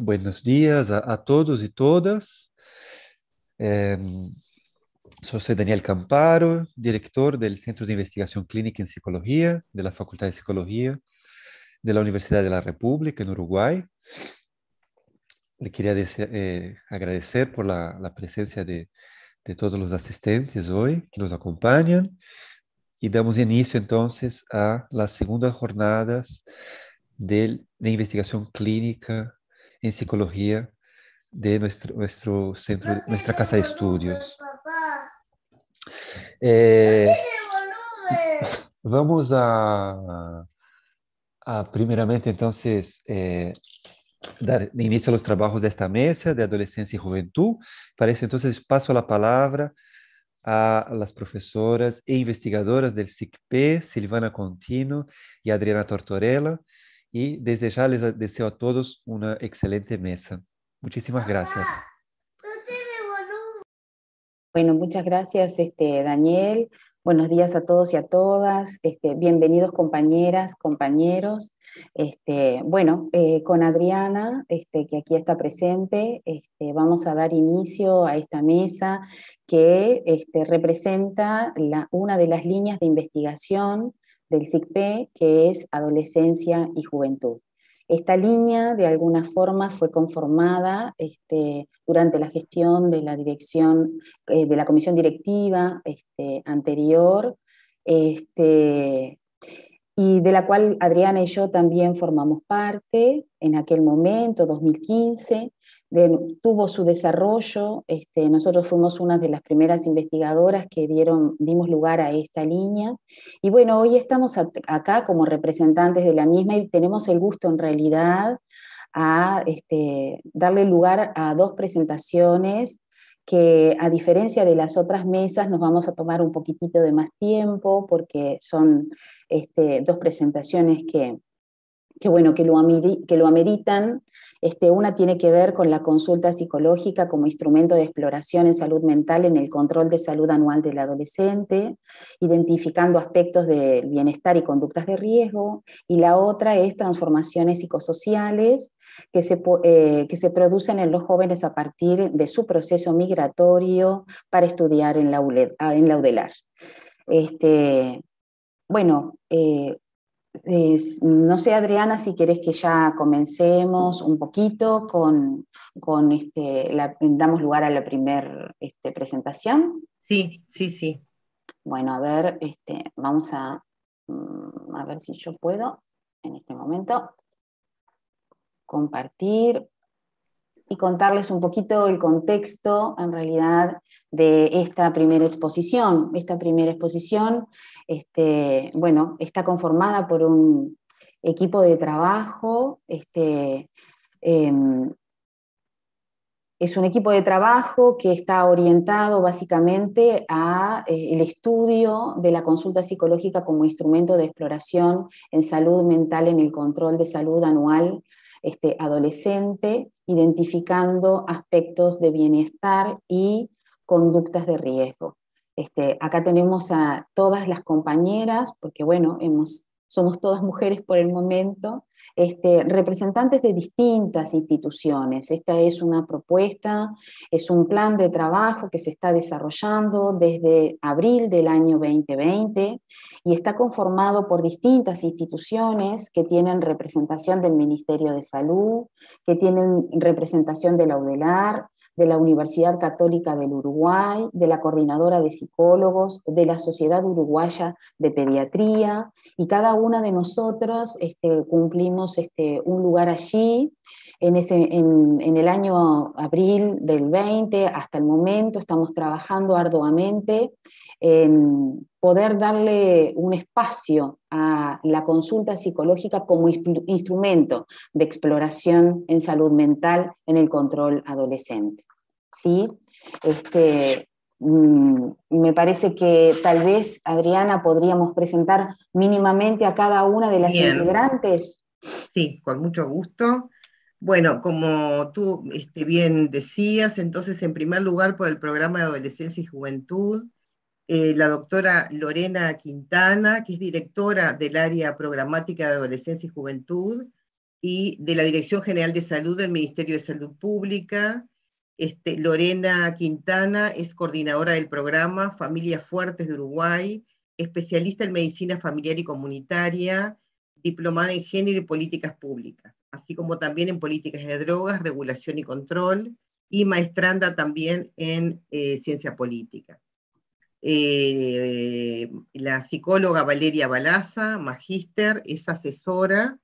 Buenos días a, todos y todas. Em, soy Daniel Camparo, director del Centro de Investigación Clínica en Psicología de la Facultad de Psicología de la Universidad de la República en Uruguay. Le quería eh, agradecer por la, presencia de, todos los asistentes hoy que nos acompañan y damos inicio entonces a las segundas jornadas de investigación clínica en psicología de nuestro, nuestro centro, nuestra casa de estudios. Eh, vamos a, a primeramente entonces eh, dar inicio a los trabajos de esta mesa de adolescencia y juventud. Para eso entonces paso la palabra a las profesoras e investigadoras del SICP, Silvana Contino y Adriana Tortorella, y desde ya les deseo a todos una excelente mesa. Muchísimas gracias. Bueno, muchas gracias, este, Daniel. Buenos días a todos y a todas. Este, bienvenidos compañeras, compañeros. Este, bueno, eh, con Adriana, este, que aquí está presente, este, vamos a dar inicio a esta mesa que este, representa la, una de las líneas de investigación del SICP, que es adolescencia y juventud. Esta línea, de alguna forma, fue conformada este, durante la gestión de la dirección, eh, de la comisión directiva este, anterior, este, y de la cual Adriana y yo también formamos parte en aquel momento, 2015. Tuvo su desarrollo, este, nosotros fuimos una de las primeras investigadoras que dieron, dimos lugar a esta línea. Y bueno, hoy estamos acá como representantes de la misma y tenemos el gusto en realidad a este, darle lugar a dos presentaciones que a diferencia de las otras mesas nos vamos a tomar un poquitito de más tiempo porque son este, dos presentaciones que, que, bueno, que lo, que lo ameritan. Este, una tiene que ver con la consulta psicológica como instrumento de exploración en salud mental en el control de salud anual del adolescente, identificando aspectos de bienestar y conductas de riesgo, y la otra es transformaciones psicosociales que se, eh, que se producen en los jóvenes a partir de su proceso migratorio para estudiar en la, ULED, en la UDELAR. Este, bueno, eh, eh, no sé, Adriana, si querés que ya comencemos un poquito con, con este, la, damos lugar a la primera este, presentación. Sí, sí, sí. Bueno, a ver, este, vamos a, a ver si yo puedo en este momento compartir y contarles un poquito el contexto, en realidad, de esta primera exposición. Esta primera exposición, este, bueno, está conformada por un equipo de trabajo, este, eh, es un equipo de trabajo que está orientado básicamente a eh, el estudio de la consulta psicológica como instrumento de exploración en salud mental en el control de salud anual este, adolescente, identificando aspectos de bienestar y conductas de riesgo. Este, acá tenemos a todas las compañeras, porque bueno, somos todas mujeres por el momento, este, representantes de distintas instituciones. Esta es una propuesta, es un plan de trabajo que se está desarrollando desde abril del año 2020 y está conformado por distintas instituciones que tienen representación del Ministerio de Salud, que tienen representación de la UDELAR, de la Universidad Católica del Uruguay, de la Coordinadora de Psicólogos, de la Sociedad Uruguaya de Pediatría, y cada una de nosotros este, cumplimos este, un lugar allí. En, ese, en, el año abril del 20 hasta el momento estamos trabajando arduamente en poder darle un espacio a la consulta psicológica como instrumento de exploración en salud mental en el control adolescente. ¿Sí? Este, mm, me parece que tal vez, Adriana, podríamos presentar mínimamente a cada una de las Bien. integrantes. Sí, con mucho gusto. Bueno, como tú este, bien decías, entonces, en primer lugar, por el programa de Adolescencia y Juventud, eh, la doctora Lorena Quintana, que es directora del área programática de Adolescencia y Juventud, y de la Dirección General de Salud del Ministerio de Salud Pública. Este, Lorena Quintana es coordinadora del programa Familias Fuertes de Uruguay, especialista en medicina familiar y comunitaria, diplomada en género y políticas públicas, así como también en políticas de drogas, regulación y control, y maestranda también en eh, ciencia política. Eh, la psicóloga Valeria Balaza, magíster, es asesora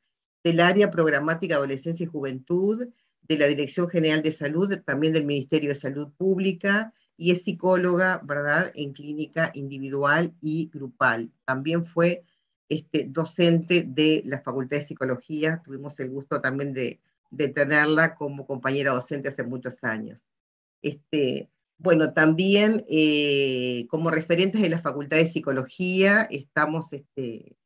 del área programática Adolescencia y Juventud, de la Dirección General de Salud, también del Ministerio de Salud Pública, y es psicóloga, ¿verdad?, en clínica individual y grupal. También fue este, docente de la Facultad de Psicología, tuvimos el gusto también de, de tenerla como compañera docente hace muchos años. Este, bueno, también eh, como referentes de la Facultad de Psicología estamos, este,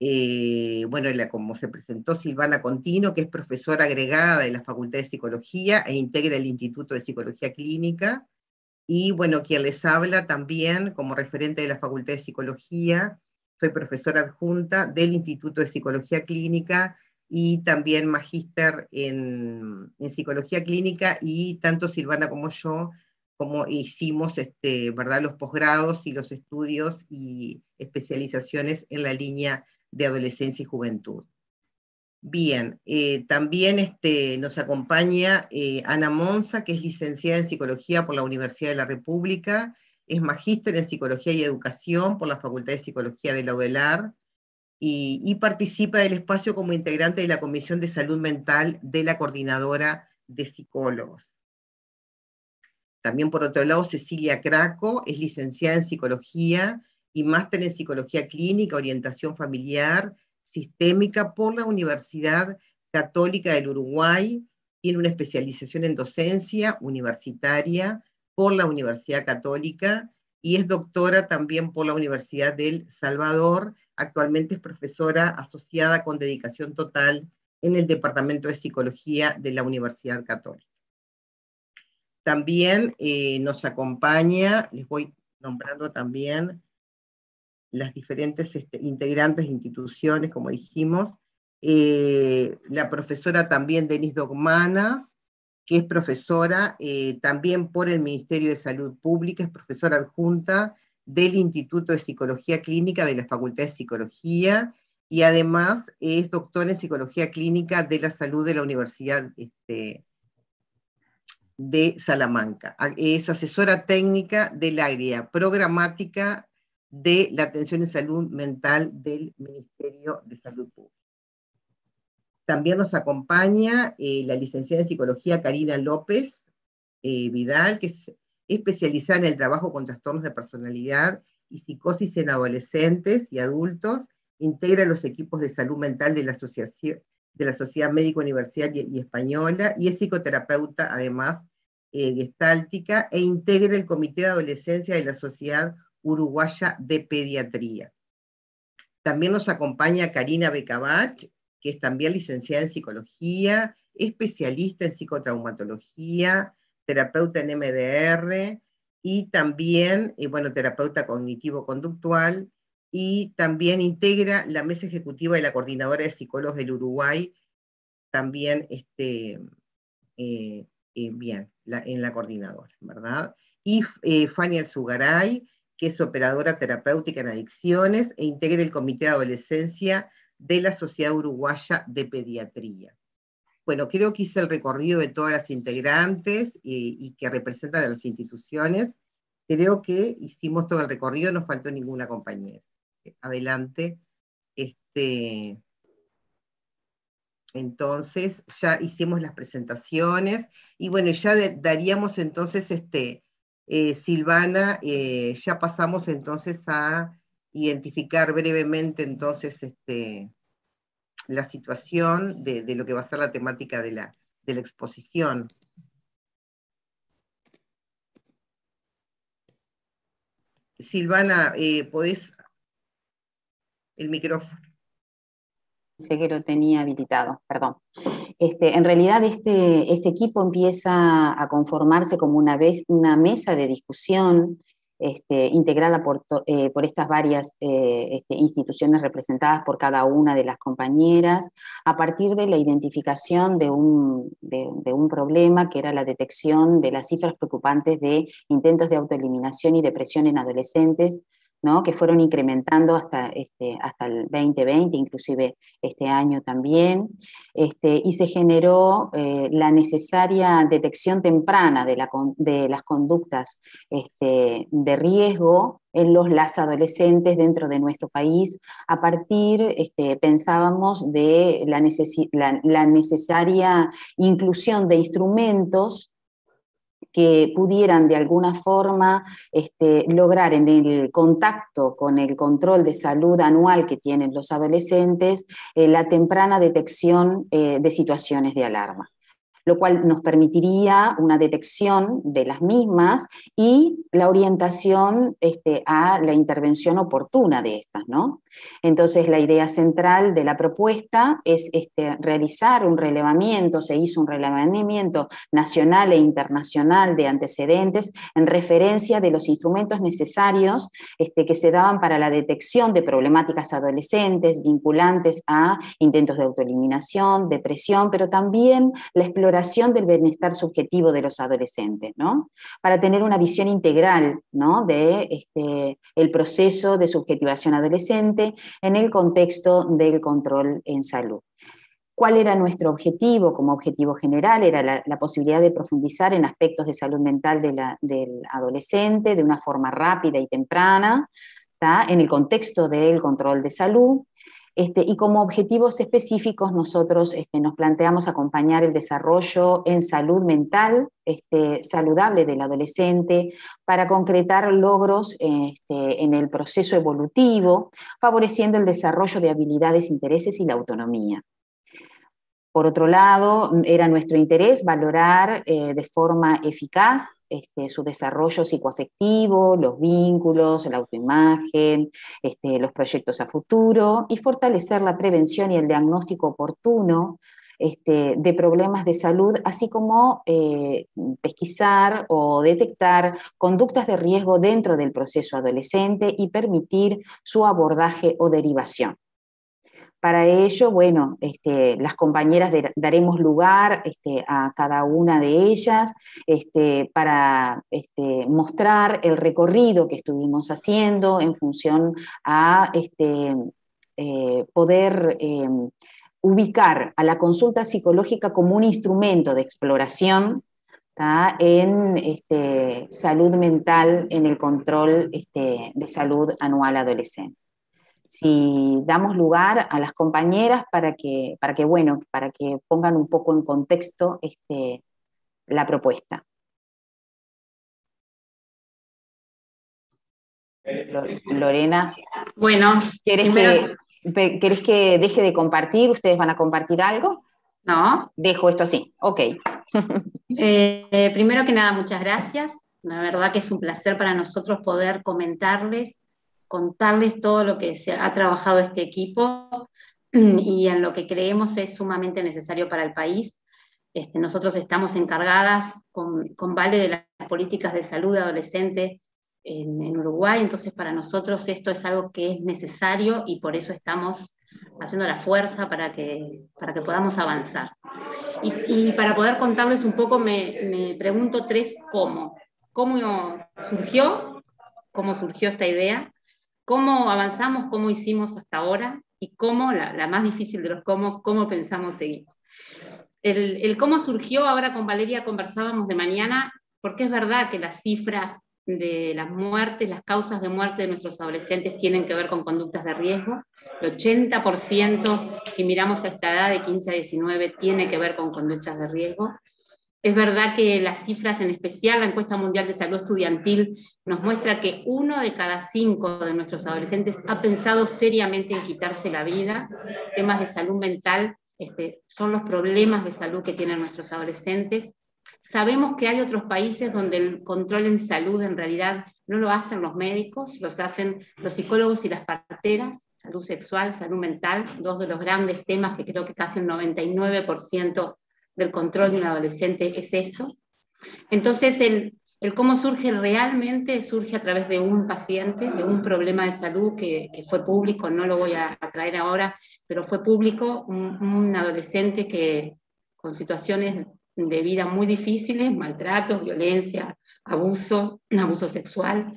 eh, bueno, como se presentó Silvana Contino, que es profesora agregada de la Facultad de Psicología e integra el Instituto de Psicología Clínica. Y bueno, quien les habla también como referente de la Facultad de Psicología, soy profesora adjunta del Instituto de Psicología Clínica y también magíster en, en, Psicología Clínica y tanto Silvana como yo como hicimos este, ¿verdad? los posgrados y los estudios y especializaciones en la línea de adolescencia y juventud. Bien, eh, también este, nos acompaña eh, Ana Monza, que es licenciada en Psicología por la Universidad de la República, es magíster en Psicología y Educación por la Facultad de Psicología de la UDELAR y, y participa del espacio como integrante de la Comisión de Salud Mental de la Coordinadora de Psicólogos. También por otro lado, Cecilia Craco es licenciada en psicología y máster en psicología clínica, orientación familiar, sistémica por la Universidad Católica del Uruguay. Tiene una especialización en docencia universitaria por la Universidad Católica y es doctora también por la Universidad del Salvador. Actualmente es profesora asociada con dedicación total en el Departamento de Psicología de la Universidad Católica. También eh, nos acompaña, les voy nombrando también las diferentes este, integrantes de instituciones, como dijimos, eh, la profesora también Denis Dogmanas, que es profesora eh, también por el Ministerio de Salud Pública, es profesora adjunta del Instituto de Psicología Clínica de la Facultad de Psicología y además es doctora en Psicología Clínica de la Salud de la Universidad este, de Salamanca. Es asesora técnica del área programática de la atención en salud mental del Ministerio de Salud Pública. También nos acompaña eh, la licenciada en psicología Karina López eh, Vidal, que es especializada en el trabajo con trastornos de personalidad y psicosis en adolescentes y adultos, integra los equipos de salud mental de la Asociación de la Sociedad Médica Universitaria y Española y es psicoterapeuta además eh, e integra el Comité de Adolescencia de la Sociedad Uruguaya de Pediatría. También nos acompaña Karina Becabach, que es también licenciada en psicología, especialista en psicotraumatología, terapeuta en MDR y también, eh, bueno, terapeuta cognitivo-conductual y también integra la mesa ejecutiva de la Coordinadora de Psicólogos del Uruguay, también este, eh, eh, bien, en la coordinadora, ¿verdad? Y eh, Fanny Alzugaray, que es operadora terapéutica en adicciones e integra el Comité de Adolescencia de la Sociedad Uruguaya de Pediatría. Bueno, creo que hice el recorrido de todas las integrantes y que representan a las instituciones. Creo que hicimos todo el recorrido, no faltó ninguna compañera. Adelante. Este, entonces ya hicimos las presentaciones y bueno, ya daríamos entonces, este, eh, Silvana, eh, ya pasamos entonces a identificar brevemente entonces este, la situación de, lo que va a ser la temática de la, de la exposición. Silvana, eh, ¿podés el micrófono? Sé que lo tenía habilitado, perdón. Este, en realidad este, este equipo empieza a conformarse como una, vez, una mesa de discusión este, integrada por, eh, por, estas varias eh, este, instituciones representadas por cada una de las compañeras, a partir de la identificación de un, de un problema que era la detección de las cifras preocupantes de intentos de autoeliminación y depresión en adolescentes, que fueron incrementando hasta, este, hasta el 2020, inclusive este año también, este, y se generó eh, la necesaria detección temprana de, las conductas este, de riesgo en los las adolescentes dentro de nuestro país, a partir, pensábamos, de la, la necesaria inclusión de instrumentos que pudieran de alguna forma este, lograr en el contacto con el control de salud anual que tienen los adolescentes eh, la temprana detección eh, de situaciones de alarma lo cual nos permitiría una detección de las mismas y la orientación este, a la intervención oportuna de estas. ¿no? Entonces, la idea central de la propuesta es este, realizar un relevamiento, se hizo un relevamiento nacional e internacional de antecedentes en referencia de los instrumentos necesarios este, que se daban para la detección de problemáticas adolescentes vinculantes a intentos de autoeliminación, depresión, pero también la exploración del bienestar subjetivo de los adolescentes, ¿no? Para tener una visión integral, ¿no? De este, el proceso de subjetivación adolescente en el contexto del control en salud. ¿Cuál era nuestro objetivo? Como objetivo general era la, posibilidad de profundizar en aspectos de salud mental del adolescente de una forma rápida y temprana, en el contexto del control de salud, este, y como objetivos específicos nosotros este, nos planteamos acompañar el desarrollo en salud mental este, saludable del adolescente para concretar logros en el proceso evolutivo, favoreciendo el desarrollo de habilidades, intereses y la autonomía. Por otro lado, era nuestro interés valorar eh, de forma eficaz este, su desarrollo psicoafectivo, los vínculos, la autoimagen, este, los proyectos a futuro y fortalecer la prevención y el diagnóstico oportuno este, de problemas de salud, así como eh, pesquisar o detectar conductas de riesgo dentro del proceso adolescente y permitir su abordaje o derivación. Para ello, bueno, este, las compañeras daremos lugar este, a cada una de ellas este, para mostrar el recorrido que estuvimos haciendo en función a eh, poder em, ubicar a la consulta psicológica como un instrumento de exploración en salud mental, en el control de salud anual adolescente si damos lugar a las compañeras para que, para que, bueno, para que pongan un poco en contexto este, la propuesta. Lorena. Bueno, ¿quieres que, que deje de compartir? ¿Ustedes van a compartir algo? No. Dejo esto así. Ok. Eh, primero que nada, muchas gracias. La verdad que es un placer para nosotros poder comentarles contarles todo lo que se ha trabajado este equipo y en lo que creemos es sumamente necesario para el país. Este, nosotros estamos encargadas con, con, Vale de las políticas de salud de adolescentes en, Uruguay, entonces para nosotros esto es algo que es necesario y por eso estamos haciendo la fuerza para que, para que podamos avanzar. Y, para poder contarles un poco, me, me pregunto tres cómo. ¿Cómo surgió? ¿Cómo surgió esta idea? Cómo avanzamos, cómo hicimos hasta ahora y cómo, la, más difícil de los cómo, cómo pensamos seguir. El, cómo surgió, ahora con Valeria conversábamos de mañana, porque es verdad que las cifras de las muertes, las causas de muerte de nuestros adolescentes tienen que ver con conductas de riesgo. El 80%, si miramos a esta edad de 15 a 19, tiene que ver con conductas de riesgo. Es verdad que las cifras, en especial la encuesta mundial de salud estudiantil, nos muestra que uno de cada cinco de nuestros adolescentes ha pensado seriamente en quitarse la vida. Temas de salud mental este, son los problemas de salud que tienen nuestros adolescentes. Sabemos que hay otros países donde el control en salud en realidad no lo hacen los médicos, los hacen los psicólogos y las parteras, salud sexual, salud mental, dos de los grandes temas que creo que casi el 99% del control de un adolescente es esto. Entonces, el, El cómo surge realmente surge a través de un paciente, de un problema de salud que, fue público, no lo voy a, traer ahora, pero fue público, un, adolescente que con situaciones de vida muy difíciles, maltrato, violencia, abuso, abuso sexual,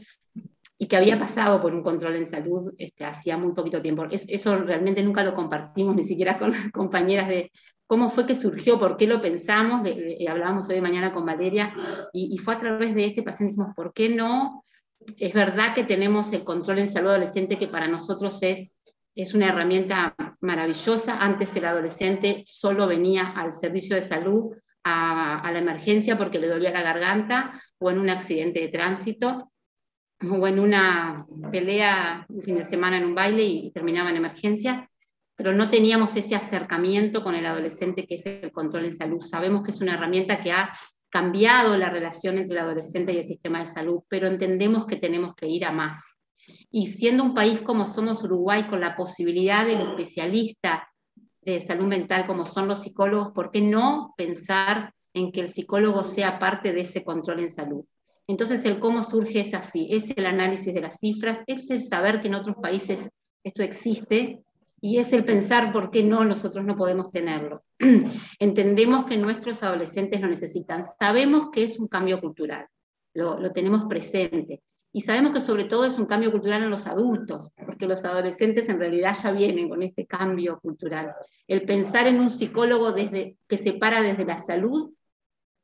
y que había pasado por un control en salud este, hacía muy poquito tiempo. eso realmente nunca lo compartimos, ni siquiera con compañeras de, cómo fue que surgió, por qué lo pensamos, hablábamos hoy de mañana con Valeria, y, fue a través de este paciente, dijimos, ¿por qué no? Es verdad que tenemos el control en salud adolescente que para nosotros es, es una herramienta maravillosa. Antes el adolescente solo venía al servicio de salud a, a, la emergencia porque le dolía la garganta o en un accidente de tránsito o en una pelea un fin de semana en un baile y, y terminaba en emergencia pero no teníamos ese acercamiento con el adolescente que es el control en salud. Sabemos que es una herramienta que ha cambiado la relación entre el adolescente y el sistema de salud, pero entendemos que tenemos que ir a más. Y siendo un país como somos Uruguay, con la posibilidad del especialista de salud mental como son los psicólogos, ¿por qué no pensar en que el psicólogo sea parte de ese control en salud? Entonces, el cómo surge es así, es el análisis de las cifras, es el saber que en otros países esto existe y es el pensar por qué no nosotros no podemos tenerlo. Entendemos que nuestros adolescentes lo necesitan, sabemos que es un cambio cultural, lo, lo, tenemos presente, y sabemos que sobre todo es un cambio cultural en los adultos, porque los adolescentes en realidad ya vienen con este cambio cultural. El pensar en un psicólogo desde, que se para desde la salud,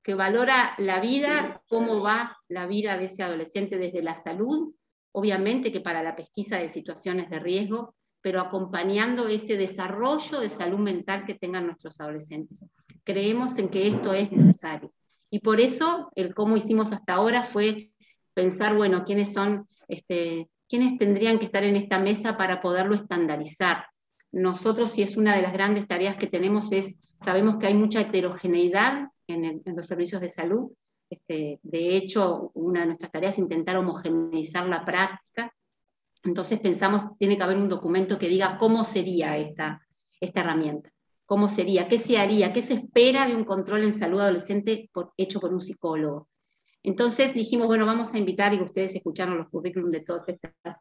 que valora la vida, cómo va la vida de ese adolescente desde la salud, obviamente que para la pesquisa de situaciones de riesgo, pero acompañando ese desarrollo de salud mental que tengan nuestros adolescentes. Creemos en que esto es necesario. Y por eso el cómo hicimos hasta ahora fue pensar, bueno, quiénes son, este, quiénes tendrían que estar en esta mesa para poderlo estandarizar. Nosotros, si es una de las grandes tareas que tenemos, es, sabemos que hay mucha heterogeneidad en, los servicios de salud. Este, de hecho, una de nuestras tareas es intentar homogeneizar la práctica entonces pensamos, tiene que haber un documento que diga cómo sería esta, esta herramienta, cómo sería, qué se haría, qué se espera de un control en salud adolescente hecho por un psicólogo. Entonces dijimos, bueno, vamos a invitar, y ustedes escucharon los currículums de todas estas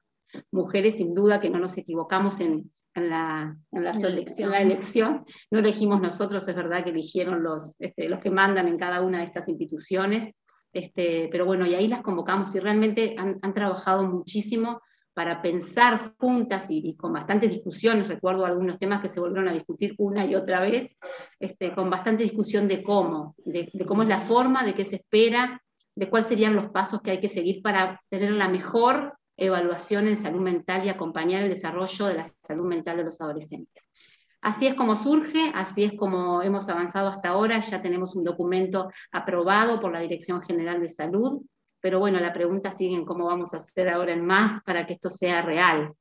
mujeres, sin duda que no nos equivocamos en, la, selección, la elección. No elegimos nosotros, es verdad que eligieron los, este, los que mandan en cada una de estas instituciones, este, pero bueno, y ahí las convocamos y realmente han, han trabajado muchísimo para pensar juntas y, con bastantes discusiones, recuerdo algunos temas que se volvieron a discutir una y otra vez, este, con bastante discusión de cómo, de, cómo es la forma, de qué se espera, de cuáles serían los pasos que hay que seguir para tener la mejor evaluación en salud mental y acompañar el desarrollo de la salud mental de los adolescentes. Así es como surge, así es como hemos avanzado hasta ahora, ya tenemos un documento aprobado por la Dirección General de Salud, pero bueno, la pregunta sigue en cómo vamos a hacer ahora en más para que esto sea real.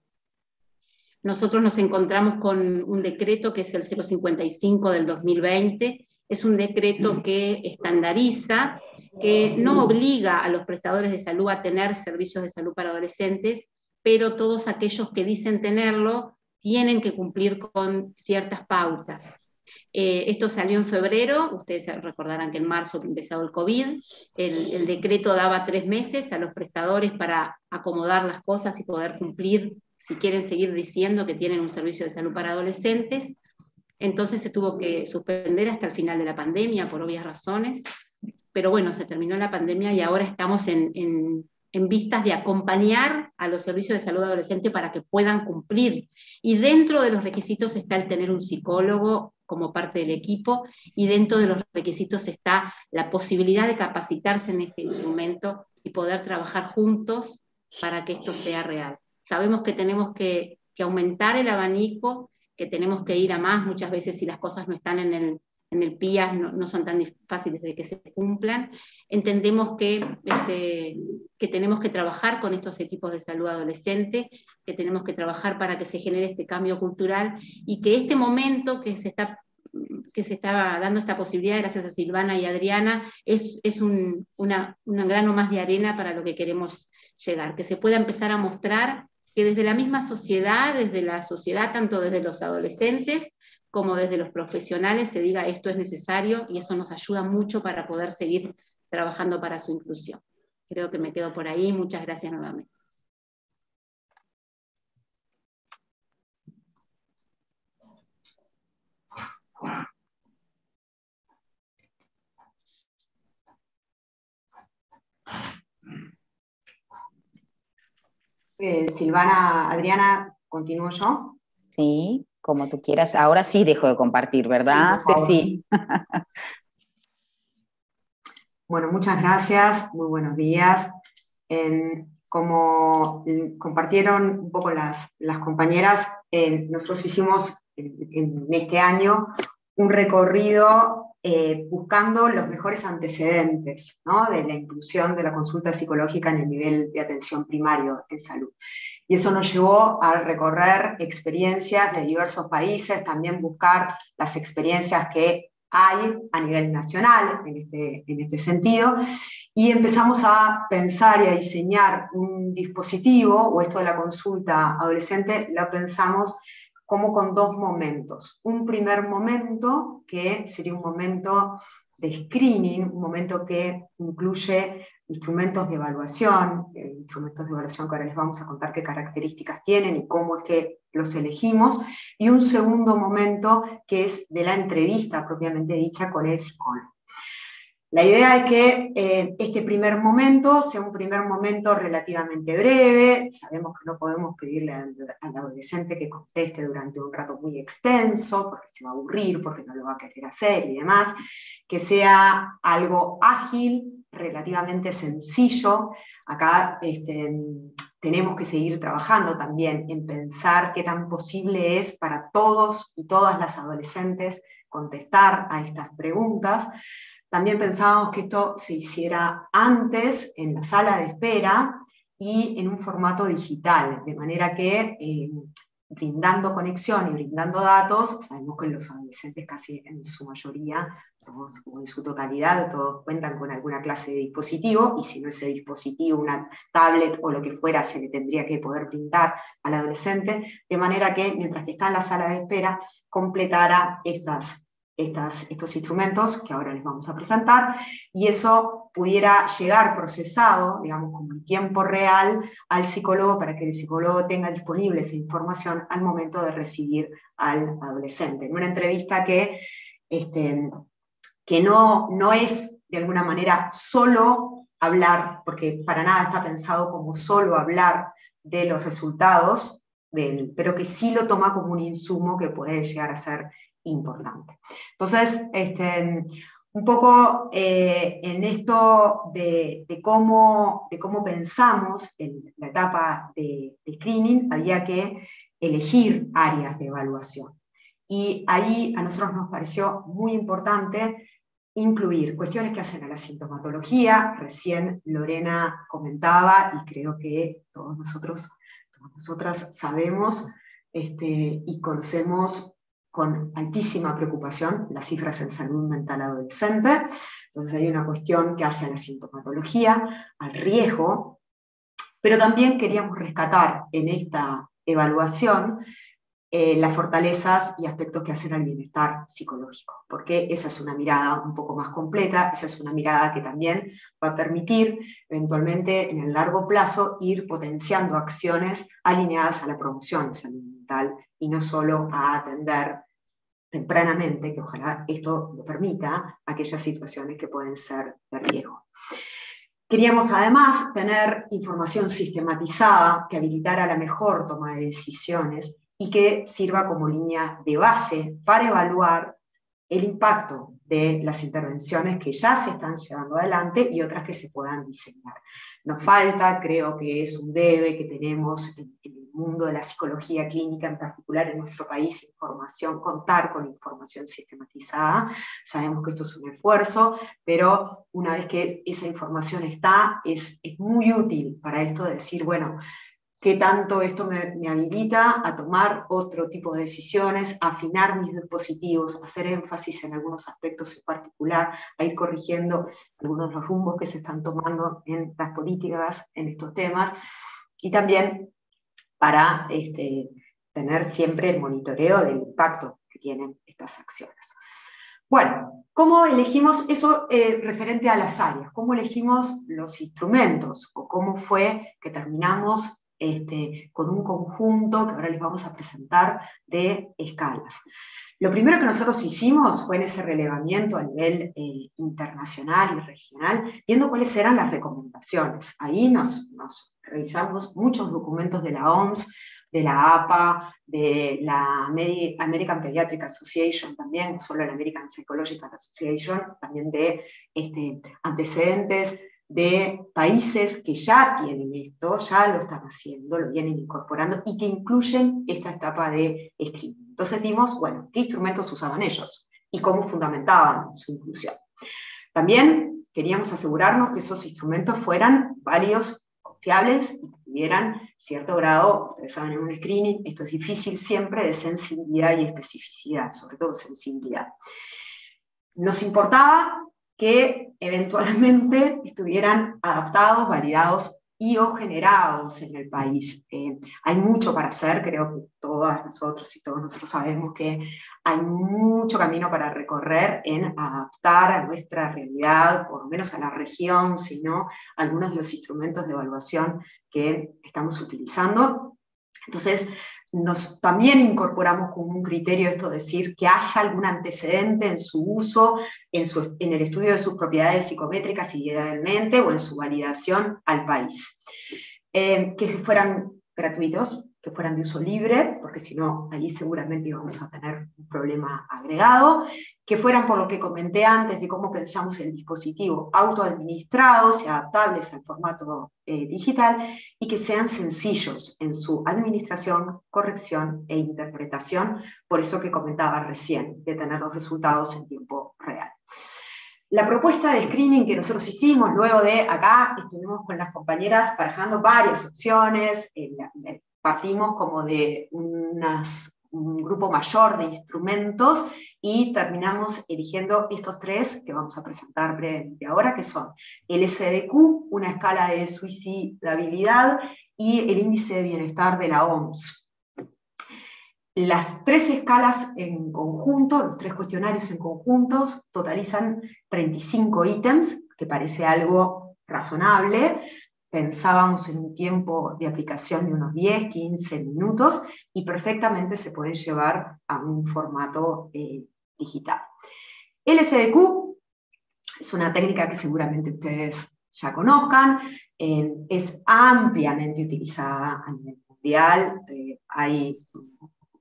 Nosotros nos encontramos con un decreto que es el 055 del 2020, es un decreto que estandariza, que no obliga a los prestadores de salud a tener servicios de salud para adolescentes, pero todos aquellos que dicen tenerlo tienen que cumplir con ciertas pautas. Eh, esto salió en febrero, ustedes recordarán que en marzo empezó el COVID, el, decreto daba tres meses a los prestadores para acomodar las cosas y poder cumplir, si quieren seguir diciendo que tienen un servicio de salud para adolescentes. Entonces se tuvo que suspender hasta el final de la pandemia por obvias razones, pero bueno, se terminó la pandemia y ahora estamos en, en vistas de acompañar a los servicios de salud adolescente para que puedan cumplir. Y dentro de los requisitos está el tener un psicólogo como parte del equipo y dentro de los requisitos está la posibilidad de capacitarse en este instrumento y poder trabajar juntos para que esto sea real. Sabemos que tenemos que, aumentar el abanico, que tenemos que ir a más muchas veces si las cosas no están en el, en el PIA no, son tan fáciles de que se cumplan. Entendemos que, este, que tenemos que trabajar con estos equipos de salud adolescente, que tenemos que trabajar para que se genere este cambio cultural y que este momento que se está que se está dando esta posibilidad, gracias a Silvana y Adriana, es, es un, una, un grano más de arena para lo que queremos llegar, que se pueda empezar a mostrar que desde la misma sociedad, desde la sociedad, tanto desde los adolescentes, como desde los profesionales se diga esto es necesario y eso nos ayuda mucho para poder seguir trabajando para su inclusión. creo que me quedo por ahí. Muchas gracias nuevamente. Eh, Silvana, Adriana, ¿continúo yo? Sí, como tú quieras. Ahora sí dejo de compartir, ¿verdad? Sí, sí. bueno, muchas gracias, muy buenos días. como compartieron un poco las, compañeras, nosotros hicimos en, este año un recorrido eh, buscando los mejores antecedentes de la inclusión de la consulta psicológica en el nivel de atención primario en salud. Y eso nos llevó a recorrer experiencias de diversos países, también buscar las experiencias que hay a nivel nacional en este, en este sentido, y empezamos a pensar y a diseñar un dispositivo, o esto de la consulta adolescente, lo pensamos como con dos momentos. Un primer momento que sería un momento de screening, un momento que incluye instrumentos de evaluación, eh, instrumentos de evaluación que ahora les vamos a contar qué características tienen y cómo es que los elegimos, y un segundo momento que es de la entrevista propiamente dicha con el psicólogo. La idea es que eh, este primer momento sea un primer momento relativamente breve, sabemos que no podemos pedirle al, adolescente que conteste durante un rato muy extenso, porque se va a aburrir, porque no lo va a querer hacer y demás, que sea algo ágil, relativamente sencillo. Acá este, tenemos que seguir trabajando también en pensar qué tan posible es para todos y todas las adolescentes contestar a estas preguntas. También pensábamos que esto se hiciera antes en la sala de espera y en un formato digital, de manera que eh, brindando conexión y brindando datos, sabemos que los adolescentes casi en su mayoría, todos, o en su totalidad, todos cuentan con alguna clase de dispositivo, y si no ese dispositivo, una tablet o lo que fuera, se le tendría que poder brindar al adolescente, de manera que mientras que está en la sala de espera, completara estas estos instrumentos que ahora les vamos a presentar, y eso pudiera llegar procesado, digamos, como en tiempo real al psicólogo para que el psicólogo tenga disponible esa información al momento de recibir al adolescente. En una entrevista que, este, que no, no es de alguna manera solo hablar, porque para nada está pensado como solo hablar de los resultados, del, pero que sí lo toma como un insumo que puede llegar a ser importante. Entonces, este, un poco eh, en esto de, cómo, de cómo pensamos en la etapa de, screening, había que elegir áreas de evaluación. Y ahí a nosotros nos pareció muy importante incluir cuestiones que hacen a la sintomatología. Recién Lorena comentaba, y creo que todos nosotros, todas nosotras sabemos este, y conocemos con altísima preocupación las cifras en salud mental adolescente. Entonces hay una cuestión que hace a la sintomatología, al riesgo, pero también queríamos rescatar en esta evaluación eh, las fortalezas y aspectos que hacen al bienestar psicológico, porque esa es una mirada un poco más completa, esa es una mirada que también va a permitir eventualmente en el largo plazo ir potenciando acciones alineadas a la promoción de salud mental y no solo a atender tempranamente, que ojalá esto lo permita, aquellas situaciones que pueden ser de riesgo. Queríamos además tener información sistematizada que habilitara la mejor toma de decisiones y que sirva como línea de base para evaluar el impacto de las intervenciones que ya se están llevando adelante y otras que se puedan diseñar. Nos falta, creo que es un debe que tenemos en, el mundo de la psicología clínica, en particular en nuestro país, información, contar con información sistematizada. Sabemos que esto es un esfuerzo, pero una vez que esa información está, es, es muy útil para esto de decir, bueno, qué tanto esto me, habilita a tomar otro tipo de decisiones, afinar mis dispositivos, hacer énfasis en algunos aspectos en particular, a ir corrigiendo algunos de los rumbos que se están tomando en las políticas en estos temas, y también para este, tener siempre el monitoreo del impacto que tienen estas acciones. Bueno, ¿cómo elegimos eso eh, referente a las áreas? ¿Cómo elegimos los instrumentos? ¿O cómo fue que terminamos este, con un conjunto que ahora les vamos a presentar de escalas? Lo primero que nosotros hicimos fue en ese relevamiento a nivel eh, internacional y regional, viendo cuáles eran las recomendaciones. Ahí nos, nos revisamos muchos documentos de la OMS, de la APA, de la American Pediatric Association también, no solo la American Psychological Association, también de este, antecedentes de países que ya tienen esto, ya lo están haciendo, lo vienen incorporando y que incluyen esta etapa de screening. Entonces vimos, bueno, qué instrumentos usaban ellos y cómo fundamentaban su inclusión. También queríamos asegurarnos que esos instrumentos fueran válidos, y que tuvieran cierto grado, ustedes saben, en un screening, esto es difícil siempre, de sensibilidad y especificidad, sobre todo sensibilidad. Nos importaba que eventualmente estuvieran adaptados, validados y o generados en el país. Eh, hay mucho para hacer, creo que todas nosotros y todos nosotros sabemos que hay mucho camino para recorrer en adaptar a nuestra realidad, por lo menos a la región, sino algunos de los instrumentos de evaluación que estamos utilizando. Entonces, nos también incorporamos como un criterio esto decir que haya algún antecedente en su uso, en, su, en el estudio de sus propiedades psicométricas idealmente o en su validación al país. Eh, que fueran gratuitos, que fueran de uso libre, porque si no, ahí seguramente íbamos a tener un problema agregado, que fueran por lo que comenté antes de cómo pensamos el dispositivo, autoadministrados y adaptables al formato eh, digital, y que sean sencillos en su administración, corrección e interpretación, por eso que comentaba recién, de tener los resultados en tiempo real. La propuesta de screening que nosotros hicimos luego de acá, estuvimos con las compañeras barajando varias opciones, partimos como de un grupo mayor de instrumentos y terminamos eligiendo estos tres que vamos a presentar brevemente ahora, que son el SDQ, una escala de suicidabilidad, y el índice de bienestar de la OMS. Las tres escalas en conjunto, los tres cuestionarios en conjunto, totalizan 35 ítems, que parece algo razonable, pensábamos en un tiempo de aplicación de unos 10, 15 minutos y perfectamente se pueden llevar a un formato eh, digital. LSDQ es una técnica que seguramente ustedes ya conozcan, eh, es ampliamente utilizada a nivel mundial, eh, hay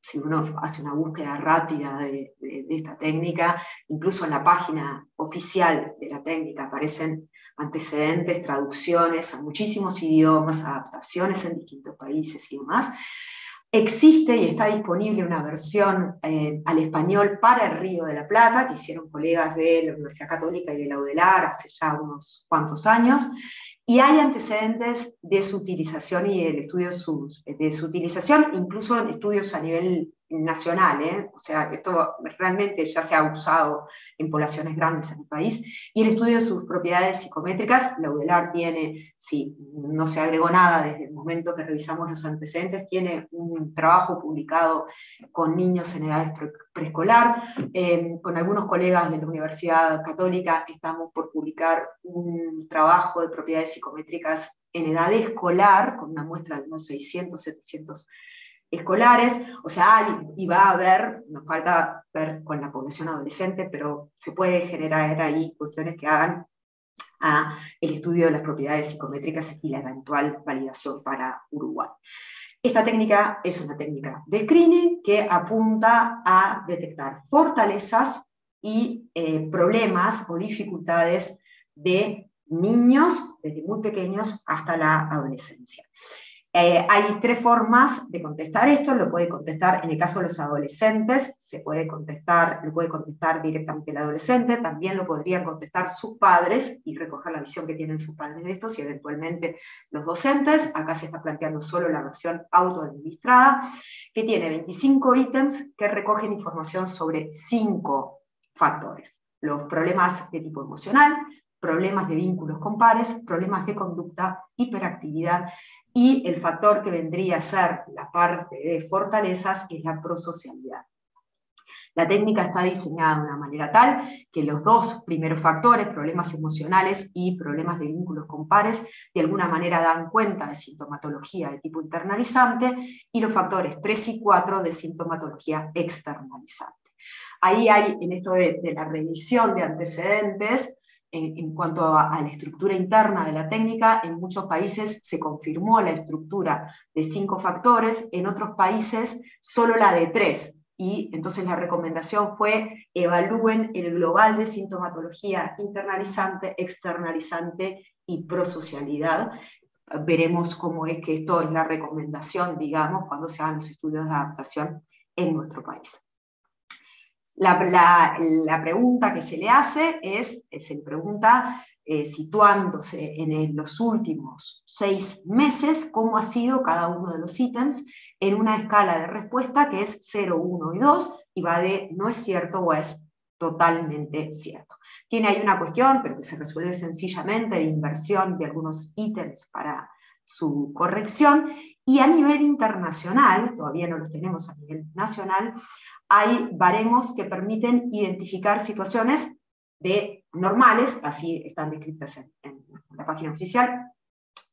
si uno hace una búsqueda rápida de, de, esta técnica, incluso en la página oficial de la técnica aparecen antecedentes, traducciones a muchísimos idiomas, adaptaciones en distintos países y demás. Existe y está disponible una versión eh, al español para el Río de la Plata, que hicieron colegas de la Universidad Católica y de la UDELAR hace ya unos cuantos años, y hay antecedentes de su utilización y del estudio de su utilización, incluso en estudios a nivel nacional, ¿eh? o sea, esto realmente ya se ha usado en poblaciones grandes en el país, y el estudio de sus propiedades psicométricas, la UDELAR tiene, si no se agregó nada desde el momento que revisamos los antecedentes, tiene un trabajo publicado con niños en edades preescolar, eh, con algunos colegas de la Universidad Católica estamos por publicar un trabajo de propiedades psicométricas en edad escolar, con una muestra de unos 600, 700 escolares, o sea, y va a haber, nos falta ver con la población adolescente, pero se puede generar ahí cuestiones que hagan a el estudio de las propiedades psicométricas y la eventual validación para Uruguay. Esta técnica es una técnica de screening que apunta a detectar fortalezas y eh, problemas o dificultades de niños desde muy pequeños hasta la adolescencia. Eh, hay tres formas de contestar esto, lo puede contestar en el caso de los adolescentes, se puede contestar, lo puede contestar directamente el adolescente, también lo podrían contestar sus padres y recoger la visión que tienen sus padres de esto, y eventualmente los docentes. Acá se está planteando solo la versión autoadministrada, que tiene 25 ítems que recogen información sobre cinco factores. Los problemas de tipo emocional, problemas de vínculos con pares, problemas de conducta, hiperactividad y el factor que vendría a ser la parte de fortalezas es la prosocialidad. La técnica está diseñada de una manera tal que los dos primeros factores, problemas emocionales y problemas de vínculos con pares, de alguna manera dan cuenta de sintomatología de tipo internalizante y los factores 3 y 4 de sintomatología externalizante. Ahí hay, en esto de, la revisión de antecedentes, en, cuanto a, la estructura interna de la técnica, en muchos países se confirmó la estructura de cinco factores, en otros países solo la de tres, y entonces la recomendación fue evalúen el global de sintomatología internalizante, externalizante y prosocialidad. Veremos cómo es que esto es la recomendación, digamos, cuando se hagan los estudios de adaptación en nuestro país. La, pregunta que se le hace es, se le pregunta eh, situándose en los últimos seis meses, cómo ha sido cada uno de los ítems en una escala de respuesta que es 0, 1 y 2, y va de no es cierto o es totalmente cierto. Tiene ahí una cuestión, pero que se resuelve sencillamente, de inversión de algunos ítems para su corrección, y a nivel internacional, todavía no los tenemos a nivel nacional, hay baremos que permiten identificar situaciones de normales, así están descritas en, la página oficial,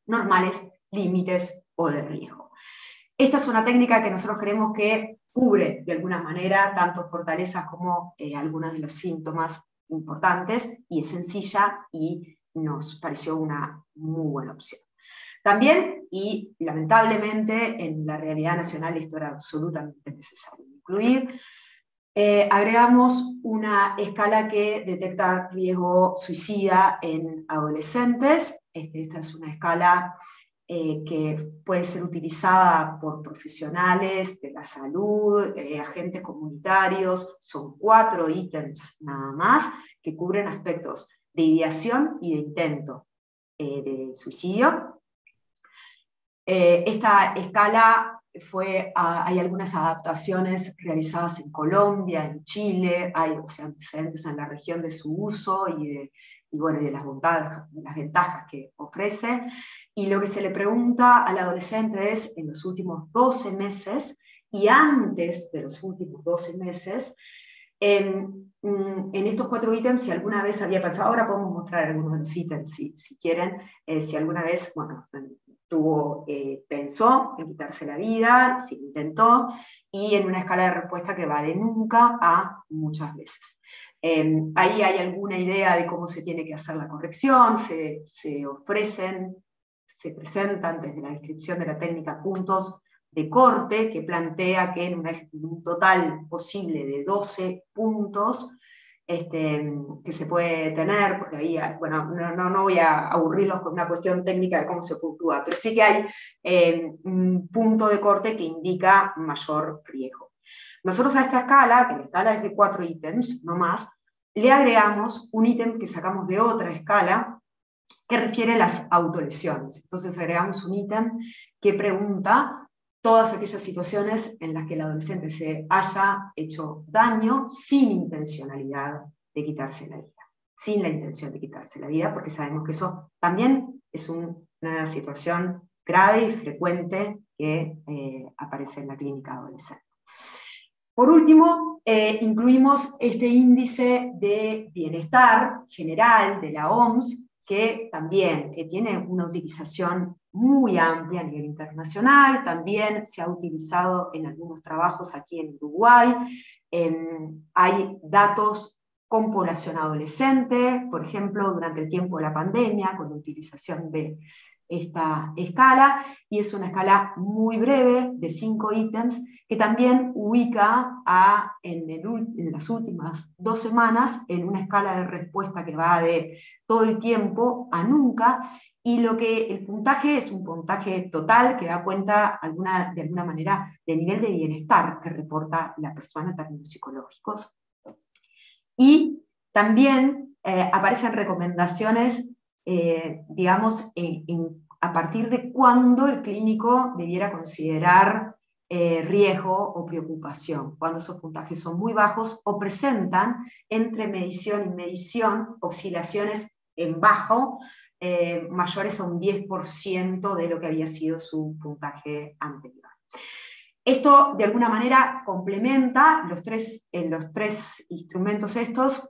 normales, límites o de riesgo. Esta es una técnica que nosotros creemos que cubre de alguna manera tanto fortalezas como eh, algunos de los síntomas importantes y es sencilla y nos pareció una muy buena opción. También, y lamentablemente en la realidad nacional esto era absolutamente necesario incluir, eh, agregamos una escala que detecta riesgo suicida en adolescentes. Este, esta es una escala eh, que puede ser utilizada por profesionales de la salud, eh, agentes comunitarios. Son cuatro ítems nada más que cubren aspectos de ideación y de intento de suicidio. Esta escala fue, ah, hay algunas adaptaciones realizadas en Colombia, en Chile, hay antecedentes en la región de su uso y de, las, ventajas que ofrece. Y lo que se le pregunta al adolescente es, en los últimos 12 meses y antes de los últimos 12 meses, en, mm, en, estos cuatro ítems, si alguna vez había pensado, ahora podemos mostrar algunos de los ítems si, si quieren, eh, si alguna vez, bueno, eh, pensó en quitarse la vida, se intentó, y en una escala de respuesta que va de nunca a muchas veces. Em, ahí hay alguna idea de cómo se tiene que hacer la corrección, se, ofrecen, se presentan desde la descripción de la técnica puntos de corte que plantea que en un total posible de 12 puntos, este, que se puede tener, porque ahí, bueno, no, no, voy a aburrirlos con una cuestión técnica de cómo se puntúa, pero sí que hay eh, un punto de corte que indica mayor riesgo. Nosotros a esta escala, que la escala es de cuatro ítems, no más, le agregamos un ítem que sacamos de otra escala que refiere a las autolesiones. Entonces agregamos un ítem que pregunta todas aquellas situaciones en las que el adolescente se haya hecho daño sin intencionalidad de quitarse la vida, sin la intención de quitarse la vida, porque sabemos que eso también es una situación grave y frecuente que eh, aparece en la clínica adolescente. Por último, eh, incluimos este índice de bienestar general de la OMS, que también tiene una utilización muy amplia a nivel internacional, también se ha utilizado en algunos trabajos aquí en Uruguay. hay datos con población adolescente, por ejemplo, durante el tiempo de la pandemia, con la utilización de esta escala y es una escala muy breve de cinco ítems que también ubica a, en, en, las últimas dos semanas en una escala de respuesta que va de todo el tiempo a nunca y lo que el puntaje es un puntaje total que da cuenta alguna, de alguna manera del nivel de bienestar que reporta la persona en términos psicológicos. Y también eh, aparecen recomendaciones eh, digamos, a partir de cuándo el clínico debiera considerar eh, riesgo o preocupación, cuando esos puntajes son muy bajos o presentan entre medición y medición oscilaciones en bajo eh, mayores a un 10% de lo que había sido su puntaje anterior. Esto de alguna manera complementa los tres, instrumentos estos,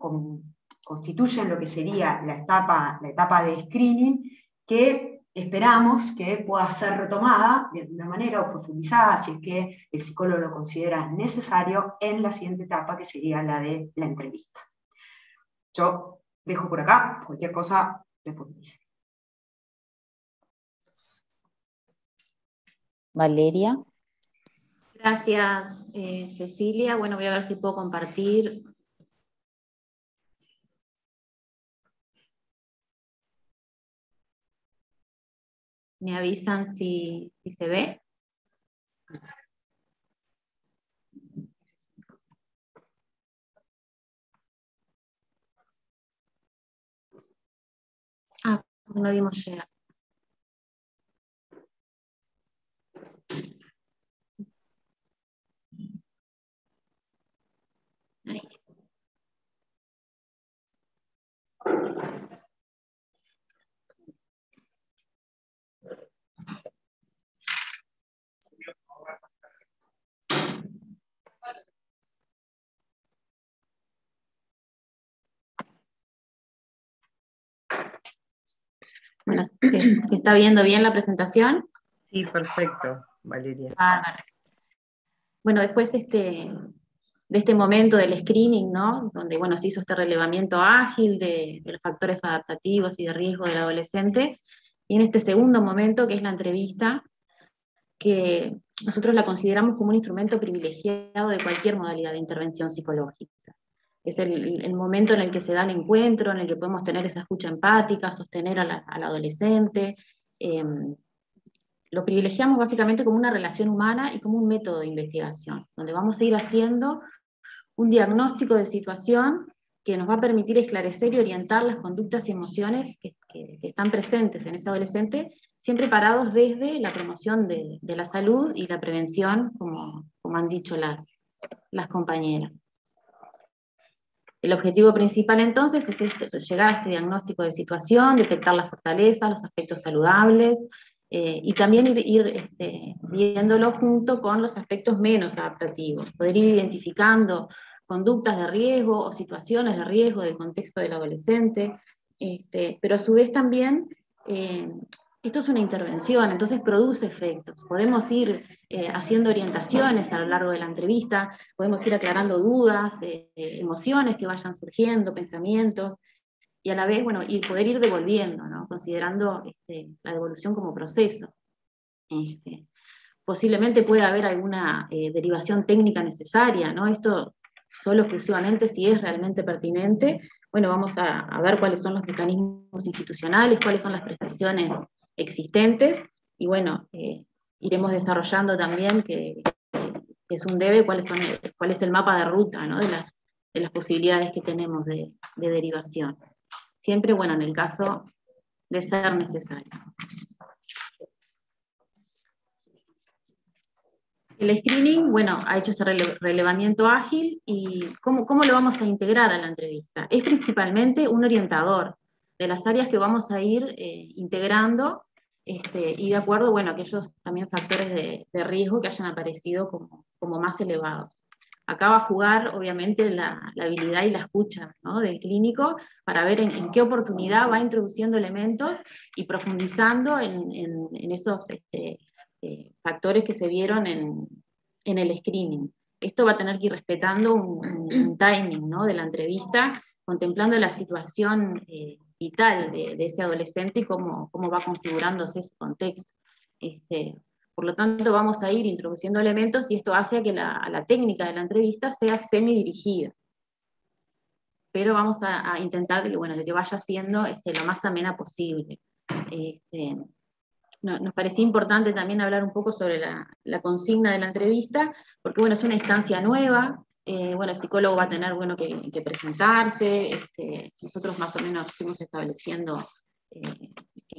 constituyen lo que sería la etapa, la etapa de screening, que esperamos que pueda ser retomada de alguna manera o profundizada, si es que el psicólogo lo considera necesario, en la siguiente etapa, que sería la de la entrevista. Yo dejo por acá, cualquier cosa Valeria. Gracias, eh, Cecilia. Bueno, voy a ver si puedo compartir. Me avisan si, si se ve. No dimos llegar. Bueno, ¿se, está viendo bien la presentación? Sí, perfecto, Valeria. Bueno, después este, de este momento del screening, ¿no? Donde, bueno, se hizo este relevamiento ágil de, los factores adaptativos y de riesgo del adolescente, y en este segundo momento, que es la entrevista, que nosotros la consideramos como un instrumento privilegiado de cualquier modalidad de intervención psicológica. Es el, momento en el que se da el encuentro, en el que podemos tener esa escucha empática, sostener al adolescente. Em, lo privilegiamos básicamente como una relación humana y como un método de investigación, donde vamos a ir haciendo un diagnóstico de situación que nos va a permitir esclarecer y orientar las conductas y emociones que, están presentes en ese adolescente, siempre parados desde la promoción de, la salud y la prevención, como, como han dicho las, las compañeras. El objetivo principal entonces es este, llegar a este diagnóstico de situación, detectar las fortalezas, los aspectos saludables, eh, y también ir, este, viéndolo junto con los aspectos menos adaptativos, poder ir identificando conductas de riesgo o situaciones de riesgo del contexto del adolescente, este, pero a su vez también eh, esto es una intervención, entonces produce efectos. Podemos ir eh, haciendo orientaciones a lo largo de la entrevista, podemos ir aclarando dudas, emociones que vayan surgiendo, pensamientos, y a la vez, bueno, poder ir devolviendo, ¿no? considerando este, la devolución como proceso. Este, posiblemente pueda haber alguna eh, derivación técnica necesaria, ¿no? Esto solo exclusivamente si es realmente pertinente. Bueno, vamos a, ver cuáles son los mecanismos institucionales, cuáles son las prestaciones existentes, y bueno, eh, iremos desarrollando también que, es un debe, cuáles son cuál es el mapa de ruta ¿no? de, las, de las posibilidades que tenemos de, de derivación siempre, bueno, en el caso de ser necesario. El screening, bueno, ha hecho este relevamiento ágil y ¿cómo, ¿cómo, lo vamos a integrar a la entrevista? Es principalmente un orientador de las áreas que vamos a ir eh, integrando este, y de acuerdo, bueno, aquellos también factores de, de riesgo que hayan aparecido como, como más elevados. Acá va a jugar, obviamente, la, habilidad y la escucha del clínico para ver en, qué oportunidad va introduciendo elementos y profundizando en, esos este, eh, factores que se vieron en, el screening. Esto va a tener que ir respetando un, timing de la entrevista, contemplando la situación eh, vital de, ese adolescente y cómo, cómo va configurándose su contexto. Este, por lo tanto, vamos a ir introduciendo elementos y esto hace que la, técnica de la entrevista sea semi-dirigida. Pero vamos a, intentar que, bueno, que vaya siendo este, lo más amena posible. Este, nos parecía importante también hablar un poco sobre la, consigna de la entrevista, porque bueno, es una instancia nueva, eh, bueno, el psicólogo va a tener bueno, que, presentarse, este, nosotros más o menos fuimos estableciendo eh,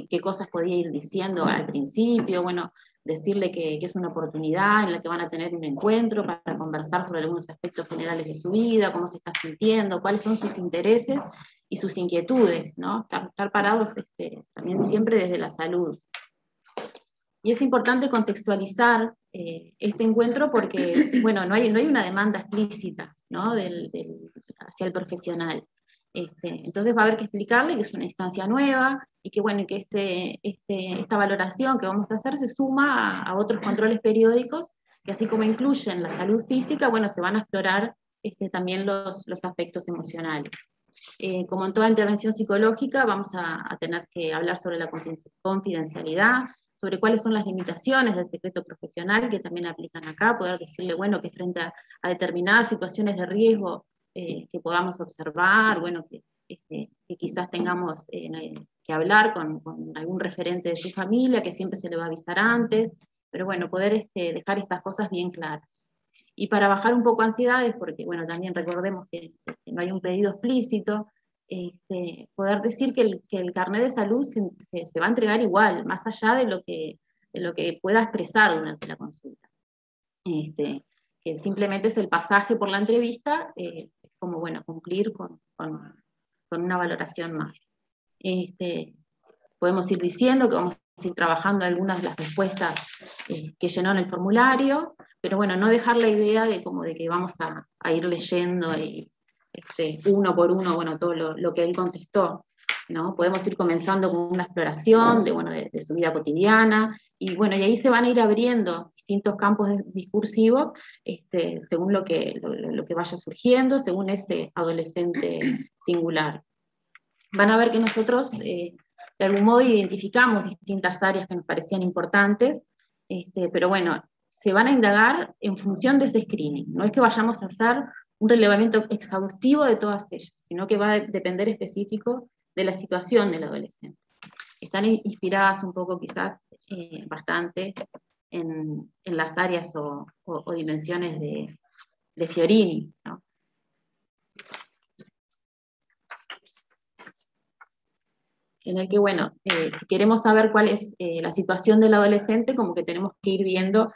qué, cosas podía ir diciendo al principio, bueno, decirle que, es una oportunidad en la que van a tener un encuentro para conversar sobre algunos aspectos generales de su vida, cómo se está sintiendo, cuáles son sus intereses y sus inquietudes, ¿no? Estar, parados este, también siempre desde la salud. Y es importante contextualizar eh, este encuentro porque, bueno, no hay, no hay una demanda explícita ¿no? del, hacia el profesional. Este, entonces va a haber que explicarle que es una instancia nueva y que, bueno, que este, este, esta valoración que vamos a hacer se suma a, otros controles periódicos que así como incluyen la salud física, bueno, se van a explorar este, también los, los aspectos emocionales. Eh, como en toda intervención psicológica, vamos a, tener que hablar sobre la confidencialidad, sobre cuáles son las limitaciones del secreto profesional que también aplican acá, poder decirle, bueno, que frente a, determinadas situaciones de riesgo eh, que podamos observar, bueno, que, este, quizás tengamos eh, que hablar con, algún referente de su familia, que siempre se le va a avisar antes, pero bueno, poder este, dejar estas cosas bien claras. Y para bajar un poco ansiedades, porque bueno, también recordemos que, no hay un pedido explícito, este, poder decir que el, que carnet de salud se, va a entregar igual, más allá de lo que, lo que pueda expresar durante la consulta. Este, que simplemente es el pasaje por la entrevista, eh, como bueno, cumplir con, una valoración más. Este, podemos ir diciendo que vamos a ir trabajando algunas de las respuestas eh, que llenó en el formulario, pero bueno, no dejar la idea de como de que vamos a, ir leyendo y, este, uno por uno, bueno, todo lo, que él contestó. ¿no? Podemos ir comenzando con una exploración de, bueno, de, su vida cotidiana, y bueno, y ahí se van a ir abriendo distintos campos discursivos este, según lo que, lo, que vaya surgiendo, según ese adolescente singular. Van a ver que nosotros eh, de algún modo identificamos distintas áreas que nos parecían importantes, este, pero bueno, se van a indagar en función de ese screening. No es que vayamos a hacer un relevamiento exhaustivo de todas ellas, sino que va a depender específico de la situación del adolescente. Están inspiradas un poco quizás eh, bastante en, las áreas o, dimensiones de, Fiorini. En el que, bueno, eh, si queremos saber cuál es eh, la situación del adolescente, como que tenemos que ir viendo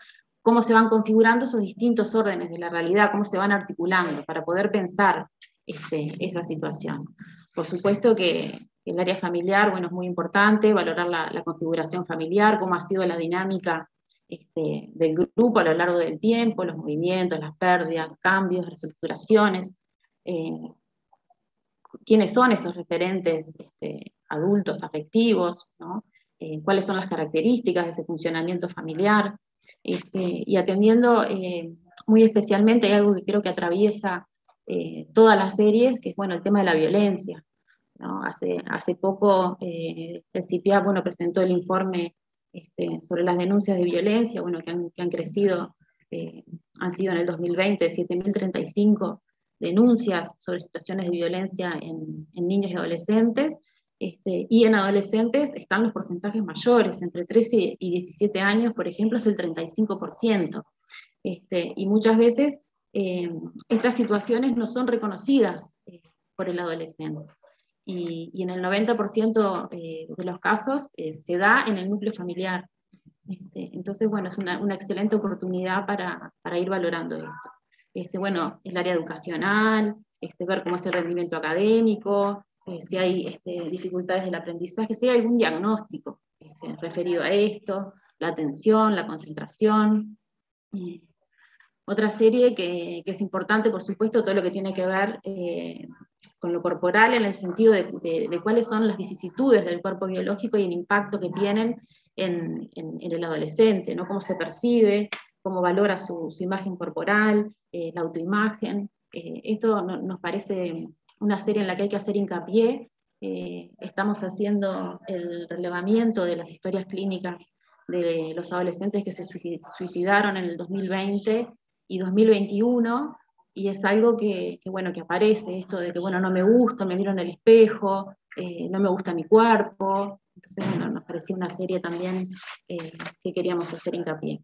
cómo se van configurando esos distintos órdenes de la realidad, cómo se van articulando para poder pensar este, esa situación. Por supuesto que el área familiar, bueno, es muy importante, valorar la, configuración familiar, cómo ha sido la dinámica este, del grupo a lo largo del tiempo, los movimientos, las pérdidas, cambios, reestructuraciones, eh, quiénes son esos referentes este, adultos afectivos, eh, cuáles son las características de ese funcionamiento familiar, este, y atendiendo eh, muy especialmente, hay algo que creo que atraviesa eh, todas las series, que es bueno, el tema de la violencia. Hace, hace poco eh, el CIPIA bueno, presentó el informe este, sobre las denuncias de violencia, bueno, que han, crecido, han sido en el 2020 7.035 denuncias sobre situaciones de violencia en, en niños y adolescentes, este, y en adolescentes están los porcentajes mayores, entre 13 y 17 años, por ejemplo, es el 35%. Este, y muchas veces eh, estas situaciones no son reconocidas eh, por el adolescente. Y, en el 90% eh, de los casos se da en el núcleo familiar. Este, entonces, bueno, es una, excelente oportunidad para, ir valorando esto. bueno, el área educacional, ver cómo es el rendimiento académico, eh, si hay este, dificultades del aprendizaje, si hay algún diagnóstico este, referido a esto, la atención, la concentración. otra serie que, es importante, por supuesto, todo lo que tiene que ver eh, con lo corporal en el sentido de, cuáles son las vicisitudes del cuerpo biológico y el impacto que tienen en, el adolescente, ¿no? cómo se percibe, cómo valora su, imagen corporal, eh, la autoimagen. esto nos parece una serie en la que hay que hacer hincapié. Eh, estamos haciendo el relevamiento de las historias clínicas de los adolescentes que se suicidaron en el 2020 y 2021, y es algo que, bueno, que aparece, esto de que, bueno, no me gusta, me miro en el espejo, eh, no me gusta mi cuerpo, entonces, bueno, nos pareció una serie también eh, que queríamos hacer hincapié.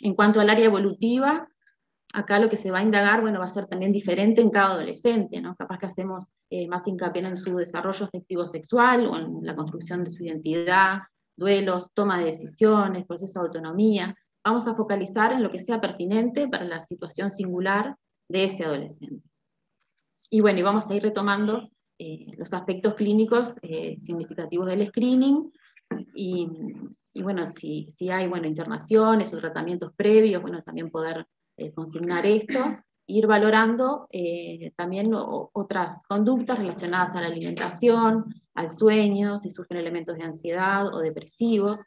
En cuanto al área evolutiva, acá lo que se va a indagar, bueno, va a ser también diferente en cada adolescente, ¿no? Capaz que hacemos eh, más hincapié en su desarrollo afectivo sexual o en la construcción de su identidad, duelos, toma de decisiones, proceso de autonomía. Vamos a focalizar en lo que sea pertinente para la situación singular de ese adolescente. Y bueno, y vamos a ir retomando eh, los aspectos clínicos eh, significativos del screening y, bueno, si, si hay bueno, internaciones o tratamientos previos, bueno, también poder eh, consignar esto, ir valorando eh, también otras conductas relacionadas a la alimentación, al sueño, si surgen elementos de ansiedad o depresivos.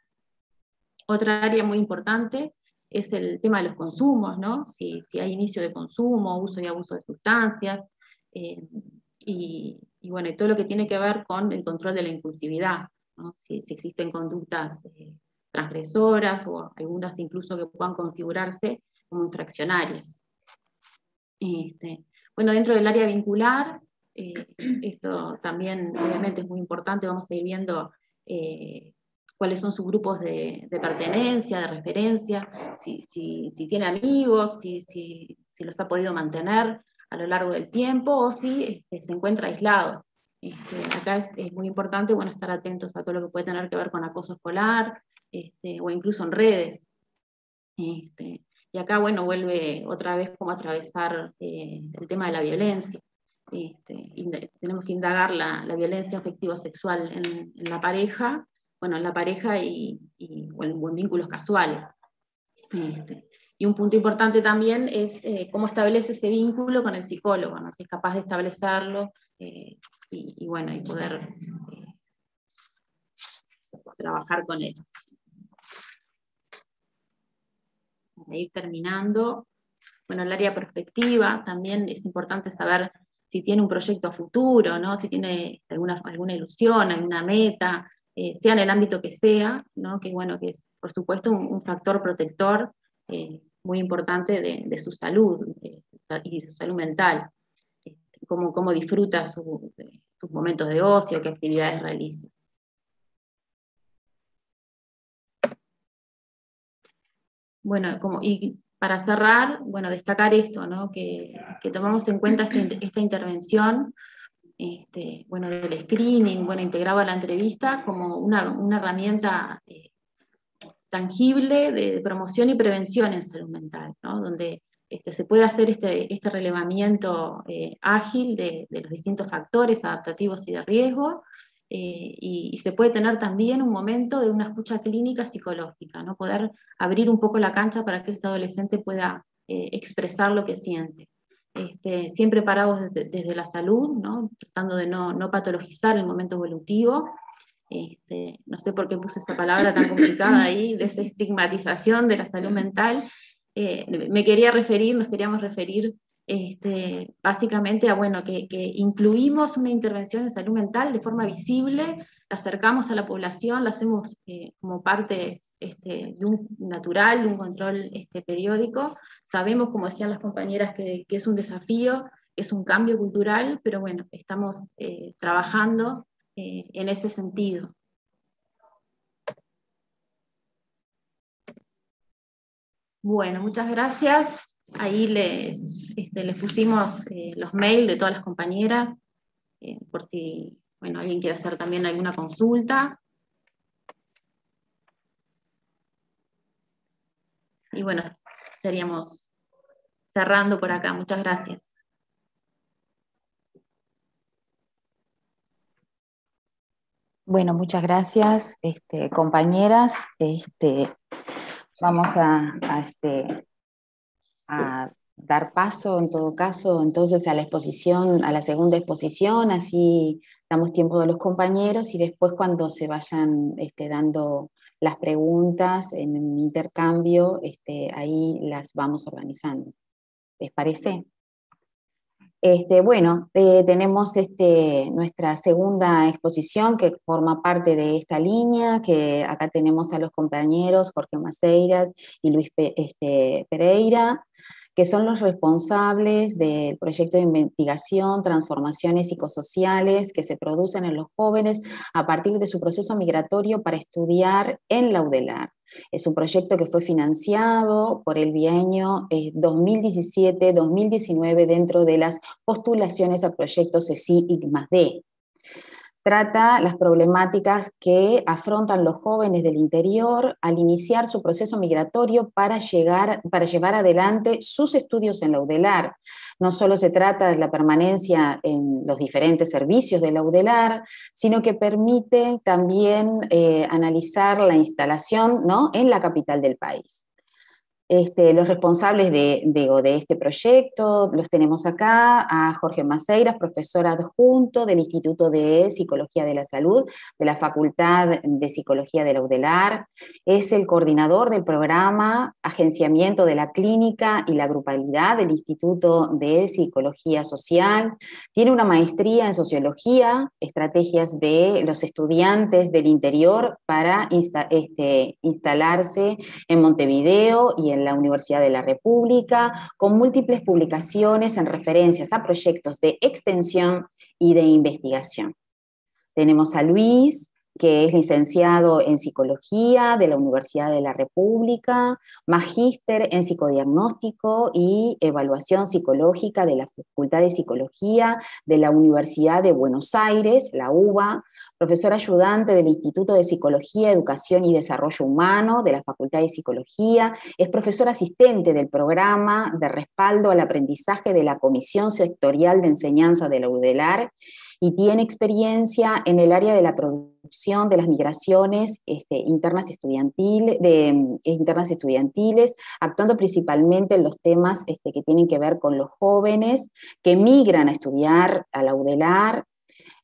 Otra área muy importante es el tema de los consumos, ¿no? Si, hay inicio de consumo, uso y abuso de sustancias, eh, y, y, bueno, todo lo que tiene que ver con el control de la impulsividad, si, si, existen conductas eh, transgresoras o algunas incluso que puedan configurarse como infraccionarias. Este, bueno, dentro del área vincular, eh, esto también obviamente es muy importante, vamos a ir viendo eh, cuáles son sus grupos de, pertenencia, de referencia, si, tiene amigos, si, si, los ha podido mantener a lo largo del tiempo o si este, se encuentra aislado. Este, acá es, muy importante bueno, estar atentos a todo lo que puede tener que ver con acoso escolar este, o incluso en redes. Y acá, bueno, vuelve otra vez como a atravesar eh, el tema de la violencia. Este, tenemos que indagar la, la violencia afectivo-sexual en, en, la pareja, bueno, en la pareja y, y o, en, vínculos casuales. Este, y un punto importante también es eh, cómo establece ese vínculo con el psicólogo, ¿no? si es capaz de establecerlo eh, y, bueno, y poder trabajar con él. Para ir terminando, bueno, el área perspectiva también es importante saber si tiene un proyecto a futuro, ¿no? si tiene alguna, alguna ilusión, alguna meta, eh, sea en el ámbito que sea, ¿no? que bueno, que es por supuesto un, un factor protector eh, muy importante de, de su salud eh, y de su salud mental, este, cómo, cómo disfruta su, sus momentos de ocio, qué actividades realiza. Bueno, como, y para cerrar, bueno, destacar esto, ¿no? que, que tomamos en cuenta esta intervención este, bueno, del screening, bueno, integrado a la entrevista como una, una herramienta eh, tangible de, de, promoción y prevención en salud mental, ¿no? donde este, se puede hacer este, este relevamiento eh, ágil de, de, los distintos factores adaptativos y de riesgo, eh, y, y, se puede tener también un momento de una escucha clínica psicológica, ¿no? poder abrir un poco la cancha para que este adolescente pueda eh, expresar lo que siente. Este, siempre parados desde, desde, la salud, ¿no? tratando de no, no patologizar el momento evolutivo. Este, no sé por qué puse esa palabra tan complicada ahí, de esa estigmatización de la salud mental. Eh, me quería referir, nos queríamos referir este, básicamente a bueno, que, incluimos una intervención en salud mental de forma visible, la acercamos a la población, la hacemos eh, como parte este, de un natural, de un control este, periódico. Sabemos, como decían las compañeras, que, que, es un desafío, es un cambio cultural, pero bueno, estamos eh, trabajando eh, en ese sentido. Bueno, muchas gracias. Ahí les, este, les pusimos eh, los mails de todas las compañeras, eh, por si bueno, alguien quiere hacer también alguna consulta. Y bueno, estaríamos cerrando por acá. Muchas gracias. Bueno, muchas gracias, este, compañeras. Este, vamos a, a este, a dar paso, en todo caso, entonces a la exposición, a la segunda exposición, así damos tiempo de los compañeros y después cuando se vayan este, dando las preguntas en un intercambio, este, ahí las vamos organizando. ¿Les parece? Este, bueno, eh, tenemos este, nuestra segunda exposición que forma parte de esta línea, que acá tenemos a los compañeros Jorge Maceiras y Luis este, Pereira, que son los responsables del proyecto de investigación, transformaciones psicosociales que se producen en los jóvenes a partir de su proceso migratorio para estudiar en la UDELAR. Es un proyecto que fue financiado por el bienio eh, 2017-2019 dentro de las postulaciones a proyectos CECI y. trata las problemáticas que afrontan los jóvenes del interior al iniciar su proceso migratorio para, llegar, para llevar adelante sus estudios en la UDELAR. No solo se trata de la permanencia en los diferentes servicios de la UDELAR, sino que permite también eh, analizar la instalación ¿no? en la capital del país. Este, los responsables de, de, este proyecto los tenemos acá, a Jorge Maceiras, profesor adjunto del Instituto de Psicología de la Salud de la Facultad de Psicología de la UDELAR, es el coordinador del programa Agenciamiento de la Clínica y la Grupalidad del Instituto de Psicología Social, tiene una maestría en Sociología, estrategias de los estudiantes del interior para este, instalarse en Montevideo y en la Universidad de la República, con múltiples publicaciones en referencias a proyectos de extensión y de investigación. Tenemos a Luis, que es licenciado en Psicología de la Universidad de la República, magíster en Psicodiagnóstico y Evaluación Psicológica de la Facultad de Psicología de la Universidad de Buenos Aires, la UBA, profesor ayudante del Instituto de Psicología, Educación y Desarrollo Humano de la Facultad de Psicología, es profesor asistente del programa de respaldo al aprendizaje de la Comisión Sectorial de Enseñanza de la UDELAR y tiene experiencia en el área de la producción de las migraciones este, internas, mm, internas estudiantiles, actuando principalmente en los temas este, que tienen que ver con los jóvenes que migran a estudiar a la UDELAR,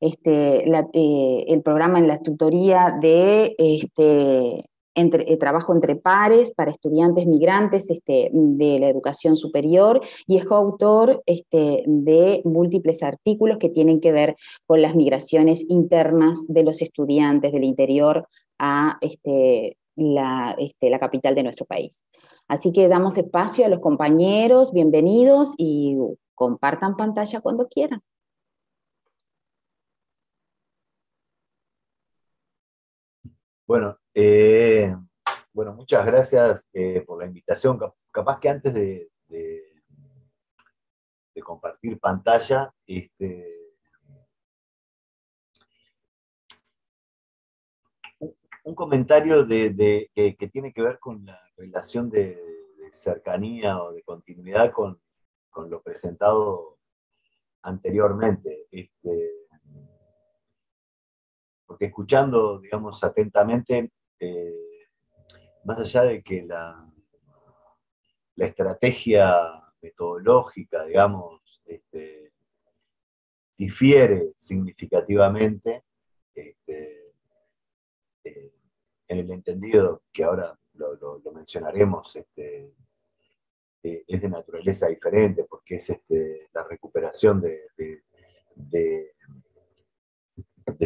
este, eh, el programa en la tutoría de este, eh, trabajo entre pares para estudiantes migrantes este, de la educación superior y es coautor este, de múltiples artículos que tienen que ver con las migraciones internas de los estudiantes del interior a este, la, la capital de nuestro país. Así que damos espacio a los compañeros, bienvenidos y compartan pantalla cuando quieran. Bueno, eh, bueno, muchas gracias eh, por la invitación. Capaz que antes de, compartir pantalla, este, un, comentario de, que, tiene que ver con la relación de, cercanía o de continuidad con, con lo presentado anteriormente. Este, porque escuchando, digamos, atentamente, eh, más allá de que la, la estrategia metodológica, digamos, este, difiere significativamente este, eh, en el entendido que ahora lo, mencionaremos, este, eh, es de naturaleza diferente, porque es la recuperación de de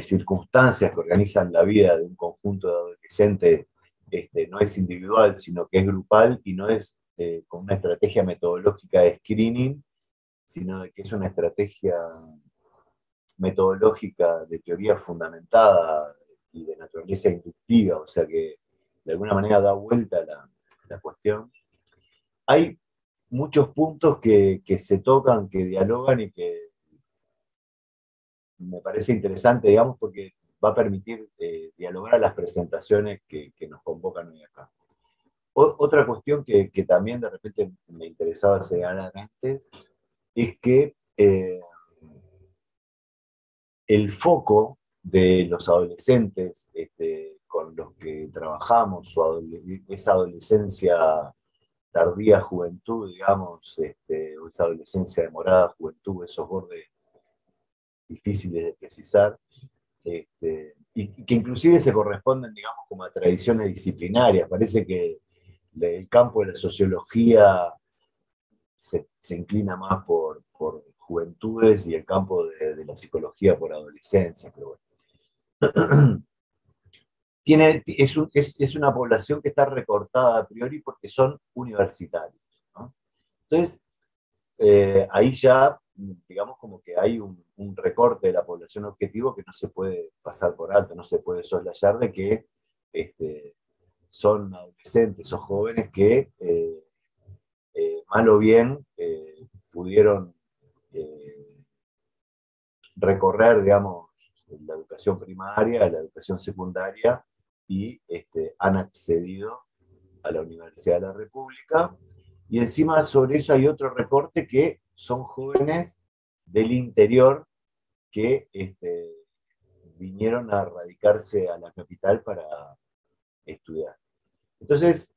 circunstancias que organizan la vida de un conjunto de adolescentes este, no es individual, sino que es grupal y no es eh, con una estrategia metodológica de screening, sino que es una estrategia metodológica de teoría fundamentada y de naturaleza inductiva, o sea que de alguna manera da vuelta la, la cuestión. Hay muchos puntos que, que se tocan, que dialogan y que me parece interesante, digamos, porque va a permitir eh, dialogar las presentaciones que, nos convocan hoy acá. otra cuestión que, también de repente me interesaba señalar antes es que eh, el foco de los adolescentes este, con los que trabajamos, esa adolescencia tardía juventud, digamos, este, o esa adolescencia demorada juventud, esos bordes difíciles de precisar, este, y, que inclusive se corresponden, digamos, como a tradiciones disciplinarias. Parece que el campo de la sociología se, inclina más por, por, juventudes y el campo de, la psicología por adolescencia, pero bueno. Tiene, es, es, una población que está recortada a priori porque son universitarios. Entonces, eh, ahí ya, digamos, como que hay un, un recorte de la población objetivo que no se puede pasar por alto, no se puede soslayar de que este, son adolescentes o jóvenes que, eh, eh, mal o bien, eh, pudieron recorrer, digamos, la educación primaria, la educación secundaria y este, han accedido a la Universidad de la República. Y encima sobre eso hay otro reporte que son jóvenes del interior que este, vinieron a radicarse a la capital para estudiar. Entonces,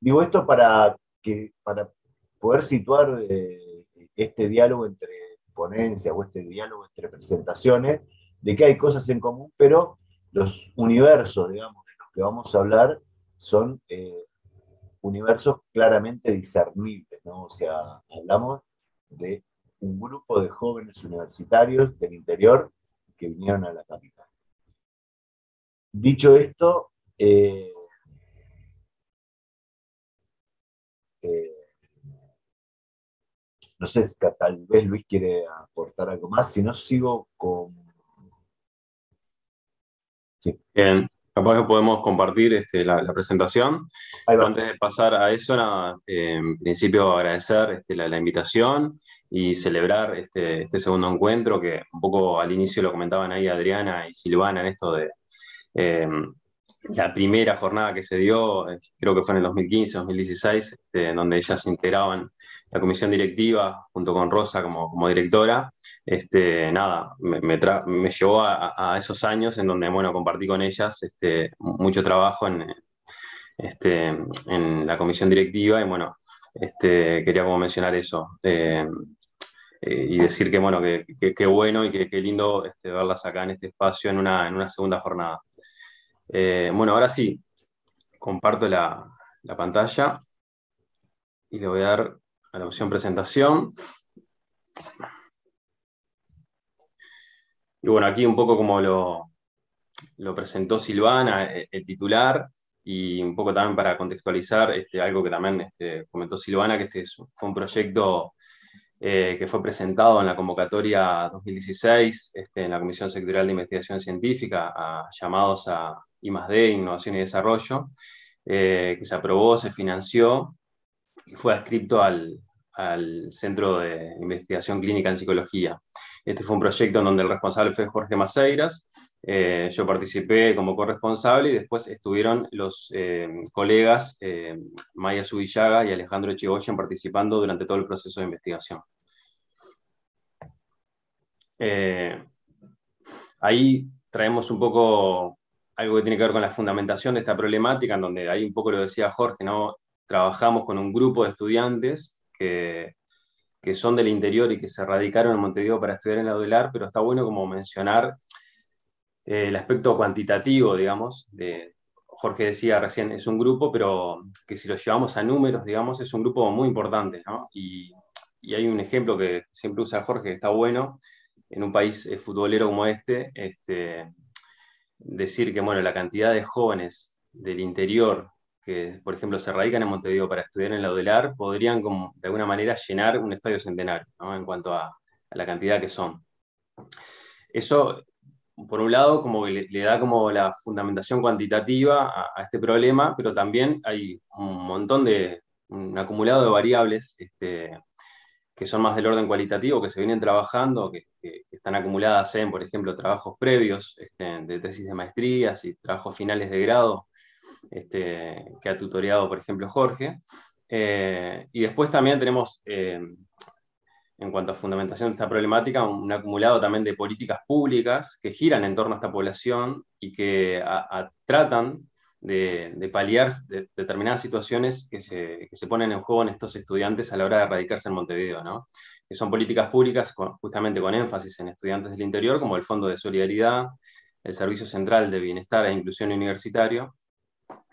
digo esto para, que, para poder situar eh, este diálogo entre ponencias o este diálogo entre presentaciones, de que hay cosas en común, pero los universos, digamos, de los que vamos a hablar son eh, universos claramente discernibles, ¿no? O sea, hablamos de un grupo de jóvenes universitarios del interior que vinieron a la capital. Dicho esto, eh, eh, no sé si tal vez Luis quiere aportar algo más, si no sigo con... Sí. Bien, capaz que podemos compartir este, la, presentación. Antes de pasar a eso, eh, en principio agradecer este, la, invitación y celebrar este, este, segundo encuentro, que un poco al inicio lo comentaban ahí Adriana y Silvana en esto de eh, la primera jornada que se dio, eh, creo que fue en el 2015, 2016, en donde ellas se integraban la comisión directiva junto con Rosa como, directora, este, nada, me, me, llevó a, esos años en donde, bueno, compartí con ellas este, mucho trabajo en, este, en la comisión directiva y, bueno, este, quería como mencionar eso. Eh, eh, y decir que, bueno, que, bueno y que, lindo este, verlas acá en este espacio en una, en una segunda jornada. Eh, bueno, ahora sí, comparto la, la pantalla y le voy a dar a la opción presentación. Y bueno, aquí un poco como lo, lo presentó Silvana, eh, el, titular, y un poco también para contextualizar este, algo que también este, comentó Silvana, que este fue un proyecto eh, que fue presentado en la convocatoria 2016 este, en la Comisión Sectorial de Investigación Científica, a, llamados a I+D, Innovación y Desarrollo, eh, que se aprobó, se financió y fue adscrito al, al Centro de Investigación Clínica en Psicología. Este fue un proyecto en donde el responsable fue Jorge Maceiras, eh, yo participé como corresponsable y después estuvieron los eh, colegas eh, Maya Subillaga y Alejandro Echegoyen participando durante todo el proceso de investigación. ahí traemos un poco algo que tiene que ver con la fundamentación de esta problemática, en donde ahí un poco lo decía Jorge, ¿no? trabajamos con un grupo de estudiantes que, son del interior y que se radicaron en Montevideo para estudiar en la UDELAR, pero está bueno como mencionar eh, el aspecto cuantitativo, digamos, de, Jorge decía recién, es un grupo, pero que si lo llevamos a números, digamos, es un grupo muy importante, ¿no? Y, hay un ejemplo que siempre usa Jorge, que está bueno, en un país eh, futbolero como este, este, decir que, bueno, la cantidad de jóvenes del interior que, por ejemplo, se radican en Montevideo para estudiar en la UDELAR, podrían de alguna manera llenar un estadio centenario, en cuanto a, la cantidad que son. Eso, por un lado, como le, da como la fundamentación cuantitativa a, este problema, pero también hay un montón de, un acumulado de variables este, que son más del orden cualitativo, que se vienen trabajando, que, están acumuladas en, por ejemplo, trabajos previos este, de tesis de maestrías y trabajos finales de grado, este, que ha tutoriado, por ejemplo, Jorge. Eh, y después también tenemos, eh, en cuanto a fundamentación de esta problemática, un, acumulado también de políticas públicas que giran en torno a esta población y que tratan de, paliar determinadas situaciones que se, que se, ponen en juego en estos estudiantes a la hora de radicarse en Montevideo, ¿no? que son políticas públicas justamente con énfasis en estudiantes del interior, como el Fondo de Solidaridad, el Servicio Central de Bienestar e Inclusión Universitario,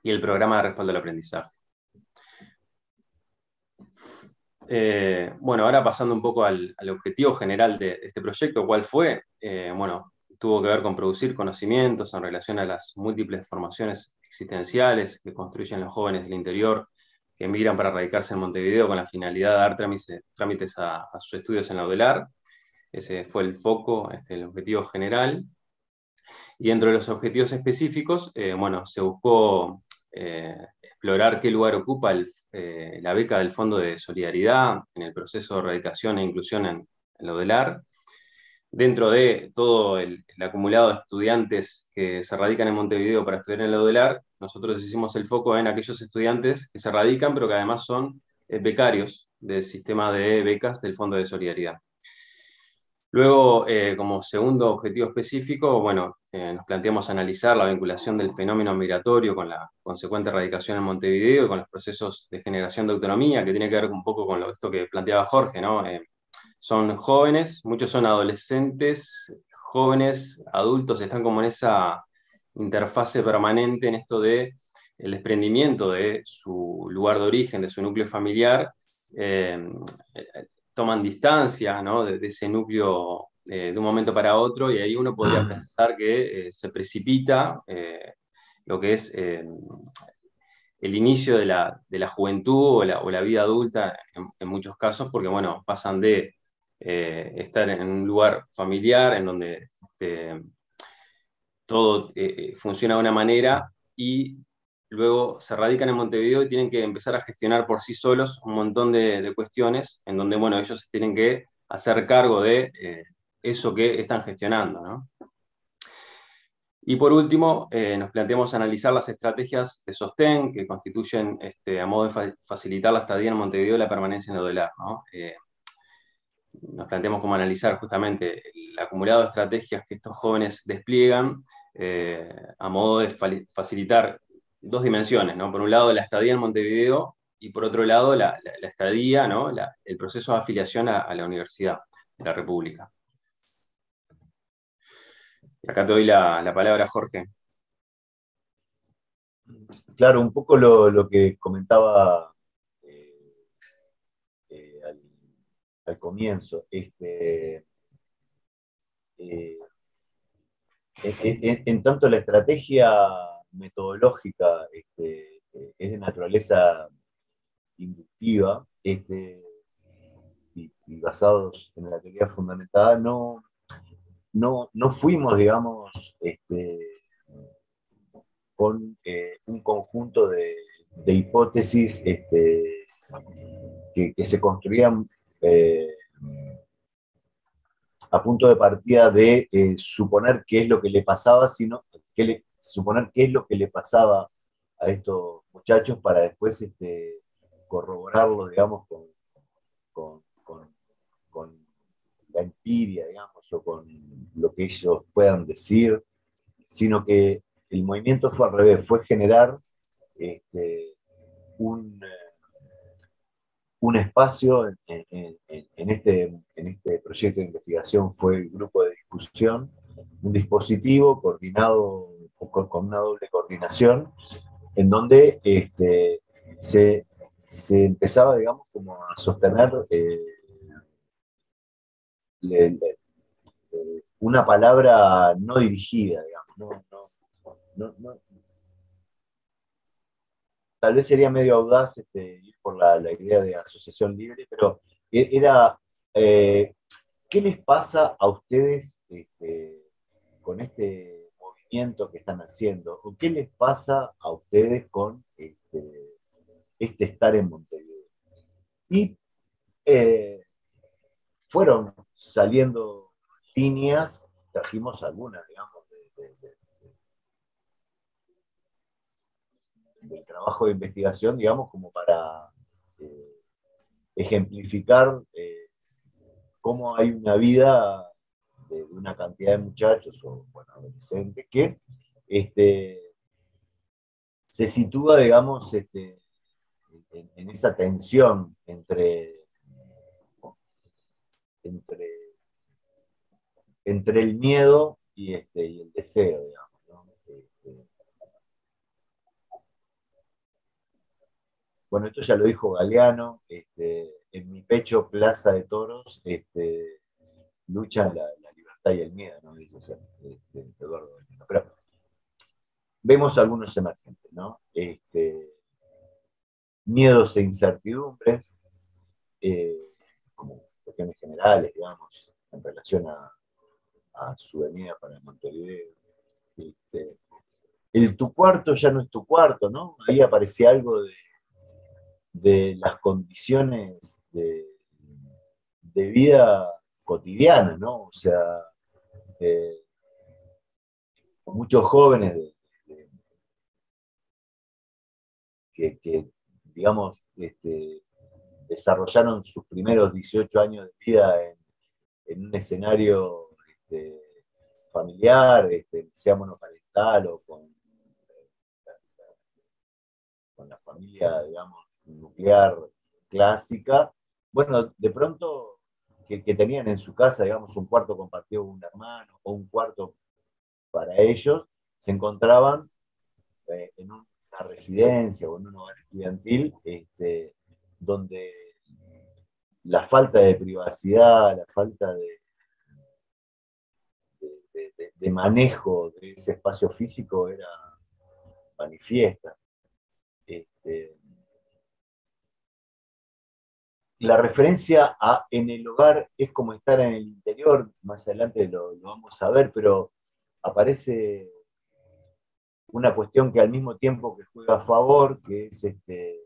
y el programa de respaldo al aprendizaje. Eh, bueno, ahora pasando un poco al, objetivo general de, este proyecto, ¿cuál fue? Eh, bueno, tuvo que ver con producir conocimientos en relación a las múltiples formaciones existenciales que construyen los jóvenes del interior que emigran para radicarse en Montevideo con la finalidad de dar trámites, a, sus estudios en la UDELAR. Ese fue el foco, este, el objetivo general. Y dentro de los objetivos específicos, eh, bueno, se buscó eh, explorar qué lugar ocupa eh, la beca del Fondo de Solidaridad en el proceso de erradicación e inclusión en, lo del AR. dentro de todo el, acumulado de estudiantes que se radican en Montevideo para estudiar en la UDELAR, nosotros hicimos el foco en aquellos estudiantes que se radican, pero que además son eh, becarios del sistema de becas del Fondo de Solidaridad. Luego, eh, como segundo objetivo específico, bueno, eh, nos planteamos analizar la vinculación del fenómeno migratorio con la consecuente radicación en Montevideo y con los procesos de generación de autonomía, que tiene que ver un poco con lo, esto que planteaba Jorge, ¿no? son jóvenes, muchos son adolescentes, jóvenes, adultos, están como en esa interfase permanente en esto de el desprendimiento de su lugar de origen, de su núcleo familiar, eh, toman distancia de, ese núcleo eh, de un momento para otro y ahí uno podría pensar que eh, se precipita lo que es el inicio de la, juventud o la, vida adulta en, en, muchos casos, porque bueno, pasan de eh, estar en un lugar familiar en donde este, todo eh, eh, funciona de una manera y luego se radican en Montevideo y tienen que empezar a gestionar por sí solos un montón de, cuestiones en donde, bueno, ellos tienen que hacer cargo de eso que están gestionando, Y por último, nos planteamos analizar las estrategias de sostén que constituyen, este, a modo de facilitar la estadía en Montevideo y la permanencia en el DOLAR. ¿no? nos planteamos cómo analizar justamente el acumulado de estrategias que estos jóvenes despliegan eh, a modo de facilitar dos dimensiones, ¿no? Por un lado, la estadía en Montevideo y por otro lado, la, estadía, ¿no? el proceso de afiliación a, la Universidad de la República. Acá te doy la, palabra, Jorge. Claro, un poco lo que comentaba al comienzo, este, eh, en, tanto la estrategia metodológica este, es de naturaleza inductiva este, y, basados en la teoría fundamentada, no, no, no fuimos, digamos, este, con eh, un conjunto de, hipótesis este, que, se construían eh, a punto de partida de eh, suponer qué es lo que le pasaba, sino que le, suponer qué es lo que le pasaba a estos muchachos para después este, corroborarlo, digamos, con, la empiria, digamos, o con lo que ellos puedan decir, sino que el movimiento fue al revés, fue generar este, un un espacio en, este, en este proyecto de investigación. Fue el grupo de discusión, un dispositivo coordinado con, una doble coordinación, en donde este, se, empezaba, digamos, como a sostener eh, una palabra no dirigida, digamos, tal vez sería medio audaz este, ir por la, idea de asociación libre, pero e, era, eh, ¿qué les pasa a ustedes este, con este movimiento que están haciendo? ¿O qué les pasa a ustedes con este, este estar en Montevideo? Y eh, fueron saliendo líneas, trajimos algunas, digamos, del trabajo de investigación, digamos, como para eh, ejemplificar eh, cómo hay una vida de una cantidad de muchachos o bueno, adolescentes que este, se sitúa, digamos, este, en, esa tensión entre, entre, entre el miedo y, este, y el deseo, digamos. Bueno, esto ya lo dijo Galeano, este, en mi pecho, plaza de toros, este, luchan la, libertad y el miedo, ¿no? Dice este, Eduardo Pero vemos algunos emergentes, ¿no? Este, miedos e incertidumbres, eh, como cuestiones generales, digamos, en relación a, su venida para Montevideo. Este, el tu cuarto ya no es tu cuarto, ¿no? Ahí aparecía algo de de las condiciones de, vida cotidianas, ¿no? O sea, muchos jóvenes que, digamos, este, desarrollaron sus primeros 18 años de vida en, un escenario este, familiar, este, sea monoparental o con, con la familia, digamos, nuclear clásica, bueno, de pronto que, tenían en su casa, digamos, un cuarto compartido con un hermano o un cuarto para ellos, se encontraban eh, en una residencia o en un hogar estudiantil este, donde la falta de privacidad, la falta de, manejo de ese espacio físico era manifiesta. Este, la referencia a en el hogar es como estar en el interior, más adelante lo, vamos a ver, pero aparece una cuestión que al mismo tiempo que juega a favor, que es este,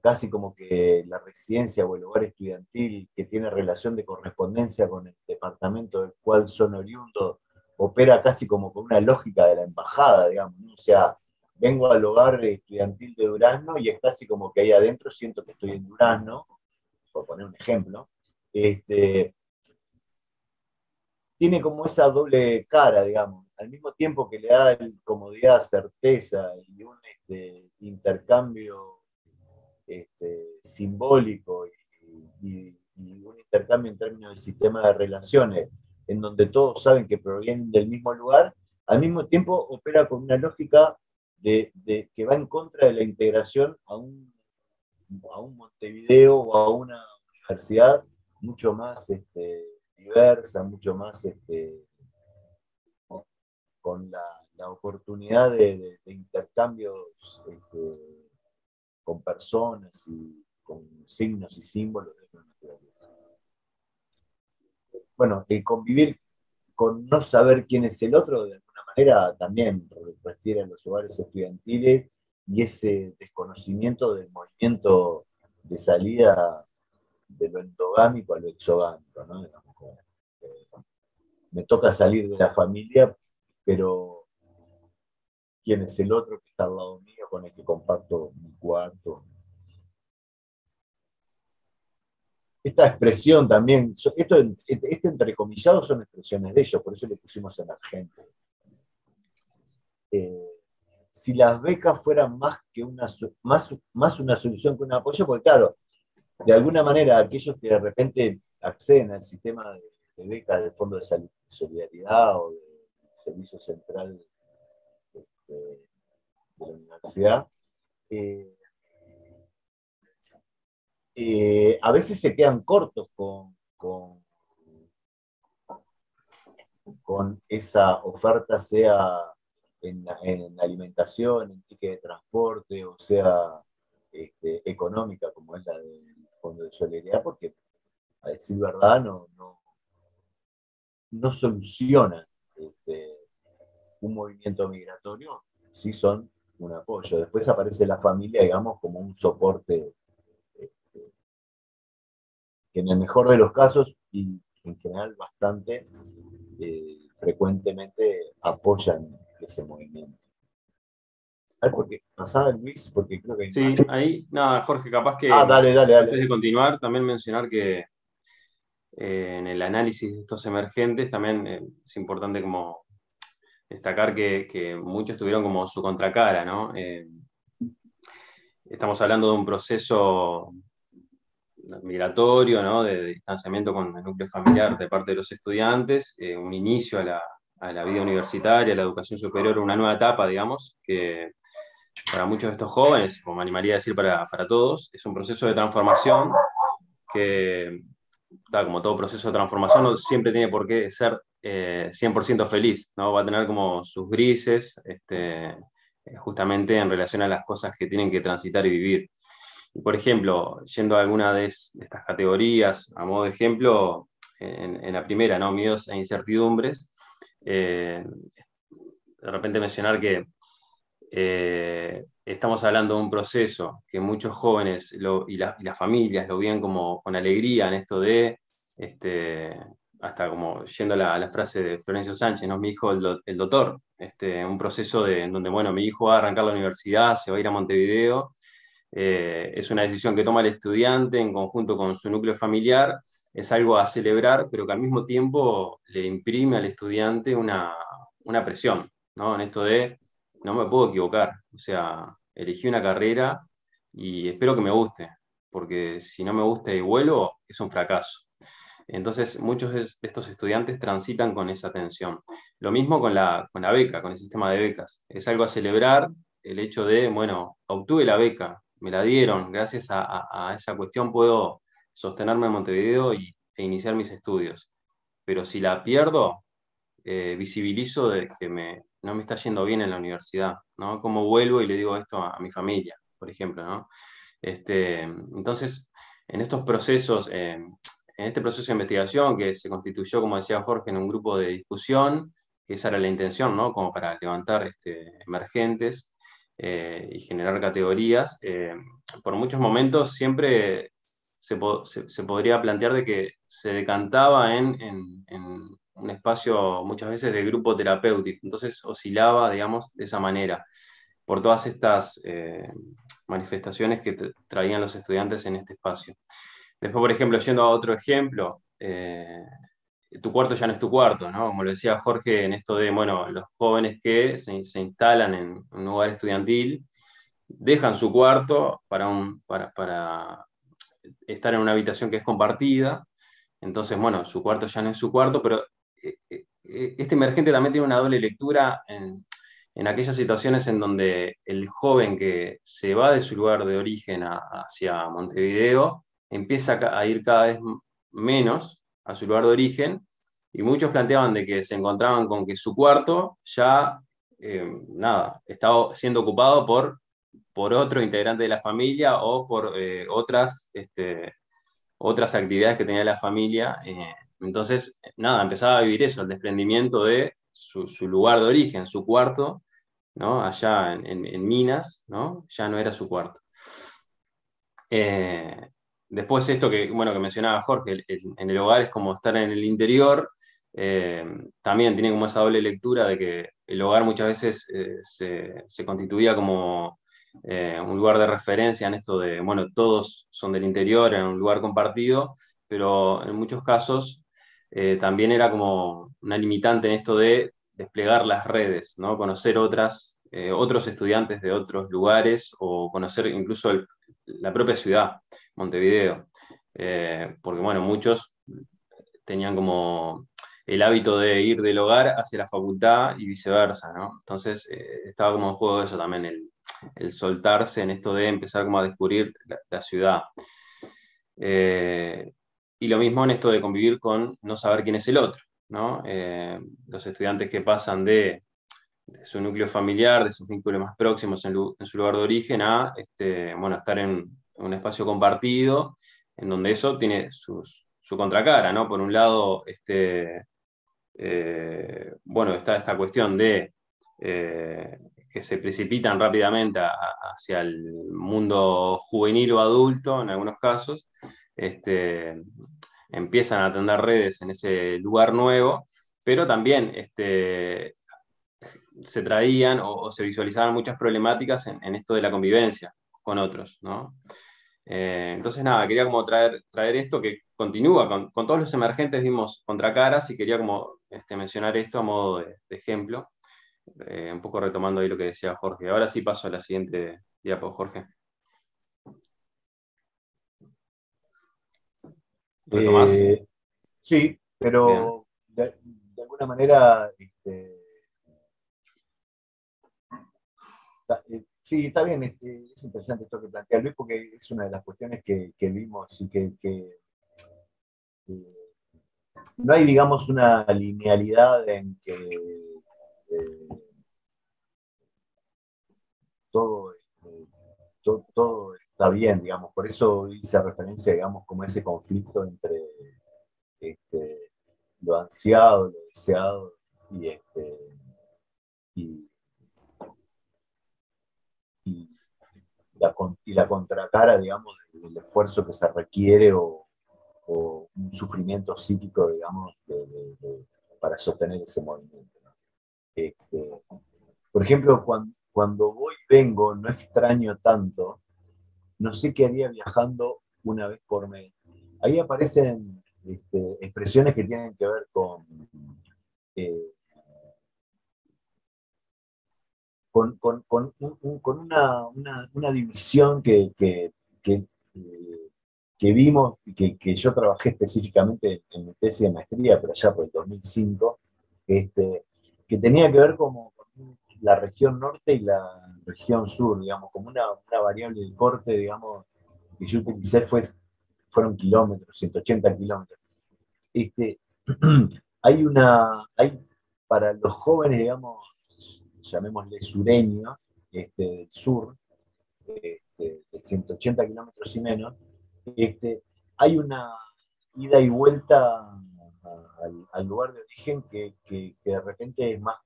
casi como que la residencia o el hogar estudiantil que tiene relación de correspondencia con el departamento del cual son oriundos, opera casi como con una lógica de la embajada, digamos, o sea, vengo al hogar estudiantil de Durazno y es casi como que ahí adentro siento que estoy en Durazno, por poner un ejemplo, este, tiene como esa doble cara, digamos, al mismo tiempo que le da comodidad, certeza y un este, intercambio este, simbólico y, un intercambio en términos de sistema de relaciones, en donde todos saben que provienen del mismo lugar, al mismo tiempo opera con una lógica de, que va en contra de la integración a un a un Montevideo o a una universidad mucho más este, diversa, mucho más este, con la, oportunidad de, intercambios este, con personas y con signos y símbolos de la naturaleza. Bueno, el convivir con no saber quién es el otro, de alguna manera también refiere a los hogares estudiantiles y ese desconocimiento del movimiento de salida de lo endogámico a lo exogámico. ¿no? Me toca salir de la familia, pero ¿quién es el otro que está al lado mío con el que comparto mi cuarto? Esta expresión también, esto, este entrecomillado son expresiones de ellos, por eso le pusimos en argento. Eh, si las becas fueran más, que una, más, más una solución que un apoyo, porque claro, de alguna manera aquellos que de repente acceden al sistema de, becas del Fondo de Solidaridad o del Servicio Central este, de, la universidad, eh, eh, a veces se quedan cortos con, con esa oferta, sea en, alimentación, en ticket de transporte, o sea, este, económica, como es la del Fondo de Solidaridad, porque a decir verdad no, no, soluciona este, un movimiento migratorio, sí son un apoyo. Después aparece la familia, digamos, como un soporte este, que en el mejor de los casos, y en general bastante, eh, frecuentemente apoyan ese movimiento. A ver, porque pasaba Luis, porque creo que... Sí, ahí, nada, Jorge, capaz que... Ah, dale, dale, dale. Antes de continuar, también mencionar que eh, en el análisis de estos emergentes también eh, es importante como destacar que, muchos tuvieron como su contracara, ¿no? Eh, estamos hablando de un proceso migratorio, ¿no? de, distanciamiento con el núcleo familiar de parte de los estudiantes, un inicio a la, a la vida universitaria, a la educación superior, una nueva etapa, digamos, que para muchos de estos jóvenes, como me animaría a decir para, para todos, es un proceso de transformación que, como todo proceso de transformación, no siempre tiene por qué ser 100% eh, feliz, ¿no? va a tener como sus grises, este, justamente en relación a las cosas que tienen que transitar y vivir. Y por ejemplo, yendo a alguna de, estas categorías, a modo de ejemplo, en, en la primera, ¿no? miedos e incertidumbres, eh, de repente mencionar que eh, estamos hablando de un proceso que muchos jóvenes y, las familias lo ven como con alegría en esto de este, hasta como yendo a la, frase de Florencio Sánchez, ¿no? mi hijo el, doctor, este, un proceso de, en donde, bueno, mi hijo va a arrancar la universidad, se va a ir a Montevideo, eh, es una decisión que toma el estudiante en conjunto con su núcleo familiar, es algo a celebrar, pero que al mismo tiempo le imprime al estudiante una, una presión, ¿no? En esto de, no me puedo equivocar, o sea, elegí una carrera y espero que me guste, porque si no me gusta y vuelo, es un fracaso. Entonces, muchos de estos estudiantes transitan con esa tensión. Lo mismo con la, con la beca, con el sistema de becas. Es algo a celebrar el hecho de, bueno, obtuve la beca, me la dieron, gracias a, esa cuestión puedo sostenerme en Montevideo y, e iniciar mis estudios. Pero si la pierdo, eh, visibilizo de que me, no me está yendo bien en la universidad, ¿no? Como vuelvo y le digo esto a, mi familia, por ejemplo, ¿no? Este, entonces, en estos procesos, en este proceso de investigación que se constituyó, como decía Jorge, en un grupo de discusión, que esa era la intención, ¿no? Como para levantar este, emergentes, eh, y generar categorías, eh, por muchos momentos siempre se, podría plantear de que se decantaba en, un espacio muchas veces de grupo terapéutico, entonces oscilaba, digamos, de esa manera, por todas estas eh, manifestaciones que traían los estudiantes en este espacio. Después, por ejemplo, yendo a otro ejemplo, tu cuarto ya no es tu cuarto, ¿no? Como lo decía Jorge, en esto de, bueno, los jóvenes que se, instalan en un lugar estudiantil, dejan su cuarto para, un, para, estar en una habitación que es compartida, entonces, bueno, su cuarto ya no es su cuarto, pero eh, eh, eh, este emergente también tiene una doble lectura en, aquellas situaciones en donde el joven que se va de su lugar de origen hacia Montevideo empieza a ir cada vez menos a su lugar de origen, y muchos planteaban de que se encontraban con que su cuarto ya, nada, estaba siendo ocupado por, por otro integrante de la familia o por eh, otras, este, otras actividades que tenía la familia. Eh, entonces, nada, empezaba a vivir eso, el desprendimiento de su, lugar de origen, su cuarto, ¿no? allá en, Minas, ¿no? ya no era su cuarto. Después esto que, bueno, que mencionaba Jorge, en el hogar es como estar en el interior, eh, también tiene como esa doble lectura de que el hogar muchas veces eh, se, constituía como eh, un lugar de referencia en esto de, bueno, todos son del interior, en un lugar compartido, pero en muchos casos también era como una limitante en esto de desplegar las redes, ¿no? conocer otras, otros estudiantes de otros lugares o conocer incluso la propia ciudad. Montevideo, eh, porque bueno, muchos tenían como el hábito de ir del hogar hacia la facultad y viceversa, ¿no? Entonces eh, estaba como en juego eso también, el, soltarse en esto de empezar como a descubrir la, ciudad. Eh, y lo mismo en esto de convivir con no saber quién es el otro, ¿no? los estudiantes que pasan de, su núcleo familiar, de sus vínculos más próximos en, su lugar de origen, a este, bueno, estar en, un espacio compartido, en donde eso tiene su contracara, ¿no? Por un lado, este, eh, bueno, está esta cuestión de eh, que se precipitan rápidamente hacia el mundo juvenil o adulto, en algunos casos, este, empiezan a tender redes en ese lugar nuevo, pero también este, se traían o, se visualizaban muchas problemáticas en, en, esto de la convivencia con otros, ¿no? Eh, entonces, nada, quería como traer, traer esto que continúa, con, todos los emergentes vimos contracaras y quería como este, mencionar esto a modo de, ejemplo, eh, un poco retomando ahí lo que decía Jorge. Ahora sí paso a la siguiente diapo, Jorge. Eh, sí, pero de, alguna manera este, Sí, está bien, este, es interesante esto que plantea Luis, porque es una de las cuestiones que, vimos y que, no hay, digamos, una linealidad en que eh, todo, este, todo, está bien, digamos, por eso hice referencia, digamos, como ese conflicto entre este, lo ansiado, lo deseado y, este, y y la contracara, digamos, del esfuerzo que se requiere o, un sufrimiento psíquico, digamos, para sostener ese movimiento. Por ejemplo, cuando, cuando voy vengo, no extraño tanto, no sé qué haría viajando una vez por mes. Ahí aparecen este, expresiones que tienen que ver con, eh, con, una, división que, que, que, eh, vimos y que, yo trabajé específicamente en mi tesis de maestría, pero allá por el 2005, este, que tenía que ver como con la región norte y la región sur, digamos, como una, variable de corte, digamos, que yo utilicé fue, fueron kilómetros, 180 kilómetros. Este, hay una, hay para los jóvenes, digamos, llamémosle sureños, este, del sur, este, de 180 kilómetros y menos, este, hay una ida y vuelta al, lugar de origen que, de repente es más,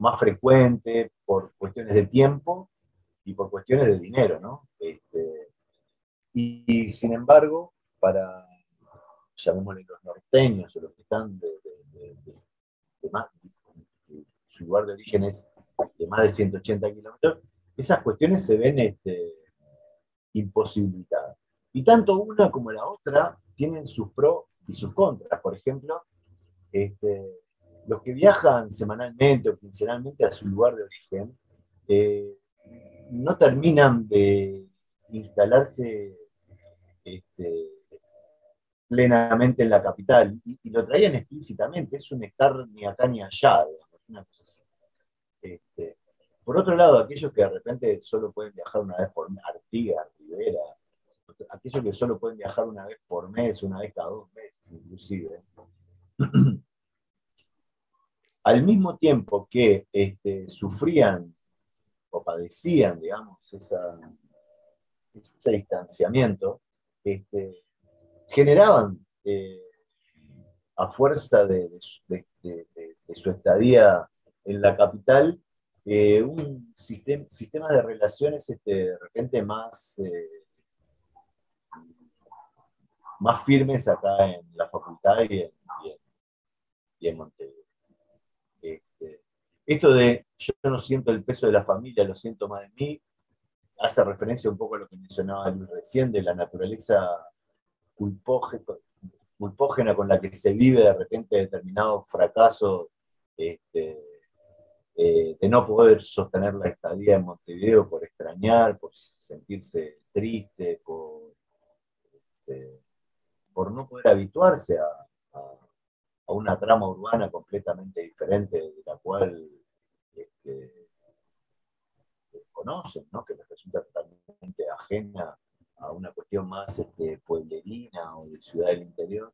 más frecuente por cuestiones de tiempo y por cuestiones de dinero, ¿no? Este, y, sin embargo, para, llamémosle los norteños o los que están de, más, su lugar de origen es de más de 180 kilómetros, esas cuestiones se ven este, imposibilitadas. Y tanto una como la otra tienen sus pros y sus contras. Por ejemplo, este, los que viajan semanalmente o quincenalmente a su lugar de origen eh, no terminan de instalarse este, plenamente en la capital y, lo traían explícitamente, es un estar ni acá ni allá, una cosa así. Este, por otro lado, aquellos que de repente solo pueden viajar una vez por Artigas, Rivera, aquellos que solo pueden viajar una vez por mes, una vez cada dos meses inclusive, al mismo tiempo que este, sufrían o padecían, digamos, esa, ese distanciamiento, este, generaban eh, a fuerza de, su estadía en la capital eh, un sistema, de relaciones este, de repente más, eh, más firmes acá en la facultad y en, Montevideo. Esto de yo no siento el peso de la familia, lo siento más de mí, hace referencia un poco a lo que mencionaba recién, de la naturaleza culpógena con la que se vive de repente determinados fracasos este, eh, de no poder sostener la estadía en Montevideo por extrañar, por sentirse triste, por, este, por no poder habituarse a, una trama urbana completamente diferente de la cual este, conocen, ¿no? que les resulta totalmente ajena a una cuestión más este, pueblerina o de ciudad del interior,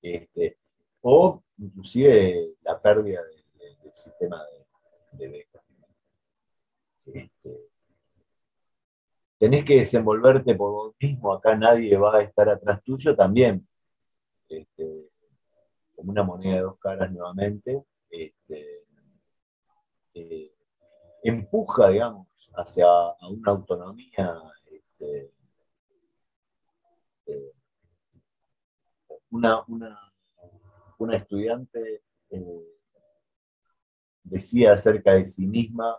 este, o inclusive la pérdida del sistema de, becas. Este, tenés que desenvolverte por vos mismo, acá nadie va a estar atrás tuyo también. Este, como una moneda de dos caras nuevamente, este, eh, empuja, digamos, hacia una autonomía este, eh, una, una, estudiante eh, decía acerca de sí misma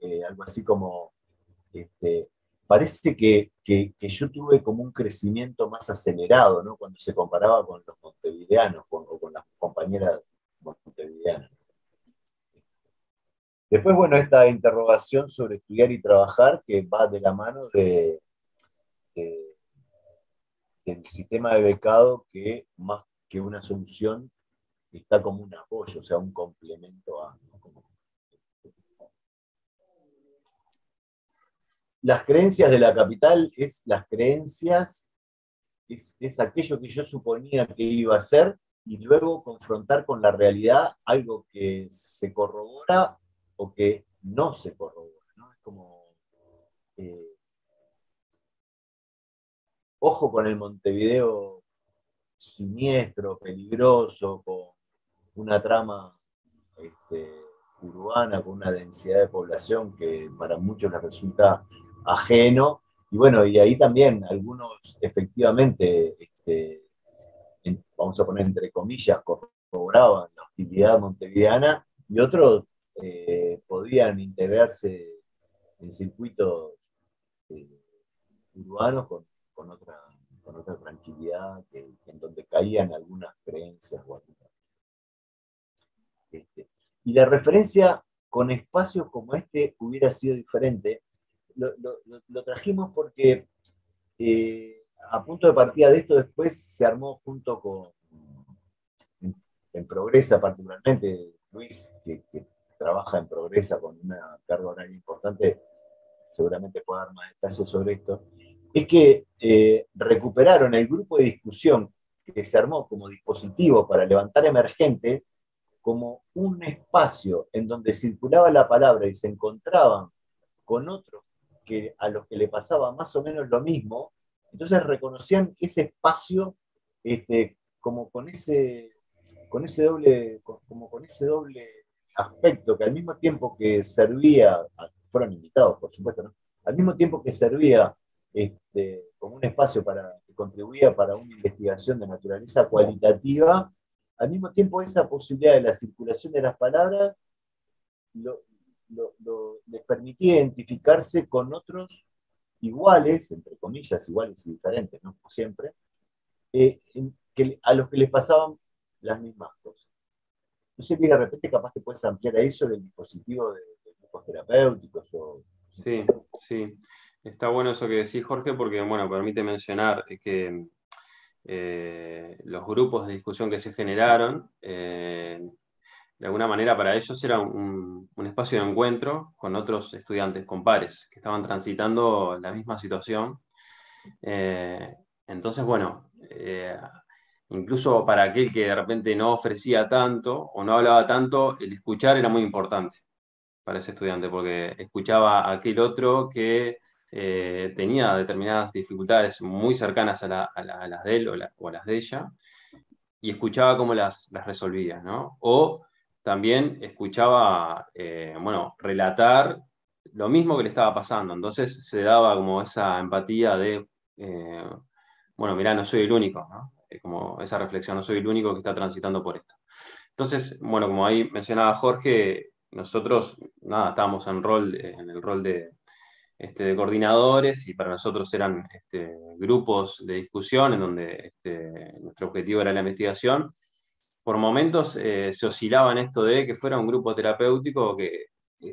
eh, algo así como, este, parece que, yo tuve como un crecimiento más acelerado, ¿no? Cuando se comparaba con los montevideanos o con las compañeras montevideanas. Después, bueno, esta interrogación sobre estudiar y trabajar que va de la mano de el sistema de becado que más que una solución está como un apoyo, o sea, un complemento a... Las creencias de la capital es las creencias, es, aquello que yo suponía que iba a ser y luego confrontar con la realidad algo que se corrobora o que no se corrobora. ¿no? Es como... Eh, ojo con el Montevideo siniestro, peligroso, con una trama este, urbana, con una densidad de población que para muchos les resulta ajeno. Y bueno, y ahí también algunos efectivamente este, vamos a poner entre comillas, corroboraban la hostilidad montevideana y otros eh, podían integrarse en circuitos eh, urbanos con, otra, tranquilidad, en donde caían algunas creencias. Este, y la referencia con espacios como este hubiera sido diferente. Lo, trajimos porque eh, a punto de partida de esto después se armó junto con, en, Progresa particularmente, Luis, que, trabaja en Progresa con una carga horaria importante, seguramente puede dar más detalles sobre esto, es que eh, recuperaron el grupo de discusión que se armó como dispositivo para levantar emergentes como un espacio en donde circulaba la palabra y se encontraban con otros que, a los que le pasaba más o menos lo mismo, entonces reconocían ese espacio este, como con ese, con ese doble, como con ese doble aspecto que al mismo tiempo que servía, fueron invitados por supuesto, al mismo tiempo que servía este, como un espacio para, que contribuía para una investigación de naturaleza cualitativa, al mismo tiempo esa posibilidad de la circulación de las palabras les permitía identificarse con otros iguales, entre comillas, iguales y diferentes, no siempre, eh, a los que les pasaban las mismas cosas. No sé si de repente capaz que puedes ampliar ahí sobre el dispositivo de, grupos terapéuticos. Sí, sí. Está bueno eso que decís, Jorge, porque bueno, permite mencionar que eh, los grupos de discusión que se generaron, eh, de alguna manera para ellos era un, espacio de encuentro con otros estudiantes, con pares, que estaban transitando la misma situación. Eh, entonces, bueno, incluso para aquel que de repente no ofrecía tanto o no hablaba tanto, el escuchar era muy importante para ese estudiante, porque escuchaba a aquel otro que eh, tenía determinadas dificultades muy cercanas a, las de él o, a las de ella, y escuchaba cómo las, resolvía, ¿no? O también escuchaba, eh, bueno, relatar lo mismo que le estaba pasando, entonces se daba como esa empatía de, eh, bueno, mira, no soy el único, ¿no? Como esa reflexión, no soy el único que está transitando por esto. Entonces, bueno, como ahí mencionaba Jorge, nosotros, nada, estábamos en, rol, en el rol de, este, de coordinadores y para nosotros eran este, grupos de discusión en donde este, nuestro objetivo era la investigación. Por momentos eh, se oscilaba en esto de que fuera un grupo terapéutico, que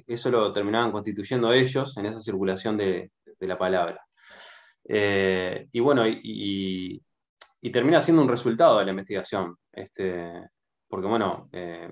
eso lo terminaban constituyendo ellos en esa circulación de, la palabra. Eh, y bueno, y, termina siendo un resultado de la investigación, este, porque bueno, eh,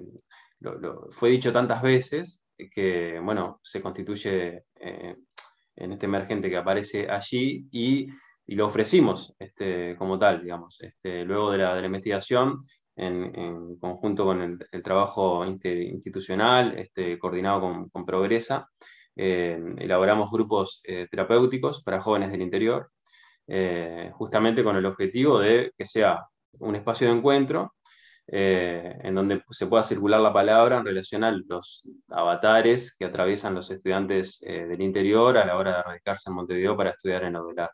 fue dicho tantas veces que bueno, se constituye en este emergente que aparece allí y, lo ofrecimos este, como tal, digamos. Este, luego de la, de la investigación, en, conjunto con el, trabajo institucional este, coordinado con, Progresa, eh, elaboramos grupos eh, terapéuticos para jóvenes del interior, eh, justamente con el objetivo de que sea un espacio de encuentro eh, en donde se pueda circular la palabra en relación a los avatares que atraviesan los estudiantes eh, del interior a la hora de radicarse en Montevideo para estudiar en Odelar.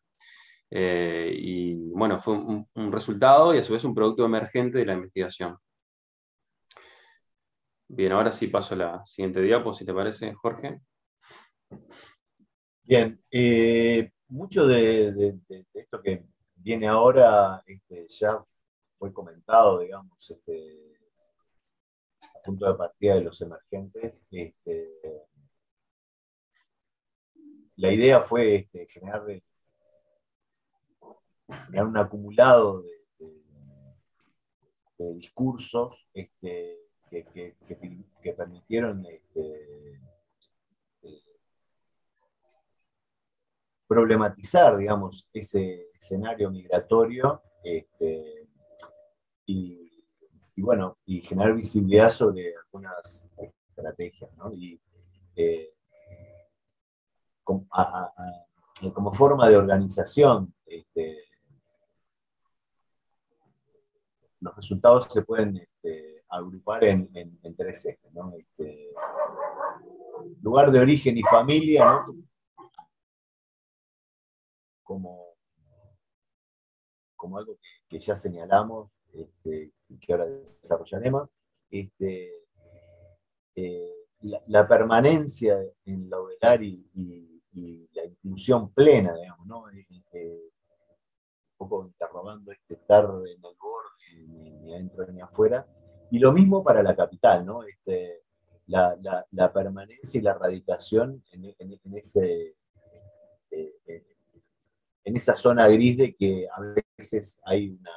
Y bueno, fue un, resultado y a su vez un producto emergente de la investigación. Bien, ahora sí paso a la siguiente diapo, si te parece, Jorge. Bien, mucho de, esto que viene ahora este, ya fue comentado, digamos, este, a punto de partida de los emergentes, este, la idea fue generar, un acumulado de, discursos que, permitieron problematizar, digamos, ese escenario migratorio y, bueno, y generar visibilidad sobre algunas estrategias, ¿no? Y eh, como, forma de organización, este, los resultados se pueden este, agrupar en, tres ejes, ¿no? Este, lugar de origen y familia, ¿no? Como, como algo que ya señalamos, este, que ahora desarrollaremos, este, eh, la, permanencia en la OELAR y, la inclusión plena, digamos, ¿no? un poco interrogando este estar en el borde, ni, adentro ni afuera, y lo mismo para la capital, ¿no? Este, la, permanencia y la radicación en, ese, eh, eh, en esa zona gris de que a veces hay una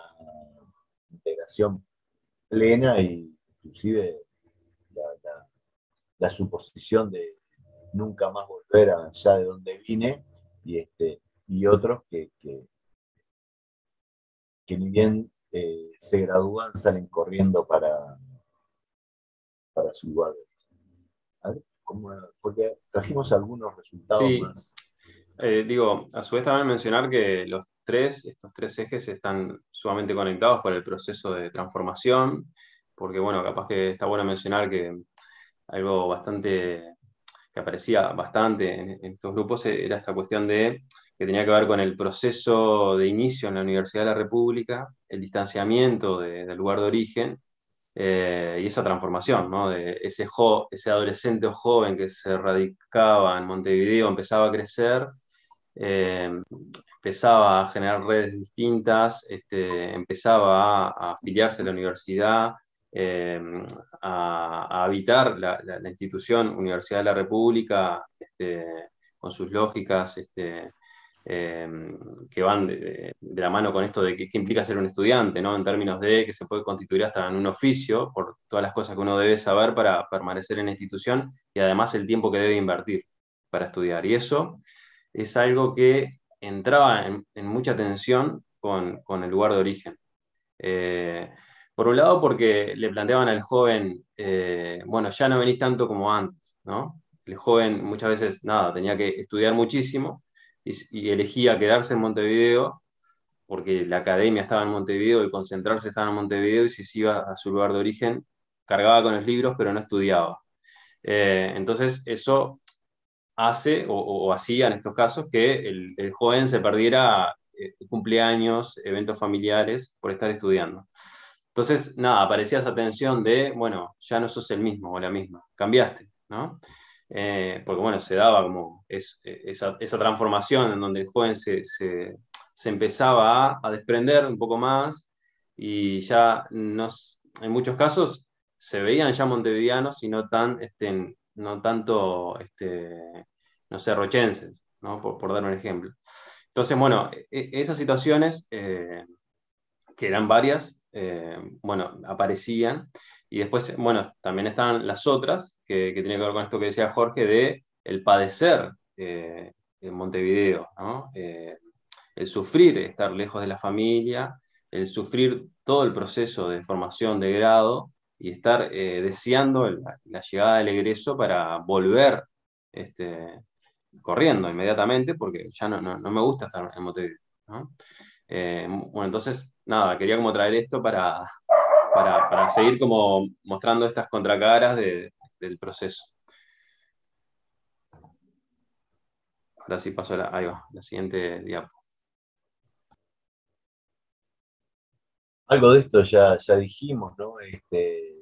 integración plena e inclusive la, suposición de nunca más volver allá de donde vine y, este, y otros que, que, ni bien eh, se gradúan salen corriendo para, para su lugar. Porque trajimos algunos resultados más. Eh, digo, a su vez también mencionar que los tres, estos tres ejes están sumamente conectados por el proceso de transformación, porque bueno, capaz que está bueno mencionar que algo bastante, que aparecía bastante en, estos grupos era esta cuestión de que tenía que ver con el proceso de inicio en la Universidad de la República, el distanciamiento del lugar de origen eh, y esa transformación, ¿no? De ese, ese adolescente o joven que se radicaba en Montevideo, empezaba a crecer, eh, empezaba a generar redes distintas, este, empezaba a, afiliarse a la universidad, eh, a, habitar la, institución Universidad de la República este, con sus lógicas este, Em, que van de, la mano con esto de qué, implica ser un estudiante, ¿no? en términos de que se puede constituir hasta en un oficio por todas las cosas que uno debe saber para permanecer en la institución y además el tiempo que debe invertir para estudiar. Y eso es algo que entraba en, mucha tensión con, el lugar de origen. Eh, por un lado, porque le planteaban al joven, eh, bueno, ya no venís tanto como antes, ¿no? El joven muchas veces, nada, tenía que estudiar muchísimo y, elegía quedarse en Montevideo porque la academia estaba en Montevideo, el concentrarse estaba en Montevideo y si se iba a su lugar de origen, cargaba con los libros pero no estudiaba. Eh, entonces eso hace o, hacía en estos casos que el, joven se perdiera eh, cumpleaños, eventos familiares por estar estudiando. Entonces, nada, aparecía esa tensión de, bueno, ya no sos el mismo o la misma, cambiaste, ¿no? Eh, porque bueno, se daba como es, eh, esa, transformación en donde el joven se, empezaba a, desprender un poco más y ya nos, en muchos casos se veían ya montevideanos y no, tan, este, no tanto, este, no sé, rochenses, ¿no? por, dar un ejemplo. Entonces, bueno, e, e, esas situaciones, eh, que eran varias, bueno, aparecían y después, bueno, también están las otras, que, que tienen que ver con esto que decía Jorge, de el padecer eh, en Montevideo, eh, el sufrir estar lejos de la familia, el sufrir todo el proceso de formación de grado y estar eh, deseando la, llegada del egreso para volver este, corriendo inmediatamente, porque ya no, no, me gusta estar en Montevideo. bueno, entonces, nada, quería como traer esto para, para, seguir como mostrando estas contracaras del proceso. Ahora sí paso la, ahí va, la siguiente diapo. Algo de esto ya, ya dijimos, ¿no? Este,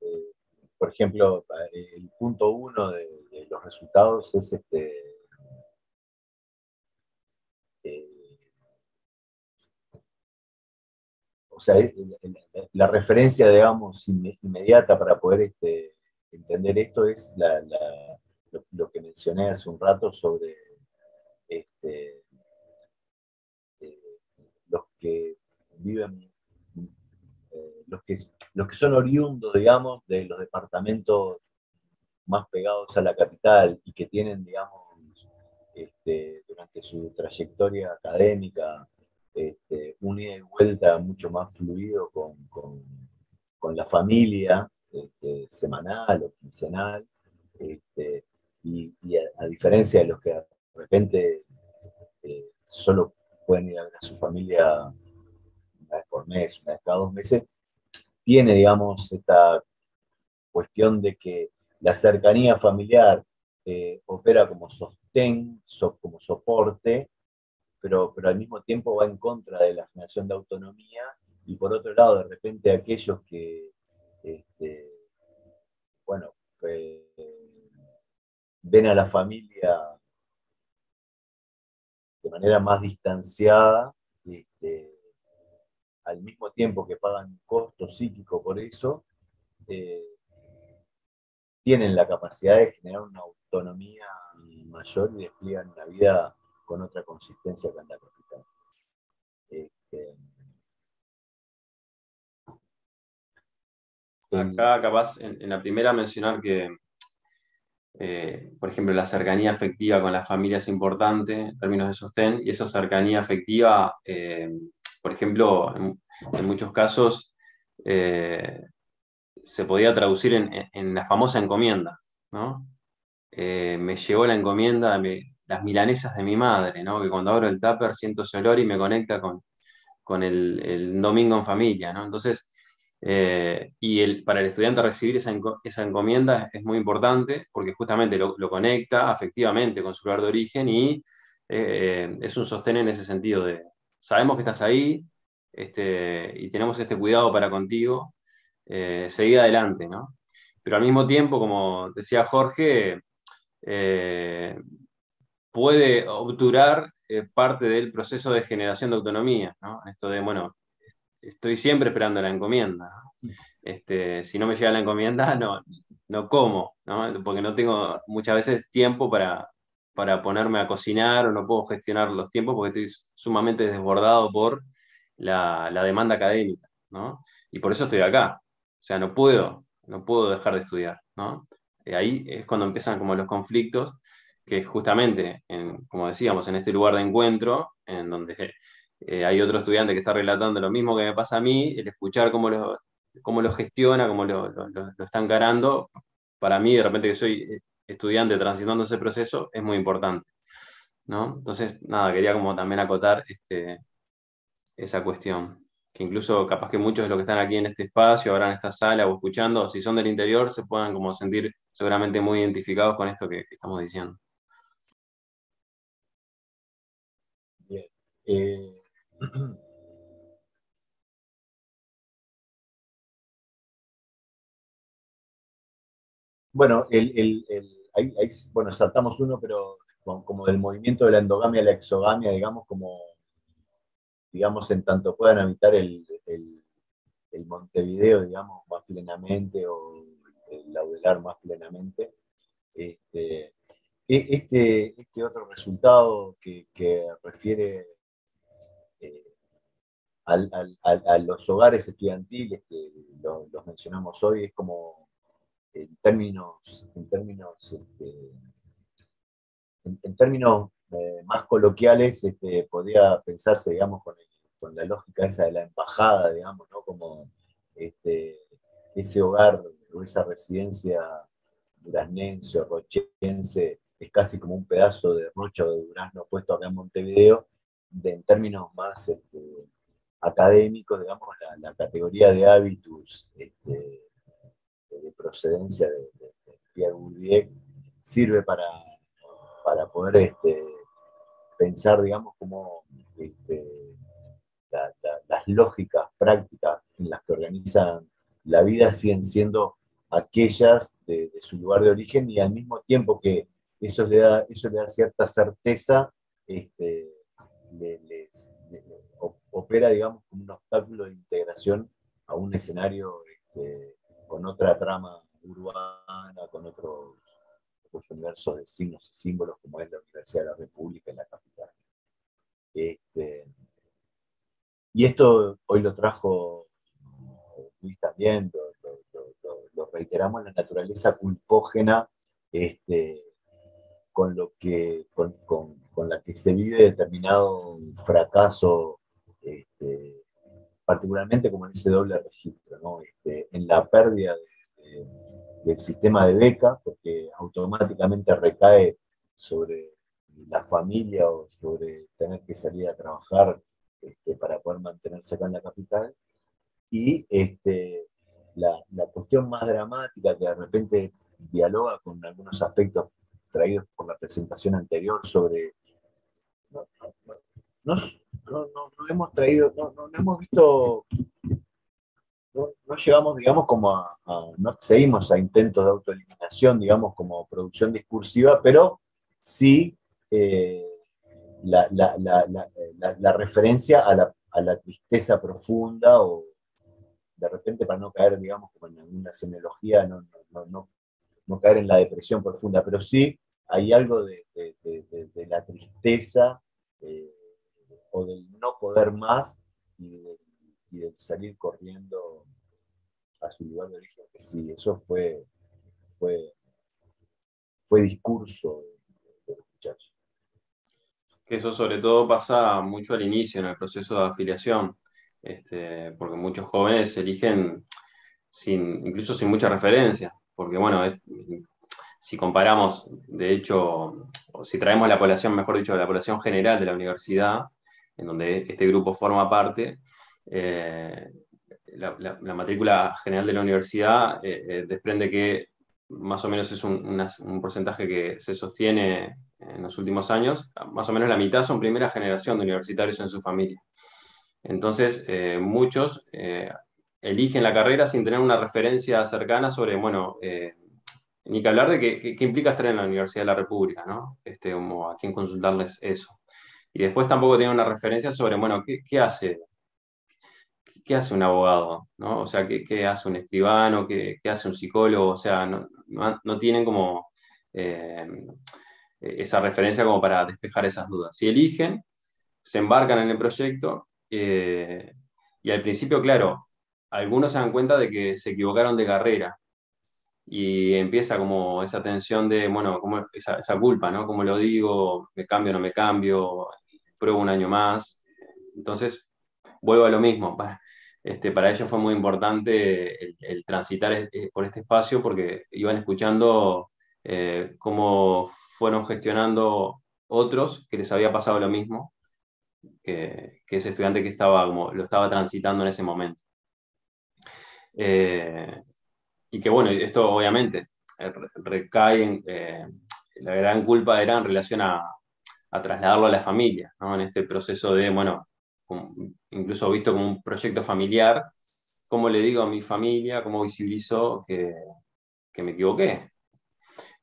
eh, por ejemplo, el punto uno de, los resultados es este, o sea, la referencia, digamos, inmediata para poder este, entender esto es lo, que mencioné hace un rato sobre este, eh, los que viven, eh, los, que, los que son oriundos, digamos, de los departamentos más pegados a la capital y que tienen, digamos, este, durante su trayectoria académica, este, un ida y vuelta mucho más fluido con, la familia, este, semanal o quincenal, y, a, diferencia de los que de repente eh, solo pueden ir a ver a su familia una vez por mes, una vez cada dos meses, tiene, digamos, esta cuestión de que la cercanía familiar eh, opera como sostén, como soporte pero, pero al mismo tiempo va en contra de la generación de autonomía y por otro lado, de repente aquellos que, este, bueno, ven a la familia de manera más distanciada, este, al mismo tiempo que pagan un costo psíquico por eso, eh, tienen la capacidad de generar una autonomía mayor y despliegan la vida con otra consistencia que en la capital. Este, Acá capaz en, la primera mencionar que, eh, por ejemplo, la cercanía afectiva con la familia es importante en términos de sostén y esa cercanía afectiva, eh, por ejemplo, en, muchos casos eh, se podía traducir en, la famosa encomienda, ¿no? me llegó la encomienda de las milanesas de mi madre, ¿no? que cuando abro el tupper siento ese olor y me conecta con, con el, domingo en familia. ¿no? Entonces, eh, y el, para el estudiante recibir esa, encomienda es, muy importante porque justamente lo, conecta afectivamente con su lugar de origen y eh, es un sostén en ese sentido de, sabemos que estás ahí este, y tenemos este cuidado para contigo, eh, seguir adelante, ¿no? Pero al mismo tiempo, como decía Jorge, puede obturar parte del proceso de generación de autonomía, ¿no? Esto de, bueno, estoy siempre esperando la encomienda. Este, si no me llega la encomienda, no, no como, porque no tengo muchas veces tiempo para, para ponerme a cocinar o no puedo gestionar los tiempos porque estoy sumamente desbordado por la, demanda académica. Y por eso estoy acá. O sea, no puedo, no puedo dejar de estudiar. Y ahí es cuando empiezan como los conflictos, que justamente, como decíamos, en este lugar de encuentro, en donde eh, hay otro estudiante que está relatando lo mismo que me pasa a mí, el escuchar cómo lo, cómo lo gestiona, cómo lo, lo, lo, está encarando, para mí, de repente que soy estudiante transitando ese proceso, es muy importante. ¿no? Entonces, nada, quería como también acotar este, esa cuestión, que incluso capaz que muchos de los que están aquí en este espacio, ahora en esta sala o escuchando, si son del interior, se puedan como sentir seguramente muy identificados con esto que, estamos diciendo. Bien. Eh, bueno, el, bueno, saltamos uno, pero como del movimiento de la endogamia a la exogamia, digamos, como, digamos, en tanto puedan habitar el, Montevideo, digamos, más plenamente, o el Laudelar más plenamente. Este, e, este, este otro resultado que, refiere a los hogares estudiantiles que los mencionamos hoy, es como en términos, en términos, este, en, términos eh, más coloquiales, este, podría pensarse, digamos, con, la lógica esa de la embajada, digamos, ¿no? Como este, ese hogar o esa residencia duraznense o rochense es casi como un pedazo de rocha o de durazno puesto acá en Montevideo, de, en términos más este, académicos, digamos, la, categoría de hábitus de procedencia de, Pierre Bourdieu sirve para, para poder este, pensar, digamos, cómo este, las lógicas prácticas en las que organizan la vida siguen siendo aquellas de, su lugar de origen y al mismo tiempo que eso le da, eso le da cierta certeza, este, opera, digamos, como un obstáculo de integración a un escenario con otra trama urbana, con otros, universos de signos y símbolos, como es la Universidad de la República en la capital. Este, y esto hoy lo trajo Luis también, lo, reiteramos, la naturaleza culpógena este, con, lo que, con, con la que se vive determinado fracaso este, particularmente como en ese doble registro, este, en la pérdida del sistema de beca, porque automáticamente recae sobre la familia o sobre tener que salir a trabajar este, para poder mantenerse acá en la capital, y la, la, cuestión más dramática que de repente dialoga con algunos aspectos traídos por la presentación anterior sobre no, no, no, hemos traído, no, hemos visto no, llegamos, digamos, como a, no accedimos a intentos de autoeliminación, digamos, como producción discursiva, pero sí eh, la, referencia a la, tristeza profunda o de repente para no caer, digamos, como en una semiología, no, no, caer en la depresión profunda, pero sí hay algo de, la tristeza eh, o del no poder más y de y de salir corriendo a su lugar de origen, sí, eso fue, fue, fue discurso de, los muchachos. Eso sobre todo pasa mucho al inicio, en el proceso de afiliación, este, porque muchos jóvenes eligen sin, incluso sin mucha referencia, porque bueno, si comparamos, de hecho, o si traemos la población, mejor dicho, la población general de la universidad, en donde este grupo forma parte, eh, la, matrícula general de la universidad eh, eh, desprende que más o menos es un, porcentaje que se sostiene en los últimos años, más o menos la mitad son primera generación de universitarios en su familia. Entonces, muchos eligen la carrera sin tener una referencia cercana sobre, bueno, ni que hablar de qué, implica estar en la Universidad de la República, ¿no? Este, a quién consultarles eso. Y después tampoco tienen una referencia sobre, bueno, qué, hace ¿qué hace un abogado? ¿no? O sea, ¿qué, hace un escribano? ¿Qué, hace un psicólogo? O sea, no, tienen como eh, esa referencia como para despejar esas dudas. Si eligen, se embarcan en el proyecto eh, y al principio, claro, algunos se dan cuenta de que se equivocaron de carrera y empieza como esa tensión de, bueno, como esa, esa culpa, ¿no? Como lo digo, me cambio, o no me cambio, pruebo un año más. Entonces, vuelvo a lo mismo. Este, para ellos fue muy importante el, transitar eh, por este espacio porque iban escuchando eh, cómo fueron gestionando otros que les había pasado lo mismo que, ese estudiante que estaba como, lo estaba transitando en ese momento. Eh, y que bueno, esto obviamente recae en, la gran culpa era en relación a, a trasladarlo a la familia, ¿no? en este proceso de, bueno, incluso visto como un proyecto familiar, cómo le digo a mi familia, cómo visibilizo que, que me equivoqué.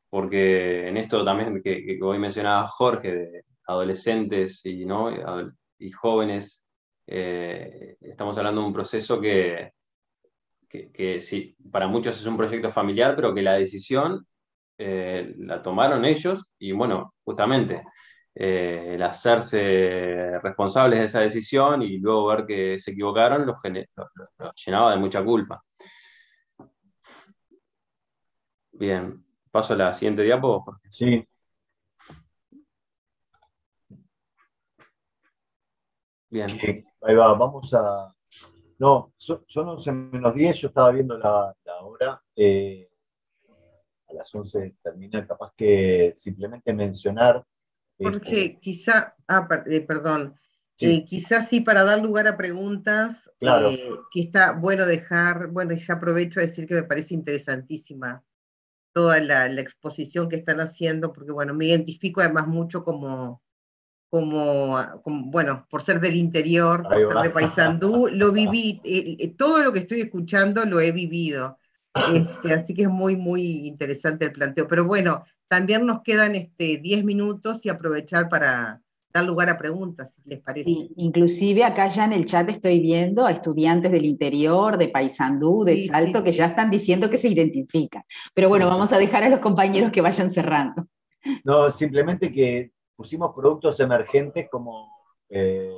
Porque en esto también que, que hoy mencionaba Jorge, de adolescentes y, ¿no? y jóvenes, eh, estamos hablando de un proceso que, que, que, sí, para muchos es un proyecto familiar, pero que la decisión eh, la tomaron ellos y bueno, justamente eh, el hacerse responsables de esa decisión y luego ver que se equivocaron los, llenaba de mucha culpa. Bien, paso a la siguiente diapo. Sí. Bien. ahí va, vamos a... No, son, 11 menos 10, yo estaba viendo la, hora. Eh, a las 11 termina, capaz que simplemente mencionar porque quizá, ah, eh, perdón, eh, quizás sí para dar lugar a preguntas, eh, que está bueno dejar, bueno, y ya aprovecho a decir que me parece interesantísima toda la, exposición que están haciendo, porque bueno, me identifico además mucho como, como, bueno, por ser del interior, por ser de Paysandú, lo viví, todo lo que estoy escuchando lo he vivido. Este, así que es muy, muy interesante el planteo. Pero bueno, también nos quedan este, 10 minutos y aprovechar para dar lugar a preguntas, si les parece. Sí, inclusive acá ya en el chat estoy viendo a estudiantes del interior, de Paysandú, de Salto, que ya están diciendo que se identifican. Pero bueno, vamos a dejar a los compañeros que vayan cerrando. No, simplemente que pusimos productos emergentes como eh,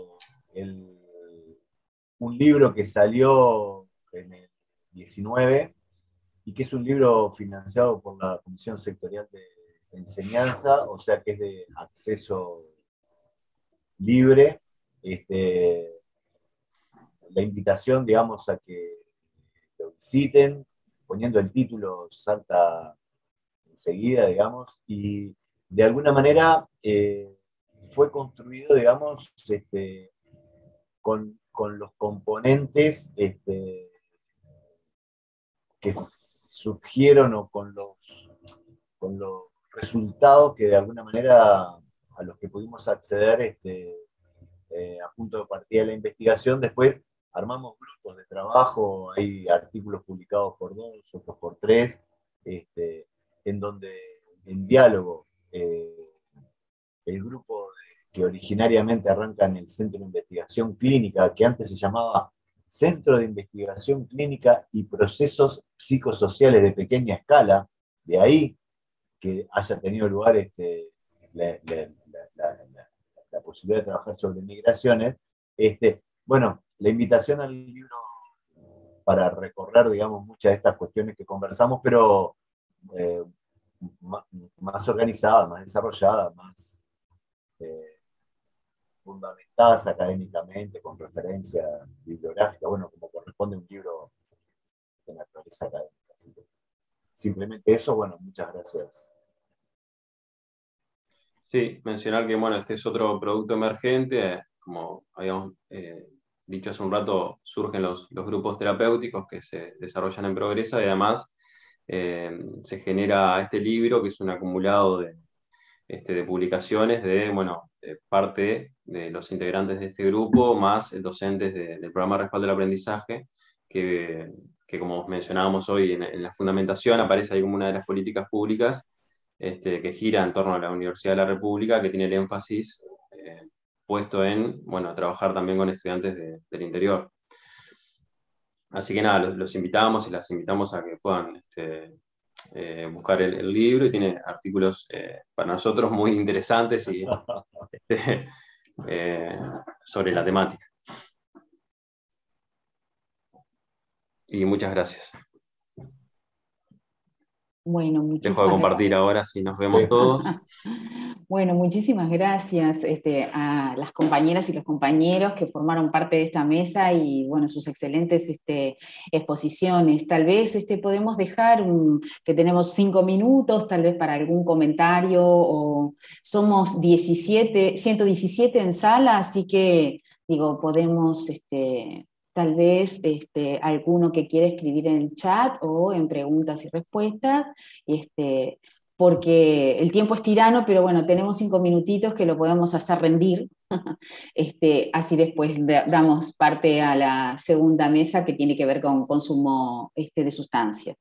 un libro que salió en el 19 y que es un libro financiado por la Comisión Sectorial de enseñanza, o sea que es de acceso libre. Este, la invitación, digamos, a que lo visiten, poniendo el título salta enseguida, digamos, y de alguna manera eh, fue construido, digamos, este, con, los componentes este, que surgieron o con los, con los resultados que de alguna manera a los que pudimos acceder este, eh, a punto de partida de la investigación, después armamos grupos de trabajo, hay artículos publicados por dos, otros por tres, este, en donde en diálogo eh, el grupo que originariamente arranca en el Centro de Investigación Clínica, que antes se llamaba Centro de Investigación Clínica y Procesos Psicosociales de Pequeña Escala, de ahí que haya tenido lugar este, la, posibilidad de trabajar sobre migraciones. Este, bueno, la invitación al libro para recorrer, digamos, muchas de estas cuestiones que conversamos, pero eh, más, organizada, más desarrollada, más eh, fundamentadas académicamente, con referencia bibliográfica, bueno, como corresponde a un libro de naturaleza académica. Simplemente eso, bueno, muchas gracias. Sí, mencionar que, bueno, este es otro producto emergente, como habíamos eh, dicho hace un rato, surgen los, los, grupos terapéuticos que se desarrollan en Progresa y además eh, se genera este libro que es un acumulado de, este, de publicaciones de, bueno, parte de los integrantes de este grupo, más docentes del programa Respaldo del Aprendizaje, que, que como mencionábamos hoy en, la fundamentación, aparece ahí como una de las políticas públicas este, que gira en torno a la Universidad de la República, que tiene el énfasis eh, puesto en bueno, trabajar también con estudiantes del interior. Así que nada, los, invitamos y las invitamos a que puedan este, eh, buscar el, libro y tiene artículos eh, para nosotros muy interesantes y, este, sobre la temática. Y muchas gracias. Bueno, muchísimas Dejo de compartir ahora si nos vemos todos. bueno, muchísimas gracias este, a las compañeras y los compañeros que formaron parte de esta mesa y bueno, sus excelentes este, exposiciones. Tal vez este, podemos dejar que tenemos cinco minutos, tal vez para algún comentario, o somos 17, 117 en sala, así que digo, podemos este, tal vez este, alguno que quiere escribir en chat o en preguntas y respuestas, este, porque el tiempo es tirano, pero bueno, tenemos cinco minutitos que lo podemos hacer rendir, este, así después damos parte a la segunda mesa que tiene que ver con consumo este, de sustancias.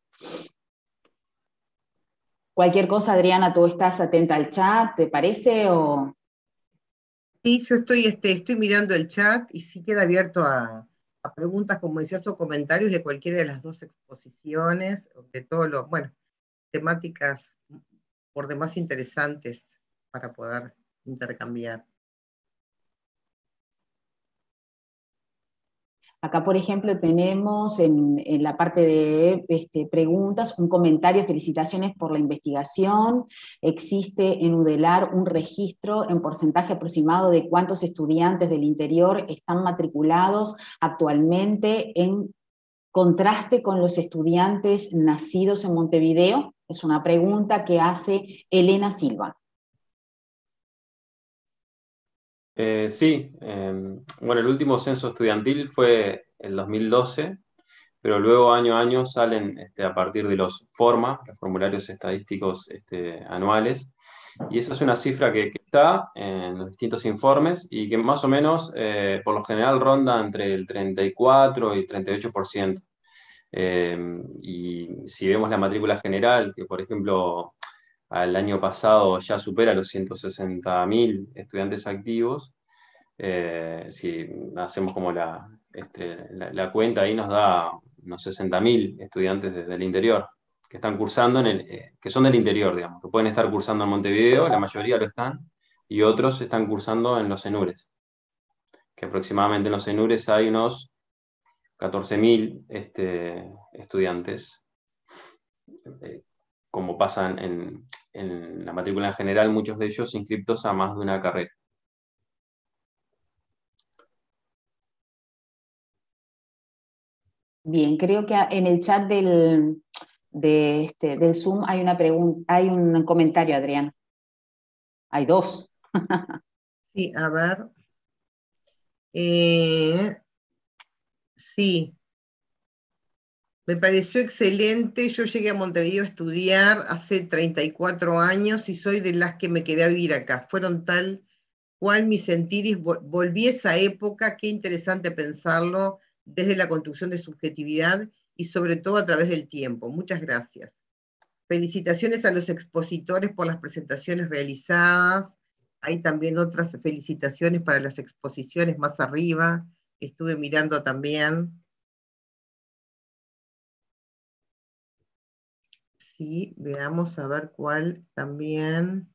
Cualquier cosa, Adriana, tú estás atenta al chat, ¿te parece? O... Sí, yo estoy, este, estoy mirando el chat y sí queda abierto a, a preguntas, como decías, o comentarios de cualquiera de las dos exposiciones, de todos los, bueno, temáticas por demás interesantes para poder intercambiar. Acá, por ejemplo, tenemos en, la parte de este, preguntas un comentario, felicitaciones por la investigación. Existe en UDELAR un registro en porcentaje aproximado de cuántos estudiantes del interior están matriculados actualmente en contraste con los estudiantes nacidos en Montevideo. Es una pregunta que hace Elena Silva. Eh, sí, em, bueno, el último censo estudiantil fue el 2012, pero luego año a año salen este, a partir de los FORMA, los formularios estadísticos este, anuales, y esa es una cifra que, está en los distintos informes y que más o menos, eh, por lo general, ronda entre el 34 y el 38%. Em, y si vemos la matrícula general, que por ejemplo al año pasado ya supera los 160.000 estudiantes activos. Eh, si hacemos como este, la, la, cuenta, ahí nos da unos 60.000 estudiantes desde el interior que están cursando, en el, eh, que son del interior, digamos, que pueden estar cursando en Montevideo, la mayoría lo están, y otros están cursando en los ENURES, que aproximadamente en los ENURES hay unos 14.000 este, estudiantes eh, como pasan en, la matrícula en general, muchos de ellos inscriptos a más de una carrera. Bien, creo que en el chat del, de este, del Zoom hay una pregunta, hay un comentario, Adrián. Hay dos. sí, a ver. Eh, sí, me pareció excelente. Yo llegué a Montevideo a estudiar hace 34 años y soy de las que me quedé a vivir acá. Fueron tal cual mis sentiris, volví a esa época, qué interesante pensarlo desde la construcción de subjetividad y sobre todo a través del tiempo. Muchas gracias. Felicitaciones a los expositores por las presentaciones realizadas. Hay también otras felicitaciones para las exposiciones más arriba. Estuve mirando también. Sí, veamos a ver cuál también.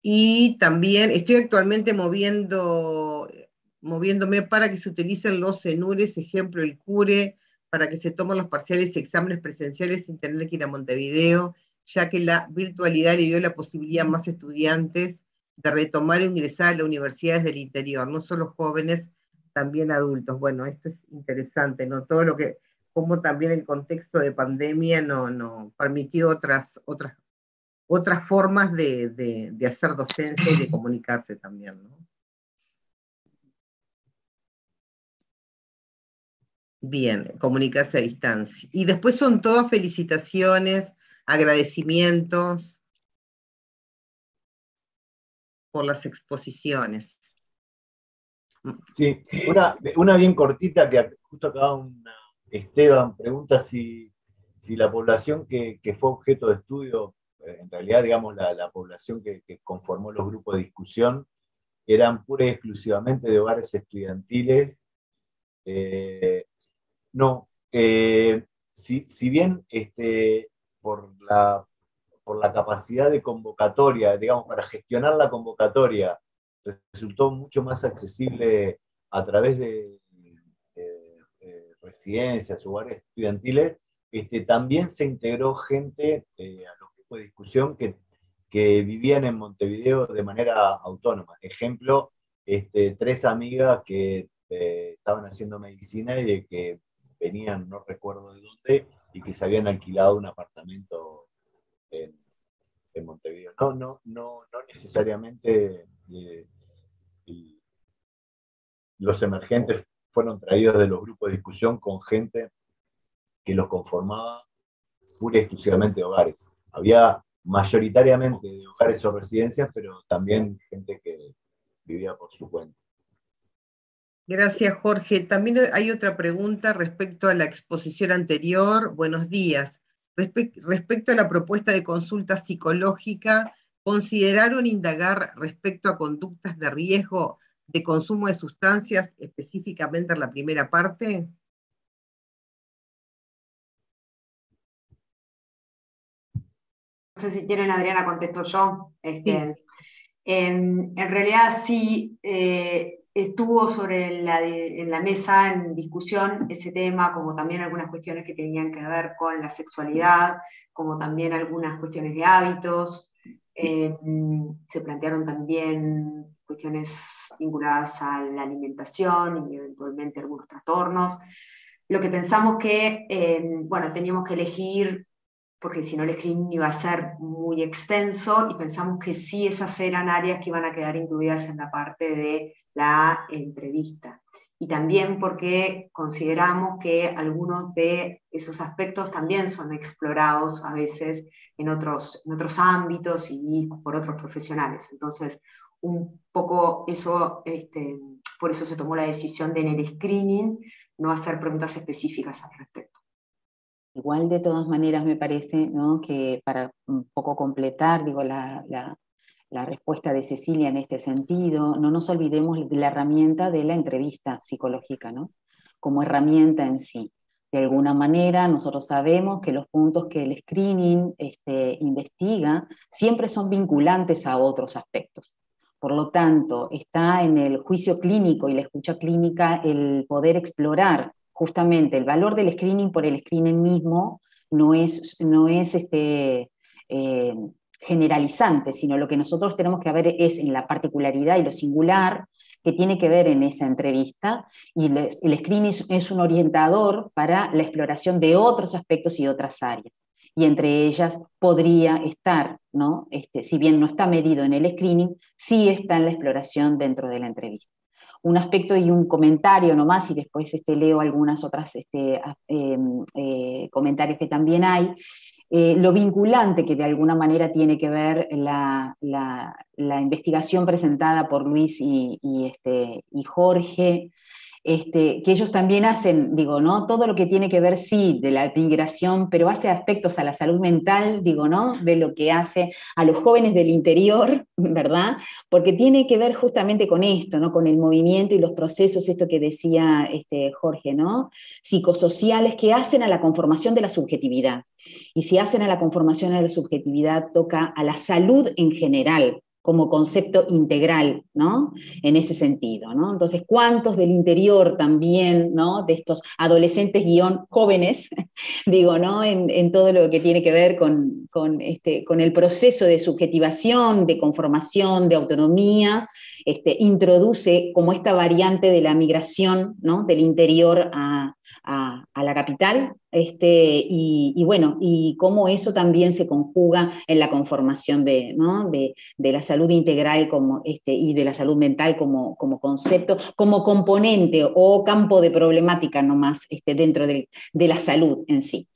Y también estoy actualmente moviendo, moviéndome para que se utilicen los CENURES, ejemplo el CURE, para que se tomen los parciales y exámenes presenciales sin tener que ir a Montevideo, ya que la virtualidad le dio la posibilidad a más estudiantes de retomar e ingresar a las universidades del interior, no solo jóvenes, también adultos. Bueno, esto es interesante, ¿no? Todo lo que, como también el contexto de pandemia no, no permitió otras, otras otras formas de, hacer docencia y de comunicarse también. Bien, comunicarse a distancia. Y después son todas felicitaciones, agradecimientos por las exposiciones. Sí, una, bien cortita que justo acá una, Esteban pregunta si, la población que, que, fue objeto de estudio en realidad, digamos, la, población que, conformó los grupos de discusión eran pura y exclusivamente de hogares estudiantiles. Eh, no, eh, si, bien este, por, la, por la capacidad de convocatoria, digamos, para gestionar la convocatoria, resultó mucho más accesible a través de, residencias, hogares estudiantiles, este, también se integró gente eh, a los de discusión que, que vivían en Montevideo de manera autónoma. Ejemplo, este, tres amigas que eh, estaban haciendo medicina y que venían, no recuerdo de dónde, y que se habían alquilado un apartamento en, Montevideo. No, no, no, no necesariamente eh, los emergentes fueron traídos de los grupos de discusión con gente que los conformaba pura y exclusivamente hogares había mayoritariamente de hogares o residencias, pero también gente que vivía por su cuenta. Gracias, Jorge. También hay otra pregunta respecto a la exposición anterior. Buenos días. respecto a la propuesta de consulta psicológica, ¿consideraron indagar respecto a conductas de riesgo de consumo de sustancias, específicamente en la primera parte? no sé si tienen, Adriana, contesto yo. Este, en, realidad sí eh, estuvo sobre la, en la mesa en discusión ese tema, como también algunas cuestiones que tenían que ver con la sexualidad, como también algunas cuestiones de hábitos. Eh, se plantearon también cuestiones vinculadas a la alimentación y eventualmente algunos trastornos. Lo que pensamos que, eh, bueno, teníamos que elegir porque si no el screening iba a ser muy extenso y pensamos que sí esas eran áreas que iban a quedar incluidas en la parte de la entrevista. Y también porque consideramos que algunos de esos aspectos también son explorados a veces en otros, en otros ámbitos y por otros profesionales. Entonces, un poco eso, este, por eso se tomó la decisión de en el screening no hacer preguntas específicas al respecto. Igual de todas maneras me parece que para un poco completar digo, la, respuesta de Cecilia en este sentido, no nos olvidemos de la herramienta de la entrevista psicológica, ¿no? como herramienta en sí. De alguna manera, nosotros sabemos que los puntos que el screening este, investiga siempre son vinculantes a otros aspectos. Por lo tanto, está en el juicio clínico y la escucha clínica el poder explorar justamente el valor del screening por el screening mismo no es, no es este, eh, generalizante, sino lo que nosotros tenemos que ver es en la particularidad y lo singular que tiene que ver en esa entrevista y el screening es un orientador para la exploración de otros aspectos y otras áreas. Y entre ellas podría estar, ¿no? Este, si bien no está medido en el screening, sí está en la exploración dentro de la entrevista un aspecto y un comentario nomás, y después este, leo algunas otras este, em, eh, comentarios que también hay. eh, lo vinculante que de alguna manera tiene que ver la, investigación presentada por Luis y, este, y Jorge, este, que ellos también hacen, digo, ¿no? Todo lo que tiene que ver, sí, de la migración, pero hace aspectos a la salud mental, digo, ¿no? De lo que hace a los jóvenes del interior, ¿verdad? Porque tiene que ver justamente con esto, ¿no? Con el movimiento y los procesos, esto que decía este, Jorge, ¿no? Psicosociales que hacen a la conformación de la subjetividad. Y si hacen a la conformación de la subjetividad, toca a la salud en general, como concepto integral, ¿no? En ese sentido, ¿no? Entonces, ¿cuántos del interior también, ¿no? De estos adolescentes guion jóvenes, digo, ¿no? En, todo lo que tiene que ver con, este, con el proceso de subjetivación, de conformación, de autonomía, este, introduce como esta variante de la migración, ¿no? Del interior a, la capital, este, y, bueno, y cómo eso también se conjuga en la conformación de, de, la salud integral como, este, y de la salud mental como, como concepto, como componente o campo de problemática nomás este, dentro de, de la salud en sí.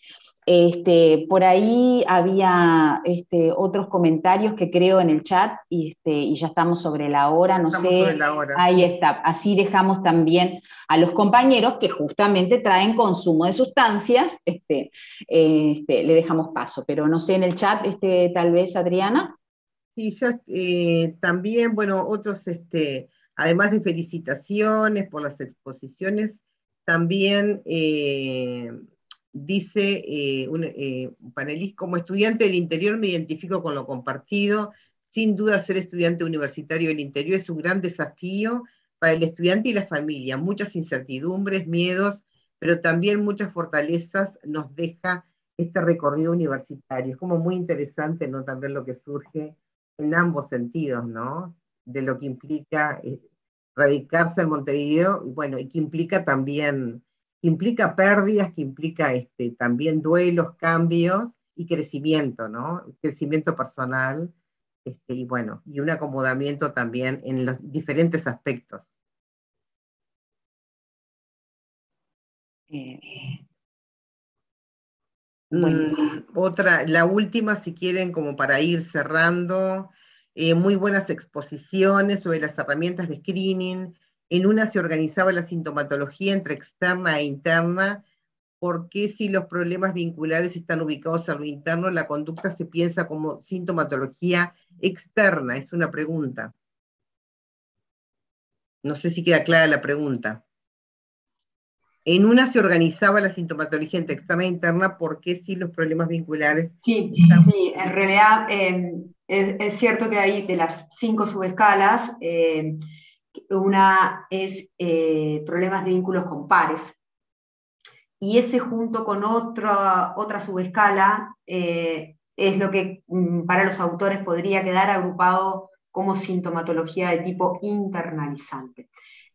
Este, por ahí había este, otros comentarios que creo en el chat y, este, y ya estamos sobre la hora, no sé. Ahí está. Así dejamos también a los compañeros que justamente traen consumo de sustancias, este, este, le dejamos paso. Pero no sé, en el chat, este, tal vez, Adriana. Sí, ya eh, también, bueno, otros, este, además de felicitaciones por las exposiciones, también. Eh, dice eh, un, eh, panelista, como estudiante del interior me identifico con lo compartido. Sin duda ser estudiante universitario del interior es un gran desafío para el estudiante y la familia. Muchas incertidumbres, miedos, pero también muchas fortalezas nos deja este recorrido universitario. Es como muy interesante, ¿no? También lo que surge en ambos sentidos, ¿no? De lo que implica eh, radicarse en Montevideo, bueno, y que implica también implica pérdidas, que implica este, también duelos, cambios y crecimiento, ¿no? Crecimiento personal, este, y bueno, y un acomodamiento también en los diferentes aspectos. Eh, mm, otra, la última, si quieren, como para ir cerrando, eh, muy buenas exposiciones sobre las herramientas de screening, en una se organizaba la sintomatología entre externa e interna, porque si los problemas vinculares están ubicados a lo interno, la conducta se piensa como sintomatología externa? Es una pregunta. No sé si queda clara la pregunta. En una se organizaba la sintomatología entre externa e interna, porque si los problemas vinculares... Sí, sí en realidad eh, es, cierto que hay de las cinco subescalas, eh, una es eh, problemas de vínculos con pares. Y ese junto con otra, otra subescala eh, es lo que mm, para los autores podría quedar agrupado como sintomatología de tipo internalizante.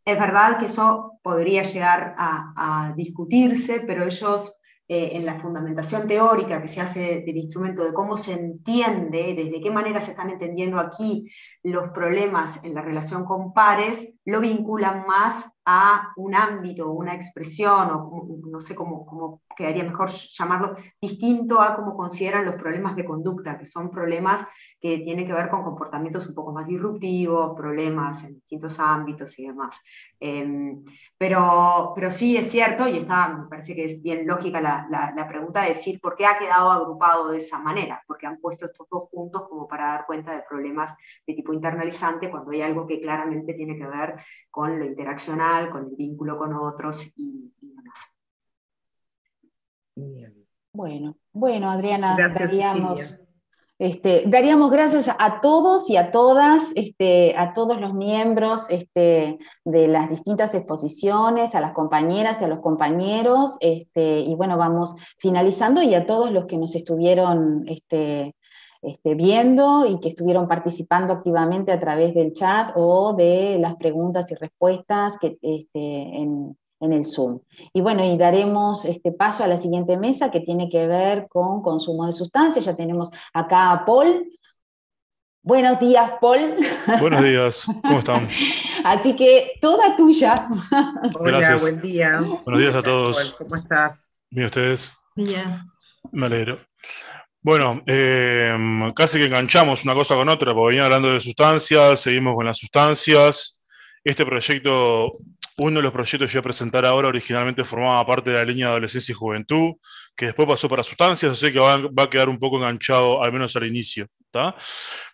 Es verdad que eso podría llegar a discutirse, pero ellos eh, en la fundamentación teórica que se hace del instrumento, de cómo se entiende, desde qué manera se están entendiendo aquí los problemas en la relación con pares, lo vinculan más a un ámbito, una expresión, o no sé cómo, cómo quedaría mejor llamarlo, distinto a cómo consideran los problemas de conducta, que son problemas que tienen que ver con comportamientos un poco más disruptivos, problemas en distintos ámbitos y demás. Em, pero, pero sí es cierto, y está, me parece que es bien lógica la, la, pregunta de decir por qué ha quedado agrupado de esa manera, porque han puesto estos dos puntos como para dar cuenta de problemas de tipo internalizante cuando hay algo que claramente tiene que ver con lo interaccional, con el vínculo con otros y, demás. Bueno, bueno, Adriana, daríamos, este, daríamos gracias a todos y a todas, este, a todos los miembros este, de las distintas exposiciones, a las compañeras y a los compañeros, este, y bueno, vamos finalizando y a todos los que nos estuvieron viendo y que estuvieron participando activamente a través del chat o de las preguntas y respuestas que, este, en, el Zoom. Y bueno, y daremos este paso a la siguiente mesa que tiene que ver con consumo de sustancias. Ya tenemos acá a Paul. Buenos días, Paul. Buenos días, ¿cómo están? Así que toda tuya. Hola, buen día. Buenos días a todos. ¿Cómo estás? Bien, ustedes. Bien. Me alegro. Bueno, em, casi que enganchamos una cosa con otra, porque venía hablando de sustancias, seguimos con las sustancias. Este proyecto, uno de los proyectos que voy a presentar ahora, originalmente formaba parte de la línea de adolescencia y juventud, que después pasó para sustancias, así que va, a quedar un poco enganchado, al menos al inicio.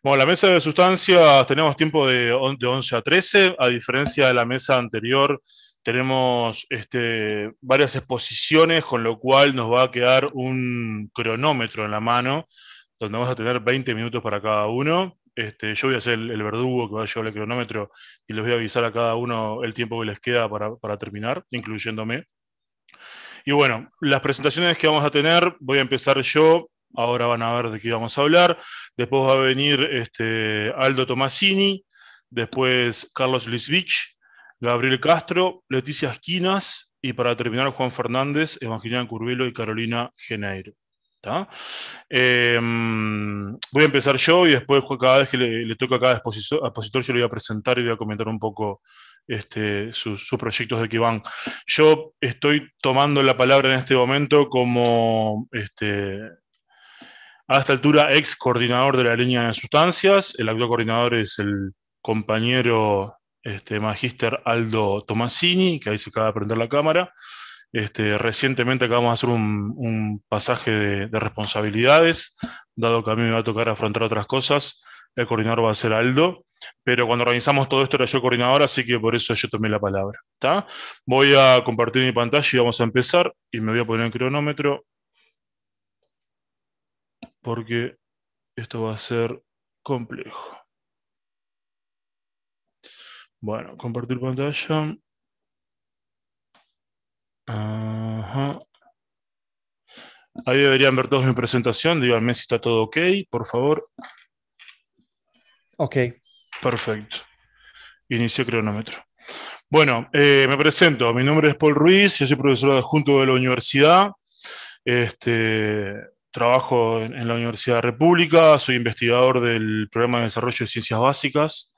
Bueno, la mesa de sustancias tenemos tiempo de, de 11 a 13, a diferencia de la mesa anterior tenemos este, varias exposiciones, con lo cual nos va a quedar un cronómetro en la mano, donde vamos a tener 20 minutos para cada uno. Este, yo voy a ser el, verdugo que va a llevar el cronómetro y les voy a avisar a cada uno el tiempo que les queda para, terminar, incluyéndome. Y bueno, las presentaciones que vamos a tener, voy a empezar yo, ahora van a ver de qué vamos a hablar, después va a venir este, Aldo Tomasini, después Carlos Lisvich, Gabriel Castro, Leticia Esquinas y para terminar Juan Fernández, Evangelina Curvelo y Carolina Geneiro. Em, voy a empezar yo y después cada vez que le, toca a cada expositor, yo le voy a presentar y voy a comentar un poco este, sus, proyectos de que van. Yo estoy tomando la palabra en este momento como este, a esta altura ex coordinador de la línea de sustancias. El actual coordinador es el compañero este, Magíster Aldo Tomasini, que ahí se acaba de prender la cámara. Este, recientemente acabamos de hacer un, pasaje de, responsabilidades, dado que a mí me va a tocar afrontar otras cosas, el coordinador va a ser Aldo, pero cuando organizamos todo esto era yo coordinador, así que por eso yo tomé la palabra. Voy a compartir mi pantalla y vamos a empezar, y me voy a poner el cronómetro, porque esto va a ser complejo. Bueno, compartir pantalla. Ahí deberían ver todos mi presentación. Díganme si está todo ok, por favor. Ok. Perfecto. Inicio cronómetro. Bueno, eh, me presento. Mi nombre es Paul Ruiz, yo soy profesor adjunto de la universidad. Este, trabajo en, en la Universidad de República, soy investigador del programa de desarrollo de ciencias básicas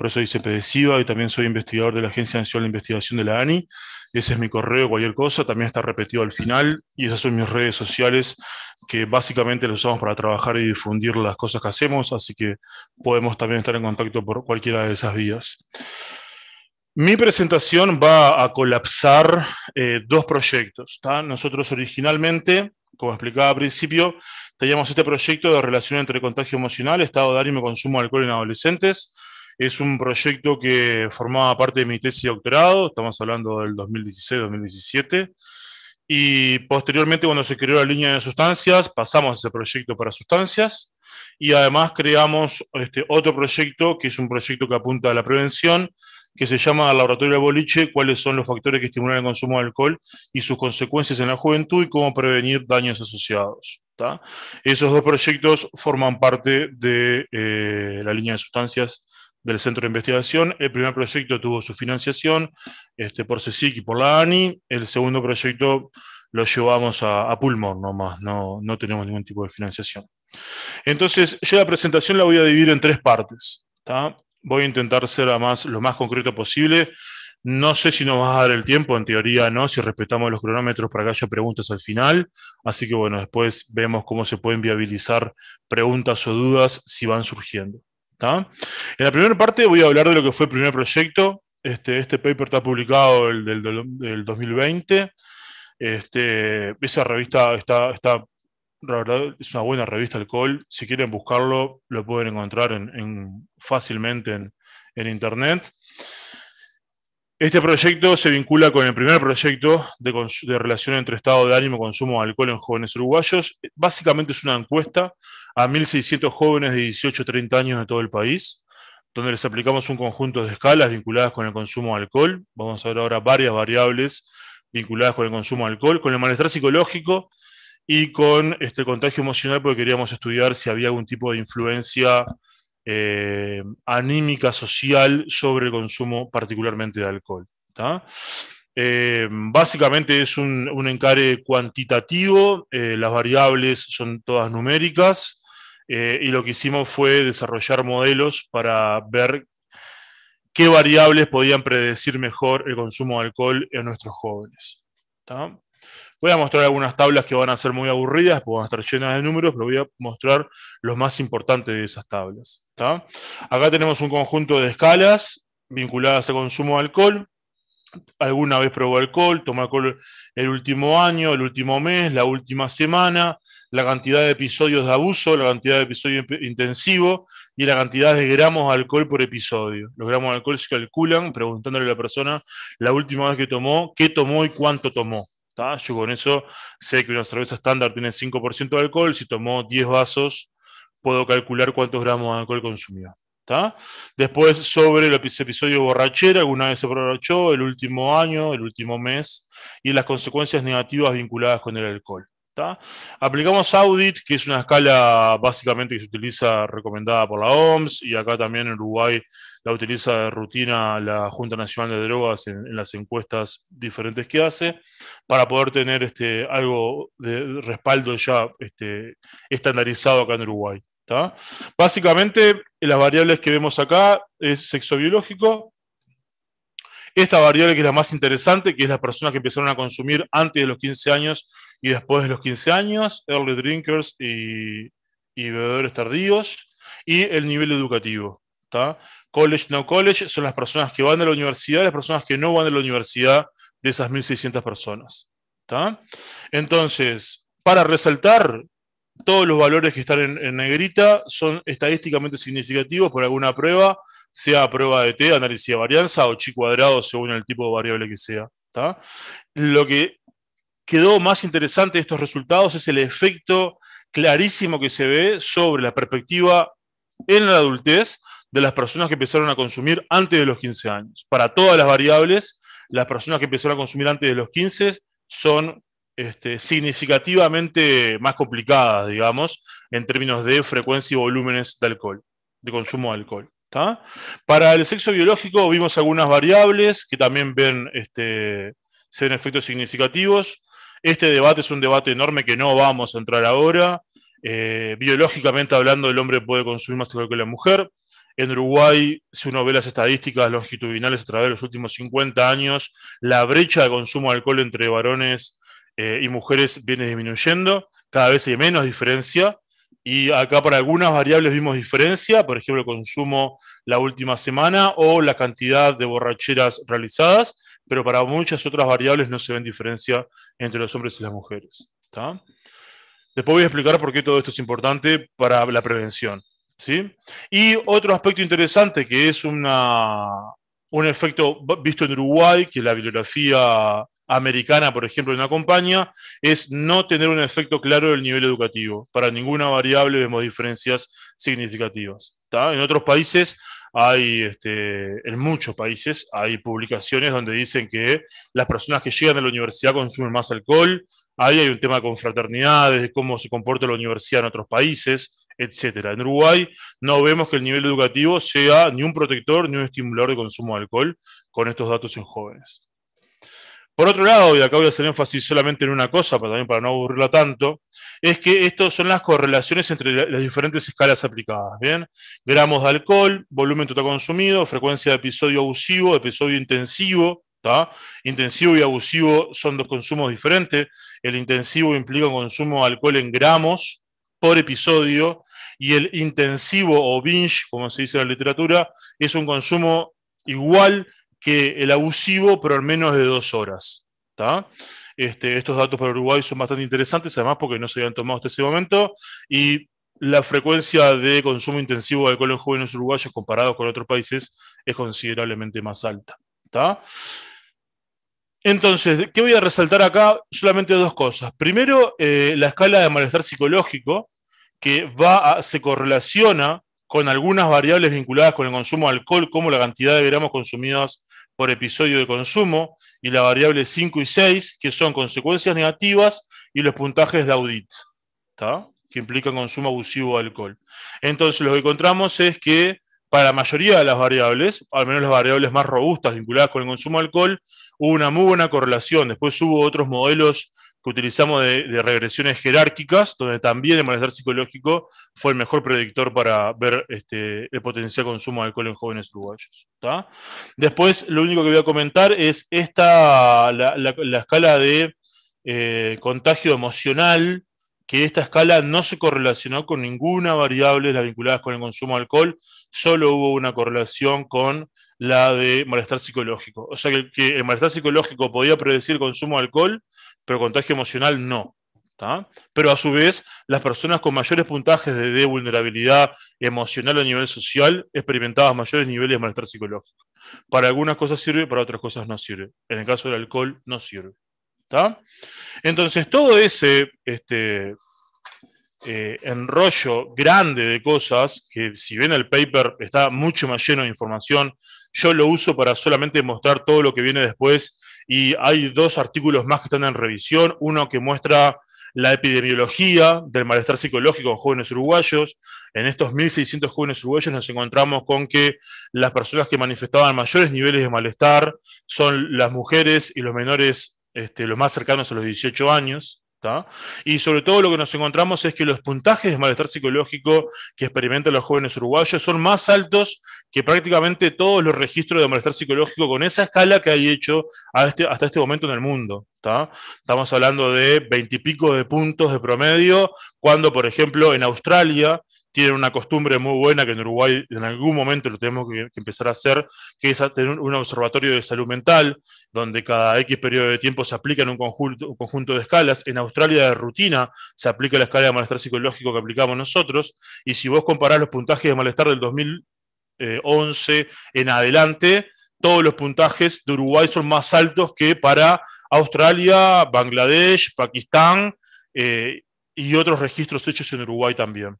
por eso soy CPDCIVA y también soy investigador de la Agencia Nacional de Investigación de la ANI. Ese es mi correo, cualquier cosa, también está repetido al final y esas son mis redes sociales que básicamente las usamos para trabajar y difundir las cosas que hacemos, así que podemos también estar en contacto por cualquiera de esas vías. Mi presentación va a colapsar eh, dos proyectos. Nosotros originalmente, como explicaba al principio, teníamos este proyecto de relación entre contagio emocional, estado de ánimo consumo de alcohol en adolescentes. Es un proyecto que formaba parte de mi tesis de doctorado, estamos hablando del 2016-2017, y posteriormente cuando se creó la línea de sustancias, pasamos ese proyecto para sustancias, y además creamos este, otro proyecto, que es un proyecto que apunta a la prevención, que se llama Laboratorio de Boliche, cuáles son los factores que estimulan el consumo de alcohol y sus consecuencias en la juventud y cómo prevenir daños asociados. Esos dos proyectos forman parte de eh, la línea de sustancias del centro de investigación. El primer proyecto tuvo su financiación este, por CSIC y por la ANI. El segundo proyecto lo llevamos a, a nomás, no, no tenemos ningún tipo de financiación. Entonces, yo la presentación la voy a dividir en tres partes. Voy a intentar ser más, lo más concreto posible. No sé si nos va a dar el tiempo, en teoría no, si respetamos los cronómetros para que haya preguntas al final. Así que bueno, después vemos cómo se pueden viabilizar preguntas o dudas si van surgiendo. En la primera parte voy a hablar de lo que fue el primer proyecto. Este, este paper está publicado el del, 2020. Este, esa revista está, la verdad, es una buena revista alcohol. Si quieren buscarlo, lo pueden encontrar en, fácilmente en, en internet. Este proyecto se vincula con el primer proyecto de, relación entre estado de ánimo y consumo de alcohol en jóvenes uruguayos. Básicamente es una encuesta a 1.600 jóvenes de 18 a 30 años de todo el país, donde les aplicamos un conjunto de escalas vinculadas con el consumo de alcohol. Vamos a ver ahora varias variables vinculadas con el consumo de alcohol, con el malestar psicológico y con este contagio emocional, porque queríamos estudiar si había algún tipo de influencia eh, anímica social sobre el consumo particularmente de alcohol. Eh, básicamente es un, encare cuantitativo, eh, las variables son todas numéricas y lo que hicimos fue desarrollar modelos para ver qué variables podían predecir mejor el consumo de alcohol en nuestros jóvenes. Voy a mostrar algunas tablas que van a ser muy aburridas, porque van a estar llenas de números, pero voy a mostrar los más importantes de esas tablas. Acá tenemos un conjunto de escalas vinculadas al consumo de alcohol. Alguna vez probó alcohol, tomó alcohol el último año, el último mes, la última semana, la cantidad de episodios de abuso, la cantidad de episodios intensivo y la cantidad de gramos de alcohol por episodio. Los gramos de alcohol se calculan preguntándole a la persona la última vez que tomó, qué tomó y cuánto tomó. Yo con eso sé que una cerveza estándar tiene 5% de alcohol, si tomó 10 vasos, puedo calcular cuántos gramos de alcohol consumió. Después, sobre el episodio borrachera, alguna vez se borrachó, el último año, el último mes, y las consecuencias negativas vinculadas con el alcohol. Aplicamos Audit, que es una escala básicamente que se utiliza recomendada por la OMS y acá también en Uruguay la utiliza de rutina la Junta Nacional de Drogas en, las encuestas diferentes que hace para poder tener este, algo de respaldo ya este, estandarizado acá en Uruguay. Básicamente las variables que vemos acá es sexo biológico, esta variable que es la más interesante, que es las personas que empezaron a consumir antes de los 15 años y después de los 15 años, early drinkers y, bebedores tardíos, y el nivel educativo. College, no college, son las personas que van a la universidad, las personas que no van a la universidad de esas 1.600 personas. Entonces, para resaltar, todos los valores que están en, negrita son estadísticamente significativos por alguna prueba sea prueba de T, análisis de varianza o chi cuadrado según el tipo de variable que sea. Lo que quedó más interesante de estos resultados es el efecto clarísimo que se ve sobre la perspectiva en la adultez de las personas que empezaron a consumir antes de los 15 años. Para todas las variables, las personas que empezaron a consumir antes de los 15 son este, significativamente más complicadas, digamos, en términos de frecuencia y volúmenes de alcohol, de consumo de alcohol. Para el sexo biológico vimos algunas variables que también ven, este, efectos significativos. Este debate es un debate enorme que no vamos a entrar ahora. Eh, biológicamente hablando, el hombre puede consumir más alcohol que la mujer. En Uruguay, si uno ve las estadísticas longitudinales a través de los últimos 50 años, la brecha de consumo de alcohol entre varones eh, y mujeres viene disminuyendo. Cada vez hay menos diferencia. Y acá para algunas variables vimos diferencia, por ejemplo, el consumo la última semana o la cantidad de borracheras realizadas, pero para muchas otras variables no se ven diferencia entre los hombres y las mujeres. Después voy a explicar por qué todo esto es importante para la prevención. ¿sí? Y otro aspecto interesante que es una, un efecto visto en Uruguay, que la bibliografía americana, por ejemplo, en una compañía, es no tener un efecto claro del nivel educativo. Para ninguna variable vemos diferencias significativas. En otros países hay, este, en muchos países, hay publicaciones donde dicen que las personas que llegan a la universidad consumen más alcohol. Ahí hay un tema de confraternidades, de cómo se comporta la universidad en otros países, etc. En Uruguay no vemos que el nivel educativo sea ni un protector ni un estimulador de consumo de alcohol con estos datos en jóvenes. Por otro lado, y acá voy a hacer énfasis solamente en una cosa, pero también para no aburrirla tanto, es que estas son las correlaciones entre las diferentes escalas aplicadas. ¿bien? Gramos de alcohol, volumen total consumido, frecuencia de episodio abusivo, episodio intensivo. Intensivo y abusivo son dos consumos diferentes. El intensivo implica un consumo de alcohol en gramos por episodio y el intensivo o binge, como se dice en la literatura, es un consumo igual que el abusivo, pero al menos de dos horas. Este, estos datos para Uruguay son bastante interesantes, además porque no se habían tomado hasta ese momento, y la frecuencia de consumo intensivo de alcohol en jóvenes uruguayos comparado con otros países es considerablemente más alta. Entonces, ¿qué voy a resaltar acá? Solamente dos cosas. Primero, eh, la escala de malestar psicológico, que va se correlaciona con algunas variables vinculadas con el consumo de alcohol, como la cantidad de gramos consumidos por episodio de consumo y la variable 5 y 6, que son consecuencias negativas, y los puntajes de audit, que implican consumo abusivo de alcohol. Entonces, lo que encontramos es que para la mayoría de las variables, al menos las variables más robustas vinculadas con el consumo de alcohol, hubo una muy buena correlación. Después hubo otros modelos que utilizamos de, regresiones jerárquicas, donde también el malestar psicológico fue el mejor predictor para ver este, el potencial consumo de alcohol en jóvenes uruguayos. Después, lo único que voy a comentar es esta, la, escala de eh, contagio emocional, que esta escala no se correlacionó con ninguna variable de las vinculadas con el consumo de alcohol, solo hubo una correlación con la de malestar psicológico. O sea que, el malestar psicológico podía predecir el consumo de alcohol, pero contagio emocional no. Pero a su vez, las personas con mayores puntajes de, vulnerabilidad emocional a nivel social experimentaban mayores niveles de malestar psicológico. Para algunas cosas sirve, para otras cosas no sirve. En el caso del alcohol, no sirve. Entonces, todo ese este, eh, enrollo grande de cosas, que si ven el paper está mucho más lleno de información, yo lo uso para solamente mostrar todo lo que viene después y hay dos artículos más que están en revisión, uno que muestra la epidemiología del malestar psicológico en jóvenes uruguayos. En estos 1.600 jóvenes uruguayos nos encontramos con que las personas que manifestaban mayores niveles de malestar son las mujeres y los menores, este, los más cercanos a los 18 años. Y sobre todo lo que nos encontramos es que los puntajes de malestar psicológico que experimentan los jóvenes uruguayos son más altos que prácticamente todos los registros de malestar psicológico con esa escala que hay hecho este, hasta este momento en el mundo. Estamos hablando de veintipico de puntos de promedio, cuando por ejemplo en Australia tienen una costumbre muy buena que en Uruguay en algún momento lo tenemos que, empezar a hacer, que es tener un, observatorio de salud mental, donde cada X periodo de tiempo se aplica en un conjunto, un conjunto de escalas. En Australia de rutina se aplica la escala de malestar psicológico que aplicamos nosotros, y si vos comparás los puntajes de malestar del 2011 en adelante, todos los puntajes de Uruguay son más altos que para Australia, Bangladesh, Pakistán eh, y otros registros hechos en Uruguay también.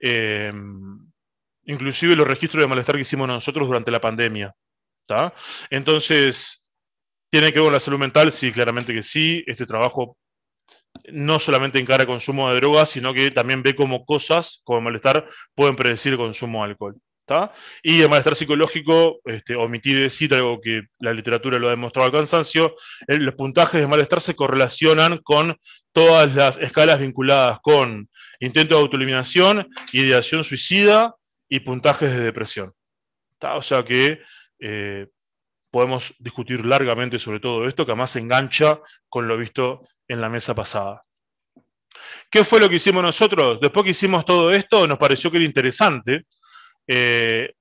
Eh, inclusive los registros de malestar que hicimos nosotros durante la pandemia. Entonces, ¿tiene que ver con la salud mental? Sí, claramente que sí. Este trabajo no solamente encara consumo de drogas, sino que también ve cómo cosas como malestar pueden predecir el consumo de alcohol. Y el malestar psicológico, este, omití decir algo que la literatura lo ha demostrado al cansancio, los puntajes de malestar se correlacionan con todas las escalas vinculadas con intento de autoeliminación, ideación suicida y puntajes de depresión. O sea que eh, podemos discutir largamente sobre todo esto, que además se engancha con lo visto en la mesa pasada. ¿Qué fue lo que hicimos nosotros? Después que hicimos todo esto, nos pareció que era interesante eh,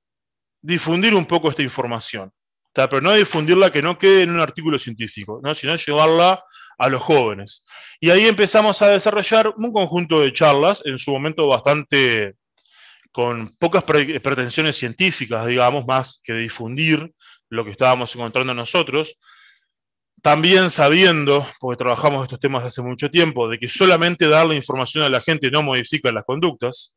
difundir un poco esta información, pero no difundirla que no quede en un artículo científico, sino llevarla a los jóvenes. Y ahí empezamos a desarrollar un conjunto de charlas, en su momento bastante con pocas pretensiones científicas, digamos, más que difundir lo que estábamos encontrando nosotros, también sabiendo, porque trabajamos estos temas hace mucho tiempo, de que solamente darle información a la gente no modifica las conductas,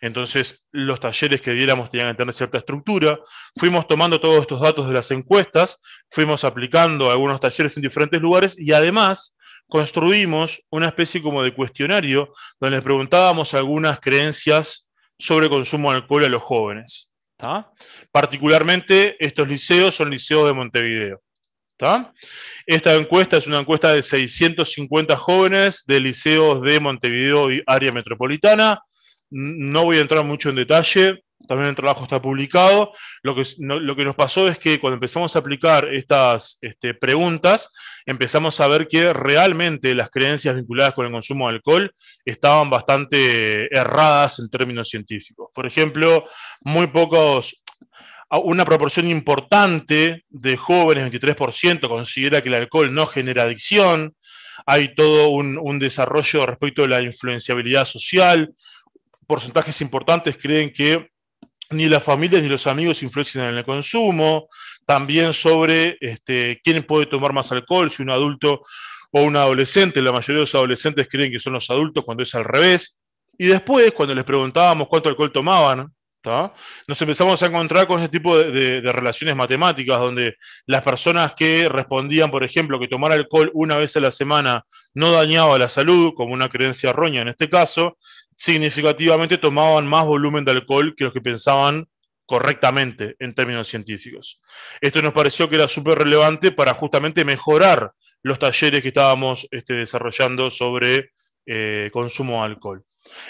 entonces, los talleres que diéramos tenían que tener cierta estructura. Fuimos tomando todos estos datos de las encuestas, fuimos aplicando algunos talleres en diferentes lugares y además construimos una especie como de cuestionario donde les preguntábamos algunas creencias sobre consumo de alcohol a los jóvenes. Particularmente, estos liceos son liceos de Montevideo. Esta encuesta es una encuesta de 650 jóvenes de liceos de Montevideo y área metropolitana. No voy a entrar mucho en detalle, también el trabajo está publicado. Lo que, nos pasó es que cuando empezamos a aplicar estas este, preguntas, empezamos a ver que realmente las creencias vinculadas con el consumo de alcohol estaban bastante erradas en términos científicos. Por ejemplo, muy pocos, una proporción importante de jóvenes, 23%, considera que el alcohol no genera adicción. Hay todo un, un desarrollo respecto de la influenciabilidad social, porcentajes importantes creen que ni las familias ni los amigos influencian en el consumo, también sobre este, quién puede tomar más alcohol, si un adulto o un adolescente, la mayoría de los adolescentes creen que son los adultos cuando es al revés, y después cuando les preguntábamos cuánto alcohol tomaban, nos empezamos a encontrar con ese tipo de, relaciones matemáticas, donde las personas que respondían, por ejemplo, que tomar alcohol una vez a la semana no dañaba la salud, como una creencia errónea en este caso, significativamente tomaban más volumen de alcohol que los que pensaban correctamente en términos científicos. Esto nos pareció que era súper relevante para justamente mejorar los talleres que estábamos este, desarrollando sobre eh, consumo de alcohol.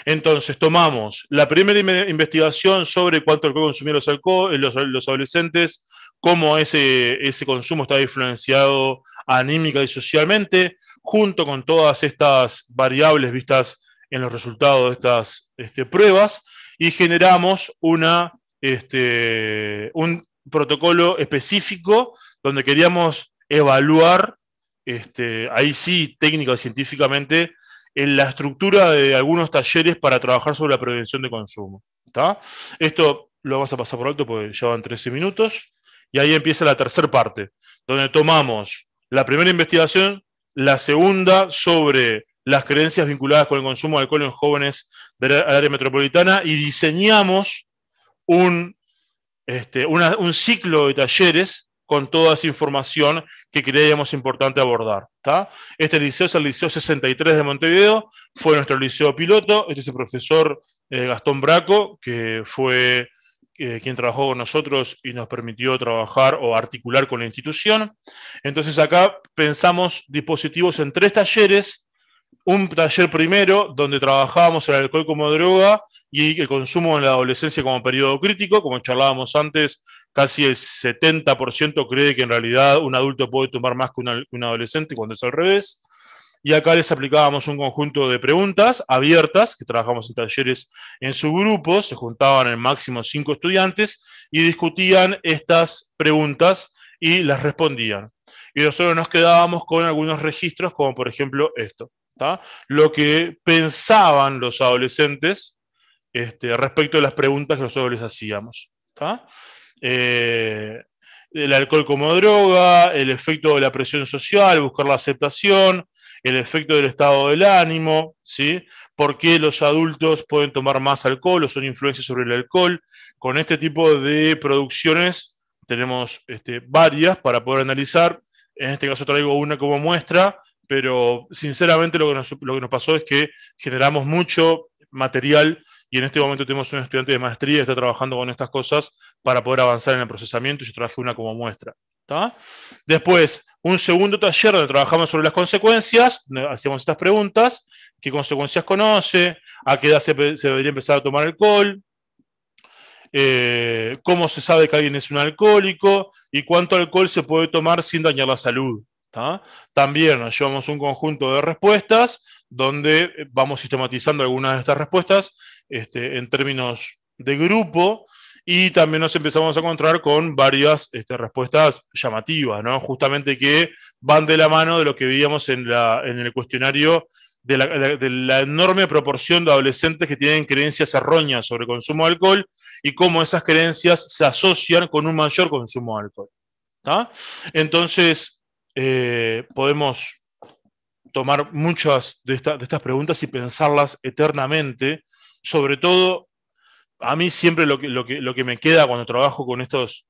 Entonces, tomamos la primera investigación sobre cuánto alcohol consumían los, alcohol, los, adolescentes, cómo ese, ese consumo está influenciado anímica y socialmente, junto con todas estas variables vistas en los resultados de estas este, pruebas, y generamos una, este, un protocolo específico donde queríamos evaluar, este, ahí sí, técnica y científicamente, en la estructura de algunos talleres para trabajar sobre la prevención de consumo. Esto lo vamos a pasar por alto porque llevan 13 minutos. Y ahí empieza la tercera parte, donde tomamos la primera investigación, la segunda sobre las creencias vinculadas con el consumo de alcohol en jóvenes del área metropolitana y diseñamos un, este, un ciclo de talleres con toda esa información que creíamos importante abordar. Este liceo es el Liceo 63 de Montevideo, fue nuestro liceo piloto, este es el profesor eh, Gastón Braco, que fue eh, quien trabajó con nosotros y nos permitió trabajar o articular con la institución. Entonces acá pensamos dispositivos en tres talleres. Un taller primero donde trabajábamos el alcohol como droga y el consumo en la adolescencia como periodo crítico. Como charlábamos antes, casi el 70% cree que en realidad un adulto puede tomar más que un adolescente cuando es al revés y acá les aplicábamos un conjunto de preguntas abiertas, que trabajamos en talleres en su se juntaban en máximo cinco estudiantes y discutían estas preguntas y las respondían. Y nosotros nos quedábamos con algunos registros, como por ejemplo esto, lo que pensaban los adolescentes este, respecto de las preguntas que nosotros les hacíamos. Eh, el alcohol como droga, el efecto de la presión social, buscar la aceptación, el efecto del estado del ánimo, ¿sí? por qué los adultos pueden tomar más alcohol o son influencias sobre el alcohol. Con este tipo de producciones tenemos este, varias para poder analizar. En este caso traigo una como muestra, pero sinceramente lo que nos, pasó es que generamos mucho material y en este momento tenemos un estudiante de maestría que está trabajando con estas cosas para poder avanzar en el procesamiento. Yo traje una como muestra. Después, un segundo taller donde trabajamos sobre las consecuencias, hacíamos estas preguntas, ¿qué consecuencias conoce? ¿A qué edad se, debería empezar a tomar alcohol? Eh, ¿Cómo se sabe que alguien es un alcohólico? ¿Y cuánto alcohol se puede tomar sin dañar la salud? También nos llevamos un conjunto de respuestas donde vamos sistematizando algunas de estas respuestas este, en términos de grupo y también nos empezamos a encontrar con varias este, respuestas llamativas, ¿no? justamente que van de la mano de lo que veíamos en, el cuestionario de la, enorme proporción de adolescentes que tienen creencias erróneas sobre consumo de alcohol y cómo esas creencias se asocian con un mayor consumo de alcohol. Entonces, eh, podemos tomar muchas de, estas preguntas y pensarlas eternamente, sobre todo a mí siempre lo que, me queda cuando trabajo con estos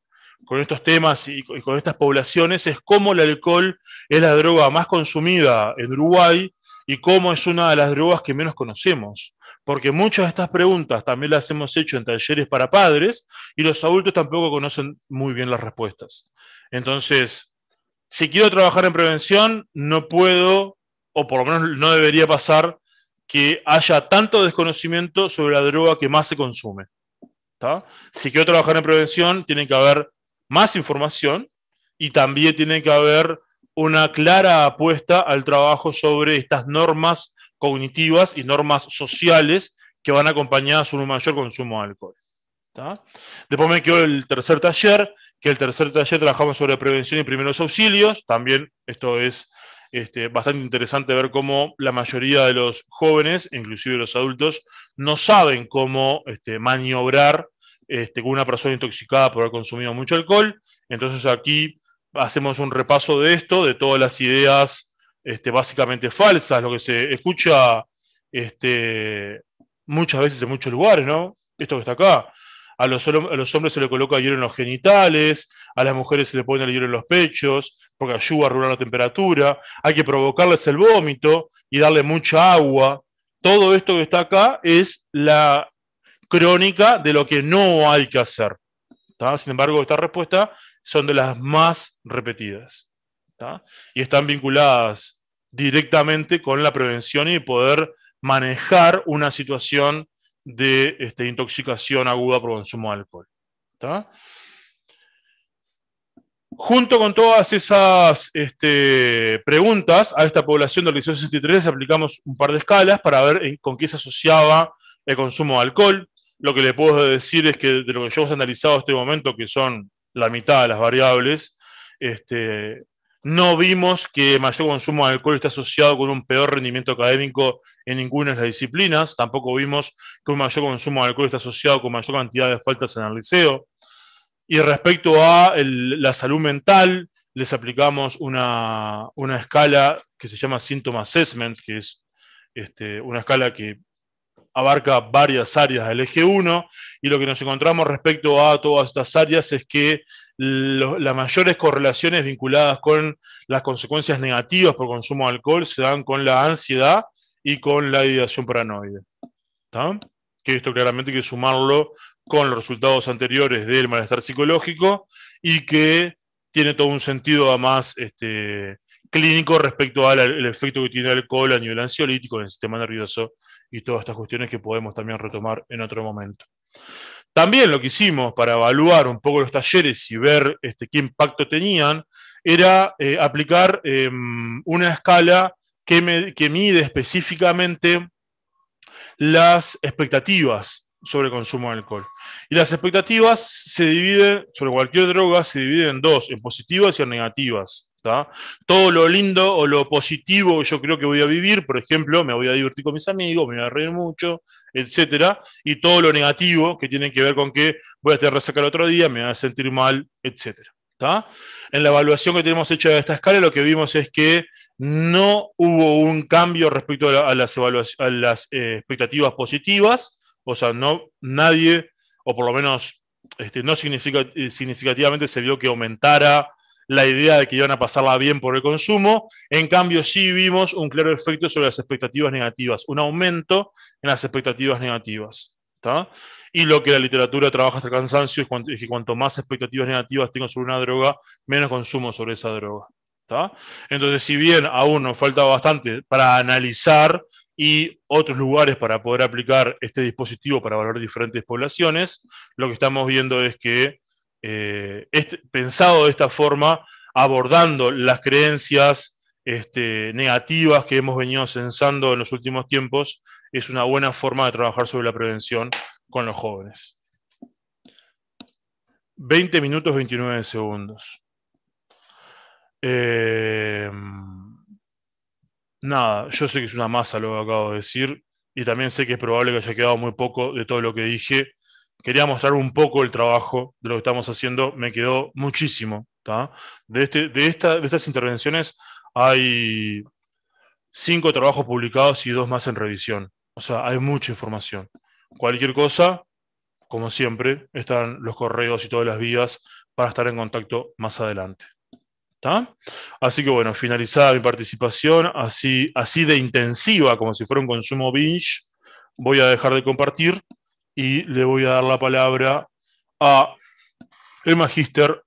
temas y, con estas poblaciones es cómo el alcohol es la droga más consumida en Uruguay y cómo es una de las drogas que menos conocemos. Porque muchas de estas preguntas también las hemos hecho en talleres para padres y los adultos tampoco conocen muy bien las respuestas. Entonces, si quiero trabajar en prevención, no puedo, o por lo menos no debería pasar que haya tanto desconocimiento sobre la droga que más se consume. Si quiero trabajar en prevención, tiene que haber más información y también tiene que haber una clara apuesta al trabajo sobre estas normas cognitivas y normas sociales que van acompañadas con un mayor consumo de alcohol. Después me quedó el tercer taller, que el tercer taller trabajamos sobre prevención y primeros auxilios. También esto es este, bastante interesante ver cómo la mayoría de los jóvenes, inclusive los adultos, no saben cómo este, maniobrar este, con una persona intoxicada por haber consumido mucho alcohol. Entonces aquí hacemos un repaso de esto, de todas las ideas básicamente falsas, lo que se escucha muchas veces en muchos lugares, ¿no? Esto que está acá. A los, hombres se le coloca hielo en los genitales, a las mujeres se le pone el hielo en los pechos, porque ayuda a regular la temperatura, hay que provocarles el vómito y darle mucha agua. Todo esto que está acá es la crónica de lo que no hay que hacer. Sin embargo, estas respuestas son de las más repetidas. Y están vinculadas directamente con la prevención y poder manejar una situación de este, intoxicación aguda por consumo de alcohol. Junto con todas esas este, preguntas a esta población de 63 aplicamos un par de escalas para ver con qué se asociaba el consumo de alcohol. Lo que le puedo decir es que de lo que yo hemos analizado en este momento, que son la mitad de las variables, este, no vimos que mayor consumo de alcohol está asociado con un peor rendimiento académico en ninguna de las disciplinas. Tampoco vimos que un mayor consumo de alcohol está asociado con mayor cantidad de faltas en el liceo. Y respecto a la salud mental, les aplicamos una, escala que se llama Symptom Assessment, que es este, una escala que abarca varias áreas del eje 1, y lo que nos encontramos respecto a todas estas áreas es que las mayores correlaciones vinculadas con las consecuencias negativas por consumo de alcohol se dan con la ansiedad y con la ideación paranoide. Que esto claramente hay que sumarlo con los resultados anteriores del malestar psicológico y que tiene todo un sentido además este, clínico respecto al efecto que tiene el alcohol a nivel ansiolítico en el sistema nervioso y todas estas cuestiones que podemos también retomar en otro momento. También lo que hicimos para evaluar un poco los talleres y ver este, qué impacto tenían era eh, aplicar em, una escala que, mide específicamente las expectativas sobre consumo de alcohol. Y las expectativas se dividen, sobre cualquier droga, se dividen en dos, en positivas y en negativas. Todo lo lindo o lo positivo yo creo que voy a vivir, por ejemplo, me voy a divertir con mis amigos, me voy a reír mucho, etcétera, y todo lo negativo que tiene que ver con que voy a tener resaca el otro día, me voy a sentir mal, etcétera. En la evaluación que tenemos hecha de esta escala, lo que vimos es que no hubo un cambio respecto a, las, a las eh, expectativas positivas, o sea, no, nadie, o por lo menos este, no eh, significativamente se vio que aumentara la idea de que iban a pasarla bien por el consumo. En cambio, sí vimos un claro efecto sobre las expectativas negativas, un aumento en las expectativas negativas. Y lo que la literatura trabaja hasta el cansancio es, que cuanto más expectativas negativas tengo sobre una droga, menos consumo sobre esa droga. Entonces, si bien aún nos falta bastante para analizar y otros lugares para poder aplicar este dispositivo para valorar diferentes poblaciones, lo que estamos viendo es que eh, este, pensado de esta forma, abordando las creencias este, negativas que hemos venido censando en los últimos tiempos, es una buena forma de trabajar sobre la prevención con los jóvenes. 20 minutos 29 segundos. Eh, nada, yo sé que es una masa lo que acabo de decir y también sé que es probable que haya quedado muy poco de todo lo que dije. Quería mostrar un poco el trabajo de lo que estamos haciendo, me quedó muchísimo. De, este, de, esta, de estas intervenciones hay cinco trabajos publicados y dos más en revisión. O sea, hay mucha información. Cualquier cosa, como siempre, están los correos y todas las vías para estar en contacto más adelante. Así que bueno, finalizada mi participación, así, así de intensiva como si fuera un consumo binge, voy a dejar de compartir y le voy a dar la palabra a el magíster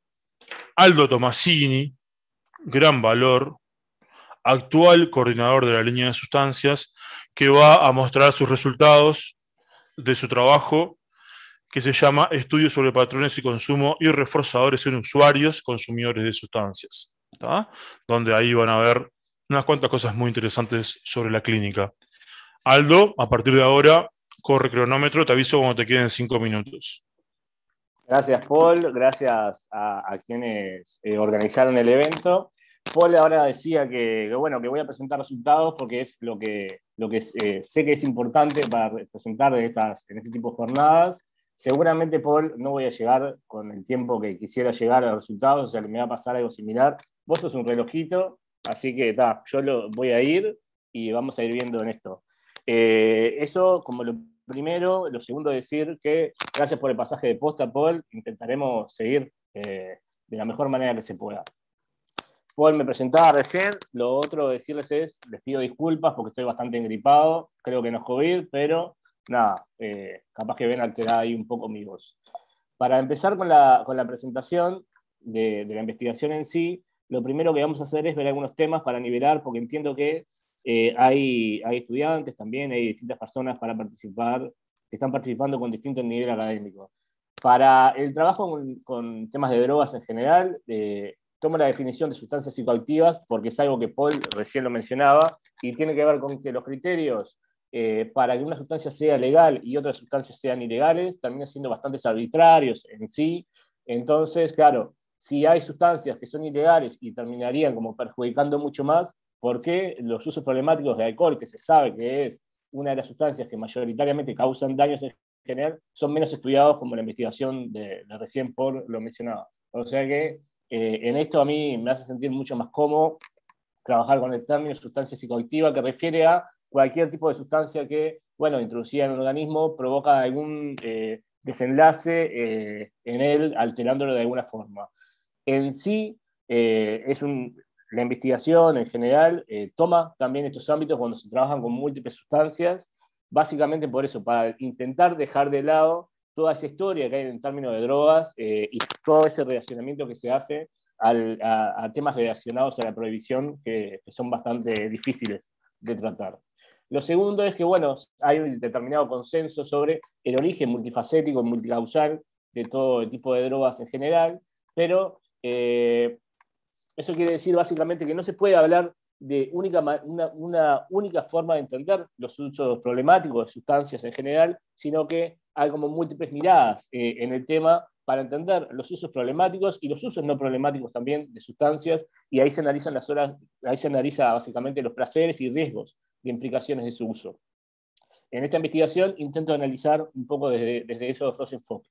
Aldo Tomasini, gran valor, actual coordinador de la línea de sustancias, que va a mostrar sus resultados de su trabajo que se llama Estudios sobre patrones y consumo y reforzadores en usuarios consumidores de sustancias, donde ahí van a ver unas cuantas cosas muy interesantes sobre la clínica. Aldo, a partir de ahora, corre cronómetro, te aviso cuando te queden cinco minutos. Gracias, Paul. Gracias a, quienes eh, organizaron el evento. Paul ahora decía que, bueno, que voy a presentar resultados porque es lo que, lo que eh, sé que es importante para presentar en, estas, en este tipo de jornadas. Seguramente, Paul, no voy a llegar con el tiempo que quisiera llegar a los resultados, o sea que me va a pasar algo similar. Vos sos un relojito, así que ta, yo lo voy a ir y vamos a ir viendo en esto. Eh, eso como lo primero. Lo segundo, decir que gracias por el pasaje de posta, Paul. Intentaremos seguir eh, de la mejor manera que se pueda. Paul me presentaba recién. Lo otro decirles es, les pido disculpas porque estoy bastante engripado. Creo que no es COVID, pero nada, eh, capaz que ven alterada ahí un poco mi voz. Para empezar con la, con la presentación de, de, la investigación en sí, lo primero que vamos a hacer es ver algunos temas para nivelar, porque entiendo que eh, hay, hay estudiantes también, hay distintas personas para participar, que están participando con distintos niveles académicos. Para el trabajo con, temas de drogas en general, eh, tomo la definición de sustancias psicoactivas porque es algo que Paul recién lo mencionaba y tiene que ver con que los criterios eh, para que una sustancia sea legal y otras sustancias sean ilegales también siendo bastante arbitrarios en sí. Entonces, claro, si hay sustancias que son ilegales y terminarían como perjudicando mucho más, ¿por qué los usos problemáticos de alcohol, que se sabe que es una de las sustancias que mayoritariamente causan daños en general, son menos estudiados como la investigación de, recién Paul lo mencionaba? O sea que eh, en esto a mí me hace sentir mucho más cómodo trabajar con el término sustancia psicoactiva que refiere a cualquier tipo de sustancia que, bueno, introducida en un organismo provoca algún eh, desenlace eh, en él, alterándolo de alguna forma. En sí, es la investigación en general toma también estos ámbitos cuando se trabajan con múltiples sustancias, básicamente por eso, para intentar dejar de lado toda esa historia que hay en términos de drogas eh, y todo ese relacionamiento que se hace a, temas relacionados a la prohibición que, son bastante difíciles de tratar. Lo segundo es que, bueno, hay un determinado consenso sobre el origen multifacético, multicausal de todo tipo de drogas en general, pero eh, eso quiere decir básicamente que no se puede hablar de única, una, única forma de entender los usos problemáticos de sustancias en general, sino que hay como múltiples miradas eh, en el tema para entender los usos problemáticos y los usos no problemáticos también de sustancias, y ahí se analizan las horas, ahí se analiza básicamente los placeres y riesgos de implicaciones de su uso. En esta investigación intento analizar un poco desde, desde esos dos enfoques.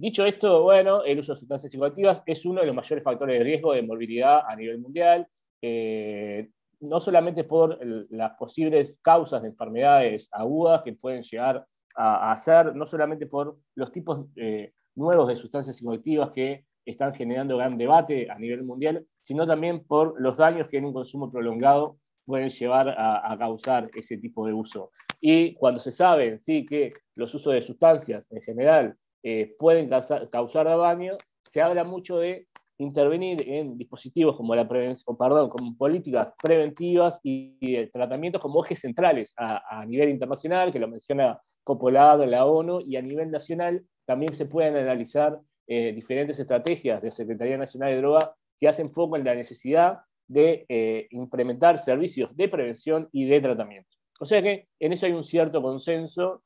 Dicho esto, bueno, el uso de sustancias psicoactivas es uno de los mayores factores de riesgo de morbilidad a nivel mundial, eh, no solamente por las posibles causas de enfermedades agudas que pueden llegar a, hacer, no solamente por los tipos eh, nuevos de sustancias psicoactivas que están generando gran debate a nivel mundial, sino también por los daños que en un consumo prolongado pueden llevar a, causar ese tipo de uso. Y cuando se sabe sí que los usos de sustancias en general eh, pueden causar, causar daño, se habla mucho de intervenir en dispositivos como la prevención, perdón, como políticas preventivas y, tratamientos como ejes centrales a, nivel internacional, que lo menciona Copolado, la ONU, y a nivel nacional también se pueden analizar eh, diferentes estrategias de Secretaría Nacional de Droga que hacen foco en la necesidad de eh, implementar servicios de prevención y de tratamiento. O sea que en eso hay un cierto consenso.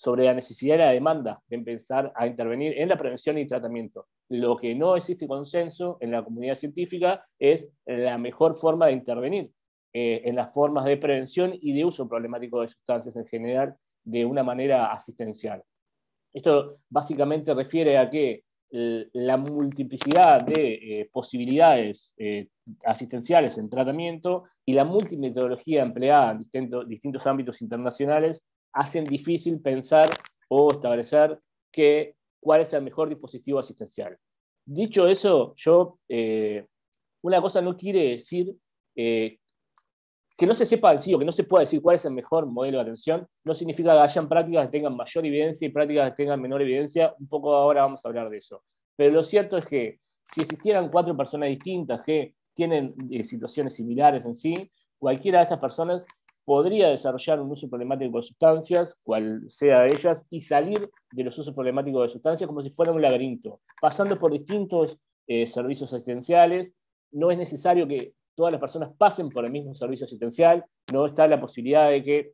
Sobre la necesidad y la demanda de empezar a intervenir en la prevención y tratamiento. Lo que no existe consenso en la comunidad científica es la mejor forma de intervenir eh, en las formas de prevención y de uso problemático de sustancias en general de una manera asistencial. Esto básicamente refiere a que la multiplicidad de eh, posibilidades eh, asistenciales en tratamiento y la multimetodología empleada en distintos ámbitos internacionales hacen difícil pensar o establecer que, cuál es el mejor dispositivo asistencial. Dicho eso, yo, eh, una cosa no quiere decir eh, que no se sepa sí o que no se pueda decir cuál es el mejor modelo de atención, no significa que hayan prácticas que tengan mayor evidencia y prácticas que tengan menor evidencia. Un poco ahora vamos a hablar de eso. Pero lo cierto es que si existieran cuatro personas distintas que tienen eh, situaciones similares en sí, cualquiera de estas personas podría desarrollar un uso problemático de sustancias, cual sea de ellas, y salir de los usos problemáticos de sustancias como si fuera un laberinto, pasando por distintos eh, servicios asistenciales. No es necesario que todas las personas pasen por el mismo servicio asistencial, no está la posibilidad de que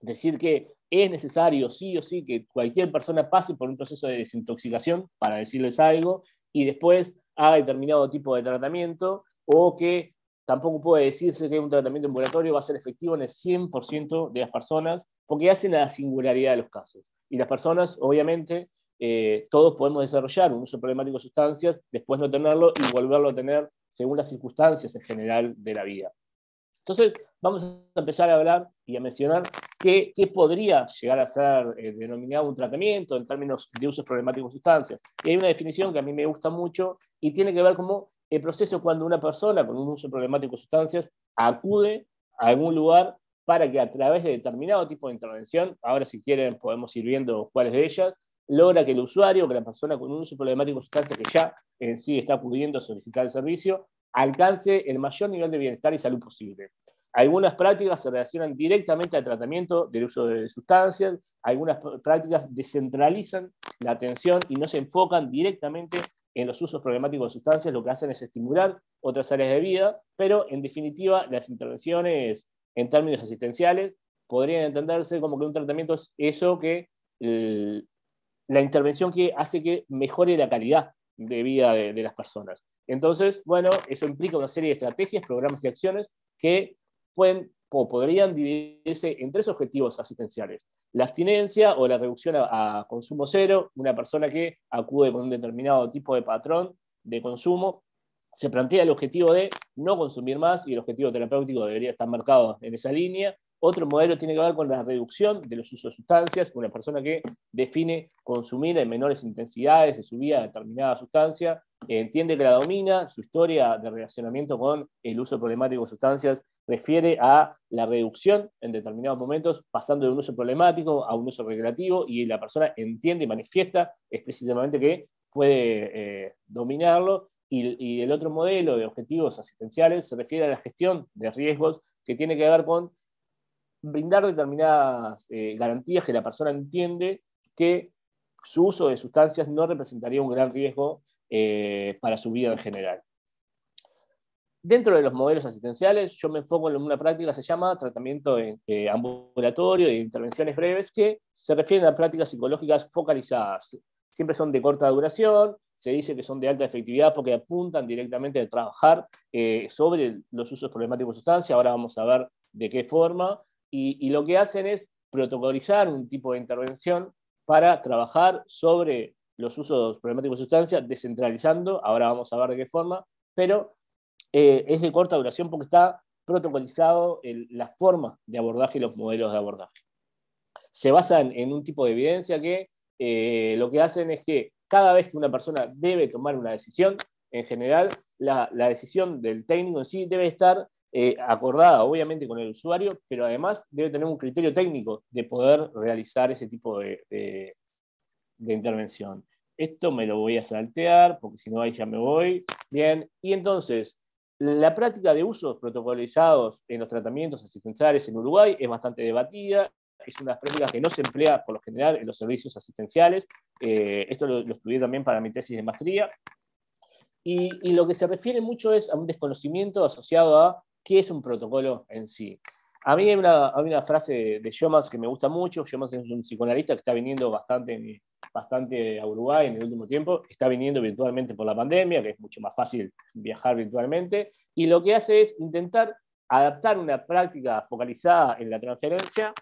decir que es necesario sí o sí que cualquier persona pase por un proceso de desintoxicación, para decirles algo, y después haga determinado tipo de tratamiento, o que tampoco puede decirse que un tratamiento ambulatorio va a ser efectivo en el 100% de las personas, porque hacen la singularidad de los casos. Y las personas, obviamente, eh, todos podemos desarrollar un uso problemático de sustancias, después no tenerlo y volverlo a tener según las circunstancias en general de la vida. Entonces, vamos a empezar a hablar y a mencionar qué, qué podría llegar a ser eh, denominado un tratamiento en términos de usos problemáticos de sustancias. Y hay una definición que a mí me gusta mucho y tiene que ver como el proceso cuando una persona con un uso problemático de sustancias acude a algún lugar para que a través de determinado tipo de intervención, ahora si quieren podemos ir viendo cuáles de ellas, logra que el usuario, que la persona con un uso problemático de sustancias que ya en sí está pudiendo solicitar el servicio, alcance el mayor nivel de bienestar y salud posible. Algunas prácticas se relacionan directamente al tratamiento del uso de sustancias, algunas prácticas descentralizan la atención y no se enfocan directamente en los usos problemáticos de sustancias lo que hacen es estimular otras áreas de vida, pero en definitiva las intervenciones en términos asistenciales podrían entenderse como que un tratamiento es eso que la intervención que hace que mejore la calidad de vida de, las personas. Entonces, bueno, eso implica una serie de estrategias, programas y acciones que pueden o podrían dividirse en tres objetivos asistenciales. La abstinencia o la reducción a, consumo cero, una persona que acude con un determinado tipo de patrón de consumo, se plantea el objetivo de no consumir más y el objetivo terapéutico debería estar marcado en esa línea. Otro modelo tiene que ver con la reducción de los usos de sustancias, una persona que define consumir en menores intensidades de su vida determinada sustancia, entiende que la domina, su historia de relacionamiento con el uso problemático de sustancias refiere a la reducción en determinados momentos, pasando de un uso problemático a un uso recreativo, y la persona entiende y manifiesta explícitamente que puede eh, dominarlo. Y, el otro modelo de objetivos asistenciales se refiere a la gestión de riesgos que tiene que ver con brindar determinadas eh, garantías que la persona entiende que su uso de sustancias no representaría un gran riesgo eh, para su vida en general. Dentro de los modelos asistenciales, yo me enfoco en una práctica que se llama tratamiento eh, ambulatorio de intervenciones breves, que se refieren a prácticas psicológicas focalizadas. Siempre son de corta duración, se dice que son de alta efectividad porque apuntan directamente a trabajar sobre los usos problemáticos de sustancia. Ahora vamos a ver de qué forma y, lo que hacen es protocolizar un tipo de intervención para trabajar sobre los usos problemáticos de sustancias, descentralizando, ahora vamos a ver de qué forma, pero eh, es de corta duración porque está protocolizado la forma de abordaje y los modelos de abordaje. Se basan en un tipo de evidencia que eh, lo que hacen es que cada vez que una persona debe tomar una decisión, en general, la, la decisión del técnico en sí debe estar eh, acordada obviamente con el usuario, pero además debe tener un criterio técnico de poder realizar ese tipo de, intervención. Esto me lo voy a saltear, porque si no ahí ya me voy. Bien, y entonces, la práctica de usos protocolizados en los tratamientos asistenciales en Uruguay es bastante debatida, es una práctica que no se emplea por lo general en los servicios asistenciales. Eh, esto lo, estudié también para mi tesis de maestría. Y, y, lo que se refiere mucho es a un desconocimiento asociado a qué es un protocolo en sí. A mí hay una, frase de Jomas que me gusta mucho. Jomas es un psicoanalista que está viniendo bastante, bastante a Uruguay en el último tiempo. Está viniendo virtualmente por la pandemia, que es mucho más fácil viajar virtualmente. Y lo que hace es intentar adaptar una práctica focalizada en la transferencia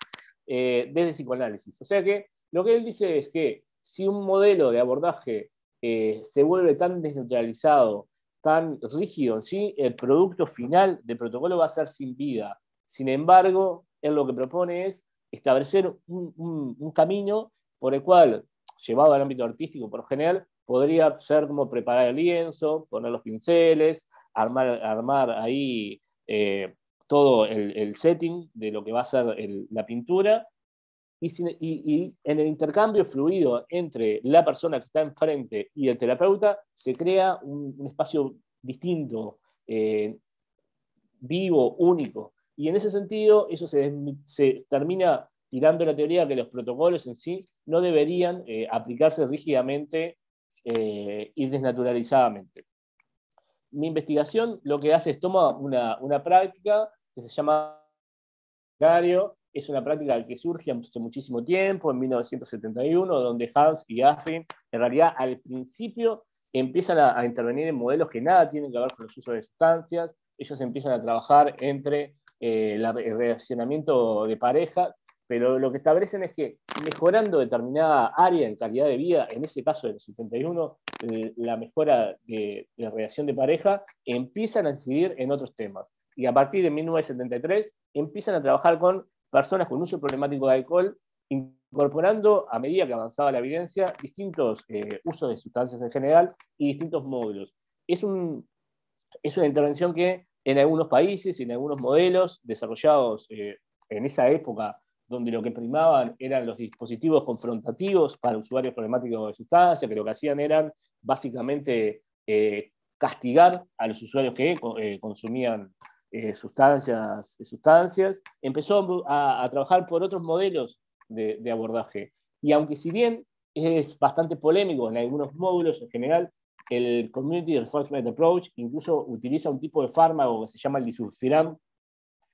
eh, desde psicoanálisis. O sea que lo que él dice es que si un modelo de abordaje eh, se vuelve tan descentralizado tan rígido sí, el producto final del protocolo va a ser sin vida. Sin embargo, él lo que propone es establecer un, camino por el cual, llevado al ámbito artístico por general, podría ser como preparar el lienzo, poner los pinceles, armar, armar ahí eh, todo el, setting de lo que va a ser la pintura, y, en el intercambio fluido entre la persona que está enfrente y el terapeuta, se crea un, espacio distinto, eh, vivo, único. Y en ese sentido, eso se, termina tirando la teoría que los protocolos en sí no deberían eh, aplicarse rígidamente eh, y desnaturalizadamente. Mi investigación lo que hace es toma una, una práctica que se llama es una práctica que surge hace muchísimo tiempo, en 1971, donde Hans y Afrin, en realidad al principio empiezan a, intervenir en modelos que nada tienen que ver con los usos de sustancias, ellos empiezan a trabajar entre eh, el relacionamiento de parejas, pero lo que establecen es que mejorando determinada área en calidad de vida, en ese caso del 71, la mejora de, de relación de pareja, empiezan a incidir en otros temas. Y a partir de 1973 empiezan a trabajar con personas con uso problemático de alcohol, incorporando a medida que avanzaba la evidencia distintos eh, usos de sustancias en general y distintos módulos. Es, un, es una intervención que en algunos países y en algunos modelos desarrollados eh, en esa época, donde lo que primaban eran los dispositivos confrontativos para usuarios problemáticos de sustancias, que lo que hacían eran básicamente eh, castigar a los usuarios que consumían eh, sustancias, sustancias, empezó a, trabajar por otros modelos de, abordaje. Y aunque si bien es bastante polémico en algunos módulos en general, el Community Reinforcement Approach incluso utiliza un tipo de fármaco que se llama el disulfiram.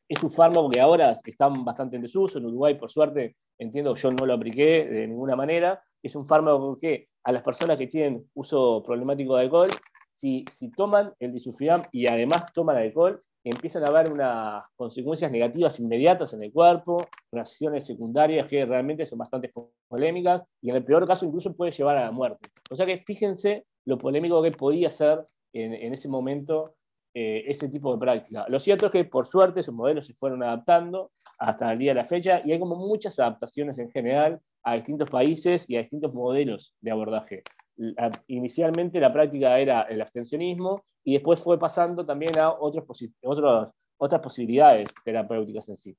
Es un fármaco que ahora está bastante en desuso. En Uruguay, por suerte, entiendo, yo no lo apliqué de ninguna manera. Es un fármaco que a las personas que tienen uso problemático de alcohol, si, si toman el disulfiram y además toman alcohol, empiezan a haber unas consecuencias negativas inmediatas en el cuerpo, unas secundarias que realmente son bastante polémicas y en el peor caso incluso puede llevar a la muerte. O sea que fíjense lo polémico que podía ser en, ese momento eh, ese tipo de práctica. Lo cierto es que por suerte esos modelos se fueron adaptando hasta el día de la fecha y hay como muchas adaptaciones en general a distintos países y a distintos modelos de abordaje. Inicialmente la práctica era el abstencionismo y después fue pasando también a otros, otras posibilidades terapéuticas en sí.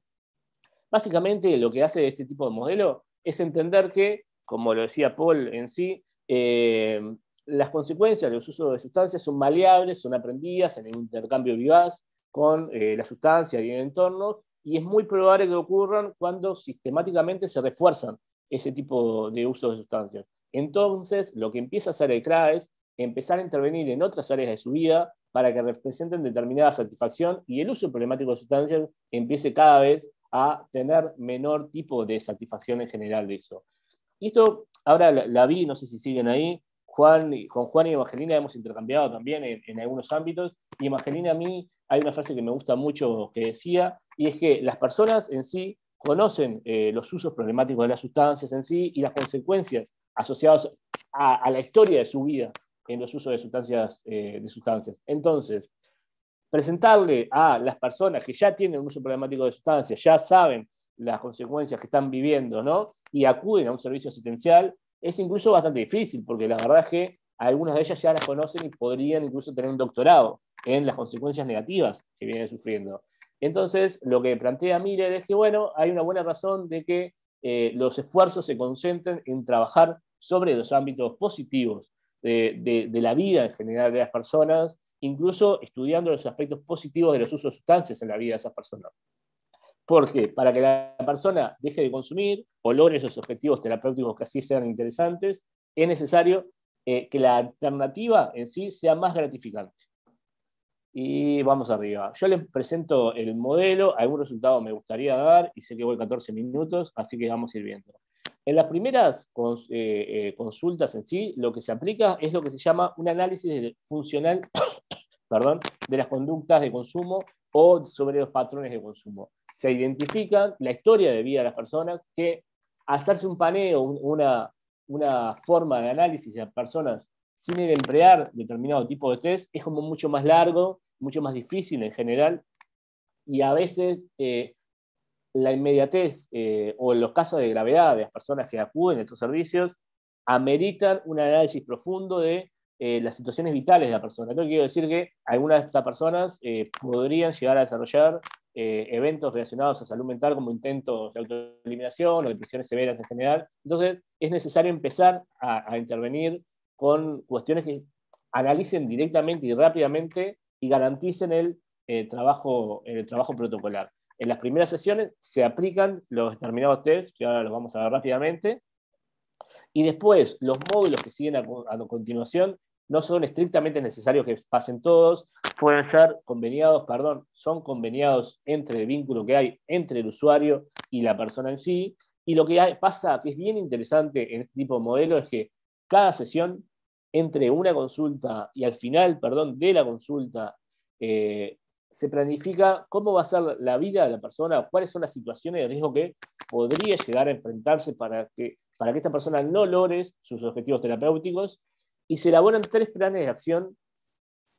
Básicamente lo que hace este tipo de modelo es entender que, como lo decía Paul en sí, eh, las consecuencias de los usos de sustancias son maleables, son aprendidas en el intercambio vivaz con eh, la sustancia y el entorno, y es muy probable que ocurran cuando sistemáticamente se refuerzan ese tipo de uso de sustancias. Entonces, lo que empieza a hacer el CRA es empezar a intervenir en otras áreas de su vida para que representen determinada satisfacción y el uso problemático de sustancias empiece cada vez a tener menor tipo de satisfacción en general de eso. Y esto ahora la vi, no sé si siguen ahí, Juan, con Juan y Evangelina hemos intercambiado también en, algunos ámbitos, y Evangelina a mí hay una frase que me gusta mucho que decía, y es que las personas en sí conocen eh, los usos problemáticos de las sustancias en sí y las consecuencias asociadas a, la historia de su vida en los usos de sustancias, eh, de sustancias. Entonces, presentarle a las personas que ya tienen un uso problemático de sustancias, ya saben las consecuencias que están viviendo, ¿no? Y acuden a un servicio asistencial, es incluso bastante difícil, porque la verdad es que algunas de ellas ya las conocen y podrían incluso tener un doctorado en las consecuencias negativas que vienen sufriendo. Entonces, lo que plantea Miller es que, bueno, hay una buena razón de que eh, los esfuerzos se concentren en trabajar sobre los ámbitos positivos de, la vida en general de las personas, incluso estudiando los aspectos positivos de los usos de sustancias en la vida de esas personas. Porque para que la persona deje de consumir o logre esos objetivos terapéuticos que así sean interesantes, es necesario eh, que la alternativa en sí sea más gratificante. Y vamos arriba. Yo les presento el modelo, algún resultado me gustaría dar y sé que voy 14 minutos, así que vamos a ir viendo. En las primeras eh, eh, consultas en sí, lo que se aplica es lo que se llama un análisis funcional perdón, de las conductas de consumo o sobre los patrones de consumo se identifican la historia de vida de las personas, que hacerse un paneo, una, una forma de análisis de las personas sin emplear determinado tipo de test es como mucho más largo, mucho más difícil en general, y a veces eh, la inmediatez eh, o los casos de gravedad de las personas que acuden a estos servicios ameritan un análisis profundo de eh, las situaciones vitales de la persona. Esto quiero decir que algunas de estas personas podrían llegar a desarrollar eh, eventos relacionados a salud mental como intentos de autoeliminación o depresiones severas en general. Entonces, es necesario empezar a, intervenir con cuestiones que analicen directamente y rápidamente y garanticen el, eh, trabajo, el trabajo protocolar. En las primeras sesiones se aplican los determinados tests, que ahora los vamos a ver rápidamente, y después los módulos que siguen a continuación no son estrictamente necesarios que pasen todos, pueden ser conveniados, perdón, son conveniados entre el vínculo que hay entre el usuario y la persona en sí. Y lo que pasa, que es bien interesante en este tipo de modelo, es que cada sesión, entre una consulta y al final, perdón, de la consulta, eh, se planifica cómo va a ser la vida de la persona, cuáles son las situaciones de riesgo que podría llegar a enfrentarse para que, para que esta persona no logre sus objetivos terapéuticos y se elaboran tres planes de acción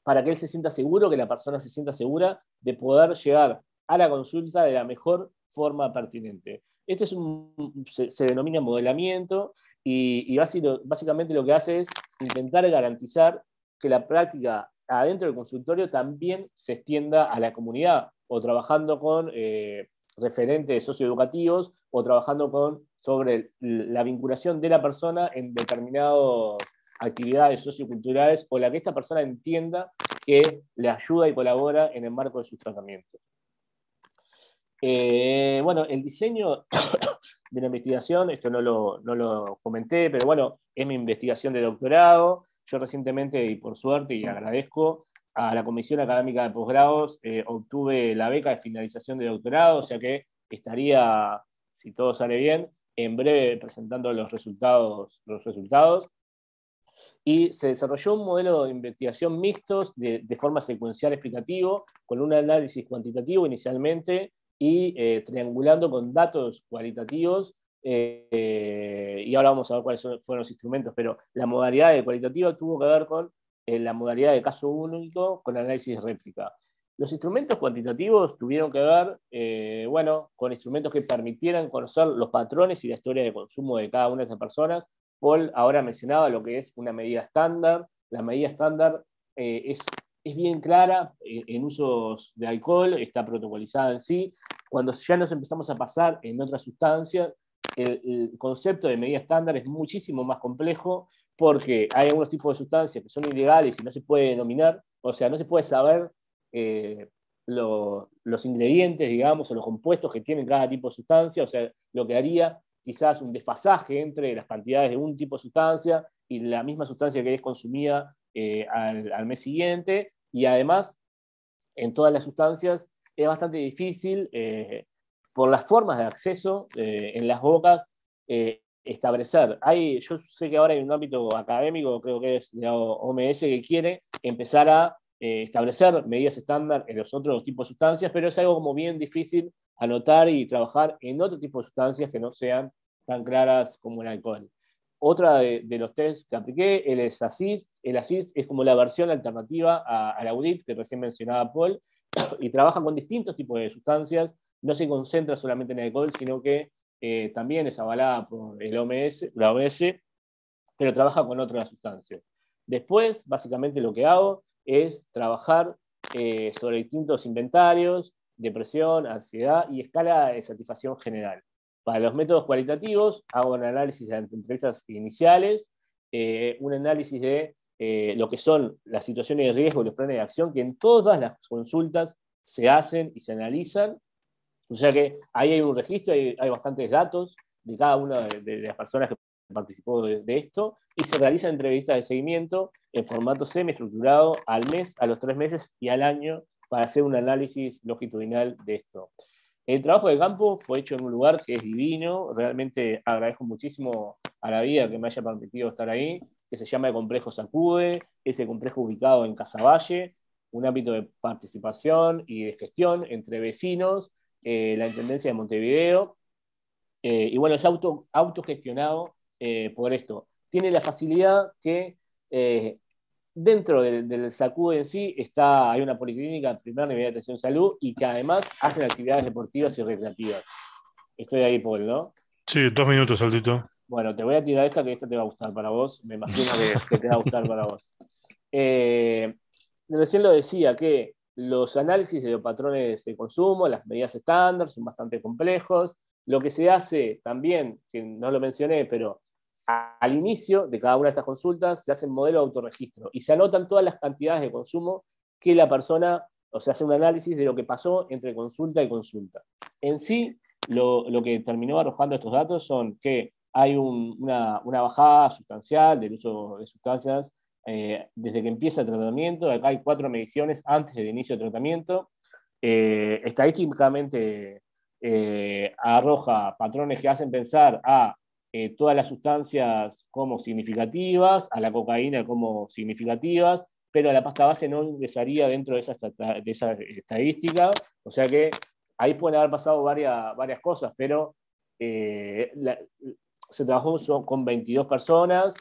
para que él se sienta seguro, que la persona se sienta segura de poder llegar a la consulta de la mejor forma pertinente. Este es un, se, denomina modelamiento y, básicamente lo que hace es intentar garantizar que la práctica adentro del consultorio también se extienda a la comunidad o trabajando con eh, referentes socioeducativos o trabajando con, sobre la vinculación de la persona en determinados actividades socioculturales o la que esta persona entienda que le ayuda y colabora en el marco de sus tratamientos. Eh, bueno, el diseño de la investigación, esto no lo, comenté, pero bueno, es mi investigación de doctorado. yo recientemente, y por suerte, y agradezco, a la Comisión Académica de Posgrados eh, obtuve la beca de finalización de doctorado, o sea que estaría, si todo sale bien, en breve presentando los resultados. Los resultados. Y se desarrolló un modelo de investigación mixtos de, forma secuencial explicativo, con un análisis cuantitativo inicialmente y eh, triangulando con datos cualitativos. Eh, y ahora vamos a ver cuáles fueron los instrumentos, pero la modalidad de cualitativa tuvo que ver con la modalidad de caso único con análisis réplica. Los instrumentos cuantitativos tuvieron que ver, eh, bueno, con instrumentos que permitieran conocer los patrones y la historia de consumo de cada una de esas personas. Paul ahora mencionaba lo que es una medida estándar. La medida estándar eh, es, es, bien clara en usos de alcohol, está protocolizada en sí. Cuando ya nos empezamos a pasar en otras sustancias, el, el concepto de medida estándar es muchísimo más complejo porque hay algunos tipos de sustancias que son ilegales y no se puede denominar, o sea, no se puede saber eh, los ingredientes, digamos, o los compuestos que tienen cada tipo de sustancia, o sea, lo que haría quizás un desfasaje entre las cantidades de un tipo de sustancia y la misma sustancia que es consumida eh, al, mes siguiente, y además, en todas las sustancias es bastante difícil, eh, por las formas de acceso en las bocas, establecer. Hay, yo sé que ahora hay un ámbito académico, creo que es de OMS, que quiere empezar a eh, establecer medidas estándar en los otros tipos de sustancias, pero es algo como bien difícil anotar y trabajar en otro tipo de sustancias que no sean tan claras como el alcohol. Otra de, los test que apliqué, el ASIS. El ASIS es como la versión alternativa al audit que recién mencionaba Paul, y trabaja con distintos tipos de sustancias, no se concentra solamente en el alcohol, sino que eh, también es avalada por el OMS, la OMS, pero trabaja con otras sustancias. Después, básicamente lo que hago es trabajar eh, sobre distintos inventarios, depresión, ansiedad y escala de satisfacción general. Para los métodos cualitativos, hago un análisis de entrevistas iniciales, eh, un análisis de lo que son las situaciones de riesgo y los planes de acción, que en todas las consultas se hacen y se analizan o sea que ahí hay un registro, hay, hay bastantes datos de cada una de, las personas que participó de, esto y se realizan entrevistas de seguimiento en formato semi-estructurado al mes, a los tres meses y al año para hacer un análisis longitudinal de esto. El trabajo de campo fue hecho en un lugar que es divino, realmente agradezco muchísimo a la vida que me haya permitido estar ahí, que se llama el Complejo Sacude, ese complejo ubicado en Casaballe, un ámbito de participación y de gestión entre vecinos eh, la Intendencia de Montevideo, eh, y bueno, es auto, autogestionado eh, por esto. Tiene la facilidad que dentro del, del SACUD en sí está, hay una policlínica de primer nivel de atención salud y que además hacen actividades deportivas y recreativas. Estoy ahí, Paul, ¿no? Sí, dos minutos, Altito. Bueno, te voy a tirar esta que esta te va a gustar para vos. Me imagino que, te va a gustar para vos. recién lo decía que los análisis de los patrones de consumo, las medidas estándar son bastante complejos. Lo que se hace también, que no lo mencioné, pero al inicio de cada una de estas consultas se hace un modelo de autorregistro y se anotan todas las cantidades de consumo que la persona, o sea, hace un análisis de lo que pasó entre consulta y consulta. En sí, lo, que terminó arrojando estos datos son que hay una, bajada sustancial del uso de sustancias eh, desde que empieza el tratamiento. Acá hay cuatro mediciones antes del inicio del tratamiento. Eh, estadísticamente eh, arroja patrones que hacen pensar a todas las sustancias como significativas, a la cocaína como significativas, pero la pasta base no ingresaría dentro de esa, de esa estadística. O sea que ahí pueden haber pasado varias, varias cosas, pero se trabajó con 22 personas,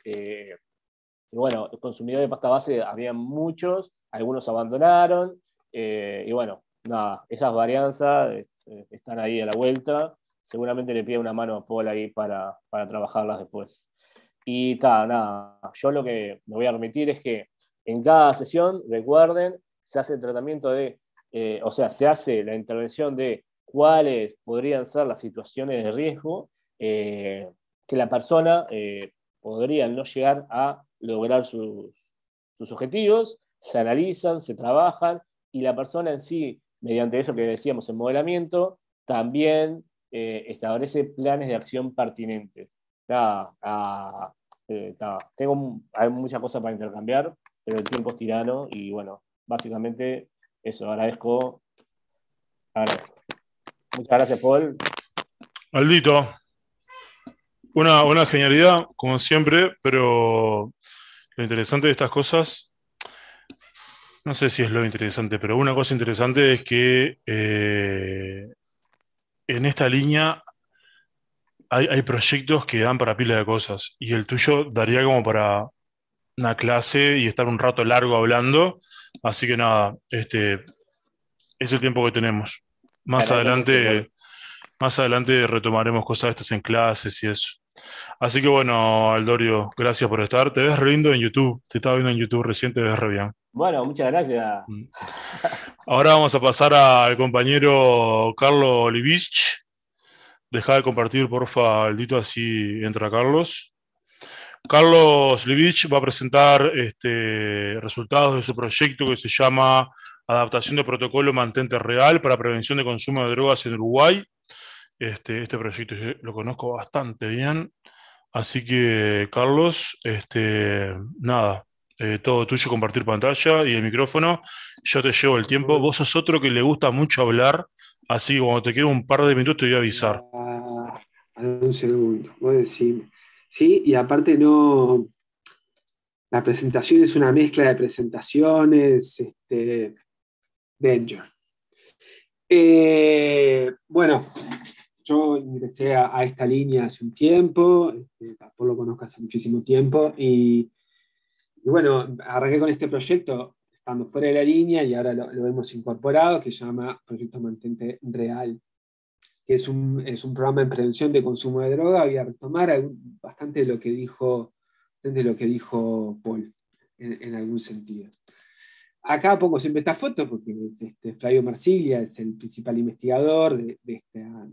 y bueno, consumidores de pasta base había muchos, algunos abandonaron, eh, y bueno, nada, esas varianzas están ahí a la vuelta. Seguramente le pide una mano a Paul ahí para, para trabajarlas después. Y nada, yo lo que me voy a remitir es que en cada sesión, recuerden, se hace el tratamiento de, eh, o sea, se hace la intervención de cuáles podrían ser las situaciones de riesgo eh, que la persona podría no llegar a lograr sus, objetivos, se analizan, se trabajan y la persona en sí, mediante eso que decíamos en modelamiento, también eh, establece planes de acción pertinentes. Eh, tengo hay muchas cosas para intercambiar, pero el tiempo es tirano y bueno, básicamente eso, agradezco. Muchas gracias, Paul. Maldito. Una, una genialidad, como siempre, pero lo interesante de estas cosas, no sé si es lo interesante, pero una cosa interesante es que eh, en esta línea hay, proyectos que dan para pila de cosas y el tuyo daría como para una clase y estar un rato largo hablando. Así que nada, este es el tiempo que tenemos. Más adelante, más adelante retomaremos cosas estas en clases y eso. Así que bueno, Aldorio, gracias por estar. Te ves re lindo en YouTube. Te estaba viendo en YouTube recién, te ves re bien. Bueno, muchas gracias. Ahora vamos a pasar al compañero Carlos Olivich. Deja de compartir, porfa, el dito, así entra Carlos. Carlos Livich va a presentar este, resultados de su proyecto que se llama Adaptación de Protocolo Mantente Real para Prevención de Consumo de Drogas en Uruguay. Este, este proyecto lo conozco bastante bien. Así que, Carlos, este, nada, eh, todo tuyo, compartir pantalla y el micrófono. Yo te llevo el tiempo. Vos sos otro que le gusta mucho hablar Así, cuando te quede un par de minutos te voy a avisar. Ah, un segundo, voy a decir. Sí, y aparte no. La presentación es una mezcla de presentaciones. Este, Danger. Eh, bueno, yo ingresé a, esta línea hace un tiempo, este, tampoco lo conozco hace muchísimo tiempo, y, y bueno, arranqué con este proyecto estando fuera de la línea y ahora lo, hemos incorporado, que se llama Proyecto Mantente Real, que es un, es un programa en prevención de consumo de droga. Voy a retomar bastante de lo que dijo, de lo que dijo Paul, en, algún sentido. Acá pongo siempre esta foto porque este, Flavio Marsiglia es el principal investigador de, de,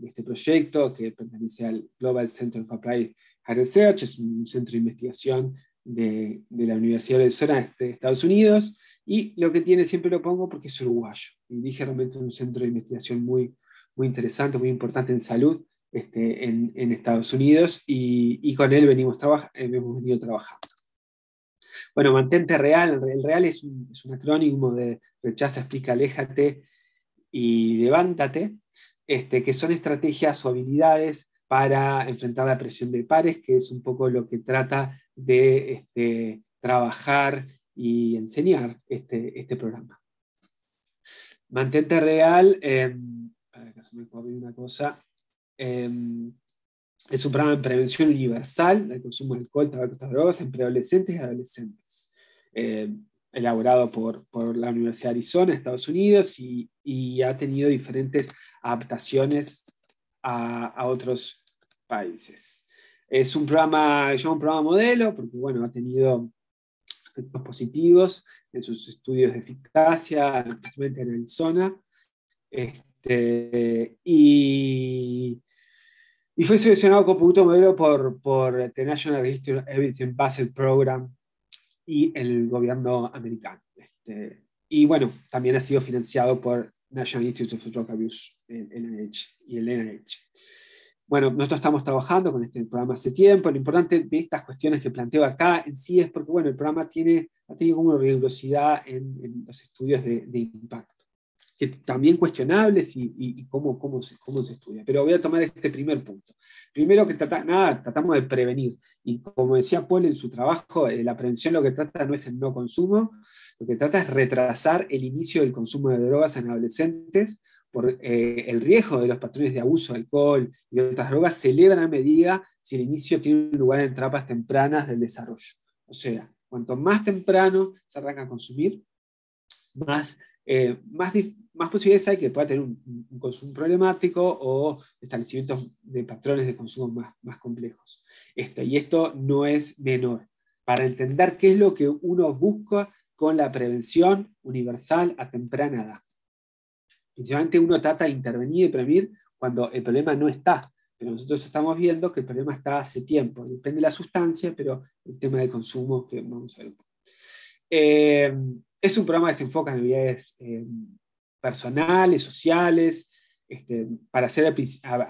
este, proyecto que pertenece al Global Center for Applied Research, es un centro de investigación de, la Universidad de Arizona de Estados Unidos y lo que tiene, siempre lo pongo porque es uruguayo. Y dije realmente un centro de investigación muy, muy interesante, muy importante en salud este, en, Estados Unidos y, y con él venimos eh, hemos venido trabajando. Bueno, mantente real. El real es un, es un acrónimo de rechaza, explica, aléjate y levántate, este, que son estrategias o habilidades para enfrentar la presión de pares, que es un poco lo que trata de este, trabajar y enseñar este, este programa. Mantente real, eh, me una cosa, em, es un programa de prevención universal del consumo de alcohol, tabaco y drogas en preadolescentes y adolescentes, em, elaborado por, por, la Universidad de Arizona, Estados Unidos, y, y ha tenido diferentes adaptaciones a, a, otros países. Es un programa, un programa modelo, porque bueno, ha tenido efectos positivos en sus estudios de eficacia, especialmente en Arizona. Este, y, y, fue seleccionado como producto modelo por, por the National Register of Evidence Basel Program y el gobierno americano. Este, y bueno, también ha sido financiado por National Institute of Drug Abuse el NIH, y el NIH. Bueno, nosotros estamos trabajando con este programa hace tiempo. Lo importante de estas cuestiones que planteo acá en sí es porque, bueno, el programa tiene, ha tenido como rigurosidad en, los estudios de, impacto, que también cuestionables y, cómo, cómo, se, cómo se estudia. Pero voy a tomar este primer punto. Primero que trata, nada, tratamos de prevenir. Y como decía Paul en su trabajo, eh, la prevención lo que trata no es el no consumo, lo que trata es retrasar el inicio del consumo de drogas en adolescentes por eh, el riesgo de los patrones de abuso de alcohol y otras drogas se elevan a medida si el inicio tiene lugar en etapas tempranas del desarrollo. O sea, cuanto más temprano se arranca a consumir, más, eh, más, posibilidades hay que pueda tener un, consumo problemático o establecimientos de patrones de consumo más, más complejos. Esto, y esto no es menor. Para entender qué es lo que uno busca con la prevención universal a temprana edad. Principalmente uno trata de intervenir y prevenir cuando el problema no está. Pero nosotros estamos viendo que el problema está hace tiempo. Depende de la sustancia, pero el tema del consumo, que vamos a ver. Eh, es un programa que se enfoca en habilidades eh, personales, sociales, este, para ser aplicado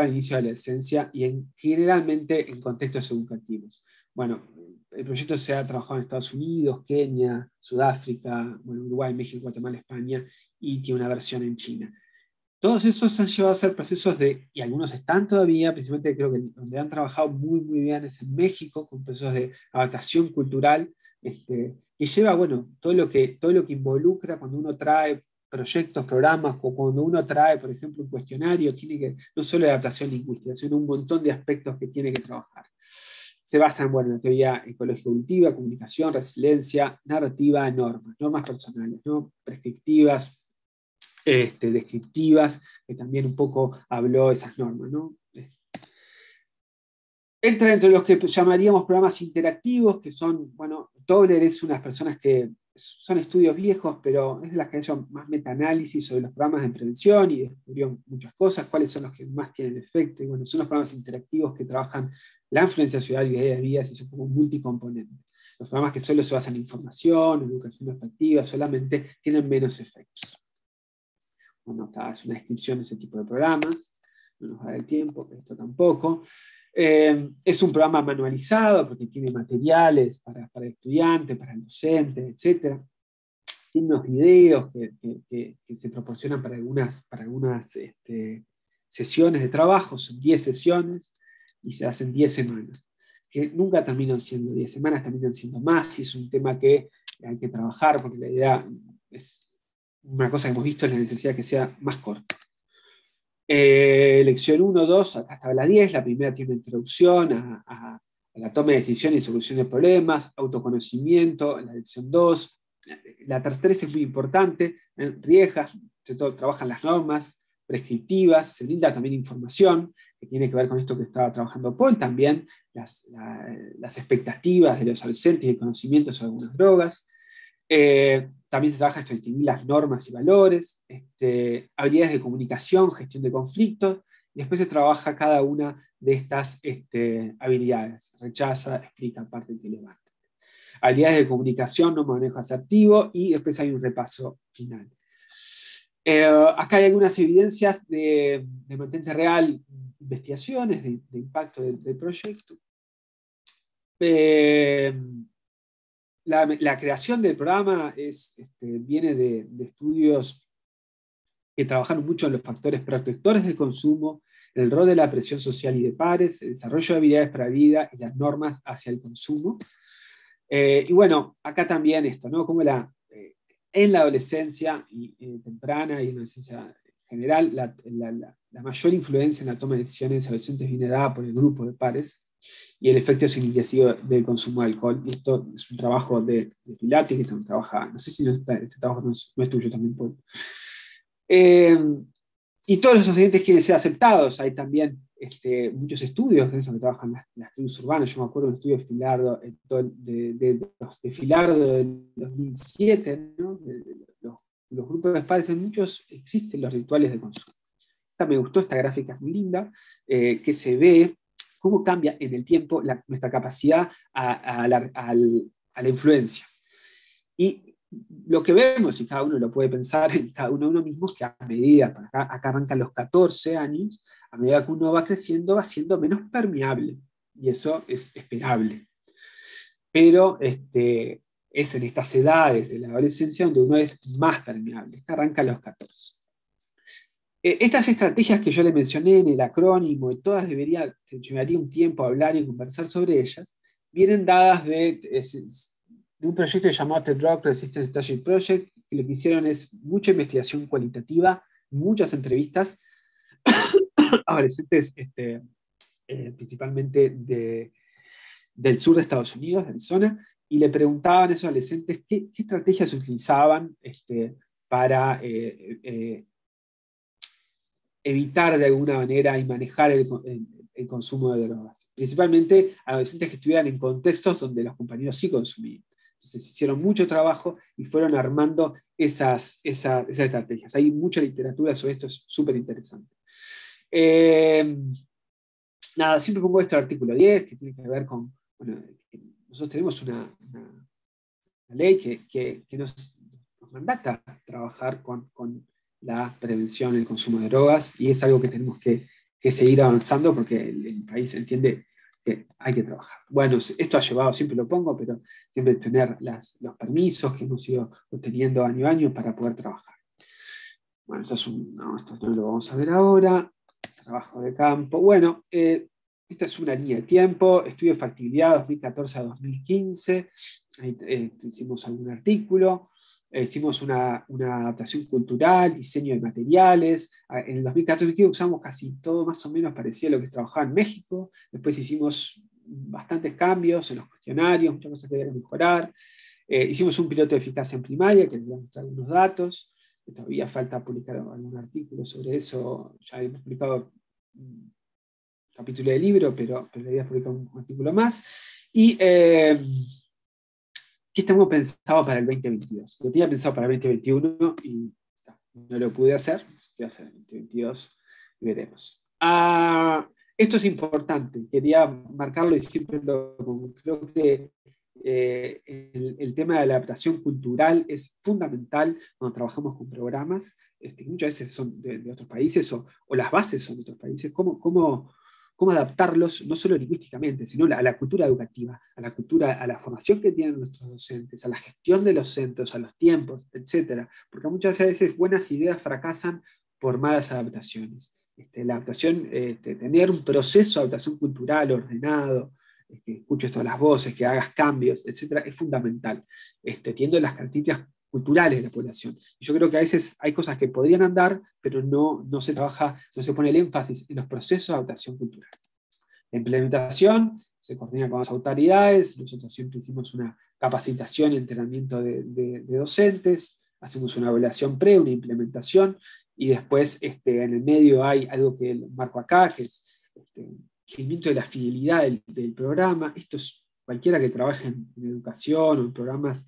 al inicio de adolescencia y en, generalmente en contextos educativos. Bueno, el proyecto se ha trabajado en Estados Unidos, Kenia, Sudáfrica, Uruguay, México, Guatemala, España y tiene una versión en China. Todos esos han llevado a ser procesos de, y algunos están todavía, principalmente creo que donde han trabajado muy, muy bien es en México, con procesos de adaptación cultural, este, que lleva, bueno, todo lo que, todo lo que involucra cuando uno trae proyectos, programas, o cuando uno trae, por ejemplo, un cuestionario, tiene que, no solo adaptación lingüística, sino un montón de aspectos que tiene que trabajar. Se basa en, bueno, la teoría ecológica evolutiva, comunicación, resiliencia, narrativa, normas, normas personales, ¿no? prescriptivas, este, descriptivas, que también un poco habló esas normas. ¿no? Entra entre los que llamaríamos programas interactivos, que son, bueno, Tobler es unas personas que son estudios viejos, pero es de las que han hecho más metaanálisis sobre los programas de prevención y descubrió muchas cosas, cuáles son los que más tienen efecto. Y bueno, son los programas interactivos que trabajan la influencia ciudad y de vías y son como multicomponentes. Los programas que solo se basan en información, educación efectiva, solamente tienen menos efectos. Bueno, acá es una descripción de ese tipo de programas, no nos da el tiempo, esto tampoco. Eh, es un programa manualizado porque tiene materiales para, para el para el docente, etc. Tiene unos videos que, que, se proporcionan para algunas, para algunas este, sesiones de trabajo, son 10 sesiones y se hacen 10 semanas, que nunca terminan siendo 10 semanas, terminan siendo más y es un tema que hay que trabajar porque la idea es una cosa que hemos visto es la necesidad que sea más corto. Eh, lección 1, 2, hasta la 10, la primera tiene una introducción a, la toma de decisiones y solución de problemas, autoconocimiento, la lección 2, la 3 es muy importante, riejas, se trabajan las normas prescriptivas, se brinda también información, que tiene que ver con esto que estaba trabajando Paul, también las, expectativas de los adolescentes y el conocimiento sobre algunas drogas. Eh, también se trabaja esto de las normas y valores, este, habilidades de comunicación, gestión de conflictos, y después se trabaja cada una de estas este, habilidades. Rechaza, explica, parte y levanta. Habilidades de comunicación, no manejo asertivo, y después hay un repaso final. Eh, acá hay algunas evidencias de, de mantente real, investigaciones de, impacto del, proyecto. Eh, la, creación del programa es, este, viene de, estudios que trabajaron mucho en los factores protectores del consumo, el rol de la presión social y de pares, el desarrollo de habilidades para vida y las normas hacia el consumo. Eh, y bueno, acá también esto, ¿no? Como la, en la adolescencia y, eh, temprana y en la adolescencia general, la, la, mayor influencia en la toma de decisiones adolescentes viene dada por el grupo de pares, y el efecto significativo del consumo de alcohol. esto es un trabajo de, de que también trabaja, no sé si este trabajo no es, tuyo también, eh, y todos los estudiantes quieren ser aceptados. Hay también este, muchos estudios que, trabajan las, las, tribus urbanas. Yo me acuerdo de un estudio de Filardo, eh, de, de, de Filardo del 2007, ¿no? los, los, grupos de padres, en muchos existen los rituales de consumo. Esta me gustó, esta gráfica es muy linda, eh, que se ve cómo cambia en el tiempo nuestra capacidad a, la, influencia. Y lo que vemos, y cada uno lo puede pensar en cada uno uno mismo, que a medida, acá, acá arrancan los 14 años, a medida que uno va creciendo, va siendo menos permeable. Y eso es esperable. Pero este, es en estas edades de la adolescencia donde uno es más permeable. Arranca a los 14. Eh, estas estrategias que yo le mencioné en el acrónimo, y todas debería, llevaría un tiempo hablar y conversar sobre ellas, vienen dadas de, un proyecto llamado The Drug Resistance Strategy Project, y lo que hicieron es mucha investigación cualitativa, muchas entrevistas a adolescentes, este, eh, principalmente del sur de Estados Unidos, de Arizona, y le preguntaban a esos adolescentes qué, estrategias utilizaban este, para eh, evitar de alguna manera y manejar el, consumo de drogas, principalmente adolescentes que estuvieran en contextos donde los compañeros sí consumían. Entonces hicieron mucho trabajo y fueron armando esas, esas, estrategias. Hay mucha literatura sobre esto, es súper interesante. Eh, nada, siempre pongo esto el artículo 10, que tiene que ver con, bueno, nosotros tenemos una, ley que, que, nos, nos, mandata trabajar con, con la prevención del consumo de drogas y es algo que tenemos que, seguir avanzando porque el, país entiende hay que trabajar. Bueno, esto ha llevado, siempre lo pongo, pero siempre tener los permisos que hemos ido obteniendo año a año para poder trabajar. Bueno, esto no lo vamos a ver ahora. Trabajo de campo. Bueno, eh, esta es una línea de tiempo, estudio de factibilidad 2014 a 2015, ahí eh, hicimos algún artículo, eh, hicimos una, adaptación cultural, diseño de materiales, en el 2014 usamos casi todo más o menos parecido a lo que se trabajaba en México, después hicimos bastantes cambios en los cuestionarios, muchas cosas que debieron mejorar, eh, hicimos un piloto de eficacia en primaria, que les voy a mostrar algunos datos, todavía falta publicar algún artículo sobre eso, ya hemos publicado capítulo de libro, pero, pero es publicar un, artículo más. Y eh, ¿qué estamos pensado para el 2022? Lo tenía pensado para el 2021 y no, lo pude hacer. ¿Qué hacer en el 2022? Veremos. Ah, esto es importante, quería marcarlo y siempre lo creo que eh, el, tema de la adaptación cultural es fundamental cuando trabajamos con programas, este, muchas veces son de, otros países o, o, las bases son de otros países. ¿Cómo, cómo, cómo adaptarlos no solo lingüísticamente, sino a la cultura educativa, a la cultura, a la formación que tienen nuestros docentes, a la gestión de los centros, a los tiempos, etc. Porque muchas veces buenas ideas fracasan por malas adaptaciones. Este, la adaptación, este, tener un proceso de adaptación cultural ordenado, que este, escuches todas las voces, que hagas cambios, etc., es fundamental, este, teniendo las características culturales de la población. Yo creo que a veces hay cosas que podrían andar, pero no, no se trabaja, no se pone el énfasis en los procesos de adaptación cultural. La implementación se coordina con las autoridades, nosotros siempre hicimos una capacitación y entrenamiento de, docentes, hacemos una evaluación pre, una implementación, y después este, en el medio hay algo que marco acá, que es este, el seguimiento de la fidelidad del, programa. Esto es cualquiera que trabaje en, en educación o en programas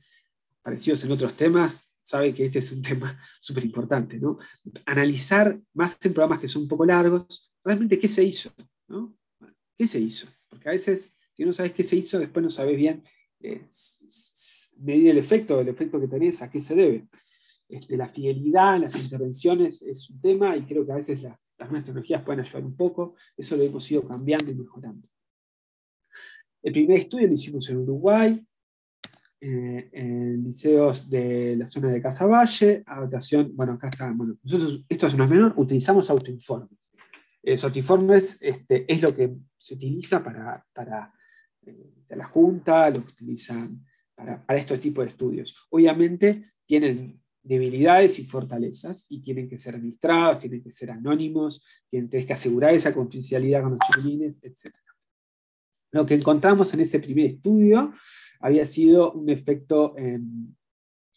parecidos en otros temas, sabe que este es un tema súper importante, ¿no? Analizar más en programas que son un poco largos, realmente qué se hizo, ¿no? ¿Qué se hizo? Porque a veces, si no sabes qué se hizo, después no sabes bien eh, medir el efecto, el efecto que tenés, a qué se debe. Este, la fidelidad, las intervenciones es un tema y creo que a veces las nuevas tecnologías pueden ayudar un poco, eso lo hemos ido cambiando y mejorando. El primer estudio lo hicimos en Uruguay, eh, en liceos de la zona de Casaballe, adaptación, bueno, acá está, bueno, nosotros, esto es una menor, utilizamos autoinformes. Los autoinformes este, es lo que se utiliza para, para eh, la Junta, lo que utilizan para, para estos tipos de estudios. Obviamente tienen debilidades y fortalezas y tienen que ser administrados, tienen que ser anónimos, tienen que asegurar esa confidencialidad con los chiquilines, etc. Lo que encontramos en ese primer estudio había sido un efecto en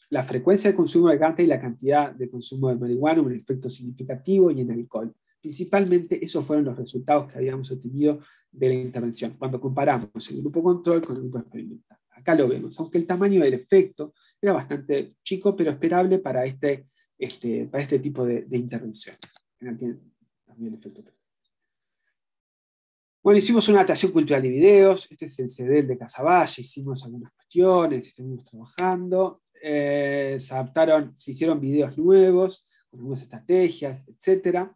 la frecuencia de consumo de gata y la cantidad de consumo de marihuana, un efecto significativo y en alcohol. Principalmente esos fueron los resultados que habíamos obtenido de la intervención, cuando comparamos el grupo control con el grupo experimental. Acá lo vemos, aunque el tamaño del efecto era bastante chico, pero esperable para este, este, para este tipo de, de. También el efecto bueno, hicimos una adaptación cultural de videos, este es el CD de Casaballe, hicimos algunas cuestiones, estuvimos trabajando, eh, se adaptaron, se hicieron videos nuevos, con algunas estrategias, etc.,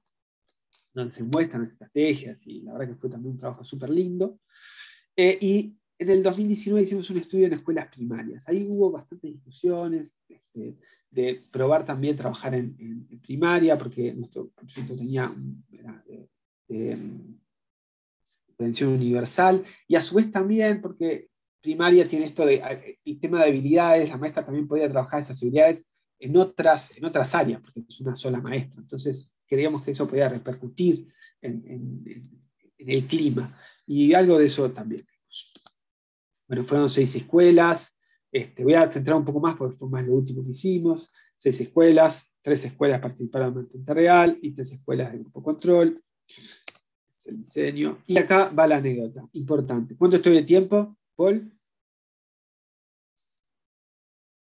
donde se muestran las estrategias y la verdad que fue también un trabajo súper lindo. Eh, y en el 2019 hicimos un estudio en escuelas primarias. Ahí hubo bastantes discusiones este, de probar también trabajar en, primaria, porque nuestro proyecto tenía, prevención universal, y a su vez también porque primaria tiene esto de el tema de habilidades, la maestra también podía trabajar esas habilidades en otras, en otras áreas, porque es una sola maestra. Entonces, creíamos que eso podía repercutir en, el clima, y algo de eso también. Bueno, fueron seis escuelas, este, voy a centrar un poco más porque fue más lo último que hicimos, seis escuelas, tres escuelas participaron en Mantente Real y tres escuelas de Grupo Control el diseño. Y acá va la anécdota, importante. ¿Cuánto estoy de tiempo, Paul?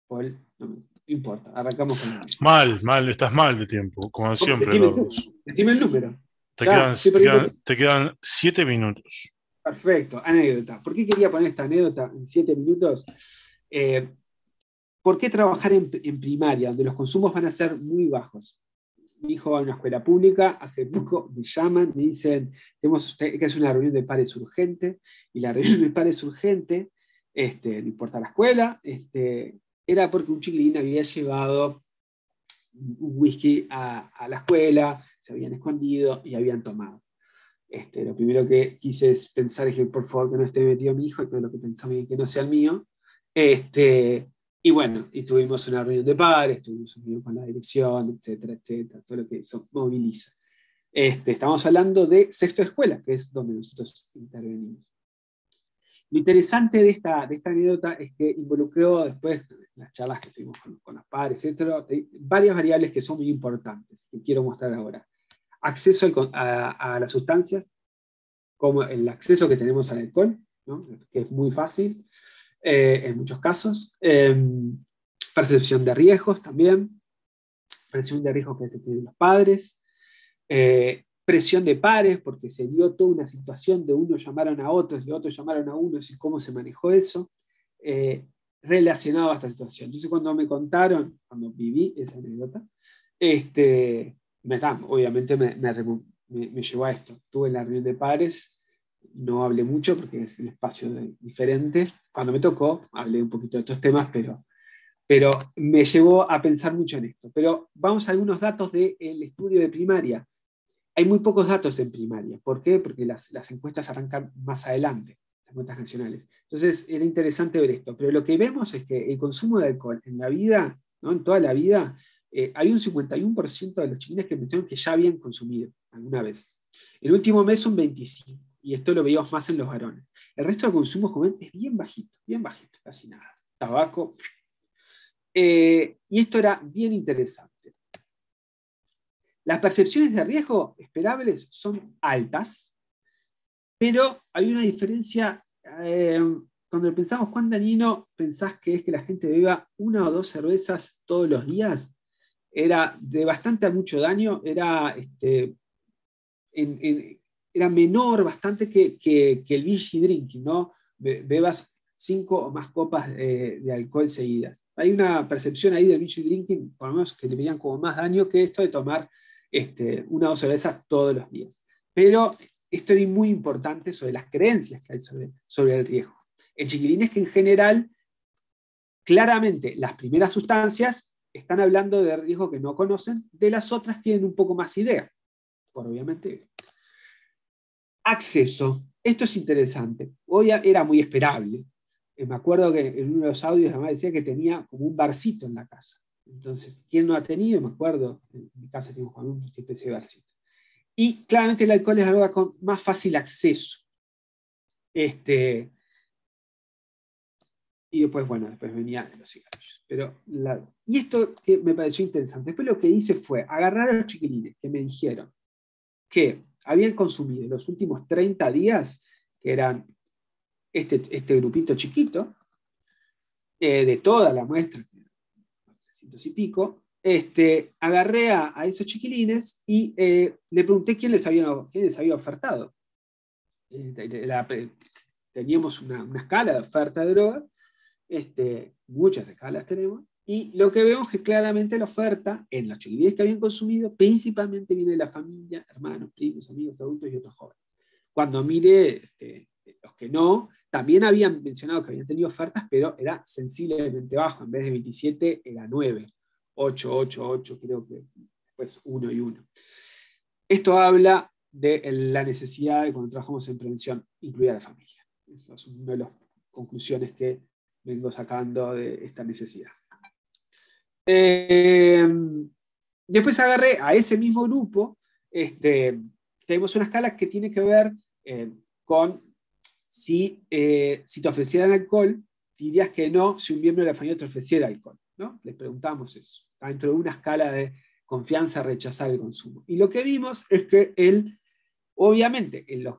Paul, no importa, arrancamos con Mal, mal, estás mal de tiempo, como siempre. Decime, el número. Te, quedan, siete minutos. Perfecto, anécdota. ¿Por qué quería poner esta anécdota en siete minutos? Eh, ¿Por qué trabajar en, en, primaria, donde los consumos van a ser muy bajos? Mi hijo va a una escuela pública, hace poco me llaman, me dicen, tenemos que hacer una reunión de pares urgente, y la reunión de pares urgente, este, no importa la escuela, este, era porque un chiquilín había llevado un whisky a, a, la escuela, se habían escondido y habían tomado. Este, lo primero que quise es pensar es que por favor que no esté metido mi hijo, y todo lo que pensaba que no sea el mío. Este, y bueno, y tuvimos una reunión de padres, tuvimos un reunión con la dirección, etcétera, etcétera, todo lo que eso moviliza. Este, estamos hablando de sexto de escuela, que es donde nosotros intervenimos. Lo interesante de esta, de esta anécdota es que involucró después, las charlas que tuvimos con, con los padres, etcétera, varias variables que son muy importantes, que quiero mostrar ahora acceso a, las sustancias, como el acceso que tenemos al alcohol, que es muy fácil eh, en muchos casos. Em, percepción de riesgos también, percepción de riesgos que se tienen los padres, eh, presión de pares, porque se dio toda una situación de unos llamaron a otros y otros llamaron a unos y cómo se manejó eso, eh, relacionado a esta situación. Entonces cuando me contaron, cuando viví esa anécdota, este, me, obviamente me, me, llevó a esto. Tuve la reunión de padres, no hablé mucho porque es un espacio diferente. Cuando me tocó, hablé un poquito de estos temas, pero, pero me llevó a pensar mucho en esto. Pero vamos a algunos datos del estudio de primaria. Hay muy pocos datos en primaria. ¿Por qué? Porque las, encuestas arrancan más adelante, las encuestas nacionales. Entonces era interesante ver esto. Pero lo que vemos es que el consumo de alcohol en la vida, ¿no? en toda la vida, eh, hay un 51% de los chiquines que mencionan que ya habían consumido alguna vez. El último mes un 25%, y esto lo veíamos más en los varones. El resto del consumo joven es bien bajito, bien bajito, casi nada. Tabaco. Eh, y esto era bien interesante. Las percepciones de riesgo esperables son altas, pero hay una diferencia. Eh, cuando pensamos cuán dañino pensás que es que la gente beba una o dos cervezas todos los días, era de bastante a mucho daño, era, este, era menor bastante que, que, el binge drinking, ¿no? Bebas cinco o más copas de alcohol seguidas. Hay una percepción ahí del binge drinking, por lo menos que le veían como más daño que esto de tomar este, una o dos cervezas todos los días. Pero esto es muy importante sobre las creencias que hay sobre, sobre el riesgo. En chiquilines que en general, claramente las primeras sustancias están hablando de riesgo que no conocen, de las otras tienen un poco más idea, por obviamente. Acceso. Esto es interesante. Hoy era muy esperable. Eh, me acuerdo que en uno de los audios la mamá decía que tenía como un barcito en la casa. Entonces, ¿quién no ha tenido? Me acuerdo, en mi casa tengo con un especie de barcito. Y claramente el alcohol es algo con más fácil acceso. Este, y después, bueno, después venían los cigarrillos. Pero y esto que me pareció interesante. Después lo que hice fue agarrar a los chiquilines que me dijeron que habían consumido en los últimos 30 días, que eran este, este grupito chiquito, eh, de toda la muestra, 300 y pico, este, agarré a, esos chiquilines y eh, le pregunté quién les había, quién les había ofertado. Eh, teníamos una, una, escala de oferta de droga este, muchas escalas tenemos, y lo que vemos es que claramente la oferta en las chiquilines que habían consumido principalmente viene de la familia, hermanos, primos, amigos, adultos y otros jóvenes. Cuando mire este, los que no, también habían mencionado que habían tenido ofertas, pero era sensiblemente bajo, en vez de 27 era 9, 8, 8, 8, creo que después 1 y 1. Esto habla de la necesidad de cuando trabajamos en prevención incluir a la familia. es una de las conclusiones que vengo sacando de esta necesidad. Eh, después agarré a ese mismo grupo, este, tenemos una escala que tiene que ver eh, con si, eh, si te ofrecieran alcohol, dirías que no si un miembro de la familia te ofreciera alcohol. ¿no? Les preguntamos eso. Dentro de una escala de confianza rechazar el consumo. Y lo que vimos es que él Obviamente, en, los,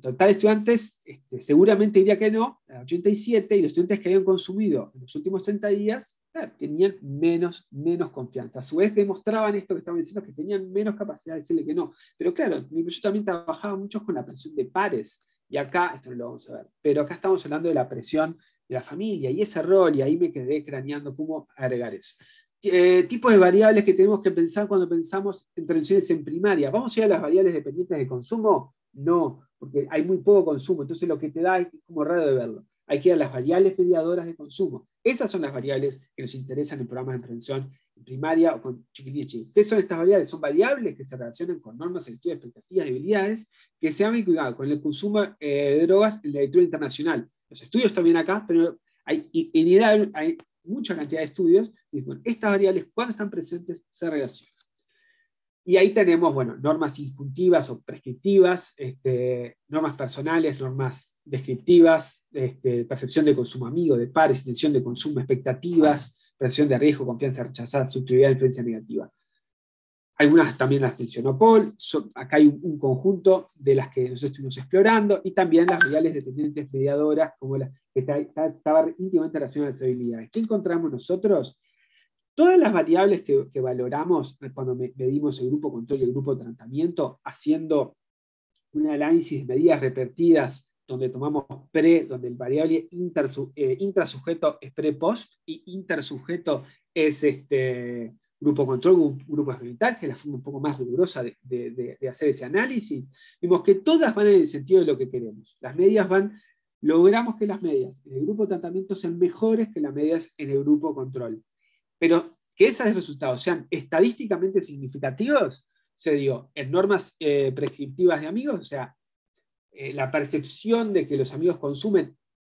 total de estudiantes, este, seguramente diría que no, 87, y los estudiantes que habían consumido en los últimos 30 días tenían menos, menos confianza. A su vez demostraban esto que estamos diciendo, que tenían menos capacidad de decirle que no. Pero claro, yo también trabajaba mucho con la presión de pares, y acá, esto no lo vamos a ver, pero acá estamos hablando de la presión de la familia y ese rol, y ahí me quedé craneando cómo agregar eso. Eh, tipos de variables que tenemos que pensar cuando pensamos en intervenciones en primaria. ¿Vamos a ir a las variables dependientes de consumo? No, porque hay muy poco consumo, entonces lo que te da es como raro de verlo. Hay que ir a las variables mediadoras de consumo. Esas son las variables que nos interesan en programas de intervención en primaria o con chiquití ¿Qué son estas variables? Son variables que se relacionan con normas, selectivas, expectativas y habilidades que se han vinculado con el consumo eh, de drogas en la lectura internacional. Los estudios también acá, pero hay, hay mucha cantidad de estudios, y bueno, estas variables cuando están presentes se relacionan. Y ahí tenemos, bueno, normas injuntivas o prescriptivas, este, normas personales, normas descriptivas, este, percepción de consumo amigo, de pares, intención de consumo, expectativas, presión de riesgo, confianza rechazada, subjetividad, influencia negativa. Algunas también las mencionó Paul, acá hay un, conjunto de las que nosotros estuvimos explorando, y también las variables dependientes mediadoras, como la que estaba íntimamente relacionada a las habilidades. ¿Qué encontramos nosotros? Todas las variables que, valoramos cuando medimos el grupo control y el grupo tratamiento, haciendo un análisis de medidas repetidas donde tomamos pre, donde el variable eh, intrasujeto es pre-post y intersujeto es este, grupo control, un grupo experimental, que es la forma un poco más rigurosa de, hacer ese análisis, vimos que todas van en el sentido de lo que queremos. Las medias van, logramos que las medias en el grupo de tratamiento sean mejores que las medias en el grupo control. Pero que esos resultados sean estadísticamente significativos, se dio en normas eh, prescriptivas de amigos, o sea, eh, la percepción de que los amigos consumen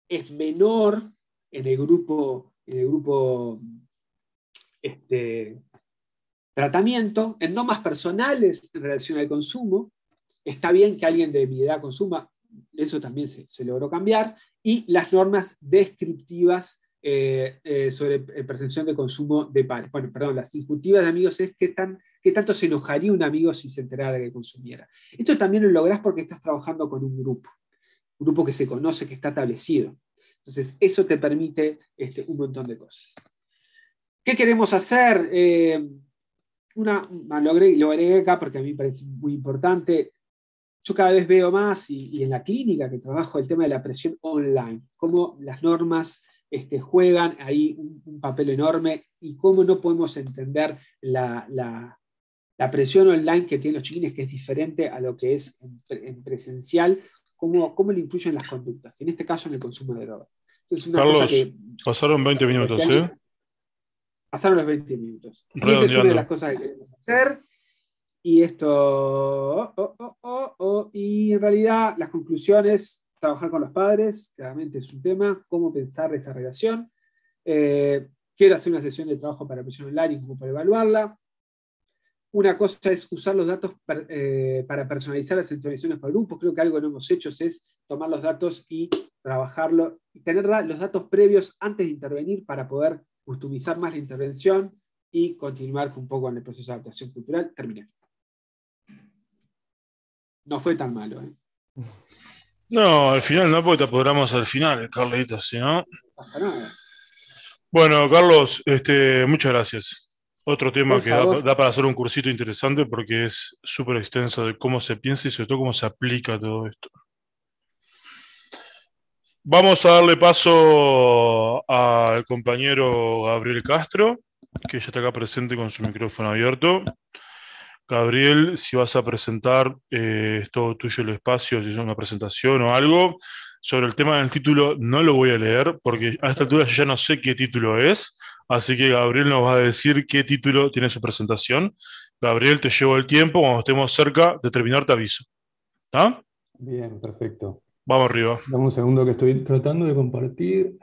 es menor en el grupo, en el grupo este, tratamiento, en normas personales en relación al consumo. Está bien que alguien de mi edad consuma, eso también se, logró cambiar, y las normas descriptivas eh, eh, sobre percepción de consumo de pares. Bueno, perdón, las injuntivas de amigos es qué, tan, qué tanto se enojaría un amigo si se enterara de que consumiera. Esto también lo lográs porque estás trabajando con un grupo, un grupo que se conoce, que está establecido. Entonces, eso te permite este, un montón de cosas. ¿Qué queremos hacer? Eh, una, lo, agregué, acá porque a mí me parece muy importante. Yo cada vez veo más, y, en la clínica que trabajo, el tema de la presión online, cómo las normas este, juegan ahí un, papel enorme y cómo no podemos entender la, presión online que tienen los chiquines, que es diferente a lo que es en, presencial, cómo, cómo le influyen las conductas, en este caso en el consumo de drogas. Carlos, pasaron 20 minutos, ¿eh? Pasaron los 20 minutos. Y esa es una de las cosas que queremos hacer. Y esto, oh, oh, oh, y en realidad las conclusiones, trabajar con los padres, claramente es un tema, cómo pensar esa relación. Eh, quiero hacer una sesión de trabajo para presión online como para evaluarla. Una cosa es usar los datos eh, para personalizar las intervenciones para grupos. Creo que algo que no hemos hecho es tomar los datos y trabajarlo, y tener los datos previos antes de intervenir para poder customizar más la intervención y continuar un poco en el proceso de adaptación cultural. Terminé. No fue tan malo. ¿eh? No, al final no, porque te apuramos al final, Carlitos, si no. Bueno, Carlos, este, muchas gracias. Otro tema que da, para hacer un cursito interesante porque es súper extenso de cómo se piensa y sobre todo cómo se aplica todo esto. Vamos a darle paso al compañero Gabriel Castro, que ya está acá presente con su micrófono abierto. Gabriel, si vas a presentar, eh, es todo tuyo el espacio, si es una presentación o algo. Sobre el tema del título no lo voy a leer porque a esta altura ya no sé qué título es, así que Gabriel nos va a decir qué título tiene su presentación. Gabriel, te llevo el tiempo, cuando estemos cerca de terminar te aviso. ¿Está? Bien, perfecto. Vamos arriba. Dame un segundo que estoy tratando de compartir.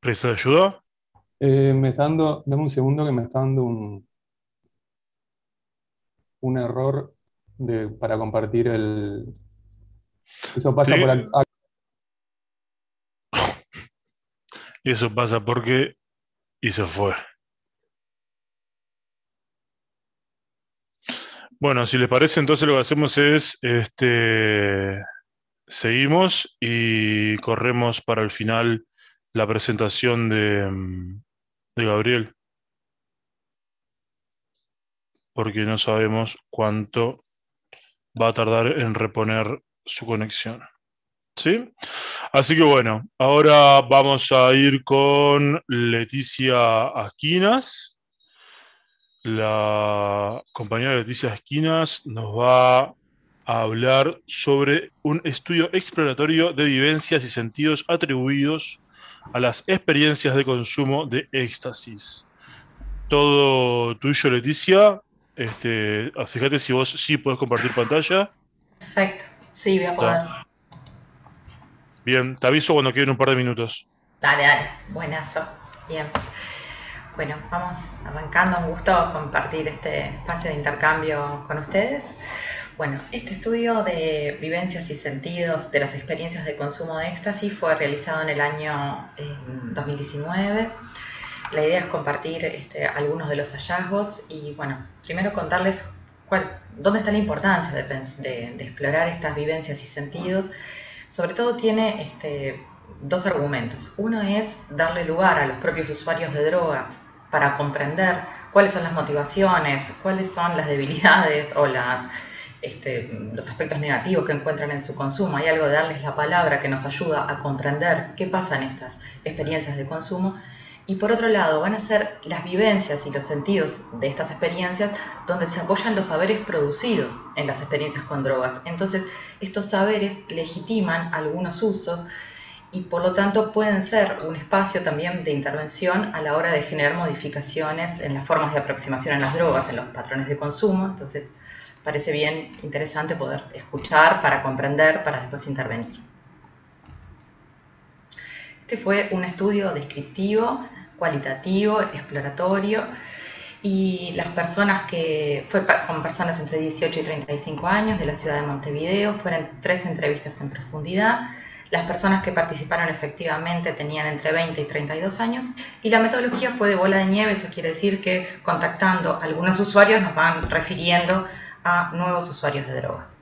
¿Presta de ayuda? Eh, me está dando, dame un segundo que me está dando un, un error para compartir el... Eso pasa por acá. Y eso pasa porque... Y se fue. Bueno, si les parece, entonces lo que hacemos es, este, seguimos y corremos para el final la presentación de, de Gabriel, porque no sabemos cuánto va a tardar en reponer su conexión. ¿Sí? Así que bueno, ahora vamos a ir con Leticia Esquinas. La compañera Leticia Esquinas nos va a hablar sobre un estudio exploratorio de vivencias y sentidos atribuidos a las experiencias de consumo de éxtasis. Todo tuyo, Leticia. Este, fíjate si vos sí podés compartir pantalla. Perfecto, sí, voy a poder. Bien, te aviso cuando queden un par de minutos. Dale, dale, buenazo. Bien. Bueno, vamos arrancando. Un gusto compartir este espacio de intercambio con ustedes. Bueno, este estudio de vivencias y sentidos de las experiencias de consumo de éxtasis fue realizado en el año 2019. La idea es compartir este, algunos de los hallazgos y, bueno, primero contarles cuál, dónde está la importancia de, explorar estas vivencias y sentidos. Sobre todo tiene este, dos argumentos. Uno es darle lugar a los propios usuarios de drogas para comprender cuáles son las motivaciones, cuáles son las debilidades o este, los aspectos negativos que encuentran en su consumo. Hay algo de darles la palabra que nos ayuda a comprender qué pasa en estas experiencias de consumo. Y por otro lado, van a ser las vivencias y los sentidos de estas experiencias donde se apoyan los saberes producidos en las experiencias con drogas. Entonces, estos saberes legitiman algunos usos y por lo tanto pueden ser un espacio también de intervención a la hora de generar modificaciones en las formas de aproximación a las drogas, en los patrones de consumo. Entonces, parece bien interesante poder escuchar para comprender, para después intervenir. Este fue un estudio descriptivo, cualitativo, exploratorio, y las personas que fue con personas entre 18 y 35 años de la ciudad de Montevideo, fueron tres entrevistas en profundidad. Las personas que participaron efectivamente tenían entre 20 y 32 años y la metodología fue de bola de nieve, eso quiere decir que contactando a algunos usuarios nos van refiriendo a nuevos usuarios de drogas.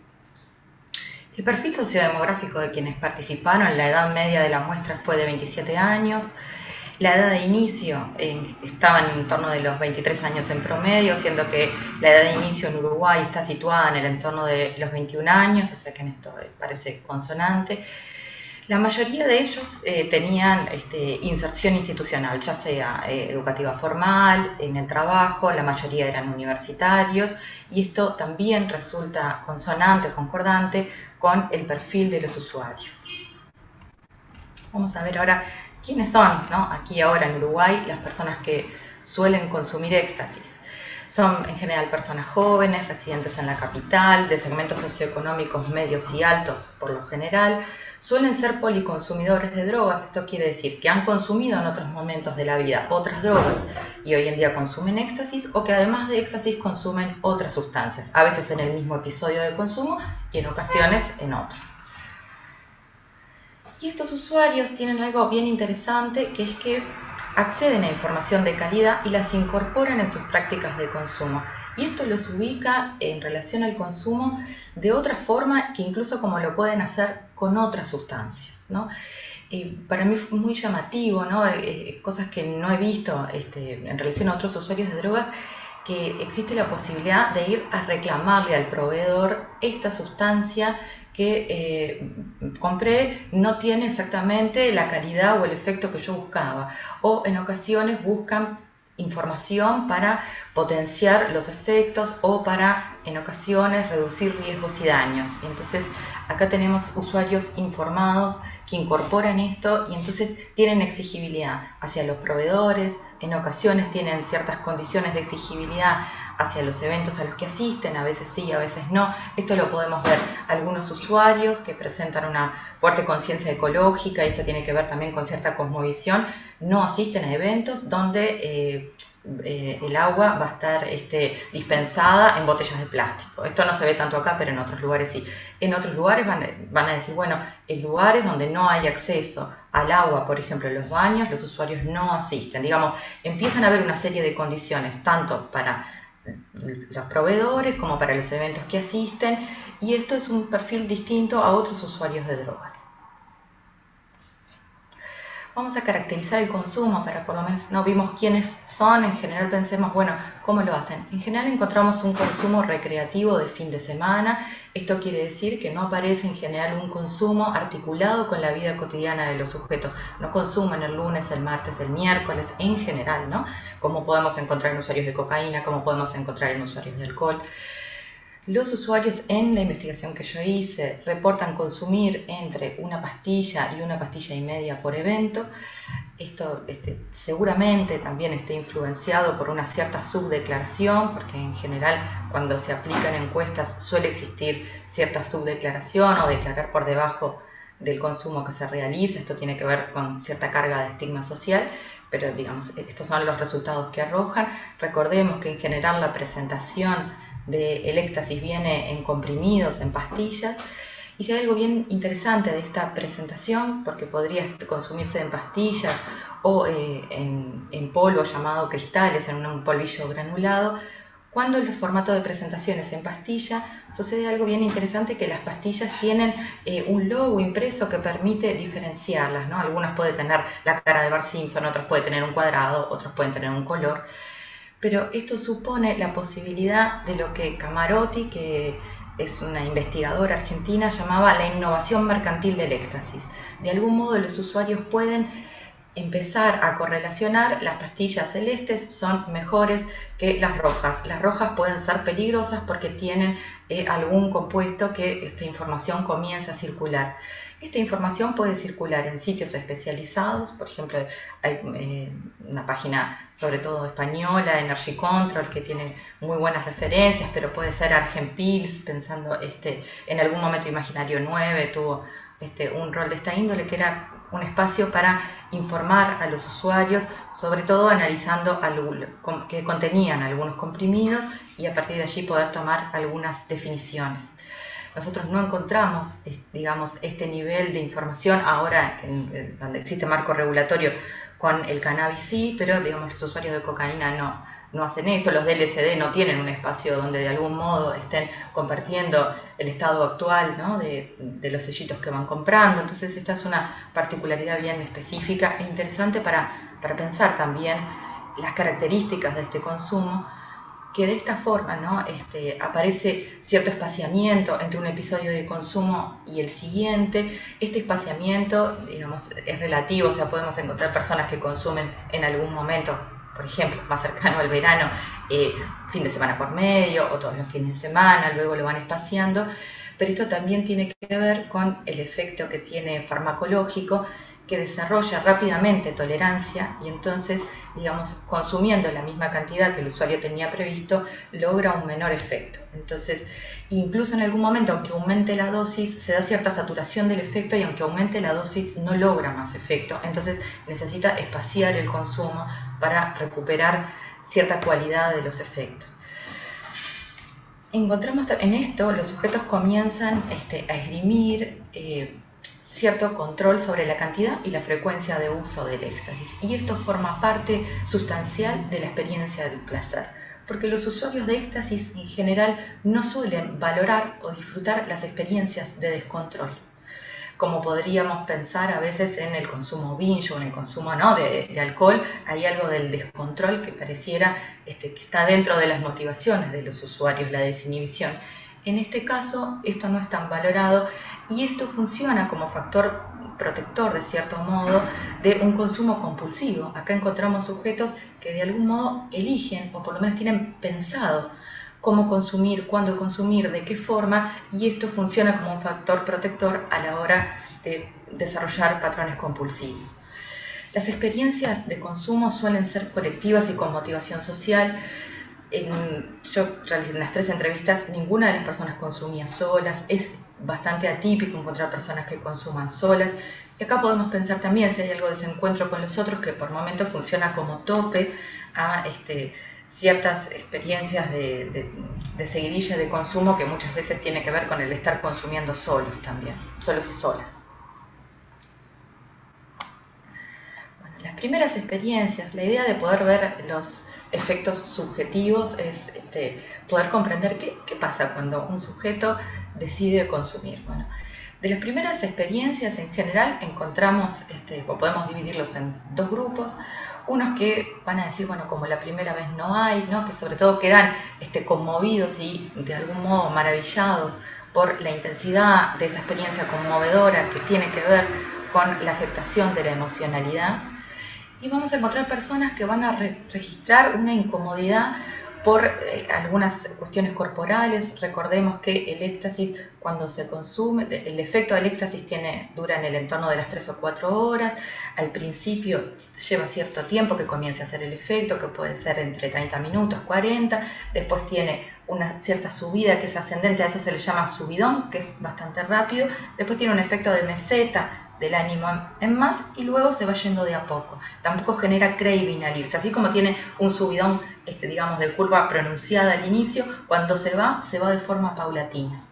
El perfil sociodemográfico de quienes participaron, la edad media de la muestra fue de 27 años, la edad de inicio eh, estaba en torno de los 23 años en promedio, siendo que la edad de inicio en Uruguay está situada en el entorno de los 21 años, o sea que en esto parece consonante. La mayoría de ellos eh, tenían este, inserción institucional, ya sea eh, educativa formal, en el trabajo, la mayoría eran universitarios, y esto también resulta consonante, concordante con el perfil de los usuarios. Vamos a ver ahora quiénes son, ¿no? aquí ahora en Uruguay, las personas que suelen consumir éxtasis. Son en general personas jóvenes, residentes en la capital, de segmentos socioeconómicos medios y altos por lo general, suelen ser policonsumidores de drogas. Esto quiere decir que han consumido en otros momentos de la vida otras drogas y hoy en día consumen éxtasis o que además de éxtasis consumen otras sustancias, a veces en el mismo episodio de consumo y en ocasiones en otros. Y estos usuarios tienen algo bien interesante que es que acceden a información de calidad y las incorporan en sus prácticas de consumo. Y esto los ubica en relación al consumo de otra forma que incluso como lo pueden hacer con otras sustancias. ¿no? para mí fue muy llamativo, ¿no? Eh, eh, cosas que no he visto este, en relación a otros usuarios de drogas, que existe la posibilidad de ir a reclamarle al proveedor esta sustancia que eh, compré no tiene exactamente la calidad o el efecto que yo buscaba. O en ocasiones buscan información para potenciar los efectos o para en ocasiones reducir riesgos y daños. Y entonces acá tenemos usuarios informados que incorporan esto y entonces tienen exigibilidad hacia los proveedores, en ocasiones tienen ciertas condiciones de exigibilidad hacia los eventos a los que asisten, a veces sí, a veces no. Esto lo podemos ver algunos usuarios que presentan una fuerte conciencia ecológica, y esto tiene que ver también con cierta cosmovisión, no asisten a eventos donde eh, eh, el agua va a estar este, dispensada en botellas de plástico. Esto no se ve tanto acá, pero en otros lugares sí. En otros lugares van, van a decir, bueno, en lugares donde no hay acceso al agua, por ejemplo, en los baños, los usuarios no asisten. Digamos, empiezan a haber una serie de condiciones, tanto para los proveedores como para los eventos que asisten, y esto es un perfil distinto a otros usuarios de drogas. Vamos a caracterizar el consumo para por lo menos no vimos quiénes son, en general pensemos, bueno, ¿cómo lo hacen? En general encontramos un consumo recreativo de fin de semana, esto quiere decir que no aparece en general un consumo articulado con la vida cotidiana de los sujetos, no consumen el lunes, el martes, el miércoles, en general, ¿no? Como podemos encontrar en usuarios de cocaína, como podemos encontrar en usuarios de alcohol. Los usuarios en la investigación que yo hice reportan consumir entre una pastilla y una pastilla y media por evento. Esto este, seguramente también está influenciado por una cierta subdeclaración, porque en general cuando se aplican encuestas suele existir cierta subdeclaración o declarar por debajo del consumo que se realiza. Esto tiene que ver con cierta carga de estigma social, pero digamos, estos son los resultados que arrojan. Recordemos que en general la presentación del éxtasis viene en comprimidos, en pastillas. Y si hay algo bien interesante de esta presentación, porque podría consumirse en pastillas o eh, en, polvo llamado cristales, en un polvillo granulado, cuando el formato de presentaciones en pastilla sucede algo bien interesante que las pastillas tienen eh, un logo impreso que permite diferenciarlas, ¿no? Algunas pueden tener la cara de Bart Simpson, otras pueden tener un cuadrado, otros pueden tener un color pero esto supone la posibilidad de lo que Camarotti, que es una investigadora argentina, llamaba la innovación mercantil del éxtasis. De algún modo los usuarios pueden empezar a correlacionar las pastillas celestes son mejores que las rojas. Las rojas pueden ser peligrosas porque tienen eh, algún compuesto que esta información comienza a circular. Esta información puede circular en sitios especializados, por ejemplo, hay eh, una página sobre todo española, Energy Control, que tiene muy buenas referencias, pero puede ser Argenpils, pensando este, en algún momento Imaginario 9 tuvo este, un rol de esta índole, que era un espacio para informar a los usuarios, sobre todo analizando que contenían algunos comprimidos y a partir de allí poder tomar algunas definiciones. Nosotros no encontramos, digamos, este nivel de información ahora en, donde existe marco regulatorio con el cannabis sí, pero digamos los usuarios de cocaína no, no hacen esto, los DLCD no tienen un espacio donde de algún modo estén compartiendo el estado actual ¿no? de, los sellitos que van comprando. Entonces esta es una particularidad bien específica e interesante para pensar también las características de este consumo que de esta forma ¿no? este, aparece cierto espaciamiento entre un episodio de consumo y el siguiente. Este espaciamiento digamos, es relativo, o sea, podemos encontrar personas que consumen en algún momento, por ejemplo, más cercano al verano, eh, fin de semana por medio o todos los fines de semana, luego lo van espaciando, pero esto también tiene que ver con el efecto que tiene farmacológico que desarrolla rápidamente tolerancia y entonces, digamos, consumiendo la misma cantidad que el usuario tenía previsto, logra un menor efecto. Entonces, incluso en algún momento, aunque aumente la dosis, se da cierta saturación del efecto y aunque aumente la dosis, no logra más efecto. Entonces, necesita espaciar el consumo para recuperar cierta cualidad de los efectos encontramos en esto, los sujetos comienzan este, a esgrimir eh, cierto control sobre la cantidad y la frecuencia de uso del éxtasis. Y esto forma parte sustancial de la experiencia del placer, porque los usuarios de éxtasis en general no suelen valorar o disfrutar las experiencias de descontrol como podríamos pensar a veces en el consumo binge o en el consumo ¿no? de, alcohol, hay algo del descontrol que pareciera este, que está dentro de las motivaciones de los usuarios, la desinhibición. En este caso, esto no es tan valorado y esto funciona como factor protector, de cierto modo, de un consumo compulsivo. Acá encontramos sujetos que de algún modo eligen o por lo menos tienen pensado cómo consumir, cuándo consumir, de qué forma, y esto funciona como un factor protector a la hora de desarrollar patrones compulsivos. Las experiencias de consumo suelen ser colectivas y con motivación social, yo realicé en las tres entrevistas, ninguna de las personas consumía solas, es bastante atípico encontrar personas que consuman solas. Y acá podemos pensar también si hay algo de desencuentro con los otros que por momentos funciona como tope a este, ciertas experiencias de, de, seguidilla de consumo que muchas veces tiene que ver con el estar consumiendo solos también, solos y solas. las primeras experiencias, la idea de poder ver los efectos subjetivos es este, poder comprender qué, pasa cuando un sujeto decide consumir. Bueno, De las primeras experiencias en general encontramos, este, o podemos dividirlos en dos grupos, unos que van a decir, bueno, como la primera vez no hay, ¿no? que sobre todo quedan este, conmovidos y de algún modo maravillados por la intensidad de esa experiencia conmovedora que tiene que ver con la afectación de la emocionalidad. Y vamos a encontrar personas que van a registrar una incomodidad por eh, algunas cuestiones corporales. Recordemos que el éxtasis cuando se consume, el efecto del éxtasis tiene, dura en el entorno de las 3 o 4 horas. Al principio lleva cierto tiempo que comience a hacer el efecto, que puede ser entre 30 minutos, 40. Después tiene una cierta subida que es ascendente, a eso se le llama subidón, que es bastante rápido. Después tiene un efecto de meseta, del ánimo en más y luego se va yendo de a poco. Tampoco genera craving al irse, así como tiene un subidón, este, digamos, de curva pronunciada al inicio, cuando se va, se va de forma paulatina.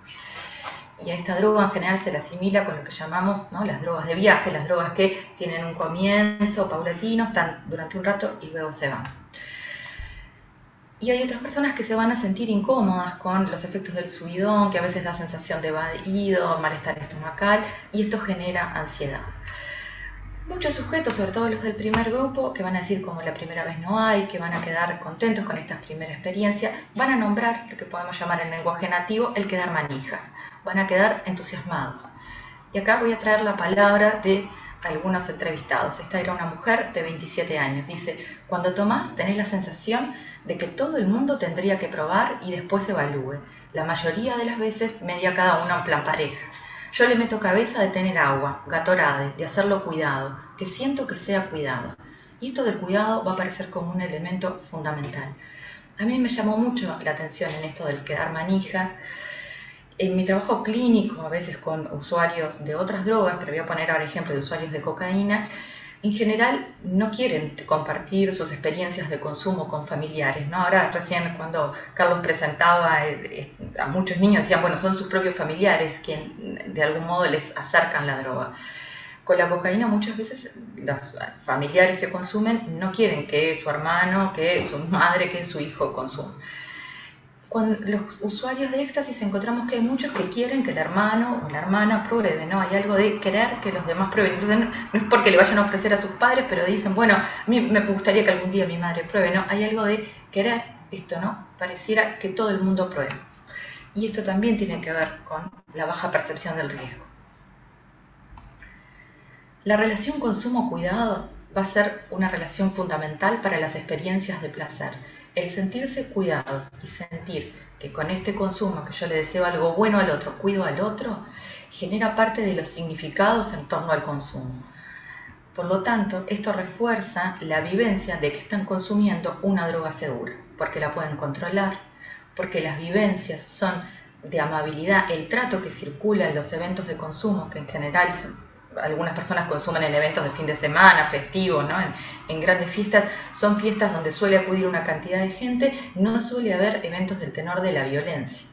Y a esta droga en general se la asimila con lo que llamamos ¿no? las drogas de viaje, las drogas que tienen un comienzo paulatino, están durante un rato y luego se van. Y hay otras personas que se van a sentir incómodas con los efectos del subidón, que a veces da sensación de evadido, malestar estomacal, y esto genera ansiedad. Muchos sujetos, sobre todo los del primer grupo, que van a decir como la primera vez no hay, que van a quedar contentos con esta primera experiencia, van a nombrar lo que podemos llamar en lenguaje nativo el quedar manijas, van a quedar entusiasmados. Y acá voy a traer la palabra de algunos entrevistados. Esta era una mujer de 27 años. Dice, cuando tomás tenés la sensación de que todo el mundo tendría que probar y después evalúe. La mayoría de las veces media cada uno en plan pareja. Yo le meto cabeza de tener agua, gatorade, de hacerlo cuidado, que siento que sea cuidado. Y esto del cuidado va a aparecer como un elemento fundamental. A mí me llamó mucho la atención en esto del quedar manijas. En mi trabajo clínico, a veces con usuarios de otras drogas, pero voy a poner ahora ejemplo de usuarios de cocaína, en general no quieren compartir sus experiencias de consumo con familiares. ¿no? Ahora recién cuando Carlos presentaba eh, eh, a muchos niños decían, bueno, son sus propios familiares quien de algún modo les acercan la droga. Con la cocaína muchas veces los familiares que consumen no quieren que su hermano, que su madre, que su hijo consuman cuando los usuarios de éxtasis encontramos que hay muchos que quieren que el hermano o la hermana pruebe, ¿no? Hay algo de querer que los demás prueben. Entonces, no, es porque le vayan a ofrecer a sus padres, pero dicen, bueno, a mí me gustaría que algún día mi madre pruebe, ¿no? Hay algo de querer esto, ¿no? Pareciera que todo el mundo pruebe. Y esto también tiene que ver con la baja percepción del riesgo. La relación consumo-cuidado va a ser una relación fundamental para las experiencias de placer el sentirse cuidado y sentir que con este consumo que yo le deseo algo bueno al otro, cuido al otro, genera parte de los significados en torno al consumo. Por lo tanto, esto refuerza la vivencia de que están consumiendo una droga segura, porque la pueden controlar, porque las vivencias son de amabilidad, el trato que circula en los eventos de consumo, que en general son algunas personas consumen en eventos de fin de semana, festivos, ¿no? en, grandes fiestas, son fiestas donde suele acudir una cantidad de gente, no suele haber eventos del tenor de la violencia.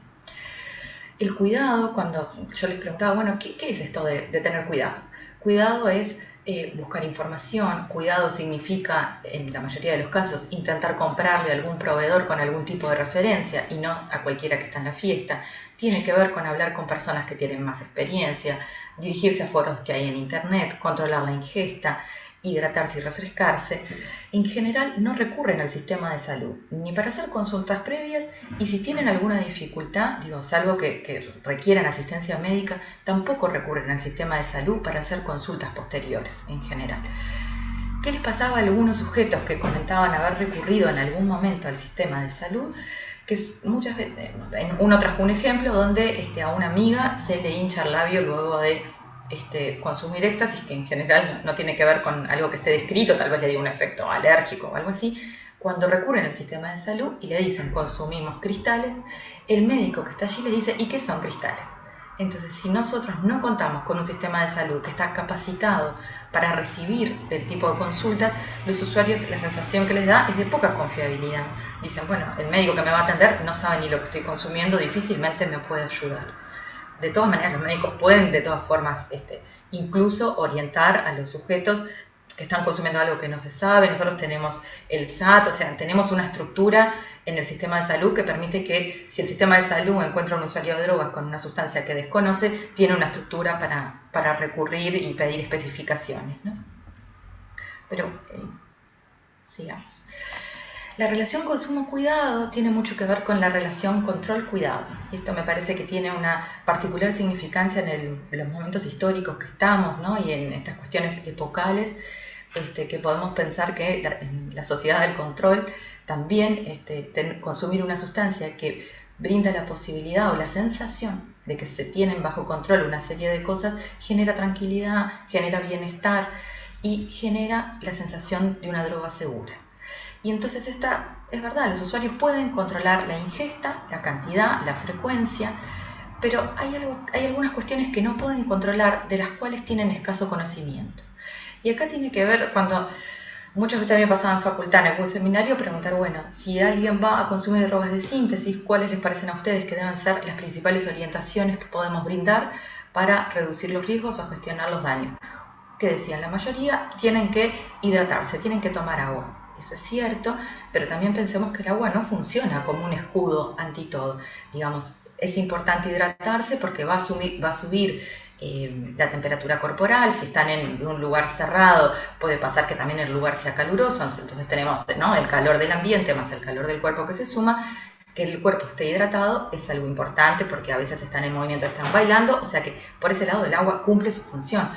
El cuidado, cuando yo les preguntaba, bueno, ¿qué, es esto de, tener cuidado? Cuidado es eh, buscar información, cuidado significa, en la mayoría de los casos, intentar comprarle a algún proveedor con algún tipo de referencia y no a cualquiera que está en la fiesta. Tiene que ver con hablar con personas que tienen más experiencia, dirigirse a foros que hay en Internet, controlar la ingesta, hidratarse y refrescarse, en general no recurren al sistema de salud, ni para hacer consultas previas, y si tienen alguna dificultad, digo, salvo que, requieran asistencia médica, tampoco recurren al sistema de salud para hacer consultas posteriores, en general. ¿Qué les pasaba a algunos sujetos que comentaban haber recurrido en algún momento al sistema de salud? que muchas veces, uno trajo un ejemplo donde este, a una amiga se le hincha el labio luego de este, consumir éxtasis, que en general no tiene que ver con algo que esté descrito, tal vez le dio un efecto alérgico o algo así. Cuando recurren al sistema de salud y le dicen consumimos cristales, el médico que está allí le dice, ¿y qué son cristales? Entonces, si nosotros no contamos con un sistema de salud que está capacitado para recibir el tipo de consultas, los usuarios la sensación que les da es de poca confiabilidad. Dicen, bueno, el médico que me va a atender no sabe ni lo que estoy consumiendo, difícilmente me puede ayudar. De todas maneras, los médicos pueden de todas formas este, incluso orientar a los sujetos que están consumiendo algo que no se sabe, nosotros tenemos el SAT, o sea, tenemos una estructura en el sistema de salud que permite que si el sistema de salud encuentra un usuario de drogas con una sustancia que desconoce, tiene una estructura para, recurrir y pedir especificaciones. Pero eh, sigamos. La relación consumo-cuidado tiene mucho que ver con la relación control-cuidado. Esto me parece que tiene una particular significancia en, los momentos históricos que estamos y en estas cuestiones epocales, este, que podemos pensar que en la sociedad del control también este, consumir una sustancia que brinda la posibilidad o la sensación de que se tienen bajo control una serie de cosas genera tranquilidad, genera bienestar y genera la sensación de una droga segura. Y entonces esta, es verdad, los usuarios pueden controlar la ingesta, la cantidad, la frecuencia, pero hay, algo, hay algunas cuestiones que no pueden controlar, de las cuales tienen escaso conocimiento. Y acá tiene que ver cuando muchas veces a mí me pasaba en facultad, en algún seminario, preguntar, bueno, si alguien va a consumir drogas de síntesis, ¿cuáles les parecen a ustedes que deben ser las principales orientaciones que podemos brindar para reducir los riesgos o gestionar los daños? Que decían, la mayoría tienen que hidratarse, tienen que tomar agua. Eso es cierto, pero también pensemos que el agua no funciona como un escudo ante todo. Digamos, es importante hidratarse porque va a subir, eh, la temperatura corporal, si están en un lugar cerrado, puede pasar que también el lugar sea caluroso, entonces tenemos el calor del ambiente más el calor del cuerpo que se suma, que el cuerpo esté hidratado es algo importante porque a veces están en movimiento, están bailando, o sea que por ese lado el agua cumple su función.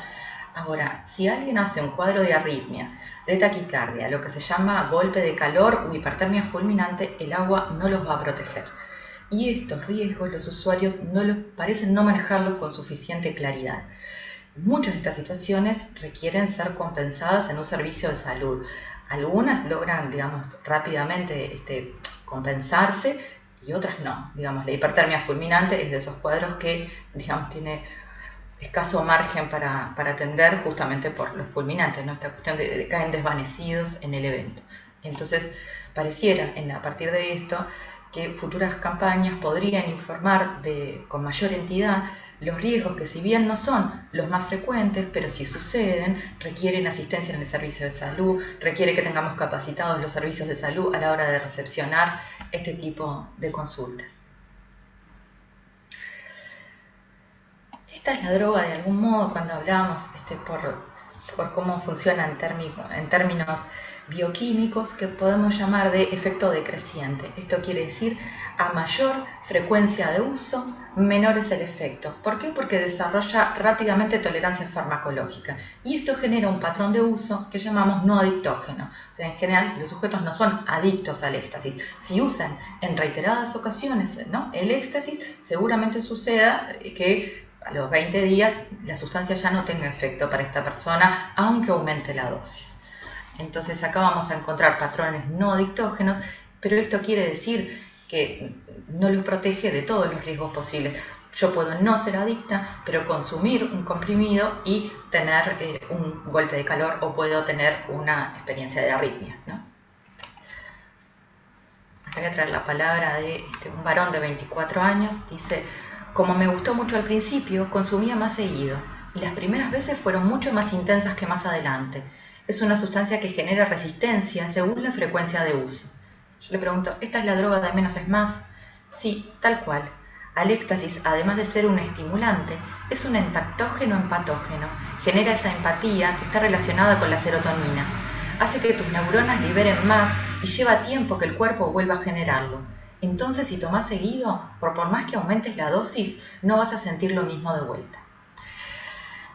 Ahora, si alguien hace un cuadro de arritmia, de taquicardia, lo que se llama golpe de calor o hipertermia fulminante, el agua no los va a proteger. Y estos riesgos los usuarios no los, parecen no manejarlos con suficiente claridad. Muchas de estas situaciones requieren ser compensadas en un servicio de salud. Algunas logran, digamos, rápidamente este, compensarse y otras no. Digamos, la hipertermia fulminante es de esos cuadros que, tiene escaso margen para, atender justamente por los fulminantes, ¿no? esta cuestión de, caen desvanecidos en el evento. Entonces, pareciera a partir de esto que futuras campañas podrían informar de, con mayor entidad los riesgos que si bien no son los más frecuentes, pero si suceden, requieren asistencia en el servicio de salud, requiere que tengamos capacitados los servicios de salud a la hora de recepcionar este tipo de consultas. Esta es la droga de algún modo cuando hablamos este, por, por cómo funciona en, términos bioquímicos que podemos llamar de efecto decreciente. Esto quiere decir a mayor frecuencia de uso, menor es el efecto. ¿Por qué? Porque desarrolla rápidamente tolerancia farmacológica. Y esto genera un patrón de uso que llamamos no adictógeno. En general, los sujetos no son adictos al éxtasis. Si usan en reiteradas ocasiones el éxtasis, seguramente suceda que a los 20 días la sustancia ya no tenga efecto para esta persona, aunque aumente la dosis. Entonces acá vamos a encontrar patrones no adictógenos, pero esto quiere decir que no los protege de todos los riesgos posibles. Yo puedo no ser adicta, pero consumir un comprimido y tener eh, un golpe de calor o puedo tener una experiencia de arritmia. ¿no? Acá voy a traer la palabra de este, un varón de 24 años, dice, como me gustó mucho al principio, consumía más seguido, y las primeras veces fueron mucho más intensas que más adelante. Es una sustancia que genera resistencia según la frecuencia de uso. Yo le pregunto, ¿esta es la droga de menos es más? Sí, tal cual. Al éxtasis, además de ser un estimulante, es un entactógeno empatógeno. Genera esa empatía que está relacionada con la serotonina. Hace que tus neuronas liberen más y lleva tiempo que el cuerpo vuelva a generarlo. Entonces, si tomas seguido, por, por más que aumentes la dosis, no vas a sentir lo mismo de vuelta.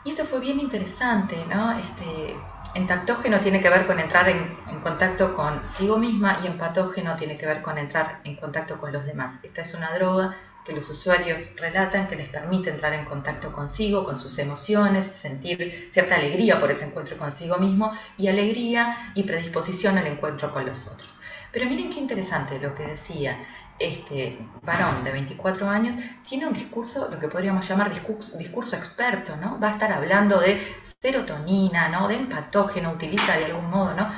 Y esto fue bien interesante, ¿no? Este, entactógeno tiene que ver con entrar en, en, contacto consigo misma y empatógeno tiene que ver con entrar en contacto con los demás. Esta es una droga que los usuarios relatan que les permite entrar en contacto consigo, con sus emociones, sentir cierta alegría por ese encuentro consigo mismo y alegría y predisposición al encuentro con los otros. Pero miren qué interesante lo que decía este varón de 24 años tiene un discurso, lo que podríamos llamar discurso, experto, ¿no? Va a estar hablando de serotonina, ¿no? De empatógeno, utiliza de algún modo, ¿no?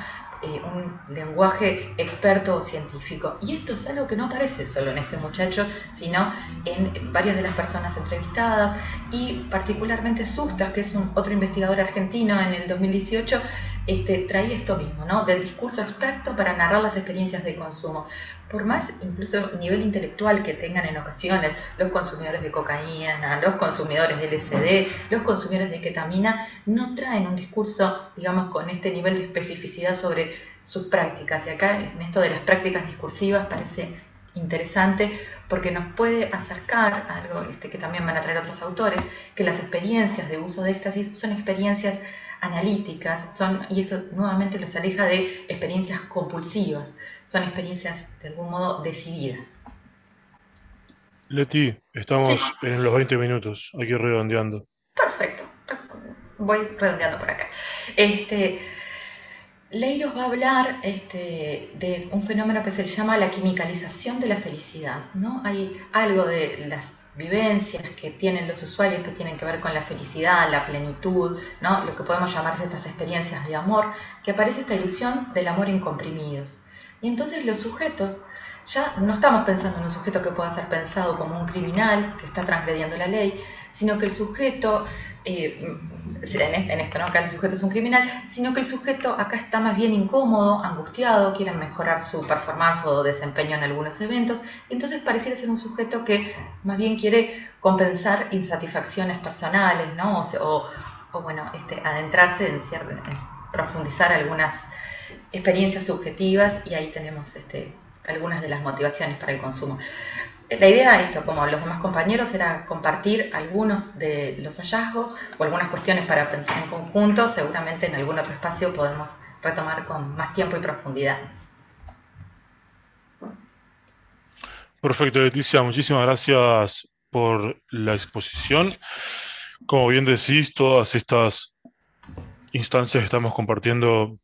Eh, un lenguaje experto o científico. Y esto es algo que no aparece solo en este muchacho, sino en varias de las personas entrevistadas y particularmente Sustas, que es un otro investigador argentino en el 2018, este, traía esto mismo, ¿no? Del discurso experto para narrar las experiencias de consumo. Por más incluso nivel intelectual que tengan en ocasiones los consumidores de cocaína, los consumidores de LSD, los consumidores de ketamina, no traen un discurso, digamos, con este nivel de especificidad sobre sus prácticas. Y acá en esto de las prácticas discursivas parece interesante porque nos puede acercar a algo este, que también van a traer otros autores, que las experiencias de uso de éxtasis son experiencias analíticas, son, y esto nuevamente los aleja de experiencias compulsivas, son experiencias de algún modo decididas. Leti, estamos en los 20 minutos, aquí redondeando. Perfecto, voy redondeando por acá. Este, Leiros va a hablar este, de un fenómeno que se llama la quimicalización de la felicidad. ¿no? Hay algo de las vivencias que tienen los usuarios que tienen que ver con la felicidad, la plenitud, ¿no? lo que podemos llamar estas experiencias de amor, que aparece esta ilusión del amor en comprimidos. Y entonces los sujetos, ya no estamos pensando en un sujeto que pueda ser pensado como un criminal que está transgrediendo la ley, sino que el sujeto eh, en, esto, ¿no? que el sujeto es un criminal, sino que el sujeto acá está más bien incómodo, angustiado, quiere mejorar su performance o desempeño en algunos eventos, entonces pareciera ser un sujeto que más bien quiere compensar insatisfacciones personales, ¿no? O, bueno, este, adentrarse en, cierto, profundizar algunas experiencias subjetivas y ahí tenemos este, algunas de las motivaciones para el consumo la idea, esto, como los demás compañeros, era compartir algunos de los hallazgos o algunas cuestiones para pensar en conjunto. Seguramente en algún otro espacio podemos retomar con más tiempo y profundidad. Perfecto, Leticia. Muchísimas gracias por la exposición. Como bien decís, todas estas instancias que estamos compartiendo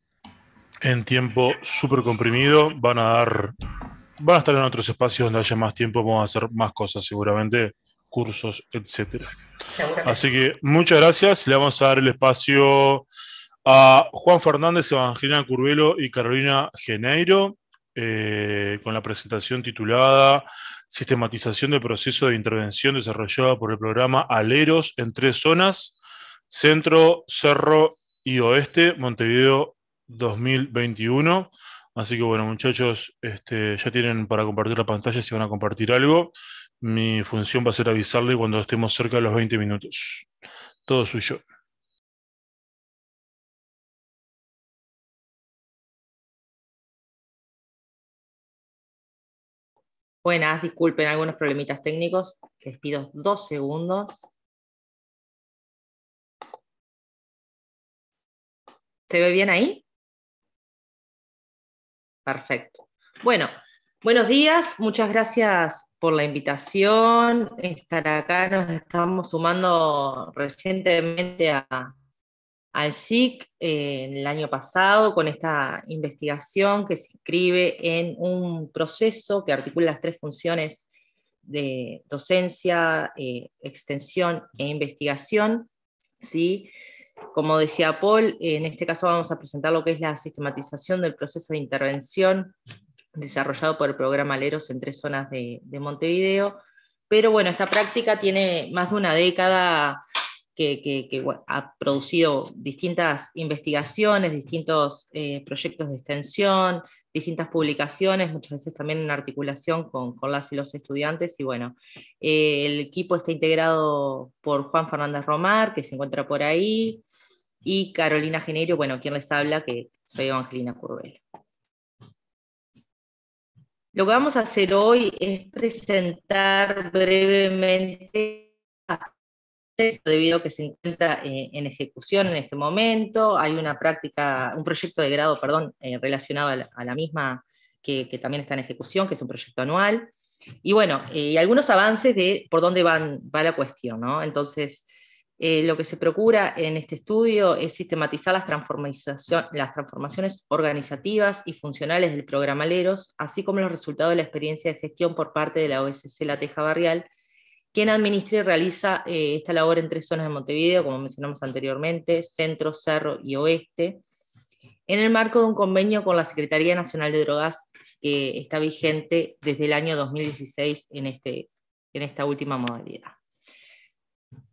en tiempo súper comprimido van a dar van a estar en otros espacios donde haya más tiempo, vamos a hacer más cosas seguramente, cursos, etc. Así que muchas gracias. Le vamos a dar el espacio a Juan Fernández, Evangelina Curvelo y Carolina Geneiro eh, con la presentación titulada Sistematización del proceso de intervención desarrollada por el programa Aleros en tres zonas, Centro, Cerro y Oeste, Montevideo 2021. Así que bueno, muchachos, este, ya tienen para compartir la pantalla si van a compartir algo. Mi función va a ser avisarle cuando estemos cerca de los 20 minutos. Todo suyo. Buenas, disculpen algunos problemitas técnicos. Les pido dos segundos. ¿Se ve bien ahí? Perfecto. Bueno, buenos días, muchas gracias por la invitación. Estar acá, nos estamos sumando recientemente al SIC eh, el año pasado con esta investigación que se inscribe en un proceso que articula las tres funciones de docencia, eh, extensión e investigación. ¿sí? Como decía Paul, en este caso vamos a presentar lo que es la sistematización del proceso de intervención desarrollado por el programa Leros en tres zonas de, Montevideo. Pero bueno, esta práctica tiene más de una década que, ha producido distintas investigaciones, distintos eh, proyectos de extensión, distintas publicaciones, muchas veces también en articulación con, las y los estudiantes. Y bueno, eh, el equipo está integrado por Juan Fernández Romar, que se encuentra por ahí, y Carolina Genero, bueno, quien les habla, que soy Evangelina Curvelo. Lo que vamos a hacer hoy es presentar brevemente debido a que se encuentra eh, en ejecución en este momento. Hay una práctica, un proyecto de grado, perdón, eh, relacionado a la, misma que, también está en ejecución, que es un proyecto anual. Y bueno, eh, y algunos avances de por dónde van, va la cuestión, ¿no? Entonces, lo que se procura en este estudio es sistematizar las, transformaciones organizativas y funcionales del programa Leros, así como los resultados de la experiencia de gestión por parte de la OSC La Teja Barrial, quien administra y realiza eh, esta labor en tres zonas de Montevideo, como mencionamos anteriormente, centro, cerro y oeste, en el marco de un convenio con la Secretaría Nacional de Drogas que está vigente desde el año 2016 en, este, en esta última modalidad.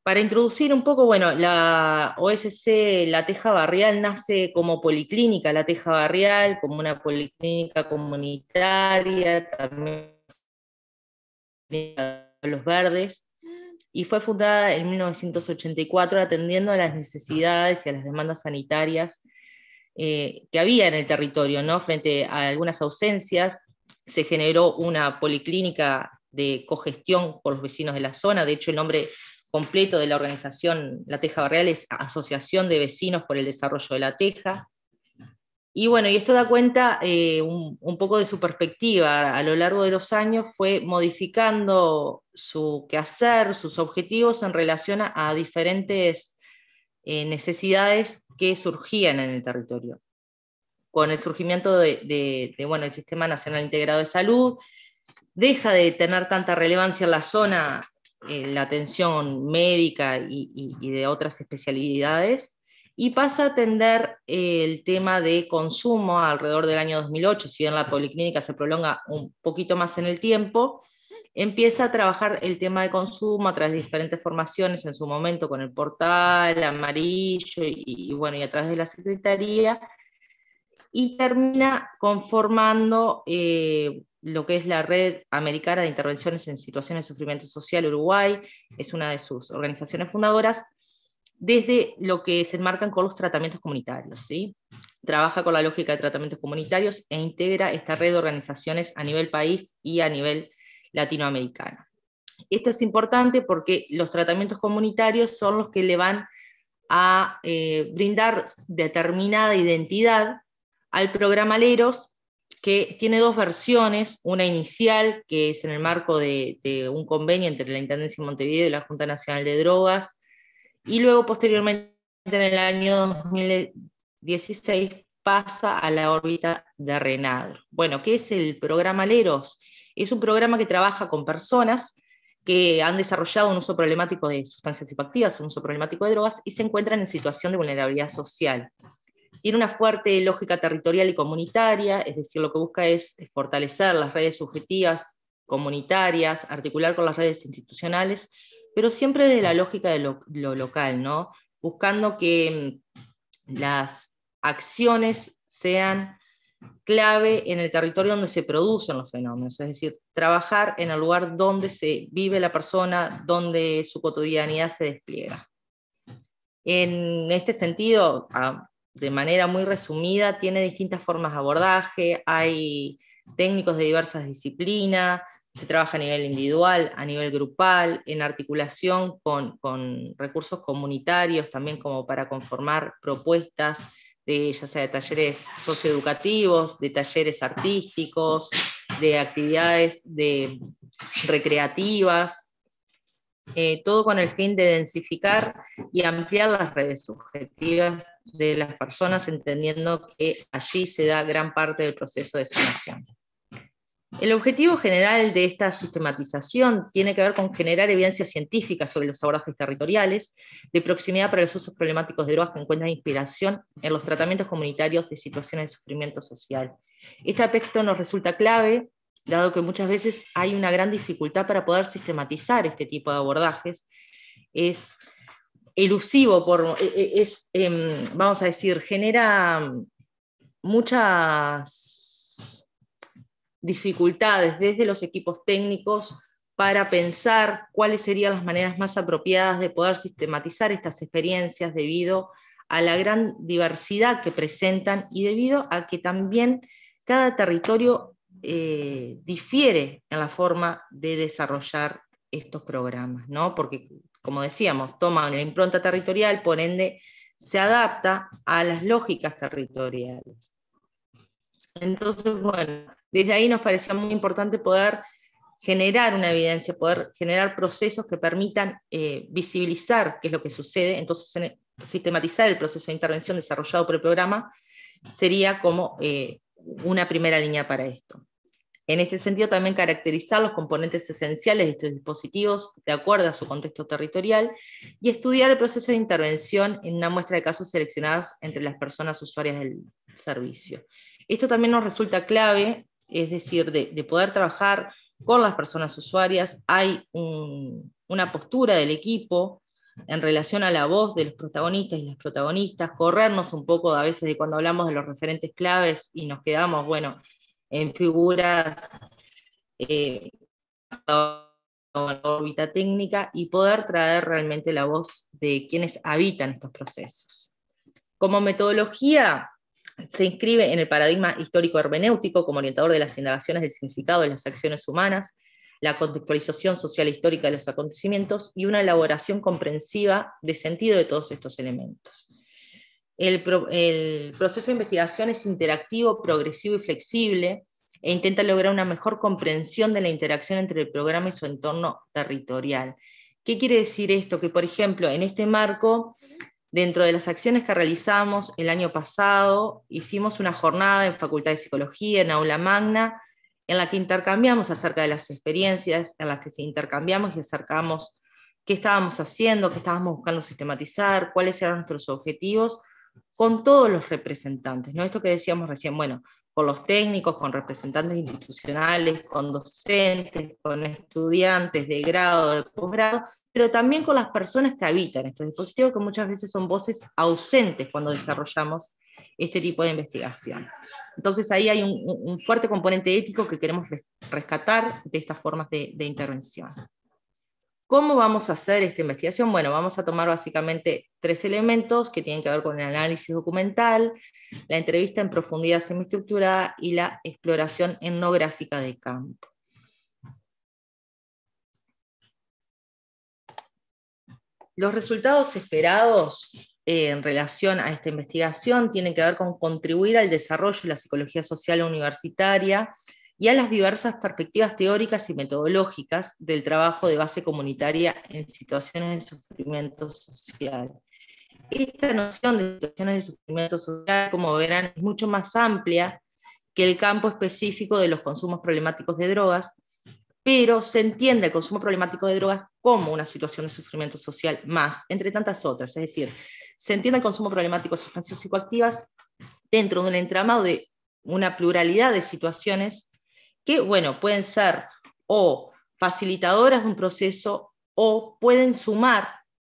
para introducir un poco, bueno, la OSC La Teja Barrial nace como policlínica La Teja Barrial, como una policlínica comunitaria, también los verdes, y fue fundada en 1984 atendiendo a las necesidades y a las demandas sanitarias eh, que había en el territorio, ¿no? Frente a algunas ausencias, se generó una policlínica de cogestión por los vecinos de la zona, de hecho el nombre completo de la organización La Teja Barrial es Asociación de Vecinos por el Desarrollo de la Teja. Y bueno, y esto da cuenta eh, un, poco de su perspectiva. A lo largo de los años fue modificando su quehacer, sus objetivos en relación a, diferentes eh, necesidades que surgían en el territorio. Con el surgimiento de, bueno, el Sistema Nacional Integrado de Salud, deja de tener tanta relevancia en la zona eh, la atención médica y, de otras especialidades, y pasa a atender eh, el tema de consumo alrededor del año 2008, si bien la policlínica se prolonga un poquito más en el tiempo, empieza a trabajar el tema de consumo a través de diferentes formaciones, en su momento con el portal amarillo y, bueno, y a través de la Secretaría, y termina conformando eh, lo que es la Red Americana de Intervenciones en Situaciones de Sufrimiento Social Uruguay, es una de sus organizaciones fundadoras, desde lo que se enmarcan con los tratamientos comunitarios. ¿sí? Trabaja con la lógica de tratamientos comunitarios e integra esta red de organizaciones a nivel país y a nivel latinoamericano. Esto es importante porque los tratamientos comunitarios son los que le van a eh, brindar determinada identidad al programa Leros que tiene dos versiones, una inicial, que es en el marco de, un convenio entre la Intendencia de Montevideo y la Junta Nacional de Drogas, y luego posteriormente en el año 2016 pasa a la órbita de RENADR. Bueno, ¿qué es el programa LEROS? Es un programa que trabaja con personas que han desarrollado un uso problemático de sustancias psicoactivas, un uso problemático de drogas y se encuentran en situación de vulnerabilidad social. Tiene una fuerte lógica territorial y comunitaria, es decir, lo que busca es fortalecer las redes subjetivas comunitarias, articular con las redes institucionales, pero siempre desde la lógica de lo, local, ¿no? buscando que mm, las acciones sean clave en el territorio donde se producen los fenómenos, es decir, trabajar en el lugar donde se vive la persona, donde su cotidianidad se despliega. En este sentido, de manera muy resumida, tiene distintas formas de abordaje, hay técnicos de diversas disciplinas, se trabaja a nivel individual, a nivel grupal, en articulación con, recursos comunitarios, también como para conformar propuestas de ya sea de talleres socioeducativos, de talleres artísticos, de actividades de recreativas, eh, todo con el fin de densificar y ampliar las redes subjetivas de las personas, entendiendo que allí se da gran parte del proceso de sanación. El objetivo general de esta sistematización tiene que ver con generar evidencia científica sobre los abordajes territoriales, de proximidad para los usos problemáticos de drogas que encuentran inspiración en los tratamientos comunitarios de situaciones de sufrimiento social. Este aspecto nos resulta clave, dado que muchas veces hay una gran dificultad para poder sistematizar este tipo de abordajes. Es elusivo, por, e, e, es, em, vamos a decir, genera muchas dificultades desde los equipos técnicos para pensar cuáles serían las maneras más apropiadas de poder sistematizar estas experiencias debido a la gran diversidad que presentan y debido a que también cada territorio eh, difiere en la forma de desarrollar estos programas, ¿no? Porque como decíamos, toma la impronta territorial, por ende se adapta a las lógicas territoriales. Entonces, bueno, desde ahí nos parecía muy importante poder generar una evidencia, poder generar procesos que permitan eh, visibilizar qué es lo que sucede, entonces sistematizar el proceso de intervención desarrollado por el programa sería como eh, una primera línea para esto. En este sentido, también caracterizar los componentes esenciales de estos dispositivos de acuerdo a su contexto territorial y estudiar el proceso de intervención en una muestra de casos seleccionados entre las personas usuarias del servicio. Esto también nos resulta clave, es decir, de, poder trabajar con las personas usuarias. Hay una postura del equipo en relación a la voz de los protagonistas y las protagonistas, corrernos un poco a veces de cuando hablamos de los referentes claves y nos quedamos, bueno, en figuras eh, en órbita técnica y poder traer realmente la voz de quienes habitan estos procesos. Como metodología, se inscribe en el paradigma histórico hermenéutico como orientador de las indagaciones del significado de las acciones humanas, la contextualización social e histórica de los acontecimientos y una elaboración comprensiva de sentido de todos estos elementos. El, el proceso de investigación es interactivo, progresivo y flexible, e intenta lograr una mejor comprensión de la interacción entre el programa y su entorno territorial. ¿Qué quiere decir esto? Que, por ejemplo, en este marco, dentro de las acciones que realizamos el año pasado, hicimos una jornada en Facultad de Psicología, en Aula Magna, en la que intercambiamos acerca de las experiencias, en las que se intercambiamos y acercamos qué estábamos haciendo, qué estábamos buscando sistematizar, cuáles eran nuestros objetivos, con todos los representantes. ¿no? Esto que decíamos recién, bueno, con los técnicos, con representantes institucionales, con docentes, con estudiantes de grado, de posgrado, pero también con las personas que habitan estos dispositivos, que muchas veces son voces ausentes cuando desarrollamos este tipo de investigación. Entonces ahí hay un, fuerte componente ético que queremos rescatar de estas formas de intervención. ¿Cómo vamos a hacer esta investigación? Bueno, vamos a tomar básicamente tres elementos que tienen que ver con el análisis documental, la entrevista en profundidad semiestructurada y la exploración etnográfica de campo. Los resultados esperados eh, en relación a esta investigación tienen que ver con contribuir al desarrollo de la psicología social universitaria y a las diversas perspectivas teóricas y metodológicas del trabajo de base comunitaria en situaciones de sufrimiento social. Esta noción de situaciones de sufrimiento social, como verán, es mucho más amplia que el campo específico de los consumos problemáticos de drogas, pero se entiende el consumo problemático de drogas como una situación de sufrimiento social más, entre tantas otras. Es decir, se entiende el consumo problemático de sustancias psicoactivas dentro de un entramado de una pluralidad de situaciones que, bueno, pueden ser o facilitadoras de un proceso o pueden sumar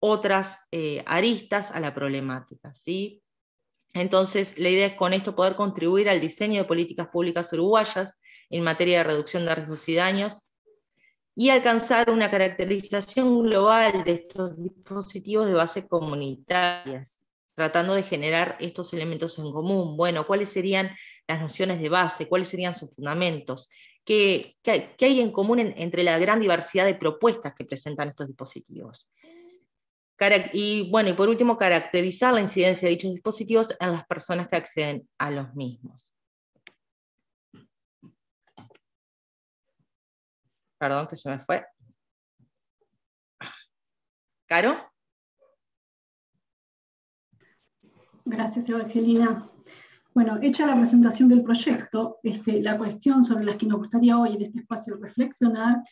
otras eh, aristas a la problemática. ¿sí? Entonces, la idea es con esto poder contribuir al diseño de políticas públicas uruguayas en materia de reducción de riesgos y daños y alcanzar una caracterización global de estos dispositivos de base comunitarias, tratando de generar estos elementos en común. Bueno, ¿cuáles serían las nociones de base, cuáles serían sus fundamentos, qué, hay en común entre la gran diversidad de propuestas que presentan estos dispositivos. Y bueno, y por último, caracterizar la incidencia de dichos dispositivos en las personas que acceden a los mismos. Perdón que se me fue. ¿Caro? Gracias, Evangelina. Bueno, hecha la presentación del proyecto, este, la cuestión sobre la que nos gustaría hoy en este espacio reflexionar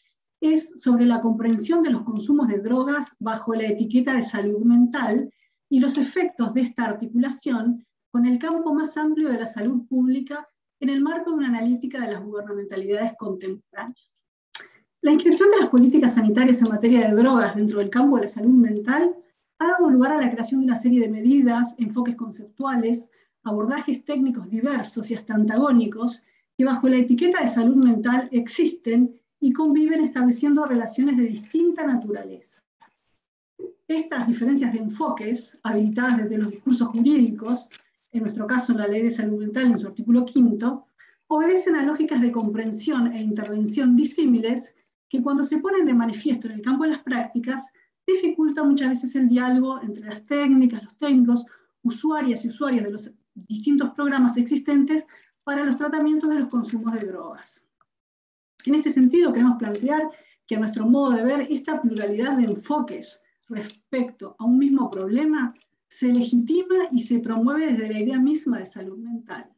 es sobre la comprensión de los consumos de drogas bajo la etiqueta de salud mental y los efectos de esta articulación con el campo más amplio de la salud pública en el marco de una analítica de las gubernamentalidades contemporáneas. La inscripción de las políticas sanitarias en materia de drogas dentro del campo de la salud mental ha dado lugar a la creación de una serie de medidas, enfoques conceptuales, abordajes técnicos diversos y hasta antagónicos que bajo la etiqueta de salud mental existen y conviven estableciendo relaciones de distinta naturaleza. Estas diferencias de enfoques, habilitadas desde los discursos jurídicos, en nuestro caso la Ley de Salud Mental en su artículo quinto, obedecen a lógicas de comprensión e intervención disímiles que cuando se ponen de manifiesto en el campo de las prácticas, dificultan muchas veces el diálogo entre las técnicas, los técnicos, usuarias y usuarios de los distintos programas existentes para los tratamientos de los consumos de drogas. En este sentido, queremos plantear que a nuestro modo de ver, esta pluralidad de enfoques respecto a un mismo problema se legitima y se promueve desde la idea misma de salud mental.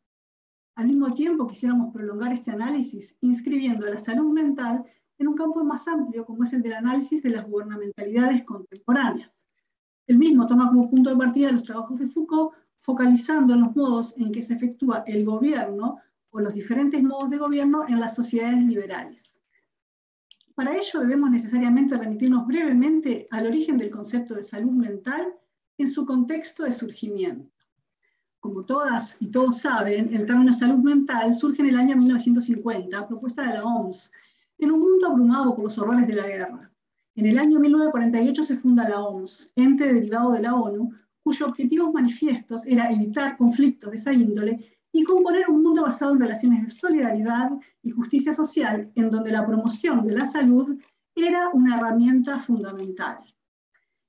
Al mismo tiempo, quisiéramos prolongar este análisis inscribiendo la salud mental en un campo más amplio, como es el del análisis de las gubernamentalidades contemporáneas. El mismo toma como punto de partida los trabajos de Foucault focalizando en los modos en que se efectúa el gobierno o los diferentes modos de gobierno en las sociedades liberales. Para ello debemos necesariamente remitirnos brevemente al origen del concepto de salud mental en su contexto de surgimiento. Como todas y todos saben, el término salud mental surge en el año 1950, a propuesta de la OMS, en un mundo abrumado por los horrores de la guerra. En el año 1948 se funda la OMS, ente derivado de la ONU, cuyos objetivos manifiestos era evitar conflictos de esa índole y componer un mundo basado en relaciones de solidaridad y justicia social, en donde la promoción de la salud era una herramienta fundamental.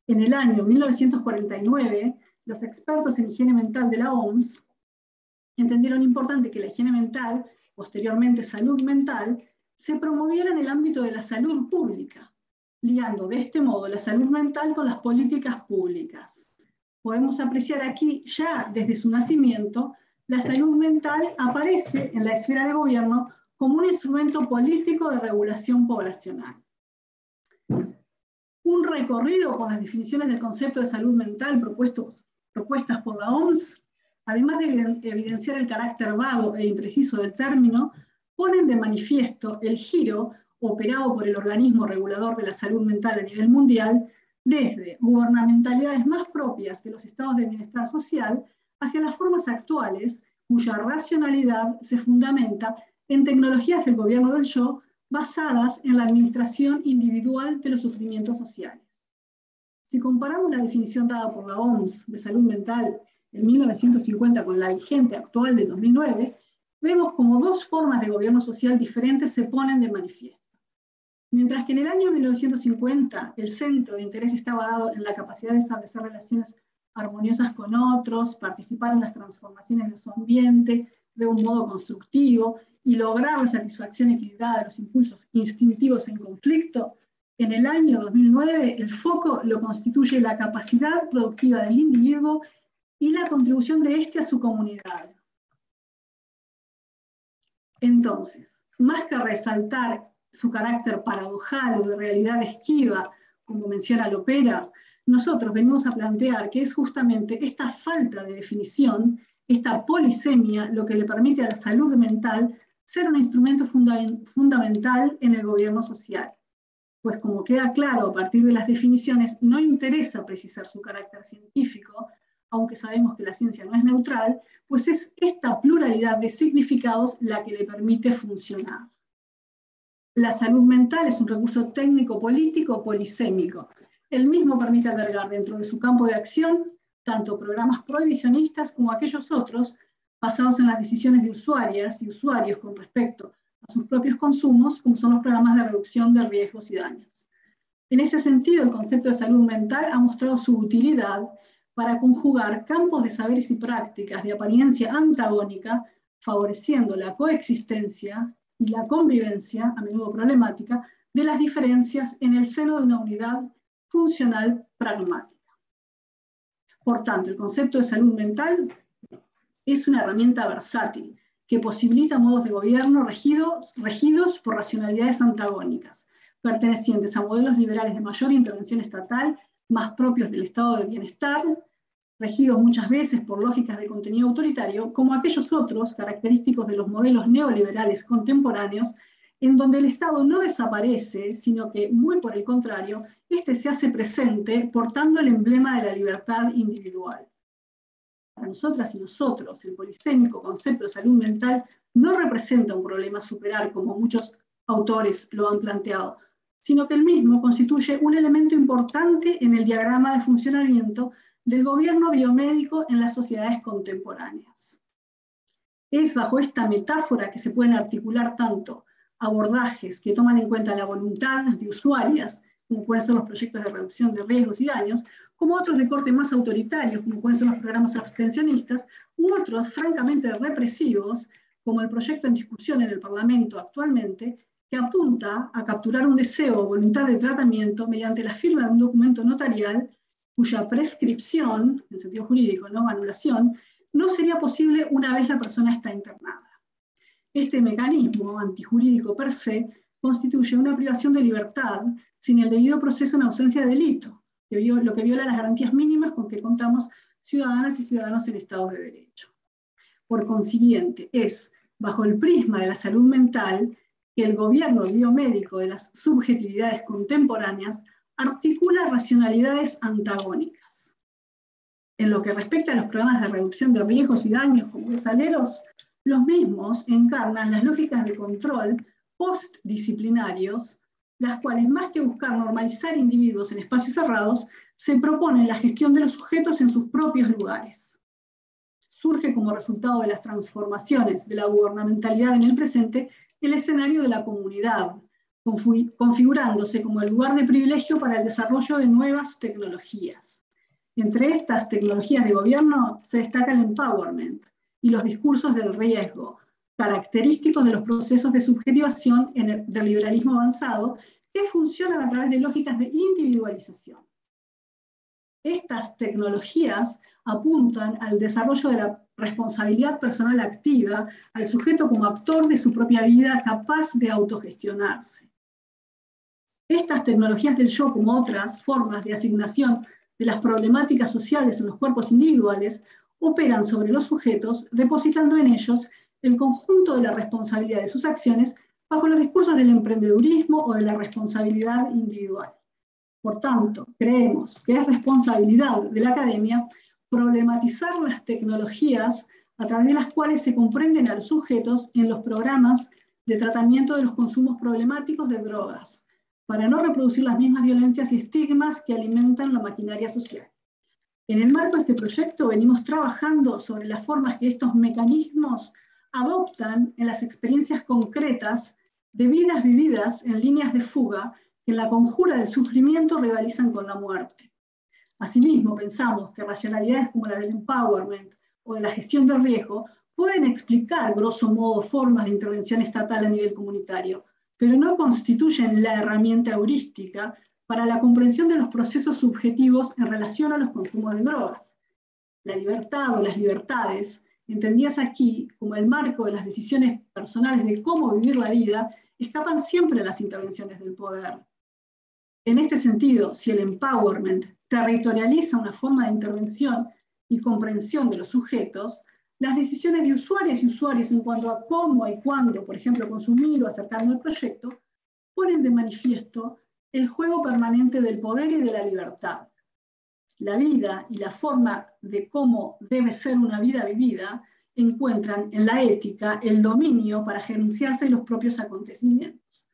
En el año 1949, los expertos en higiene mental de la OMS entendieron importante que la higiene mental, posteriormente salud mental, se promoviera en el ámbito de la salud pública, ligando de este modo la salud mental con las políticas públicas. Podemos apreciar aquí ya desde su nacimiento la salud mental aparece en la esfera de gobierno como un instrumento político de regulación poblacional. Un recorrido con las definiciones del concepto de salud mental propuestas por la OMS, además de evidenciar el carácter vago e impreciso del término, ponen de manifiesto el giro operado por el organismo regulador de la salud mental a nivel mundial desde gubernamentalidades más propias de los estados de bienestar social hacia las formas actuales cuya racionalidad se fundamenta en tecnologías del gobierno del yo basadas en la administración individual de los sufrimientos sociales. Si comparamos la definición dada por la OMS de salud mental en 1950 con la vigente actual de 2009, vemos como dos formas de gobierno social diferentes se ponen de manifiesto. Mientras que en el año 1950 el centro de interés estaba dado en la capacidad de establecer relaciones armoniosas con otros, participar en las transformaciones de su ambiente de un modo constructivo y lograr la satisfacción equilibrada de los impulsos instintivos en conflicto, en el año 2009 el foco lo constituye la capacidad productiva del individuo y la contribución de éste a su comunidad. Entonces, más que resaltar su carácter paradojal o de realidad esquiva, como menciona Lopera, nosotros venimos a plantear que es justamente esta falta de definición, esta polisemia, lo que le permite a la salud mental ser un instrumento fundamental en el gobierno social. Pues como queda claro a partir de las definiciones, no interesa precisar su carácter científico, aunque sabemos que la ciencia no es neutral, pues es esta pluralidad de significados la que le permite funcionar. La salud mental es un recurso técnico-político polisémico, el mismo permite albergar dentro de su campo de acción tanto programas prohibicionistas como aquellos otros basados en las decisiones de usuarias y usuarios con respecto a sus propios consumos, como son los programas de reducción de riesgos y daños. En ese sentido, el concepto de salud mental ha mostrado su utilidad para conjugar campos de saberes y prácticas de apariencia antagónica, favoreciendo la coexistencia y la convivencia, a menudo problemática, de las diferencias en el seno de una unidad funcional pragmática. Por tanto, el concepto de salud mental es una herramienta versátil que posibilita modos de gobierno regidos, regidos por racionalidades antagónicas, pertenecientes a modelos liberales de mayor intervención estatal, más propios del estado de bienestar, regidos muchas veces por lógicas de contenido autoritario, como aquellos otros característicos de los modelos neoliberales contemporáneos en donde el Estado no desaparece, sino que, muy por el contrario, éste se hace presente portando el emblema de la libertad individual. Para nosotras y nosotros, el polisémico concepto de salud mental no representa un problema a superar, como muchos autores lo han planteado, sino que el mismo constituye un elemento importante en el diagrama de funcionamiento del gobierno biomédico en las sociedades contemporáneas. Es bajo esta metáfora que se pueden articular tanto abordajes que toman en cuenta la voluntad de usuarias, como pueden ser los proyectos de reducción de riesgos y daños, como otros de corte más autoritario, como pueden ser los programas abstencionistas, u otros francamente represivos, como el proyecto en discusión en el Parlamento actualmente, apunta a capturar un deseo o voluntad de tratamiento mediante la firma de un documento notarial cuya prescripción, en sentido jurídico, no anulación, no sería posible una vez la persona está internada. Este mecanismo antijurídico per se constituye una privación de libertad sin el debido proceso en ausencia de delito, lo que viola las garantías mínimas con que contamos ciudadanas y ciudadanos en estados de derecho. Por consiguiente, es bajo el prisma de la salud mental que el gobierno biomédico de las subjetividades contemporáneas articula racionalidades antagónicas. En lo que respecta a los programas de reducción de riesgos y daños como aleros, los mismos encarnan las lógicas de control postdisciplinarios, las cuales más que buscar normalizar individuos en espacios cerrados, se proponen la gestión de los sujetos en sus propios lugares. Surge como resultado de las transformaciones de la gubernamentalidad en el presente el escenario de la comunidad, configurándose como el lugar de privilegio para el desarrollo de nuevas tecnologías. Entre estas tecnologías de gobierno se destaca el empowerment y los discursos del riesgo, característicos de los procesos de subjetivación del liberalismo avanzado que funcionan a través de lógicas de individualización. Estas tecnologías apuntan al desarrollo de la responsabilidad personal activa, al sujeto como actor de su propia vida capaz de autogestionarse. Estas tecnologías del yo, como otras formas de asignación de las problemáticas sociales en los cuerpos individuales, operan sobre los sujetos, depositando en ellos el conjunto de la responsabilidad de sus acciones bajo los discursos del emprendedurismo o de la responsabilidad individual. Por tanto, creemos que es responsabilidad de la academia problematizar las tecnologías a través de las cuales se comprenden a los sujetos en los programas de tratamiento de los consumos problemáticos de drogas, para no reproducir las mismas violencias y estigmas que alimentan la maquinaria social. En el marco de este proyecto venimos trabajando sobre las formas que estos mecanismos adoptan en las experiencias concretas de vidas vividas en líneas de fuga que en la conjura del sufrimiento rivalizan con la muerte. Asimismo, pensamos que racionalidades como la del empowerment o de la gestión del riesgo pueden explicar, grosso modo, formas de intervención estatal a nivel comunitario, pero no constituyen la herramienta heurística para la comprensión de los procesos subjetivos en relación a los consumos de drogas. La libertad o las libertades entendidas aquí como el marco de las decisiones personales de cómo vivir la vida, escapan siempre a las intervenciones del poder. En este sentido, si el empowerment territorializa una forma de intervención y comprensión de los sujetos, las decisiones de usuarios y usuarios en cuanto a cómo y cuándo, por ejemplo, consumir o acercarnos al proyecto, ponen de manifiesto el juego permanente del poder y de la libertad, la vida y la forma de cómo debe ser una vida vivida encuentran en la ética el dominio para gerenciarse los propios acontecimientos.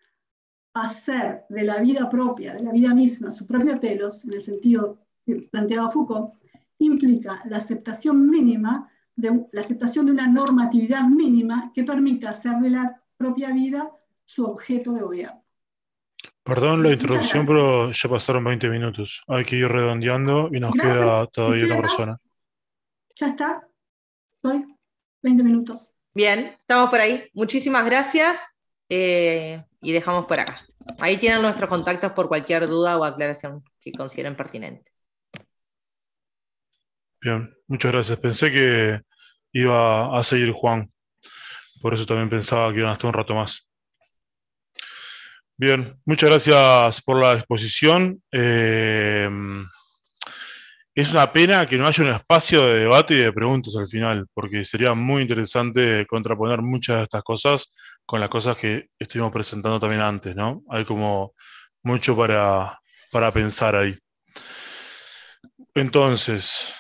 Hacer de la vida propia, de la vida misma, su propio telos, en el sentido que planteaba Foucault, implica la aceptación mínima, de, la aceptación de una normatividad mínima que permita hacer de la propia vida su objeto de gobierno. Perdón la interrupción, pero ya pasaron 20 minutos. Hay que ir redondeando y nos queda todavía una persona. Ya está. Estoy. 20 minutos. Bien, estamos por ahí. Muchísimas gracias eh, y dejamos por acá. Ahí tienen nuestros contactos por cualquier duda o aclaración que consideren pertinente. Bien, muchas gracias. Pensé que iba a seguir Juan. Por eso también pensaba que iban a estar un rato más. Bien, muchas gracias por la exposición. Eh, es una pena que no haya un espacio de debate y de preguntas al final, porque sería muy interesante contraponer muchas de estas cosas con las cosas que estuvimos presentando también antes, ¿no? Hay como mucho para, para pensar ahí. Entonces,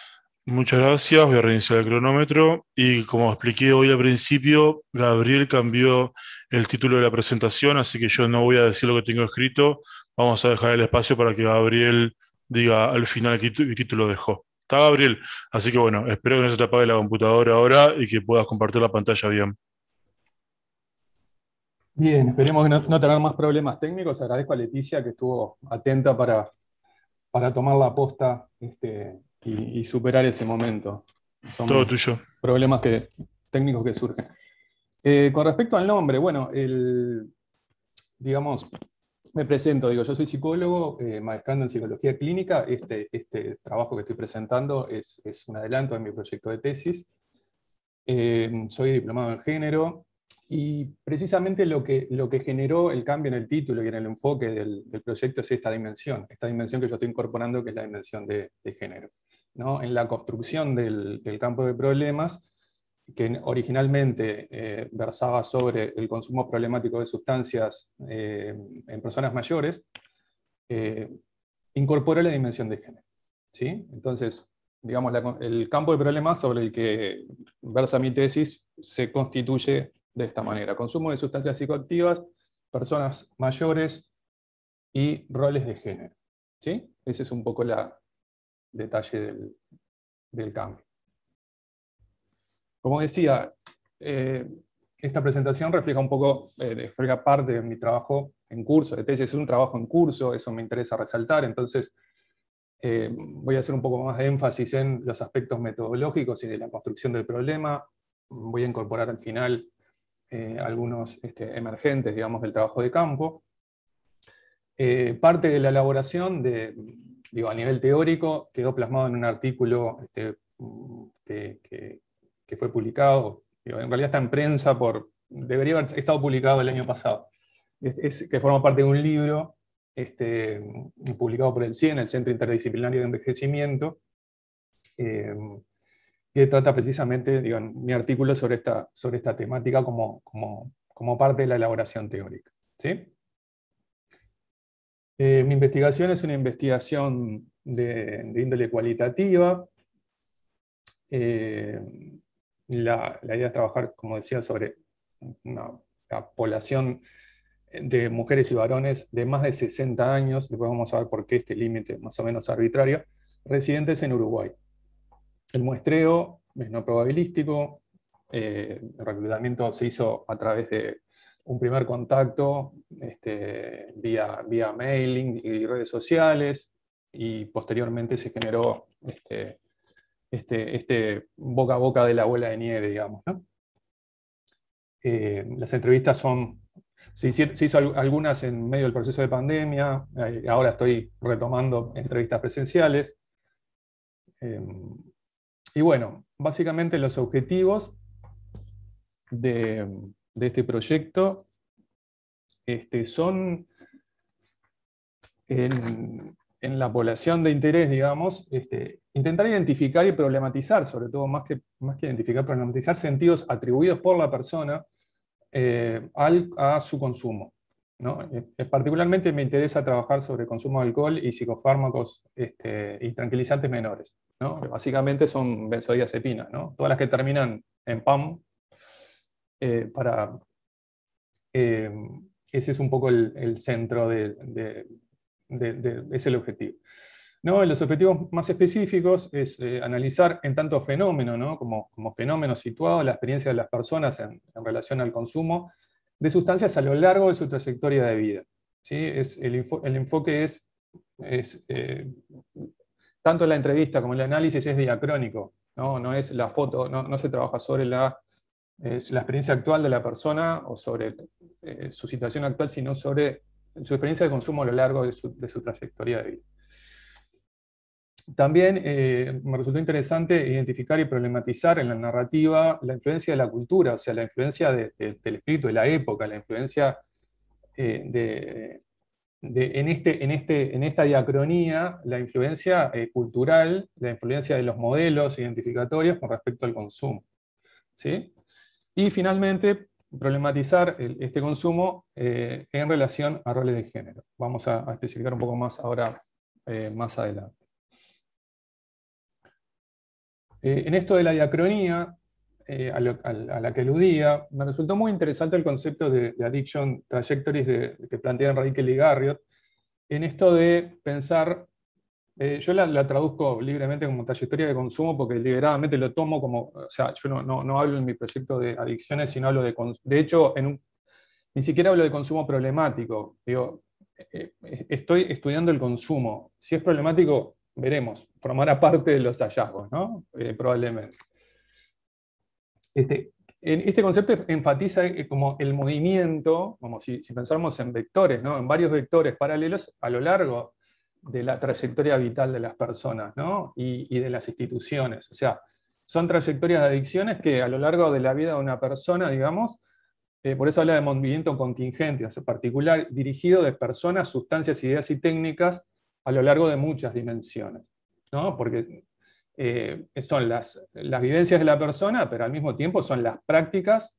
Muchas gracias, voy a reiniciar el cronómetro y como expliqué hoy al principio, Gabriel cambió el título de la presentación, así que yo no voy a decir lo que tengo escrito, vamos a dejar el espacio para que Gabriel diga al final qué, título dejó. Está Gabriel, así que bueno, espero que no se te apague la computadora ahora y que puedas compartir la pantalla bien. Bien, esperemos que no, tener más problemas técnicos. Agradezco a Leticia que estuvo atenta para, para tomar la posta este, y, superar ese momento. Son Todo tuyo. Problemas que, técnicos que surgen. Eh, con respecto al nombre, bueno, el, digamos, me presento, digo, yo soy psicólogo, eh, maestrando en psicología clínica. Este, este trabajo que estoy presentando es, es un adelanto de mi proyecto de tesis. Eh, soy diplomado en género, y precisamente lo que, lo que generó el cambio en el título y en el enfoque del, proyecto es esta dimensión, esta dimensión que yo estoy incorporando, que es la dimensión de, género. ¿no? En la construcción del, campo de problemas, que originalmente eh, versaba sobre el consumo problemático de sustancias eh, en personas mayores, incorporó la dimensión de género. ¿sí? Entonces, digamos, el campo de problemas sobre el que versa mi tesis se constituye de esta manera. Consumo de sustancias psicoactivas, personas mayores y roles de género. ¿sí? Ese es un poco el detalle del, del cambio. Como decía, eh, esta presentación refleja un poco, eh, refleja parte de mi trabajo en curso, de tesis, es un trabajo en curso, eso me interesa resaltar, entonces eh, voy a hacer un poco más de énfasis en los aspectos metodológicos y de la construcción del problema, voy a incorporar al final algunos este, emergentes, digamos, del trabajo de campo. parte de la elaboración de, digo, a nivel teórico, quedó plasmado en un artículo este, que, que fue publicado, en realidad está en prensa, por, debería haber estado publicado el año pasado, es, que forma parte de un libro este, publicado por el CIEN, el Centro Interdisciplinario de Envejecimiento, eh, que trata precisamente mi artículo sobre esta, sobre esta temática como, como, como parte de la elaboración teórica. ¿sí? Eh, mi investigación es una investigación de, índole cualitativa. Eh, la, idea es trabajar, como decía, sobre una, población de mujeres y varones de más de 60 años, después vamos a ver por qué este límite más o menos arbitrario, residentes en Uruguay. El muestreo es no probabilístico, eh, el reclutamiento se hizo a través de un primer contacto este, vía, vía mailing y redes sociales, y posteriormente se generó este, este, este, boca a boca de la bola de nieve, digamos. Eh, las entrevistas son, se, hizo algunas en medio del proceso de pandemia, eh, ahora estoy retomando entrevistas presenciales. Em, y bueno, básicamente los objetivos de, este proyecto este, son en, la población de interés, digamos, este, intentar identificar y problematizar, sobre todo más que, más que identificar, problematizar sentidos atribuidos por la persona eh, a su consumo. ¿No? Eh, particularmente me interesa trabajar sobre consumo de alcohol y psicofármacos este, y tranquilizantes menores. ¿no? Básicamente son benzodiazepinas, ¿no? todas las que terminan en PAM, eh, para, ese es un poco el, centro de, es el objetivo. ¿No? Los objetivos más específicos es eh, analizar en tanto fenómeno, como, como, fenómeno situado la experiencia de las personas en, relación al consumo de sustancias a lo largo de su trayectoria de vida. ¿sí? Es, el, enfoque es, eh, tanto la entrevista como el análisis es diacrónico, no, no es la foto, no, se trabaja sobre la, la experiencia actual de la persona o sobre eh, su situación actual, sino sobre su experiencia de consumo a lo largo de su, trayectoria de vida. También eh, me resultó interesante identificar y problematizar en la narrativa la influencia de la cultura, o sea, la influencia del espíritu de la época, la influencia eh, de, en, este, en, este, en esta diacronía, la influencia eh, cultural, la influencia de los modelos identificatorios con respecto al consumo. ¿sí? Y finalmente, problematizar este consumo en relación a roles de género. Vamos a, especificar un poco más ahora, más adelante. Eh, en esto de la diacronía, a, la que aludía, me resultó muy interesante el concepto de, addiction trajectories que plantea Enrique Ligarriot, en esto de pensar eh, yo la, traduzco libremente como trayectoria de consumo porque deliberadamente lo tomo como, o sea, yo no, hablo en mi proyecto de adicciones, sino hablo de, de hecho, en ni siquiera hablo de consumo problemático. Digo, eh, eh, estoy estudiando el consumo. Si es problemático, veremos, formará parte de los hallazgos, ¿no? probablemente. Este, este concepto enfatiza como el movimiento, como si, si pensáramos en vectores, ¿no? en varios vectores paralelos a lo largo de la trayectoria vital de las personas y, de las instituciones. O sea, son trayectorias de adicciones que a lo largo de la vida de una persona, digamos, eh, por eso habla de movimiento contingente, en particular dirigido de personas, sustancias, ideas y técnicas a lo largo de muchas dimensiones. ¿no? Porque eh, son las, las, vivencias de la persona, pero al mismo tiempo son las prácticas,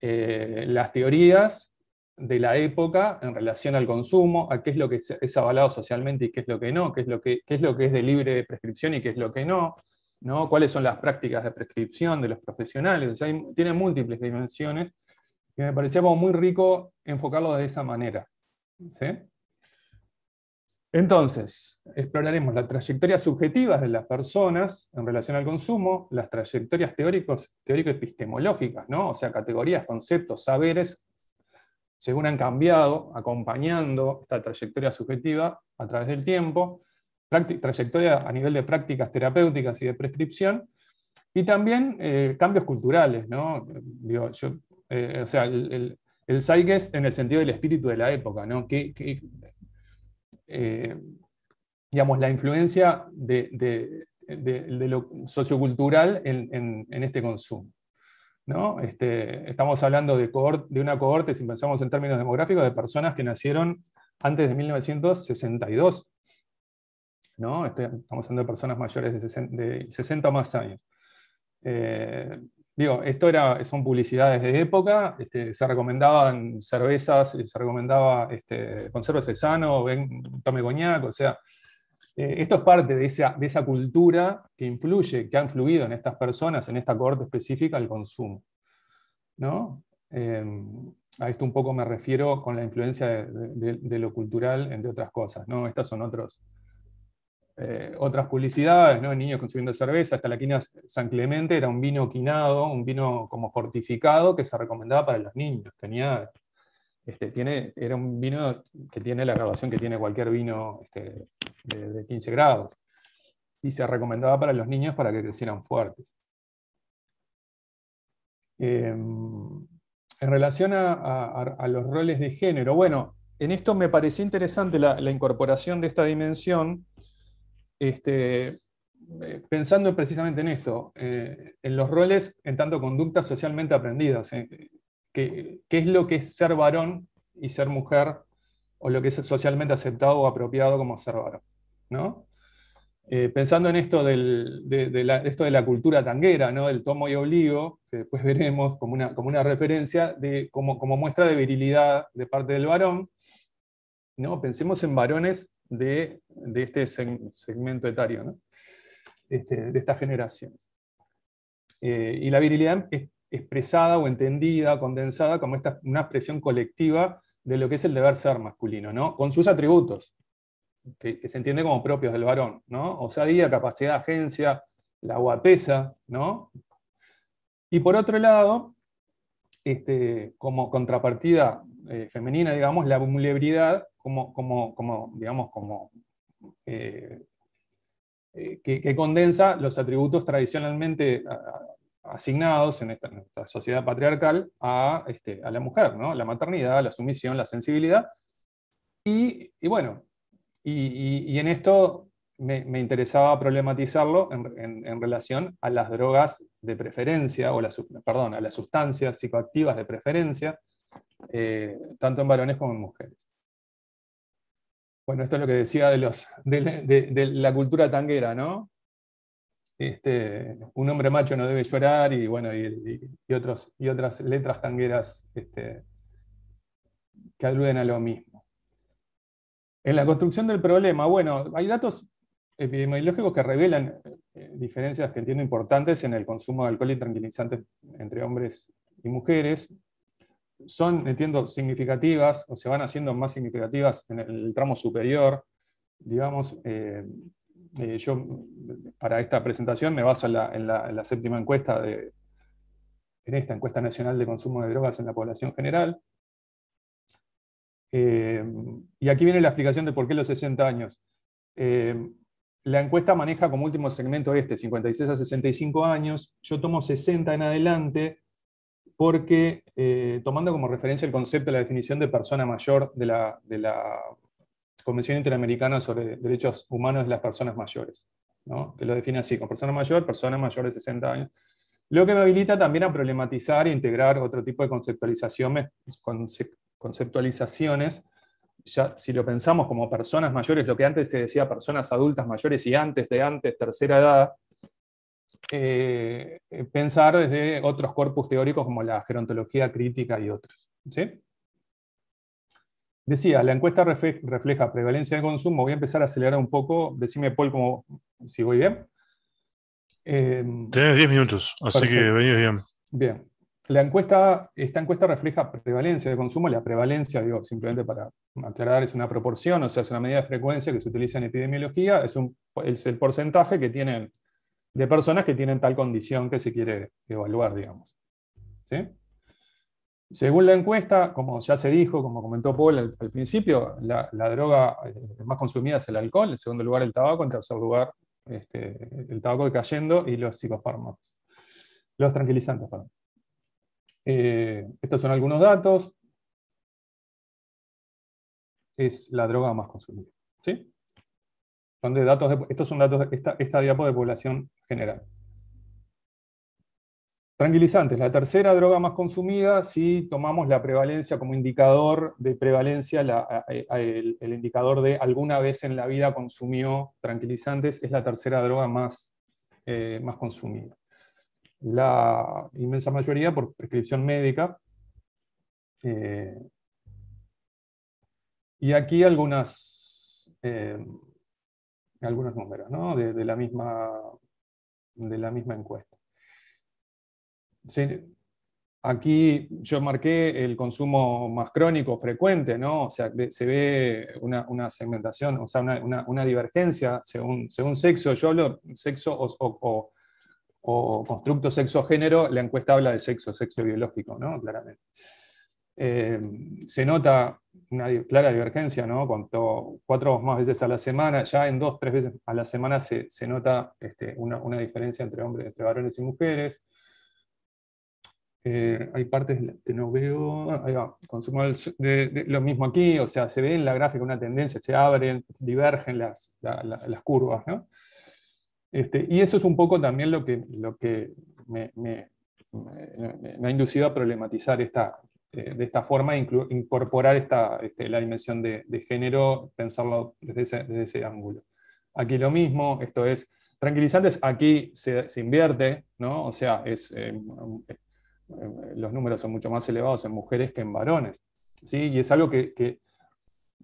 eh, las teorías de la época en relación al consumo, a qué es lo que es avalado socialmente y qué es lo que no, qué es lo que, qué es, lo que es de libre prescripción y qué es lo que no, ¿no? cuáles son las prácticas de prescripción de los profesionales, tiene múltiples dimensiones, y me parecía como muy rico enfocarlo de esa manera. ¿sí? Entonces, exploraremos las trayectorias subjetivas de las personas en relación al consumo, las trayectorias teórico-epistemológicas, ¿no? o sea, categorías, conceptos, saberes, según han cambiado, acompañando esta trayectoria subjetiva a través del tiempo, trayectoria a nivel de prácticas terapéuticas y de prescripción, y también eh, cambios culturales, ¿no? Eh, o sea, el, el, en el sentido del espíritu de la época, ¿no? Eh, digamos, la influencia de, lo sociocultural en, este consumo. ¿no? Este, estamos hablando de, de una cohorte, si pensamos en términos demográficos, de personas que nacieron antes de 1962. ¿no? Este, estamos hablando de personas mayores de 60, o más años. Eh, digo, esto era, son publicidades de época, este, se recomendaban cervezas, se recomendaba este, sano, ven, tome coñac, o sea, eh, esto es parte de esa, de esa cultura que influye, que ha influido en estas personas, en esta cohorte específica, el consumo. ¿no? Em, a esto un poco me refiero con la influencia de, de, lo cultural, entre otras cosas. ¿no? Estas son otros, eh, otras publicidades, ¿no? niños consumiendo cerveza, hasta la quina San Clemente era un vino quinado, un vino como fortificado que se recomendaba para los niños. Tenía, este, tiene, era un vino que tiene la graduación que tiene cualquier vino este, de, 15 grados. Y se recomendaba para los niños para que crecieran fuertes. Em, en relación a, los roles de género, bueno, en esto me pareció interesante la incorporación de esta dimensión este, eh, pensando precisamente en esto, eh, en los roles en tanto conductas socialmente aprendidas, eh, ¿qué, es lo que es ser varón y ser mujer, o lo que es socialmente aceptado o apropiado como ser varón. ¿no? pensando en esto, de, la, cultura tanguera, ¿no? del tomo y obligo, que después veremos como una, referencia, como, como muestra de virilidad de parte del varón, ¿no? pensemos en varones de, este segmento etario, este, de esta generación. Eh, y la virilidad es expresada o entendida, condensada como esta, una expresión colectiva de lo que es el deber ser masculino, ¿no? con sus atributos, que, se entiende como propios del varón, ¿no? osadía, capacidad, agencia, la guapesa, ¿no? Y por otro lado, este, como contrapartida eh, femenina, digamos, la vulnerabilidad como, como, digamos, como, eh, eh, que, condensa los atributos tradicionalmente asignados en esta, sociedad patriarcal a, este, a, la mujer, ¿no? la maternidad, la sumisión, la sensibilidad. Y, bueno, y, en esto me, interesaba problematizarlo en, relación a las drogas de preferencia, o las, perdón, a las sustancias psicoactivas de preferencia, eh, tanto en varones como en mujeres. Bueno, esto es lo que decía de, los, de, la cultura tanguera, ¿no? Este, un hombre macho no debe llorar y, bueno, y, otros, y otras letras tangueras este, que aluden a lo mismo. En la construcción del problema, bueno, hay datos epidemiológicos que revelan eh, diferencias que entiendo importantes en el consumo de alcohol y tranquilizantes entre hombres y mujeres son, entiendo, significativas o se van haciendo más significativas en el tramo superior. Digamos, eh, eh, yo para esta presentación me baso en la, séptima encuesta de, en esta encuesta nacional de consumo de drogas en la población general. Eh, y aquí viene la explicación de por qué los 60 años. la encuesta maneja como último segmento este, 56 a 65 años. Yo tomo 60 en adelante porque eh, tomando como referencia el concepto de la definición de persona mayor de la, Convención Interamericana sobre Derechos Humanos de las Personas Mayores, que lo define así, como persona mayor, persona mayor de 60 años. Lo que me habilita también a problematizar e integrar otro tipo de conceptualizaciones, conceptualizaciones ya, si lo pensamos como personas mayores, lo que antes se decía personas adultas mayores y antes de antes, tercera edad, eh, pensar desde otros corpus teóricos como la gerontología crítica y otros. ¿sí? Decía, la encuesta refleja prevalencia de consumo. Voy a empezar a acelerar un poco. Decime, Paul, como, si voy bien. Eh, Tenés 10 minutos, así que venís bien. Bien. La encuesta, esta encuesta refleja prevalencia de consumo. La prevalencia, digo, simplemente para aclarar, es una proporción, o sea, es una medida de frecuencia que se utiliza en epidemiología. Es, un, es el porcentaje que tienen de personas que tienen tal condición que se quiere evaluar, digamos. ¿Sí? Según la encuesta, como ya se dijo, como comentó Paul al, principio, la, droga eh, más consumida es el alcohol, en segundo lugar el tabaco, en tercer lugar este, el tabaco decayendo y los psicofármacos, los tranquilizantes. Perdón. Eh, estos son algunos datos. Es la droga más consumida. ¿sí? Son de datos estos son datos de esta, esta diapo de población general. Tranquilizantes, la tercera droga más consumida, si tomamos la prevalencia como indicador de prevalencia, el, indicador de alguna vez en la vida consumió tranquilizantes, es la tercera droga más, eh, más consumida. La inmensa mayoría por prescripción médica. Eh, y aquí algunas, eh, algunos números de, la misma, de la misma encuesta aquí yo marqué el consumo más crónico, frecuente, ¿no? O sea, se ve una, segmentación, o sea, una, divergencia según, según sexo. Yo hablo sexo o, constructo sexo-género, la encuesta habla de sexo, sexo biológico, ¿no? Claramente. Eh, se nota una clara divergencia, ¿no? Cuanto cuatro más veces a la semana, ya en dos, tres veces a la semana se, nota este, una, una, diferencia entre hombres, entre varones y mujeres. Eh, hay partes que no veo, ahí va, consumo lo mismo aquí, o sea, se ve en la gráfica una tendencia, se abren, divergen las, las curvas, ¿no? Este, y eso es un poco también lo que, lo que me ha inducido a problematizar esta, eh, de esta forma, incorporar esta, este, la dimensión de, género, pensarlo desde ese, desde ángulo. Aquí lo mismo, esto es, tranquilizantes, aquí se, se invierte, ¿no? O sea, es, eh, eh, los números son mucho más elevados en mujeres que en varones. ¿sí? Y es algo que, que,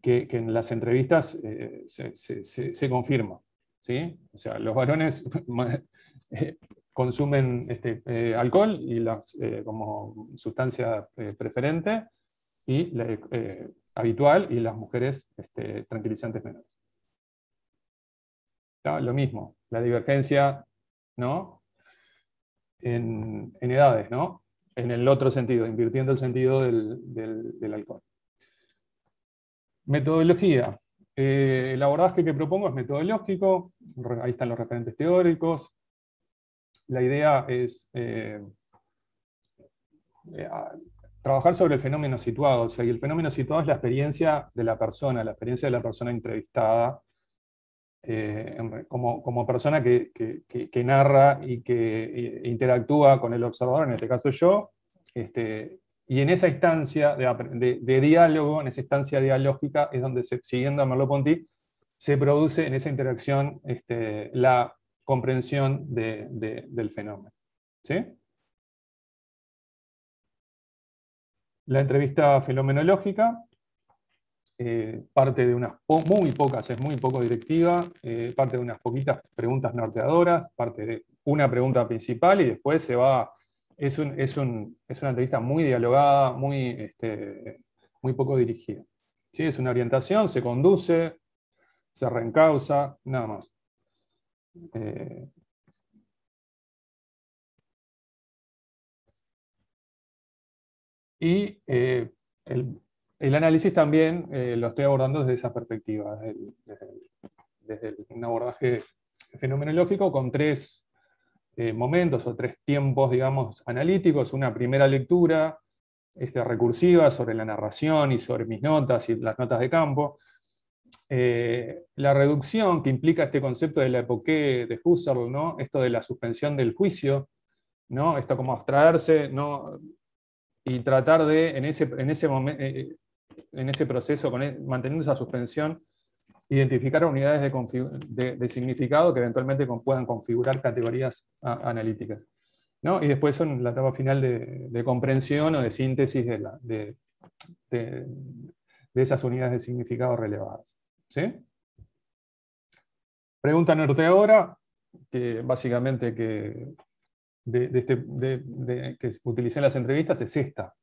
que, en las entrevistas eh, se, se, se, confirma. ¿sí? O sea, los varones consumen este, alcohol y las, como sustancia preferente y habitual y las mujeres este, tranquilizantes menores. Lo mismo, la divergencia ¿no? en, edades, ¿no? en el otro sentido, invirtiendo el sentido del, alcohol. Metodología. Eh, el abordaje que propongo es metodológico, ahí están los referentes teóricos. La idea es eh, eh, trabajar sobre el fenómeno situado, o sea, y el fenómeno situado es la experiencia de la persona, la experiencia de la persona entrevistada, como, como, persona que, narra y que interactúa con el observador, en este caso yo, este, y en esa instancia de, diálogo, en esa instancia dialógica, es donde, siguiendo a Merleau-Ponty, se produce en esa interacción este, la comprensión de, del fenómeno. ¿Sí? La entrevista fenomenológica eh, parte de unas muy pocas, es muy poco directiva, eh, parte de unas poquitas preguntas norteadoras, parte de una pregunta principal y después se va es, es, una entrevista muy dialogada, muy, este, muy poco dirigida. ¿Sí? Es una orientación, se conduce, se reencausa, nada más. Eh, y eh, el, análisis también eh, lo estoy abordando desde esa perspectiva, desde, desde un abordaje fenomenológico con tres momentos o tres tiempos, digamos, analíticos. Una primera lectura este, recursiva sobre la narración y sobre mis notas y las notas de campo. Eh, la reducción que implica este concepto de la época de Husserl, ¿no? esto de la suspensión del juicio, ¿no? esto como abstraerse ¿no? y tratar de, en ese, en ese, eh, en ese proceso, e, manteniendo esa suspensión, identificar unidades de, significado que eventualmente puedan configurar categorías analíticas. ¿no? Y después son la etapa final de, comprensión o de síntesis de, esas unidades de significado relevadas. ¿Sí? Pregunta norte ahora, que básicamente que, este, que utilicé en las entrevistas es esta.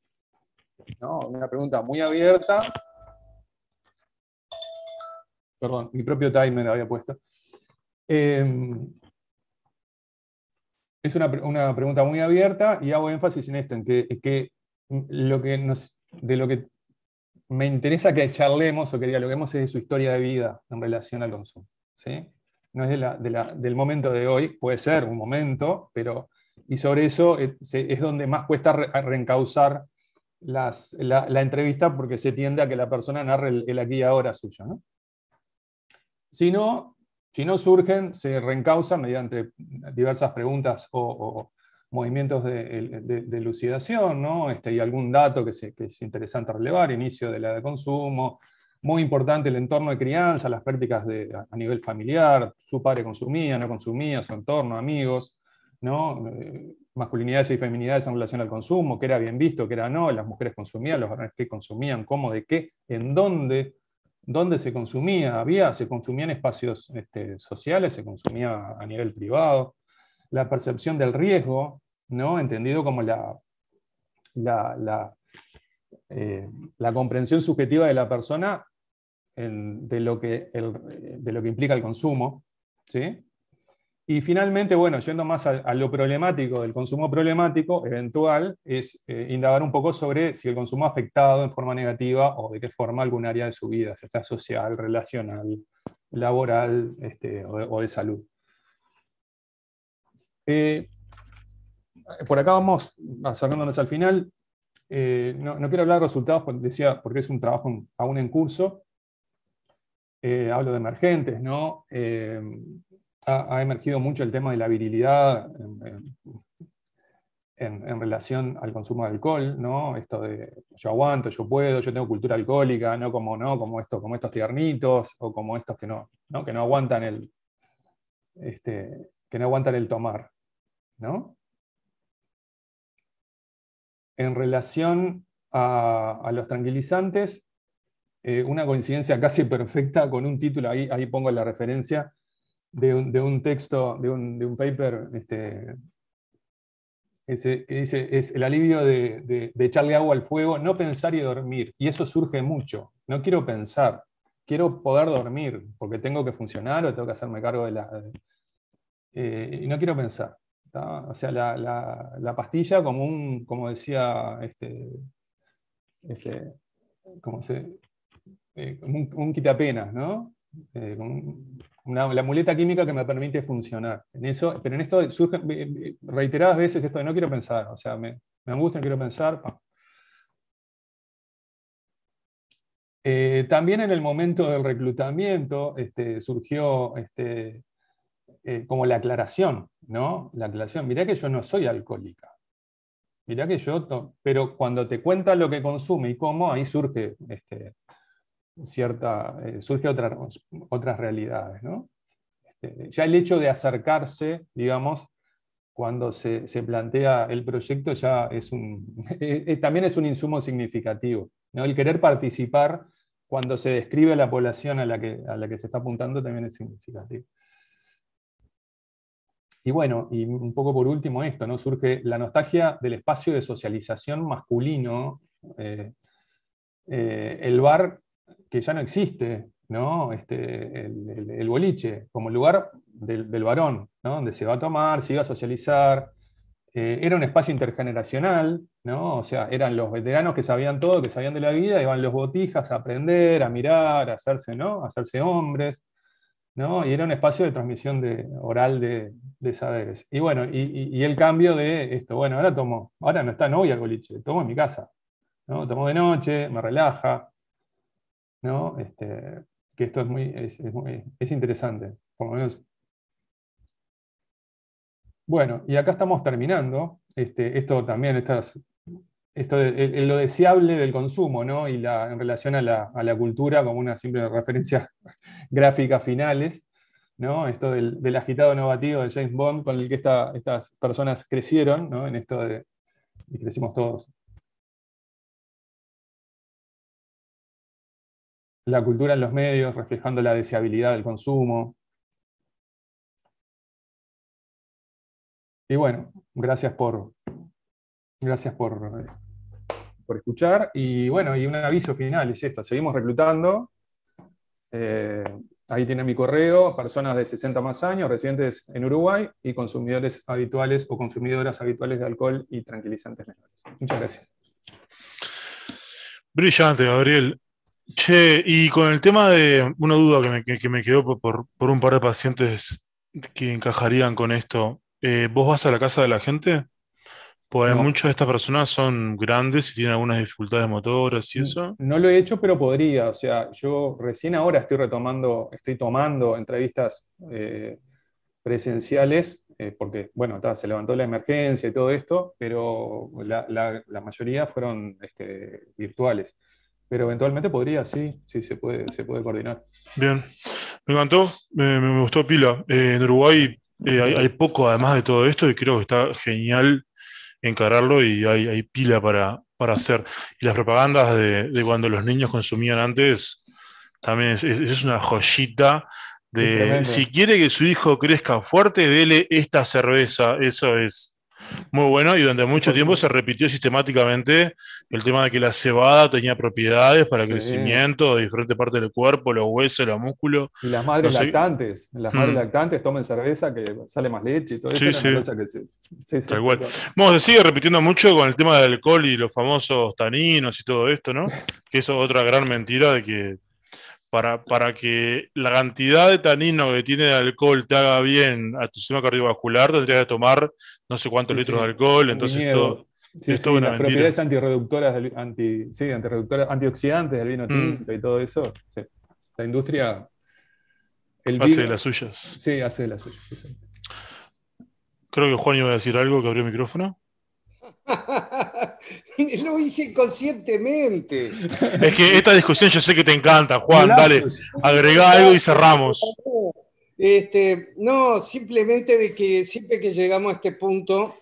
Una pregunta muy abierta. Perdón, mi propio timer había puesto. Em, es una, pregunta muy abierta y hago énfasis en esto, en que, lo que nos, de lo que me interesa que charlemos o que dialoguemos es de su historia de vida en relación al consumo. ¿sí? No es del momento de hoy, puede ser un momento, pero y sobre eso es, donde más cuesta reencauzar la, entrevista porque se tiende a que la persona narre el, aquí y ahora suyo. Si no, si no surgen, se reencauzan mediante diversas preguntas o, movimientos de, elucidación, ¿no? Este, y algún dato que, es interesante relevar, inicio de la de consumo, muy importante el entorno de crianza, las prácticas a nivel familiar, su padre consumía, no consumía, su entorno, amigos, ¿no? Eh, masculinidades y feminidades en relación al consumo, que era bien visto, que era no, las mujeres consumían, los varones que consumían, cómo, de qué, en dónde, dónde se consumía, había, se consumía en espacios este, sociales, se consumía a nivel privado, la percepción del riesgo, ¿no? entendido como la, la, eh, comprensión subjetiva de la persona de, lo que de lo que implica el consumo, ¿sí? Y finalmente, bueno, yendo más a, lo problemático del consumo problemático, eventual, es eh, indagar un poco sobre si el consumo ha afectado en forma negativa o de qué forma algún área de su vida, ya sea social, relacional, laboral este, o, de, salud. Eh, por acá vamos acercándonos al final. Eh, no, quiero hablar de resultados, porque, decía, porque es un trabajo aún en curso. hablo de emergentes, ¿no? ha, emergido mucho el tema de la virilidad en, relación al consumo de alcohol, ¿no? Esto de yo aguanto, yo puedo, yo tengo cultura alcohólica, no como, ¿no? como, esto, como estos tiernitos o como estos que no, que no aguantan el este, que no aguantan el tomar. ¿no? En relación a, los tranquilizantes, eh, una coincidencia casi perfecta con un título, ahí, pongo la referencia, de un, texto, de un, paper este, que dice, es el alivio de, echarle agua al fuego, no pensar y dormir. Y eso surge mucho. No quiero pensar, quiero poder dormir, porque tengo que funcionar o tengo que hacerme cargo de la... Eh, y no quiero pensar. O sea, la, pastilla como un, como decía, este, este como se, eh, un, un quitapenas, ¿no? Eh, la muleta química que me permite funcionar. En eso, pero en esto surge reiteradas veces esto de no quiero pensar, o sea, me, me angustia, no quiero pensar. Eh, también en el momento del reclutamiento este, surgió este, eh, como la aclaración, ¿no? La aclaración, mirá que yo no soy alcohólica. Mirá que yo, pero cuando te cuenta lo que consume y cómo, ahí surge este, cierta, eh, surge otra, otras realidades. Este, ya el hecho de acercarse, digamos, cuando se, plantea el proyecto ya es un, también es un insumo significativo. ¿no? El querer participar cuando se describe la población a la que, a la que se está apuntando también es significativo. Y bueno, y un poco por último esto, ¿no? surge la nostalgia del espacio de socialización masculino. Eh, eh, el bar que ya no existe, ¿no? Este, el, boliche, como lugar del, varón, donde se va a tomar, se iba a socializar. Eh, era un espacio intergeneracional, ¿no? o sea, eran los veteranos que sabían todo, que sabían de la vida, iban los botijas a aprender, a mirar, a hacerse, ¿no? a hacerse hombres. ¿No? Y era un espacio de transmisión de, oral de, saberes. Y bueno, y, el cambio de esto, bueno, ahora tomo, ahora no está novia el boliche, tomo en mi casa. ¿no? Tomo de noche, me relaja, este, que esto es muy, es, interesante, Bueno, y acá estamos terminando. Este, esto también, estas esto de, lo deseable del consumo, ¿no? Y la, en relación a la, a la, cultura como una simple referencia gráfica finales, ¿no? Esto del, del, agitado innovativo de James Bond con el que estas personas crecieron, ¿no? En esto de, y crecimos todos. La cultura en los medios, reflejando la deseabilidad del consumo. Y bueno, gracias por, gracias por, por escuchar. Y bueno, y un aviso final es esto, seguimos reclutando. Eh, ahí tiene mi correo, personas de 60 más años, residentes en Uruguay y consumidores habituales o consumidoras habituales de alcohol y tranquilizantes menores. Muchas gracias. Brillante, Gabriel. Che, y con el tema de una duda que me, quedó por, un par de pacientes que encajarían con esto, eh, ¿vos vas a la casa de la gente? Pues muchas de estas personas son grandes y tienen algunas dificultades motoras y eso. No lo he hecho, pero podría. O sea, yo recién ahora estoy retomando, estoy tomando entrevistas eh, presenciales, eh, porque, bueno, se levantó la emergencia y todo esto, pero la, mayoría fueron este, virtuales. Pero eventualmente podría, sí, sí, se puede, se puede coordinar. Bien, me encantó, me, gustó pila. Eh, en Uruguay hay, hay, poco además de todo esto y creo que está genial encararlo y hay, pila para, para, hacer. Y las propagandas de, cuando los niños consumían antes, también es, una joyita de si quiere que su hijo crezca fuerte, dele esta cerveza. Eso es muy bueno y durante mucho tiempo se repitió sistemáticamente el tema de que la cebada tenía propiedades para el crecimiento de diferentes partes del cuerpo, los huesos, los músculos. Y las madres lactantes, las madres mm. lactantes tomen cerveza que sale más leche y todo eso. Sí, sí. Tal cual. se sigue repitiendo mucho con el tema del alcohol y los famosos taninos y todo esto, ¿no? que eso es otra gran mentira de que para, que la cantidad de tanino que tiene de alcohol te haga bien a tu sistema cardiovascular, tendrías que tomar no sé cuántos litros de alcohol. Entonces, esto, es las propiedades antirreductoras, anti, sí, antioxidantes del vino mm. tinto y todo eso. La industria. hace de las suyas. Sí, hace de las suyas. Creo que Juan iba a decir algo que abrió el micrófono. Lo hice inconscientemente. Es que esta discusión yo sé que te encanta, Juan. Dale, agrega algo y cerramos. Este, no, simplemente de que siempre que llegamos a este punto,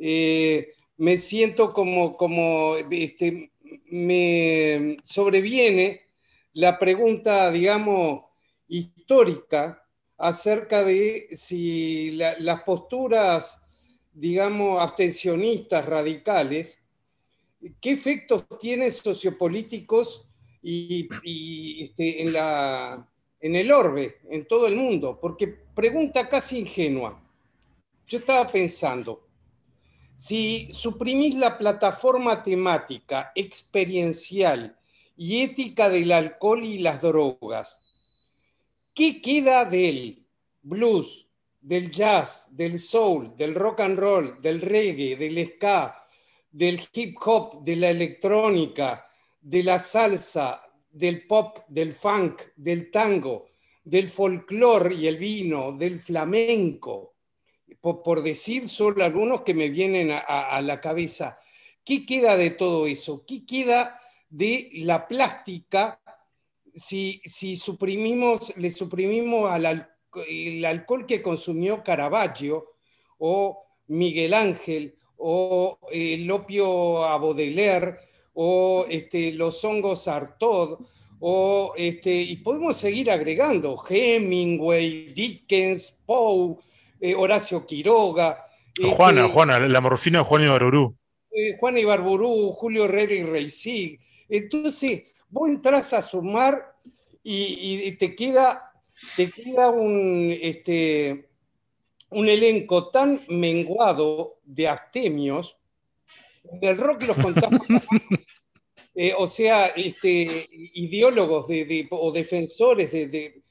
eh, me siento como, como este, me sobreviene la pregunta, digamos, histórica acerca de si las posturas, digamos, abstencionistas radicales ¿qué efectos tienen sociopolíticos y, este, en, la, en el orbe, en todo el mundo? Porque pregunta casi ingenua. Yo estaba pensando, si suprimís la plataforma temática, experiencial y ética del alcohol y las drogas, ¿qué queda del blues, del jazz, del soul, del rock and roll, del reggae, del ska, del hip hop, de la electrónica, de la salsa, del pop, del funk, del tango, del folclore y el vino, del flamenco, por, decir solo algunos que me vienen a, la cabeza. ¿Qué queda de todo eso? ¿Qué queda de la plástica si, si suprimimos, le suprimimos al el alcohol que consumió Caravaggio o Miguel Ángel o el opio a Baudelaire, o este, los hongos Artaud, o, este, y podemos seguir agregando, Hemingway, Dickens, Poe, eh, Horacio Quiroga. Juana, este, Juana, la morfina de Juan Ibarburú. Eh, Juan Ibarburú, Julio Herrera y Reisig. Entonces, vos entras a sumar y, te queda, te queda un, este, un elenco tan menguado de astemios, en el rock los contamos, eh, o sea, este, ideólogos o defensores de,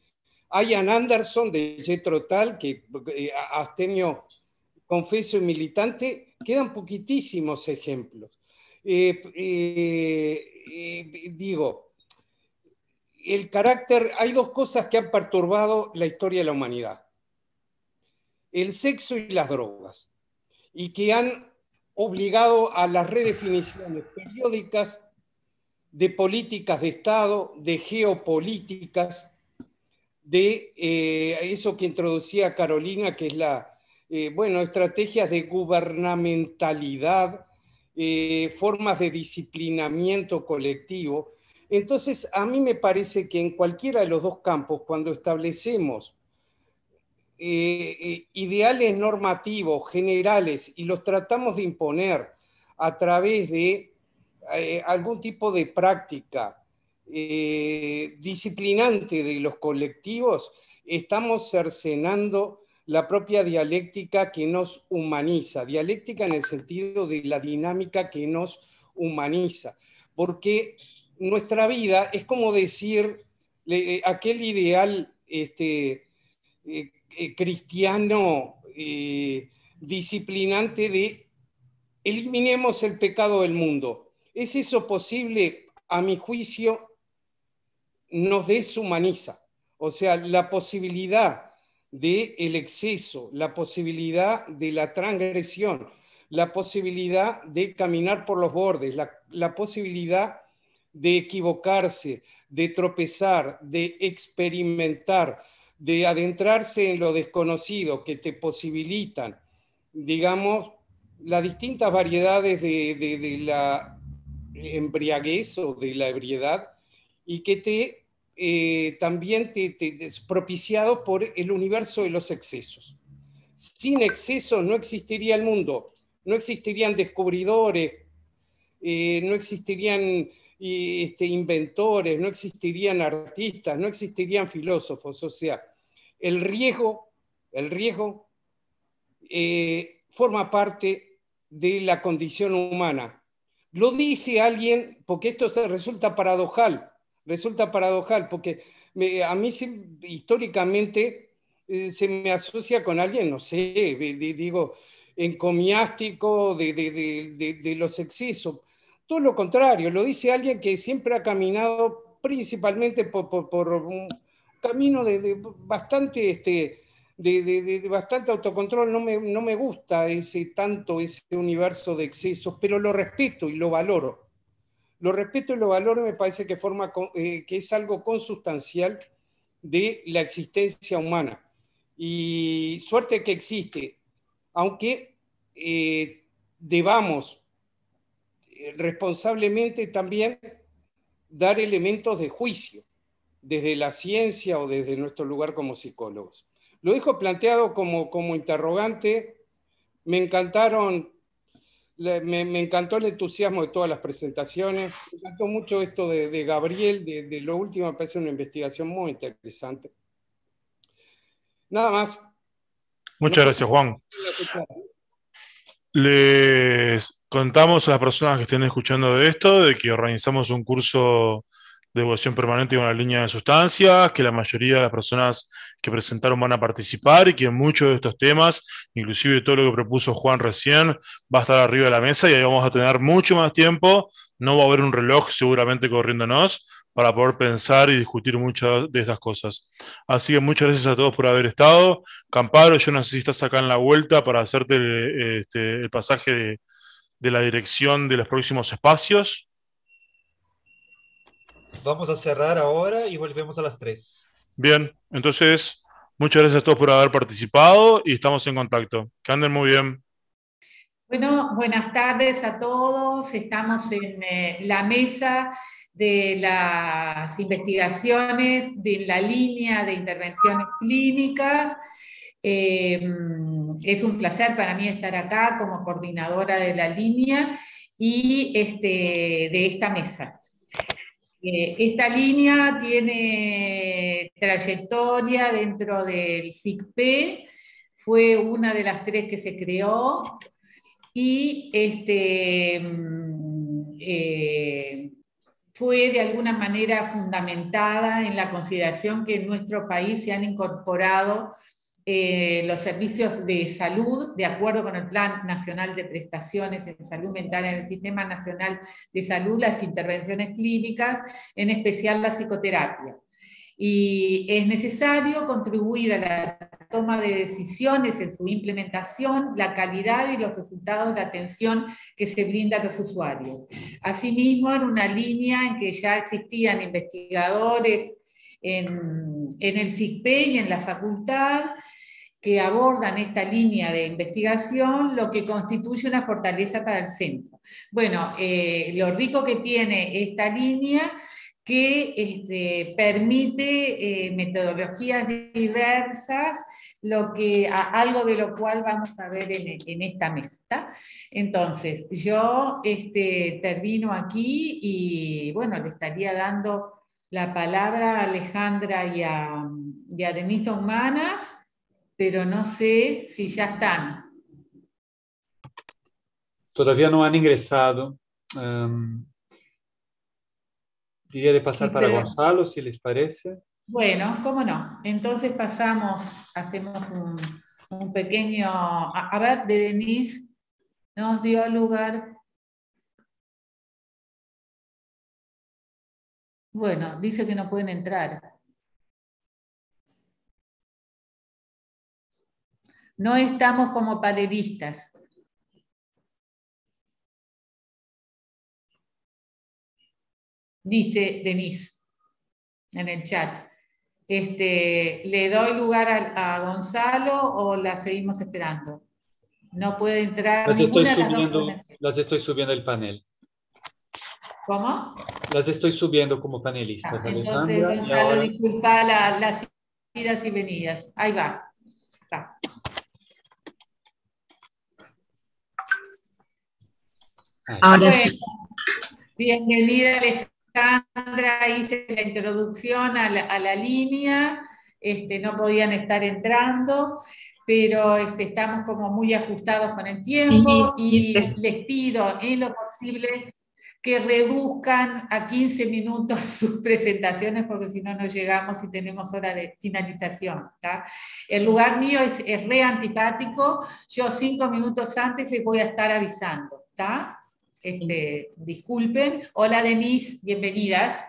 Ian Anderson de Jetro Tal, que eh, astemio confeso y militante, quedan poquitísimos ejemplos. Eh, digo, el carácter, hay dos cosas que han perturbado la historia de la humanidad el sexo y las drogas, y que han obligado a las redefiniciones periódicas de políticas de Estado, de geopolíticas, de eh, eso que introducía Carolina, que es la, eh, bueno, estrategias de gubernamentalidad, eh, formas de disciplinamiento colectivo. Entonces, a mí me parece que en cualquiera de los dos campos, cuando establecemos ideales normativos generales y los tratamos de imponer a través de eh, algún tipo de práctica eh, disciplinante de los colectivos, estamos cercenando la propia dialéctica que nos humaniza, dialéctica en el sentido de la dinámica que nos humaniza, porque nuestra vida es como decir aquel ideal este, eh, cristiano disciplinante de eliminemos el pecado del mundo. ¿Es eso posible? A mi juicio, nos deshumaniza. O sea, la posibilidad del el exceso, la posibilidad de la transgresión, la posibilidad de caminar por los bordes, la posibilidad de equivocarse, de tropezar, de experimentar, de adentrarse en lo desconocido que te posibilitan, digamos, las distintas variedades de, de, la embriaguez o de la ebriedad y que te, eh, también te, es propiciado por el universo de los excesos. Sin excesos no existiría el mundo, no existirían descubridores, eh, no existirían este, inventores, no existirían artistas, no existirían filósofos. O sea, el riesgo, el riesgo eh, forma parte de la condición humana lo dice alguien, porque esto se resulta paradojal, resulta paradojal, porque a mí históricamente eh, se me asocia con alguien, no sé, digo, encomiástico de, de, los excesos. Todo lo contrario, lo dice alguien que siempre ha caminado principalmente por, por un camino de, bastante este, de, bastante autocontrol, no me, no me gusta ese, tanto ese universo de excesos, pero lo respeto y lo valoro. Lo respeto y lo valoro me parece que, forma, eh, que es algo consustancial de la existencia humana. Y suerte que existe, aunque eh, debamos responsablemente también dar elementos de juicio desde la ciencia o desde nuestro lugar como psicólogos. Lo dejo planteado como, como interrogante. Me encantaron, me, encantó el entusiasmo de todas las presentaciones. Me encantó mucho esto de, Gabriel, de, lo último, me parece una investigación muy interesante. Nada más. Muchas gracias, Juan. Les contamos a las personas que estén escuchando de esto, de que organizamos un curso de evaluación permanente con la línea de sustancias, que la mayoría de las personas que presentaron van a participar y que muchos de estos temas, inclusive todo lo que propuso Juan recién, va a estar arriba de la mesa y ahí vamos a tener mucho más tiempo. No va a haber un reloj seguramente corriéndonos para poder pensar y discutir muchas de estas cosas. Así que muchas gracias a todos por haber estado. Camparo, yo no sé si estás acá en la vuelta para hacerte el, este, el pasaje de, de la dirección de los próximos espacios. Vamos a cerrar ahora y volvemos a las 3. Bien, entonces, muchas gracias a todos por haber participado y estamos en contacto. Que anden muy bien. Bueno, buenas tardes a todos. Estamos en eh, la mesa de las investigaciones de la línea de intervenciones clínicas. Eh, es un placer para mí estar acá como coordinadora de la línea y este, de esta mesa. Eh, esta línea tiene trayectoria dentro del SICP, fue una de las tres que se creó y este, mm, eh, fue de alguna manera fundamentada en la consideración que en nuestro país se han incorporado eh, los servicios de salud, de acuerdo con el Plan Nacional de Prestaciones en Salud Mental en el Sistema Nacional de Salud, las intervenciones clínicas, en especial la psicoterapia. y es necesario contribuir a la toma de decisiones en su implementación, la calidad y los resultados de atención que se brinda a los usuarios. Asimismo, en una línea en que ya existían investigadores en, en el CICPE y en la facultad, que abordan esta línea de investigación, lo que constituye una fortaleza para el centro. Bueno, eh, lo rico que tiene esta línea que este, permite eh, metodologías diversas, lo que, algo de lo cual vamos a ver en, esta mesa. Entonces, yo este, termino aquí y bueno, le estaría dando la palabra a Alejandra y a, y a Humanas, pero no sé si ya están. Todavía no han ingresado. Um, Diría de pasar para Gonzalo, si les parece. Bueno, cómo no. Entonces pasamos, hacemos un, pequeño... A, ver, de Denise nos dio lugar... Bueno, dice que no pueden entrar. No estamos como panelistas. dice Denise en el chat. Este, ¿Le doy lugar a, Gonzalo o la seguimos esperando? No puede entrar las estoy subiendo, las, estoy subiendo el panel. ¿Cómo? Las estoy subiendo como panelistas. Ah, entonces, Gonzalo, disculpa las idas y venidas. Ahí va. Ahora sí. Bienvenida, Alejandra. Hice la introducción a la, línea, este, no podían estar entrando, pero este, estamos como muy ajustados con el tiempo y les pido en lo posible que reduzcan a 15 minutos sus presentaciones porque si no, no llegamos y tenemos hora de finalización. El lugar mío es, es, re antipático, yo cinco minutos antes les voy a estar avisando. ¿está? Este, disculpen. Hola Denise, bienvenidas.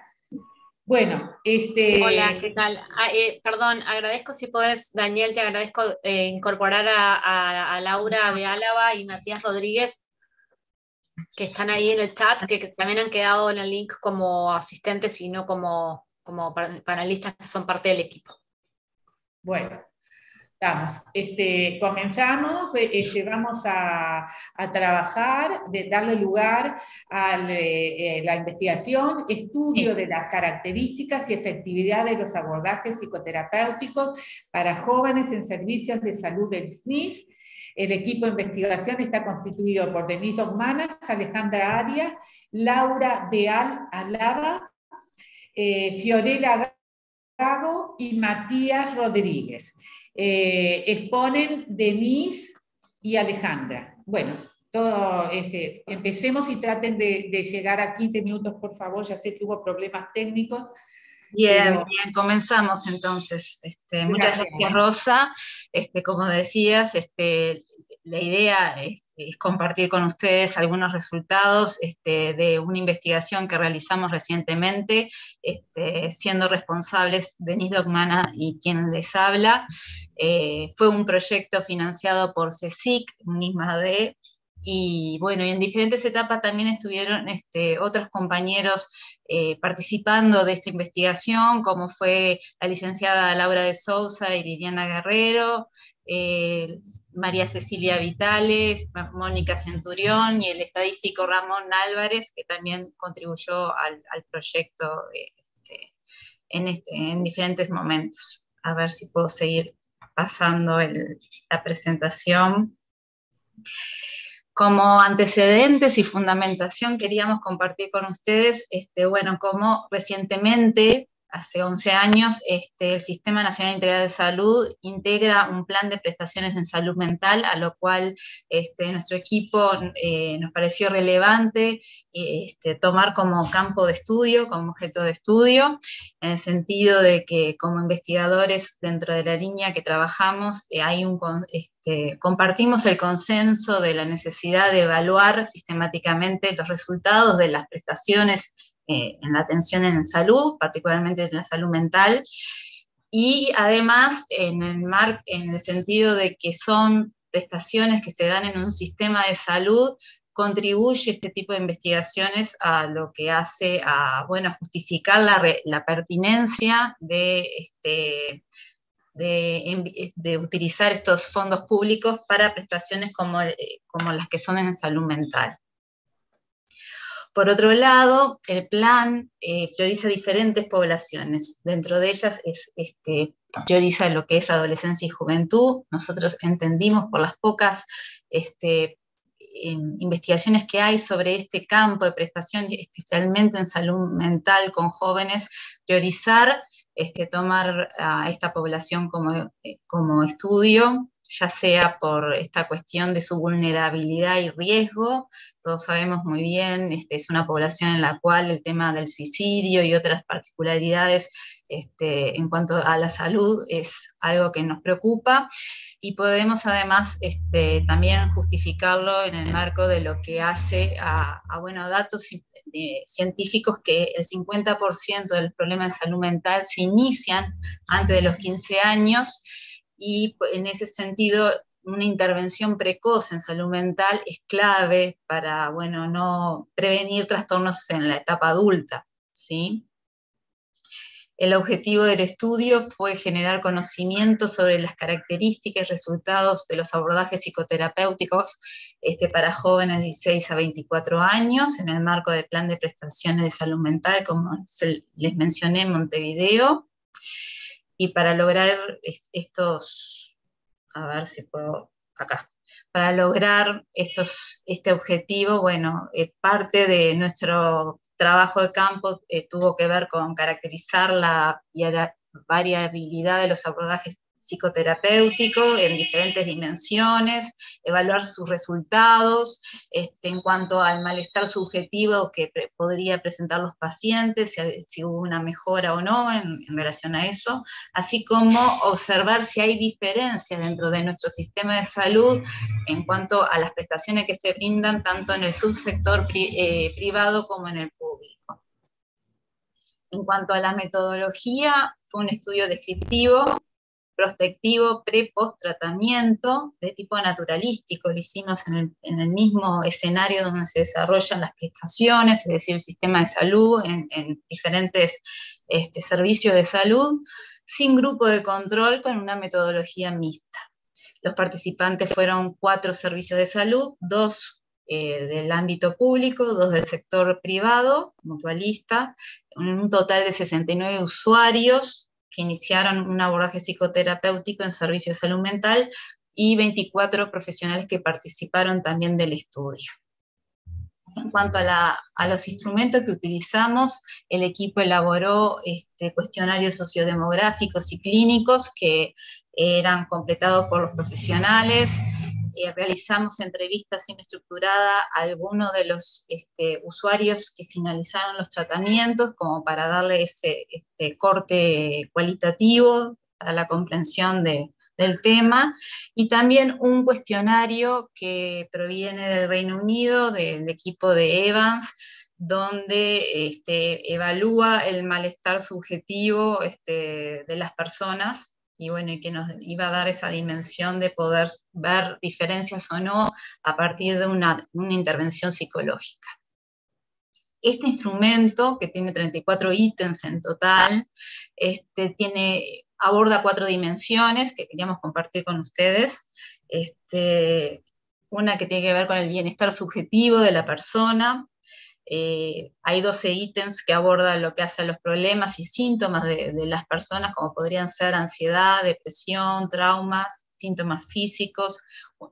Bueno, este... Hola, ¿qué tal? Ah, eh, perdón, agradezco si puedes, Daniel, te agradezco eh, incorporar a, Laura de Álava y Matías Rodríguez, que están ahí en el chat, que, también han quedado en el link como asistentes y no como, como panelistas que son parte del equipo. Bueno, Estamos. Este, comenzamos, este, vamos a, trabajar, de darle lugar a eh, la investigación, estudio de las características y efectividad de los abordajes psicoterapéuticos para jóvenes en servicios de salud del SNIS. El equipo de investigación está constituido por Denise Dogmanas, Alejandra Arias, Laura Deal Alaba, eh, Fiorella Gago y Matías Rodríguez. Eh, exponen Denise y Alejandra. Bueno, todo ese, empecemos y traten de, llegar a 15 minutos, por favor. Ya sé que hubo problemas técnicos. Bien, bien, comenzamos entonces. Este, muchas gracias, Rosa. Este, como decías, este, la idea es, compartir con ustedes algunos resultados este, de una investigación que realizamos recientemente, este, siendo responsables Denise Dogmana y quien les habla. Eh, fue un proyecto financiado por CSIC, UNISMAD, y bueno, y en diferentes etapas también estuvieron este, otros compañeros eh, participando de esta investigación, como fue la licenciada Laura de Sousa y Liliana Guerrero, eh, María Cecilia Vitales, Mónica Centurión y el estadístico Ramón Álvarez, que también contribuyó al, proyecto este, este, en, diferentes momentos. A ver si puedo seguir pasando la presentación. Como antecedentes y fundamentación queríamos compartir con ustedes, este, bueno, cómo recientemente hace 11 años, este, el Sistema Nacional Integral de Salud integra un plan de prestaciones en salud mental, a lo cual este, nuestro equipo eh, nos pareció relevante este, tomar como campo de estudio, como objeto de estudio, en el sentido de que como investigadores dentro de la línea que trabajamos, eh, hay un, este, compartimos el consenso de la necesidad de evaluar sistemáticamente los resultados de las prestaciones eh, en la atención en salud, particularmente en la salud mental, y además en el, mar, en el sentido de que son prestaciones que se dan en un sistema de salud contribuye este tipo de investigaciones a lo que hace a, bueno, justificar la, la pertinencia de, este, de, de, utilizar estos fondos públicos para prestaciones como, como las que son en salud mental. Por otro lado, el plan eh, prioriza diferentes poblaciones. Dentro de ellas es, este, prioriza lo que es adolescencia y juventud. Nosotros entendimos por las pocas este, investigaciones que hay sobre este campo de prestación, especialmente en salud mental con jóvenes, priorizar, este, tomar a esta población como, eh, como estudio, ya sea por esta cuestión de su vulnerabilidad y riesgo. Todos sabemos muy bien, este, es una población en la cual el tema del suicidio y otras particularidades este, en cuanto a la salud es algo que nos preocupa y podemos además este, también justificarlo en el marco de lo que hace a, a datos eh, científicos que el 50% de los problemas de salud mental se inician antes de los 15 años y en ese sentido una intervención precoz en salud mental es clave para, bueno, no prevenir trastornos en la etapa adulta, ¿sí? El objetivo del estudio fue generar conocimiento sobre las características y resultados de los abordajes psicoterapéuticos este, para jóvenes de 16 a 24 años en el marco del plan de prestaciones de salud mental, como les mencioné en Montevideo. Y para lograr estos, a ver si puedo, acá, para lograr estos, este objetivo, bueno, eh, parte de nuestro trabajo de campo eh, tuvo que ver con caracterizar la variabilidad de los abordajes psicoterapéutico en diferentes dimensiones, evaluar sus resultados este, en cuanto al malestar subjetivo que podría presentar los pacientes, si, hubo una mejora o no en, relación a eso, así como observar si hay diferencias dentro de nuestro sistema de salud en cuanto a las prestaciones que se brindan tanto en el subsector eh, privado como en el público. En cuanto a la metodología, fue un estudio descriptivo prospectivo pre-post tratamiento de tipo naturalístico, lo hicimos en el, mismo escenario donde se desarrollan las prestaciones, es decir, el sistema de salud en, diferentes este, servicios de salud, sin grupo de control, con una metodología mixta. Los participantes fueron cuatro servicios de salud, dos eh, del ámbito público, dos del sector privado, mutualista, un total de 69 usuarios que iniciaron un abordaje psicoterapéutico en servicio de salud mental y 24 profesionales que participaron también del estudio. En cuanto a, los instrumentos que utilizamos, el equipo elaboró este, cuestionarios sociodemográficos y clínicos que eran completados por los profesionales, realizamos entrevistas estructurada a algunos de los este, usuarios que finalizaron los tratamientos, como para darle ese este, corte cualitativo para la comprensión del tema, y también un cuestionario que proviene del Reino Unido, del equipo de Evans, donde este, evalúa el malestar subjetivo de las personas y bueno, y que nos iba a dar esa dimensión de poder ver diferencias o no a partir de una, intervención psicológica. Este instrumento, que tiene 34 ítems en total, este, tiene, aborda cuatro dimensiones que queríamos compartir con ustedes. Este, una que tiene que ver con el bienestar subjetivo de la persona, eh, hay 12 ítems que abordan lo que hace a los problemas y síntomas de, las personas, como podrían ser ansiedad, depresión, traumas, síntomas físicos,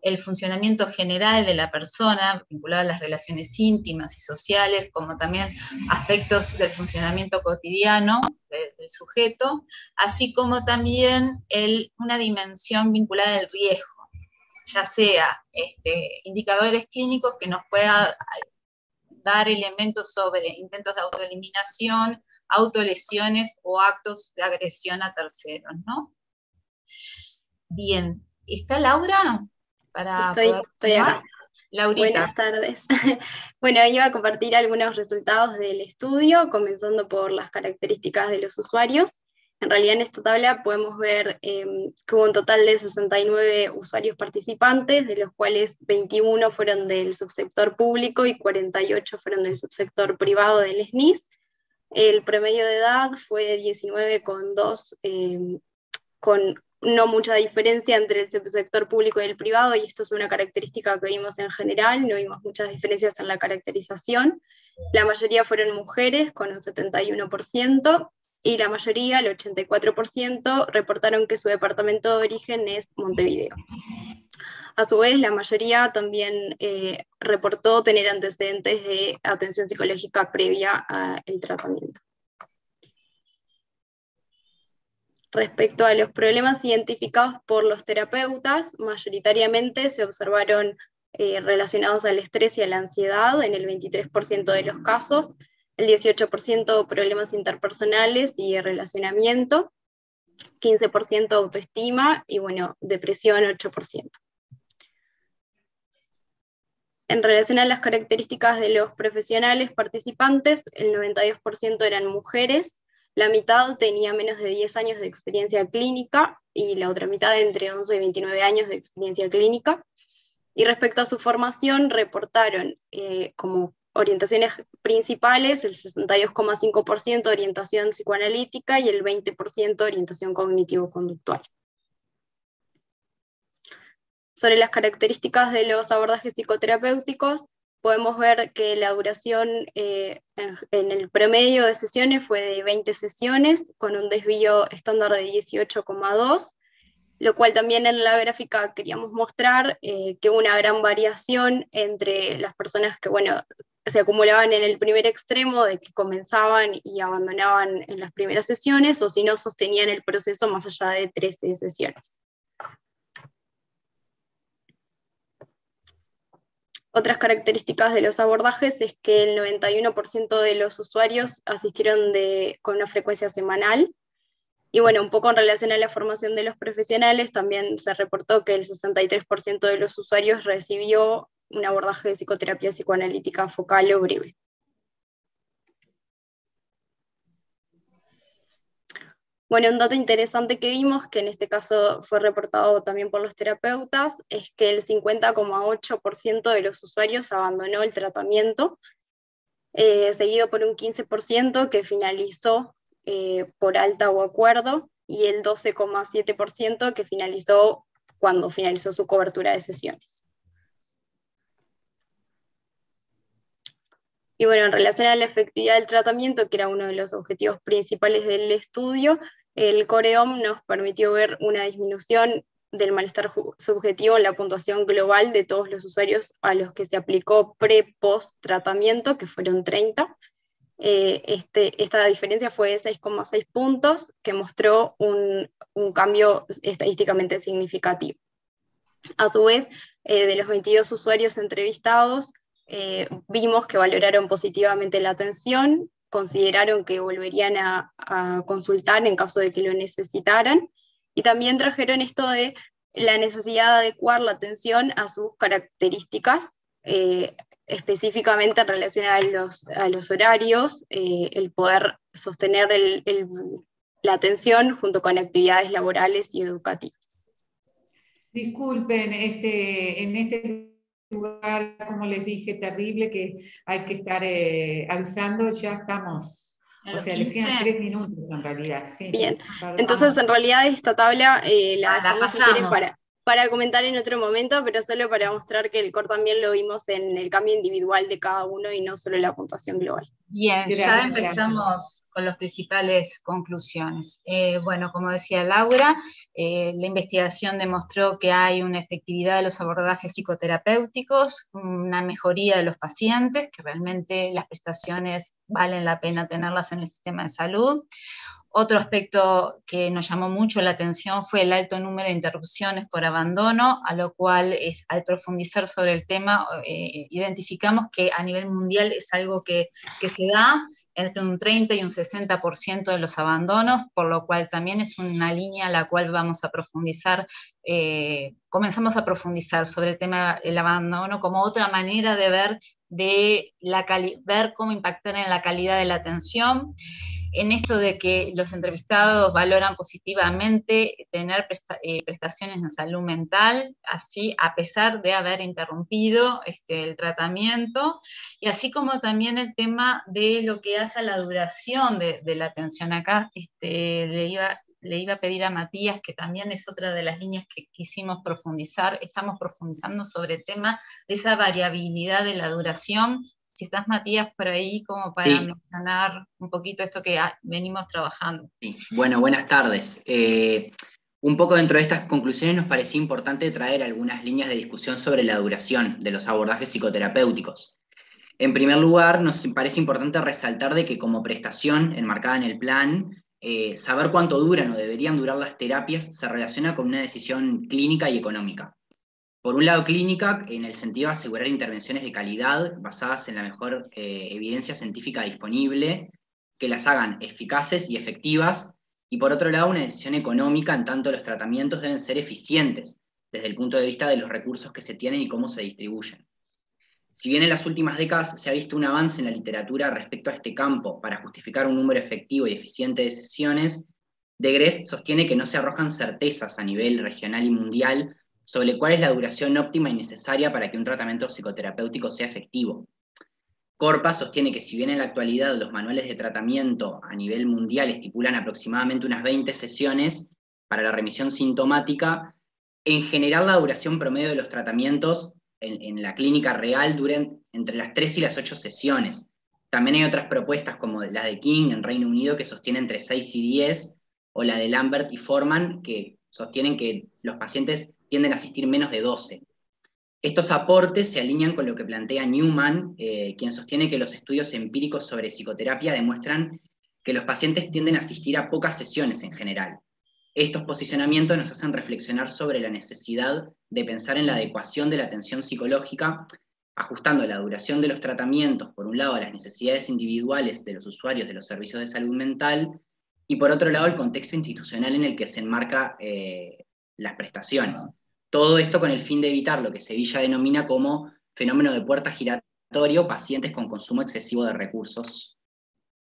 el funcionamiento general de la persona, vinculado a las relaciones íntimas y sociales, como también aspectos del funcionamiento cotidiano del sujeto, así como también una dimensión vinculada al riesgo, ya sea este, indicadores clínicos que nos pueda dar elementos sobre intentos de autoeliminación, autolesiones o actos de agresión a terceros, ¿no? Bien, ¿está Laura? Para estoy, acá. Laurita. Buenas tardes. Bueno, iba a compartir algunos resultados del estudio, comenzando por las características de los usuarios. En realidad en esta tabla podemos ver em, que hubo un total de 69 usuarios participantes, de los cuales 21 fueron del subsector público y 48 fueron del subsector privado del SNIS. El promedio de edad fue de 19,2, em, con no mucha diferencia entre el sector público y el privado, y esto es una característica que vimos en general, no vimos muchas diferencias en la caracterización. La mayoría fueron mujeres, con un 71%, y la mayoría, el 84%, reportaron que su departamento de origen es Montevideo. A su vez, la mayoría también eh, reportó tener antecedentes de atención psicológica previa al tratamiento. Respecto a los problemas identificados por los terapeutas, mayoritariamente se observaron eh, relacionados al estrés y a la ansiedad en el 23% de los casos, el 18% problemas interpersonales y relacionamiento, 15% autoestima y bueno, depresión 8%. En relación a las características de los profesionales participantes, el 92% eran mujeres, la mitad tenía menos de 10 años de experiencia clínica y la otra mitad entre 11 y 29 años de experiencia clínica. Y respecto a su formación, reportaron eh, como orientaciones principales el 62,5% orientación psicoanalítica y el 20% orientación cognitivo-conductual. Sobre las características de los abordajes psicoterapéuticos, podemos ver que la duración eh, en, el promedio de sesiones fue de 20 sesiones, con un desvío estándar de 18,2, lo cual también en la gráfica queríamos mostrar eh, que hubo una gran variación entre las personas que, bueno, se acumulaban en el primer extremo de que comenzaban y abandonaban en las primeras sesiones, o si no, sostenían el proceso más allá de 13 sesiones. Otras características de los abordajes es que el 91% de los usuarios asistieron con una frecuencia semanal. Y bueno, un poco en relación a la formación de los profesionales, también se reportó que el 63% de los usuarios recibió un abordaje de psicoterapia psicoanalítica focal o breve. Bueno, un dato interesante que vimos, que en este caso fue reportado también por los terapeutas, es que el 50,8% de los usuarios abandonó el tratamiento, eh, seguido por un 15% que finalizó eh, por alta o acuerdo y el 12,7% que finalizó cuando finalizó su cobertura de sesiones. Y bueno, en relación a la efectividad del tratamiento, que era uno de los objetivos principales del estudio, el COREOM nos permitió ver una disminución del malestar subjetivo en la puntuación global de todos los usuarios a los que se aplicó pre-post tratamiento, que fueron 30. Eh, este, esta diferencia fue de 6,6 puntos, que mostró un, cambio estadísticamente significativo. A su vez, eh, de los 22 usuarios entrevistados, eh, vimos que valoraron positivamente la atención, consideraron que volverían a, consultar en caso de que lo necesitaran, y también trajeron esto de la necesidad de adecuar la atención a sus características, eh, específicamente en relación a los, a los horarios, eh, el poder sostener la atención junto con actividades laborales y educativas. Disculpen, este, en este lugar, como les dije, terrible que hay que estar eh, avisando, ya estamos. O sea, les quedan tres minutos en realidad. Bien, entonces en realidad esta tabla eh, la ah, dejamos para, para comentar en otro momento, pero solo para mostrar que el core también lo vimos en el cambio individual de cada uno y no solo la puntuación global. Bien, ya empezamos con las principales conclusiones. Eh, bueno, como decía Laura, eh, la investigación demostró que hay una efectividad de los abordajes psicoterapéuticos, una mejoría de los pacientes, que realmente las prestaciones valen la pena tenerlas en el sistema de salud, Otro aspecto que nos llamó mucho la atención fue el alto número de interrupciones por abandono, a lo cual al profundizar sobre el tema eh, identificamos que a nivel mundial es algo que, se da entre un 30 y un 60% de los abandonos, por lo cual también es una línea a la cual vamos a profundizar, eh, comenzamos a profundizar sobre el tema del abandono como otra manera de ver, de la ver cómo impactar en la calidad de la atención en esto de que los entrevistados valoran positivamente tener eh, prestaciones en salud mental, así a pesar de haber interrumpido este, el tratamiento, y así como también el tema de lo que hace a la duración de, la atención. Acá este, le, iba, le iba a pedir a Matías, que también es otra de las líneas que quisimos profundizar, estamos profundizando sobre el tema de esa variabilidad de la duración si estás, Matías, por ahí como para mencionar un poquito esto que venimos trabajando. Sí. Bueno, buenas tardes. Eh, un poco dentro de estas conclusiones nos parecía importante traer algunas líneas de discusión sobre la duración de los abordajes psicoterapéuticos. En primer lugar, nos parece importante resaltar de que como prestación enmarcada en el plan, eh, saber cuánto duran o deberían durar las terapias se relaciona con una decisión clínica y económica. Por un lado, clínica, en el sentido de asegurar intervenciones de calidad basadas en la mejor eh, evidencia científica disponible, que las hagan eficaces y efectivas, y por otro lado, una decisión económica en tanto los tratamientos deben ser eficientes desde el punto de vista de los recursos que se tienen y cómo se distribuyen. Si bien en las últimas décadas se ha visto un avance en la literatura respecto a este campo para justificar un número efectivo y eficiente de sesiones, Degres sostiene que no se arrojan certezas a nivel regional y mundial sobre cuál es la duración óptima y necesaria para que un tratamiento psicoterapéutico sea efectivo. Corpa sostiene que si bien en la actualidad los manuales de tratamiento a nivel mundial estipulan aproximadamente unas 20 sesiones para la remisión sintomática, en general la duración promedio de los tratamientos en, la clínica real duran entre las 3 y las 8 sesiones. También hay otras propuestas como la de King en Reino Unido que sostiene entre 6 y 10, o la de Lambert y Forman que sostienen que los pacientes tienden a asistir menos de 12. Estos aportes se alinean con lo que plantea Newman, eh, quien sostiene que los estudios empíricos sobre psicoterapia demuestran que los pacientes tienden a asistir a pocas sesiones en general. Estos posicionamientos nos hacen reflexionar sobre la necesidad de pensar en la adecuación de la atención psicológica, ajustando la duración de los tratamientos, por un lado, a las necesidades individuales de los usuarios de los servicios de salud mental, y por otro lado, el contexto institucional en el que se enmarca eh, las prestaciones. Todo esto con el fin de evitar lo que Sevilla denomina como fenómeno de puerta giratorio, pacientes con consumo excesivo de recursos.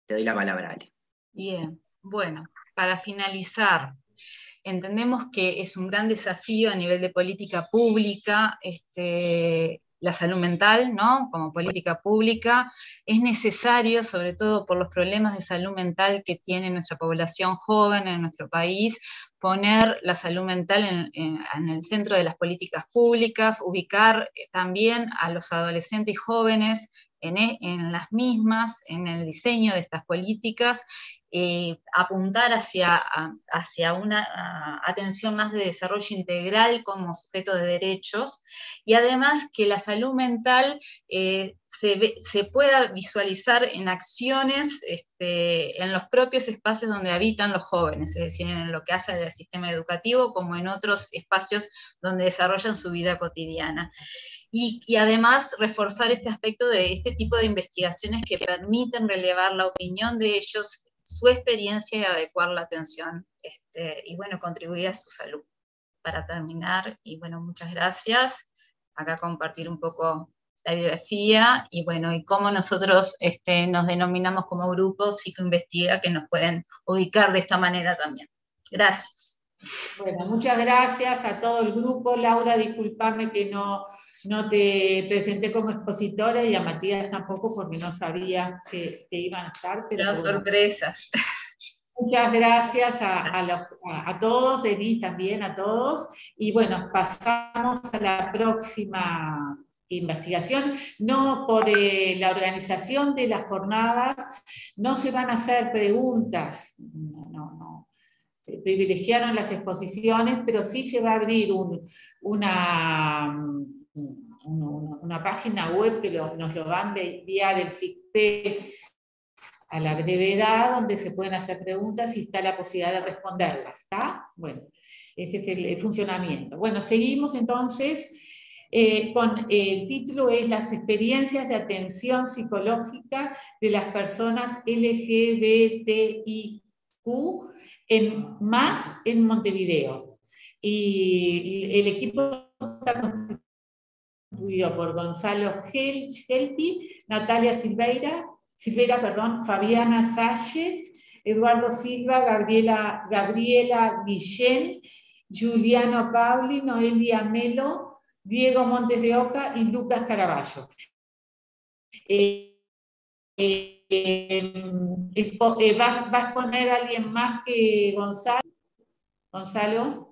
Te doy la palabra, Ale. Bien, bueno, para finalizar, entendemos que es un gran desafío a nivel de política pública este, la salud mental, ¿no? Como política pública, es necesario, sobre todo por los problemas de salud mental que tiene nuestra población joven en nuestro país, poner la salud mental en, el centro de las políticas públicas, ubicar eh, también a los adolescentes y jóvenes en, e, en, las mismas, en el diseño de estas políticas eh, apuntar hacia, hacia una atención más de desarrollo integral como sujeto de derechos y además que la salud mental eh, se, se, pueda visualizar en acciones este, en los propios espacios donde habitan los jóvenes, es decir, en lo que hace al sistema educativo como en otros espacios donde desarrollan su vida cotidiana. Y, además reforzar este aspecto de este tipo de investigaciones que permiten relevar la opinión de ellos su experiencia y adecuar la atención este, y bueno, contribuir a su salud. Para terminar, y bueno, muchas gracias. Acá compartir un poco la biografía y bueno, y cómo nosotros este, nos denominamos como grupo psicoinvestiga que nos pueden ubicar de esta manera también. Gracias. Bueno, muchas gracias a todo el grupo. Laura, discúlpame que no, no te presenté como expositora y a Matías tampoco porque no sabía que, iban a estar. Pero sorpresas. Muchas gracias a, todos, Denis también, a todos. Y bueno, pasamos a la próxima investigación. No por eh, la organización de las jornadas, no se van a hacer preguntas, no, no, privilegiaron las exposiciones, pero sí se va a abrir una, una, página web que nos lo van a enviar el CICP a la brevedad, donde se pueden hacer preguntas y está la posibilidad de responderlas. ¿Está? Bueno, ese es el, funcionamiento. Bueno, seguimos entonces eh, con el título es Las experiencias de atención psicológica de las personas LGBTIQ en, más en Montevideo. Y el equipo está constituido por Gonzalo Gelpi, Natalia Silveira, Silveira, perdón, Fabiana Sachet, Eduardo Silva, Gabriela, Gabriela Guillén, Juliano Pauli, Noelia Melo, Diego Montes de Oca y Lucas Caraballo. Eh, eh, eh, ¿vas, a poner a alguien más que Gonzalo? Gonzalo,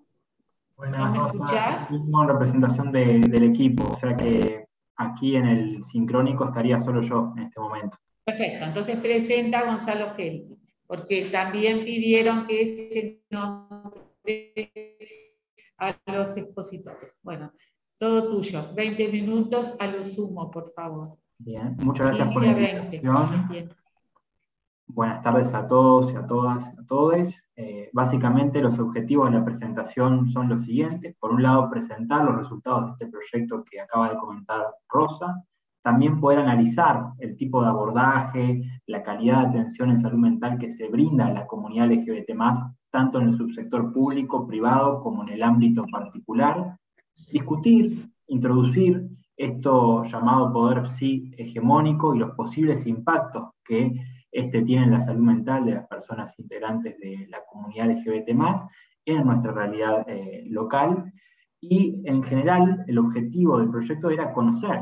¿no me escuchás? en representación del equipo, o sea que aquí en el sincrónico estaría solo yo en este momento. Perfecto, entonces presenta a Gonzalo Gel, porque también pidieron que se nombre a los expositores. Bueno, todo tuyo, 20 minutos a lo sumo, por favor. Bien, muchas gracias por la invitación. Buenas tardes a todos y a todas, a todos. Eh, básicamente los objetivos de la presentación son los siguientes. Por un lado, presentar los resultados de este proyecto que acaba de comentar Rosa, también poder analizar el tipo de abordaje, la calidad de atención en salud mental que se brinda a la comunidad LGBT+, tanto en el subsector público, privado, como en el ámbito particular. Discutir, introducir esto llamado poder psi hegemónico y los posibles impactos que este tiene en la salud mental de las personas integrantes de la comunidad LGBT+, en nuestra realidad eh, local. Y en general, el objetivo del proyecto era conocer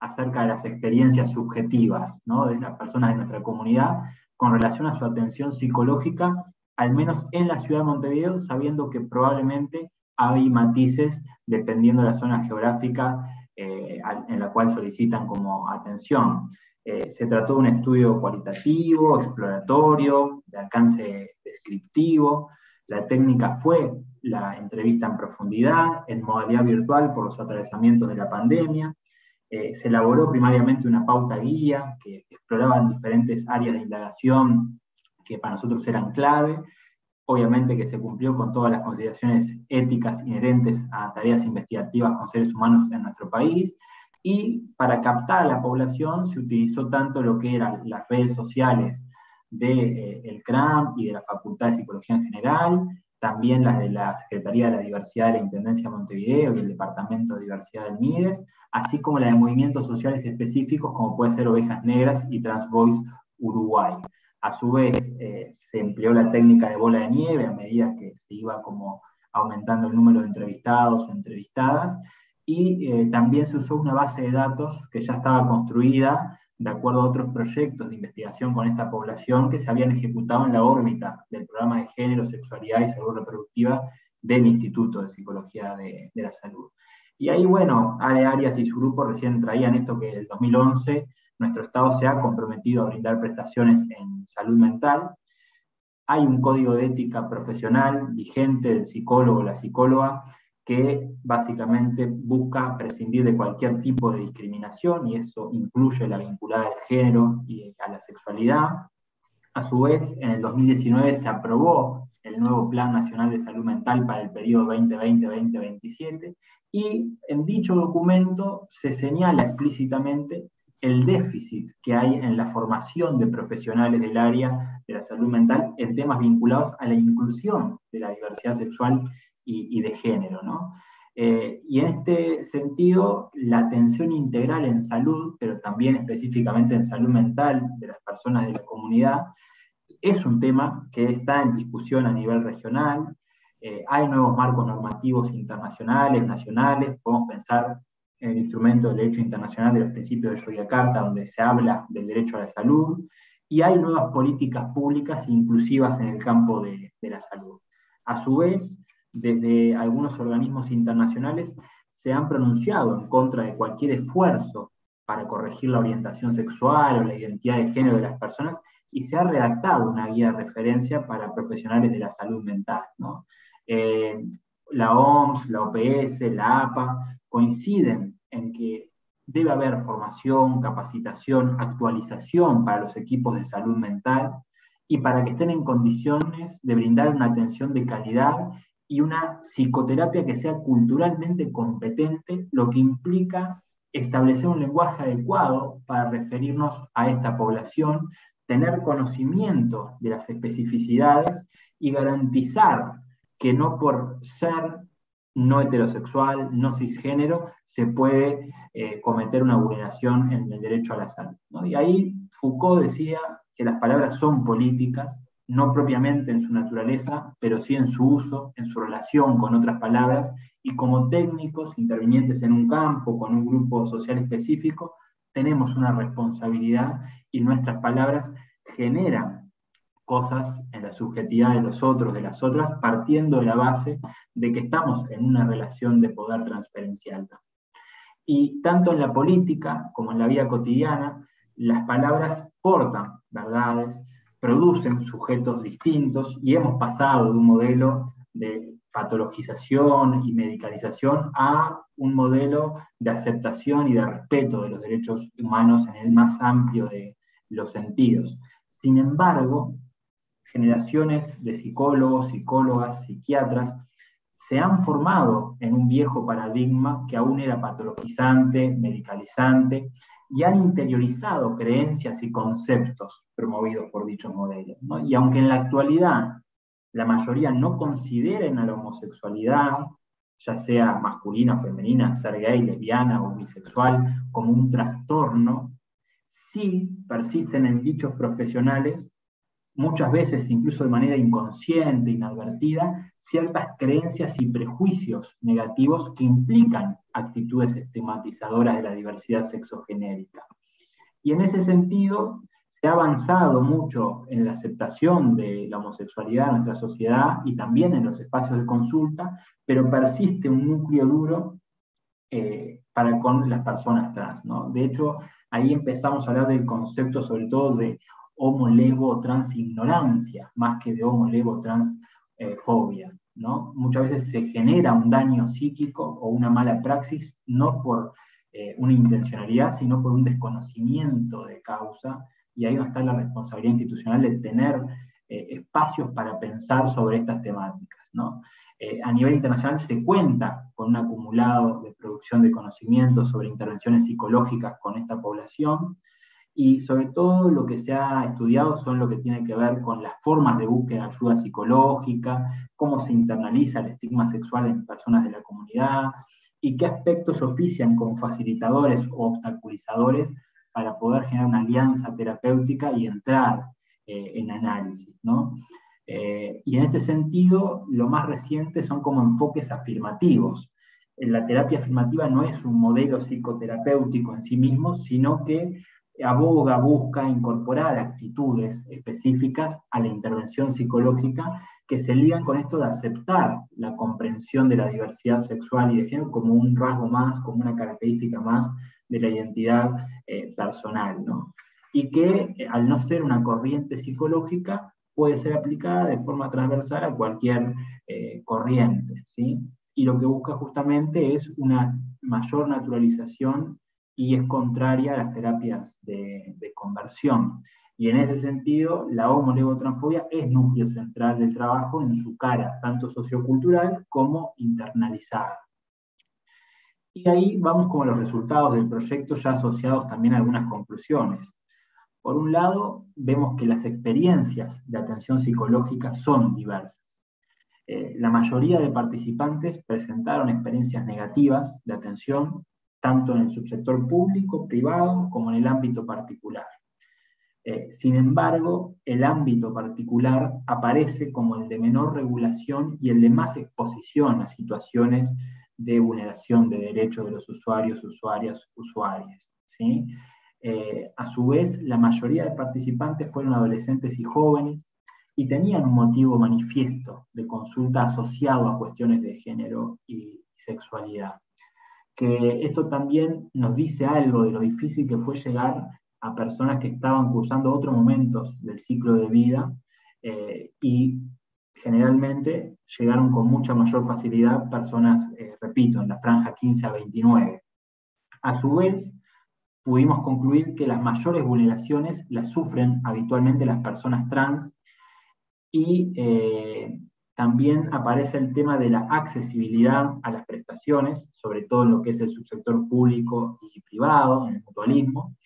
acerca de las experiencias subjetivas de las personas de nuestra comunidad con relación a su atención psicológica, al menos en la ciudad de Montevideo, sabiendo que probablemente hay matices dependiendo de la zona geográfica eh, en la cual solicitan como atención. Eh, se trató de un estudio cualitativo, exploratorio, de alcance descriptivo. La técnica fue la entrevista en profundidad, en modalidad virtual por los atravesamientos de la pandemia. Eh, se elaboró primariamente una pauta guía que exploraba diferentes áreas de indagación que para nosotros eran clave. Obviamente que se cumplió con todas las consideraciones éticas inherentes a tareas investigativas con seres humanos en nuestro país. Y para captar a la población se utilizó tanto lo que eran las redes sociales del de, eh, CRAM y de la Facultad de Psicología en general, también las de la Secretaría de la Diversidad de la Intendencia de Montevideo y el Departamento de Diversidad del MIDES, así como la de movimientos sociales específicos como puede ser Ovejas Negras y Transvoice Uruguay. A su vez, eh, se empleó la técnica de bola de nieve a medida que se iba como aumentando el número de entrevistados o entrevistadas, y eh, también se usó una base de datos que ya estaba construida de acuerdo a otros proyectos de investigación con esta población que se habían ejecutado en la órbita del programa de género, sexualidad y salud reproductiva del Instituto de Psicología de, la Salud. Y ahí, bueno, Ale Arias y su grupo recién traían esto que en el 2011 nuestro Estado se ha comprometido a brindar prestaciones en salud mental. Hay un código de ética profesional vigente del psicólogo o la psicóloga que básicamente busca prescindir de cualquier tipo de discriminación y eso incluye la vinculada al género y a la sexualidad. A su vez, en el 2019 se aprobó el nuevo Plan Nacional de Salud Mental para el periodo 2020-2027 y en dicho documento se señala explícitamente el déficit que hay en la formación de profesionales del área de la salud mental en temas vinculados a la inclusión de la diversidad sexual y, de género. ¿no? Eh, y en este sentido, la atención integral en salud, pero también específicamente en salud mental de las personas de la comunidad, es un tema que está en discusión a nivel regional. Eh, hay nuevos marcos normativos internacionales, nacionales. Podemos pensar en el instrumento del derecho internacional de los principios de Yogyakarta, donde se habla del derecho a la salud. Y hay nuevas políticas públicas inclusivas en el campo de, de la salud. A su vez, desde algunos organismos internacionales se han pronunciado en contra de cualquier esfuerzo para corregir la orientación sexual o la identidad de género de las personas y se ha redactado una guía de referencia para profesionales de la salud mental. Eh, la OMS, la OPS, la APA coinciden en que debe haber formación, capacitación, actualización para los equipos de salud mental y para que estén en condiciones de brindar una atención de calidad y una psicoterapia que sea culturalmente competente, lo que implica establecer un lenguaje adecuado para referirnos a esta población, tener conocimiento de las especificidades y garantizar que no por ser no heterosexual, no cisgénero, se puede eh, cometer una vulneración en el derecho a la salud. Y ahí Foucault decía que las palabras son políticas, no propiamente en su naturaleza, pero sí en su uso, en su relación con otras palabras, y como técnicos intervinientes en un campo, con un grupo social específico, tenemos una responsabilidad y nuestras palabras generan cosas en la subjetividad de los otros, de las otras, partiendo de la base de que estamos en una relación de poder transferencial. Y tanto en la política como en la vida cotidiana, las palabras portan verdades, producen sujetos distintos y hemos pasado de un modelo de patologización y medicalización a un modelo de aceptación y de respeto de los derechos humanos en el más amplio de los sentidos. Sin embargo, generaciones de psicólogos, psicólogas, psiquiatras se han formado en un viejo paradigma que aún era patologizante, medicalizante, y han interiorizado creencias y conceptos promovidos por dichos modelos. Y aunque en la actualidad la mayoría no consideren a la homosexualidad, ya sea masculina o femenina, ser gay, lesbiana o bisexual, como un trastorno, sí persisten en dichos profesionales muchas veces incluso de manera inconsciente, inadvertida, ciertas creencias y prejuicios negativos que implican actitudes estigmatizadoras de la diversidad sexogenérica. Y en ese sentido, se ha avanzado mucho en la aceptación de la homosexualidad en nuestra sociedad y también en los espacios de consulta, pero persiste un núcleo duro eh, para con las personas trans. ¿no? De hecho, ahí empezamos a hablar del concepto sobre todo de homo lego trans ignorancia, más que de homo lego trans eh, fobia. ¿no? Muchas veces se genera un daño psíquico o una mala praxis, no por eh, una intencionalidad, sino por un desconocimiento de causa, y ahí está la responsabilidad institucional de tener eh, espacios para pensar sobre estas temáticas. ¿no? a nivel internacional se cuenta con un acumulado de producción de conocimientos sobre intervenciones psicológicas con esta población, y sobre todo lo que se ha estudiado son lo que tiene que ver con las formas de búsqueda de ayuda psicológica, cómo se internaliza el estigma sexual en personas de la comunidad y qué aspectos ofician como facilitadores o obstaculizadores para poder generar una alianza terapéutica y entrar eh, en análisis. ¿no? Eh, y en este sentido, lo más reciente son como enfoques afirmativos. La terapia afirmativa no es un modelo psicoterapéutico en sí mismo, sino que aboga, busca incorporar actitudes específicas a la intervención psicológica que se ligan con esto de aceptar la comprensión de la diversidad sexual y de género como un rasgo más, como una característica más de la identidad eh, personal, ¿no? Y que eh, al no ser una corriente psicológica puede ser aplicada de forma transversal a cualquier eh, corriente, ¿sí? Y lo que busca justamente es una mayor naturalización y es contraria a las terapias de, conversión. Y en ese sentido, la homolegotransfobia es núcleo central del trabajo en su cara, tanto sociocultural como internalizada. Y ahí vamos con los resultados del proyecto, ya asociados también a algunas conclusiones. Por un lado, vemos que las experiencias de atención psicológica son diversas. Eh, la mayoría de participantes presentaron experiencias negativas de atención tanto en el subsector público, privado, como en el ámbito particular. Eh, sin embargo, el ámbito particular aparece como el de menor regulación y el de más exposición a situaciones de vulneración de derechos de los usuarios, usuarias, usuarias. Eh, a su vez, la mayoría de participantes fueron adolescentes y jóvenes y tenían un motivo manifiesto de consulta asociado a cuestiones de género y sexualidad que esto también nos dice algo de lo difícil que fue llegar a personas que estaban cursando otros momentos del ciclo de vida eh, y generalmente llegaron con mucha mayor facilidad personas, eh, repito, en la franja 15 a 29. A su vez, pudimos concluir que las mayores vulneraciones las sufren habitualmente las personas trans y eh, también aparece el tema de la accesibilidad a las prestaciones, sobre todo en lo que es el subsector público y privado, en el mutualismo,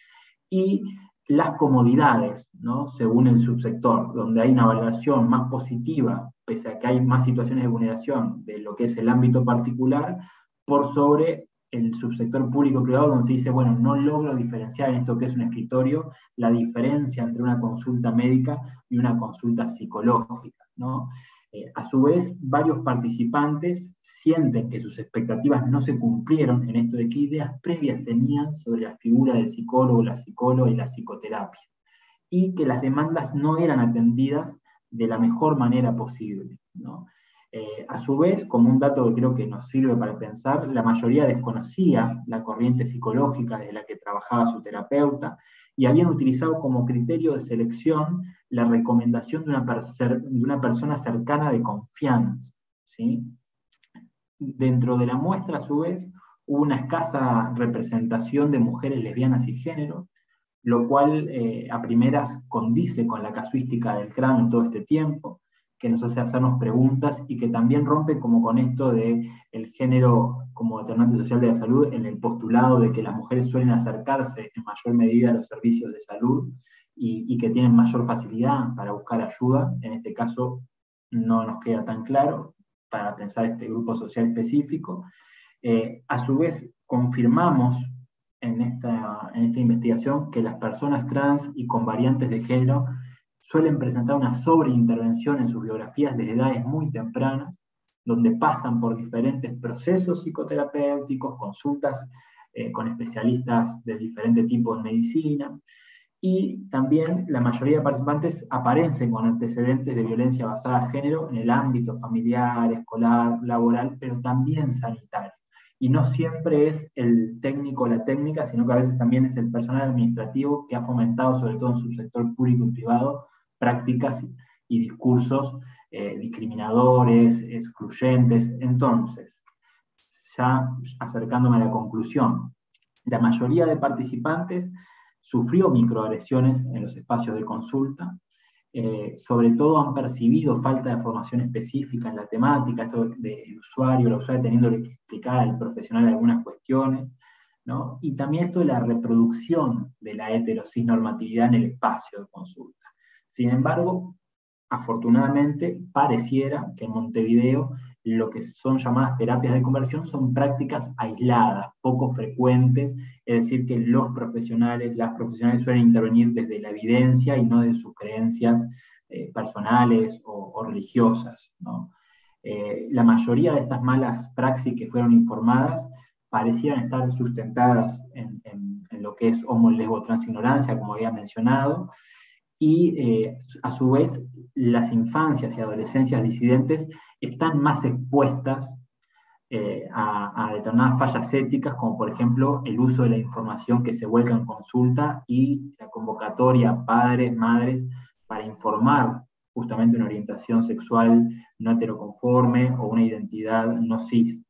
y las comodidades, ¿no? según el subsector, donde hay una valoración más positiva, pese a que hay más situaciones de vulneración de lo que es el ámbito particular, por sobre el subsector público-privado donde se dice, bueno, no logro diferenciar en esto que es un escritorio la diferencia entre una consulta médica y una consulta psicológica. ¿no? Eh, a su vez, varios participantes sienten que sus expectativas no se cumplieron en esto de qué ideas previas tenían sobre la figura del psicólogo, la psicóloga y la psicoterapia, y que las demandas no eran atendidas de la mejor manera posible. Eh, a su vez, como un dato que creo que nos sirve para pensar, la mayoría desconocía la corriente psicológica desde la que trabajaba su terapeuta y habían utilizado como criterio de selección la recomendación de una, persona cercana de confianza. ¿sí? Dentro de la muestra, a su vez, hubo una escasa representación de mujeres lesbianas y género, lo cual eh, a primeras condice con la casuística del CRAM en todo este tiempo que nos hace hacernos preguntas y que también rompe como con esto de el género como determinante social de la salud en el postulado de que las mujeres suelen acercarse en mayor medida a los servicios de salud y, que tienen mayor facilidad para buscar ayuda. En este caso no nos queda tan claro para pensar este grupo social específico. Eh, a su vez, confirmamos en esta, en esta investigación que las personas trans y con variantes de género suelen presentar una sobreintervención en sus biografías desde edades muy tempranas, donde pasan por diferentes procesos psicoterapéuticos, consultas eh, con especialistas de diferente tipo en medicina, y también la mayoría de participantes aparecen con antecedentes de violencia basada en género en el ámbito familiar, escolar, laboral, pero también sanitario. Y no siempre es el técnico o la técnica, sino que a veces también es el personal administrativo que ha fomentado, sobre todo en su sector público y privado, prácticas y discursos eh, discriminadores, excluyentes. Entonces, ya acercándome a la conclusión, la mayoría de participantes sufrió microagresiones en los espacios de consulta, eh, sobre todo han percibido falta de formación específica en la temática, esto del usuario, la usuaria teniendo que explicar al profesional algunas cuestiones, ¿no? y también esto de la reproducción de la heterosis normatividad en el espacio de consulta. Sin embargo, afortunadamente, pareciera que en Montevideo lo que son llamadas terapias de conversión son prácticas aisladas, poco frecuentes, es decir, que los profesionales, las profesionales suelen intervenir desde la evidencia y no de sus creencias eh, personales o, religiosas. Eh, la mayoría de estas malas praxis que fueron informadas parecían estar sustentadas en, en lo que es homo, lesbo, transignorancia, como había mencionado, y eh, a su vez las infancias y adolescencias disidentes están más expuestas eh, a, determinadas fallas éticas, como por ejemplo el uso de la información que se vuelca en consulta y la convocatoria a padres, madres, para informar justamente una orientación sexual no heteroconforme o una identidad no cis.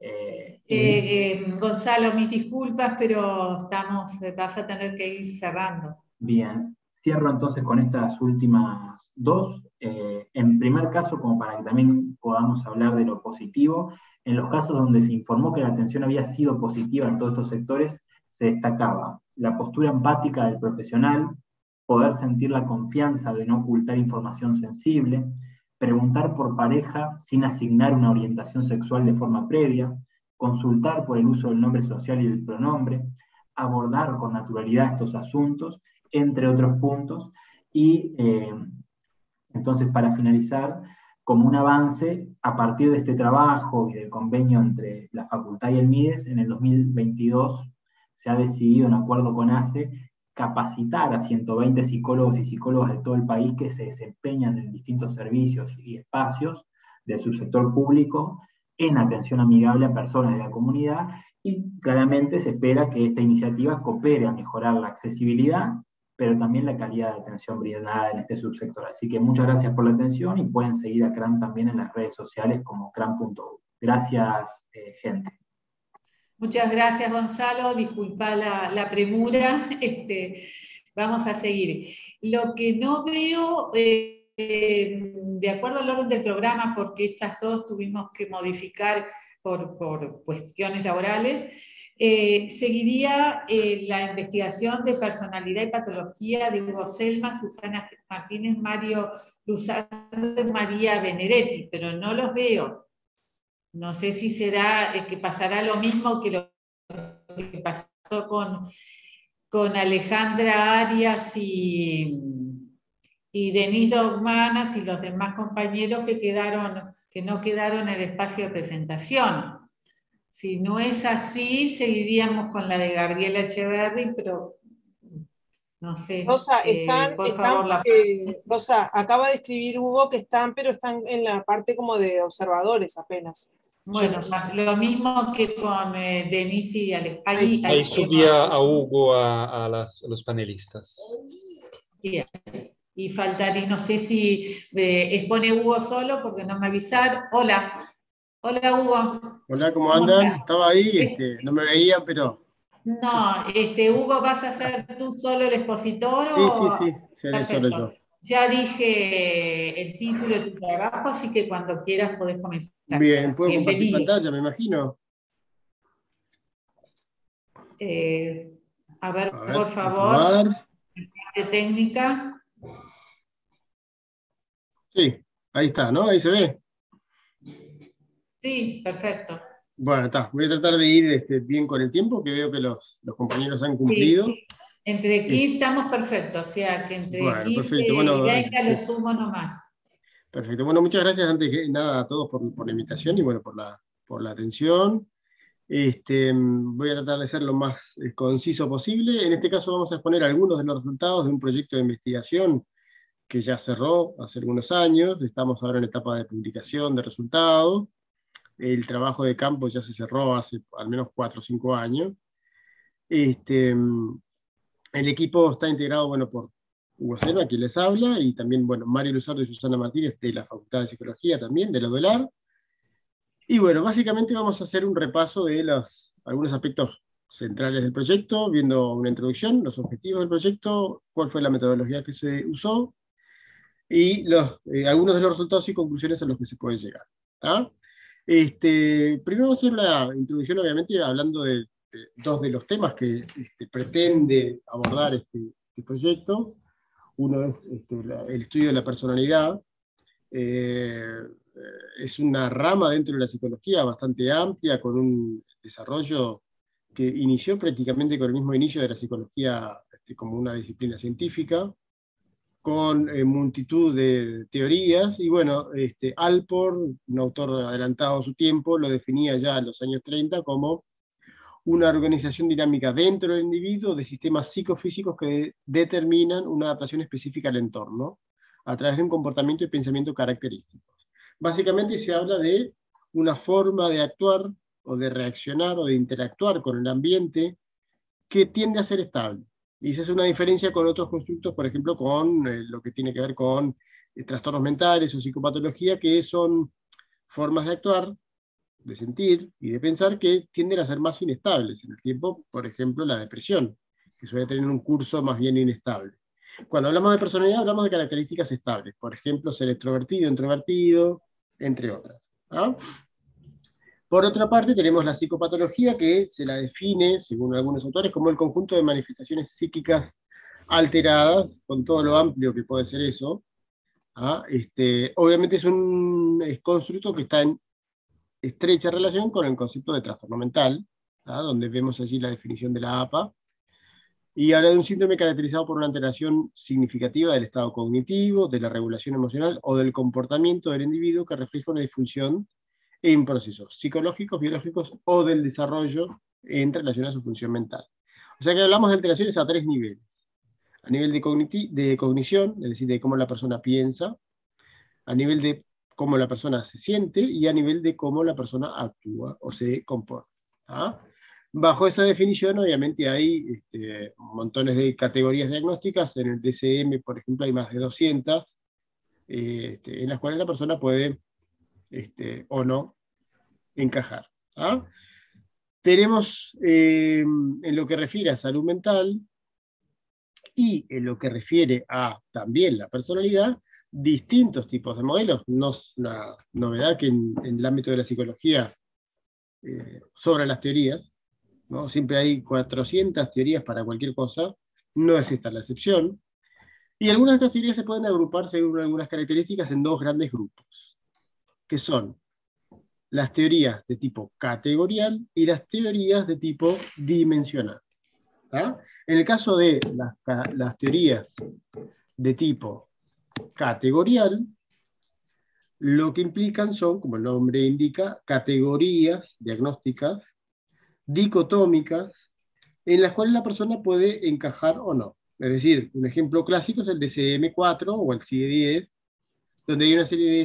Eh, Gonzalo, mis disculpas, pero estamos, vas a tener que ir cerrando. Bien, Cierro entonces con estas últimas dos. Eh, en primer caso, como para que también podamos hablar de lo positivo, en los casos donde se informó que la atención había sido positiva en todos estos sectores, se destacaba la postura empática del profesional, poder sentir la confianza de no ocultar información sensible, preguntar por pareja sin asignar una orientación sexual de forma previa, consultar por el uso del nombre social y del pronombre, abordar con naturalidad estos asuntos entre otros puntos. Y eh, entonces, para finalizar, como un avance, a partir de este trabajo y del convenio entre la facultad y el MIDES, en el 2022 se ha decidido, en acuerdo con ACE, capacitar a 120 psicólogos y psicólogas de todo el país que se desempeñan en distintos servicios y espacios del subsector público en atención amigable a personas de la comunidad y claramente se espera que esta iniciativa coopere a mejorar la accesibilidad pero también la calidad de atención brindada en este subsector. Así que muchas gracias por la atención y pueden seguir a CRAM también en las redes sociales como CRAM.u. Gracias, eh, gente. Muchas gracias, Gonzalo. Disculpa la, premura. Este, vamos a seguir. Lo que no veo, eh, de acuerdo al orden del programa, porque estas dos tuvimos que modificar por, por cuestiones laborales, eh, seguiría eh, la investigación de personalidad y patología de Hugo Selma, Susana Martínez, Mario Luzardo María Benedetti, pero no los veo. No sé si será eh, que pasará lo mismo que lo que pasó con, con Alejandra Arias y, y Denise Dogmanas y los demás compañeros que, quedaron, que no quedaron en el espacio de presentación. Si no es así, seguiríamos con la de Gabriela Echeverry, pero no sé. Rosa, eh, están, por favor, Rosa, acaba de escribir Hugo que están, pero están en la parte como de observadores apenas. Bueno, lo mismo que con eh, Denise y Alex. Ahí, ahí, subía a Hugo a, los panelistas. Y faltaría, no sé si eh, expone Hugo solo porque no me avisaron. Hola. Hola Hugo. Hola, ¿cómo andan? Estaba ahí, este, no me veían, pero... No, este, Hugo, ¿vas a ser tú solo el expositor? Sí, sí, sí, seré solo yo. Ya dije el título de tu trabajo, así que cuando quieras podés comenzar. Bien, puedo compartir pantalla, me imagino. Eh, a, ver, por favor, de técnica. Sí, ahí está, ¿no? Ahí se ve. Sí, perfecto. Bueno, está. Voy a tratar de ir este, bien con el tiempo, que veo que los, compañeros han cumplido. Entre aquí estamos perfectos, o sea que entre bueno, perfecto. bueno, lo este, sumo nomás. Perfecto. Bueno, muchas gracias antes que nada a todos por, la invitación y bueno, por la, por la atención. Este, voy a tratar de ser lo más eh, conciso posible. En este caso vamos a exponer algunos de los resultados de un proyecto de investigación que ya cerró hace algunos años. Estamos ahora en etapa de publicación de resultados. El trabajo de campo ya se cerró hace al menos cuatro o cinco años. Este, el equipo está integrado bueno, por Hugo Selva, quien les habla, y también bueno, Mario Luzardo y Susana Martínez de la Facultad de Psicología también, de la DOLAR. Y bueno, básicamente vamos a hacer un repaso de los, algunos aspectos centrales del proyecto, viendo una introducción, los objetivos del proyecto, cuál fue la metodología que se usó, y los, eh, algunos de los resultados y conclusiones a los que se puede llegar. Este, primero vamos a hacer la introducción, obviamente, hablando de, dos de los temas que este, pretende abordar este, este, proyecto. Uno es el estudio de la personalidad. Eh, es una rama dentro de la psicología bastante amplia, con un desarrollo que inició prácticamente con el mismo inicio de la psicología como una disciplina científica con eh, multitud de teorías, y bueno, este, Alpor, un autor adelantado a su tiempo, lo definía ya en los años 30 como una organización dinámica dentro del individuo de sistemas psicofísicos que determinan una adaptación específica al entorno a través de un comportamiento y pensamiento característicos. Básicamente se habla de una forma de actuar o de reaccionar o de interactuar con el ambiente que tiende a ser estable y se hace una diferencia con otros constructos, por ejemplo, con eh, lo que tiene que ver con eh, trastornos mentales o psicopatología, que son formas de actuar, de sentir y de pensar que tienden a ser más inestables en el tiempo, por ejemplo, la depresión, que suele tener un curso más bien inestable. Cuando hablamos de personalidad, hablamos de características estables, por ejemplo, ser extrovertido, introvertido, entre otras. ¿ah? Por otra parte, tenemos la psicopatología, que se la define, según algunos autores, como el conjunto de manifestaciones psíquicas alteradas, con todo lo amplio que puede ser eso. ¿ah? Este, obviamente es un constructo que está en estrecha relación con el concepto de trastorno mental, ¿ah? donde vemos allí la definición de la APA, y habla de un síndrome caracterizado por una alteración significativa del estado cognitivo, de la regulación emocional o del comportamiento del individuo que refleja una disfunción en procesos psicológicos, biológicos o del desarrollo en relación a su función mental. O sea que hablamos de alteraciones a tres niveles. A nivel de, de cognición, es decir, de cómo la persona piensa, a nivel de cómo la persona se siente y a nivel de cómo la persona actúa o se comporta. ¿ah? Bajo esa definición, obviamente, hay este, montones de categorías diagnósticas. En el DCM, por ejemplo, hay más de 200, este, en las cuales la persona puede este, o no encajar. ¿ah? tenemos eh, en lo que refiere a salud mental y en lo que refiere a también la personalidad, distintos tipos de modelos. No es una novedad que en, el ámbito de la psicología eh, las teorías, ¿no? siempre hay 400 teorías para cualquier cosa, no es esta la excepción. Y algunas de estas teorías se pueden agrupar según algunas características en dos grandes grupos, que son las teorías de tipo categorial y las teorías de tipo dimensional. En el caso de las, teorías de tipo categorial, lo que implican son, como el nombre indica, categorías diagnósticas dicotómicas en las cuales la persona puede encajar o no. Es decir, un ejemplo clásico es el DCM4 o el CIE10, donde hay una serie de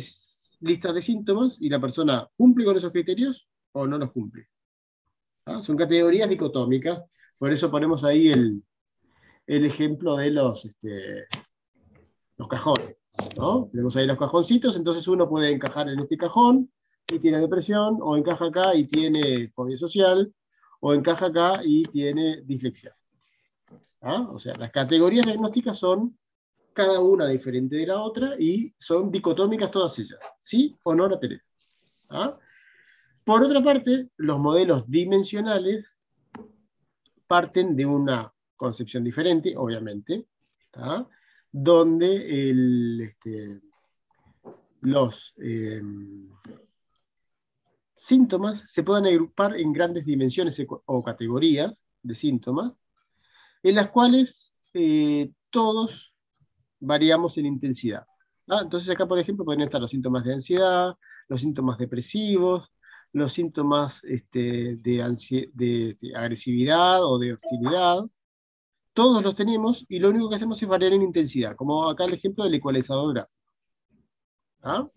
listas de síntomas y la persona cumple con esos criterios o no los cumple. ¿Ah? Son categorías dicotómicas, por eso ponemos ahí el, ejemplo de los, este, los cajones. Tenemos ahí los cajoncitos, entonces uno puede encajar en este cajón y tiene depresión, o encaja acá y tiene fobia social, o encaja acá y tiene dislexia. ¿Ah? O sea, las categorías diagnósticas son cada una diferente de la otra y son dicotómicas todas ellas. ¿Sí o no la tenés? ¿Ah? Por otra parte, los modelos dimensionales parten de una concepción diferente, obviamente, donde este, los em, síntomas se pueden agrupar en grandes dimensiones o categorías de síntomas, en las cuales eh, todos variamos en intensidad. Entonces acá, por ejemplo, pueden estar los síntomas de ansiedad, los síntomas depresivos, los síntomas este, de, agresividad o de hostilidad. Todos los tenemos y lo único que hacemos es variar en intensidad, como acá el ejemplo del ecualizador gráfico. ¿Ah?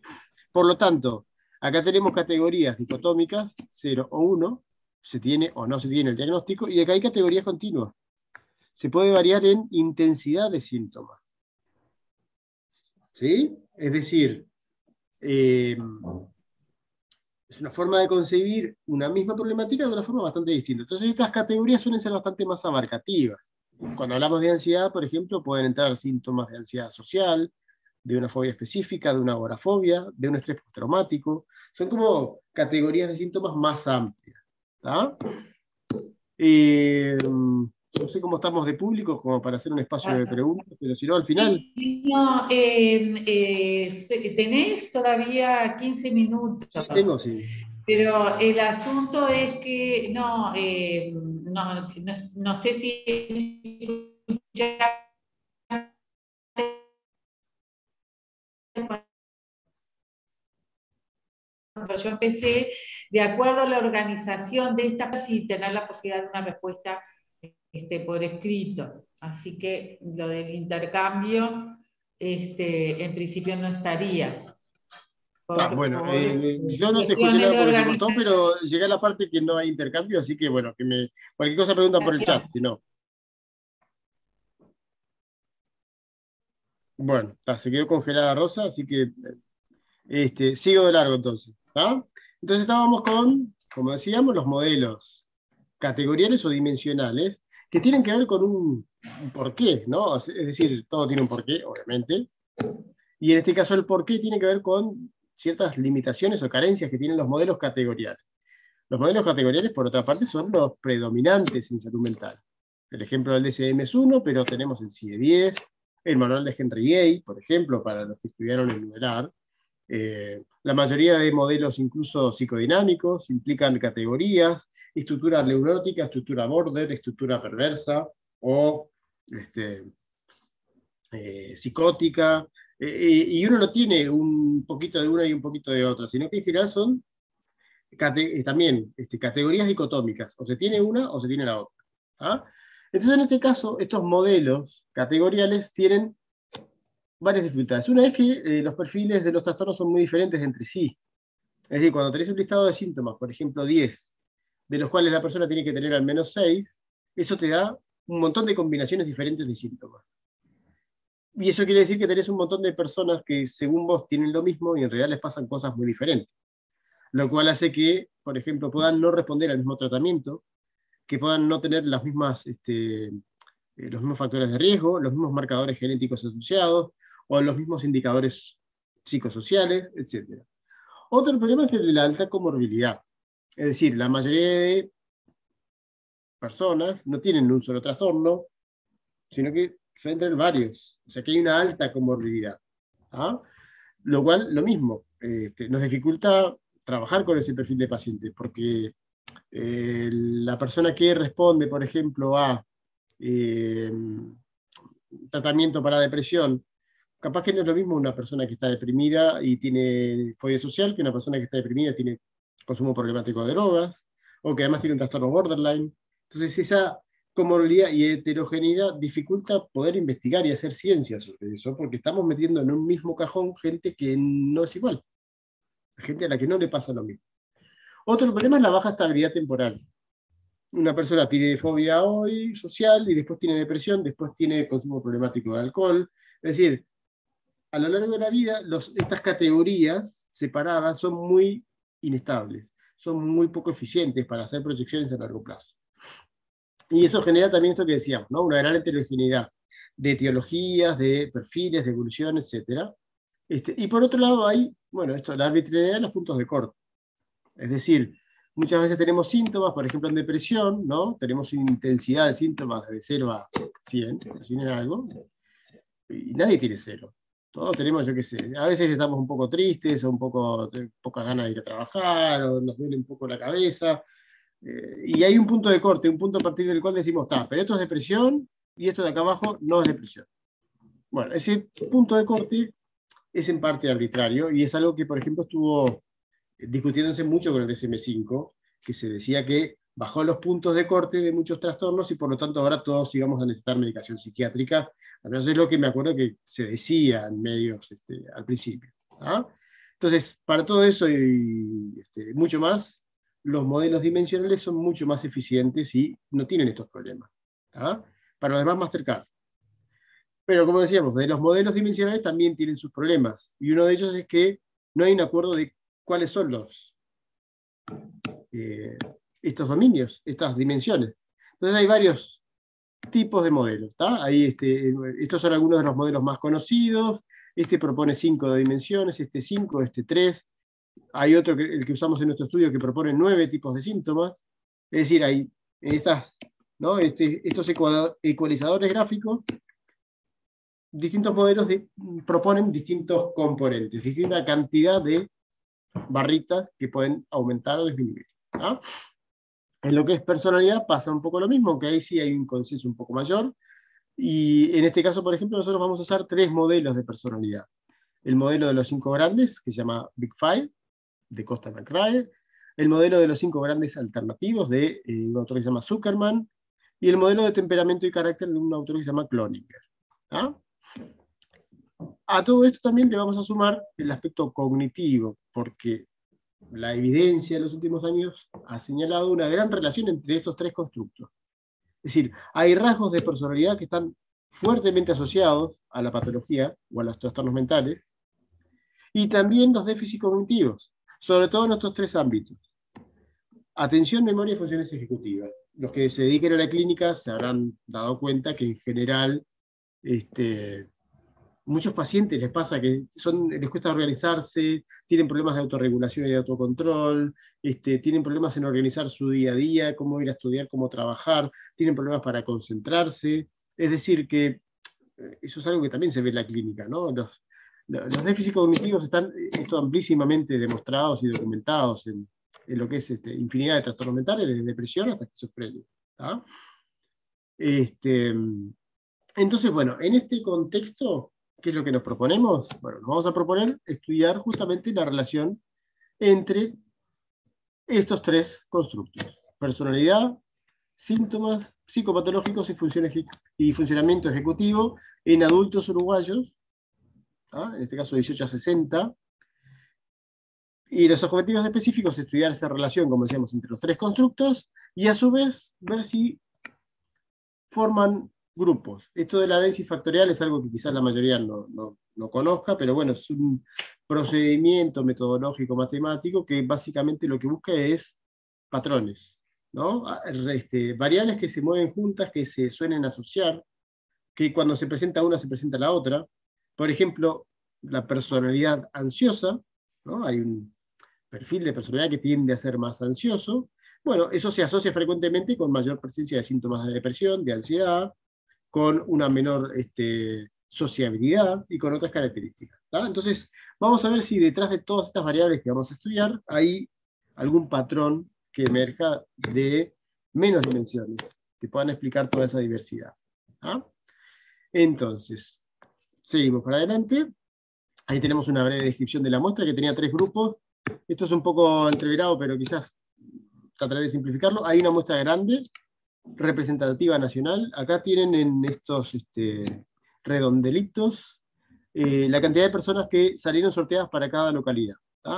Por lo tanto, acá tenemos categorías dicotómicas, 0 o 1, se tiene o no se tiene el diagnóstico, y acá hay categorías continuas. Se puede variar en intensidad de síntomas. ¿Sí? Es decir, eh, es una forma de concebir una misma problemática de una forma bastante distinta. Entonces estas categorías suelen ser bastante más abarcativas. Cuando hablamos de ansiedad, por ejemplo, pueden entrar síntomas de ansiedad social, de una fobia específica, de una agorafobia, de un estrés postraumático. Son como categorías de síntomas más amplias. Eh, no sé cómo estamos de público como para hacer un espacio de preguntas, pero si no, al final. no, em, eh, tenés todavía 15 minutos. tengo, sí. Pero el asunto es que no, em, no, no, sé si cuando yo empecé, de acuerdo a la organización de esta y tener la posibilidad de una respuesta este, por escrito. Así que lo del intercambio, este, en principio no estaría. Ah, bueno, eh, yo no te escuché nada porque se cortó, pero llegué a la parte que no hay intercambio, así que bueno, que me, cualquier cosa pregunta por el chat, si no. Bueno, se quedó congelada Rosa, así que este, sigo de largo entonces. Entonces estábamos con, como decíamos, los modelos categoriales o dimensionales que tienen que ver con un, porqué, ¿no? Es decir, todo tiene un porqué, obviamente. Y en este caso el porqué tiene que ver con ciertas limitaciones o carencias que tienen los modelos categoriales. Los modelos categoriales, por otra parte, son los predominantes en salud mental. El ejemplo del DCM es uno, pero tenemos el CIE-10, el manual de Henry Gay, por ejemplo, para los que estudiaron el numerar. Eh, la mayoría de modelos, incluso psicodinámicos, implican categorías, estructura neurótica, estructura border, estructura perversa o este, eh, psicótica, eh, eh, y uno no tiene un poquito de una y un poquito de otra, sino que en general son también este, categorías dicotómicas, o se tiene una o se tiene la otra. ¿ah? Entonces, en este caso, estos modelos categoriales tienen varias dificultades. Una es que los perfiles de los trastornos son muy diferentes entre sí. Es decir, cuando tenés un listado de síntomas, por ejemplo, 10, de los cuales la persona tiene que tener al menos seis, eso te da un montón de combinaciones diferentes de síntomas. Y eso quiere decir que tenés un montón de personas que según vos tienen lo mismo y en realidad les pasan cosas muy diferentes. lo cual hace que, por ejemplo, puedan no responder al mismo tratamiento, que puedan no tener las mismas, este, eh, los mismos factores de riesgo, los mismos marcadores genéticos asociados o los mismos indicadores psicosociales, etc. Otro problema es el de la alta comorbilidad. Es decir, la mayoría de personas no tienen un solo trastorno, sino que suelen tener varios. O sea que hay una alta comorbilidad. ¿ah? Lo cual, lo mismo, este, nos dificulta trabajar con ese perfil de paciente, porque eh, la persona que responde, por ejemplo, a eh, tratamiento para depresión, capaz que no es lo mismo una persona que está deprimida y tiene fobia social que una persona que está deprimida y tiene consumo problemático de drogas, o que además tiene un trastorno borderline. Entonces, esa comorbilidad y heterogeneidad dificulta poder investigar y hacer ciencia sobre eso, porque estamos metiendo en un mismo cajón gente que no es igual, gente a la que no le pasa lo mismo. Otro problema es la baja estabilidad temporal. Una persona tiene fobia hoy social y después tiene depresión, después tiene consumo problemático de alcohol. Es decir, a lo largo de la vida, estas categorías separadas son muy inestables, son muy poco eficientes para hacer proyecciones a largo plazo. Y eso genera también esto que decíamos, ¿no? una gran heterogeneidad de etiologías, de perfiles, de evolución, etc. Este, y por otro lado hay, bueno, esto, la arbitrariedad de los puntos de corte. Es decir, muchas veces tenemos síntomas, por ejemplo en depresión, ¿no? Tenemos intensidad de síntomas de 0 a 100, sin algo, y nadie tiene cero. Todos tenemos, yo qué sé, a veces estamos un poco tristes, o un poco, pocas ganas de ir a trabajar, o nos duele un poco la cabeza, eh, y hay un punto de corte, un punto a partir del cual decimos, está, pero esto es depresión, y esto de acá abajo no es depresión. Bueno, ese punto de corte es en parte arbitrario, y es algo que, por ejemplo, estuvo discutiéndose mucho con el DSM-5, que se decía que bajó los puntos de corte de muchos trastornos y por lo tanto ahora todos íbamos a necesitar medicación psiquiátrica. Al menos es lo que me acuerdo que se decía en medios este, al principio. ¿ah? Entonces, para todo eso y este, mucho más, los modelos dimensionales son mucho más eficientes y no tienen estos problemas. ¿ah? Para los demás, Mastercard. Pero como decíamos, de los modelos dimensionales también tienen sus problemas. Y uno de ellos es que no hay un acuerdo de cuáles son los, eh, estos dominios, estas dimensiones. Entonces hay varios tipos de modelos. este, estos son algunos de los modelos más conocidos. Este propone cinco dimensiones, este cinco, este tres. Hay otro, que, el que usamos en nuestro estudio, que propone nueve tipos de síntomas. Es decir, hay esas, ¿no? Este, estos ecualizadores gráficos, distintos modelos proponen distintos componentes, distinta cantidad de barritas que pueden aumentar o disminuir. En lo que es personalidad pasa un poco lo mismo, aunque ahí sí hay un consenso un poco mayor. Y en este caso, por ejemplo, nosotros vamos a usar tres modelos de personalidad. El modelo de los cinco grandes, que se llama Big Five, de Costa McRae. El modelo de los cinco grandes alternativos, de eh, un autor que se llama Zuckerman. Y el modelo de temperamento y carácter de un autor que se llama Cloninger. A todo esto también le vamos a sumar el aspecto cognitivo, porque la evidencia de los últimos años ha señalado una gran relación entre estos tres constructos. Es decir, hay rasgos de personalidad que están fuertemente asociados a la patología o a los trastornos mentales, y también los déficits cognitivos, sobre todo en estos tres ámbitos. Atención, memoria y funciones ejecutivas. Los que se dediquen a la clínica se habrán dado cuenta que en general este, muchos pacientes les pasa que son, les cuesta organizarse, tienen problemas de autorregulación y de autocontrol, este, tienen problemas en organizar su día a día, cómo ir a estudiar, cómo trabajar, tienen problemas para concentrarse. Es decir, que eh, eso es algo que también se ve en la clínica. ¿no? Los, los déficits cognitivos están esto amplísimamente demostrados y documentados en, en lo que es este, infinidad de trastornos mentales, desde depresión hasta esquizofrenia. Este, entonces, bueno, en este contexto ¿Qué es lo que nos proponemos? Bueno, nos vamos a proponer estudiar justamente la relación entre estos tres constructos. Personalidad, síntomas psicopatológicos y, funciones, y funcionamiento ejecutivo en adultos uruguayos, ¿ah? en este caso 18 a 60. Y los objetivos específicos, estudiar esa relación, como decíamos, entre los tres constructos y a su vez ver si forman grupos. Esto del análisis factorial es algo que quizás la mayoría no, no conozca, pero bueno, es un procedimiento metodológico matemático que básicamente lo que busca es patrones, ¿no? Este, variables que se mueven juntas, que se suelen asociar, que cuando se presenta una se presenta la otra. Por ejemplo, la personalidad ansiosa, ¿no? Hay un perfil de personalidad que tiende a ser más ansioso. Bueno, eso se asocia frecuentemente con mayor presencia de síntomas de depresión, de ansiedad, con una menor este, sociabilidad y con otras características. Entonces, vamos a ver si detrás de todas estas variables que vamos a estudiar hay algún patrón que emerja de menos dimensiones, que puedan explicar toda esa diversidad. Entonces, seguimos para adelante. Ahí tenemos una breve descripción de la muestra que tenía tres grupos. Esto es un poco entreverado, pero quizás trataré de simplificarlo. Hay una muestra grande, representativa nacional. Acá tienen en estos este, redondelitos eh, la cantidad de personas que salieron sorteadas para cada localidad.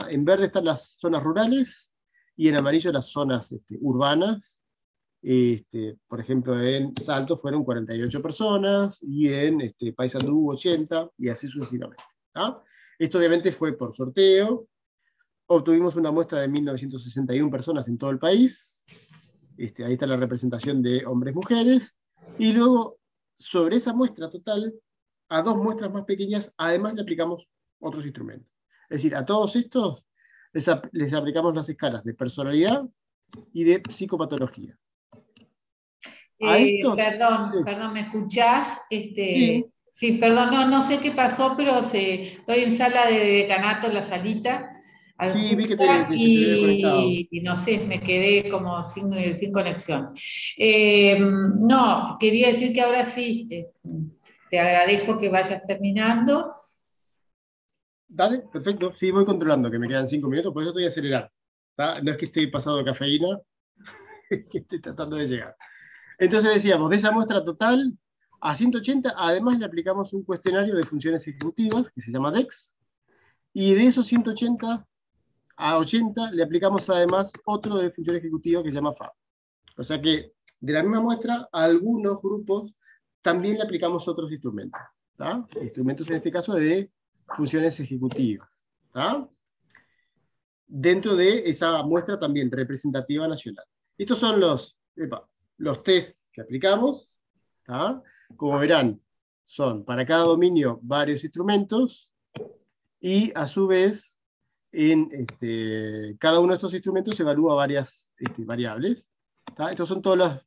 En verde están las zonas rurales y en amarillo las zonas este, urbanas. Este, por ejemplo, en Salto fueron 48 personas y en este, Paysandú 80 y así sucesivamente. Esto obviamente fue por sorteo. Obtuvimos una muestra de 1961 personas en todo el país. Este, ahí está la representación de hombres-mujeres. Y luego sobre esa muestra total, a dos muestras más pequeñas, además le aplicamos otros instrumentos. Es decir, a todos estos les, aplicamos las escalas de personalidad y de psicopatología. Eh, perdón, perdón, ¿me escuchás? Este, sí. perdón, no, no sé qué pasó, pero se, estoy en sala de decanato, la salita, Sí, vi que te, y, no sé, me quedé como sin, sin conexión. Eh, no, quería decir que ahora sí, eh, te agradezco que vayas terminando. Dale, perfecto. Sí, voy controlando, que me quedan cinco minutos, por eso estoy acelerando. No es que esté pasado de cafeína, es que estoy tratando de llegar. Entonces decíamos, de esa muestra total, a 180, además le aplicamos un cuestionario de funciones ejecutivas, que se llama DEX, y de esos 180, a 80 le aplicamos además otro de función ejecutiva que se llama FAB. O sea que de la misma muestra, a algunos grupos también le aplicamos otros instrumentos. Instrumentos en este caso de funciones ejecutivas. Dentro de esa muestra también representativa nacional. Estos son los, los test que aplicamos. Como verán, son para cada dominio varios instrumentos y a su vez en este, cada uno de estos instrumentos se evalúa varias este, variables. Estos son todos los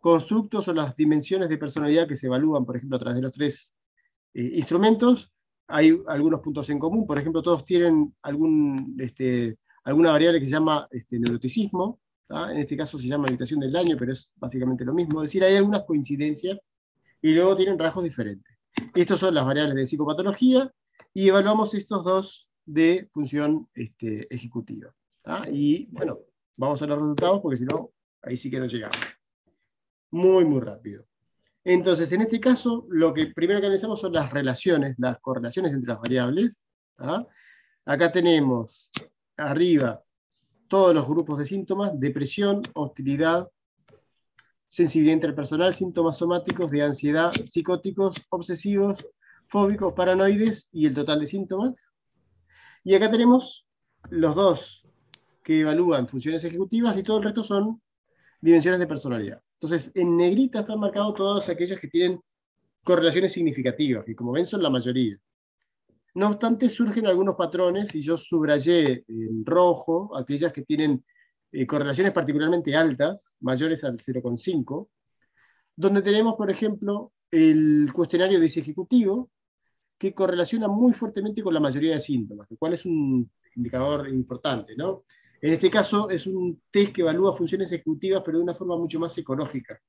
constructos o las dimensiones de personalidad que se evalúan, por ejemplo, a través de los tres eh, instrumentos. Hay algunos puntos en común, por ejemplo, todos tienen algún, este, alguna variable que se llama este, neuroticismo, en este caso se llama habitación del daño, pero es básicamente lo mismo. Es decir, hay algunas coincidencias y luego tienen rasgos diferentes. Estas son las variables de psicopatología y evaluamos estos dos de función este, ejecutiva. Y bueno, vamos a los resultados porque si no, ahí sí que no llegamos. Muy, muy rápido. Entonces, en este caso, lo que primero que analizamos son las relaciones, las correlaciones entre las variables. Acá tenemos arriba todos los grupos de síntomas, depresión, hostilidad, sensibilidad interpersonal, síntomas somáticos de ansiedad, psicóticos, obsesivos, fóbicos, paranoides y el total de síntomas. Y acá tenemos los dos que evalúan funciones ejecutivas y todo el resto son dimensiones de personalidad. Entonces, en negrita están marcados todas aquellas que tienen correlaciones significativas, y como ven son la mayoría. No obstante, surgen algunos patrones, y yo subrayé en rojo aquellas que tienen eh, correlaciones particularmente altas, mayores al 0,5, donde tenemos, por ejemplo, el cuestionario de ese ejecutivo, que correlaciona muy fuertemente con la mayoría de síntomas, lo cual es un indicador importante. ¿no? En este caso es un test que evalúa funciones ejecutivas, pero de una forma mucho más ecológica.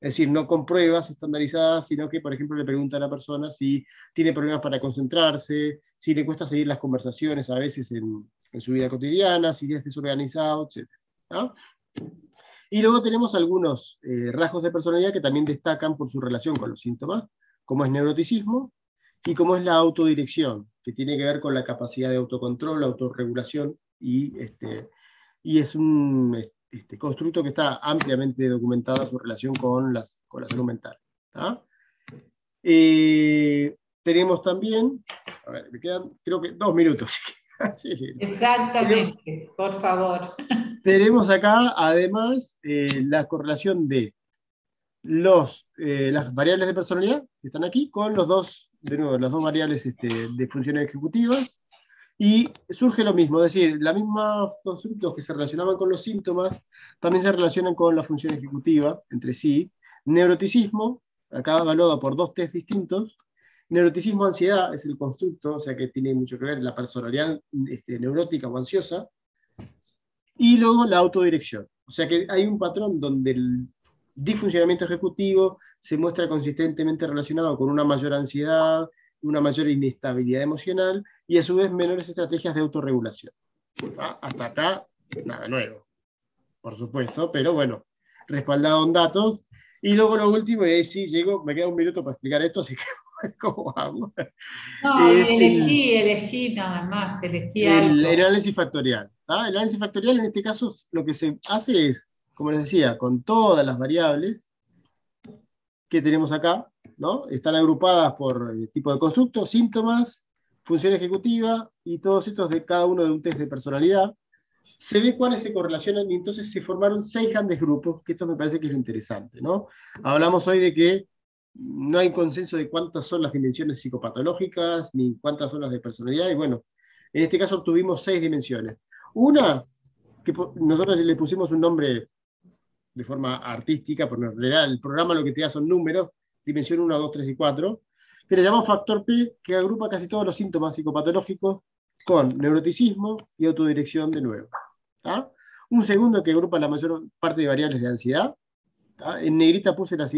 Es decir, no con pruebas estandarizadas, sino que, por ejemplo, le pregunta a la persona si tiene problemas para concentrarse, si le cuesta seguir las conversaciones a veces en, su vida cotidiana, si es desorganizado, etc. Y luego tenemos algunos eh, rasgos de personalidad que también destacan por su relación con los síntomas, como es neuroticismo, y cómo es la autodirección, que tiene que ver con la capacidad de autocontrol, la autorregulación, y, este, y es un este, constructo que está ampliamente documentado su relación con, las, con la salud mental. Eh, tenemos también, a ver, me quedan creo que dos minutos. Exactamente, por favor. Tenemos acá además eh, la correlación de los, eh, las variables de personalidad que están aquí con los dos, de nuevo, las dos variables este, de funciones ejecutivas. Y surge lo mismo, es decir, la misma constructos que se relacionaban con los síntomas también se relacionan con la función ejecutiva entre sí. Neuroticismo, acá evaluado por dos test distintos, Neuroticismo ansiedad es el constructo, o sea que tiene mucho que ver la personalidad este, neurótica o ansiosa. Y luego la autodirección. O sea que hay un patrón donde el disfuncionamiento ejecutivo se muestra consistentemente relacionado con una mayor ansiedad, una mayor inestabilidad emocional y a su vez menores estrategias de autorregulación. Ah, hasta acá, nada nuevo, por supuesto, pero bueno, respaldado en datos. Y luego lo último, y ahí sí llego, me queda un minuto para explicar esto, así que ¿Cómo hago? No, elegí, elegí nada más, elegí el, el, análisis factorial. El análisis factorial en este caso lo que se hace es, como les decía, con todas las variables que tenemos acá, ¿no? Están agrupadas por eh, tipo de constructo, síntomas, función ejecutiva y todos estos de cada uno de un test de personalidad. Se ve cuáles se correlacionan y entonces se formaron seis grandes grupos, que esto me parece que es lo interesante, ¿no? Hablamos hoy de que no hay consenso de cuántas son las dimensiones psicopatológicas, ni cuántas son las de personalidad, y bueno, en este caso tuvimos seis dimensiones. Una, que nosotros le pusimos un nombre de forma artística, porque en realidad el programa lo que te da son números, dimensión 1, 2, 3 y 4, que le llamamos factor P, que agrupa casi todos los síntomas psicopatológicos con neuroticismo y autodirección de nuevo. Un segundo que agrupa la mayor parte de variables de ansiedad, en negrita puse las,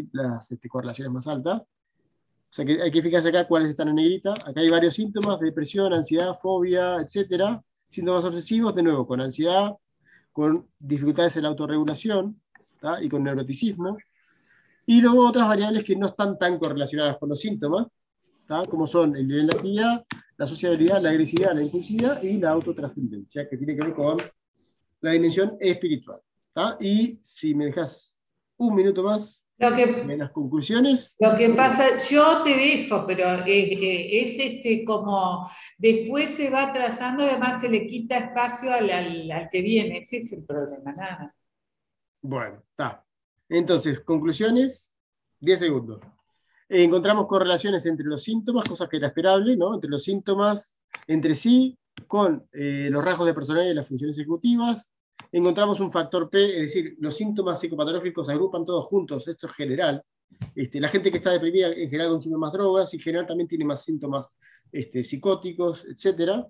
este, correlaciones más altas. O sea que hay que fijarse acá cuáles están en negrita. Acá hay varios síntomas, depresión, ansiedad, fobia, etc. Síntomas obsesivos, de nuevo, con ansiedad, con dificultades en la autorregulación y con neuroticismo. Y luego otras variables que no están tan correlacionadas con los síntomas, como son el nivel de actividad, la sociabilidad, la agresividad, la impulsividad y la autotranscendencia, que tiene que ver con la dimensión espiritual. Y si me dejas un minuto más. Lo que, en las conclusiones. Lo que pasa, yo te dejo, pero es, este como después se va trazando, además se le quita espacio al, al, que viene, ese es el problema, nada Bueno, está. Entonces, conclusiones, 10 segundos. encontramos correlaciones entre los síntomas, cosas que era esperable, ¿no? Entre los síntomas entre sí, con eh, los rasgos de personalidad y las funciones ejecutivas, encontramos un factor P, es decir, los síntomas psicopatológicos se agrupan todos juntos, esto es general. Este, la gente que está deprimida en general consume más drogas y en general también tiene más síntomas este, psicóticos, etc.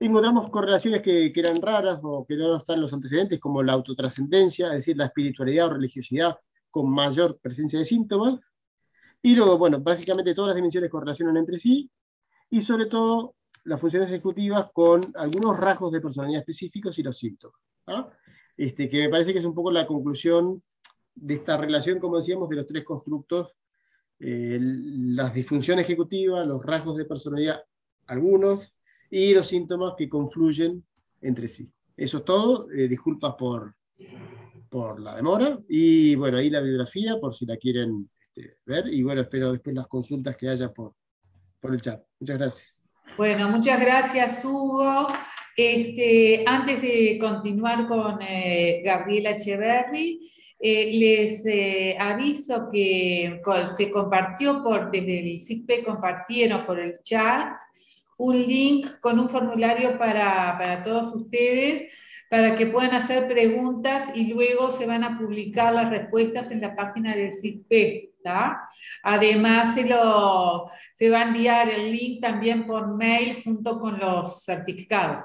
Encontramos correlaciones que, eran raras o que no están los antecedentes, como la autotrascendencia, es decir, la espiritualidad o religiosidad con mayor presencia de síntomas. Y luego, bueno, básicamente todas las dimensiones correlacionan entre sí, y sobre todo las funciones ejecutivas con algunos rasgos de personalidad específicos y los síntomas. ¿ah? Este, que me parece que es un poco la conclusión de esta relación, como decíamos, de los tres constructos, eh, las disfunciones ejecutivas, los rasgos de personalidad, algunos, y los síntomas que confluyen entre sí. Eso es todo, eh, disculpas por, por la demora, y bueno, ahí la bibliografía, por si la quieren este, ver, y bueno, espero después las consultas que haya por, por el chat. Muchas gracias. Bueno, muchas gracias, Hugo. Este, antes de continuar con eh, Gabriela Echeverri, eh, les eh, aviso que se compartió por, desde el CICP, compartieron por el chat un link con un formulario para, para todos ustedes para que puedan hacer preguntas y luego se van a publicar las respuestas en la página del CICP. Además, se, lo, se va a enviar el link también por mail junto con los certificados.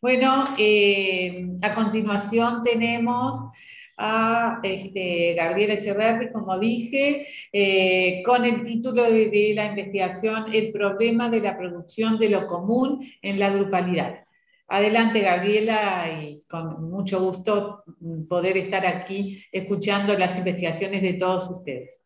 Bueno, eh, a continuación tenemos a este, Gabriela Echeverri, como dije, eh, con el título de, la investigación El problema de la producción de lo común en la grupalidad. Adelante, Gabriela, y con mucho gusto poder estar aquí escuchando las investigaciones de todos ustedes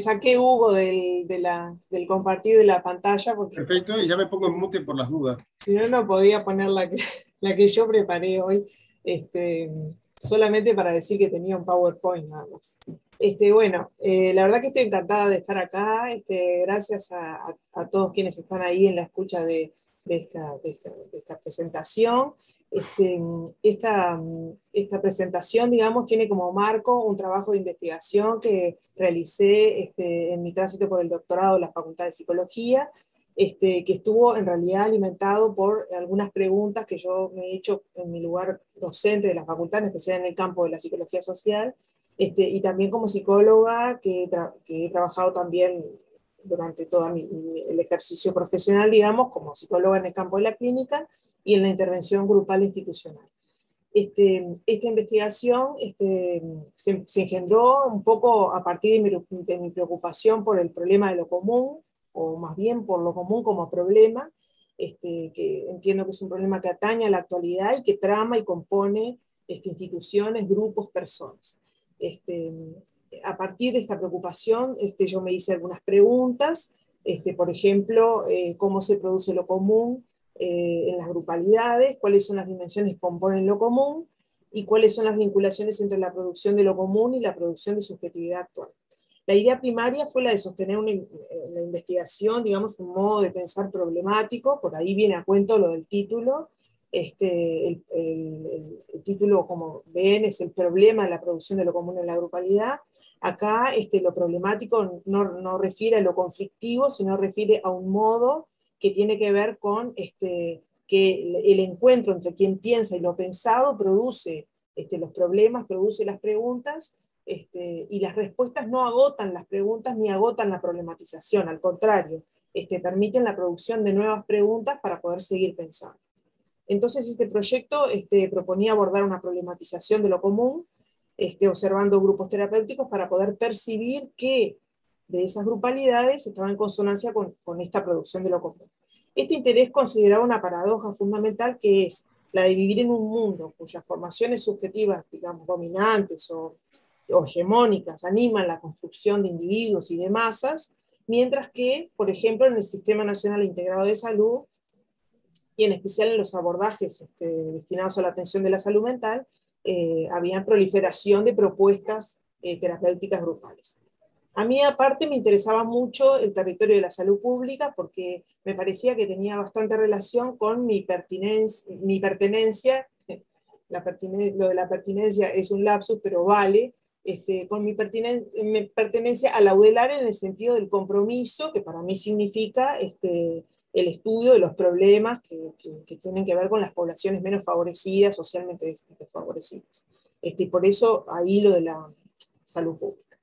saqué Hugo del, del compartir de la pantalla. Porque, Perfecto, y ya me pongo en mute por las dudas. Si no, no podía poner la que, la que yo preparé hoy, este, solamente para decir que tenía un PowerPoint nada más. Este, bueno, eh, la verdad que estoy encantada de estar acá. Este, gracias a, todos quienes están ahí en la escucha de, esta, presentación. Este, esta, esta, presentación, digamos, tiene como marco un trabajo de investigación que realicé este, en mi tránsito por el doctorado en la Facultad de Psicología, este, que estuvo en realidad alimentado por algunas preguntas que yo me he hecho en mi lugar docente de la facultad, en especial en el campo de la psicología social, este, y también como psicóloga, que, he trabajado también durante todo el ejercicio profesional, digamos, como psicóloga en el campo de la clínica y en la intervención grupal institucional. Este, esta investigación este, se, engendró un poco a partir de mi, de mi, preocupación por el problema de lo común, o más bien por lo común como problema, este, que entiendo que es un problema que atañe a la actualidad y que trama y compone este, instituciones, grupos, personas. Este, a partir de esta preocupación, este, yo me hice algunas preguntas, este, por ejemplo, eh, cómo se produce lo común eh, en las grupalidades, cuáles son las dimensiones que componen lo común y cuáles son las vinculaciones entre la producción de lo común y la producción de subjetividad actual. La idea primaria fue la de sostener una, una investigación, digamos, un modo de pensar problemático, por ahí viene a cuento lo del título, este, el, título, como ven, es el problema de la producción de lo común en la grupalidad. Acá este, lo problemático no, no, refiere a lo conflictivo, sino refiere a un modo que tiene que ver con este, que el encuentro entre quien piensa y lo pensado produce este, los problemas, produce las preguntas, este, y las respuestas no agotan las preguntas ni agotan la problematización, al contrario, este, permiten la producción de nuevas preguntas para poder seguir pensando. Entonces este proyecto este, proponía abordar una problematización de lo común, este, observando grupos terapéuticos para poder percibir que de esas grupalidades estaban en consonancia con, esta producción de lo común. Este interés consideraba una paradoja fundamental que es la de vivir en un mundo cuyas formaciones subjetivas, digamos, dominantes o, o hegemónicas animan la construcción de individuos y de masas, mientras que, por ejemplo, en el Sistema Nacional Integrado de Salud, y en especial en los abordajes este, destinados a la atención de la salud mental, eh, había proliferación de propuestas eh, terapéuticas grupales. A mí aparte me interesaba mucho el territorio de la salud pública porque me parecía que tenía bastante relación con mi, pertinencia, mi pertenencia, la lo de la pertinencia es un lapsus, pero vale, este, con mi mi pertenencia a la UDELAR en el sentido del compromiso, que para mí significa este, el estudio de los problemas que, tienen que ver con las poblaciones menos favorecidas, socialmente desfavorecidas. Este, por eso ahí lo de la salud pública.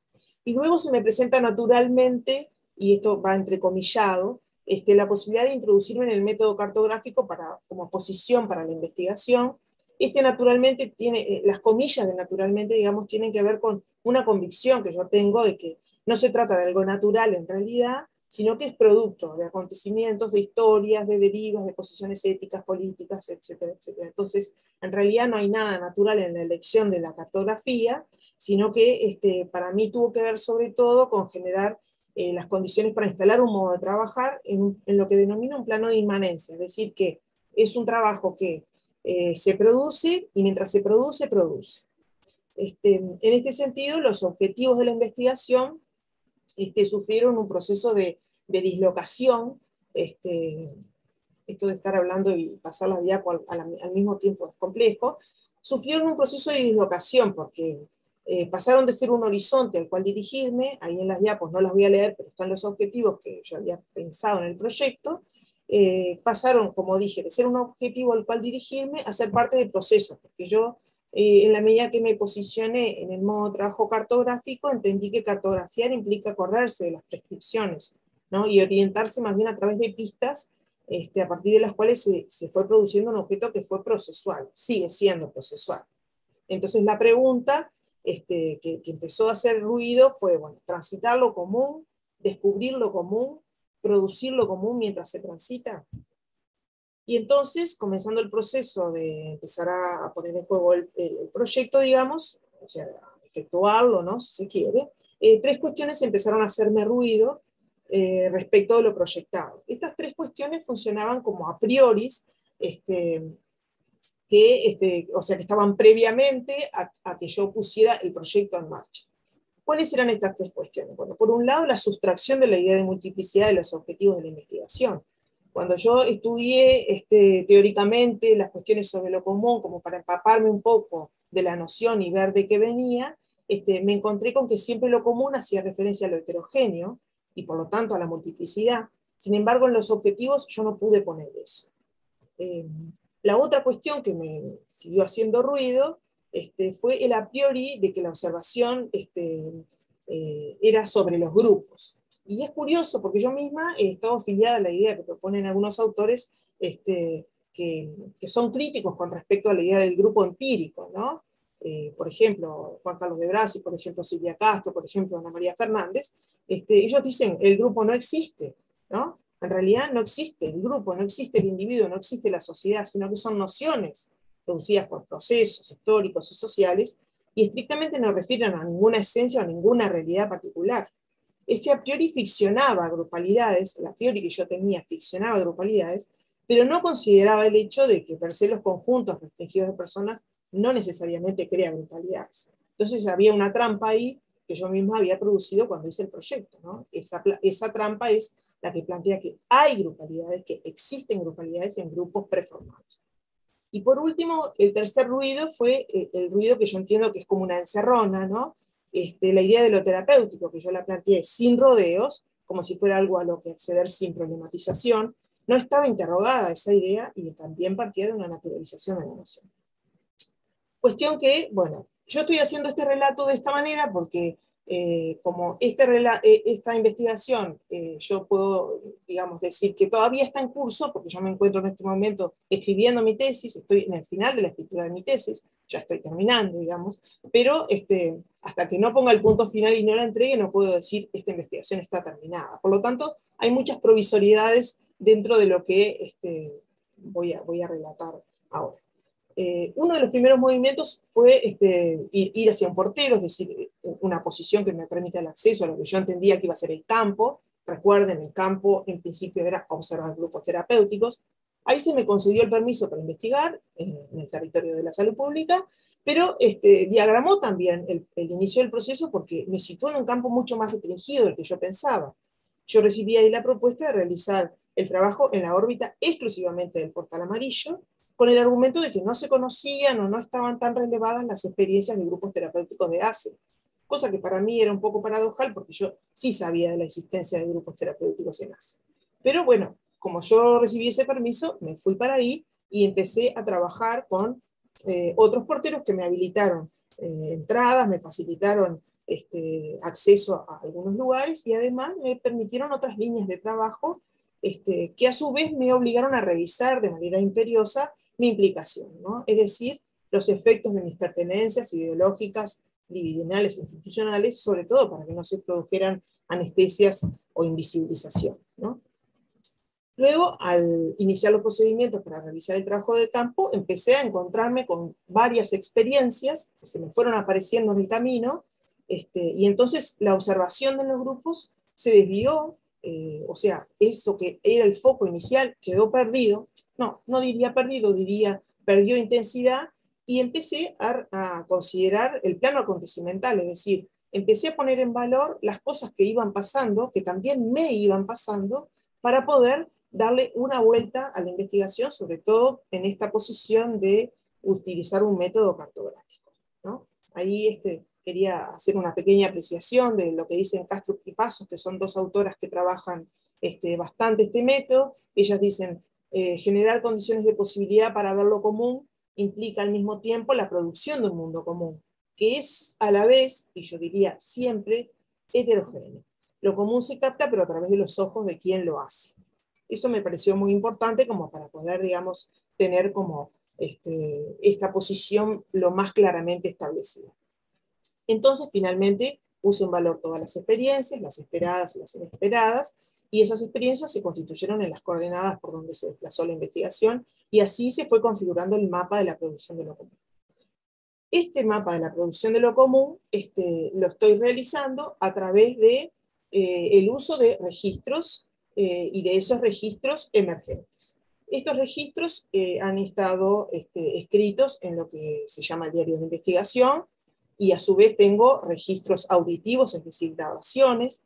Y luego se me presenta naturalmente, y esto va entrecomillado, este, la posibilidad de introducirme en el método cartográfico para, como posición para la investigación. Este naturalmente tiene, eh, las comillas de naturalmente, digamos, tienen que ver con una convicción que yo tengo de que no se trata de algo natural en realidad, sino que es producto de acontecimientos, de historias, de derivas, de posiciones éticas, políticas, etcétera, etcétera. Entonces, en realidad no hay nada natural en la elección de la cartografía, sino que este, para mí tuvo que ver sobre todo con generar eh, las condiciones para instalar un modo de trabajar en, lo que denomina un plano de inmanencia, es decir, que es un trabajo que eh, se produce y mientras se produce, produce. Este, en este sentido, los objetivos de la investigación este, sufrieron un proceso de, dislocación, este, esto de estar hablando y pasar las diapos al, mismo tiempo es complejo, sufrieron un proceso de dislocación porque eh, pasaron de ser un horizonte al cual dirigirme, ahí en las diapos no las voy a leer, pero están los objetivos que yo había pensado en el proyecto, eh, pasaron, como dije, de ser un objetivo al cual dirigirme a ser parte del proceso, porque yo eh, en la medida que me posicioné en el modo de trabajo cartográfico, entendí que cartografiar implica correrse de las prescripciones ¿no? y orientarse más bien a través de pistas este, a partir de las cuales se, se, fue produciendo un objeto que fue procesual, sigue siendo procesual. Entonces la pregunta este, que, que, empezó a hacer ruido fue, bueno, transitar lo común, descubrir lo común, producir lo común mientras se transita. Y entonces, comenzando el proceso de empezar a poner en juego el, proyecto, digamos, o sea, efectuarlo, ¿no? Si se quiere, eh, tres cuestiones empezaron a hacerme ruido eh, respecto de lo proyectado. Estas tres cuestiones funcionaban como a priori, este, que, este, o sea, que estaban previamente a, a, que yo pusiera el proyecto en marcha. ¿Cuáles eran estas tres cuestiones? Bueno, por un lado, la sustracción de la idea de multiplicidad de los objetivos de la investigación. Cuando yo estudié este, teóricamente las cuestiones sobre lo común, como para empaparme un poco de la noción y ver de qué venía, este, me encontré con que siempre lo común hacía referencia a lo heterogéneo y por lo tanto a la multiplicidad. Sin embargo, en los objetivos yo no pude poner eso. Eh, la otra cuestión que me siguió haciendo ruido este, fue el a priori de que la observación este, eh, era sobre los grupos. Y es curioso porque yo misma he estado afiliada a la idea que proponen algunos autores este, que, son críticos con respecto a la idea del grupo empírico, ¿no? Eh, por ejemplo, Juan Carlos de Brasi, por ejemplo, Silvia Castro, por ejemplo, Ana María Fernández, este, ellos dicen el grupo no existe, ¿no? En realidad no existe el grupo, no existe el individuo, no existe la sociedad, sino que son nociones producidas por procesos históricos y sociales, y estrictamente no refieren a ninguna esencia o ninguna realidad particular. Este a priori ficcionaba grupalidades, el a priori que yo tenía ficcionaba grupalidades, pero no consideraba el hecho de que per se los conjuntos restringidos de personas no necesariamente crean grupalidades. Entonces había una trampa ahí que yo misma había producido cuando hice el proyecto. ¿no? Esa, esa trampa es la que plantea que hay grupalidades, que existen grupalidades en grupos preformados. Y por último, el tercer ruido fue eh, el ruido que yo entiendo que es como una encerrona, ¿no? Este, la idea de lo terapéutico, que yo la planteé sin rodeos, como si fuera algo a lo que acceder sin problematización, no estaba interrogada esa idea y también partía de una naturalización de la noción. Cuestión que, bueno, yo estoy haciendo este relato de esta manera porque eh, como este eh, esta investigación, eh, yo puedo, digamos, decir que todavía está en curso, porque yo me encuentro en este momento escribiendo mi tesis, estoy en el final de la escritura de mi tesis, ya estoy terminando, digamos, pero este, hasta que no ponga el punto final y no la entregue, no puedo decir esta investigación está terminada. Por lo tanto, hay muchas provisoriedades dentro de lo que este, voy, a, voy a relatar ahora. Eh, uno de los primeros movimientos fue este, ir, hacia un portero, es decir, una posición que me permita el acceso a lo que yo entendía que iba a ser el campo. Recuerden, el campo en principio era observar grupos terapéuticos. Ahí se me concedió el permiso para investigar eh, en el territorio de la salud pública, pero este, diagramó también el, el, inicio del proceso porque me situó en un campo mucho más restringido del que yo pensaba. Yo recibí ahí la propuesta de realizar el trabajo en la órbita exclusivamente del portal amarillo, con el argumento de que no se conocían o no estaban tan relevadas las experiencias de grupos terapéuticos de ACE, cosa que para mí era un poco paradojal porque yo sí sabía de la existencia de grupos terapéuticos en ACE. Pero bueno, como yo recibí ese permiso, me fui para ahí y empecé a trabajar con eh, otros porteros que me habilitaron eh, entradas, me facilitaron este, acceso a algunos lugares y además me permitieron otras líneas de trabajo este, que a su vez me obligaron a revisar de manera imperiosa mi implicación, ¿no? es decir, los efectos de mis pertenencias ideológicas, libidinales, institucionales, sobre todo para que no se produjeran anestesias o invisibilización. ¿no? Luego, al iniciar los procedimientos para realizar el trabajo de campo, empecé a encontrarme con varias experiencias que se me fueron apareciendo en el camino, este, y entonces la observación de los grupos se desvió, eh, o sea, eso que era el foco inicial quedó perdido, no, no diría perdido, diría perdió intensidad y empecé a, considerar el plano acontecimental, es decir, empecé a poner en valor las cosas que iban pasando, que también me iban pasando, para poder darle una vuelta a la investigación, sobre todo en esta posición de utilizar un método cartográfico. ¿no? Ahí este, quería hacer una pequeña apreciación de lo que dicen Castro y Pasos, que son dos autoras que trabajan este, bastante este método. Ellas dicen, eh, generar condiciones de posibilidad para ver lo común implica al mismo tiempo la producción de un mundo común, que es a la vez, y yo diría siempre, heterogéneo. Lo común se capta, pero a través de los ojos de quien lo hace. Eso me pareció muy importante como para poder, digamos, tener como este, esta posición lo más claramente establecida. Entonces, finalmente, puse en valor todas las experiencias, las esperadas y las inesperadas, y esas experiencias se constituyeron en las coordenadas por donde se desplazó la investigación y así se fue configurando el mapa de la producción de lo común. Este mapa de la producción de lo común este, lo estoy realizando a través de eh, el uso de registros eh, y de esos registros emergentes. Estos registros eh, han estado este, escritos en lo que se llama el diario de investigación, y a su vez tengo registros auditivos, es decir, grabaciones,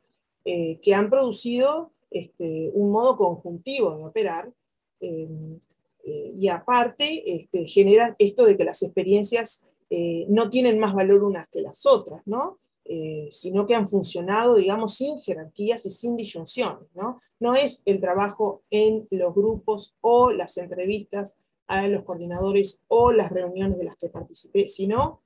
eh, que han producido este, un modo conjuntivo de operar em, eh, y aparte este, generan esto de que las experiencias eh, no tienen más valor unas que las otras, ¿no? sino que han funcionado, digamos, sin jerarquías y sin disyunciones. ¿no? no es el trabajo en los grupos o las entrevistas a los coordinadores o las reuniones de las que participé, sino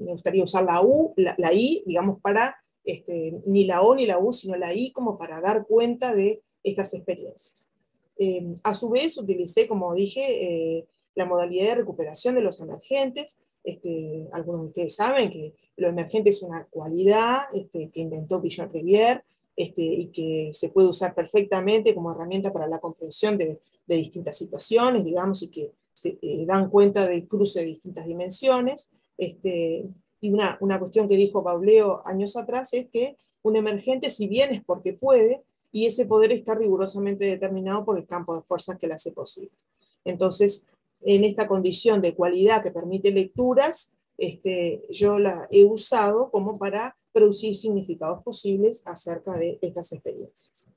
me gustaría usar la U, la, I, digamos, para este, ni la O ni la U, sino la I como para dar cuenta de estas experiencias. Eh, a su vez, utilicé, como dije, eh, la modalidad de recuperación de los emergentes. Este, algunos de ustedes saben que lo emergente es una cualidad este, que inventó Guillaume Rivière este, y que se puede usar perfectamente como herramienta para la comprensión de, distintas situaciones, digamos, y que se eh, dan cuenta del cruce de distintas dimensiones. Y una, una, cuestión que dijo Pauleo años atrás es que un emergente, si bien es porque puede, y ese poder está rigurosamente determinado por el campo de fuerzas que le hace posible. Entonces, en esta condición de cualidad que permite lecturas, este, yo la he usado como para producir significados posibles acerca de estas experiencias.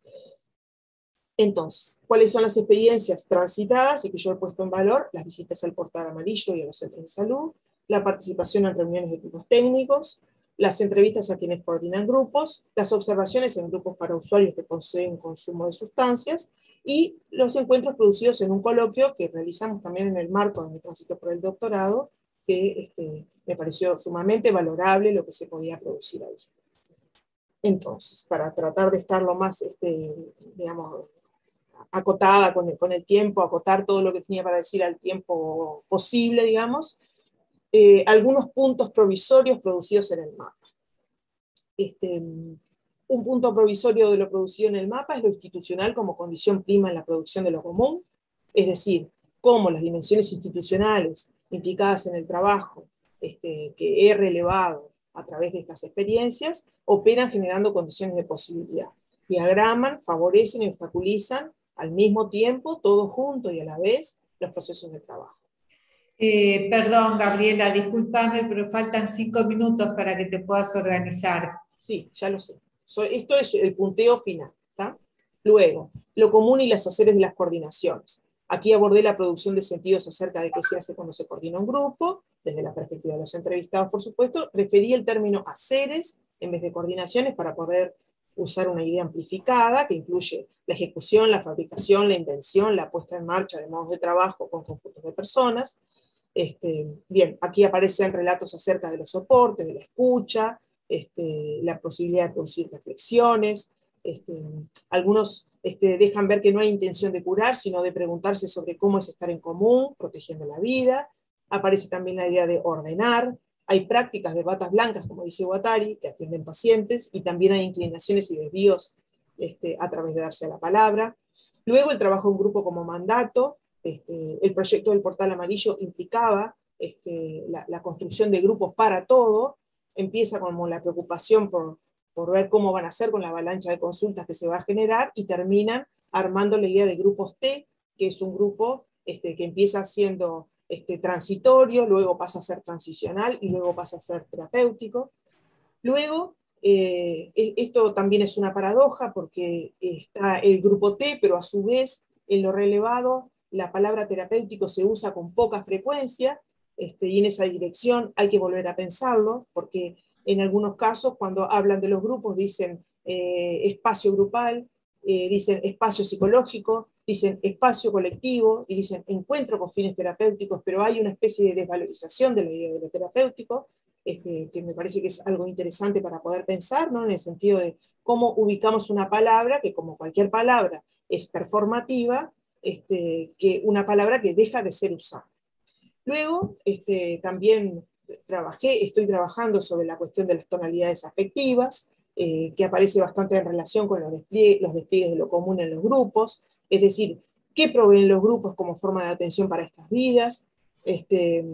Entonces, ¿cuáles son las experiencias transitadas y que yo he puesto en valor? Las visitas al portal amarillo y a los centros de salud, la participación en reuniones de grupos técnicos, las entrevistas a quienes coordinan grupos, las observaciones en grupos para usuarios que poseen consumo de sustancias y los encuentros producidos en un coloquio que realizamos también en el marco de mi tránsito por el doctorado, que este, me pareció sumamente valorable lo que se podía producir ahí. Entonces, para tratar de estar lo más, este, digamos, acotada con el, con el tiempo, acotar todo lo que tenía para decir al tiempo posible, digamos, eh, algunos puntos provisorios producidos en el mapa. Este, un punto provisorio de lo producido en el mapa es lo institucional como condición prima en la producción de lo común, es decir, cómo las dimensiones institucionales implicadas en el trabajo este, que he relevado a través de estas experiencias operan generando condiciones de posibilidad. Diagraman, favorecen y obstaculizan al mismo tiempo, todo junto y a la vez, los procesos de trabajo. Eh, perdón, Gabriela, discúlpame, pero faltan cinco minutos para que te puedas organizar. Sí, ya lo sé. esto es el punteo final. Luego, lo común y las haceres de las coordinaciones. Aquí abordé la producción de sentidos acerca de qué se hace cuando se coordina un grupo, desde la perspectiva de los entrevistados, por supuesto. Referí el término haceres en vez de coordinaciones para poder usar una idea amplificada que incluye la ejecución, la fabricación, la invención, la puesta en marcha de modos de trabajo con conjuntos de personas, este, bien, aquí aparecen relatos acerca de los soportes, de la escucha, este, la posibilidad de producir reflexiones. Este, algunos dejan ver que no hay intención de curar, sino de preguntarse sobre cómo es estar en común, protegiendo la vida. Aparece también la idea de ordenar. Hay prácticas de batas blancas, como dice Guattari, que atienden pacientes, y también hay inclinaciones y desvíos a través de darse a la palabra. Luego el trabajo en grupo como mandato, este, el proyecto del portal amarillo implicaba este, la, construcción de grupos para todo, empieza como la preocupación por, ver cómo van a hacer con la avalancha de consultas que se va a generar y terminan armando la idea de grupos T, que es un grupo este, que empieza siendo transitorio, luego pasa a ser transicional y luego pasa a ser terapéutico. Luego, eh, e, esto también es una paradoja porque está el grupo T, pero a su vez en lo relevado la palabra terapéutico se usa con poca frecuencia este, y en esa dirección hay que volver a pensarlo, porque en algunos casos cuando hablan de los grupos dicen eh, espacio grupal, eh, dicen espacio psicológico, dicen espacio colectivo y dicen encuentro con fines terapéuticos, pero hay una especie de desvalorización de la idea de lo terapéutico, este, que me parece que es algo interesante para poder pensar, ¿no? en el sentido de cómo ubicamos una palabra que como cualquier palabra es performativa, este, que una palabra que deja de ser usada. Luego, este, también trabajé, estoy trabajando sobre la cuestión de las tonalidades afectivas, eh, que aparece bastante en relación con los, despliegues, de lo común en los grupos, es decir, qué proveen los grupos como forma de atención para estas vidas, este,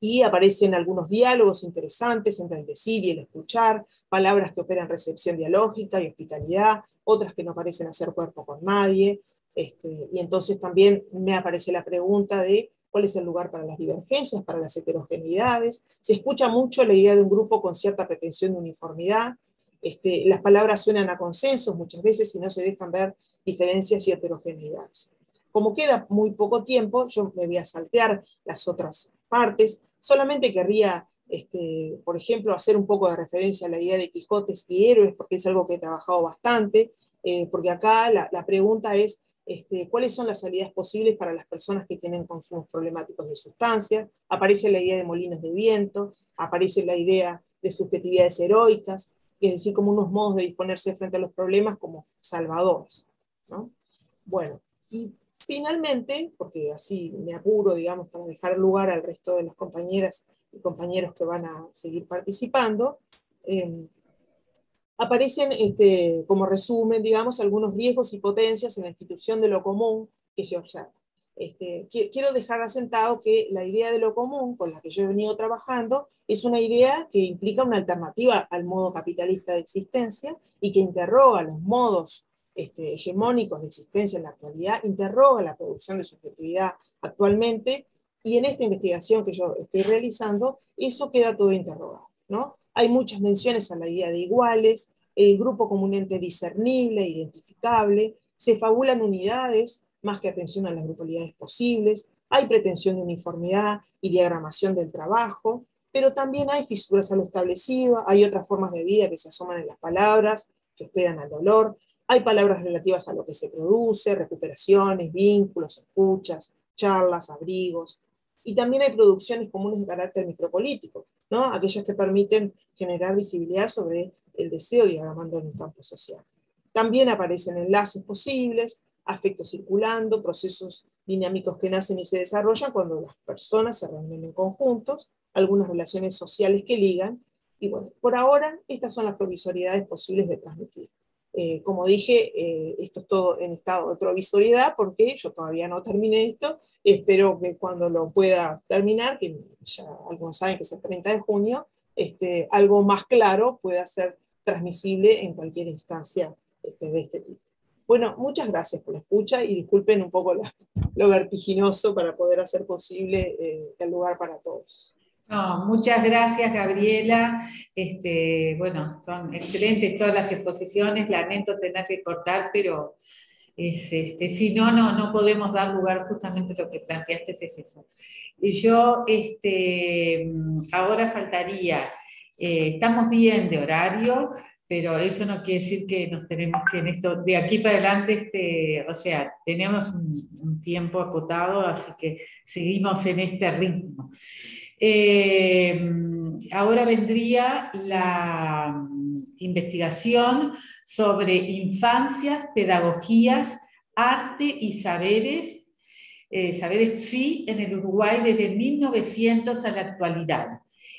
y aparecen algunos diálogos interesantes entre el decir y el escuchar, palabras que operan recepción dialógica y hospitalidad, otras que no parecen hacer cuerpo con nadie, este, y entonces también me aparece la pregunta de cuál es el lugar para las divergencias, para las heterogeneidades. Se escucha mucho la idea de un grupo con cierta pretensión de uniformidad. Este, las palabras suenan a consensos muchas veces y no se dejan ver diferencias y heterogeneidades. Como queda muy poco tiempo, yo me voy a saltear las otras partes. Solamente querría, este, por ejemplo, hacer un poco de referencia a la idea de Quijotes y héroes, porque es algo que he trabajado bastante, eh, porque acá la, la pregunta es este, cuáles son las salidas posibles para las personas que tienen consumos problemáticos de sustancias. Aparece la idea de molinos de viento, aparece la idea de subjetividades heroicas, es decir, como unos modos de disponerse frente a los problemas como salvadores. Bueno, y finalmente, porque así me apuro, digamos, para dejar lugar al resto de las compañeras y compañeros que van a seguir participando, eh, aparecen este, como resumen, digamos, algunos riesgos y potencias en la institución de lo común que se observa. Este, quiero dejar asentado que la idea de lo común con la que yo he venido trabajando es una idea que implica una alternativa al modo capitalista de existencia y que interroga los modos este, hegemónicos de existencia en la actualidad, interroga la producción de subjetividad actualmente y en esta investigación que yo estoy realizando, eso queda todo interrogado. ¿no? Hay muchas menciones a la idea de iguales, el grupo comunente discernible, identificable, se fabulan unidades más que atención a las grupalidades posibles, hay pretensión de uniformidad y diagramación del trabajo, pero también hay fisuras a lo establecido, hay otras formas de vida que se asoman en las palabras, que hospedan al dolor, hay palabras relativas a lo que se produce, recuperaciones, vínculos, escuchas, charlas, abrigos, y también hay producciones comunes de carácter micropolítico, aquellas que permiten generar visibilidad sobre el deseo diagramando en el campo social. También aparecen enlaces posibles, afectos circulando, procesos dinámicos que nacen y se desarrollan cuando las personas se reúnen en conjuntos, algunas relaciones sociales que ligan, y bueno, por ahora estas son las provisoriedades posibles de transmitir. Eh, como dije, eh, esto es todo en estado de provisoriedad porque yo todavía no terminé esto. Espero que cuando lo pueda terminar, que ya algunos saben que es el 30 de junio, este, algo más claro pueda ser transmisible en cualquier instancia este, de este tipo. Bueno, muchas gracias por la escucha y disculpen un poco lo vertiginoso para poder hacer posible eh, el lugar para todos muchas gracias, Gabriela. Este, bueno, son excelentes todas las exposiciones. Lamento tener que cortar, pero este, si no, no, no podemos dar lugar justamente a lo que planteaste es eso. Y yo este, ahora faltaría, eh, estamos bien de horario, pero eso no quiere decir que nos tenemos que en esto, de aquí para adelante, este, o sea, tenemos un tiempo acotado, así que seguimos en este ritmo. Eh, ahora vendría la investigación sobre infancias, pedagogías, arte y saberes, eh, saberes sí, en el Uruguay desde 1900 a la actualidad.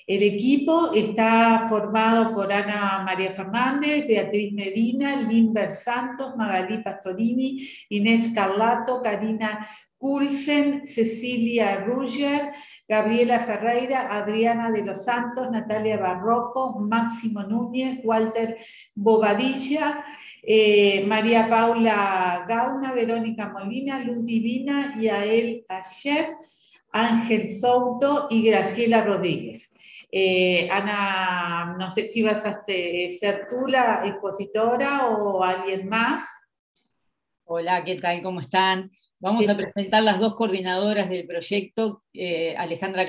El equipo está formado por Ana María Fernández, Beatriz Medina, Limber Santos, Magalí Pastorini, Inés Carlato, Karina Kulsen, Cecilia Ruger, Gabriela Ferreira, Adriana de los Santos, Natalia Barroco, Máximo Núñez, Walter Bobadilla, eh, María Paula Gauna, Verónica Molina, Luz Divina, Yael Ayer, Ángel Souto y Graciela Rodríguez. Eh, Ana, no sé si vas a este, ser tú la expositora o alguien más. Hola, ¿qué tal? ¿Cómo están? Vamos a presentar las dos coordinadoras del proyecto, eh, Alejandra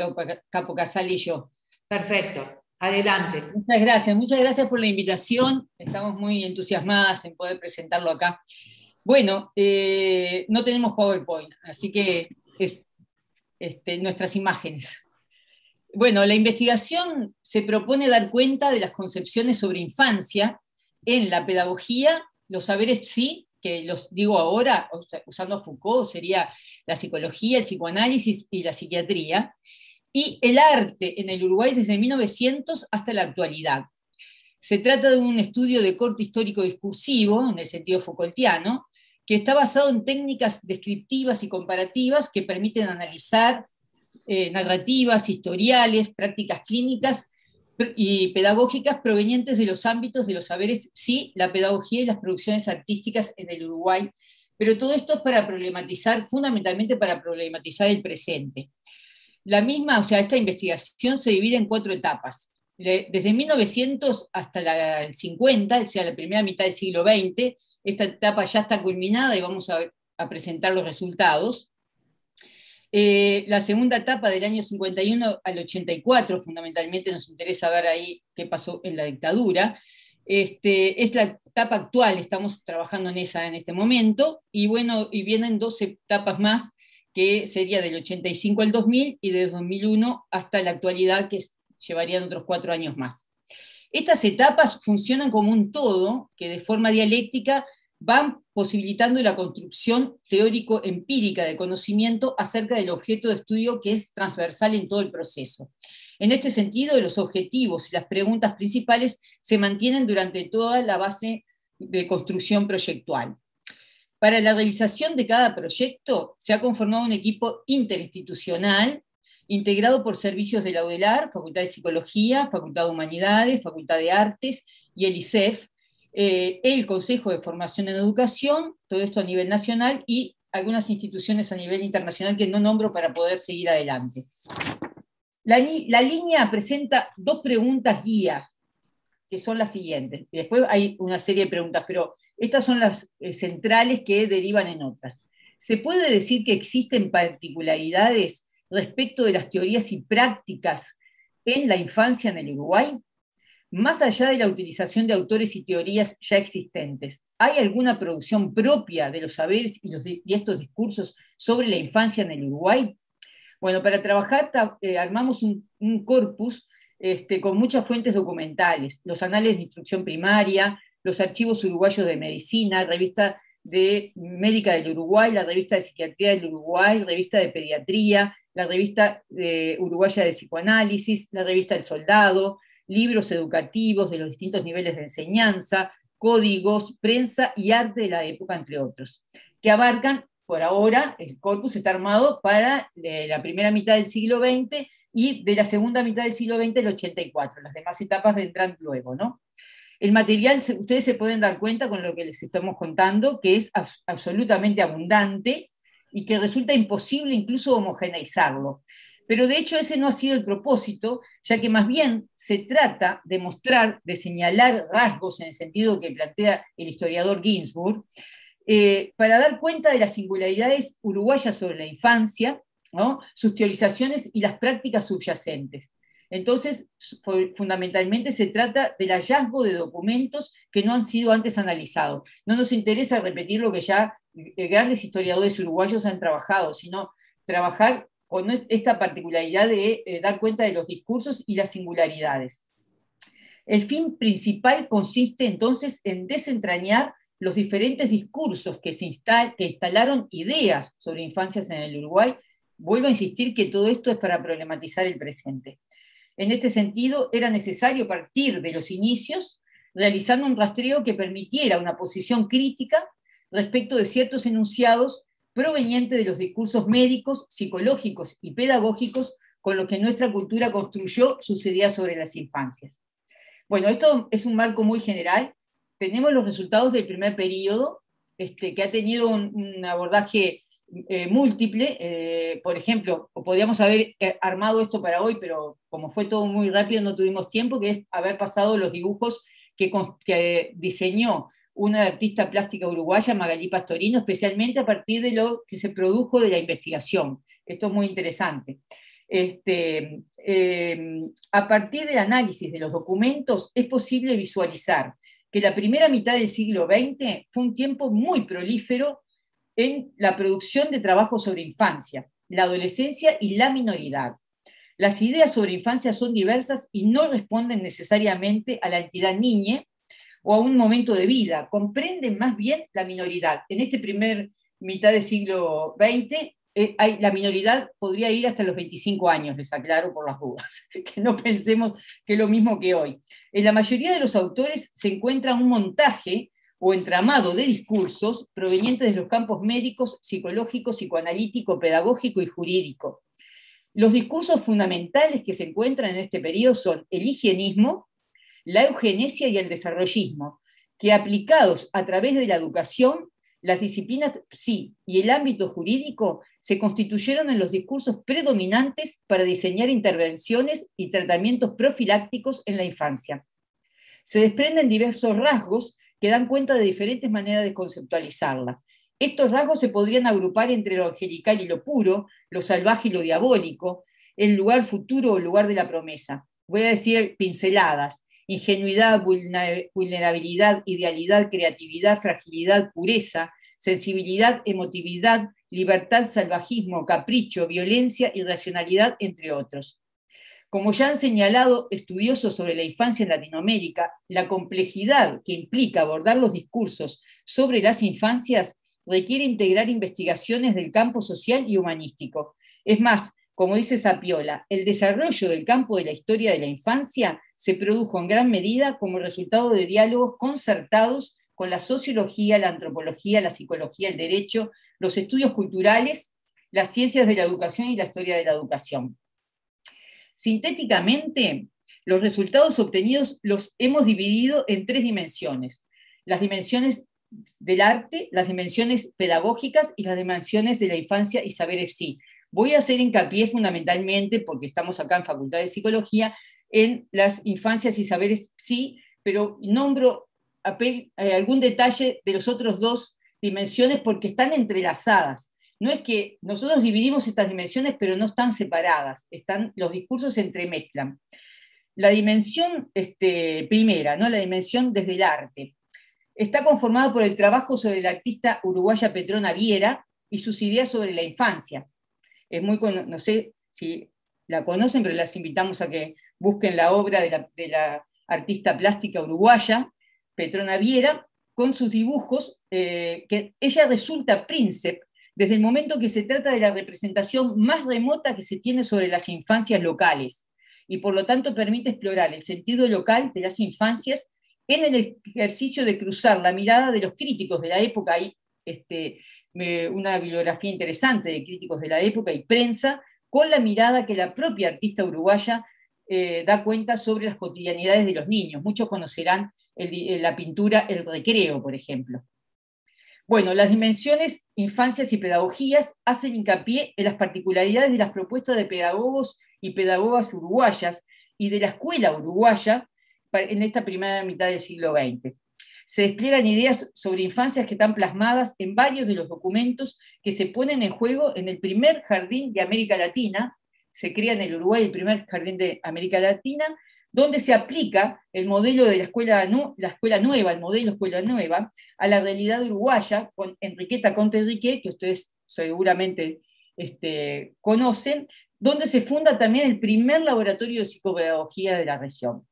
Capocasal y yo. Perfecto, adelante. Muchas gracias, muchas gracias por la invitación. Estamos muy entusiasmadas en poder presentarlo acá. Bueno, eh, no tenemos PowerPoint, así que es este, nuestras imágenes. Bueno, la investigación se propone dar cuenta de las concepciones sobre infancia en la pedagogía, los saberes sí que los digo ahora, usando Foucault, sería la psicología, el psicoanálisis y la psiquiatría, y el arte en el Uruguay desde 1900 hasta la actualidad. Se trata de un estudio de corte histórico discursivo, en el sentido Foucaultiano, que está basado en técnicas descriptivas y comparativas que permiten analizar eh, narrativas, historiales, prácticas clínicas y pedagógicas provenientes de los ámbitos de los saberes, sí, la pedagogía y las producciones artísticas en el Uruguay pero todo esto es para problematizar, fundamentalmente para problematizar el presente. La misma, o sea, esta investigación se divide en cuatro etapas. Desde 1900 hasta el 50, o sea, la primera mitad del siglo XX, esta etapa ya está culminada y vamos a, presentar los resultados. Eh, la segunda etapa del año 51 al 84, fundamentalmente nos interesa ver ahí qué pasó en la dictadura. Este, es la etapa actual, estamos trabajando en esa en este momento, y bueno, y vienen dos etapas más, que sería del 85 al 2000 y de 2001 hasta la actualidad, que llevarían otros cuatro años más. Estas etapas funcionan como un todo que de forma dialéctica van posibilitando la construcción teórico-empírica de conocimiento acerca del objeto de estudio que es transversal en todo el proceso. En este sentido, los objetivos y las preguntas principales se mantienen durante toda la base de construcción proyectual. Para la realización de cada proyecto se ha conformado un equipo interinstitucional integrado por servicios de la UDELAR, Facultad de Psicología, Facultad de Humanidades, Facultad de Artes y el ICEF, eh, el Consejo de Formación en Educación, todo esto a nivel nacional y algunas instituciones a nivel internacional que no nombro para poder seguir adelante. La, línea presenta dos preguntas guías, que son las siguientes. después hay una serie de preguntas, pero estas son las eh, centrales que derivan en otras. ¿Se puede decir que existen particularidades respecto de las teorías y prácticas en la infancia en el Uruguay? Más allá de la utilización de autores y teorías ya existentes, ¿hay alguna producción propia de los saberes y, estos discursos sobre la infancia en el Uruguay? Bueno, para trabajar eh, armamos un, corpus este, con muchas fuentes documentales, los anales de instrucción primaria, los archivos uruguayos de medicina, revista de Médica del Uruguay, la revista de Psiquiatría del Uruguay, revista de Pediatría, la revista eh, Uruguaya de Psicoanálisis, la revista El Soldado, libros educativos de los distintos niveles de enseñanza, códigos, prensa y arte de la época, entre otros, que abarcan, por ahora, el corpus está armado para eh, la primera mitad del siglo XX y de la segunda mitad del siglo XX el 84. Las demás etapas vendrán luego, ¿no? El material, ustedes se pueden dar cuenta con lo que les estamos contando, que es absolutamente abundante y que resulta imposible incluso homogeneizarlo. Pero de hecho ese no ha sido el propósito, ya que más bien se trata de mostrar, de señalar rasgos en el sentido que plantea el historiador Ginsburg, eh, para dar cuenta de las singularidades uruguayas sobre la infancia, sus teorizaciones y las prácticas subyacentes. Entonces, fundamentalmente se trata del hallazgo de documentos que no han sido antes analizados. No nos interesa repetir lo que ya eh, grandes historiadores uruguayos han trabajado, sino trabajar esta particularidad de eh, dar cuenta de los discursos y las singularidades. El fin principal consiste entonces en desentrañar los diferentes discursos que instalaron ideas sobre infancias en el Uruguay. Vuelvo a insistir que todo esto es para problematizar el presente. En este sentido, era necesario partir de los inicios, realizando un rastreo que permitiera una posición crítica respecto de ciertos enunciados proveniente de los discursos médicos, psicológicos y pedagógicos con los que nuestra cultura construyó sus ideas sobre las infancias. Bueno, esto es un marco muy general. Tenemos los resultados del primer periodo, este, que ha tenido un, abordaje eh, múltiple. Eh, por ejemplo, podríamos haber eh, armado esto para hoy, pero como fue todo muy rápido, no tuvimos tiempo, que es haber pasado los dibujos que, que diseñó una artista plástica uruguaya, Magalí Pastorino, especialmente a partir de lo que se produjo de la investigación. Esto es muy interesante. Este, eh, a partir del análisis de los documentos es posible visualizar que la primera mitad del siglo XX fue un tiempo muy prolífero en la producción de trabajo sobre infancia, la adolescencia y la minoridad. Las ideas sobre infancia son diversas y no responden necesariamente a la entidad niña, o a un momento de vida, comprenden más bien la minoridad. En este primer mitad del siglo XX, eh, hay, la minoridad podría ir hasta los 25 años, les aclaro por las dudas, que no pensemos que es lo mismo que hoy. En la mayoría de los autores se encuentra un montaje o entramado de discursos provenientes de los campos médicos, psicológicos, psicoanalítico, pedagógico y jurídico. Los discursos fundamentales que se encuentran en este periodo son el higienismo, la eugenesia y el desarrollismo, que aplicados a través de la educación las disciplinas sí y el ámbito jurídico se constituyeron en los discursos predominantes para diseñar intervenciones y tratamientos profilácticos en la infancia. Se desprenden diversos rasgos que dan cuenta de diferentes maneras de conceptualizarla. Estos rasgos se podrían agrupar entre lo angelical y lo puro, lo salvaje y lo diabólico, el lugar futuro o lugar de la promesa. Voy a decir pinceladas ingenuidad, vulnerabilidad, idealidad, creatividad, fragilidad, pureza, sensibilidad, emotividad, libertad, salvajismo, capricho, violencia y racionalidad, entre otros. Como ya han señalado estudiosos sobre la infancia en Latinoamérica, la complejidad que implica abordar los discursos sobre las infancias requiere integrar investigaciones del campo social y humanístico. Es más, como dice Sapiola, el desarrollo del campo de la historia de la infancia se produjo en gran medida como resultado de diálogos concertados con la sociología, la antropología, la psicología, el derecho, los estudios culturales, las ciencias de la educación y la historia de la educación. Sintéticamente, los resultados obtenidos los hemos dividido en tres dimensiones. Las dimensiones del arte, las dimensiones pedagógicas y las dimensiones de la infancia y saberes sí. Voy a hacer hincapié fundamentalmente, porque estamos acá en Facultad de Psicología, en las infancias y saberes sí, pero nombro eh, algún detalle de los otros dos dimensiones porque están entrelazadas. No es que nosotros dividimos estas dimensiones, pero no están separadas, están, los discursos se entremezclan. La dimensión este, primera, ¿no? la dimensión desde el arte, está conformada por el trabajo sobre la artista uruguaya Petrona Viera y sus ideas sobre la infancia es muy, no sé si la conocen, pero las invitamos a que busquen la obra de la, artista plástica uruguaya, Petrona Viera, con sus dibujos, eh, que ella resulta príncipe desde el momento que se trata de la representación más remota que se tiene sobre las infancias locales, y por lo tanto permite explorar el sentido local de las infancias en el ejercicio de cruzar la mirada de los críticos de la época. Y este, una bibliografía interesante de críticos de la época y prensa, con la mirada que la propia artista uruguaya eh, da cuenta sobre las cotidianidades de los niños. Muchos conocerán la pintura El Recreo, por ejemplo. Bueno, las dimensiones infancias y pedagogías hacen hincapié en las particularidades de las propuestas de pedagogos y pedagogas uruguayas y de la escuela uruguaya en esta primera mitad del siglo XX se despliegan ideas sobre infancias que están plasmadas en varios de los documentos que se ponen en juego en el primer jardín de América Latina, se crea en el Uruguay el primer jardín de América Latina, donde se aplica el modelo de la escuela, la escuela nueva, el modelo escuela nueva, a la realidad uruguaya, con Enriqueta Conte Enrique, que ustedes seguramente este, conocen, donde se funda también el primer laboratorio de psicopedagogía de la región.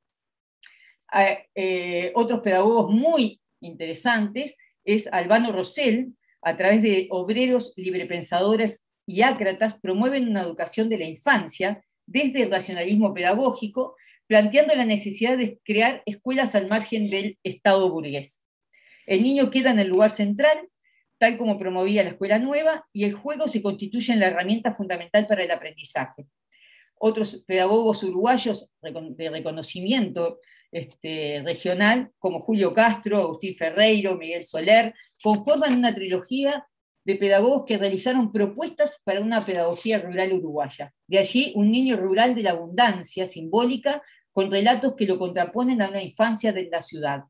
Eh, otros pedagogos muy interesantes es Albano Rosell, a través de obreros librepensadores y ácratas, promueven una educación de la infancia desde el racionalismo pedagógico, planteando la necesidad de crear escuelas al margen del Estado burgués. El niño queda en el lugar central, tal como promovía la escuela nueva, y el juego se constituye en la herramienta fundamental para el aprendizaje. Otros pedagogos uruguayos de reconocimiento este, regional, como Julio Castro, Agustín Ferreiro, Miguel Soler, conforman una trilogía de pedagogos que realizaron propuestas para una pedagogía rural uruguaya. De allí un niño rural de la abundancia simbólica con relatos que lo contraponen a una infancia de la ciudad,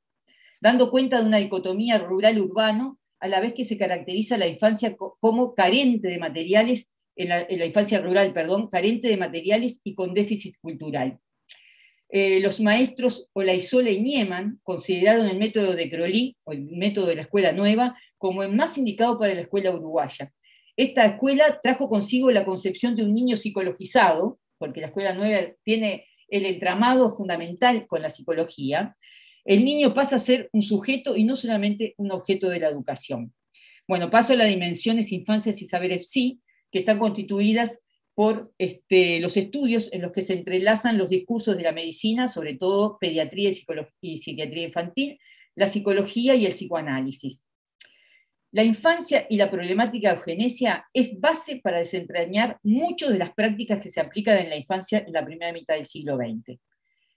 dando cuenta de una dicotomía rural-urbano, a la vez que se caracteriza la infancia como carente de materiales, en la, en la infancia rural, perdón, carente de materiales y con déficit cultural. Eh, los maestros Olaizola y Nieman consideraron el método de Crolí, o el método de la escuela nueva, como el más indicado para la escuela uruguaya. Esta escuela trajo consigo la concepción de un niño psicologizado, porque la escuela nueva tiene el entramado fundamental con la psicología. El niño pasa a ser un sujeto y no solamente un objeto de la educación. Bueno, paso a las dimensiones infancias y saberes sí, que están constituidas por este, los estudios en los que se entrelazan los discursos de la medicina, sobre todo pediatría y, psiquiatría infantil, la psicología y el psicoanálisis. La infancia y la problemática de eugenesia es base para desentrañar muchas de las prácticas que se aplican en la infancia en la primera mitad del siglo XX.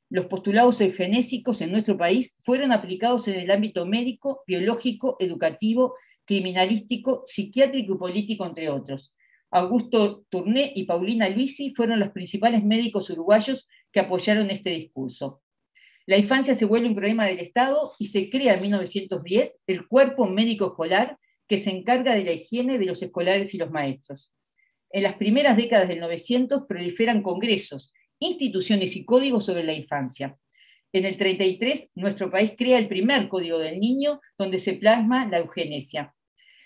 Los postulados eugenésicos en nuestro país fueron aplicados en el ámbito médico, biológico, educativo criminalístico, psiquiátrico y político, entre otros. Augusto Tourné y Paulina Luisi fueron los principales médicos uruguayos que apoyaron este discurso. La infancia se vuelve un problema del Estado y se crea en 1910 el Cuerpo Médico Escolar que se encarga de la higiene de los escolares y los maestros. En las primeras décadas del 900 proliferan congresos, instituciones y códigos sobre la infancia. En el 33, nuestro país crea el primer Código del Niño, donde se plasma la eugenesia.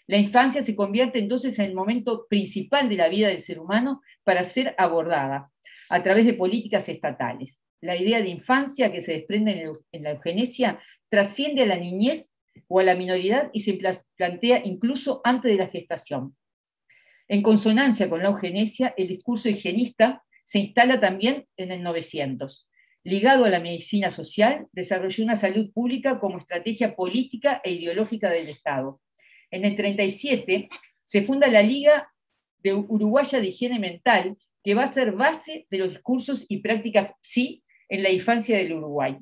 La infancia se convierte entonces en el momento principal de la vida del ser humano para ser abordada a través de políticas estatales. La idea de infancia que se desprende en la eugenesia trasciende a la niñez o a la minoridad y se plantea incluso antes de la gestación. En consonancia con la eugenesia, el discurso higienista se instala también en el 900. Ligado a la medicina social, desarrolló una salud pública como estrategia política e ideológica del Estado. En el 37 se funda la Liga de Uruguaya de Higiene Mental, que va a ser base de los discursos y prácticas PSI en la infancia del Uruguay.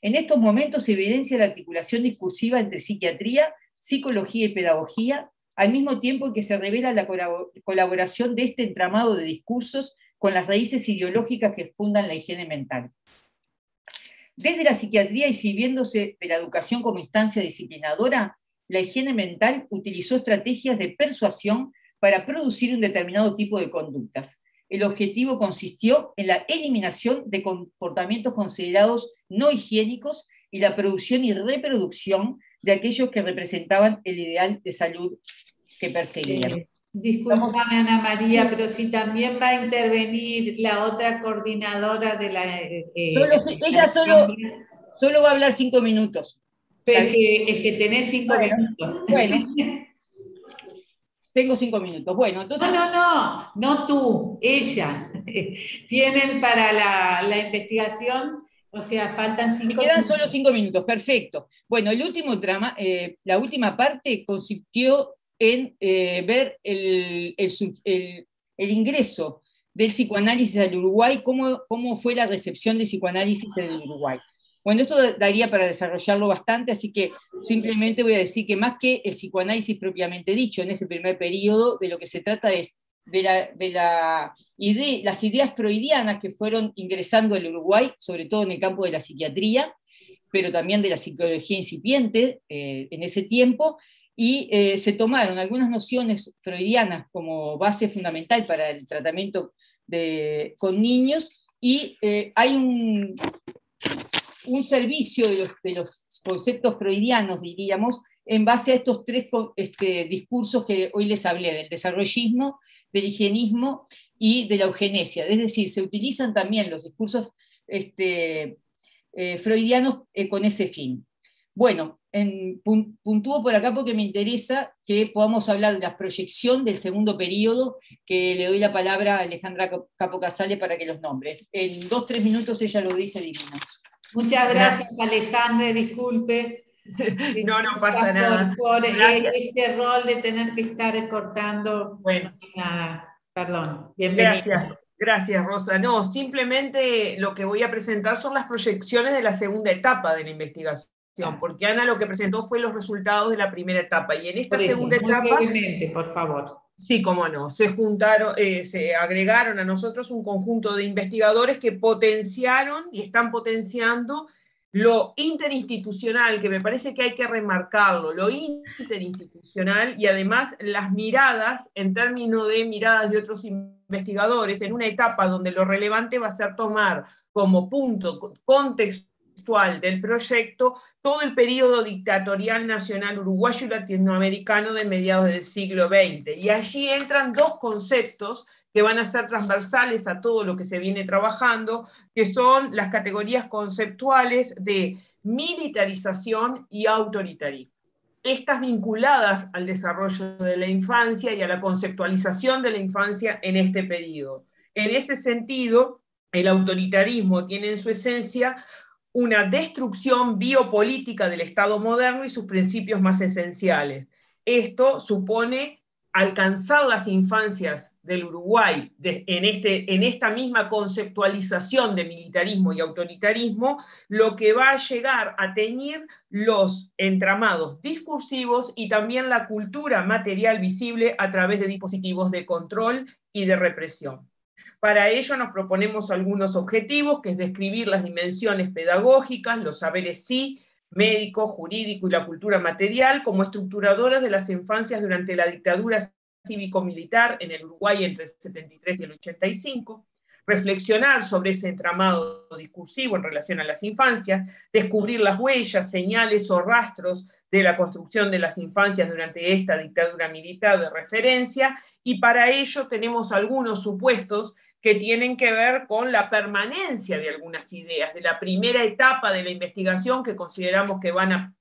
En estos momentos se evidencia la articulación discursiva entre psiquiatría, psicología y pedagogía, al mismo tiempo que se revela la colaboración de este entramado de discursos con las raíces ideológicas que fundan la higiene mental. Desde la psiquiatría y sirviéndose de la educación como instancia disciplinadora, la higiene mental utilizó estrategias de persuasión para producir un determinado tipo de conductas. El objetivo consistió en la eliminación de comportamientos considerados no higiénicos y la producción y reproducción de aquellos que representaban el ideal de salud que perseguían. Eh, disculpame, Ana María, pero si también va a intervenir la otra coordinadora de la... Eh, ella solo, solo va a hablar cinco minutos. Es que, tenés cinco minutos. Bueno. Tengo cinco minutos. Bueno, entonces. No, no, no, no tú, ella. Tienen para la, la investigación o sea, faltan cinco Me quedan solo cinco minutos, perfecto. Bueno, el último trama, eh, la última parte consistió en eh, ver el, el, el, ingreso del psicoanálisis al Uruguay, cómo, cómo fue la recepción del psicoanálisis en el Uruguay. Bueno, esto daría para desarrollarlo bastante, así que simplemente voy a decir que más que el psicoanálisis propiamente dicho en ese primer periodo, de lo que se trata es de, la, de la idea, las ideas freudianas que fueron ingresando al Uruguay, sobre todo en el campo de la psiquiatría, pero también de la psicología incipiente eh, en ese tiempo, y eh, se tomaron algunas nociones freudianas como base fundamental para el tratamiento de, con niños, y eh, hay un, un servicio de los, conceptos freudianos, diríamos, en base a estos tres este, discursos que hoy les hablé, del desarrollismo, del higienismo y de la eugenesia. Es decir, se utilizan también los discursos este, eh, freudianos eh, con ese fin. Bueno, en, puntúo por acá porque me interesa que podamos hablar de la proyección del segundo periodo, que le doy la palabra a Alejandra Capo Casale para que los nombre. En dos, tres minutos ella lo dice divino. Muchas gracias, Alejandra, disculpe. no, no pasa nada. Por, este rol de tener que estar cortando. Bueno. perdón, bienvenida. Gracias. Gracias, Rosa. No, simplemente lo que voy a presentar son las proyecciones de la segunda etapa de la investigación, porque Ana lo que presentó fue los resultados de la primera etapa. Y en esta segunda etapa. por favor. Sí, cómo no. Se juntaron, eh, se agregaron a nosotros un conjunto de investigadores que potenciaron y están potenciando lo interinstitucional, que me parece que hay que remarcarlo, lo interinstitucional y además las miradas en términos de miradas de otros investigadores en una etapa donde lo relevante va a ser tomar como punto del proyecto todo el periodo dictatorial nacional uruguayo y latinoamericano de mediados del siglo XX. Y allí entran dos conceptos que van a ser transversales a todo lo que se viene trabajando, que son las categorías conceptuales de militarización y autoritarismo. Estas vinculadas al desarrollo de la infancia y a la conceptualización de la infancia en este periodo. En ese sentido, el autoritarismo tiene en su esencia una destrucción biopolítica del Estado moderno y sus principios más esenciales. Esto supone alcanzar las infancias del Uruguay en, este, en esta misma conceptualización de militarismo y autoritarismo, lo que va a llegar a teñir los entramados discursivos y también la cultura material visible a través de dispositivos de control y de represión. Para ello nos proponemos algunos objetivos, que es describir las dimensiones pedagógicas, los saberes sí, médico, jurídico y la cultura material como estructuradoras de las infancias durante la dictadura cívico-militar en el Uruguay entre el 73 y el 85, reflexionar sobre ese entramado discursivo en relación a las infancias, descubrir las huellas, señales o rastros de la construcción de las infancias durante esta dictadura militar de referencia, y para ello tenemos algunos supuestos que tienen que ver con la permanencia de algunas ideas, de la primera etapa de la investigación que consideramos que van a,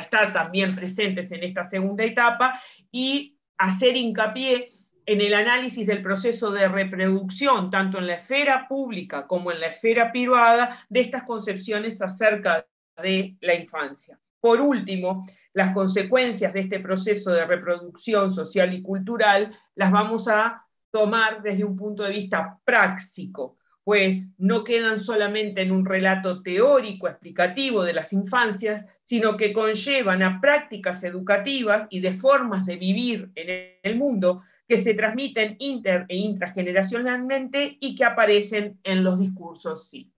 estar también presentes en esta segunda etapa, y hacer hincapié en el análisis del proceso de reproducción, tanto en la esfera pública como en la esfera privada, de estas concepciones acerca de la infancia. Por último, las consecuencias de este proceso de reproducción social y cultural las vamos a tomar desde un punto de vista práctico, pues no quedan solamente en un relato teórico explicativo de las infancias, sino que conllevan a prácticas educativas y de formas de vivir en el mundo que se transmiten inter e intrageneracionalmente y que aparecen en los discursos sí.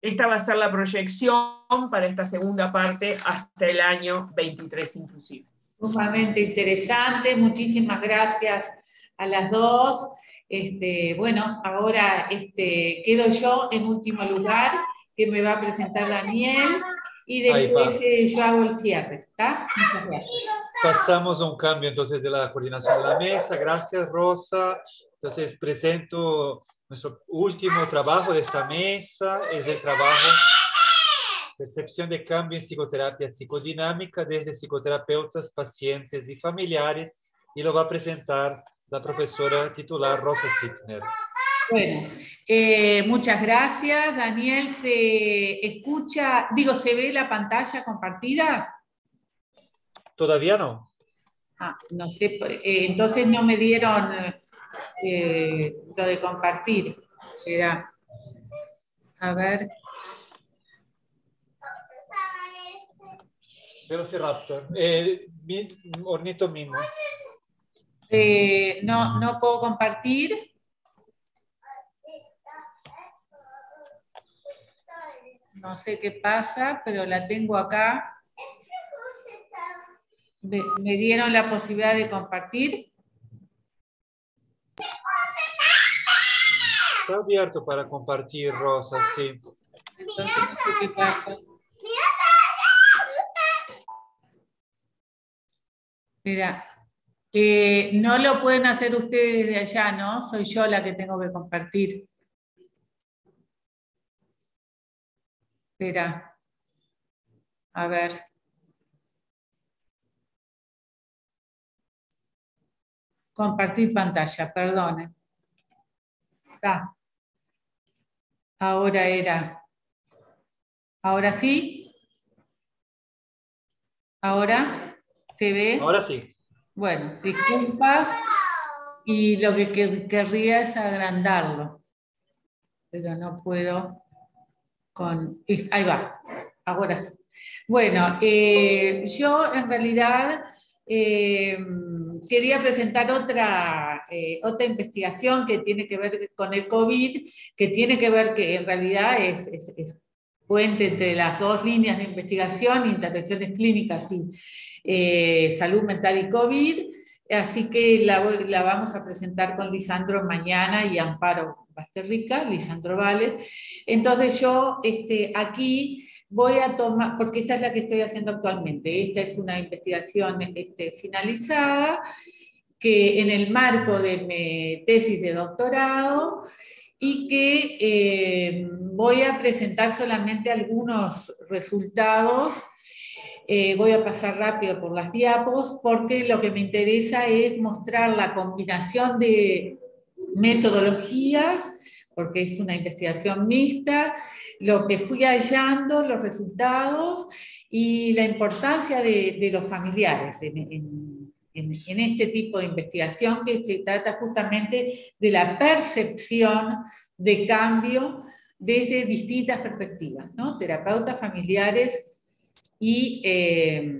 Esta va a ser la proyección para esta segunda parte hasta el año 23 inclusive. Sumamente interesante, muchísimas gracias a las dos. Este, bueno, ahora este, quedo yo en último lugar, que me va a presentar Daniel, y después eh, yo hago el cierre, ¿está? Muchas gracias. Pasamos a un cambio entonces de la coordinación de la mesa. Gracias, Rosa. Entonces presento nuestro último trabajo de esta mesa, es el trabajo Percepción de cambio en psicoterapia psicodinámica desde psicoterapeutas, pacientes y familiares, y lo va a presentar la profesora titular Rosa Sittner. Bueno, eh, muchas gracias. Daniel, ¿se escucha, digo, se ve la pantalla compartida? Todavía no. Ah, no sé, eh, entonces no me dieron eh, lo de compartir. Era, a ver. Velociraptor, eh, ornito mismo. Eh, no, no puedo compartir. No sé qué pasa, pero la tengo acá. Me, dieron la posibilidad de compartir. Está abierto para compartir, Rosa, sí. Entonces, no sé qué pasa. Mira, eh, no lo pueden hacer ustedes de allá, ¿no? Soy yo la que tengo que compartir. Espera. A ver. Compartir pantalla, perdonen. Acá. Ahora era. ¿Ahora sí? ¿Ahora? ¿Se ve? Ahora sí. Bueno, disculpas y lo que querría es agrandarlo, pero no puedo con... Ahí va, ahora sí. Bueno, eh, yo en realidad eh, quería presentar otra, eh, otra investigación que tiene que ver con el COVID, que tiene que ver que en realidad es puente entre las dos líneas de investigación, intervenciones clínicas y eh, salud mental y COVID. Así que la, la, vamos a presentar con Lisandro mañana y Amparo Basterrica, Lisandro Vale. Entonces yo este, aquí voy a tomar, porque esa es la que estoy haciendo actualmente. Esta es una investigación este, finalizada que en el marco de mi tesis de doctorado y que eh, voy a presentar solamente algunos resultados. Eh, voy a pasar rápido por las diapos porque lo que me interesa es mostrar la combinación de metodologías, porque es una investigación mixta, lo que fui hallando, los resultados y la importancia de, los familiares en, en, este tipo de investigación que se trata justamente de la percepción de cambio desde distintas perspectivas, ¿no? terapeutas familiares y, eh,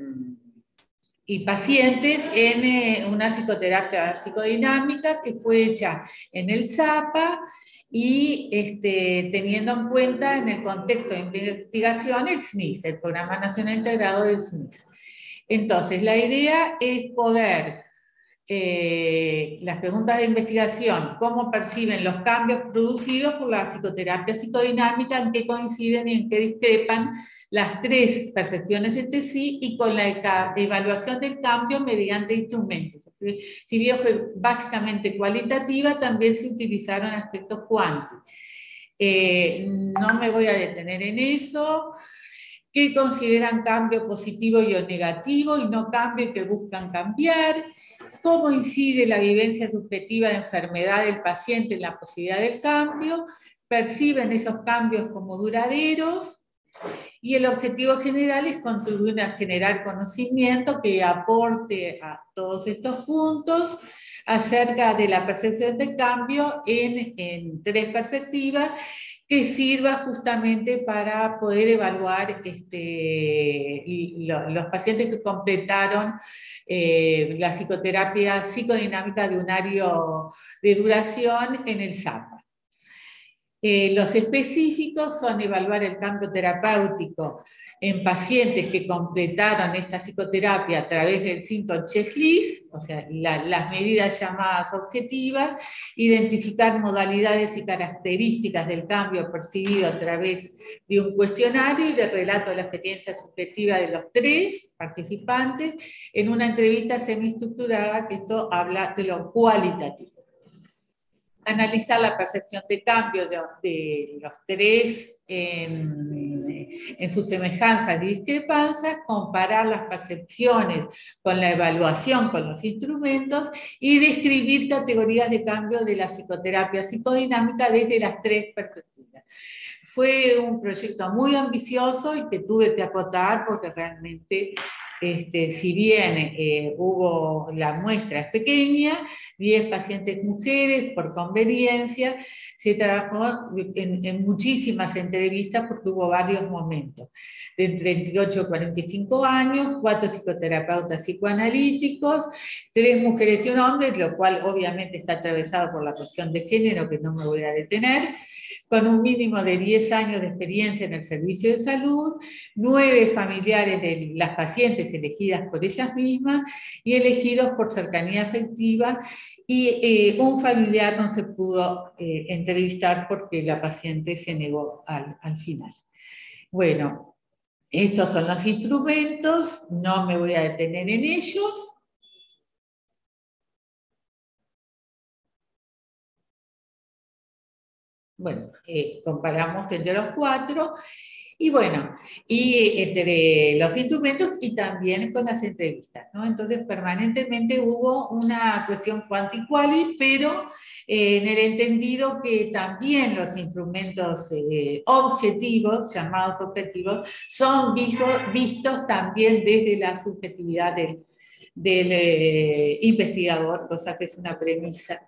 y pacientes en eh, una psicoterapia psicodinámica que fue hecha en el ZAPA y este, teniendo en cuenta en el contexto de investigación el SNIS, el Programa Nacional Integrado del SNIS. Entonces, la idea es poder eh, las preguntas de investigación, cómo perciben los cambios producidos por la psicoterapia psicodinámica, en qué coinciden y en qué discrepan las tres percepciones entre sí y con la evaluación del cambio mediante instrumentos. Si bien fue básicamente cualitativa, también se utilizaron aspectos cuánticos. Eh, no me voy a detener en eso qué consideran cambio positivo y o negativo y no cambio que buscan cambiar, cómo incide la vivencia subjetiva de enfermedad del paciente en la posibilidad del cambio, perciben esos cambios como duraderos. Y el objetivo general es contribuir a generar conocimiento que aporte a todos estos puntos acerca de la percepción de cambio en tres perspectivas que sirva justamente para poder evaluar este, los pacientes que completaron eh, la psicoterapia psicodinámica de un año de duración en el SAPA. Eh, los específicos son evaluar el cambio terapéutico en pacientes que completaron esta psicoterapia a través del síntoma checklist, o sea, las medidas llamadas objetivas, identificar modalidades y características del cambio percibido a través de un cuestionario y de relato de la experiencia subjetiva de los tres participantes en una entrevista semiestructurada que esto habla de lo cualitativo analizar la percepción de cambio de, los tres en, sus semejanzas y discrepancias, comparar las percepciones con la evaluación con los instrumentos y describir categorías de cambio de la psicoterapia psicodinámica desde las tres perspectivas. Fue un proyecto muy ambicioso y que tuve que acotar porque realmente este, si bien eh, hubo, la muestra es pequeña, 10 pacientes mujeres por conveniencia, se trabajó en, muchísimas entrevistas porque hubo varios momentos, de 38 a 45 años, cuatro psicoterapeutas psicoanalíticos, tres mujeres y un hombre, lo cual obviamente está atravesado por la cuestión de género que no me voy a detener, con un mínimo de 10 años de experiencia en el servicio de salud, nueve familiares de las pacientes elegidas por ellas mismas y elegidos por cercanía afectiva y eh, un familiar no se pudo eh, entrevistar porque la paciente se negó al, al final. Bueno, estos son los instrumentos, no me voy a detener en ellos. Bueno, eh, comparamos entre los cuatro y bueno, y entre los instrumentos y también con las entrevistas, ¿no? Entonces, permanentemente hubo una cuestión cuantiquali, pero eh, en el entendido que también los instrumentos eh, objetivos, llamados objetivos, son vistos, también desde la subjetividad del investigador, cosa que es una premisa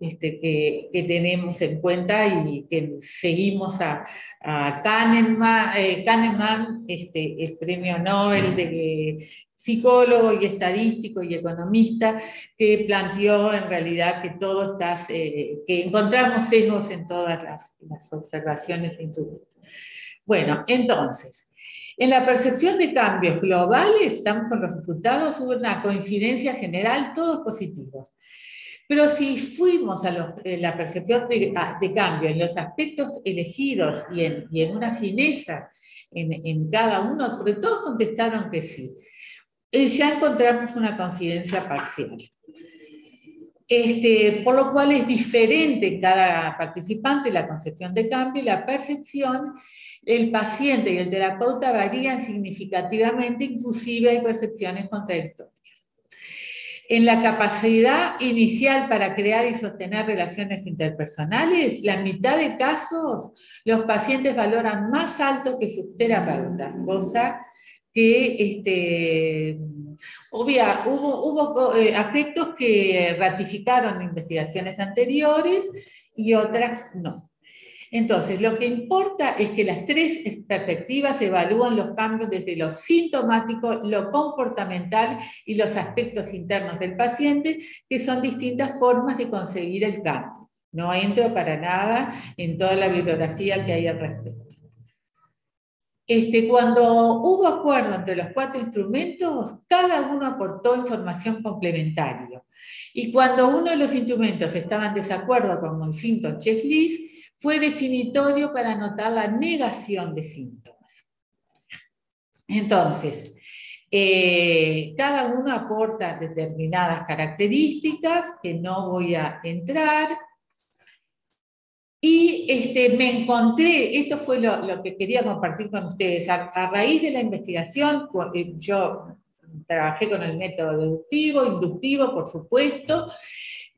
este, que, tenemos en cuenta y que seguimos a, Kahneman, eh, Kahneman este, el premio Nobel de psicólogo y estadístico y economista, que planteó en realidad que todo está, eh, que encontramos sesgos en todas las, las observaciones e instrumentos. Bueno, entonces, en la percepción de cambios globales, estamos con los resultados, hubo una coincidencia general, todos positivos. Pero si fuimos a eh, la percepción de, cambio en los aspectos elegidos y en, una fineza en, cada uno, porque todos contestaron que sí, eh, ya encontramos una coincidencia parcial. Este, por lo cual es diferente en cada participante la concepción de cambio y la percepción. El paciente y el terapeuta varían significativamente, inclusive hay percepciones contradictorias en la capacidad inicial para crear y sostener relaciones interpersonales, la mitad de casos los pacientes valoran más alto que sus terapeutas, cosa que este, obvia, hubo, eh, aspectos que ratificaron investigaciones anteriores y otras no. Entonces, lo que importa es que las tres perspectivas evalúan los cambios desde lo sintomático, lo comportamental y los aspectos internos del paciente, que son distintas formas de conseguir el cambio. No entro para nada en toda la bibliografía que hay al respecto. Este, cuando hubo acuerdo entre los cuatro instrumentos, cada uno aportó información complementaria. Y cuando uno de los instrumentos estaba en desacuerdo, como el síntoma checklist, fue definitorio para anotar la negación de síntomas. Entonces, eh, cada uno aporta determinadas características que no voy a entrar. Y este, me encontré, esto fue lo, que quería compartir con ustedes, a, raíz de la investigación, eh, yo trabajé con el método deductivo, inductivo, por supuesto,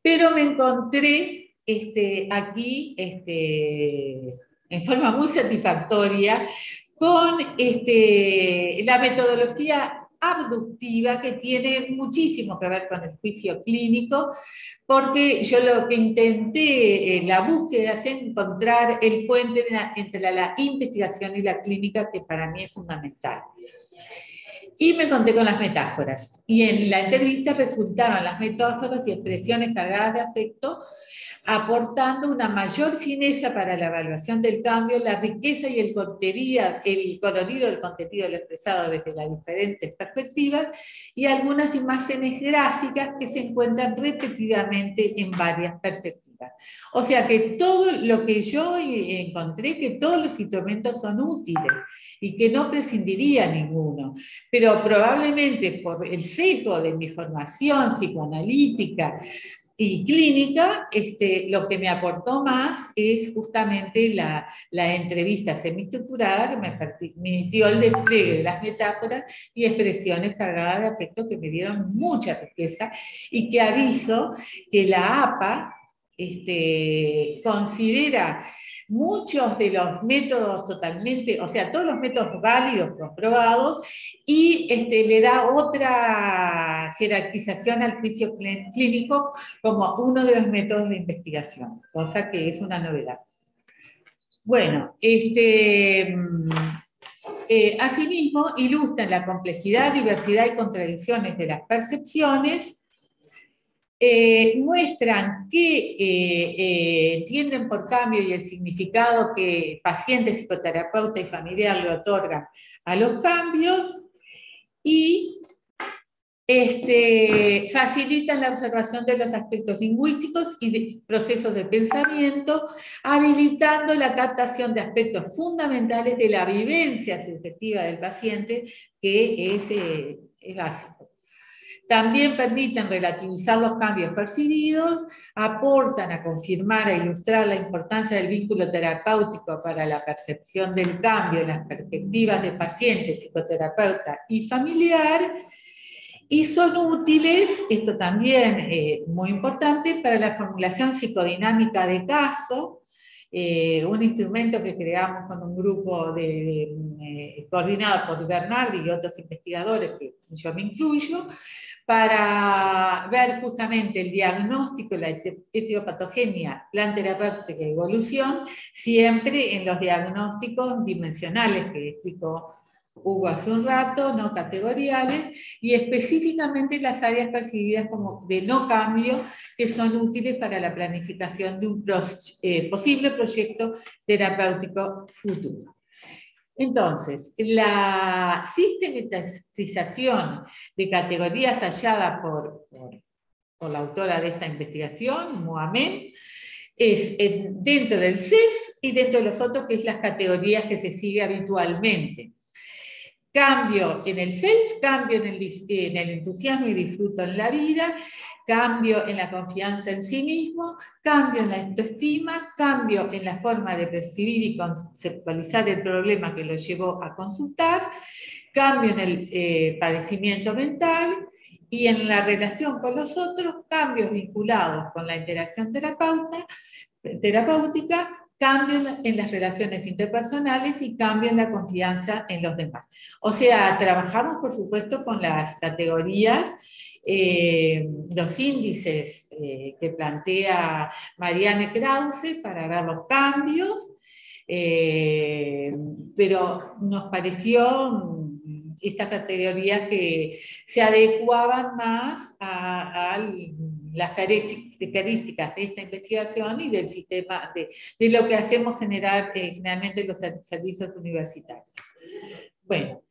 pero me encontré este, aquí este, en forma muy satisfactoria con este, la metodología abductiva que tiene muchísimo que ver con el juicio clínico, porque yo lo que intenté en la búsqueda es encontrar el puente entre la investigación y la clínica, que para mí es fundamental. Y me conté con las metáforas. Y en la entrevista resultaron las metáforas y expresiones cargadas de afecto aportando una mayor fineza para la evaluación del cambio, la riqueza y el, el colorido del contenido expresado desde las diferentes perspectivas y algunas imágenes gráficas que se encuentran repetidamente en varias perspectivas. O sea que todo lo que yo encontré, que todos los instrumentos son útiles y que no prescindiría ninguno, pero probablemente por el sesgo de mi formación psicoanalítica, y clínica, este, lo que me aportó más es justamente la, la entrevista semiestructurada que me permitió el despliegue de las metáforas y expresiones cargadas de afecto que me dieron mucha riqueza y que aviso que la APA este, considera muchos de los métodos totalmente, o sea, todos los métodos válidos, comprobados, y este, le da otra jerarquización al juicio clínico como uno de los métodos de investigación, cosa que es una novedad. Bueno, este, mm, eh, asimismo ilustran la complejidad, diversidad y contradicciones de las percepciones eh, muestran que eh, eh, tienden por cambio y el significado que paciente, psicoterapeuta y familiar le otorgan a los cambios y este, facilitan la observación de los aspectos lingüísticos y de procesos de pensamiento, habilitando la captación de aspectos fundamentales de la vivencia subjetiva del paciente, que es, es básico. También permiten relativizar los cambios percibidos, aportan a confirmar e ilustrar la importancia del vínculo terapéutico para la percepción del cambio en las perspectivas de paciente, psicoterapeuta y familiar, y son útiles, esto también eh, muy importante, para la formulación psicodinámica de caso, eh, un instrumento que creamos con un grupo eh, coordinado por Bernardi y otros investigadores, que yo me incluyo, para ver justamente el diagnóstico, la etiopatogenia, plan terapéutica y evolución, siempre en los diagnósticos dimensionales que explicó Hugo hace un rato, no categoriales, y específicamente las áreas percibidas como de no cambio, que son útiles para la planificación de un eh, posible proyecto terapéutico futuro. Entonces, la sistematización de categorías hallada por, la autora de esta investigación, Mohamed, es dentro del CEF y dentro de los otros, que es las categorías que se sigue habitualmente. Cambio en el self, cambio en el, en el, entusiasmo y disfruto en la vida, cambio en la confianza en sí mismo, cambio en la autoestima, cambio en la forma de percibir y conceptualizar el problema que lo llevó a consultar, cambio en el eh, padecimiento mental y en la relación con los otros, cambios vinculados con la interacción terapeuta, terapéutica, cambio en las relaciones interpersonales y cambio en la confianza en los demás. O sea, trabajamos, por supuesto, con las categorías eh, los índices eh, que plantea Marianne Krause para ver los cambios, eh, pero nos pareció estas categorías que se adecuaban más a, las características de esta investigación y del sistema, de, lo que hacemos generar generalmente los servicios universitarios. Bueno,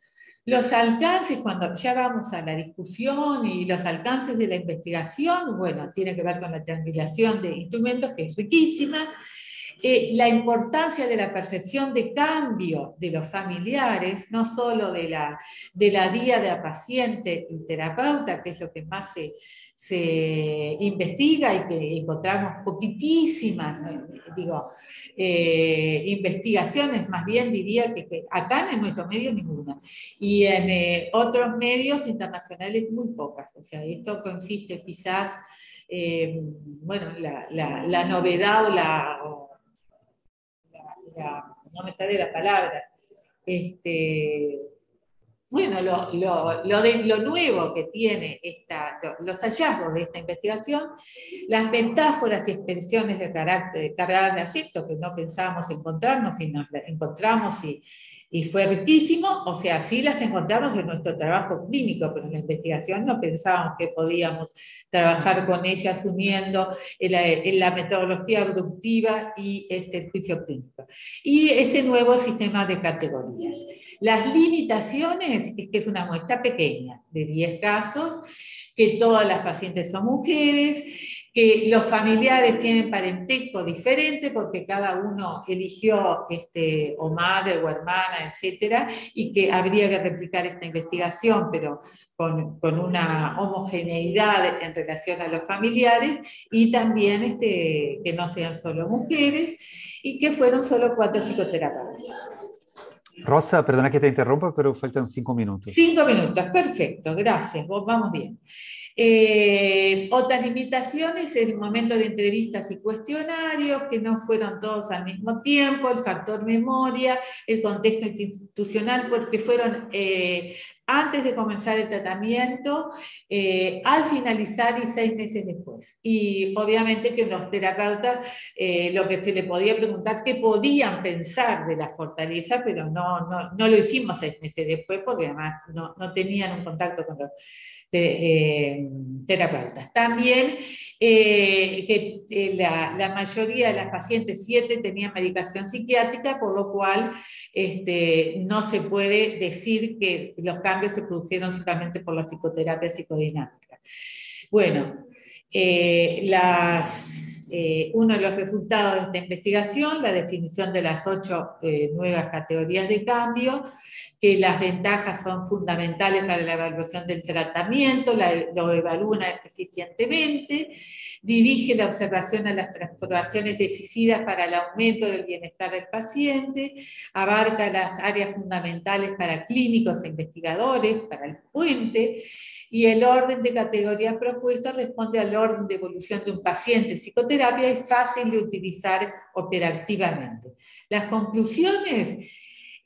los alcances, cuando ya vamos a la discusión y los alcances de la investigación, bueno, tiene que ver con la triangulación de instrumentos, que es riquísima, eh, la importancia de la percepción de cambio de los familiares, no solo de la, de la día de paciente y terapeuta, que es lo que más se, se investiga y que encontramos poquitísimas, digo, eh, investigaciones, más bien diría que, acá en nuestro medio ninguna, y en eh, otros medios internacionales muy pocas. O sea, esto consiste quizás, bueno, la, la, la novedad o la no me sale la palabra, este, bueno, lo, de, lo nuevo que tiene esta, los hallazgos de esta investigación, las metáforas y expresiones de carácter cargadas de afecto que no pensábamos encontrarnos y nos encontramos y, y fue riquísimo, o sea, sí las encontramos en nuestro trabajo clínico, pero en la investigación no pensábamos que podíamos trabajar con ellas uniendo en la, metodología abductiva y este, el juicio clínico. Y este nuevo sistema de categorías. Las limitaciones es que es una muestra pequeña, de 10 casos, que todas las pacientes son mujeres, que los familiares tienen parentesco diferente porque cada uno eligió este, o madre o hermana, etcétera, y que habría que replicar esta investigación, pero con, con, una homogeneidad en relación a los familiares, y también este, que no sean solo mujeres, y que fueron solo cuatro psicoterapeutas. Rosa, perdona que te interrumpa, pero faltan cinco minutos. Cinco minutos, perfecto, gracias, vamos bien. Eh, otras limitaciones, el momento de entrevistas y cuestionarios, que no fueron todos al mismo tiempo, el factor memoria, el contexto institucional, porque fueron eh, antes de comenzar el tratamiento, eh, al finalizar y seis meses después. Y obviamente que los terapeutas lo que se le podía preguntar, qué podían pensar de la fortaleza, pero no, no, no lo hicimos seis meses después porque además no, no tenían un contacto con los eh, terapeutas. También eh, que eh, la, mayoría de las pacientes, siete, tenían medicación psiquiátrica, por lo cual este, no se puede decir que los cambios se produjeron solamente por la psicoterapia psicodinámica. Bueno, las, uno de los resultados de esta investigación, la definición de las ocho nuevas categorías de cambio, que las ventajas son fundamentales para la evaluación del tratamiento, lo evalúa eficientemente, dirige la observación a las transformaciones decisivas para el aumento del bienestar del paciente, abarca las áreas fundamentales para clínicos e investigadores, para el puente, y el orden de categorías propuestas responde al orden de evolución de un paciente en psicoterapia es fácil de utilizar operativamente. Las conclusiones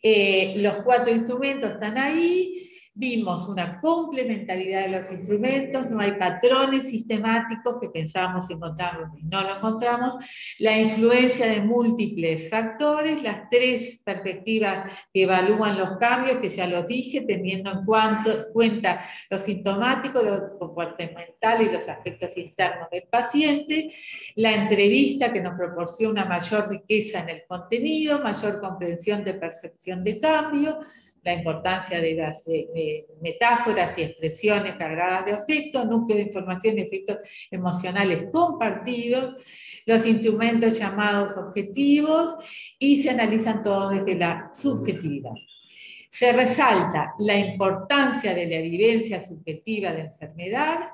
eh, los cuatro instrumentos están ahí, vimos una complementariedad de los instrumentos, no hay patrones sistemáticos que pensábamos encontrarlos y no lo encontramos, la influencia de múltiples factores, las tres perspectivas que evalúan los cambios, que ya los dije, teniendo en cuenta los sintomáticos, lo comportamental y los aspectos internos del paciente, la entrevista que nos proporciona mayor riqueza en el contenido, mayor comprensión de percepción de cambio, la importancia de las metáforas y expresiones cargadas de afecto, núcleo de información y efectos emocionales compartidos, los instrumentos llamados objetivos y se analizan todos desde la subjetividad. Se resalta la importancia de la vivencia subjetiva de enfermedad,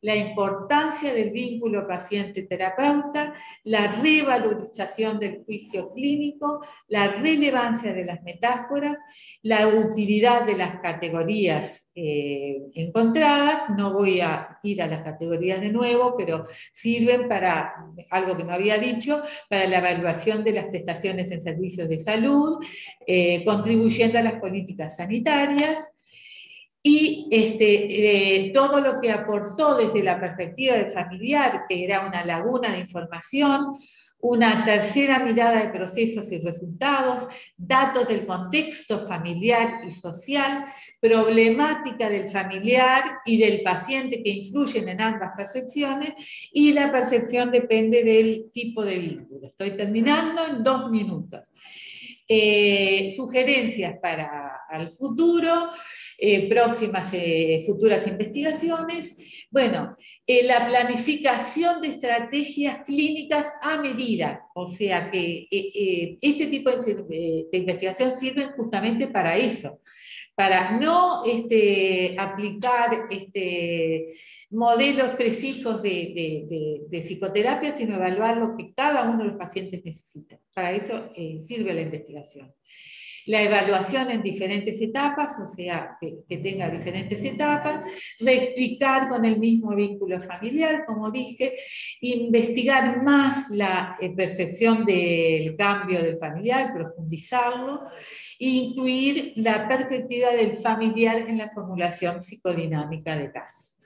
la importancia del vínculo paciente-terapeuta, la revalorización del juicio clínico, la relevancia de las metáforas, la utilidad de las categorías eh, encontradas. No voy a ir a las categorías de nuevo, pero sirven para algo que no había dicho, para la evaluación de las prestaciones en servicios de salud, eh, contribuyendo a las políticas sanitarias y este, eh, todo lo que aportó desde la perspectiva del familiar, que era una laguna de información, una tercera mirada de procesos y resultados, datos del contexto familiar y social, problemática del familiar y del paciente que influyen en ambas percepciones y la percepción depende del tipo de vínculo. Estoy terminando en dos minutos. Eh, sugerencias para el futuro. Eh, próximas eh, futuras investigaciones. Bueno, eh, la planificación de estrategias clínicas a medida, o sea que este tipo de, investigación sirve justamente para eso, para no este, aplicar este, modelos prefijos de, de, psicoterapia, sino evaluar lo que cada uno de los pacientes necesita. Para eso sirve la investigación la evaluación en diferentes etapas, o sea, que, tenga diferentes etapas, replicar con el mismo vínculo familiar, como dije, investigar más la eh, percepción del cambio del familiar, profundizarlo, incluir la perspectiva del familiar en la formulación psicodinámica de casos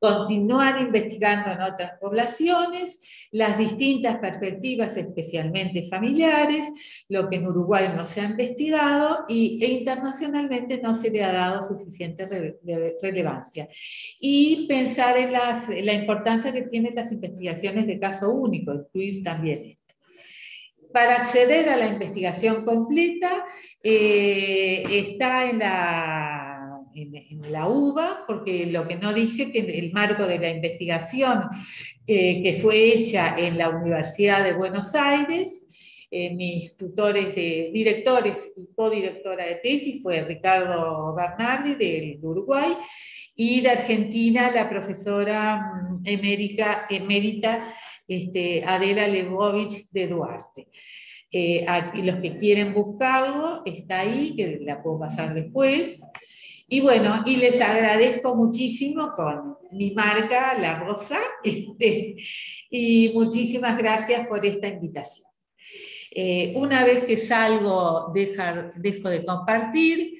continuar investigando en otras poblaciones, las distintas perspectivas, especialmente familiares, lo que en Uruguay no se ha investigado y, e internacionalmente no se le ha dado suficiente relevancia. Y pensar en, la importancia que tienen las investigaciones de caso único, incluir también esto. Para acceder a la investigación completa, eh, está en la en, la UBA, porque lo que no dije, que el marco de la investigación eh, que fue hecha en la Universidad de Buenos Aires, eh, mis tutores directores y codirectora de tesis fue Ricardo Bernardi del Uruguay y de Argentina la profesora mm, emérita, emérita este, Adela Lebovich de Duarte. Eh, los que quieren buscarlo, está ahí, que la puedo pasar después. Y bueno, y les agradezco muchísimo con mi marca, La Rosa, este, y muchísimas gracias por esta invitación. Eh, una vez que salgo, dejo de compartir,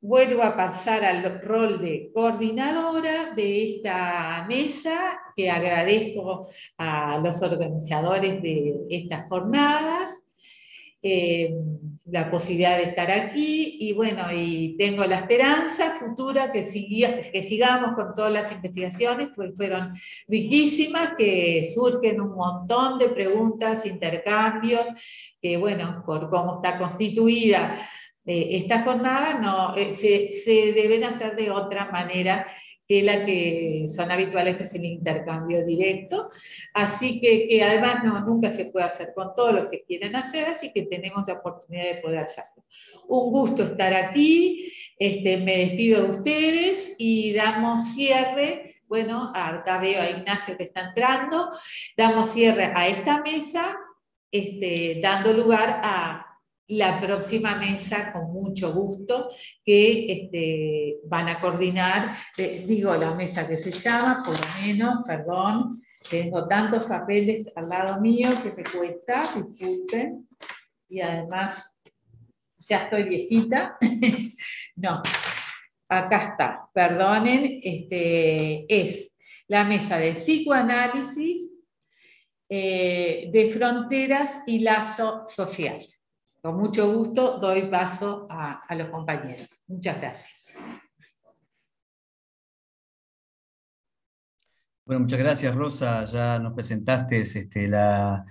vuelvo a pasar al rol de coordinadora de esta mesa, que agradezco a los organizadores de estas jornadas eh, la posibilidad de estar aquí y bueno, y tengo la esperanza futura que, que sigamos con todas las investigaciones, pues fueron riquísimas, que surgen un montón de preguntas, intercambios, que bueno, por cómo está constituida eh, esta jornada, no, eh, se deben hacer de otra manera que la que son habituales, que es el intercambio directo. Así que, que además no, nunca se puede hacer con todos los que quieren hacer, así que tenemos la oportunidad de poder hacerlo. Un gusto estar aquí, este, me despido de ustedes y damos cierre. Bueno, acá veo a Ignacio que está entrando, damos cierre a esta mesa, este, dando lugar a la próxima mesa con mucho gusto que este, van a coordinar, eh, digo la mesa que se llama, por lo menos, perdón, tengo tantos papeles al lado mío que me cuesta, disculpen, y además ya estoy viejita, no, acá está, perdonen, este, es la mesa de psicoanálisis, eh, de fronteras y lazo social. Con mucho gusto doy paso a, los compañeros. Muchas gracias. Bueno, muchas gracias, Rosa. Ya nos presentaste este, la,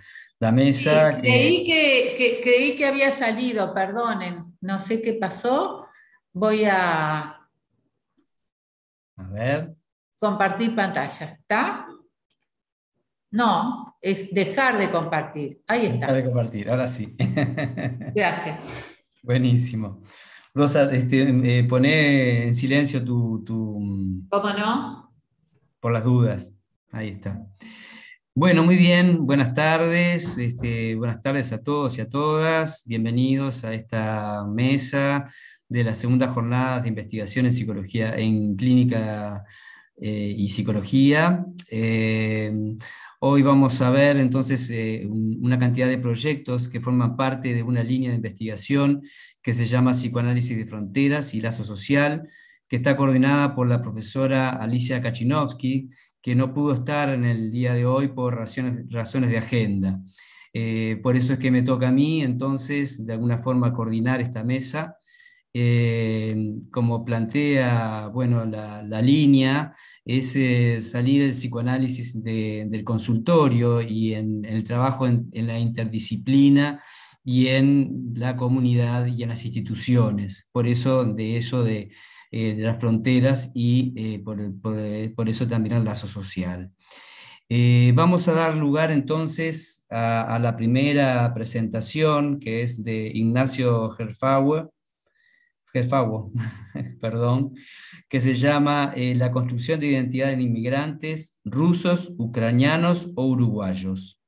mesa. creí, que, creí que había salido, perdonen. No sé qué pasó. Voy a. A ver. Compartir pantalla. ¿Está? No, es dejar de compartir. Ahí está. Dejar de compartir, ahora sí. Gracias. Buenísimo. Rosa, este, eh, poné en silencio tu, ¿Cómo no? por las dudas. Ahí está. Bueno, muy bien, buenas tardes, este, buenas tardes a todos y a todas, bienvenidos a esta mesa de la segunda jornada de investigación en psicología, en clínica eh, y psicología. Eh, hoy vamos a ver entonces eh, una cantidad de proyectos que forman parte de una línea de investigación que se llama Psicoanálisis de Fronteras y Lazo Social, que está coordinada por la profesora Alicia Kachinovsky, que no pudo estar en el día de hoy por razones, razones de agenda. Eh, por eso es que me toca a mí, entonces, de alguna forma, coordinar esta mesa. Eh, como plantea bueno, la, línea, es eh, salir el psicoanálisis del consultorio y en, el trabajo en, la interdisciplina y en la comunidad y en las instituciones. Por eso, de eso de eh, las fronteras y eh, por, eso también al lazo social. Vamos a dar lugar entonces a, la primera presentación, que es de Ignacio Gerfaue, perdón, que se llama La construcción de identidad en inmigrantes rusos, ucranianos o uruguayos.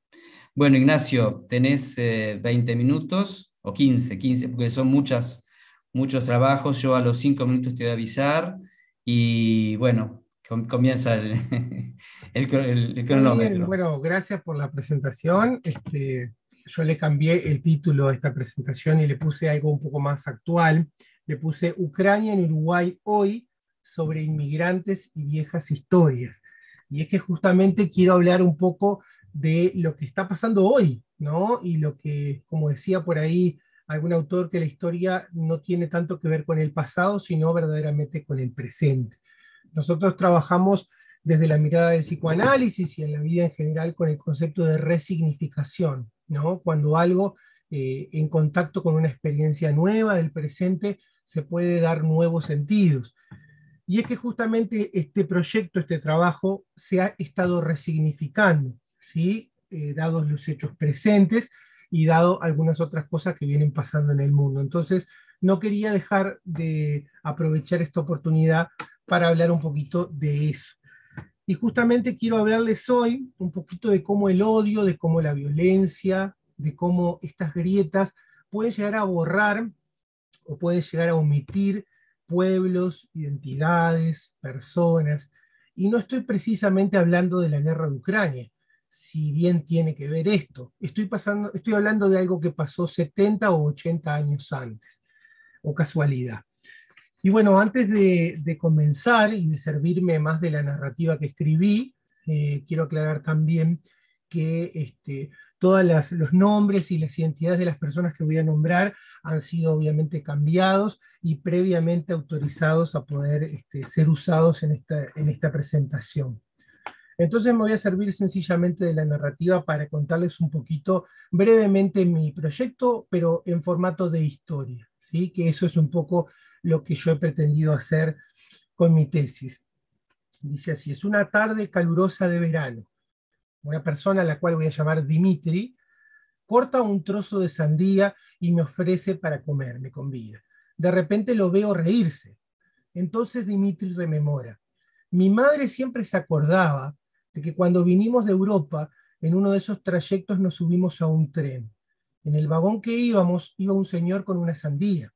Bueno, Ignacio, tenés 20 minutos, o 15, 15, porque son muchas muchos trabajos, yo a los cinco minutos te voy a avisar y bueno, comienza el, el, cronómetro. bueno, gracias por la presentación. Este, yo le cambié el título a esta presentación y le puse algo un poco más actual. Le puse Ucrania en Uruguay hoy sobre inmigrantes y viejas historias. Y es que justamente quiero hablar un poco de lo que está pasando hoy, ¿no? Y lo que, como decía por ahí algún autor que la historia no tiene tanto que ver con el pasado, sino verdaderamente con el presente. Nosotros trabajamos desde la mirada del psicoanálisis y en la vida en general con el concepto de resignificación, ¿no? Cuando algo eh, en contacto con una experiencia nueva del presente se puede dar nuevos sentidos. Y es que justamente este proyecto, este trabajo, se ha estado resignificando, ¿sí? Eh, dados los hechos presentes, y dado algunas otras cosas que vienen pasando en el mundo. Entonces, no quería dejar de aprovechar esta oportunidad para hablar un poquito de eso. Y justamente quiero hablarles hoy un poquito de cómo el odio, de cómo la violencia, de cómo estas grietas pueden llegar a borrar o pueden llegar a omitir pueblos, identidades, personas. Y no estoy precisamente hablando de la guerra de Ucrania, si bien tiene que ver esto. Estoy, pasando, estoy hablando de algo que pasó 70 o 80 años antes, o casualidad. Y bueno, antes de, comenzar y de servirme más de la narrativa que escribí, eh, quiero aclarar también que este, todos los nombres y las identidades de las personas que voy a nombrar han sido obviamente cambiados y previamente autorizados a poder este, ser usados en esta, en esta presentación. Entonces me voy a servir sencillamente de la narrativa para contarles un poquito brevemente mi proyecto, pero en formato de historia, ¿sí? que eso es un poco lo que yo he pretendido hacer con mi tesis. Dice así, es una tarde calurosa de verano. Una persona a la cual voy a llamar Dimitri corta un trozo de sandía y me ofrece para comer, me convida. De repente lo veo reírse. Entonces Dimitri rememora. Mi madre siempre se acordaba de que cuando vinimos de Europa, en uno de esos trayectos nos subimos a un tren. En el vagón que íbamos iba un señor con una sandía.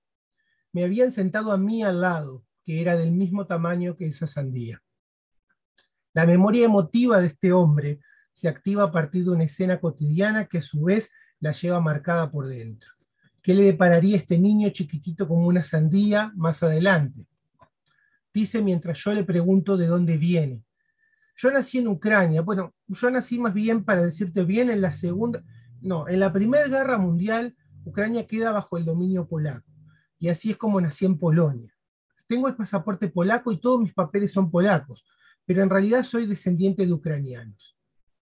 Me habían sentado a mí al lado, que era del mismo tamaño que esa sandía. La memoria emotiva de este hombre se activa a partir de una escena cotidiana que a su vez la lleva marcada por dentro. ¿Qué le depararía este niño chiquitito como una sandía más adelante? Dice mientras yo le pregunto de dónde viene. Yo nací en Ucrania, bueno, yo nací más bien, para decirte bien, en la segunda, no, en la Primera Guerra Mundial, Ucrania queda bajo el dominio polaco. Y así es como nací en Polonia. Tengo el pasaporte polaco y todos mis papeles son polacos, pero en realidad soy descendiente de ucranianos.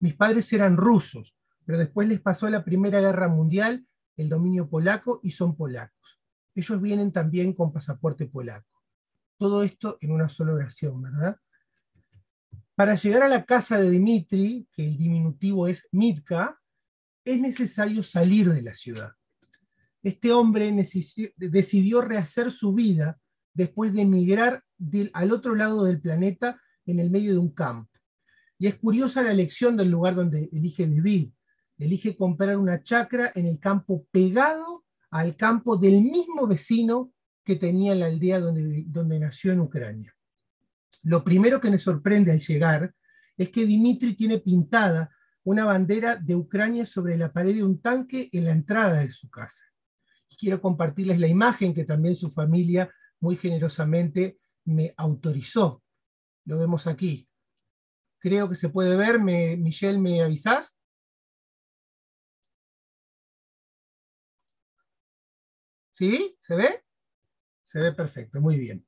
Mis padres eran rusos, pero después les pasó la Primera Guerra Mundial, el dominio polaco, y son polacos. Ellos vienen también con pasaporte polaco. Todo esto en una sola oración, ¿verdad? Para llegar a la casa de Dimitri, que el diminutivo es Mitka, es necesario salir de la ciudad. Este hombre decidió rehacer su vida después de emigrar al otro lado del planeta en el medio de un campo. Y es curiosa la elección del lugar donde elige vivir. Elige comprar una chacra en el campo pegado al campo del mismo vecino que tenía en la aldea donde, donde nació en Ucrania. Lo primero que me sorprende al llegar es que Dimitri tiene pintada una bandera de Ucrania sobre la pared de un tanque en la entrada de su casa. Quiero compartirles la imagen que también su familia muy generosamente me autorizó. Lo vemos aquí. Creo que se puede ver. ¿Me, Michelle, ¿me avisás? ¿Sí? ¿Se ve? Se ve perfecto, muy bien.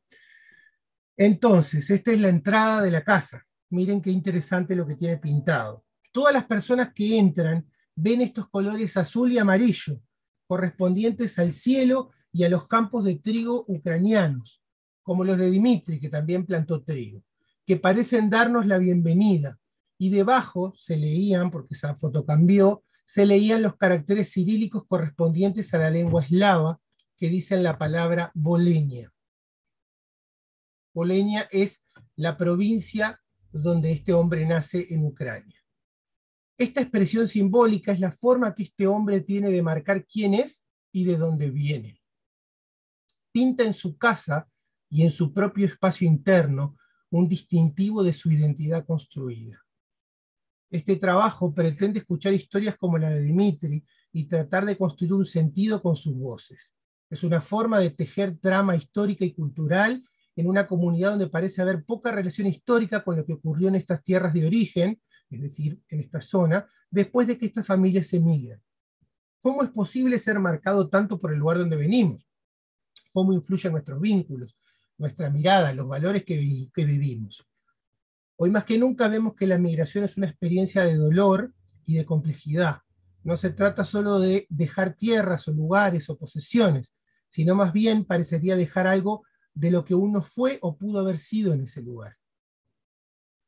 Entonces, esta es la entrada de la casa. Miren qué interesante lo que tiene pintado. Todas las personas que entran ven estos colores azul y amarillo, correspondientes al cielo y a los campos de trigo ucranianos, como los de Dimitri, que también plantó trigo, que parecen darnos la bienvenida. Y debajo se leían, porque esa foto cambió, se leían los caracteres cirílicos correspondientes a la lengua eslava, que dicen la palabra Volenia. Volenia es la provincia donde este hombre nace en Ucrania. Esta expresión simbólica es la forma que este hombre tiene de marcar quién es y de dónde viene pinta en su casa y en su propio espacio interno un distintivo de su identidad construida. Este trabajo pretende escuchar historias como la de Dimitri y tratar de construir un sentido con sus voces. Es una forma de tejer trama histórica y cultural en una comunidad donde parece haber poca relación histórica con lo que ocurrió en estas tierras de origen, es decir, en esta zona, después de que estas familias se emigran. ¿Cómo es posible ser marcado tanto por el lugar donde venimos? cómo influyen nuestros vínculos, nuestra mirada, los valores que, vivimos. Hoy más que nunca vemos que la migración es una experiencia de dolor y de complejidad. No se trata solo de dejar tierras o lugares o posesiones, sino más bien parecería dejar algo de lo que uno fue o pudo haber sido en ese lugar.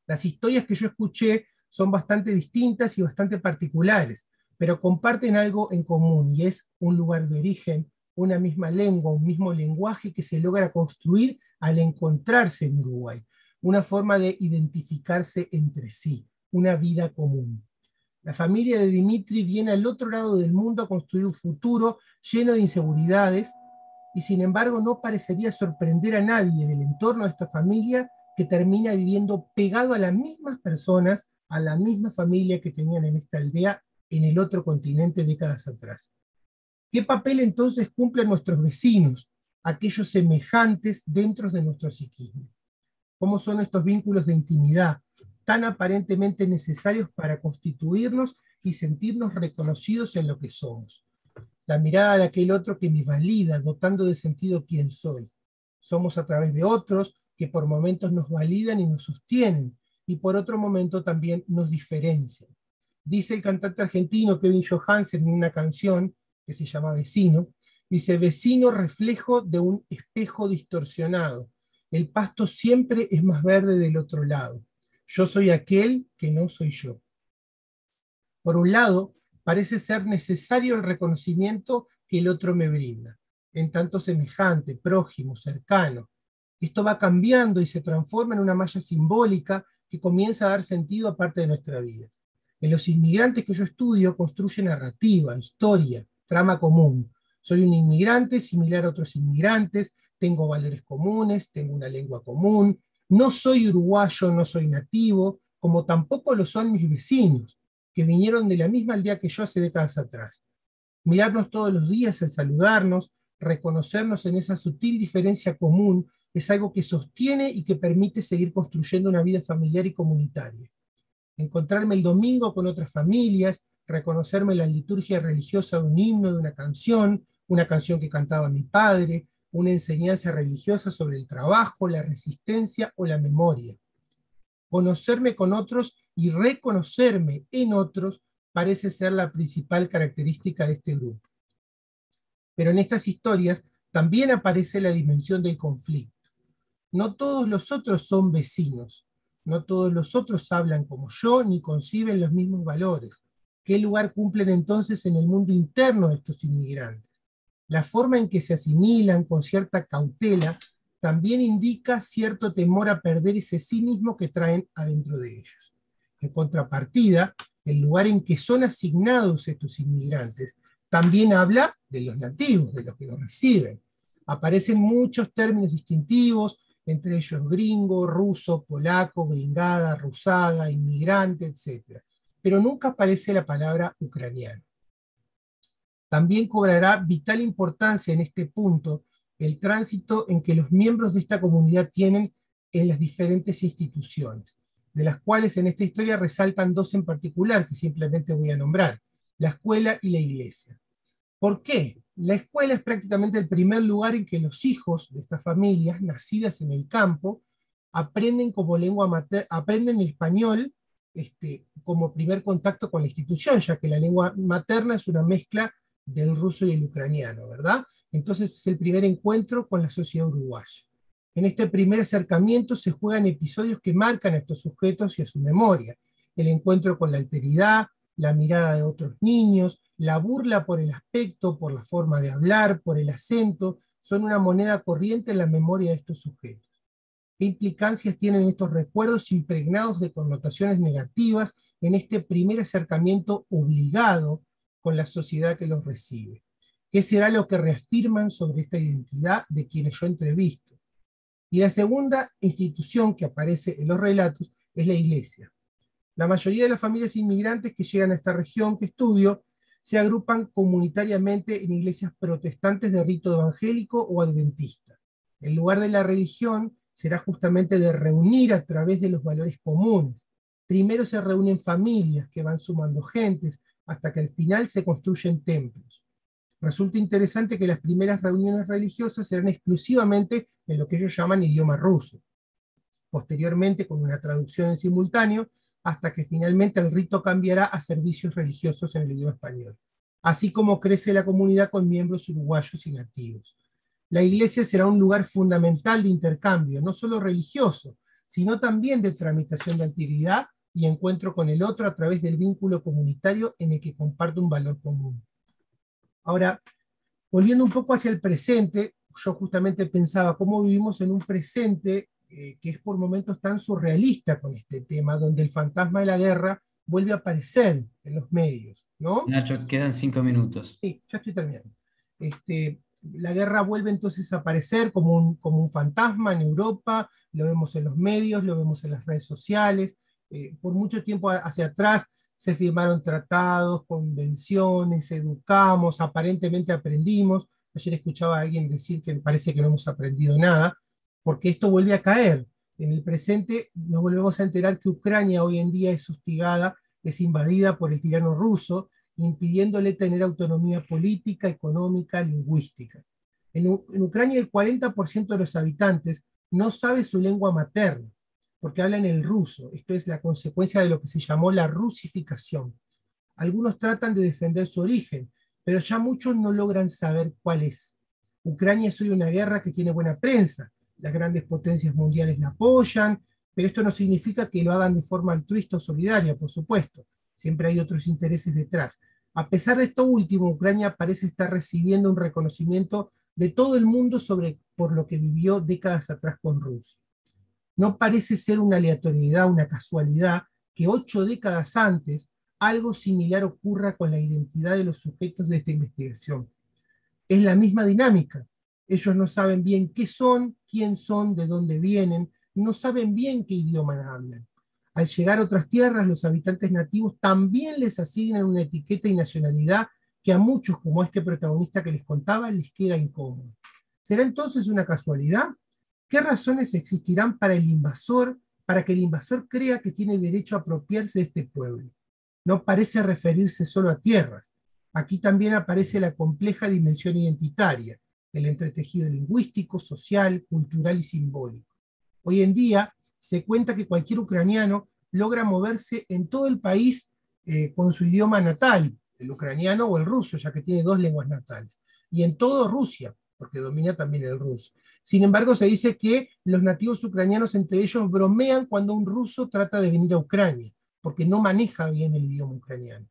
Las historias que yo escuché son bastante distintas y bastante particulares, pero comparten algo en común y es un lugar de origen, una misma lengua, un mismo lenguaje que se logra construir al encontrarse en Uruguay, una forma de identificarse entre sí, una vida común. La familia de Dimitri viene al otro lado del mundo a construir un futuro lleno de inseguridades y sin embargo no parecería sorprender a nadie del entorno de esta familia que termina viviendo pegado a las mismas personas, a la misma familia que tenían en esta aldea en el otro continente décadas atrás. ¿Qué papel entonces cumplen nuestros vecinos, aquellos semejantes dentro de nuestro psiquismo? ¿Cómo son estos vínculos de intimidad tan aparentemente necesarios para constituirnos y sentirnos reconocidos en lo que somos? La mirada de aquel otro que me valida, dotando de sentido quién soy. Somos a través de otros que por momentos nos validan y nos sostienen, y por otro momento también nos diferencian. Dice el cantante argentino Kevin Johansen en una canción que se llama Vecino, dice, vecino reflejo de un espejo distorsionado. El pasto siempre es más verde del otro lado. Yo soy aquel que no soy yo. Por un lado, parece ser necesario el reconocimiento que el otro me brinda, en tanto semejante, prójimo, cercano. Esto va cambiando y se transforma en una malla simbólica que comienza a dar sentido a parte de nuestra vida. En los inmigrantes que yo estudio construye narrativa, historia, trama común. Soy un inmigrante similar a otros inmigrantes, tengo valores comunes, tengo una lengua común, no soy uruguayo, no soy nativo, como tampoco lo son mis vecinos, que vinieron de la misma aldea que yo hace décadas atrás. Mirarnos todos los días, el saludarnos, reconocernos en esa sutil diferencia común, es algo que sostiene y que permite seguir construyendo una vida familiar y comunitaria. Encontrarme el domingo con otras familias, reconocerme la liturgia religiosa de un himno, de una canción, una canción que cantaba mi padre, una enseñanza religiosa sobre el trabajo, la resistencia o la memoria. Conocerme con otros y reconocerme en otros parece ser la principal característica de este grupo. Pero en estas historias también aparece la dimensión del conflicto. No todos los otros son vecinos, no todos los otros hablan como yo ni conciben los mismos valores, ¿Qué lugar cumplen entonces en el mundo interno estos inmigrantes? La forma en que se asimilan con cierta cautela también indica cierto temor a perder ese sí mismo que traen adentro de ellos. En contrapartida, el lugar en que son asignados estos inmigrantes también habla de los nativos, de los que los reciben. Aparecen muchos términos distintivos, entre ellos gringo, ruso, polaco, gringada, rusada, inmigrante, etc. Pero nunca aparece la palabra ucraniano. También cobrará vital importancia en este punto el tránsito en que los miembros de esta comunidad tienen en las diferentes instituciones, de las cuales en esta historia resaltan dos en particular que simplemente voy a nombrar, la escuela y la iglesia. ¿Por qué? La escuela es prácticamente el primer lugar en que los hijos de estas familias, nacidas en el campo, aprenden como lengua aprenden el español este, como primer contacto con la institución, ya que la lengua materna es una mezcla del ruso y el ucraniano, ¿verdad? Entonces es el primer encuentro con la sociedad uruguaya. En este primer acercamiento se juegan episodios que marcan a estos sujetos y a su memoria. El encuentro con la alteridad, la mirada de otros niños, la burla por el aspecto, por la forma de hablar, por el acento, son una moneda corriente en la memoria de estos sujetos. ¿Qué implicancias tienen estos recuerdos impregnados de connotaciones negativas en este primer acercamiento obligado con la sociedad que los recibe? ¿Qué será lo que reafirman sobre esta identidad de quienes yo entrevisto? Y la segunda institución que aparece en los relatos es la iglesia. La mayoría de las familias inmigrantes que llegan a esta región que estudio se agrupan comunitariamente en iglesias protestantes de rito evangélico o adventista. El lugar de la religión será justamente de reunir a través de los valores comunes. Primero se reúnen familias que van sumando gentes hasta que al final se construyen templos. Resulta interesante que las primeras reuniones religiosas serán exclusivamente en lo que ellos llaman idioma ruso. Posteriormente, con una traducción en simultáneo, hasta que finalmente el rito cambiará a servicios religiosos en el idioma español, así como crece la comunidad con miembros uruguayos y nativos. La iglesia será un lugar fundamental de intercambio, no solo religioso, sino también de tramitación de actividad y encuentro con el otro a través del vínculo comunitario en el que comparte un valor común. Ahora, volviendo un poco hacia el presente, yo justamente pensaba cómo vivimos en un presente eh, que es por momentos tan surrealista con este tema, donde el fantasma de la guerra vuelve a aparecer en los medios. ¿no? Nacho, quedan cinco minutos. Sí, ya estoy terminando. Este, la guerra vuelve entonces a aparecer como un, fantasma en Europa, lo vemos en los medios, lo vemos en las redes sociales. Eh, por mucho tiempo hacia atrás se firmaron tratados, convenciones, educamos, aparentemente aprendimos. Ayer escuchaba a alguien decir que parece que no hemos aprendido nada, porque esto vuelve a caer. En el presente nos volvemos a enterar que Ucrania hoy en día es hostigada, es invadida por el tirano ruso, impidiéndole tener autonomía política, económica, lingüística. En, Ucrania el 40% de los habitantes no sabe su lengua materna porque hablan el ruso. Esto es la consecuencia de lo que se llamó la rusificación. Algunos tratan de defender su origen, pero ya muchos no logran saber cuál es. Ucrania es hoy una guerra que tiene buena prensa, las grandes potencias mundiales la apoyan, pero esto no significa que lo hagan de forma altruista o solidaria, por supuesto. Siempre hay otros intereses detrás. A pesar de esto último, Ucrania parece estar recibiendo un reconocimiento de todo el mundo sobre por lo que vivió décadas atrás con Rusia. No parece ser una aleatoriedad, una casualidad, que ocho décadas antes algo similar ocurra con la identidad de los sujetos de esta investigación. Es la misma dinámica. Ellos no saben bien qué son, quién son, de dónde vienen, no saben bien qué idioma hablan. Al llegar a otras tierras, los habitantes nativos también les asignan una etiqueta y nacionalidad que a muchos, como este protagonista que les contaba, les queda incómodo. ¿Será entonces una casualidad? ¿Qué razones existirán para el invasor, para que el invasor crea que tiene derecho a apropiarse de este pueblo? No parece referirse solo a tierras. Aquí también aparece la compleja dimensión identitaria, el entretejido lingüístico, social, cultural y simbólico. Hoy en día se cuenta que cualquier ucraniano logra moverse en todo el país eh, con su idioma natal, el ucraniano o el ruso, ya que tiene dos lenguas natales, y en todo Rusia, porque domina también el ruso. Sin embargo, se dice que los nativos ucranianos entre ellos bromean cuando un ruso trata de venir a Ucrania, porque no maneja bien el idioma ucraniano.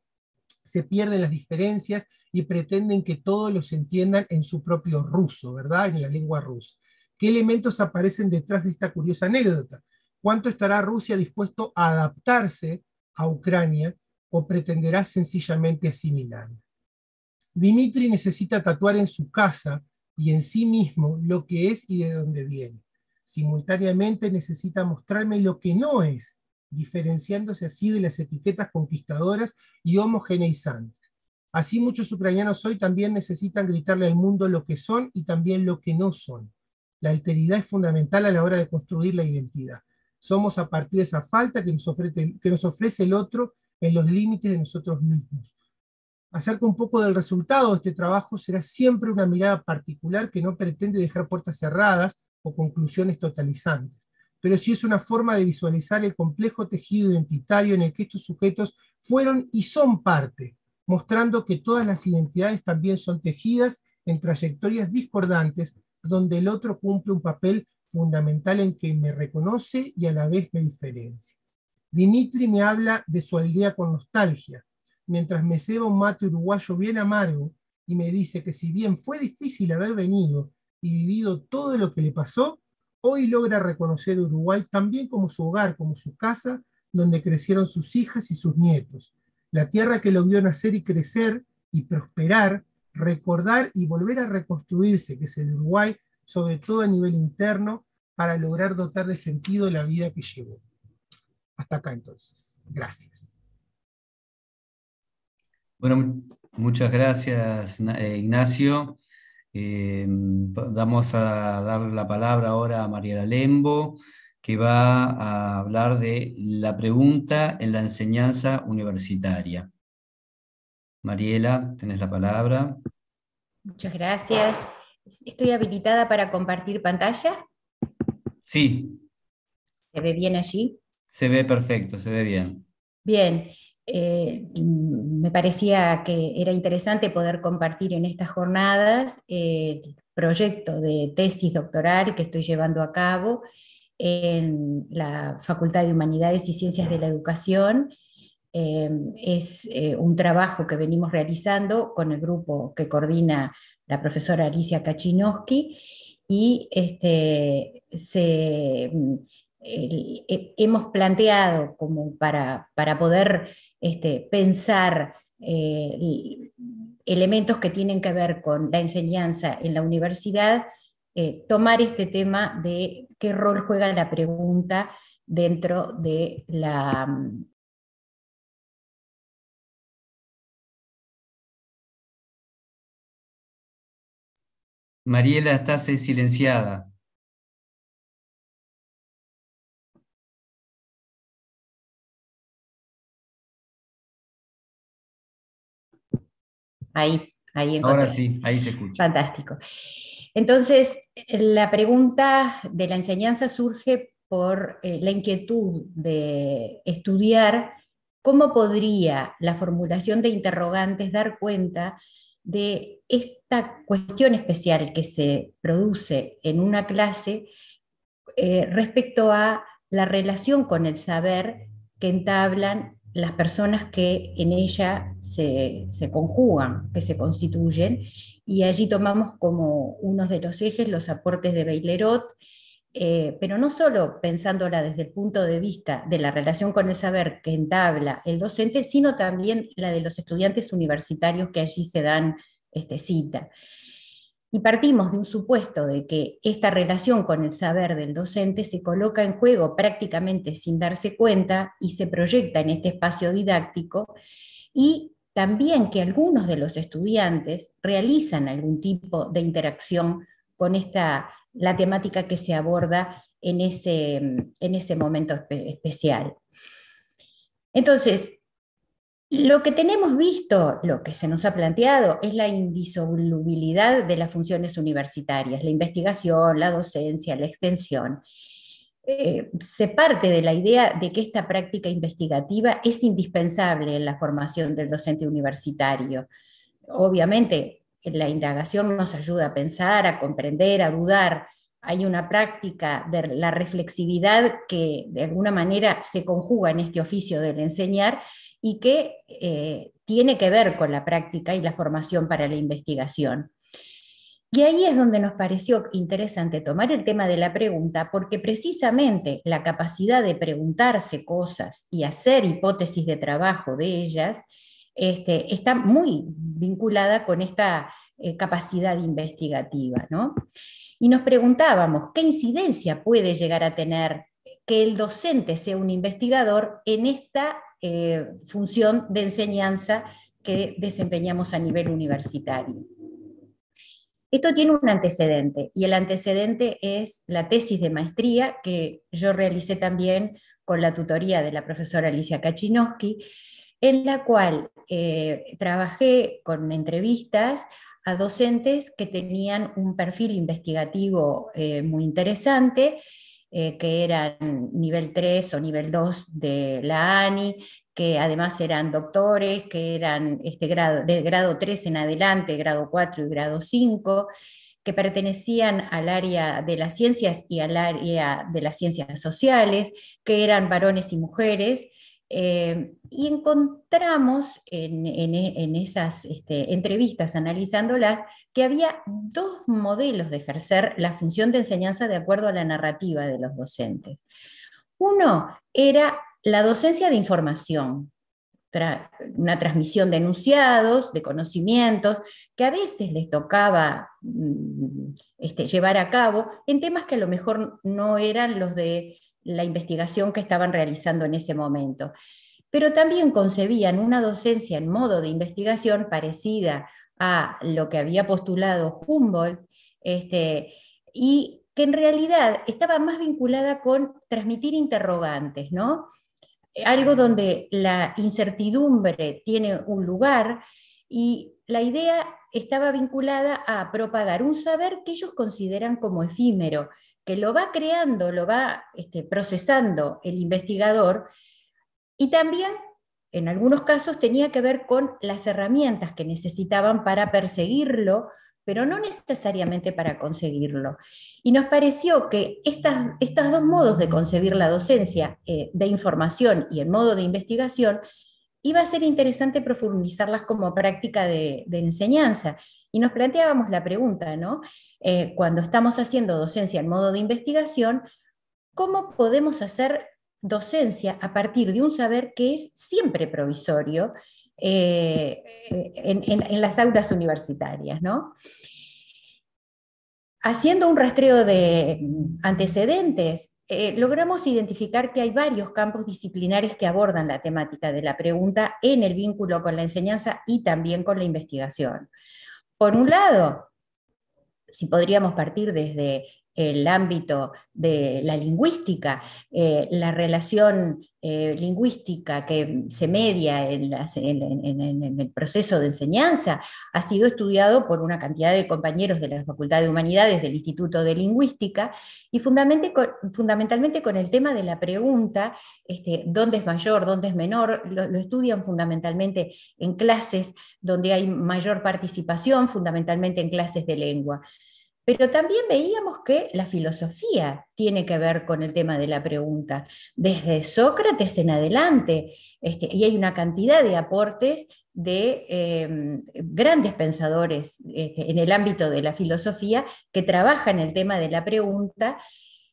Se pierden las diferencias y pretenden que todos los entiendan en su propio ruso, ¿verdad? En la lengua rusa. ¿Qué elementos aparecen detrás de esta curiosa anécdota? ¿Cuánto estará Rusia dispuesto a adaptarse a Ucrania o pretenderá sencillamente asimilarla. Dimitri necesita tatuar en su casa y en sí mismo lo que es y de dónde viene. Simultáneamente necesita mostrarme lo que no es, diferenciándose así de las etiquetas conquistadoras y homogeneizantes. Así muchos ucranianos hoy también necesitan gritarle al mundo lo que son y también lo que no son. La alteridad es fundamental a la hora de construir la identidad. Somos a partir de esa falta que nos ofrece, que nos ofrece el otro en los límites de nosotros mismos. Acerca un poco del resultado de este trabajo será siempre una mirada particular que no pretende dejar puertas cerradas o conclusiones totalizantes, pero sí es una forma de visualizar el complejo tejido identitario en el que estos sujetos fueron y son parte, mostrando que todas las identidades también son tejidas en trayectorias discordantes, donde el otro cumple un papel fundamental en que me reconoce y a la vez me diferencia. Dimitri me habla de su aldea con nostalgia, mientras me ceba un mate uruguayo bien amargo y me dice que si bien fue difícil haber venido y vivido todo lo que le pasó, hoy logra reconocer Uruguay también como su hogar, como su casa, donde crecieron sus hijas y sus nietos, la tierra que lo vio nacer y crecer y prosperar, recordar y volver a reconstruirse, que es el Uruguay, sobre todo a nivel interno, para lograr dotar de sentido la vida que llevó. Hasta acá entonces. Gracias. Bueno, muchas gracias, eh, Ignacio. Eh, vamos a dar la palabra ahora a Mariela Lembo, que va a hablar de la pregunta en la enseñanza universitaria. Mariela, tenés la palabra. Muchas gracias. ¿Estoy habilitada para compartir pantalla? Sí. ¿Se ve bien allí? Se ve perfecto, se ve bien. Bien, eh, me parecía que era interesante poder compartir en estas jornadas el proyecto de tesis doctoral que estoy llevando a cabo en la Facultad de Humanidades y Ciencias de la Educación. Eh, es eh, un trabajo que venimos realizando con el grupo que coordina la profesora Alicia Kachinowski y este, se hemos planteado como para, para poder este, pensar eh, elementos que tienen que ver con la enseñanza en la universidad, eh, tomar este tema de qué rol juega la pregunta dentro de la... Mariela, estás silenciada. Ahí, ahí Ahora sí, ahí se escucha. Fantástico. Entonces, la pregunta de la enseñanza surge por eh, la inquietud de estudiar cómo podría la formulación de interrogantes dar cuenta de esta cuestión especial que se produce en una clase eh, respecto a la relación con el saber que entablan las personas que en ella se, conjugan, que se constituyen, y allí tomamos como uno de los ejes los aportes de Beilerot, eh, pero no solo pensándola desde el punto de vista de la relación con el saber que entabla el docente, sino también la de los estudiantes universitarios que allí se dan este, cita. Y partimos de un supuesto de que esta relación con el saber del docente se coloca en juego prácticamente sin darse cuenta y se proyecta en este espacio didáctico y también que algunos de los estudiantes realizan algún tipo de interacción con esta, la temática que se aborda en ese, en ese momento especial. Entonces, lo que tenemos visto, lo que se nos ha planteado, es la indisolubilidad de las funciones universitarias, la investigación, la docencia, la extensión. Eh, se parte de la idea de que esta práctica investigativa es indispensable en la formación del docente universitario. Obviamente, la indagación nos ayuda a pensar, a comprender, a dudar. Hay una práctica de la reflexividad que de alguna manera se conjuga en este oficio del enseñar y que eh, tiene que ver con la práctica y la formación para la investigación. Y ahí es donde nos pareció interesante tomar el tema de la pregunta, porque precisamente la capacidad de preguntarse cosas y hacer hipótesis de trabajo de ellas este, está muy vinculada con esta eh, capacidad investigativa. Y nos preguntábamos, ¿qué incidencia puede llegar a tener que el docente sea un investigador en esta eh, función de enseñanza que desempeñamos a nivel universitario? Esto tiene un antecedente y el antecedente es la tesis de maestría que yo realicé también con la tutoría de la profesora Alicia Kachinowski, en la cual eh, trabajé con entrevistas a docentes que tenían un perfil investigativo eh, muy interesante, eh, que eran nivel 3 o nivel 2 de la ANI, que además eran doctores, que eran este grado, de grado 3 en adelante, grado 4 y grado 5, que pertenecían al área de las ciencias y al área de las ciencias sociales, que eran varones y mujeres, eh, y encontramos en, esas este, entrevistas, analizándolas, que había dos modelos de ejercer la función de enseñanza de acuerdo a la narrativa de los docentes. Uno era la docencia de información, una transmisión de enunciados, de conocimientos, que a veces les tocaba mm, este, llevar a cabo en temas que a lo mejor no eran los de la investigación que estaban realizando en ese momento. Pero también concebían una docencia en modo de investigación parecida a lo que había postulado Humboldt, este, y que en realidad estaba más vinculada con transmitir interrogantes, ¿no? algo donde la incertidumbre tiene un lugar y la idea estaba vinculada a propagar un saber que ellos consideran como efímero, que lo va creando, lo va este, procesando el investigador y también en algunos casos tenía que ver con las herramientas que necesitaban para perseguirlo pero no necesariamente para conseguirlo. Y nos pareció que estas, estos dos modos de concebir la docencia eh, de información y el modo de investigación iba a ser interesante profundizarlas como práctica de, enseñanza. Y nos planteábamos la pregunta, ¿no? Eh, cuando estamos haciendo docencia en modo de investigación, ¿cómo podemos hacer docencia a partir de un saber que es siempre provisorio eh, en, las aulas universitarias. ¿no? Haciendo un rastreo de antecedentes, eh, logramos identificar que hay varios campos disciplinares que abordan la temática de la pregunta en el vínculo con la enseñanza y también con la investigación. Por un lado, si podríamos partir desde el ámbito de la lingüística, eh, la relación eh, lingüística que se media en, el proceso de enseñanza, ha sido estudiado por una cantidad de compañeros de la Facultad de Humanidades del Instituto de Lingüística y fundamentalmente con el tema de la pregunta, este, ¿dónde es mayor, dónde es menor? Lo, lo estudian fundamentalmente en clases donde hay mayor participación, fundamentalmente en clases de lengua. Pero también veíamos que la filosofía tiene que ver con el tema de la pregunta, desde Sócrates en adelante, este, y hay una cantidad de aportes de em, grandes pensadores este, en el ámbito de la filosofía que trabajan el tema de la pregunta,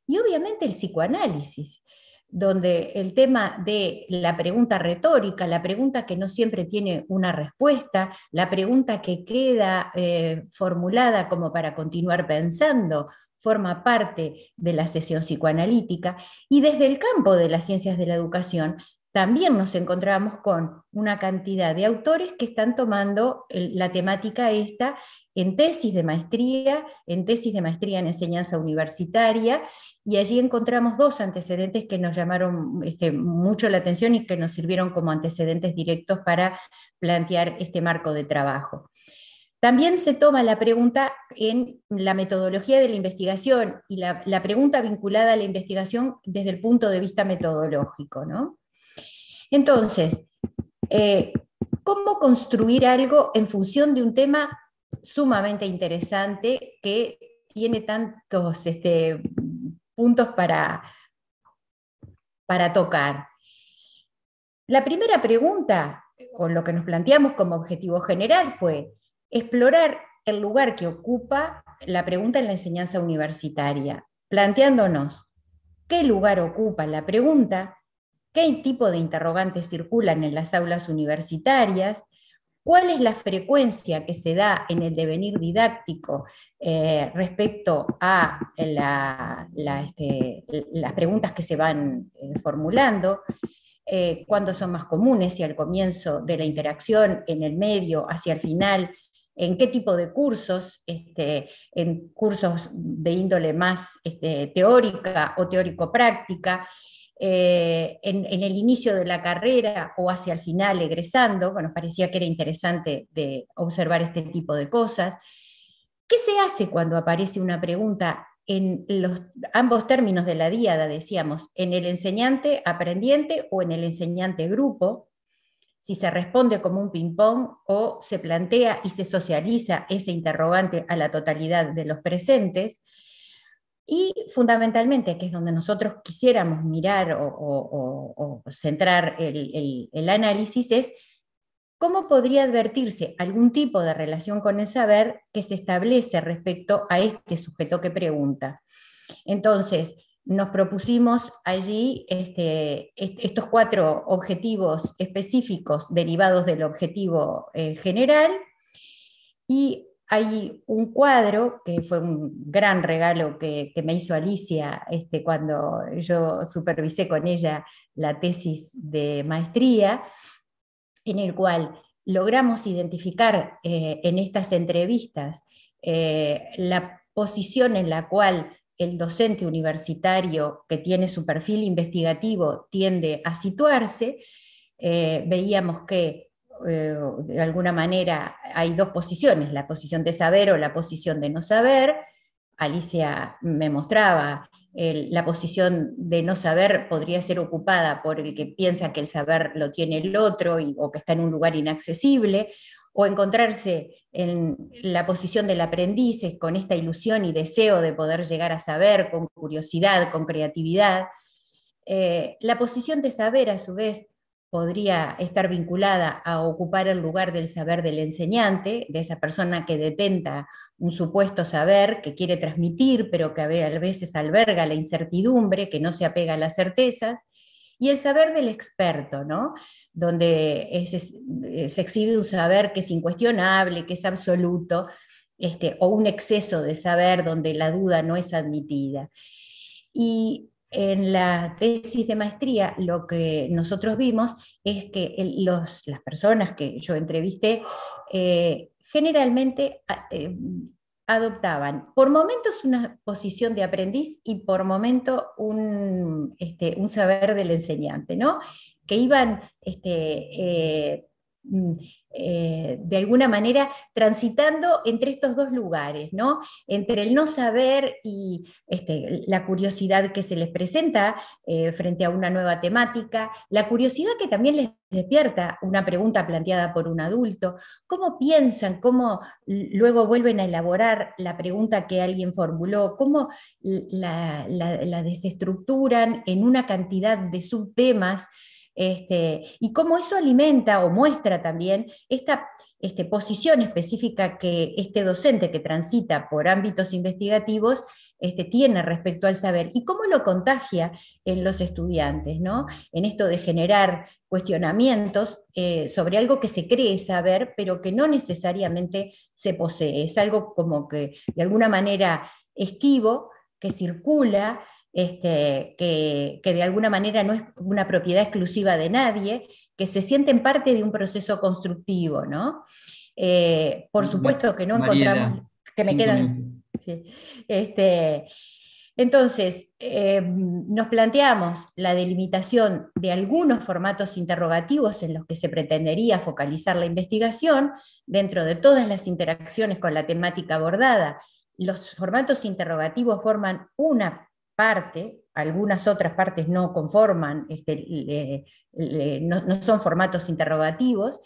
y obviamente el psicoanálisis donde el tema de la pregunta retórica, la pregunta que no siempre tiene una respuesta, la pregunta que queda eh, formulada como para continuar pensando, forma parte de la sesión psicoanalítica y desde el campo de las ciencias de la educación también nos encontramos con una cantidad de autores que están tomando la temática esta en tesis de maestría, en tesis de maestría en enseñanza universitaria, y allí encontramos dos antecedentes que nos llamaron este, mucho la atención y que nos sirvieron como antecedentes directos para plantear este marco de trabajo. También se toma la pregunta en la metodología de la investigación y la, la pregunta vinculada a la investigación desde el punto de vista metodológico. ¿no? Entonces, eh, ¿cómo construir algo en función de un tema sumamente interesante que tiene tantos este, puntos para, para tocar? La primera pregunta, o lo que nos planteamos como objetivo general, fue explorar el lugar que ocupa la pregunta en la enseñanza universitaria, planteándonos qué lugar ocupa la pregunta, qué tipo de interrogantes circulan en las aulas universitarias, cuál es la frecuencia que se da en el devenir didáctico eh, respecto a este, las preguntas que se van eh, formulando, eh, cuándo son más comunes, si al comienzo de la interacción, en el medio, hacia el final, en qué tipo de cursos, este, en cursos de índole más este, teórica o teórico-práctica, eh, en, el inicio de la carrera o hacia el final egresando, bueno, nos parecía que era interesante de observar este tipo de cosas. ¿Qué se hace cuando aparece una pregunta en los ambos términos de la diada, decíamos, en el enseñante aprendiente o en el enseñante grupo? Si se responde como un ping-pong o se plantea y se socializa ese interrogante a la totalidad de los presentes. Y fundamentalmente, que es donde nosotros quisiéramos mirar o, centrar el, análisis, es cómo podría advertirse algún tipo de relación con el saber que se establece respecto a este sujeto que pregunta. Entonces, nos propusimos allí este, estos cuatro objetivos específicos derivados del objetivo eh, general y hay un cuadro que fue un gran regalo que, me hizo Alicia este, cuando yo supervisé con ella la tesis de maestría, en el cual logramos identificar eh, en estas entrevistas eh, la posición en la cual el docente universitario que tiene su perfil investigativo tiende a situarse. Eh, veíamos que eh, de alguna manera hay dos posiciones, la posición de saber o la posición de no saber. Alicia me mostraba la posición de no saber podría ser ocupada por el que piensa que el saber lo tiene el otro o que está en un lugar inaccesible, o encontrarse en la posición del aprendiz con esta ilusión y deseo de poder llegar a saber con curiosidad, con creatividad. Eh, la posición de saber, a su vez, podría estar vinculada a ocupar el lugar del saber del enseñante, de esa persona que detenta un supuesto saber, que quiere transmitir, pero que a veces alberga la incertidumbre, que no se apega a las certezas, y el saber del experto, ¿no? donde se exhibe un saber que es incuestionable, que es absoluto, este, o un exceso de saber donde la duda no es admitida. Y en la tesis de maestría lo que nosotros vimos es que las personas que yo entrevisté eh, generalmente eh, adoptaban por momentos una posición de aprendiz y por momento un, este, saber del enseñante, ¿no? que iban este, eh, eh, de alguna manera transitando entre estos dos lugares, ¿no? entre el no saber y este, la curiosidad que se les presenta eh, frente a una nueva temática, la curiosidad que también les despierta una pregunta planteada por un adulto, cómo piensan, cómo luego vuelven a elaborar la pregunta que alguien formuló, cómo la, la desestructuran en una cantidad de subtemas este, y cómo eso alimenta o muestra también esta este, posición específica que este docente que transita por ámbitos investigativos este, tiene respecto al saber y cómo lo contagia en los estudiantes, ¿no? en esto de generar cuestionamientos eh, sobre algo que se cree saber, pero que no necesariamente se posee. Es algo como que de alguna manera esquivo, que circula, este, que, de alguna manera no es una propiedad exclusiva de nadie, que se sienten parte de un proceso constructivo, ¿no? Eh, por supuesto que no encontramos, que me quedan... Este, entonces, eh, nos planteamos la delimitación de algunos formatos interrogativos en los que se pretendería focalizar la investigación dentro de todas las interacciones con la temática abordada. Los formatos interrogativos forman una parte, algunas otras partes no conforman, este, no, son formatos interrogativos,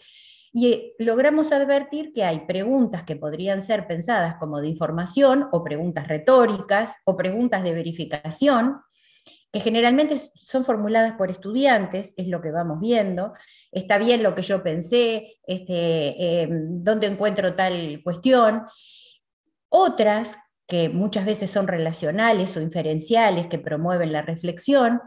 y eh, logramos advertir que hay preguntas que podrían ser pensadas como de información o preguntas retóricas o preguntas de verificación, que generalmente son formuladas por estudiantes, es lo que vamos viendo, está bien lo que yo pensé, este, em, dónde encuentro tal cuestión, otras que muchas veces son relacionales o inferenciales, que promueven la reflexión,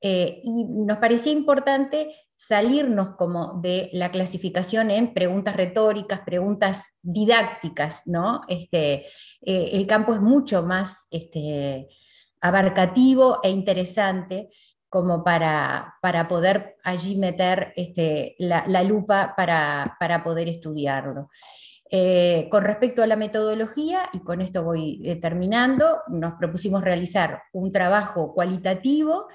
eh, y nos parecía importante salirnos como de la clasificación en preguntas retóricas, preguntas didácticas, ¿no? Este, eh, el campo es mucho más este, abarcativo e interesante como para, para poder allí meter este, la, lupa para, para poder estudiarlo. Eh, con respecto a la metodología, y con esto voy eh, terminando, nos propusimos realizar un trabajo cualitativo,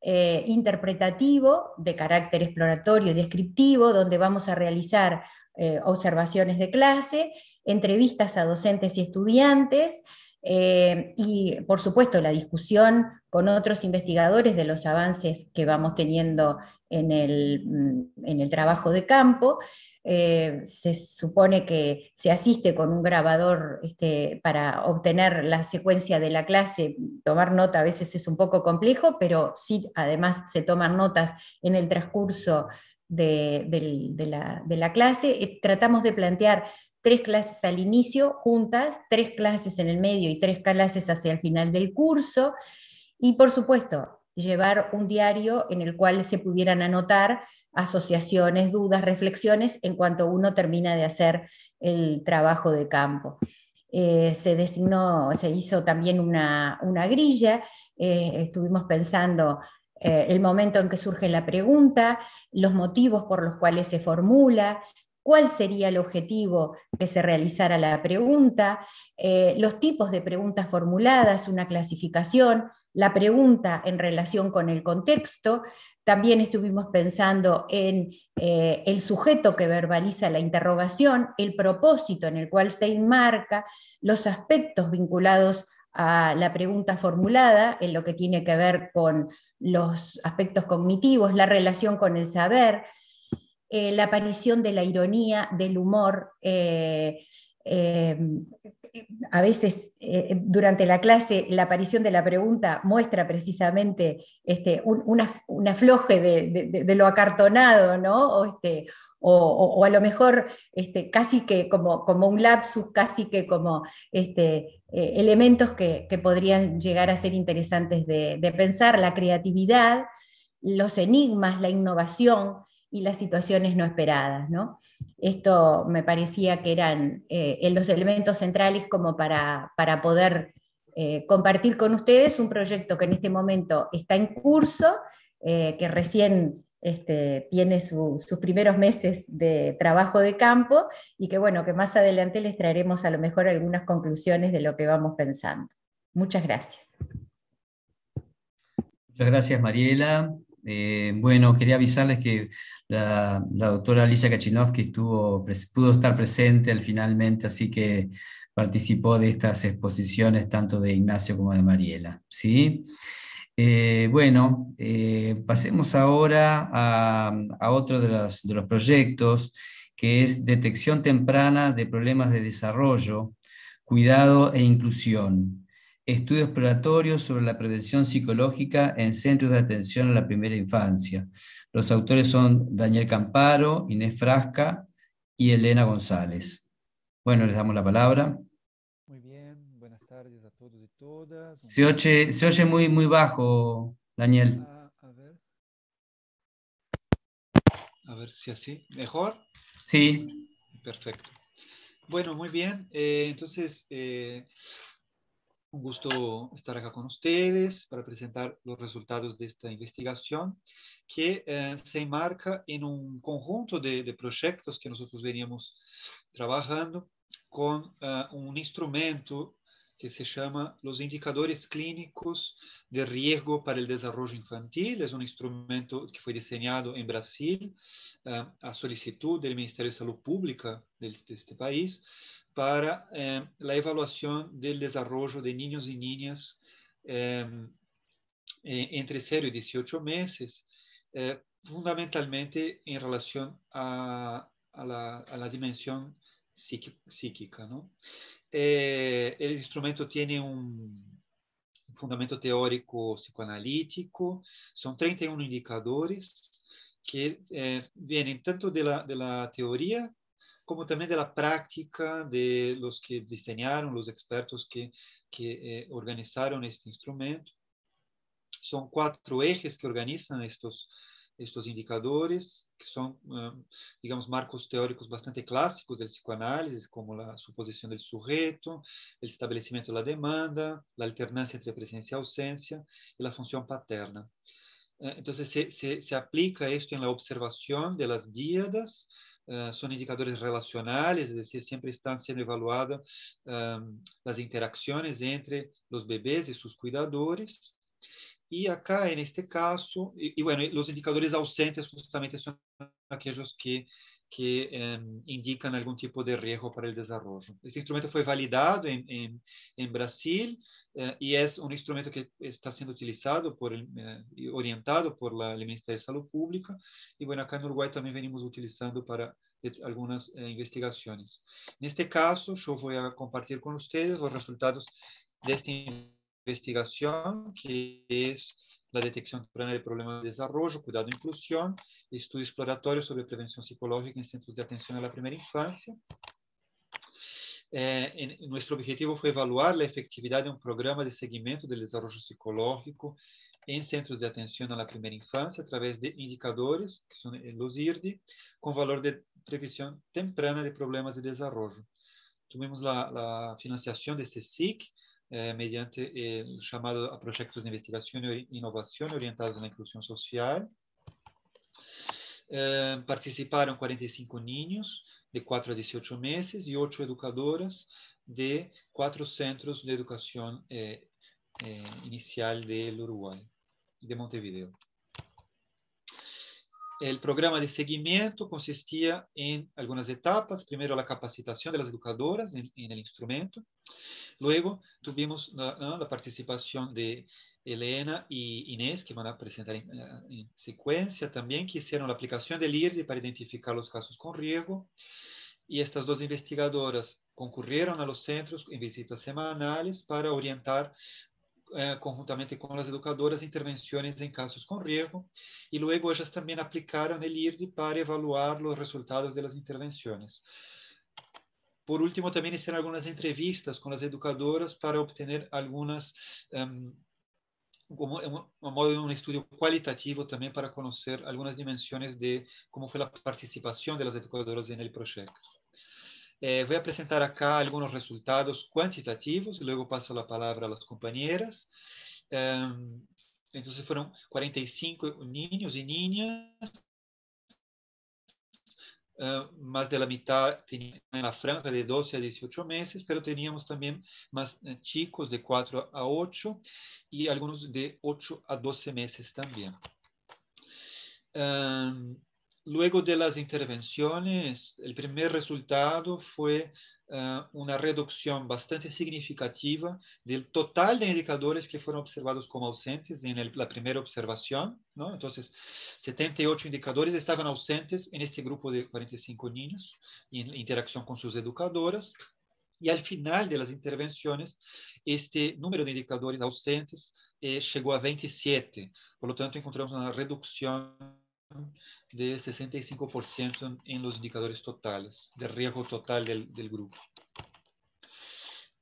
eh, interpretativo, de carácter exploratorio y descriptivo, donde vamos a realizar observaciones de clase, entrevistas a docentes y estudiantes, y por supuesto la discusión con otros investigadores de los avances que vamos teniendo en el, mm, en el trabajo de campo, eh, se supone que se asiste con un grabador este, para obtener la secuencia de la clase. Tomar nota a veces es un poco complejo, pero sí, además se toman notas en el transcurso de, la, clase. Eh, tratamos de plantear tres clases al inicio juntas, tres clases en el medio y tres clases hacia el final del curso. Y por supuesto, llevar un diario en el cual se pudieran anotar asociaciones, dudas, reflexiones en cuanto uno termina de hacer el trabajo de campo. Eh, se designó, se hizo también una, grilla, eh, estuvimos pensando eh, el momento en que surge la pregunta, los motivos por los cuales se formula, cuál sería el objetivo que se realizara la pregunta, los tipos de preguntas formuladas, una clasificación, la pregunta en relación con el contexto, también estuvimos pensando en eh, el sujeto que verbaliza la interrogación, el propósito en el cual se enmarca, los aspectos vinculados a la pregunta formulada, en lo que tiene que ver con los aspectos cognitivos, la relación con el saber, eh, la aparición de la ironía, del humor, eh, a veces eh, durante la clase la aparición de la pregunta muestra precisamente este, un, afloje de, lo acartonado, ¿no? O, este, o, a lo mejor este, casi que como, como, un lapsus, casi que como este, eh, elementos que, que, podrían llegar a ser interesantes de pensar, la creatividad, los enigmas, la innovación, y las situaciones no esperadas. ¿no? Esto me parecía que eran eh, los elementos centrales como para, para poder eh, compartir con ustedes un proyecto que en este momento está en curso, eh, que recién este, tiene sus primeros meses de trabajo de campo y que bueno, que más adelante les traeremos a lo mejor algunas conclusiones de lo que vamos pensando. Muchas gracias. Muchas gracias, Mariela. Eh, bueno, quería avisarles que la, doctora Alicia estuvo, pudo estar presente al finalmente, así que participó de estas exposiciones tanto de Ignacio como de Mariela. ¿sí? Eh, bueno, eh, pasemos ahora a, otro de los, de los proyectos, que es detección temprana de problemas de desarrollo, cuidado e inclusión estudio exploratorio sobre la prevención psicológica en centros de atención a la primera infancia. Los autores son Daniel Camparo, Inés Frasca y Elena González. Bueno, les damos la palabra. Muy bien, buenas tardes a todos y todas. Se oye, se oye muy, muy bajo, Daniel. Ah, a, ver. a ver si así, ¿mejor? Sí. Perfecto. Bueno, muy bien. Eh, entonces, eh, un gusto estar acá con ustedes para presentar los resultados de esta investigación que eh, se enmarca en un conjunto de, de, proyectos que nosotros veníamos trabajando con uh, un instrumento que se llama los indicadores clínicos de riesgo para el desarrollo infantil. Es un instrumento que fue diseñado en Brasil uh, a solicitud del Ministerio de Salud Pública de, de este país para eh, la evaluación del desarrollo de niños y niñas eh, eh entre 0 y 18 meses, eh, fundamentalmente en relación a, a, la, a la, dimensión psíquica. ¿no? Eh, el instrumento tiene un, fundamento teórico psicoanalítico. São 31 indicadores que eh, vêm tanto da, da teoria como também da prática de los que desenharam, os expertos que, que eh, organizaram este instrumento. São quatro ejes que organizam estes estes indicadores, que são, digamos, marcos teóricos bastante clássicos do psicoanálisis, como a suposição do sujeito, o estabelecimento da demanda, a alternância entre presença e ausência e a função paterna. Então, se, se, se aplica isto na observação das díadas, uh, são indicadores relacionais, é decir, sempre estão sendo evaluadas um, as interações entre os bebês e seus cuidadores, Y acá, en este caso, y, y bueno, los indicadores ausentes justamente son aquellos que, que eh, indican algún tipo de riesgo para el desarrollo. Este instrumento fue validado en, en, en Brasil eh, y es un instrumento que está siendo utilizado por eh, orientado por la, el Ministerio de Salud Pública y bueno, acá en Uruguay también venimos utilizando para algunas eh, investigaciones. En este caso, yo voy a compartir con ustedes los resultados de este investigación, que es la detección temprana de problemas de desarrollo, cuidado e inclusión, estudio exploratorio sobre prevención psicológica en centros de atención a la primera infancia. Eh, en, nuestro objetivo fue evaluar la efectividad de un programa de seguimiento del desarrollo psicológico en centros de atención a la primera infancia a través de indicadores, que son los IRDI, con valor de previsión temprana de problemas de desarrollo. Tuvimos la, la financiación de CSIC, eh, mediante o chamado a projetos de investigação e inovação orientados na inclusão social. Eh, participaram 45 ninhos de 4 a 18 meses e 8 educadoras de quatro centros de educação eh, eh, inicial do Uruguai, de Montevideo. El programa de seguimiento consistía en algunas etapas. Primero, la capacitación de las educadoras en, en el instrumento. Luego, tuvimos la, participación de Elena y Inés, que van a presentar en, en, secuencia también, que hicieron la aplicación del IRDI para identificar los casos con riesgo. Y estas dos investigadoras concurrieron a los centros en visitas semanales para orientar eh, conjuntamente com as educadoras, intervenções em casos com riesgo, e luego elas também aplicaram o IRD para evaluar os resultados das intervenções. Por último, também hicieron algumas entrevistas com as educadoras para obter algumas, um, como um modo de um estudo qualitativo também para conhecer algumas dimensões de como foi a participação das educadoras no projeto. Eh, voy a presentar acá algunos resultados cuantitativos y luego palabra a las compañeras. Um, entonces fueron 45 niños y niñas, uh, más de la mitad tenían en la franja de 12 a 18 meses, pero teníamos también más uh, chicos de 4 a 8 y algunos de 8 a 12 meses también. Um, Luego de las intervenciones, el primer resultado fue uh, una reducción bastante significativa del total de indicadores que fueron observados como ausentes la primera observación. ¿no? Entonces, 78 indicadores estaban ausentes en este grupo de 45 niños en interacción con sus educadoras. Y al final de las intervenciones, este número de indicadores ausentes eh, llegó a 27. Por lo tanto, encontramos una reducción de 65% en los indicadores totales, de riesgo total del, del grupo.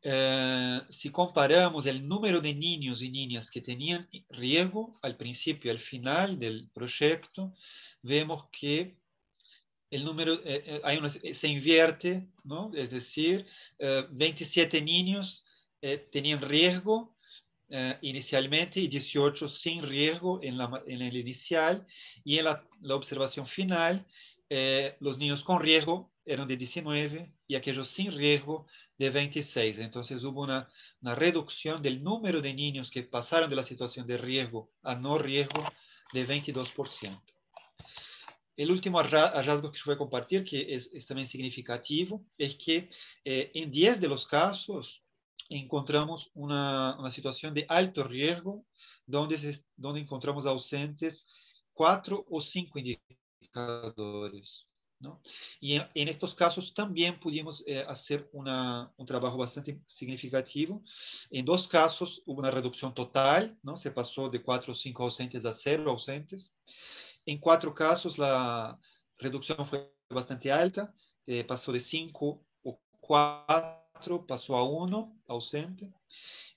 Eh, si comparamos el número de niños y niñas que tenían riesgo al principio y al final del proyecto, vemos que el número eh, eh hay una, se invierte, ¿no? es decir, 27 eh, niños eh, tenían riesgo eh, inicialmente y 18 sin riesgo en, la, en el inicial y en la, la observación final eh, los niños con riesgo eran de 19 y aquellos sin riesgo de 26. Entonces hubo una, una reducción del número de niños que pasaron de la situación de riesgo a no riesgo de 22%. El último hallazgo que voy a compartir, que es, es también significativo, es que eh, en 10 de los casos encontramos una, una situación de alto riesgo, donde, se, donde encontramos ausentes cuatro o cinco indicadores. Y en, estos casos también pudimos eh, hacer un trabajo bastante significativo. En dos casos hubo una reducción total, ¿no? se pasó de cuatro o cinco ausentes a cero ausentes. En cuatro casos la reducción fue bastante alta, eh, pasó de cinco o cuatro, pasó a uno ausente.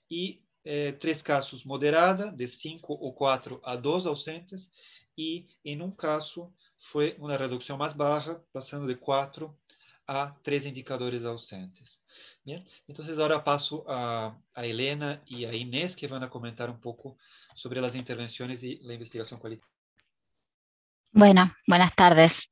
Y eh, tres casos moderada, de cinco o cuatro a dos ausentes. Y en un caso fue una reducción más baja, pasando de 4 a 3 indicadores ausentes. Bien, entonces ahora paso a, a, Elena y a Inés que van a comentar un poco sobre las intervenciones y la investigación cualitativa. Bueno, buenas tardes.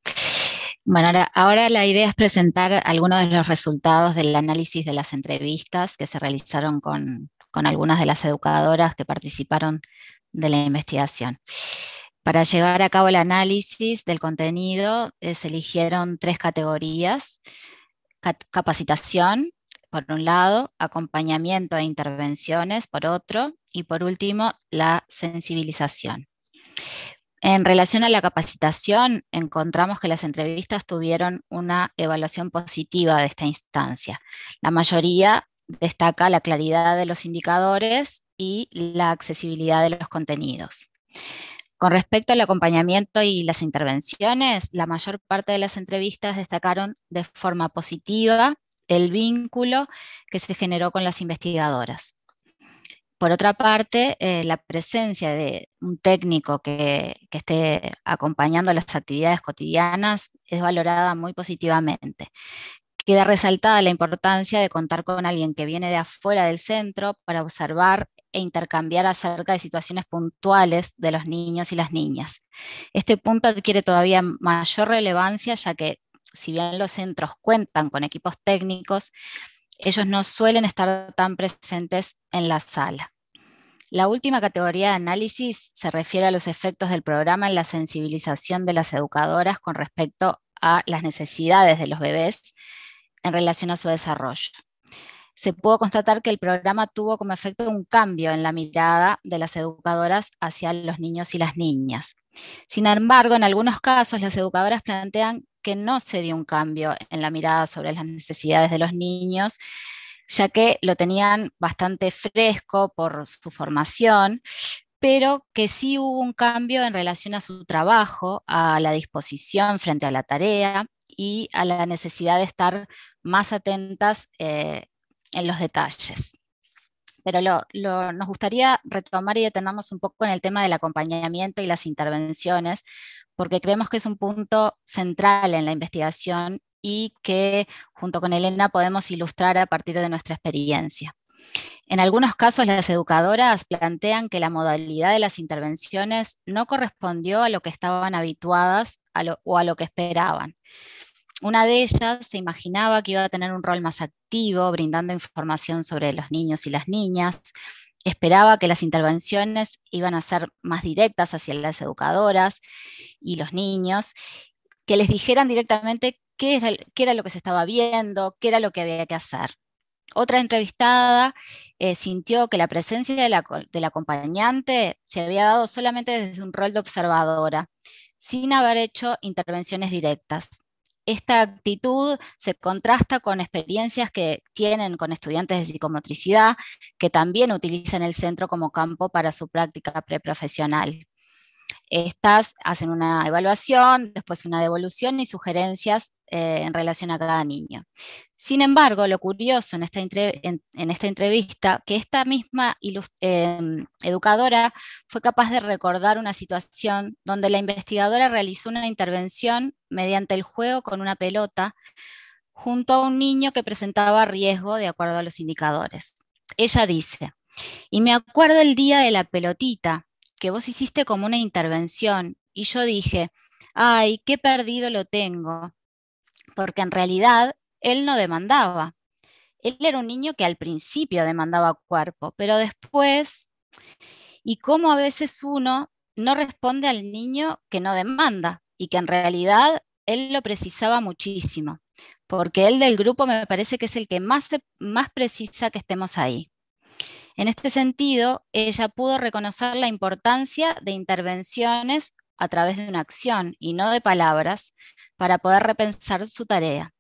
Bueno, ahora, la idea es presentar algunos de los resultados del análisis de las entrevistas que se realizaron con, con algunas de las educadoras que participaron de la investigación. Para llevar a cabo el análisis del contenido eh, se eligieron tres categorías. capacitación, por un lado, acompañamiento e intervenciones, por otro, y por último, la sensibilización. En relación a la capacitación, encontramos que las entrevistas tuvieron una evaluación positiva de esta instancia. La mayoría destaca la claridad de los indicadores y la accesibilidad de los contenidos. Con respecto al acompañamiento y las intervenciones, la mayor parte de las entrevistas destacaron de forma positiva el vínculo que se generó con las investigadoras. Por otra parte, eh, la presencia de un técnico que, que, esté acompañando las actividades cotidianas es valorada muy positivamente. Queda resaltada la importancia de contar con alguien que viene de afuera del centro para observar e intercambiar acerca de situaciones puntuales de los niños y las niñas. Este punto adquiere todavía mayor relevancia ya que si bien los centros cuentan con equipos técnicos, ellos no suelen estar tan presentes en la sala. La última categoría de análisis se refiere a los efectos del programa en la sensibilización de las educadoras con respecto a las necesidades de los bebés en relación a su desarrollo se pudo constatar que el programa tuvo como efecto un cambio en la mirada de las educadoras hacia los niños y las niñas. Sin embargo, en algunos casos las educadoras plantean que no se dio un cambio en la mirada sobre las necesidades de los niños, ya que lo tenían bastante fresco por su formación, pero que sí hubo un cambio en relación a su trabajo, a la disposición frente a la tarea y a la necesidad de estar más atentas eh, en los detalles. Pero nos gustaría retomar y detenernos un poco en el tema del acompañamiento y las intervenciones, porque creemos que es un punto central en la investigación y que junto con Elena podemos ilustrar a partir de nuestra experiencia. En algunos casos las educadoras plantean que la modalidad de las intervenciones no correspondió a lo que estaban habituadas o a lo que esperaban. Una de ellas se imaginaba que iba a tener un rol más activo, brindando información sobre los niños y las niñas. Esperaba que las intervenciones iban a ser más directas hacia las educadoras y los niños, que les dijeran directamente qué era, lo que se estaba viendo, qué era lo que había que hacer. Otra entrevistada eh, sintió que la presencia del acompañante se había dado solamente desde un rol de observadora, sin haber hecho intervenciones directas esta actitud se contrasta con experiencias que tienen con estudiantes de psicomotricidad que también utilizan el centro como campo para su práctica preprofesional. Estas hacen una evaluación, después una devolución y sugerencias eh, en relación a cada niño. Sin embargo, lo curioso en esta, en, esta entrevista, que esta misma em, educadora fue capaz de recordar una situación donde la investigadora realizó una intervención mediante el juego con una pelota junto a un niño que presentaba riesgo de acuerdo a los indicadores. Ella dice, y me acuerdo el día de la pelotita, que vos hiciste como una intervención, y yo dije, ay, qué perdido lo tengo, porque en realidad él no demandaba. Él era un niño que al principio demandaba cuerpo, pero después, y cómo a veces uno no responde al niño que no demanda y que en realidad él lo precisaba muchísimo, porque él del grupo me parece que es el que más, más precisa que estemos ahí. En este sentido, ella pudo reconocer la importancia de intervenciones a través de una acción y no de palabras para poder repensar su tarea.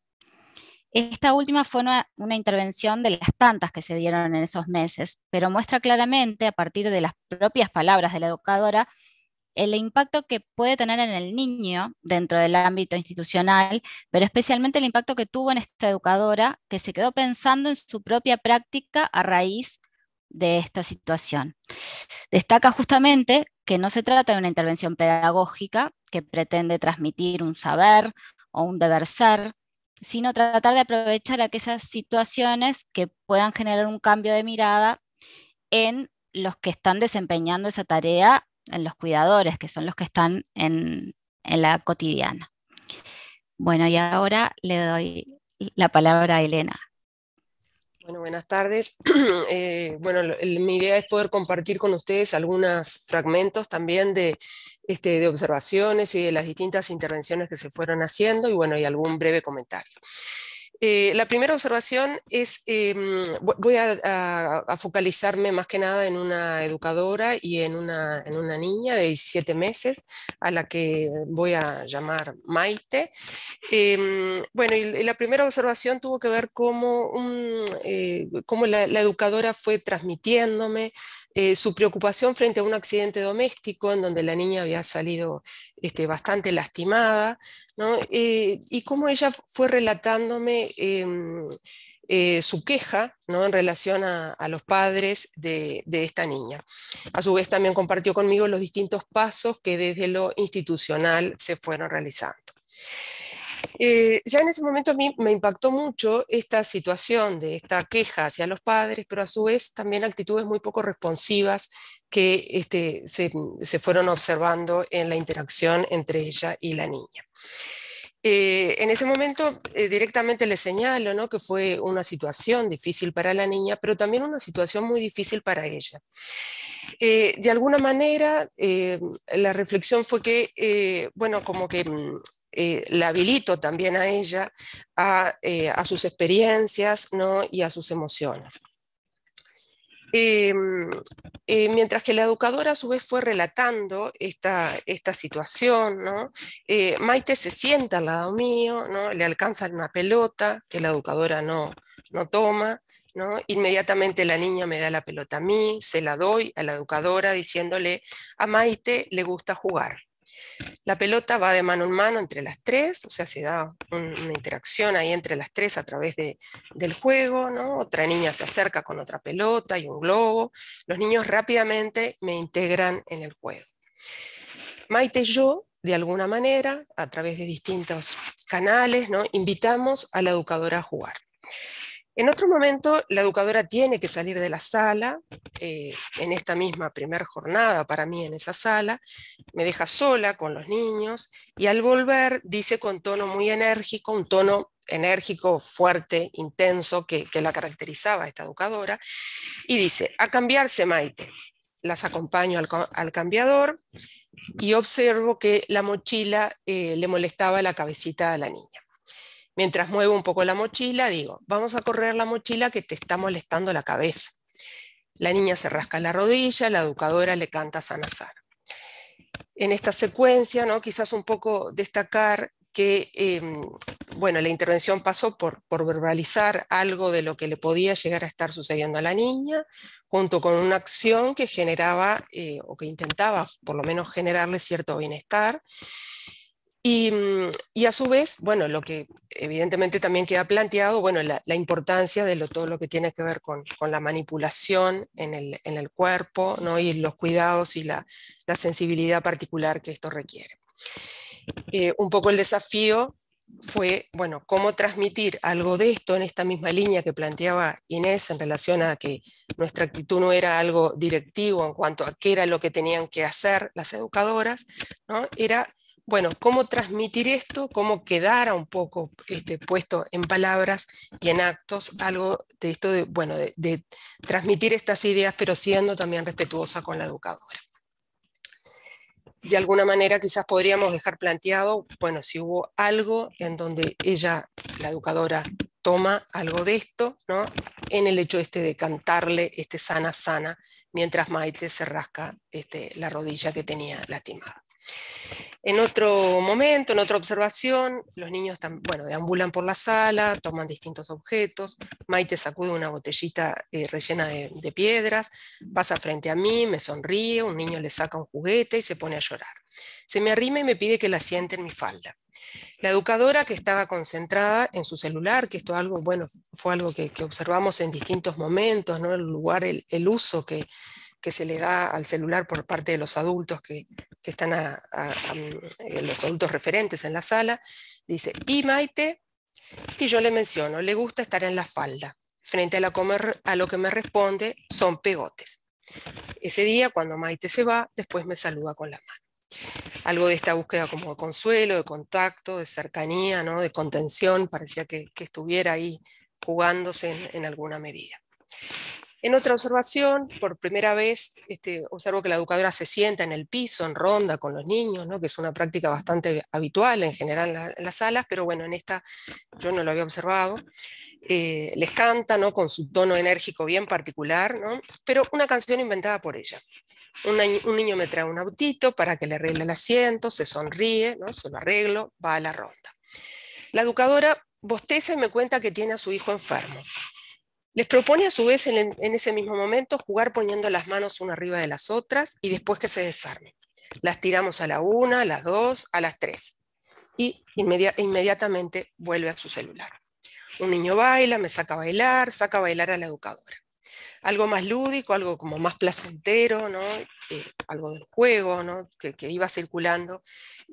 Esta última fue una, intervención de las tantas que se dieron en esos meses, pero muestra claramente, a partir de las propias palabras de la educadora, el impacto que puede tener en el niño dentro del ámbito institucional, pero especialmente el impacto que tuvo en esta educadora que se quedó pensando en su propia práctica a raíz de esta situación. Destaca justamente que no se trata de una intervención pedagógica que pretende transmitir un saber o un deber ser, sino tratar de aprovechar aquellas situaciones que puedan generar un cambio de mirada en los que están desempeñando esa tarea, en los cuidadores, que son los que están en, en la cotidiana. Bueno, y ahora le doy la palabra a Elena. Bueno, buenas tardes. Eh, bueno, mi idea es poder compartir con ustedes algunos fragmentos también de, este, de observaciones y de las distintas intervenciones que se fueron haciendo y bueno, y algún breve comentario. Eh, la primera observación es, em, voy a, focalizarme más que nada en una educadora y en una, niña de 17 meses, a la que voy a llamar Maite. Em, bueno, y, la primera observación tuvo que ver cómo, eh, cómo la, educadora fue transmitiéndome eh, su preocupación frente a un accidente doméstico en donde la niña había salido este, bastante lastimada, eh, y cómo ella fue relatándome em, eh, su queja ¿no? en relación a, los padres de, esta niña. A su vez también compartió conmigo los distintos pasos que desde lo institucional se fueron realizando. Eh, ya en ese momento a mí me impactó mucho esta situación de esta queja hacia los padres, pero a su vez también actitudes muy poco responsivas que este, se, fueron observando en la interacción entre ella y la niña. Eh, en ese momento eh, directamente le señalo ¿no? que fue una situación difícil para la niña, pero también una situación muy difícil para ella. de alguna manera, la reflexión fue que, bueno, como que mm, eh, la habilito también a ella, eh, a, sus experiencias ¿no? y a sus emociones. Em, eh, mientras que la educadora a su vez fue relatando esta, esta situación, ¿no? Maite se sienta al lado mío, ¿no? le alcanza una pelota que la educadora no, no toma, ¿no? Inmediatamente la niña me da la pelota a mí, se la doy a la educadora diciéndole, a Maite le gusta jugar. La pelota va de mano en mano entre las tres, o sea, se da una interacción ahí entre las tres a través del juego, ¿no? Otra niña se acerca con otra pelota y un globo. Los niños rápidamente me integran en el juego. Maite y yo, de alguna manera, a través de distintos canales, ¿no? invitamos a la educadora a jugar. En otro momento, la educadora tiene que salir de la sala, eh, en esta misma primera jornada para mí en esa sala, me deja sola con los niños y al volver dice con tono muy enérgico, un tono enérgico, fuerte, intenso que, la caracterizaba esta educadora, y dice, a cambiarse Maite, las acompaño al, cambiador y observo que la mochila eh, le molestaba la cabecita a la niña. Mientras muevo un poco la mochila, digo, vamos a correr la mochila que te está molestando la cabeza. La niña se rasca la rodilla, la educadora le canta sana sana. En esta secuencia, ¿no? quizás un poco destacar que em, bueno, la intervención pasó por, por, verbalizar algo de lo que le podía llegar a estar sucediendo a la niña, junto con una acción que generaba eh, o que intentaba por lo menos generarle cierto bienestar. Mm, y, a su vez, bueno, lo que evidentemente también queda planteado, bueno, la, importancia de lo, todo lo que tiene que ver con, la manipulación en el, cuerpo, ¿no? Y los cuidados y la, sensibilidad particular que esto requiere. Eh, un poco el desafío fue, bueno, cómo transmitir algo de esto en esta misma línea que planteaba Inés en relación a que nuestra actitud no era algo directivo en cuanto a qué era lo que tenían que hacer las educadoras, ¿no? Era bueno, cómo transmitir esto, cómo quedara un poco este, puesto en palabras y en actos algo de esto, de, bueno, de, transmitir estas ideas, pero siendo también respetuosa con la educadora. De alguna manera quizás podríamos dejar planteado, bueno, si hubo algo en donde ella, la educadora, toma algo de esto, ¿no? En el hecho este de cantarle este sana, sana, mientras Maite se rasca este, la rodilla que tenía lastimada. En otro momento, en otra observación, los niños bueno, deambulan por la sala, toman distintos objetos, Maite sacude una botellita eh, rellena de, piedras, pasa frente a mí, me sonríe, un niño le saca un juguete y se pone a llorar. Se me arrima y me pide que la siente en mi falda. La educadora que estaba concentrada en su celular, que esto algo, bueno, fue algo que, observamos en distintos momentos, ¿no? el lugar, el, uso que, se le da al celular por parte de los adultos que, están a, eh, los adultos referentes en la sala, dice, y Maite, y yo le menciono, le gusta estar en la falda. Frente a, la comer, a lo que me responde, son pegotes. Ese día, cuando Maite se va, después me saluda con la mano algo de esta búsqueda como de consuelo, de contacto, de cercanía, ¿no? de contención, parecía que, estuviera ahí jugándose en, alguna medida. En otra observación, por primera vez, este, observo que la educadora se sienta en el piso, en ronda con los niños, que es una práctica bastante habitual en general en, las salas, pero bueno, en esta yo no lo había observado. Eh, les canta ¿no? con su tono enérgico bien particular, ¿no? pero una canción inventada por ella. Un, niño me trae un autito para que le arregle el asiento, se sonríe, ¿no? se lo arreglo, va a la ronda. La educadora bosteza y me cuenta que tiene a su hijo enfermo. Les propone a su vez en, ese mismo momento jugar poniendo las manos una arriba de las otras y después que se desarmen. Las tiramos a la una, a las dos, a las tres. Y inmediatamente vuelve a su celular. Un niño baila, me saca a bailar, saca a bailar a la educadora algo más lúdico, algo como más placentero, ¿no? Eh, algo del juego ¿no? que, iba circulando,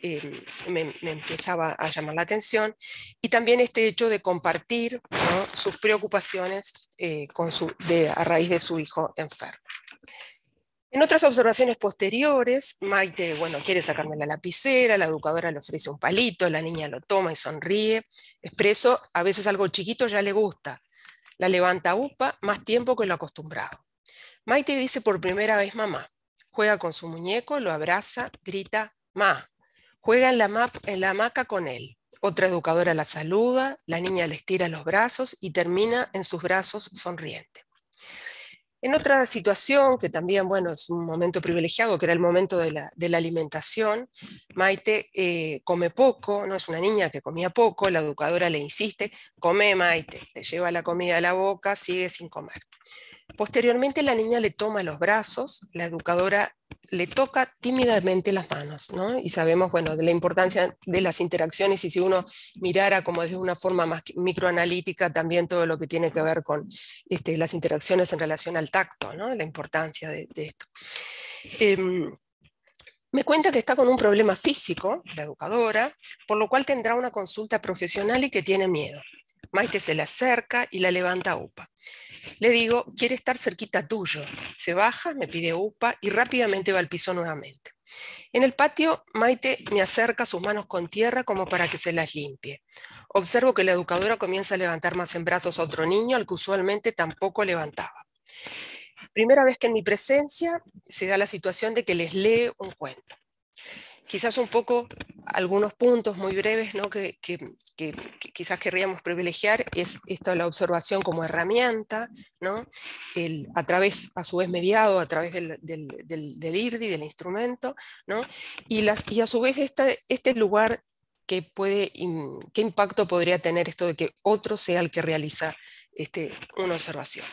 eh, me, empezaba a llamar la atención, y también este hecho de compartir sus preocupaciones eh, de, a raíz de su hijo enfermo. En otras observaciones posteriores, Maite, bueno, quiere sacarme la lapicera, la educadora le ofrece un palito, la niña lo toma y sonríe. Expreso, a veces algo chiquito ya le gusta, la levanta UPA más tiempo que lo acostumbrado. Maite dice por primera vez mamá. Juega con su muñeco, lo abraza, grita ma. Juega en la, la hamaca con él. Otra educadora la saluda, la niña le estira los brazos y termina en sus brazos sonriente. En otra situación, que también bueno, es un momento privilegiado, que era el momento de la, alimentación, Maite eh, come poco, no es una niña que comía poco, la educadora le insiste, come Maite, le lleva la comida a la boca, sigue sin comer. Posteriormente la niña le toma los brazos, la educadora le toca tímidamente las manos, ¿no? Y sabemos, bueno, de la importancia de las interacciones y si uno mirara como desde una forma más microanalítica también todo lo que tiene que ver con este, las interacciones en relación al tacto, ¿no? La importancia de, esto. Em, me cuenta que está con un problema físico, la educadora, por lo cual tendrá una consulta profesional y que tiene miedo. Maite se le acerca y la levanta UPA. Le digo, quiere estar cerquita tuyo. Se baja, me pide upa y rápidamente va al piso nuevamente. En el patio, Maite me acerca sus manos con tierra como para que se las limpie. Observo que la educadora comienza a levantar más en brazos a otro niño al que usualmente tampoco levantaba. Primera vez que en mi presencia se da la situación de que les lee un cuento quizás un poco algunos puntos muy breves ¿no? que, quizás querríamos privilegiar es esta la observación como herramienta, ¿no? El, a través, a su vez mediado a través del, del, del, IRDI, del instrumento, ¿no? y, y a su vez este, este lugar que puede, qué impacto podría tener esto de que otro sea el que realiza este, una observación.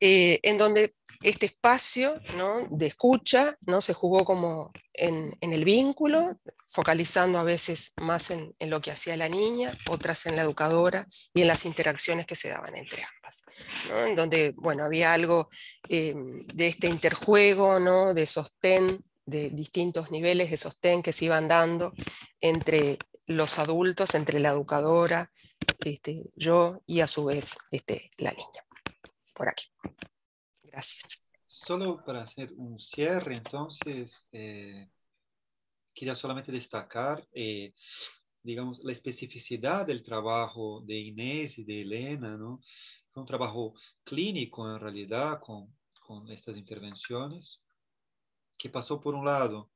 Eh, en donde este espacio ¿no? de escucha ¿no? se jugó como en, el vínculo, focalizando a veces más en, lo que hacía la niña, otras en la educadora y en las interacciones que se daban entre ambas. En donde bueno, había algo eh, de este interjuego, ¿no? de sostén, de distintos niveles de sostén que se iban dando entre los adultos, entre la educadora, este, yo y a su vez este, la niña. Por aquí. Gracias. Solo para hacer un cierre, entonces, eh, quería solamente destacar, eh, digamos, la especificidad del trabajo de Inés y de Elena, ¿no? Fue un trabajo clínico en realidad con, con estas intervenciones, que pasó por un lado,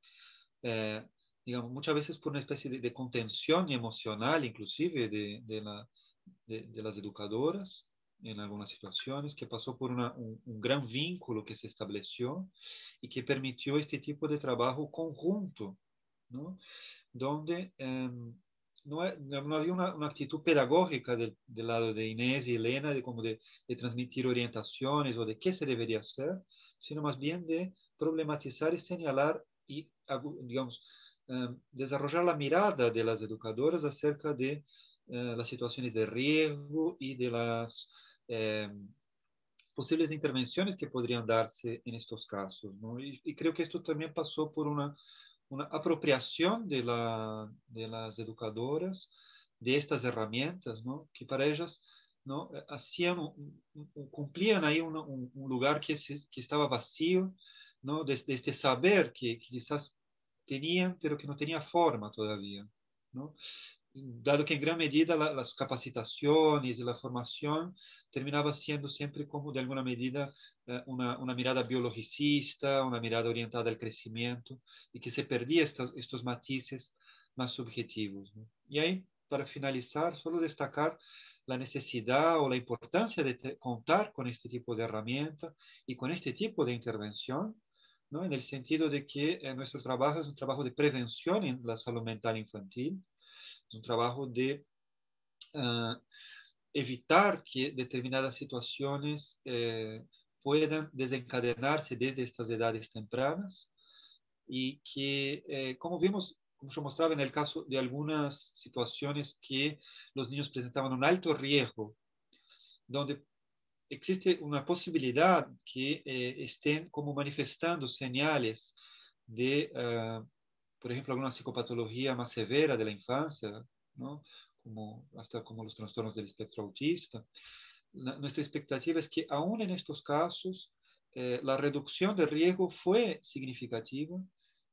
eh, digamos, muchas veces por una especie de, contención emocional, inclusive, de, de, la, de las educadoras, en algunas situaciones, que pasó por una, un, un, gran vínculo que se estableció y que permitió este tipo de trabajo conjunto, ¿no? donde eh, no, no, había una, una actitud pedagógica del, del, lado de Inés y Elena de, como de, de, transmitir orientaciones o de qué se debería hacer, sino más bien de problematizar y señalar y, digamos, eh, desarrollar la mirada de las educadoras acerca de eh, las situaciones de riesgo y de las eh, posibles intervenciones que podrían darse en estos casos. ¿no? Y, y, creo que esto también pasó por una, una apropiación de, la, de las educadoras de estas herramientas, ¿no? que para ellas ¿no? hacían, un, un, cumplían ahí un, un lugar que, se, que, estaba vacío, ¿no? de, de este saber que, que, quizás tenían, pero que no tenía forma todavía. ¿no? Dado que en gran medida la, las capacitaciones y la formación terminaba siendo siempre como de alguna medida eh, una, una, mirada biologicista, una mirada orientada al crecimiento y que se perdía estos, estos matices más subjetivos. ¿no? Y ahí, para finalizar, solo destacar la necesidad o la importancia de contar con este tipo de herramienta y con este tipo de intervención, ¿no? en el sentido de que eh, nuestro trabajo es un trabajo de prevención en la salud mental infantil, es un trabajo de uh, evitar que determinadas situaciones eh, puedan desencadenarse desde estas edades tempranas y que, eh, como vimos, como yo mostraba en el caso de algunas situaciones que los niños presentaban un alto riesgo, donde existe una posibilidad que eh, estén como manifestando señales de uh, por ejemplo, alguna psicopatología más severa de la infancia, ¿no? como, hasta como los trastornos del espectro autista. La, nuestra expectativa es que aún en estos casos eh, la reducción de riesgo fue significativa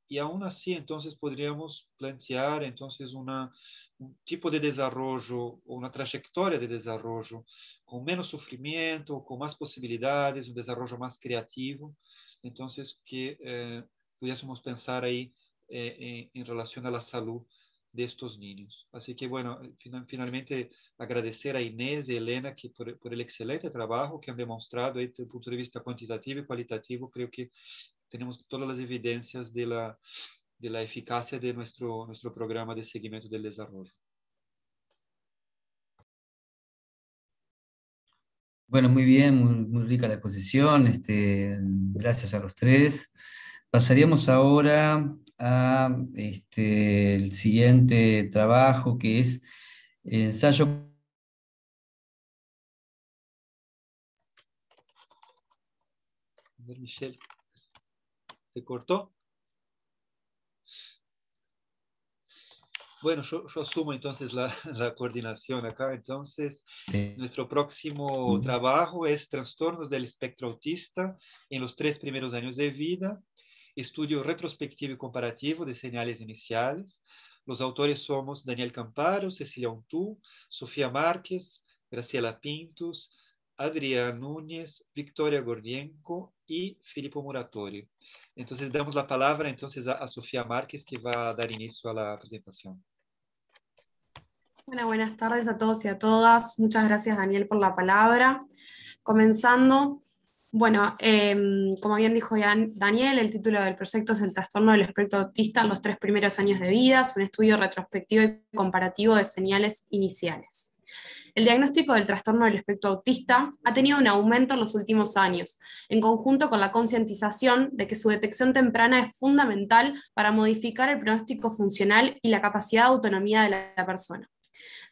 y aún así entonces podríamos plantear entonces una, un tipo de desarrollo o una trayectoria de desarrollo con menos sufrimiento, con más posibilidades, un desarrollo más creativo, entonces que eh, pudiésemos pensar ahí eh, en, en, relación a la salud de estos niños. Así que, bueno, final, finalmente agradecer a Inés y Elena que por, por, el excelente trabajo que han demostrado desde el punto de vista cuantitativo y cualitativo. Creo que tenemos todas las evidencias de la, de la eficacia de nuestro, nuestro programa de seguimiento del desarrollo. Bueno, muy bien, muy, muy rica la exposición. Este, gracias a los tres. Pasaríamos ahora a este, el siguiente trabajo que es ensayo. Michelle, ¿se cortó? Bueno, yo, yo asumo entonces la, la, coordinación acá. Entonces, sí. nuestro próximo trabajo es trastornos del espectro autista en los tres primeros años de vida estudio retrospectivo y comparativo de señales iniciales. Los autores somos Daniel Camparo, Cecilia Untú, Sofía Márquez, Graciela Pintos, Adrián Núñez, Victoria Gordienko y Filippo Muratorio. Entonces damos la palabra entonces a, a, Sofía Márquez que va a dar inicio a la presentación. Bueno, buenas tardes a todos y a todas. Muchas gracias Daniel por la palabra. Comenzando, bueno, eh, como bien dijo Daniel, el título del proyecto es El trastorno del espectro autista en los tres primeros años de vida, es un estudio retrospectivo y comparativo de señales iniciales. El diagnóstico del trastorno del espectro autista ha tenido un aumento en los últimos años, en conjunto con la concientización de que su detección temprana es fundamental para modificar el pronóstico funcional y la capacidad de autonomía de la persona.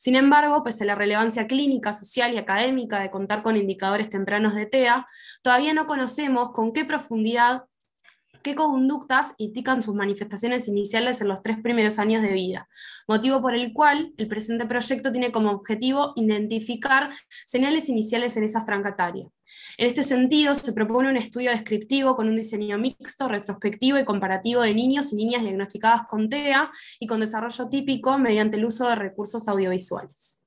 Sin embargo, pese a la relevancia clínica, social y académica de contar con indicadores tempranos de TEA, todavía no conocemos con qué profundidad, qué conductas indican sus manifestaciones iniciales en los tres primeros años de vida, motivo por el cual el presente proyecto tiene como objetivo identificar señales iniciales en esa franja etaria. En este sentido, se propone un estudio descriptivo con un diseño mixto, retrospectivo y comparativo de niños y niñas diagnosticadas con TEA y con desarrollo típico mediante el uso de recursos audiovisuales.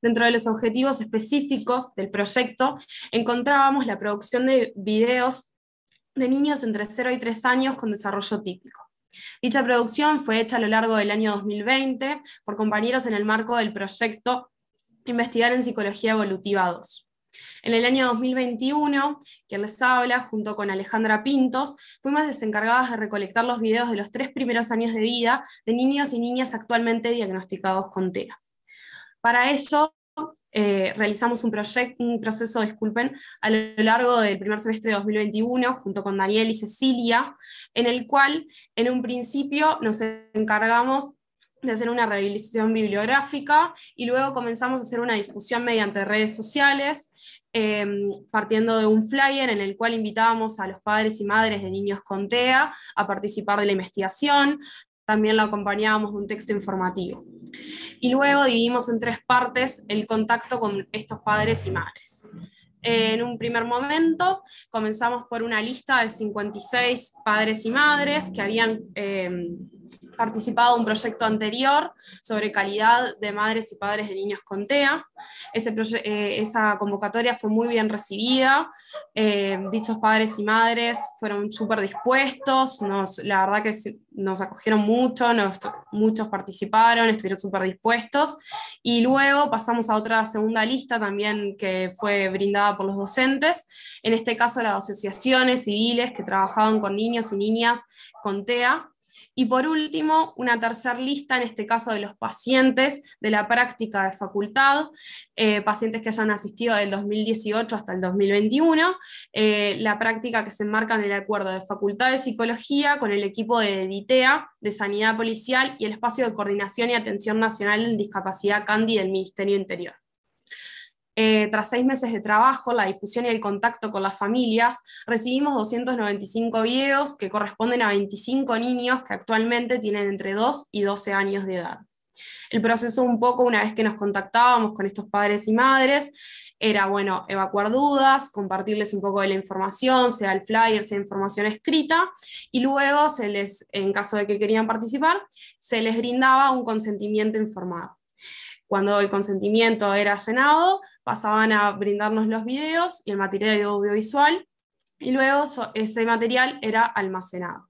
Dentro de los objetivos específicos del proyecto, encontrábamos la producción de videos de niños entre 0 y 3 años con desarrollo típico. Dicha producción fue hecha a lo largo del año 2020 por compañeros en el marco del proyecto Investigar en Psicología Evolutiva 2. En el año 2021, quien les habla, junto con Alejandra Pintos, fuimos desencargadas de recolectar los videos de los tres primeros años de vida de niños y niñas actualmente diagnosticados con TEA. Para ello, eh, realizamos un, un, proceso, disculpen, a lo largo del primer semestre de 2021, junto con Daniel y Cecilia, en el cual en un principio nos encargamos de hacer una revisión bibliográfica y luego comenzamos a hacer una difusión mediante redes sociales, em, partiendo de un flyer en el cual invitábamos a los padres y madres de niños con TEA a participar de la investigación, también lo acompañábamos de un texto informativo. Y luego dividimos en tres partes el contacto con estos padres y madres. En un primer momento comenzamos por una lista de 56 padres y madres que habían em, participado en un proyecto anterior sobre calidad de madres y padres de niños con TEA. Eh, esa convocatoria fue muy bien recibida. Em, dichos padres y madres fueron súper dispuestos, la verdad que nos acogieron mucho, muchos participaron, estuvieron súper dispuestos. Y luego pasamos a otra segunda lista también que fue brindada por los docentes, en este caso las asociaciones civiles que trabajaban con niños y niñas con TEA, y por último, una tercera lista, en este caso de los pacientes de la práctica de facultad, eh, pacientes que hayan asistido del 2018 hasta el 2021, eh, la práctica que se enmarca en el acuerdo de facultad de psicología con el equipo de DITEA, de Sanidad Policial y el espacio de coordinación y atención nacional en discapacidad CANDI del Ministerio Interior. Eh, tras seis meses de trabajo, la difusión y el contacto con las familias, recibimos 295 videos que corresponden a 25 niños que actualmente tienen entre 2 y 12 años de edad. El proceso un poco, una vez que nos contactábamos con estos padres y madres, era, bueno, evacuar dudas, compartirles un poco de la información, sea el flyer, sea información escrita, y luego, se les, en caso de que querían participar, se les brindaba un consentimiento informado. Cuando el consentimiento era llenado, pasaban a brindarnos los videos y el material audiovisual, y luego ese material era almacenado.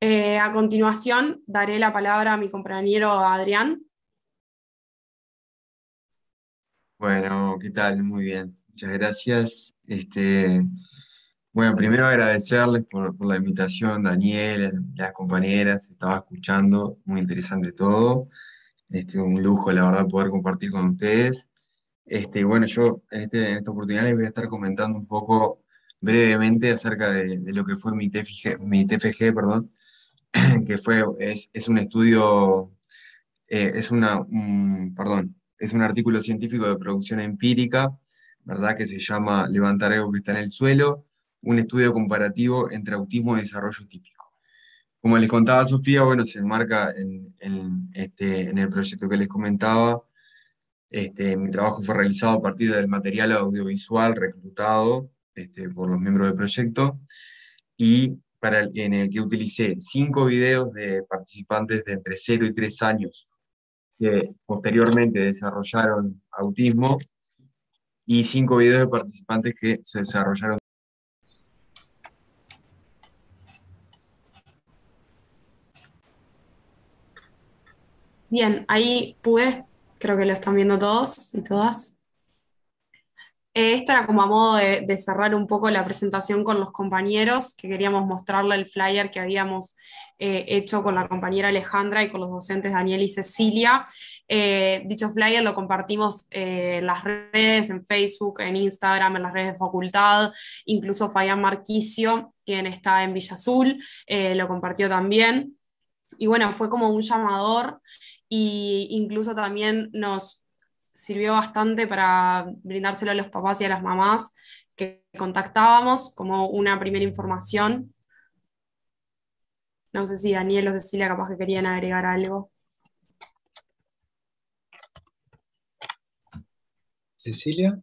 Eh, a continuación, daré la palabra a mi compañero Adrián. Bueno, ¿qué tal? Muy bien, muchas gracias. Este, bueno, primero agradecerles por, por la invitación, Daniel, las compañeras, estaba escuchando, muy interesante todo. Este, un lujo, la verdad, poder compartir con ustedes. Este, bueno, yo en, este, esta oportunidad les voy a estar comentando un poco brevemente acerca de, lo que fue mi TFG, mi TFG perdón, que fue, es, es un estudio, eh, es, una, un, perdón, es un artículo científico de producción empírica, ¿verdad? Que se llama Levantar algo que está en el suelo, un estudio comparativo entre autismo y desarrollo típico. Como les contaba Sofía, bueno, se enmarca en, este, el proyecto que les comentaba. Este, mi trabajo fue realizado a partir del material audiovisual reclutado este, por los miembros del proyecto y en el que utilicé cinco videos de participantes de entre 0 y 3 años que posteriormente desarrollaron autismo y cinco videos de participantes que se desarrollaron Bien, ahí pude, creo que lo están viendo todos y todas. Eh, esto era como a modo de, cerrar un poco la presentación con los compañeros, que queríamos mostrarle el flyer que habíamos eh, hecho con la compañera Alejandra y con los docentes Daniel y Cecilia. Eh, dicho flyer lo compartimos en las redes, en Facebook, en Instagram, en las redes de facultad, incluso Fabián Marquicio, quien está en Villa Azul, lo compartió también. Y bueno, fue como un llamador y incluso también nos sirvió bastante para brindárselo a los papás y a las mamás que contactábamos como una primera información. No sé si Daniel o Cecilia capaz que querían agregar algo. Cecilia.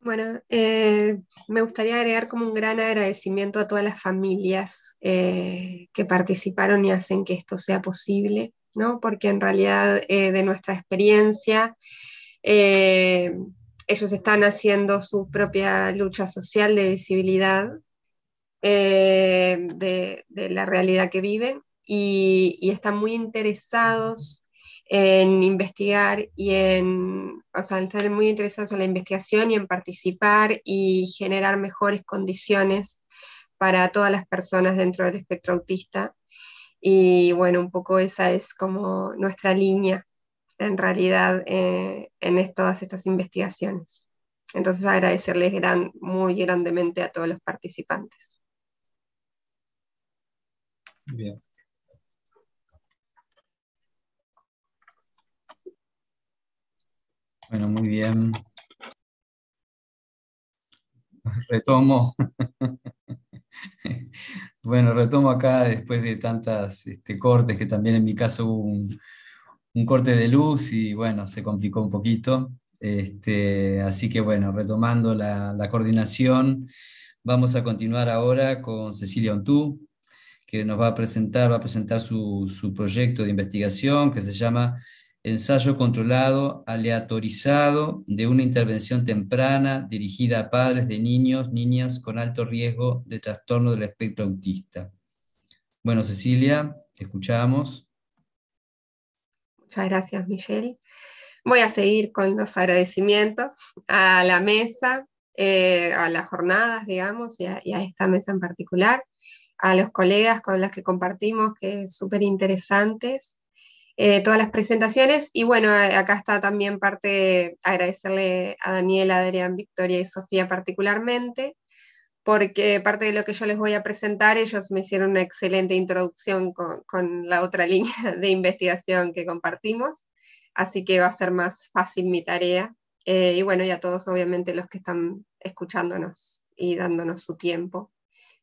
Bueno, eh, me gustaría agregar como un gran agradecimiento a todas las familias eh, que participaron y hacen que esto sea posible, ¿no? Porque en realidad eh, de nuestra experiencia, ellos están haciendo su propia lucha social de visibilidad de, la realidad que viven y están muy interesados en investigar y en, o sea, estar muy interesados en la investigación y en participar y generar mejores condiciones para todas las personas dentro del espectro autista. Y bueno, un poco esa es como nuestra línea en realidad eh, en todas estas investigaciones. Entonces agradecerles gran, muy grandemente a todos los participantes. Bien. Bueno, muy bien. Retomo. Bueno, retomo acá después de tantas este, cortes, que también en mi caso hubo un, corte de luz y bueno, se complicó un poquito. Este, así que bueno, retomando la, coordinación, vamos a continuar ahora con Cecilia Ontú, que nos va a presentar, va a presentar su, su proyecto de investigación que se llama ensayo controlado, aleatorizado de una intervención temprana dirigida a padres de niños, niñas con alto riesgo de trastorno del espectro autista. Bueno, Cecilia, te escuchamos. Muchas gracias, Michelle. Voy a seguir con los agradecimientos a la mesa, eh, a las jornadas, digamos, y a, y a esta mesa en particular, a los colegas con los que compartimos, que es súper interesantes, eh, todas las presentaciones. Y bueno, acá está también parte, agradecerle a Daniela, Adrián, Victoria y Sofía particularmente, porque parte de lo que yo les voy a presentar, ellos me hicieron una excelente introducción con, la otra línea de investigación que compartimos, así que va a ser más fácil mi tarea. Eh, y bueno, y a todos obviamente los que están escuchándonos y dándonos su tiempo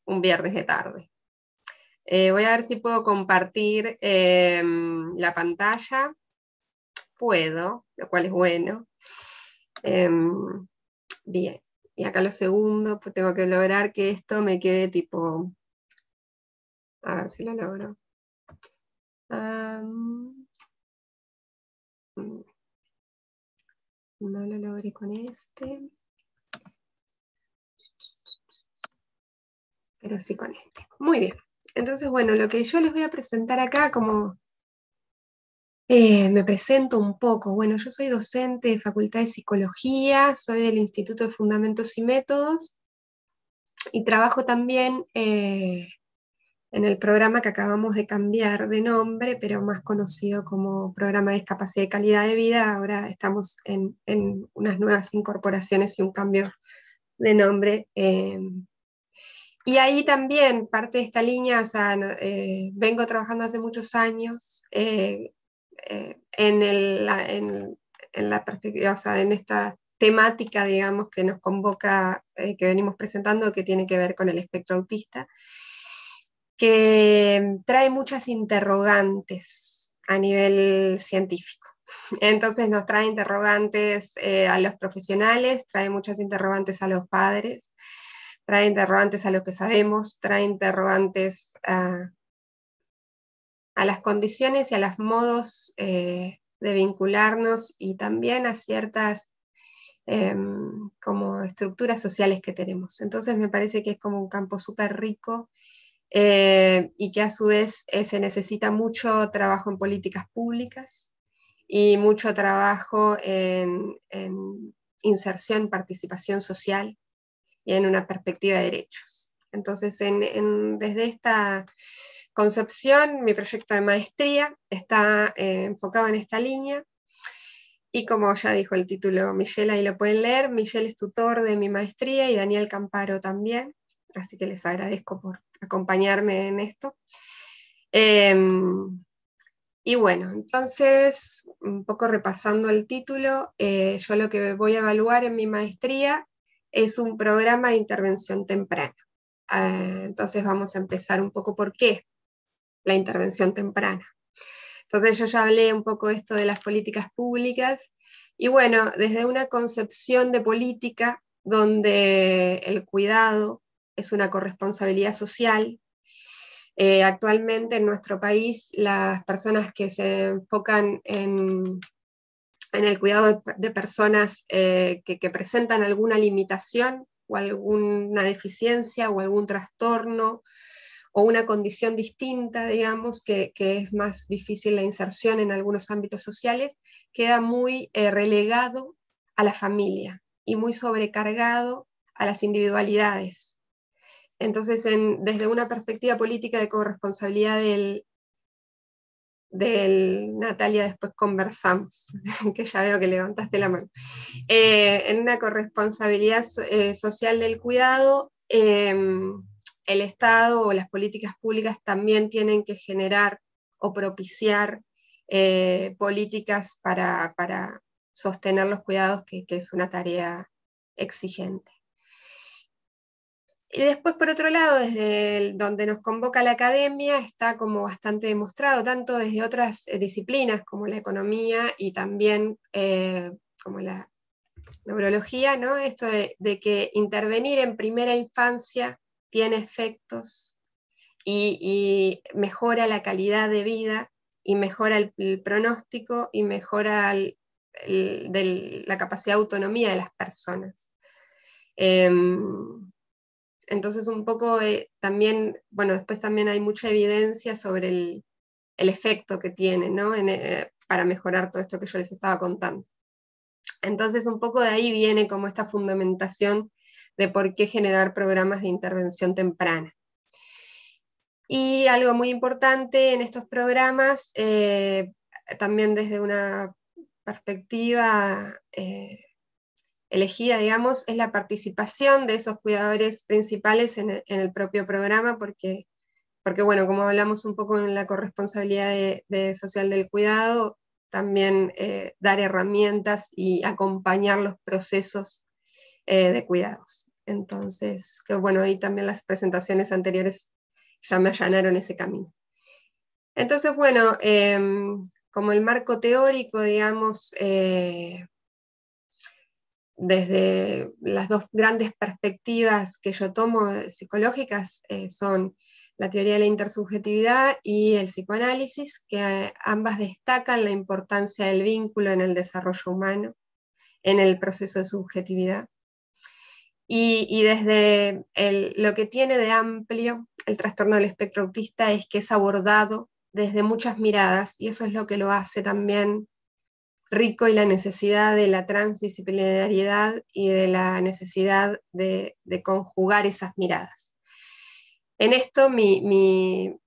un viernes de tarde. Eh, voy a ver si puedo compartir em, la pantalla. Puedo, lo cual es bueno. Em, bien, y acá lo segundo, pues tengo que lograr que esto me quede tipo... A ver si lo logro. Mm, no lo logré con este. Pero sí con este. Muy bien. Entonces, bueno, lo que yo les voy a presentar acá como... Eh, me presento un poco. Bueno, yo soy docente de Facultad de Psicología, soy del Instituto de Fundamentos y Métodos y trabajo también eh, en el programa que acabamos de cambiar de nombre, pero más conocido como Programa de Discapacidad y Calidad de Vida. Ahora estamos en, unas nuevas incorporaciones y un cambio de nombre. Eh, y ahí también parte de esta línea, eh, vengo trabajando hace muchos años eh, eh, en, en, en, la perspectiva, o sea, en esta temática, digamos, que nos convoca, que venimos presentando, que tiene que ver con el espectro autista, que trae muchas interrogantes a nivel científico. Entonces nos trae interrogantes a los profesionales, trae muchas interrogantes a los padres trae interrogantes a lo que sabemos, trae interrogantes a, las condiciones y a los modos eh, de vincularnos y también a ciertas em, como estructuras sociales que tenemos. Entonces me parece que es como un campo súper rico eh, y que a su vez eh, se necesita mucho trabajo en políticas públicas y mucho trabajo en, en inserción, participación social en una perspectiva de derechos. Entonces, desde esta concepción, mi proyecto de maestría está eh, enfocado en esta línea. Y como ya dijo el título Michelle, ahí lo pueden leer, Michelle es tutor de mi maestría y Daniel Camparo también, así que les agradezco por acompañarme en esto. Em, y bueno, entonces, un poco repasando el título, eh, yo lo que voy a evaluar en mi maestría es un programa de intervención temprana. Ah, entonces vamos a empezar un poco por qué la intervención temprana. Entonces yo ya hablé un poco esto de las políticas públicas y bueno, desde una concepción de política donde el cuidado es una corresponsabilidad social, eh, actualmente en nuestro país las personas que se enfocan en en el cuidado de, personas eh, que, presentan alguna limitación o alguna deficiencia o algún trastorno o una condición distinta, digamos, que, es más difícil la inserción en algunos ámbitos sociales, queda muy eh, relegado a la familia y muy sobrecargado a las individualidades. Entonces, desde una perspectiva política de corresponsabilidad del, del Natalia, después conversamos, que ya veo que levantaste la mano, eh, en una corresponsabilidad eh, social del cuidado, em, el Estado o las políticas públicas también tienen que generar o propiciar eh, políticas para, sostener los cuidados, que, es una tarea exigente. Y después, por otro lado, desde donde nos convoca la academia, está como bastante demostrado, tanto desde otras eh, disciplinas como la economía y también eh, como la neurología, ¿no? esto de, que intervenir en primera infancia tiene efectos y, mejora la calidad de vida y mejora el, pronóstico y mejora la capacidad de autonomía de las personas. Em, entonces un poco eh, también, bueno, después también hay mucha evidencia sobre el, efecto que tiene, ¿no? Eh, para mejorar todo esto que yo les estaba contando. Entonces un poco de ahí viene como esta fundamentación de por qué generar programas de intervención temprana. Y algo muy importante en estos programas, eh, también desde una perspectiva elegida, digamos, es la participación de esos cuidadores principales en el, propio programa, porque, porque, bueno, como hablamos un poco en la corresponsabilidad social del cuidado, también eh, dar herramientas y acompañar los procesos eh, de cuidados. Entonces, que bueno, ahí también las presentaciones anteriores ya me allanaron ese camino. Entonces, bueno, em, como el marco teórico, digamos, eh, desde las dos grandes perspectivas que yo tomo psicológicas eh, son la teoría de la intersubjetividad y el psicoanálisis, que eh, ambas destacan la importancia del vínculo en el desarrollo humano, en el proceso de subjetividad. Y, desde lo que tiene de amplio el trastorno del espectro autista es que es abordado desde muchas miradas y eso es lo que lo hace también rico y la necesidad de la transdisciplinariedad y de la necesidad de, conjugar esas miradas. En esto mi,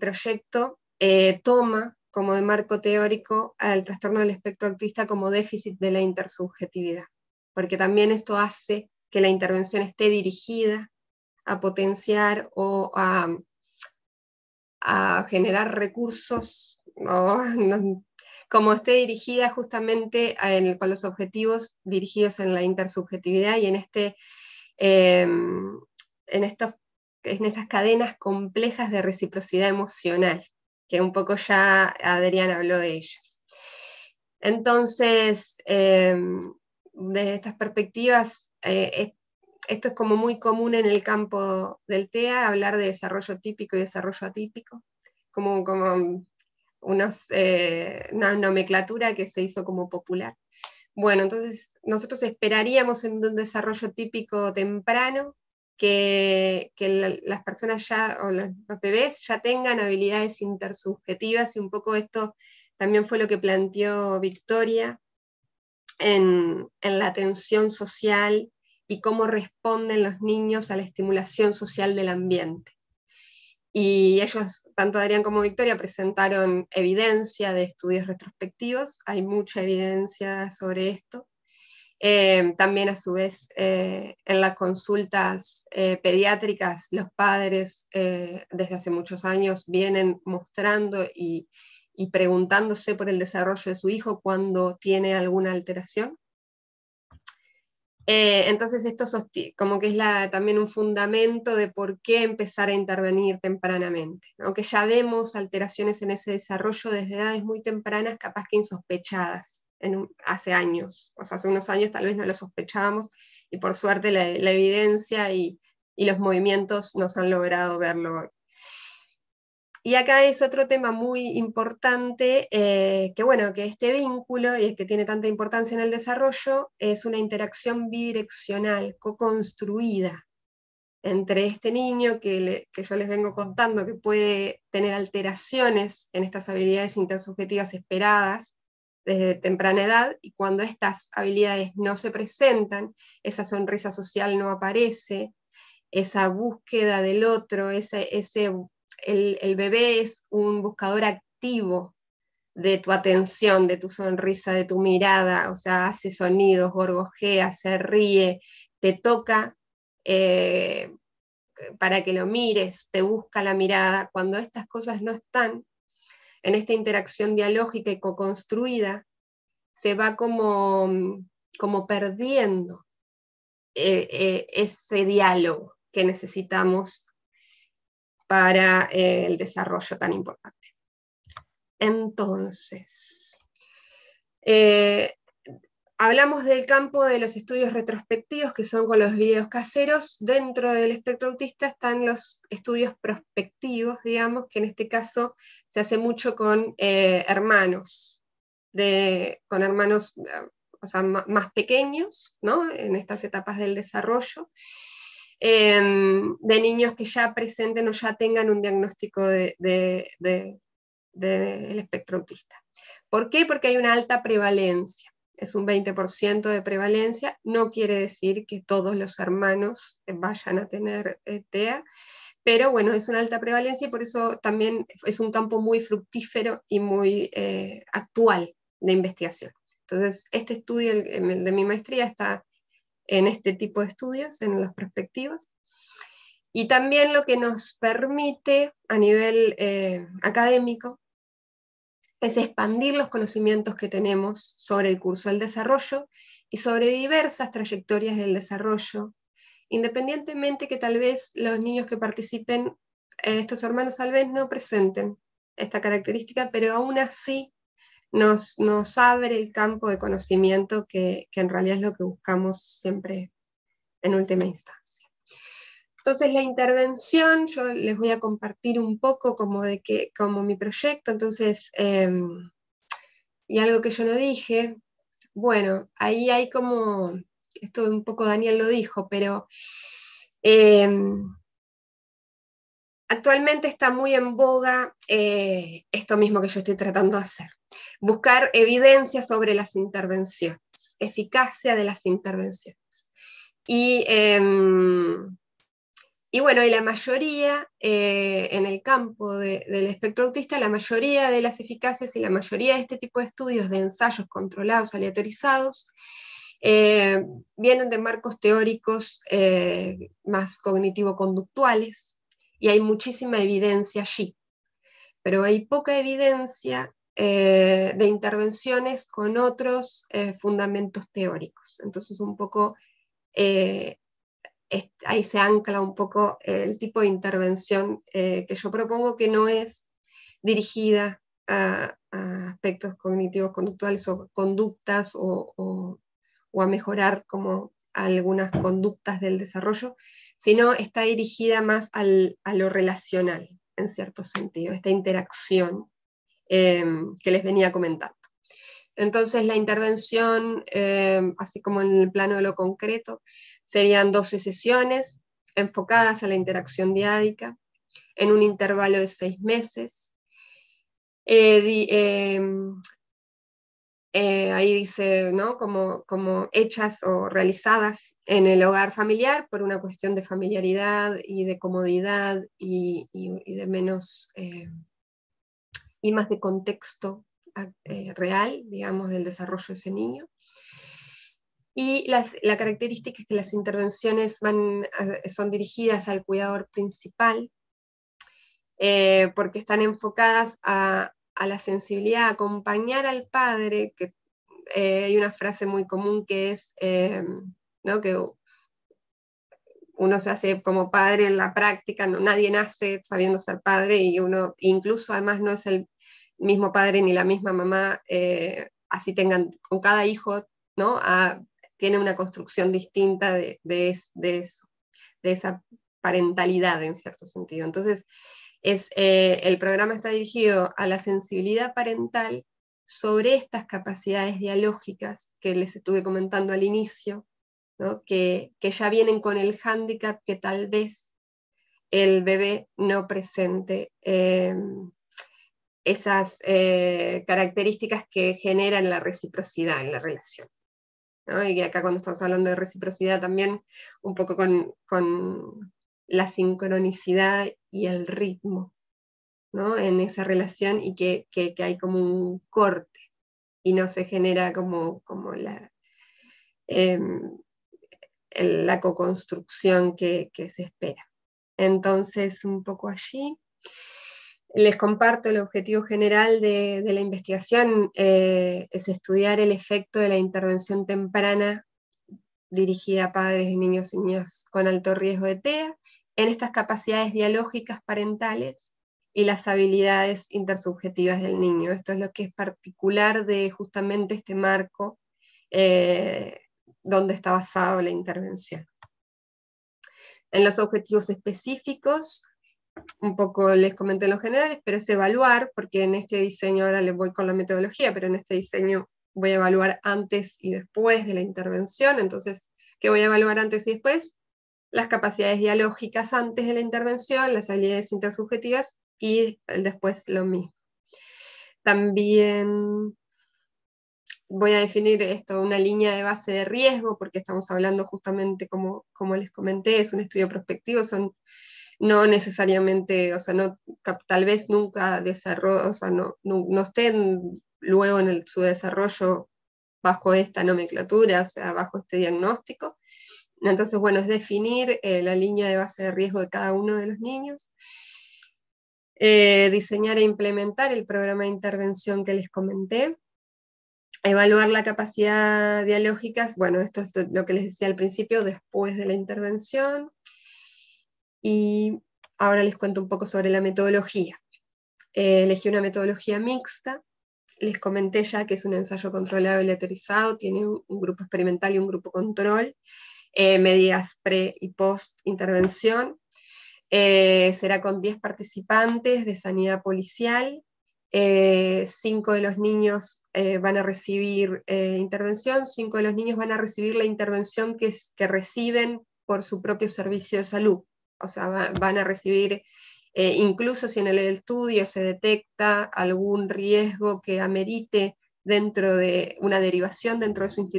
proyecto eh, toma como de marco teórico al trastorno del espectro autista como déficit de la intersubjetividad, porque también esto hace que la intervención esté dirigida a potenciar o a, generar recursos, como esté dirigida justamente con los objetivos dirigidos en la intersubjetividad y en, este, em, en, estos, en estas cadenas complejas de reciprocidad emocional, que un poco ya Adrián habló de ellas. Entonces, em, desde estas perspectivas, eh, esto es como muy común en el campo del TEA, hablar de desarrollo típico y desarrollo atípico, como, como eh, una nomenclatura que se hizo como popular. Bueno, entonces nosotros esperaríamos en un desarrollo típico temprano que, las personas ya, o los, bebés ya tengan habilidades intersubjetivas y un poco esto también fue lo que planteó Victoria en, en la atención social y cómo responden los niños a la estimulación social del ambiente y ellos, tanto Adrián como Victoria, presentaron evidencia de estudios retrospectivos, hay mucha evidencia sobre esto. Eh, también a su vez eh, en las consultas eh, pediátricas los padres desde hace muchos años vienen mostrando y, y preguntándose por el desarrollo de su hijo cuando tiene alguna alteración. Eh, entonces esto como que es también un fundamento de por qué empezar a intervenir tempranamente, aunque ya vemos alteraciones en ese desarrollo desde edades muy tempranas, capaz que insospechadas hace años, o sea, hace unos años tal vez no lo sospechábamos y por suerte la, evidencia y, los movimientos nos han logrado verlo y acá es otro tema muy importante, eh, que bueno, que este vínculo, y que tiene tanta importancia en el desarrollo, es una interacción bidireccional, co-construida entre este niño que, yo les vengo contando, que puede tener alteraciones en estas habilidades intersubjetivas esperadas desde temprana edad, y cuando estas habilidades no se presentan, esa sonrisa social no aparece, esa búsqueda del otro, ese, el, bebé es un buscador activo de tu atención, de tu sonrisa, de tu mirada, o sea, hace sonidos, gorgojea, se ríe, te toca eh, para que lo mires, te busca la mirada. Cuando estas cosas no están en esta interacción dialógica y co-construida, se va como, como perdiendo eh, eh, ese diálogo que necesitamos para el desarrollo tan importante. Entonces, eh, hablamos del campo de los estudios retrospectivos, que son con los videos caseros. Dentro del espectro autista están los estudios prospectivos, digamos, que en este caso se hace mucho con eh, hermanos, con hermanos más pequeños, ¿no? en estas etapas del desarrollo. Em, de niños que ya presenten o ya tengan un diagnóstico de, del espectro autista. ¿Por qué? Porque hay una alta prevalencia. Es un 20% de prevalencia. No quiere decir que todos los hermanos vayan a tener eh, TEA, pero bueno, es una alta prevalencia y por eso también es un campo muy fructífero y muy eh, actual de investigación. Entonces, este estudio de mi maestría está en este tipo de estudios, en los prospectivos, y también lo que nos permite a nivel eh, académico es expandir los conocimientos que tenemos sobre el curso del desarrollo y sobre diversas trayectorias del desarrollo, independientemente que tal vez los niños que participen, eh, estos hermanos tal vez no presenten esta característica, pero aún así nos, nos abre el campo de conocimiento que, que en realidad es lo que buscamos siempre en última instancia. Entonces la intervención, yo les voy a compartir un poco como de que, como mi proyecto, entonces, em, y algo que yo no dije, bueno, ahí hay como, esto un poco Daniel lo dijo, pero em, actualmente está muy en boga eh, esto mismo que yo estoy tratando de hacer, buscar evidencia sobre las intervenciones, eficacia de las intervenciones. Y em, bueno, y la mayoría, eh, en el campo del espectro autista, la mayoría de las eficacias y la mayoría de este tipo de estudios de ensayos controlados, aleatorizados, eh, vienen de marcos teóricos eh, más cognitivo-conductuales, y hay muchísima evidencia allí. Pero hay poca evidencia de intervenciones con otros fundamentos teóricos. Entonces, un poco ahí se ancla un poco el tipo de intervención eh, que yo propongo, que no es dirigida a, aspectos cognitivos conductuales o conductas o, a mejorar como algunas conductas del desarrollo, sino está dirigida más a lo relacional, en cierto sentido, esta interacción em, que les venía comentando. Entonces la intervención, em, así como en el plano de lo concreto, Serían 12 sesiones enfocadas a la interacción diádica en un intervalo de seis meses. Eh, em, eh, ahí dice, ¿no? Como, como, hechas o realizadas en el hogar familiar por una cuestión de familiaridad y de comodidad y, de menos, y más de contexto real, digamos, del desarrollo de ese niño. Y la característica es que las intervenciones van son dirigidas al cuidador principal, eh, porque están enfocadas a, la sensibilidad, a acompañar al padre, que eh, hay una frase muy común que es eh, ¿no? que uno se hace como padre en la práctica, no, nadie nace sabiendo ser padre y uno incluso además no es el mismo padre ni la misma mamá, así tengan con cada hijo, ¿no? A, tiene una construcción distinta de, eso, de esa parentalidad en cierto sentido. Entonces, es, eh, el programa está dirigido a la sensibilidad parental sobre estas capacidades dialógicas que les estuve comentando al inicio, que, ya vienen con el hándicap que tal vez el bebé no presente em, esas eh, características que generan la reciprocidad en la relación. Y acá cuando estamos hablando de reciprocidad también un poco con, la sincronicidad y el ritmo en esa relación y que, hay como un corte y no se genera como, como la, em, la co-construcción que, se espera. Entonces, un poco allí. Les comparto el objetivo general de, la investigación, eh, es estudiar el efecto de la intervención temprana dirigida a padres de niños y niñas con alto riesgo de TEA en estas capacidades dialógicas parentales y las habilidades intersubjetivas del niño. Esto es lo que es particular de justamente este marco eh, donde está basado la intervención. En los objetivos específicos, un poco les comenté en los generales, pero es evaluar, porque en este diseño ahora les voy con la metodología, pero en este diseño voy a evaluar antes y después de la intervención. Entonces, ¿qué voy a evaluar antes y después? Las capacidades dialógicas antes de la intervención, las habilidades intersubjetivas y después lo mismo. También voy a definir esto, una línea de base de riesgo, porque estamos hablando justamente, como, como les comenté, es un estudio prospectivo, son no necesariamente, o sea, no, tal vez nunca desarrollo, o sea, no, no, estén luego en su desarrollo bajo esta nomenclatura, o sea, bajo este diagnóstico. Entonces, bueno, es definir eh, la línea de base de riesgo de cada uno de los niños, eh, diseñar e implementar el programa de intervención que les comenté, evaluar la capacidad dialógica, bueno, esto es lo que les decía al principio, después de la intervención. Y ahora les cuento un poco sobre la metodología. Eh, elegí una metodología mixta, les comenté ya que es un ensayo controlado y autorizado, tiene un, grupo experimental y un grupo control, eh, medidas pre y post intervención. Eh, será con 10 participantes de sanidad policial, cinco de los niños van a recibir intervención, cinco de los niños van a recibir la intervención que reciben por su propio servicio de salud. O sea, van a recibir, eh, incluso si en el estudio se detecta algún riesgo que amerite dentro de una derivación dentro de su,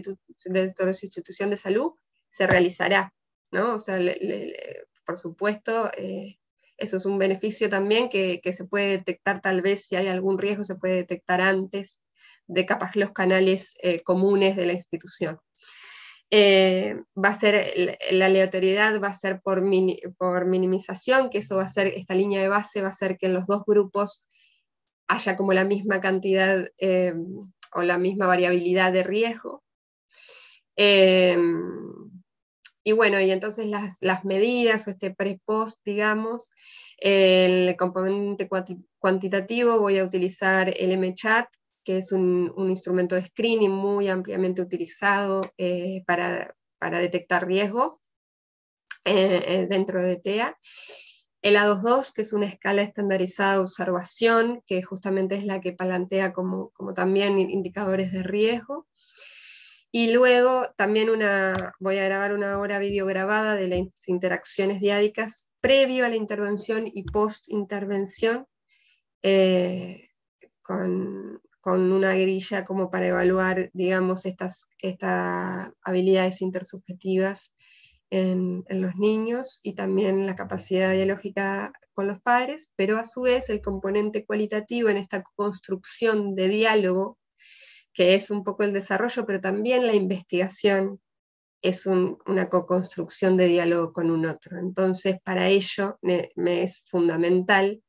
dentro de su institución de salud, se realizará. ¿no? O sea, por supuesto, eso es un beneficio también que, que, se puede detectar tal vez si hay algún riesgo, se puede detectar antes de capaz los canales eh, comunes de la institución. Eh, va a ser, la aleatoriedad va a ser por, por minimización, que eso va a ser, esta línea de base va a ser que en los dos grupos haya como la misma cantidad eh, o la misma variabilidad de riesgo. y bueno, y entonces las, las medidas o este pre-post, digamos, el componente cuantitativo voy a utilizar el MChat, que es un, instrumento de screening muy ampliamente utilizado eh, para, detectar riesgo eh, eh, dentro de TEA. El A22, que es una escala estandarizada de observación, que justamente es la que plantea como, como también indicadores de riesgo. Y luego también una, voy a grabar una hora videograbada de las interacciones diádicas previo a la intervención y post-intervención con, con una grilla como para evaluar, digamos, estas, habilidades intersubjetivas en, los niños y también la capacidad dialógica con los padres, pero a su vez el componente cualitativo en esta construcción de diálogo, que es un poco el desarrollo, pero también la investigación es una co-construcción de diálogo con un otro. Entonces, para ello me, me es fundamental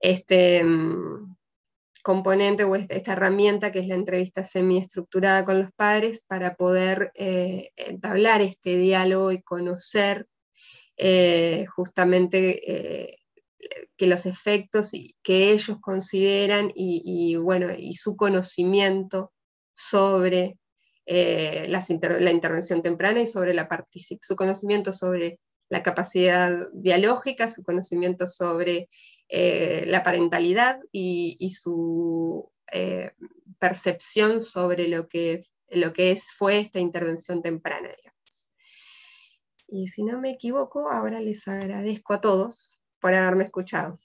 este, mm, componente o esta, herramienta que es la entrevista semiestructurada con los padres para poder eh, entablar este diálogo y conocer eh, justamente eh, que los efectos que ellos consideran y, bueno, y su conocimiento sobre la intervención temprana y sobre la su conocimiento sobre la capacidad dialógica, su conocimiento sobre eh, la parentalidad y, su eh, percepción sobre lo que, lo que es, fue esta intervención temprana. Y si no me equivoco, ahora les agradezco a todos por haberme escuchado.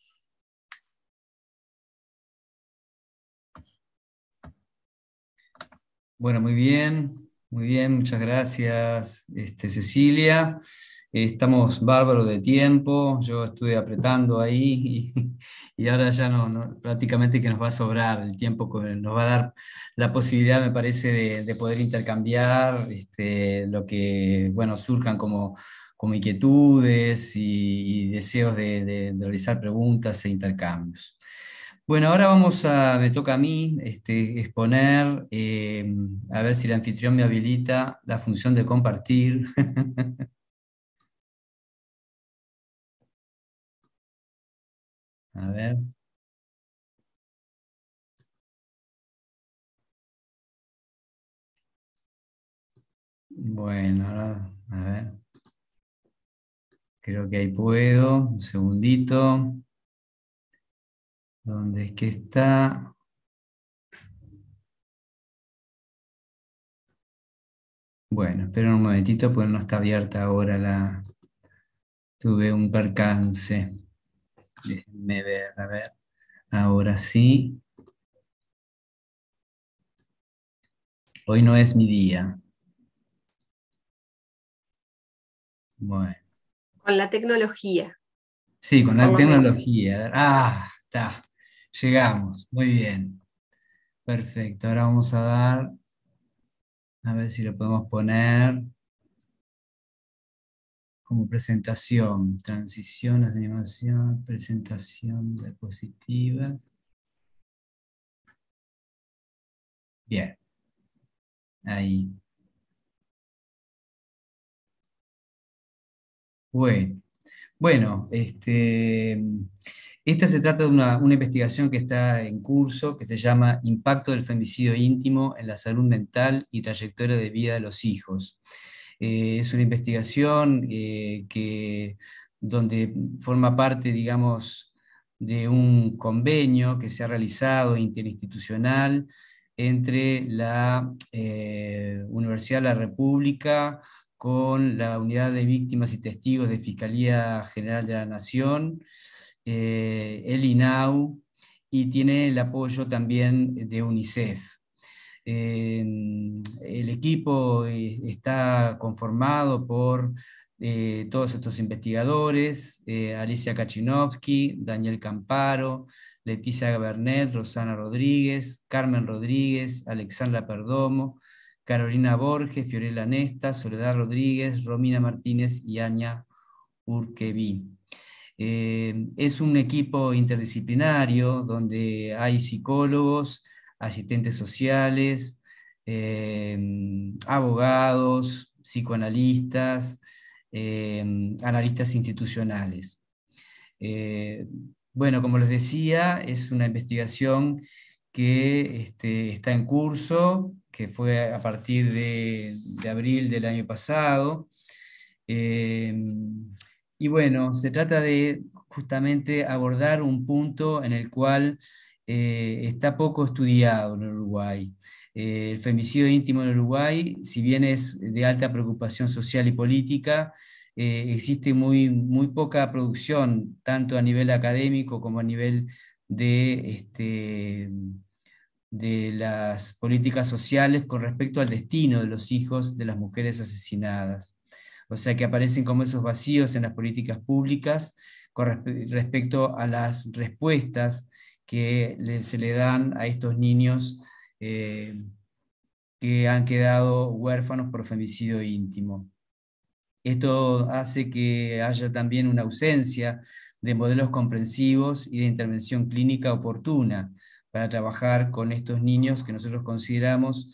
Bueno, muy bien, muy bien, muchas gracias, este, Cecilia. Estamos bárbaros de tiempo, yo estuve apretando ahí y, ahora ya no, prácticamente que nos va a sobrar el tiempo, nos va a dar la posibilidad, me parece, de, poder intercambiar este, lo que, bueno, surjan como, como inquietudes y, deseos de realizar preguntas e intercambios. Bueno, ahora vamos a, me toca a mí este, exponer, eh, a ver si el anfitrión me habilita la función de compartir. a ver. Bueno, a ver. Creo que ahí puedo. Un segundito. ¿Dónde es que está? Bueno, esperen un momentito porque no está abierta ahora la... Tuve un percance. Déjenme ver, a ver. Ahora sí. Hoy no es mi día. Bueno. Con la tecnología. Sí, con la tecnología. Ah, está. Llegamos, muy bien. Perfecto, ahora vamos a dar, a ver si lo podemos poner como presentación, transición, animación, presentación de diapositivas. Bien, ahí. Bueno, bueno, este, esta se trata de una, investigación que está en curso, que se llama Impacto del femicidio íntimo en la salud mental y trayectoria de vida de los hijos. Eh, es una investigación eh, que, donde forma parte, digamos, de un convenio que se ha realizado interinstitucional entre la eh, Universidad de la República con la Unidad de Víctimas y Testigos de Fiscalía General de la Nación, el INAU y tiene el apoyo también de UNICEF. El equipo eh, está conformado por eh, todos estos investigadores, Alicia Kachinovsky, Daniel Camparo, Leticia Bernet, Rosana Rodríguez, Carmen Rodríguez, Alexandra Perdomo, Carolina Borges, Fiorella Nesta, Soledad Rodríguez, Romina Martínez y Aña Urqueví. Eh, es un equipo interdisciplinario donde hay psicólogos, asistentes sociales, eh, abogados, psicoanalistas, eh, analistas institucionales. bueno, como les decía, es una investigación que este, está en curso, que fue a partir de, de abril del año pasado. Y bueno, se trata de justamente abordar un punto en el cual eh, está poco estudiado en Uruguay. Eh, el femicidio íntimo en Uruguay, si bien es de alta preocupación social y política, eh, existe muy, muy poca producción, tanto a nivel académico como a nivel de, este, de las políticas sociales con respecto al destino de los hijos de las mujeres asesinadas o sea que aparecen como esos vacíos en las políticas públicas con respecto a las respuestas que se le dan a estos niños eh, que han quedado huérfanos por femicidio íntimo. Esto hace que haya también una ausencia de modelos comprensivos y de intervención clínica oportuna para trabajar con estos niños que nosotros consideramos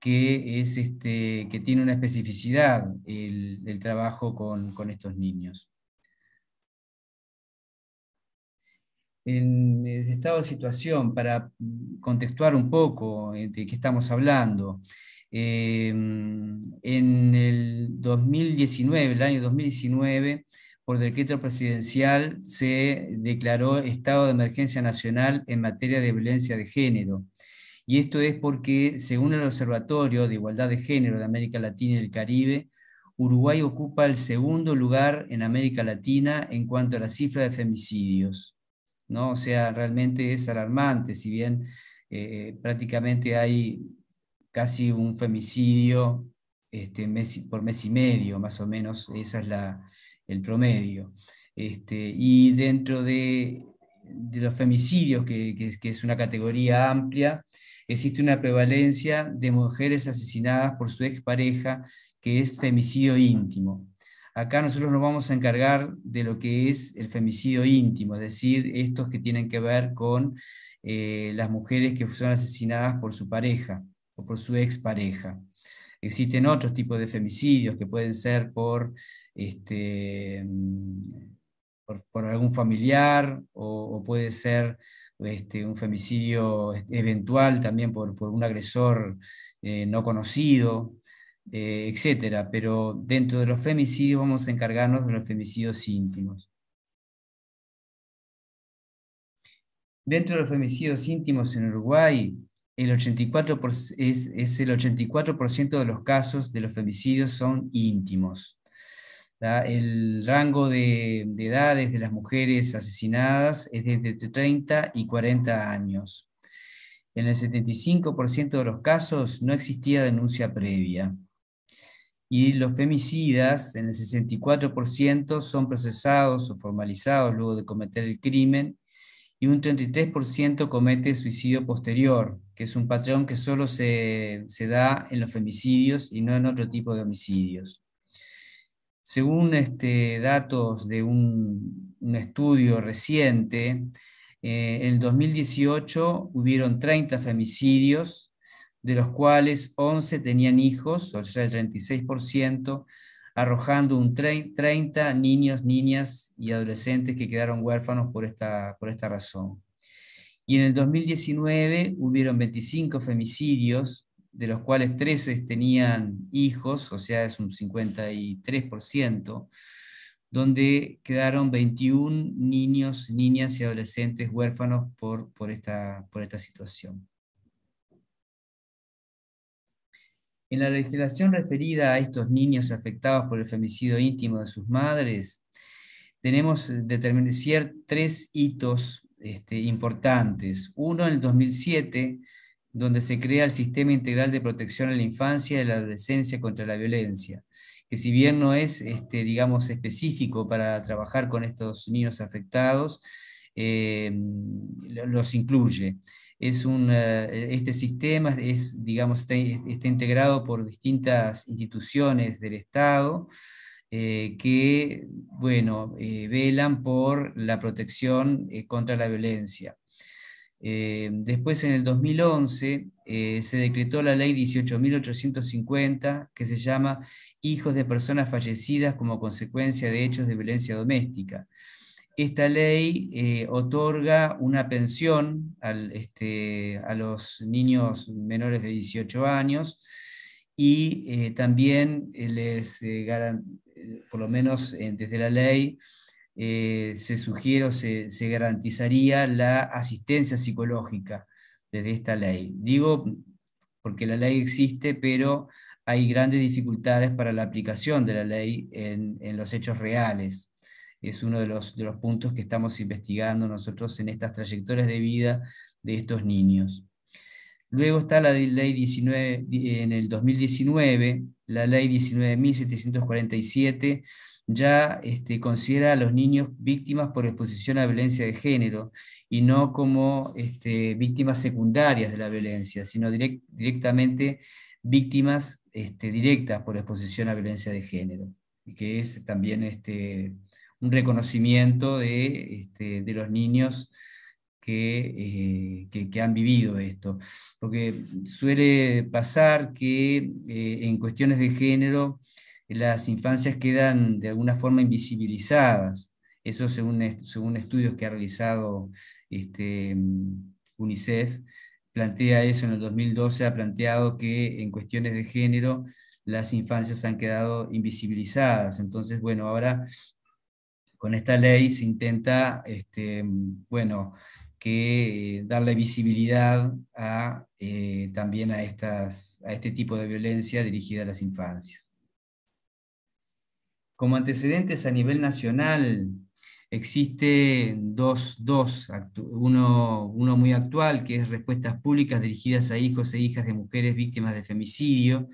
que, es este, que tiene una especificidad el, trabajo con, estos niños. En estado de situación, para contextuar un poco de qué estamos hablando, em, en el 2019, el año 2019, por decreto presidencial se declaró estado de emergencia nacional en materia de violencia de género y esto es porque, según el Observatorio de Igualdad de Género de América Latina y el Caribe, Uruguay ocupa el segundo lugar en América Latina en cuanto a la cifra de femicidios. ¿No? O sea, realmente es alarmante, si bien eh, prácticamente hay casi un femicidio este, por mes y medio, más o menos, ese es la, el promedio. Este, y dentro de, los femicidios, que, que, es una categoría amplia, existe una prevalencia de mujeres asesinadas por su expareja, que es femicidio íntimo. Acá nosotros nos vamos a encargar de lo que es el femicidio íntimo, es decir, estos que tienen que ver con eh, las mujeres que son asesinadas por su pareja o por su expareja. Existen otros tipos de femicidios que pueden ser por, este, por, algún familiar o, puede ser este, un femicidio eventual también por, un agresor eh, no conocido, eh, etcétera, pero dentro de los femicidios vamos a encargarnos de los femicidios íntimos. Dentro de los femicidios íntimos en Uruguay, el 84 es, es, el 84% de los casos de los femicidios son íntimos. El rango de, edades de las mujeres asesinadas es de entre 30 y 40 años. En el 75% de los casos no existía denuncia previa y los femicidas, en el 64%, son procesados o formalizados luego de cometer el crimen, y un 33% comete suicidio posterior, que es un patrón que solo se, da en los femicidios y no en otro tipo de homicidios. Según este, datos de un, estudio reciente, eh, en el 2018 hubieron 30 femicidios de los cuales 11 tenían hijos, o sea, el 36%, arrojando un 30 niños, niñas y adolescentes que quedaron huérfanos por esta, por esta razón. Y en el 2019 hubieron 25 femicidios, de los cuales 13 tenían hijos, o sea, es un 53%, donde quedaron 21 niños, niñas y adolescentes huérfanos por, por, esta, por esta situación. En la legislación referida a estos niños afectados por el femicidio íntimo de sus madres, tenemos tres hitos este, importantes. Uno en el 2007, donde se crea el Sistema Integral de Protección a la Infancia y la Adolescencia contra la Violencia, que si bien no es, este, digamos, específico para trabajar con estos niños afectados, eh, los incluye es un, eh, este sistema es, digamos, está, integrado por distintas instituciones del Estado eh, que bueno, velan por la protección contra la violencia. después, en el 2011, se decretó la ley 18.850, que se llama Hijos de Personas Fallecidas como consecuencia de hechos de violencia doméstica esta ley eh, otorga una pensión este, a los niños menores de 18 años y eh, también eh, les, por lo menos desde la ley, se sugiere se, garantizaría la asistencia psicológica desde esta ley. Digo porque la ley existe, pero hay grandes dificultades para la aplicación de la ley en los hechos reales es uno de los, de los puntos que estamos investigando nosotros en estas trayectorias de vida de estos niños. Luego está la ley 19, en el 2019, la ley 19.747 ya este, considera a los niños víctimas por exposición a violencia de género y no como este, víctimas secundarias de la violencia, sino directamente víctimas este, directas por exposición a violencia de género, y que es también este, un reconocimiento de, este, de los niños que, eh, que, han vivido esto. Porque suele pasar que eh, en cuestiones de género las infancias quedan de alguna forma invisibilizadas. Eso según, según estudios que ha realizado este, UNICEF, plantea eso en el 2012, ha planteado que en cuestiones de género las infancias han quedado invisibilizadas. Entonces, bueno, ahora con esta ley se intenta, este, bueno, que eh, darle visibilidad eh, también a, a este tipo de violencia dirigida a las infancias. Como antecedentes a nivel nacional, existen dos, uno, uno, muy actual, que es respuestas públicas dirigidas a hijos e hijas de mujeres víctimas de femicidio,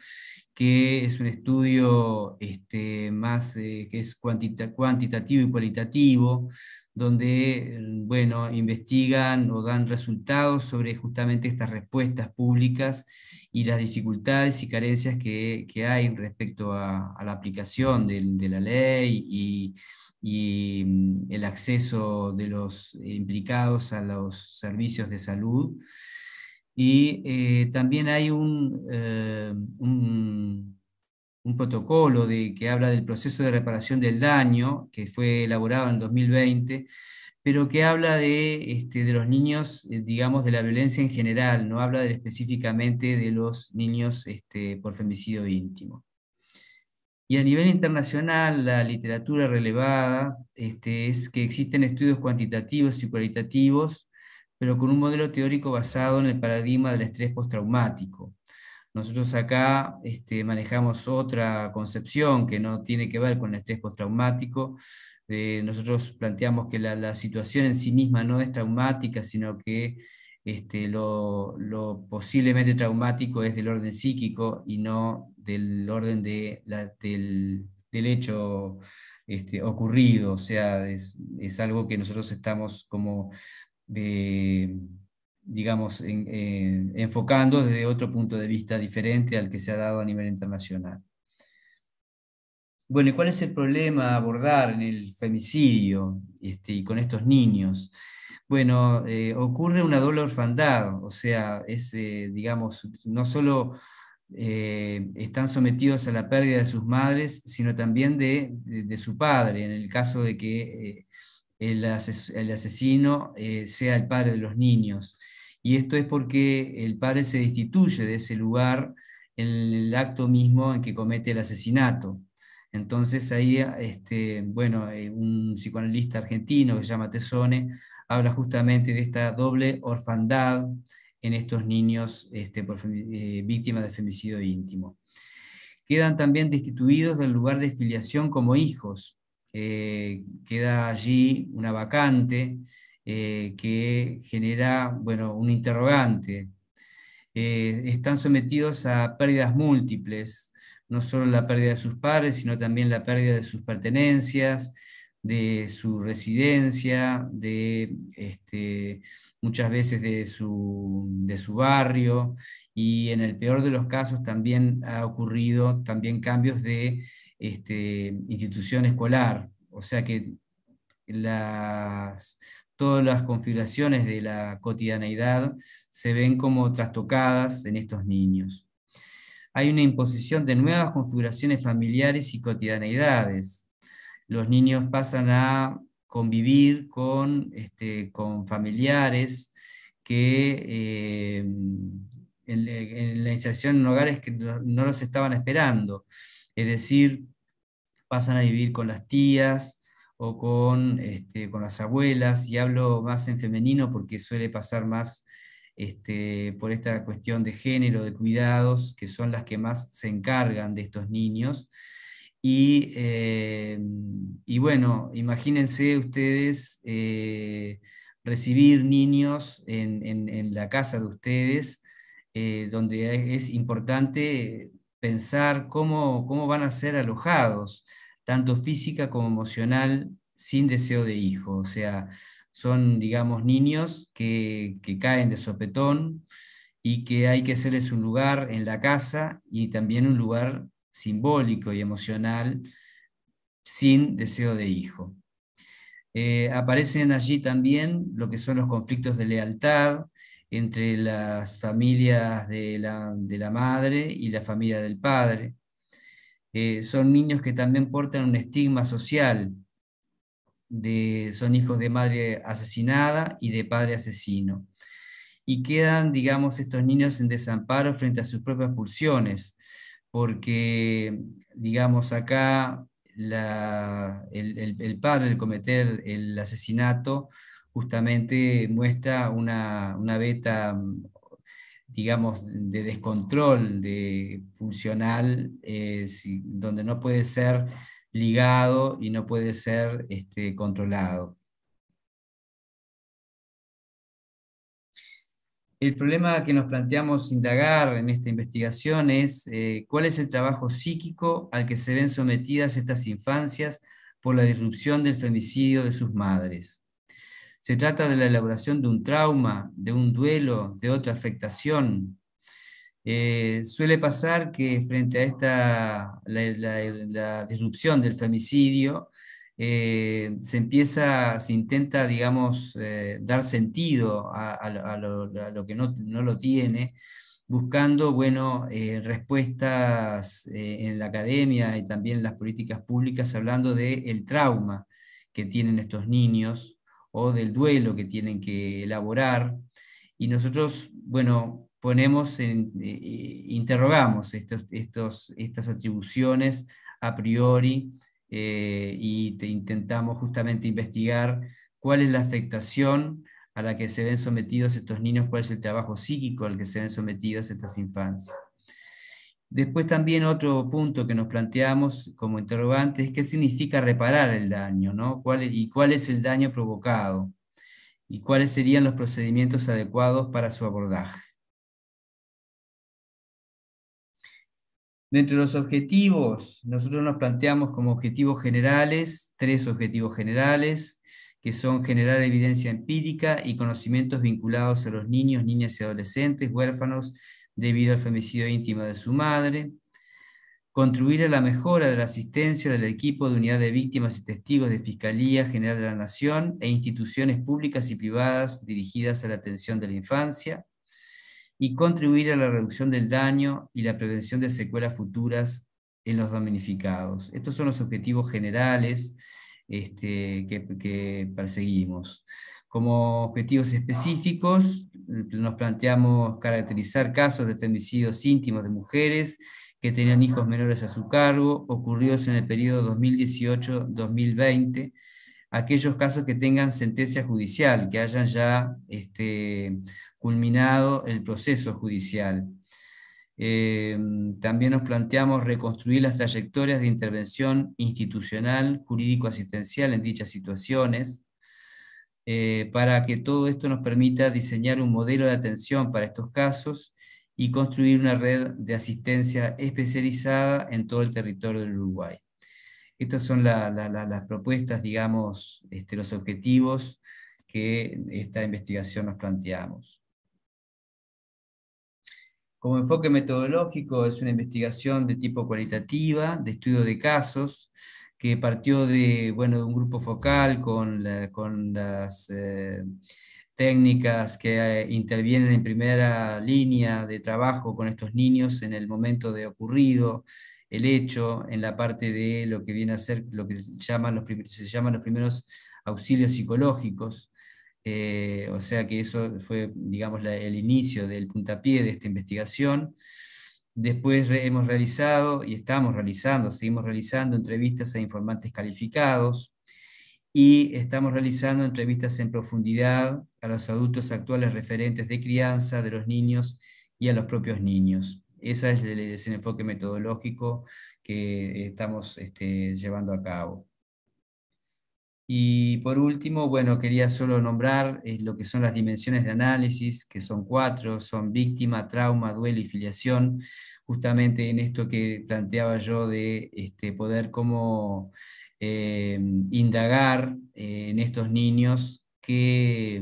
que es un estudio este, más eh, que es cuantitativo y cualitativo, donde bueno, investigan o dan resultados sobre justamente estas respuestas públicas y las dificultades y carencias que, hay respecto a, la aplicación de, la ley y, mm, el acceso de los implicados a los servicios de salud. Y eh, también hay un, eh, un, protocolo de, que habla del proceso de reparación del daño, que fue elaborado en 2020, pero que habla de, este, de los niños, eh, digamos, de la violencia en general, no habla específicamente de los niños este, por femicidio íntimo. Y a nivel internacional, la literatura relevada este, es que existen estudios cuantitativos y cualitativos, pero con un modelo teórico basado en el paradigma del estrés postraumático. Nosotros acá este, manejamos otra concepción que no tiene que ver con el estrés postraumático, nosotros planteamos que la, situación en sí misma no es traumática, sino que este, lo, posiblemente traumático es del orden psíquico y no del orden de del, hecho este, ocurrido. O sea, es, algo que nosotros estamos como, digamos, enfocando desde otro punto de vista diferente al que se ha dado a nivel internacional. Bueno, ¿y cuál es el problema a abordar en el femicidio este, y con estos niños? Bueno, eh, ocurre una doble orfandad, o sea, es, eh, digamos, no solo eh, están sometidos a la pérdida de sus madres, sino también de, su padre, en el caso de que el, asesino sea el padre de los niños. Y esto es porque el padre se destituye de ese lugar en el acto mismo en que comete el asesinato. Entonces ahí, este, bueno, eh, un psicoanalista argentino que se llama Tesone habla justamente de esta doble orfandad en estos niños este, eh, víctimas de femicidio íntimo. Quedan también destituidos del lugar de filiación como hijos. Eh, queda allí una vacante que genera bueno, un interrogante. están sometidos a pérdidas múltiples, no solo la pérdida de sus padres, sino también la pérdida de sus pertenencias, de su residencia, de este, muchas veces de su, de su barrio, y en el peor de los casos también ha ocurrido también cambios de este, institución escolar, o sea que todas las configuraciones de la cotidianeidad se ven como trastocadas en estos niños hay una imposición de nuevas configuraciones familiares y cotidianeidades. Los niños pasan a convivir con, este, familiares que eh, en, la inserción en hogares que no, los estaban esperando. Es decir, pasan a vivir con las tías o con, este, con las abuelas, y hablo más en femenino porque suele pasar más este, por esta cuestión de género, de cuidados, que son las que más se encargan de estos niños. Y, eh, bueno, imagínense ustedes eh, recibir niños en, la casa de ustedes, eh, donde es importante pensar cómo, cómo van a ser alojados, tanto física como emocional, sin deseo de hijo. O sea, son, digamos, niños que, caen de sopetón y que hay que hacerles un lugar en la casa y también un lugar simbólico y emocional sin deseo de hijo. Eh, aparecen allí también lo que son los conflictos de lealtad entre las familias de la, madre y la familia del padre. Eh, son niños que también portan un estigma social son hijos de madre asesinada y de padre asesino. Y quedan, digamos, estos niños en desamparo frente a sus propias pulsiones, porque, digamos, acá el, padre al cometer el asesinato justamente muestra una, una beta digamos, de descontrol de funcional, eh, donde no puede ser ligado y no puede ser este, controlado. El problema que nos planteamos indagar en esta investigación es eh, cuál es el trabajo psíquico al que se ven sometidas estas infancias por la disrupción del femicidio de sus madres. Se trata de la elaboración de un trauma, de un duelo, de otra afectación. Eh, suele pasar que frente a esta, la disrupción del femicidio, eh, se empieza, se intenta, digamos, eh, dar sentido a, lo, que no, lo tiene, buscando, bueno, respuestas en la academia y también en las políticas públicas, hablando del el trauma que tienen estos niños o del duelo que tienen que elaborar. Y nosotros, bueno, ponemos en, interrogamos estos, estos, estas atribuciones a priori eh, y te intentamos justamente investigar cuál es la afectación a la que se ven sometidos estos niños, cuál es el trabajo psíquico al que se ven sometidos estas infancias. Después también otro punto que nos planteamos como interrogante es qué significa reparar el daño, ¿no? ¿Cuál, y cuál es el daño provocado y cuáles serían los procedimientos adecuados para su abordaje. Dentro de los objetivos, nosotros nos planteamos como objetivos generales, tres objetivos generales, que son generar evidencia empírica y conocimientos vinculados a los niños, niñas y adolescentes huérfanos debido al femicidio íntimo de su madre, contribuir a la mejora de la asistencia del equipo de unidad de víctimas y testigos de Fiscalía General de la Nación e instituciones públicas y privadas dirigidas a la atención de la infancia, y contribuir a la reducción del daño y la prevención de secuelas futuras en los damnificados. Estos son los objetivos generales este, que, perseguimos. Como objetivos específicos, nos planteamos caracterizar casos de femicidios íntimos de mujeres que tenían hijos menores a su cargo, ocurridos en el periodo 2018-2020, aquellos casos que tengan sentencia judicial, que hayan ya este, culminado el proceso judicial. Eh, también nos planteamos reconstruir las trayectorias de intervención institucional, jurídico-asistencial en dichas situaciones, eh, para que todo esto nos permita diseñar un modelo de atención para estos casos y construir una red de asistencia especializada en todo el territorio del Uruguay. Estas son las propuestas, digamos, este, los objetivos que esta investigación nos planteamos. Como enfoque metodológico es una investigación de tipo cualitativa, de estudio de casos, que partió de, bueno, de un grupo focal con, con las eh, técnicas que eh, intervienen en primera línea de trabajo con estos niños en el momento de ocurrido, el hecho, en la parte de lo que viene a ser lo que llaman los, se llaman los primeros auxilios psicológicos, eh, o sea que eso fue, digamos, el inicio del puntapié de esta investigación. Después hemos realizado y estamos realizando, seguimos realizando entrevistas a informantes calificados y estamos realizando entrevistas en profundidad a los adultos actuales referentes de crianza de los niños y a los propios niños. Ese es el, enfoque metodológico que estamos este, llevando a cabo. Y por último, bueno, quería solo nombrar eh, lo que son las dimensiones de análisis, que son cuatro, son víctima, trauma, duelo y filiación, justamente en esto que planteaba yo de este, poder como eh, indagar eh, en estos niños qué,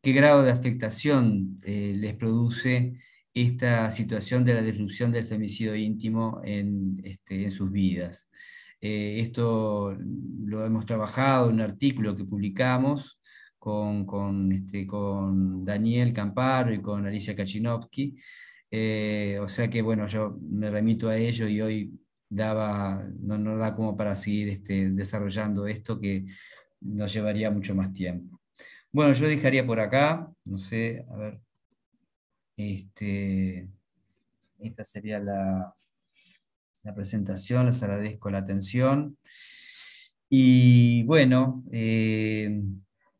qué, grado de afectación les produce esta situación de la disrupción del femicidio íntimo en, este, en sus vidas. Eh, esto lo hemos trabajado en un artículo que publicamos con, con, este, con Daniel Camparo y con Alicia Kachinovsky. Eh, o sea que, bueno, yo me remito a ello y hoy daba, no nos da como para seguir este, desarrollando esto que nos llevaría mucho más tiempo. Bueno, yo dejaría por acá, no sé, a ver, este, esta sería la, la presentación, les agradezco la atención. Y bueno, eh,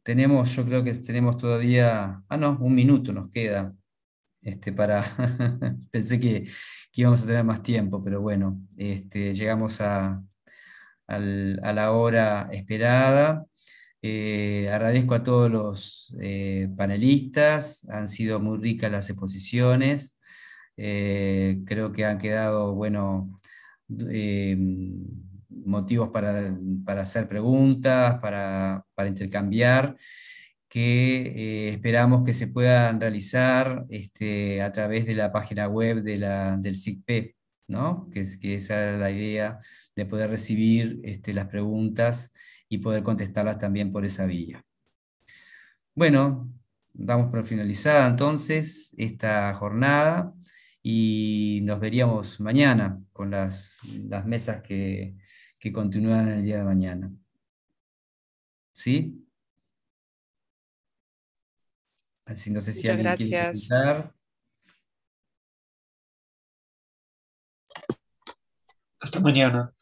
tenemos, yo creo que tenemos todavía, ah no, un minuto nos queda este, para, pensé que, íbamos a tener más tiempo, pero bueno, este, llegamos a, a la hora esperada. Eh, agradezco a todos los eh, panelistas, han sido muy ricas las exposiciones, creo que han quedado, bueno, motivos para, hacer preguntas, para, intercambiar, que esperamos que se puedan realizar este, a través de la página web de la, del SICP, ¿no? que, que esa la idea de poder recibir este, las preguntas y poder contestarlas también por esa vía. Bueno, damos por finalizada entonces esta jornada y nos veríamos mañana con las, mesas que, que continúan el día de mañana. ¿Sí? Así no sé si Muchas gracias. Hasta mañana.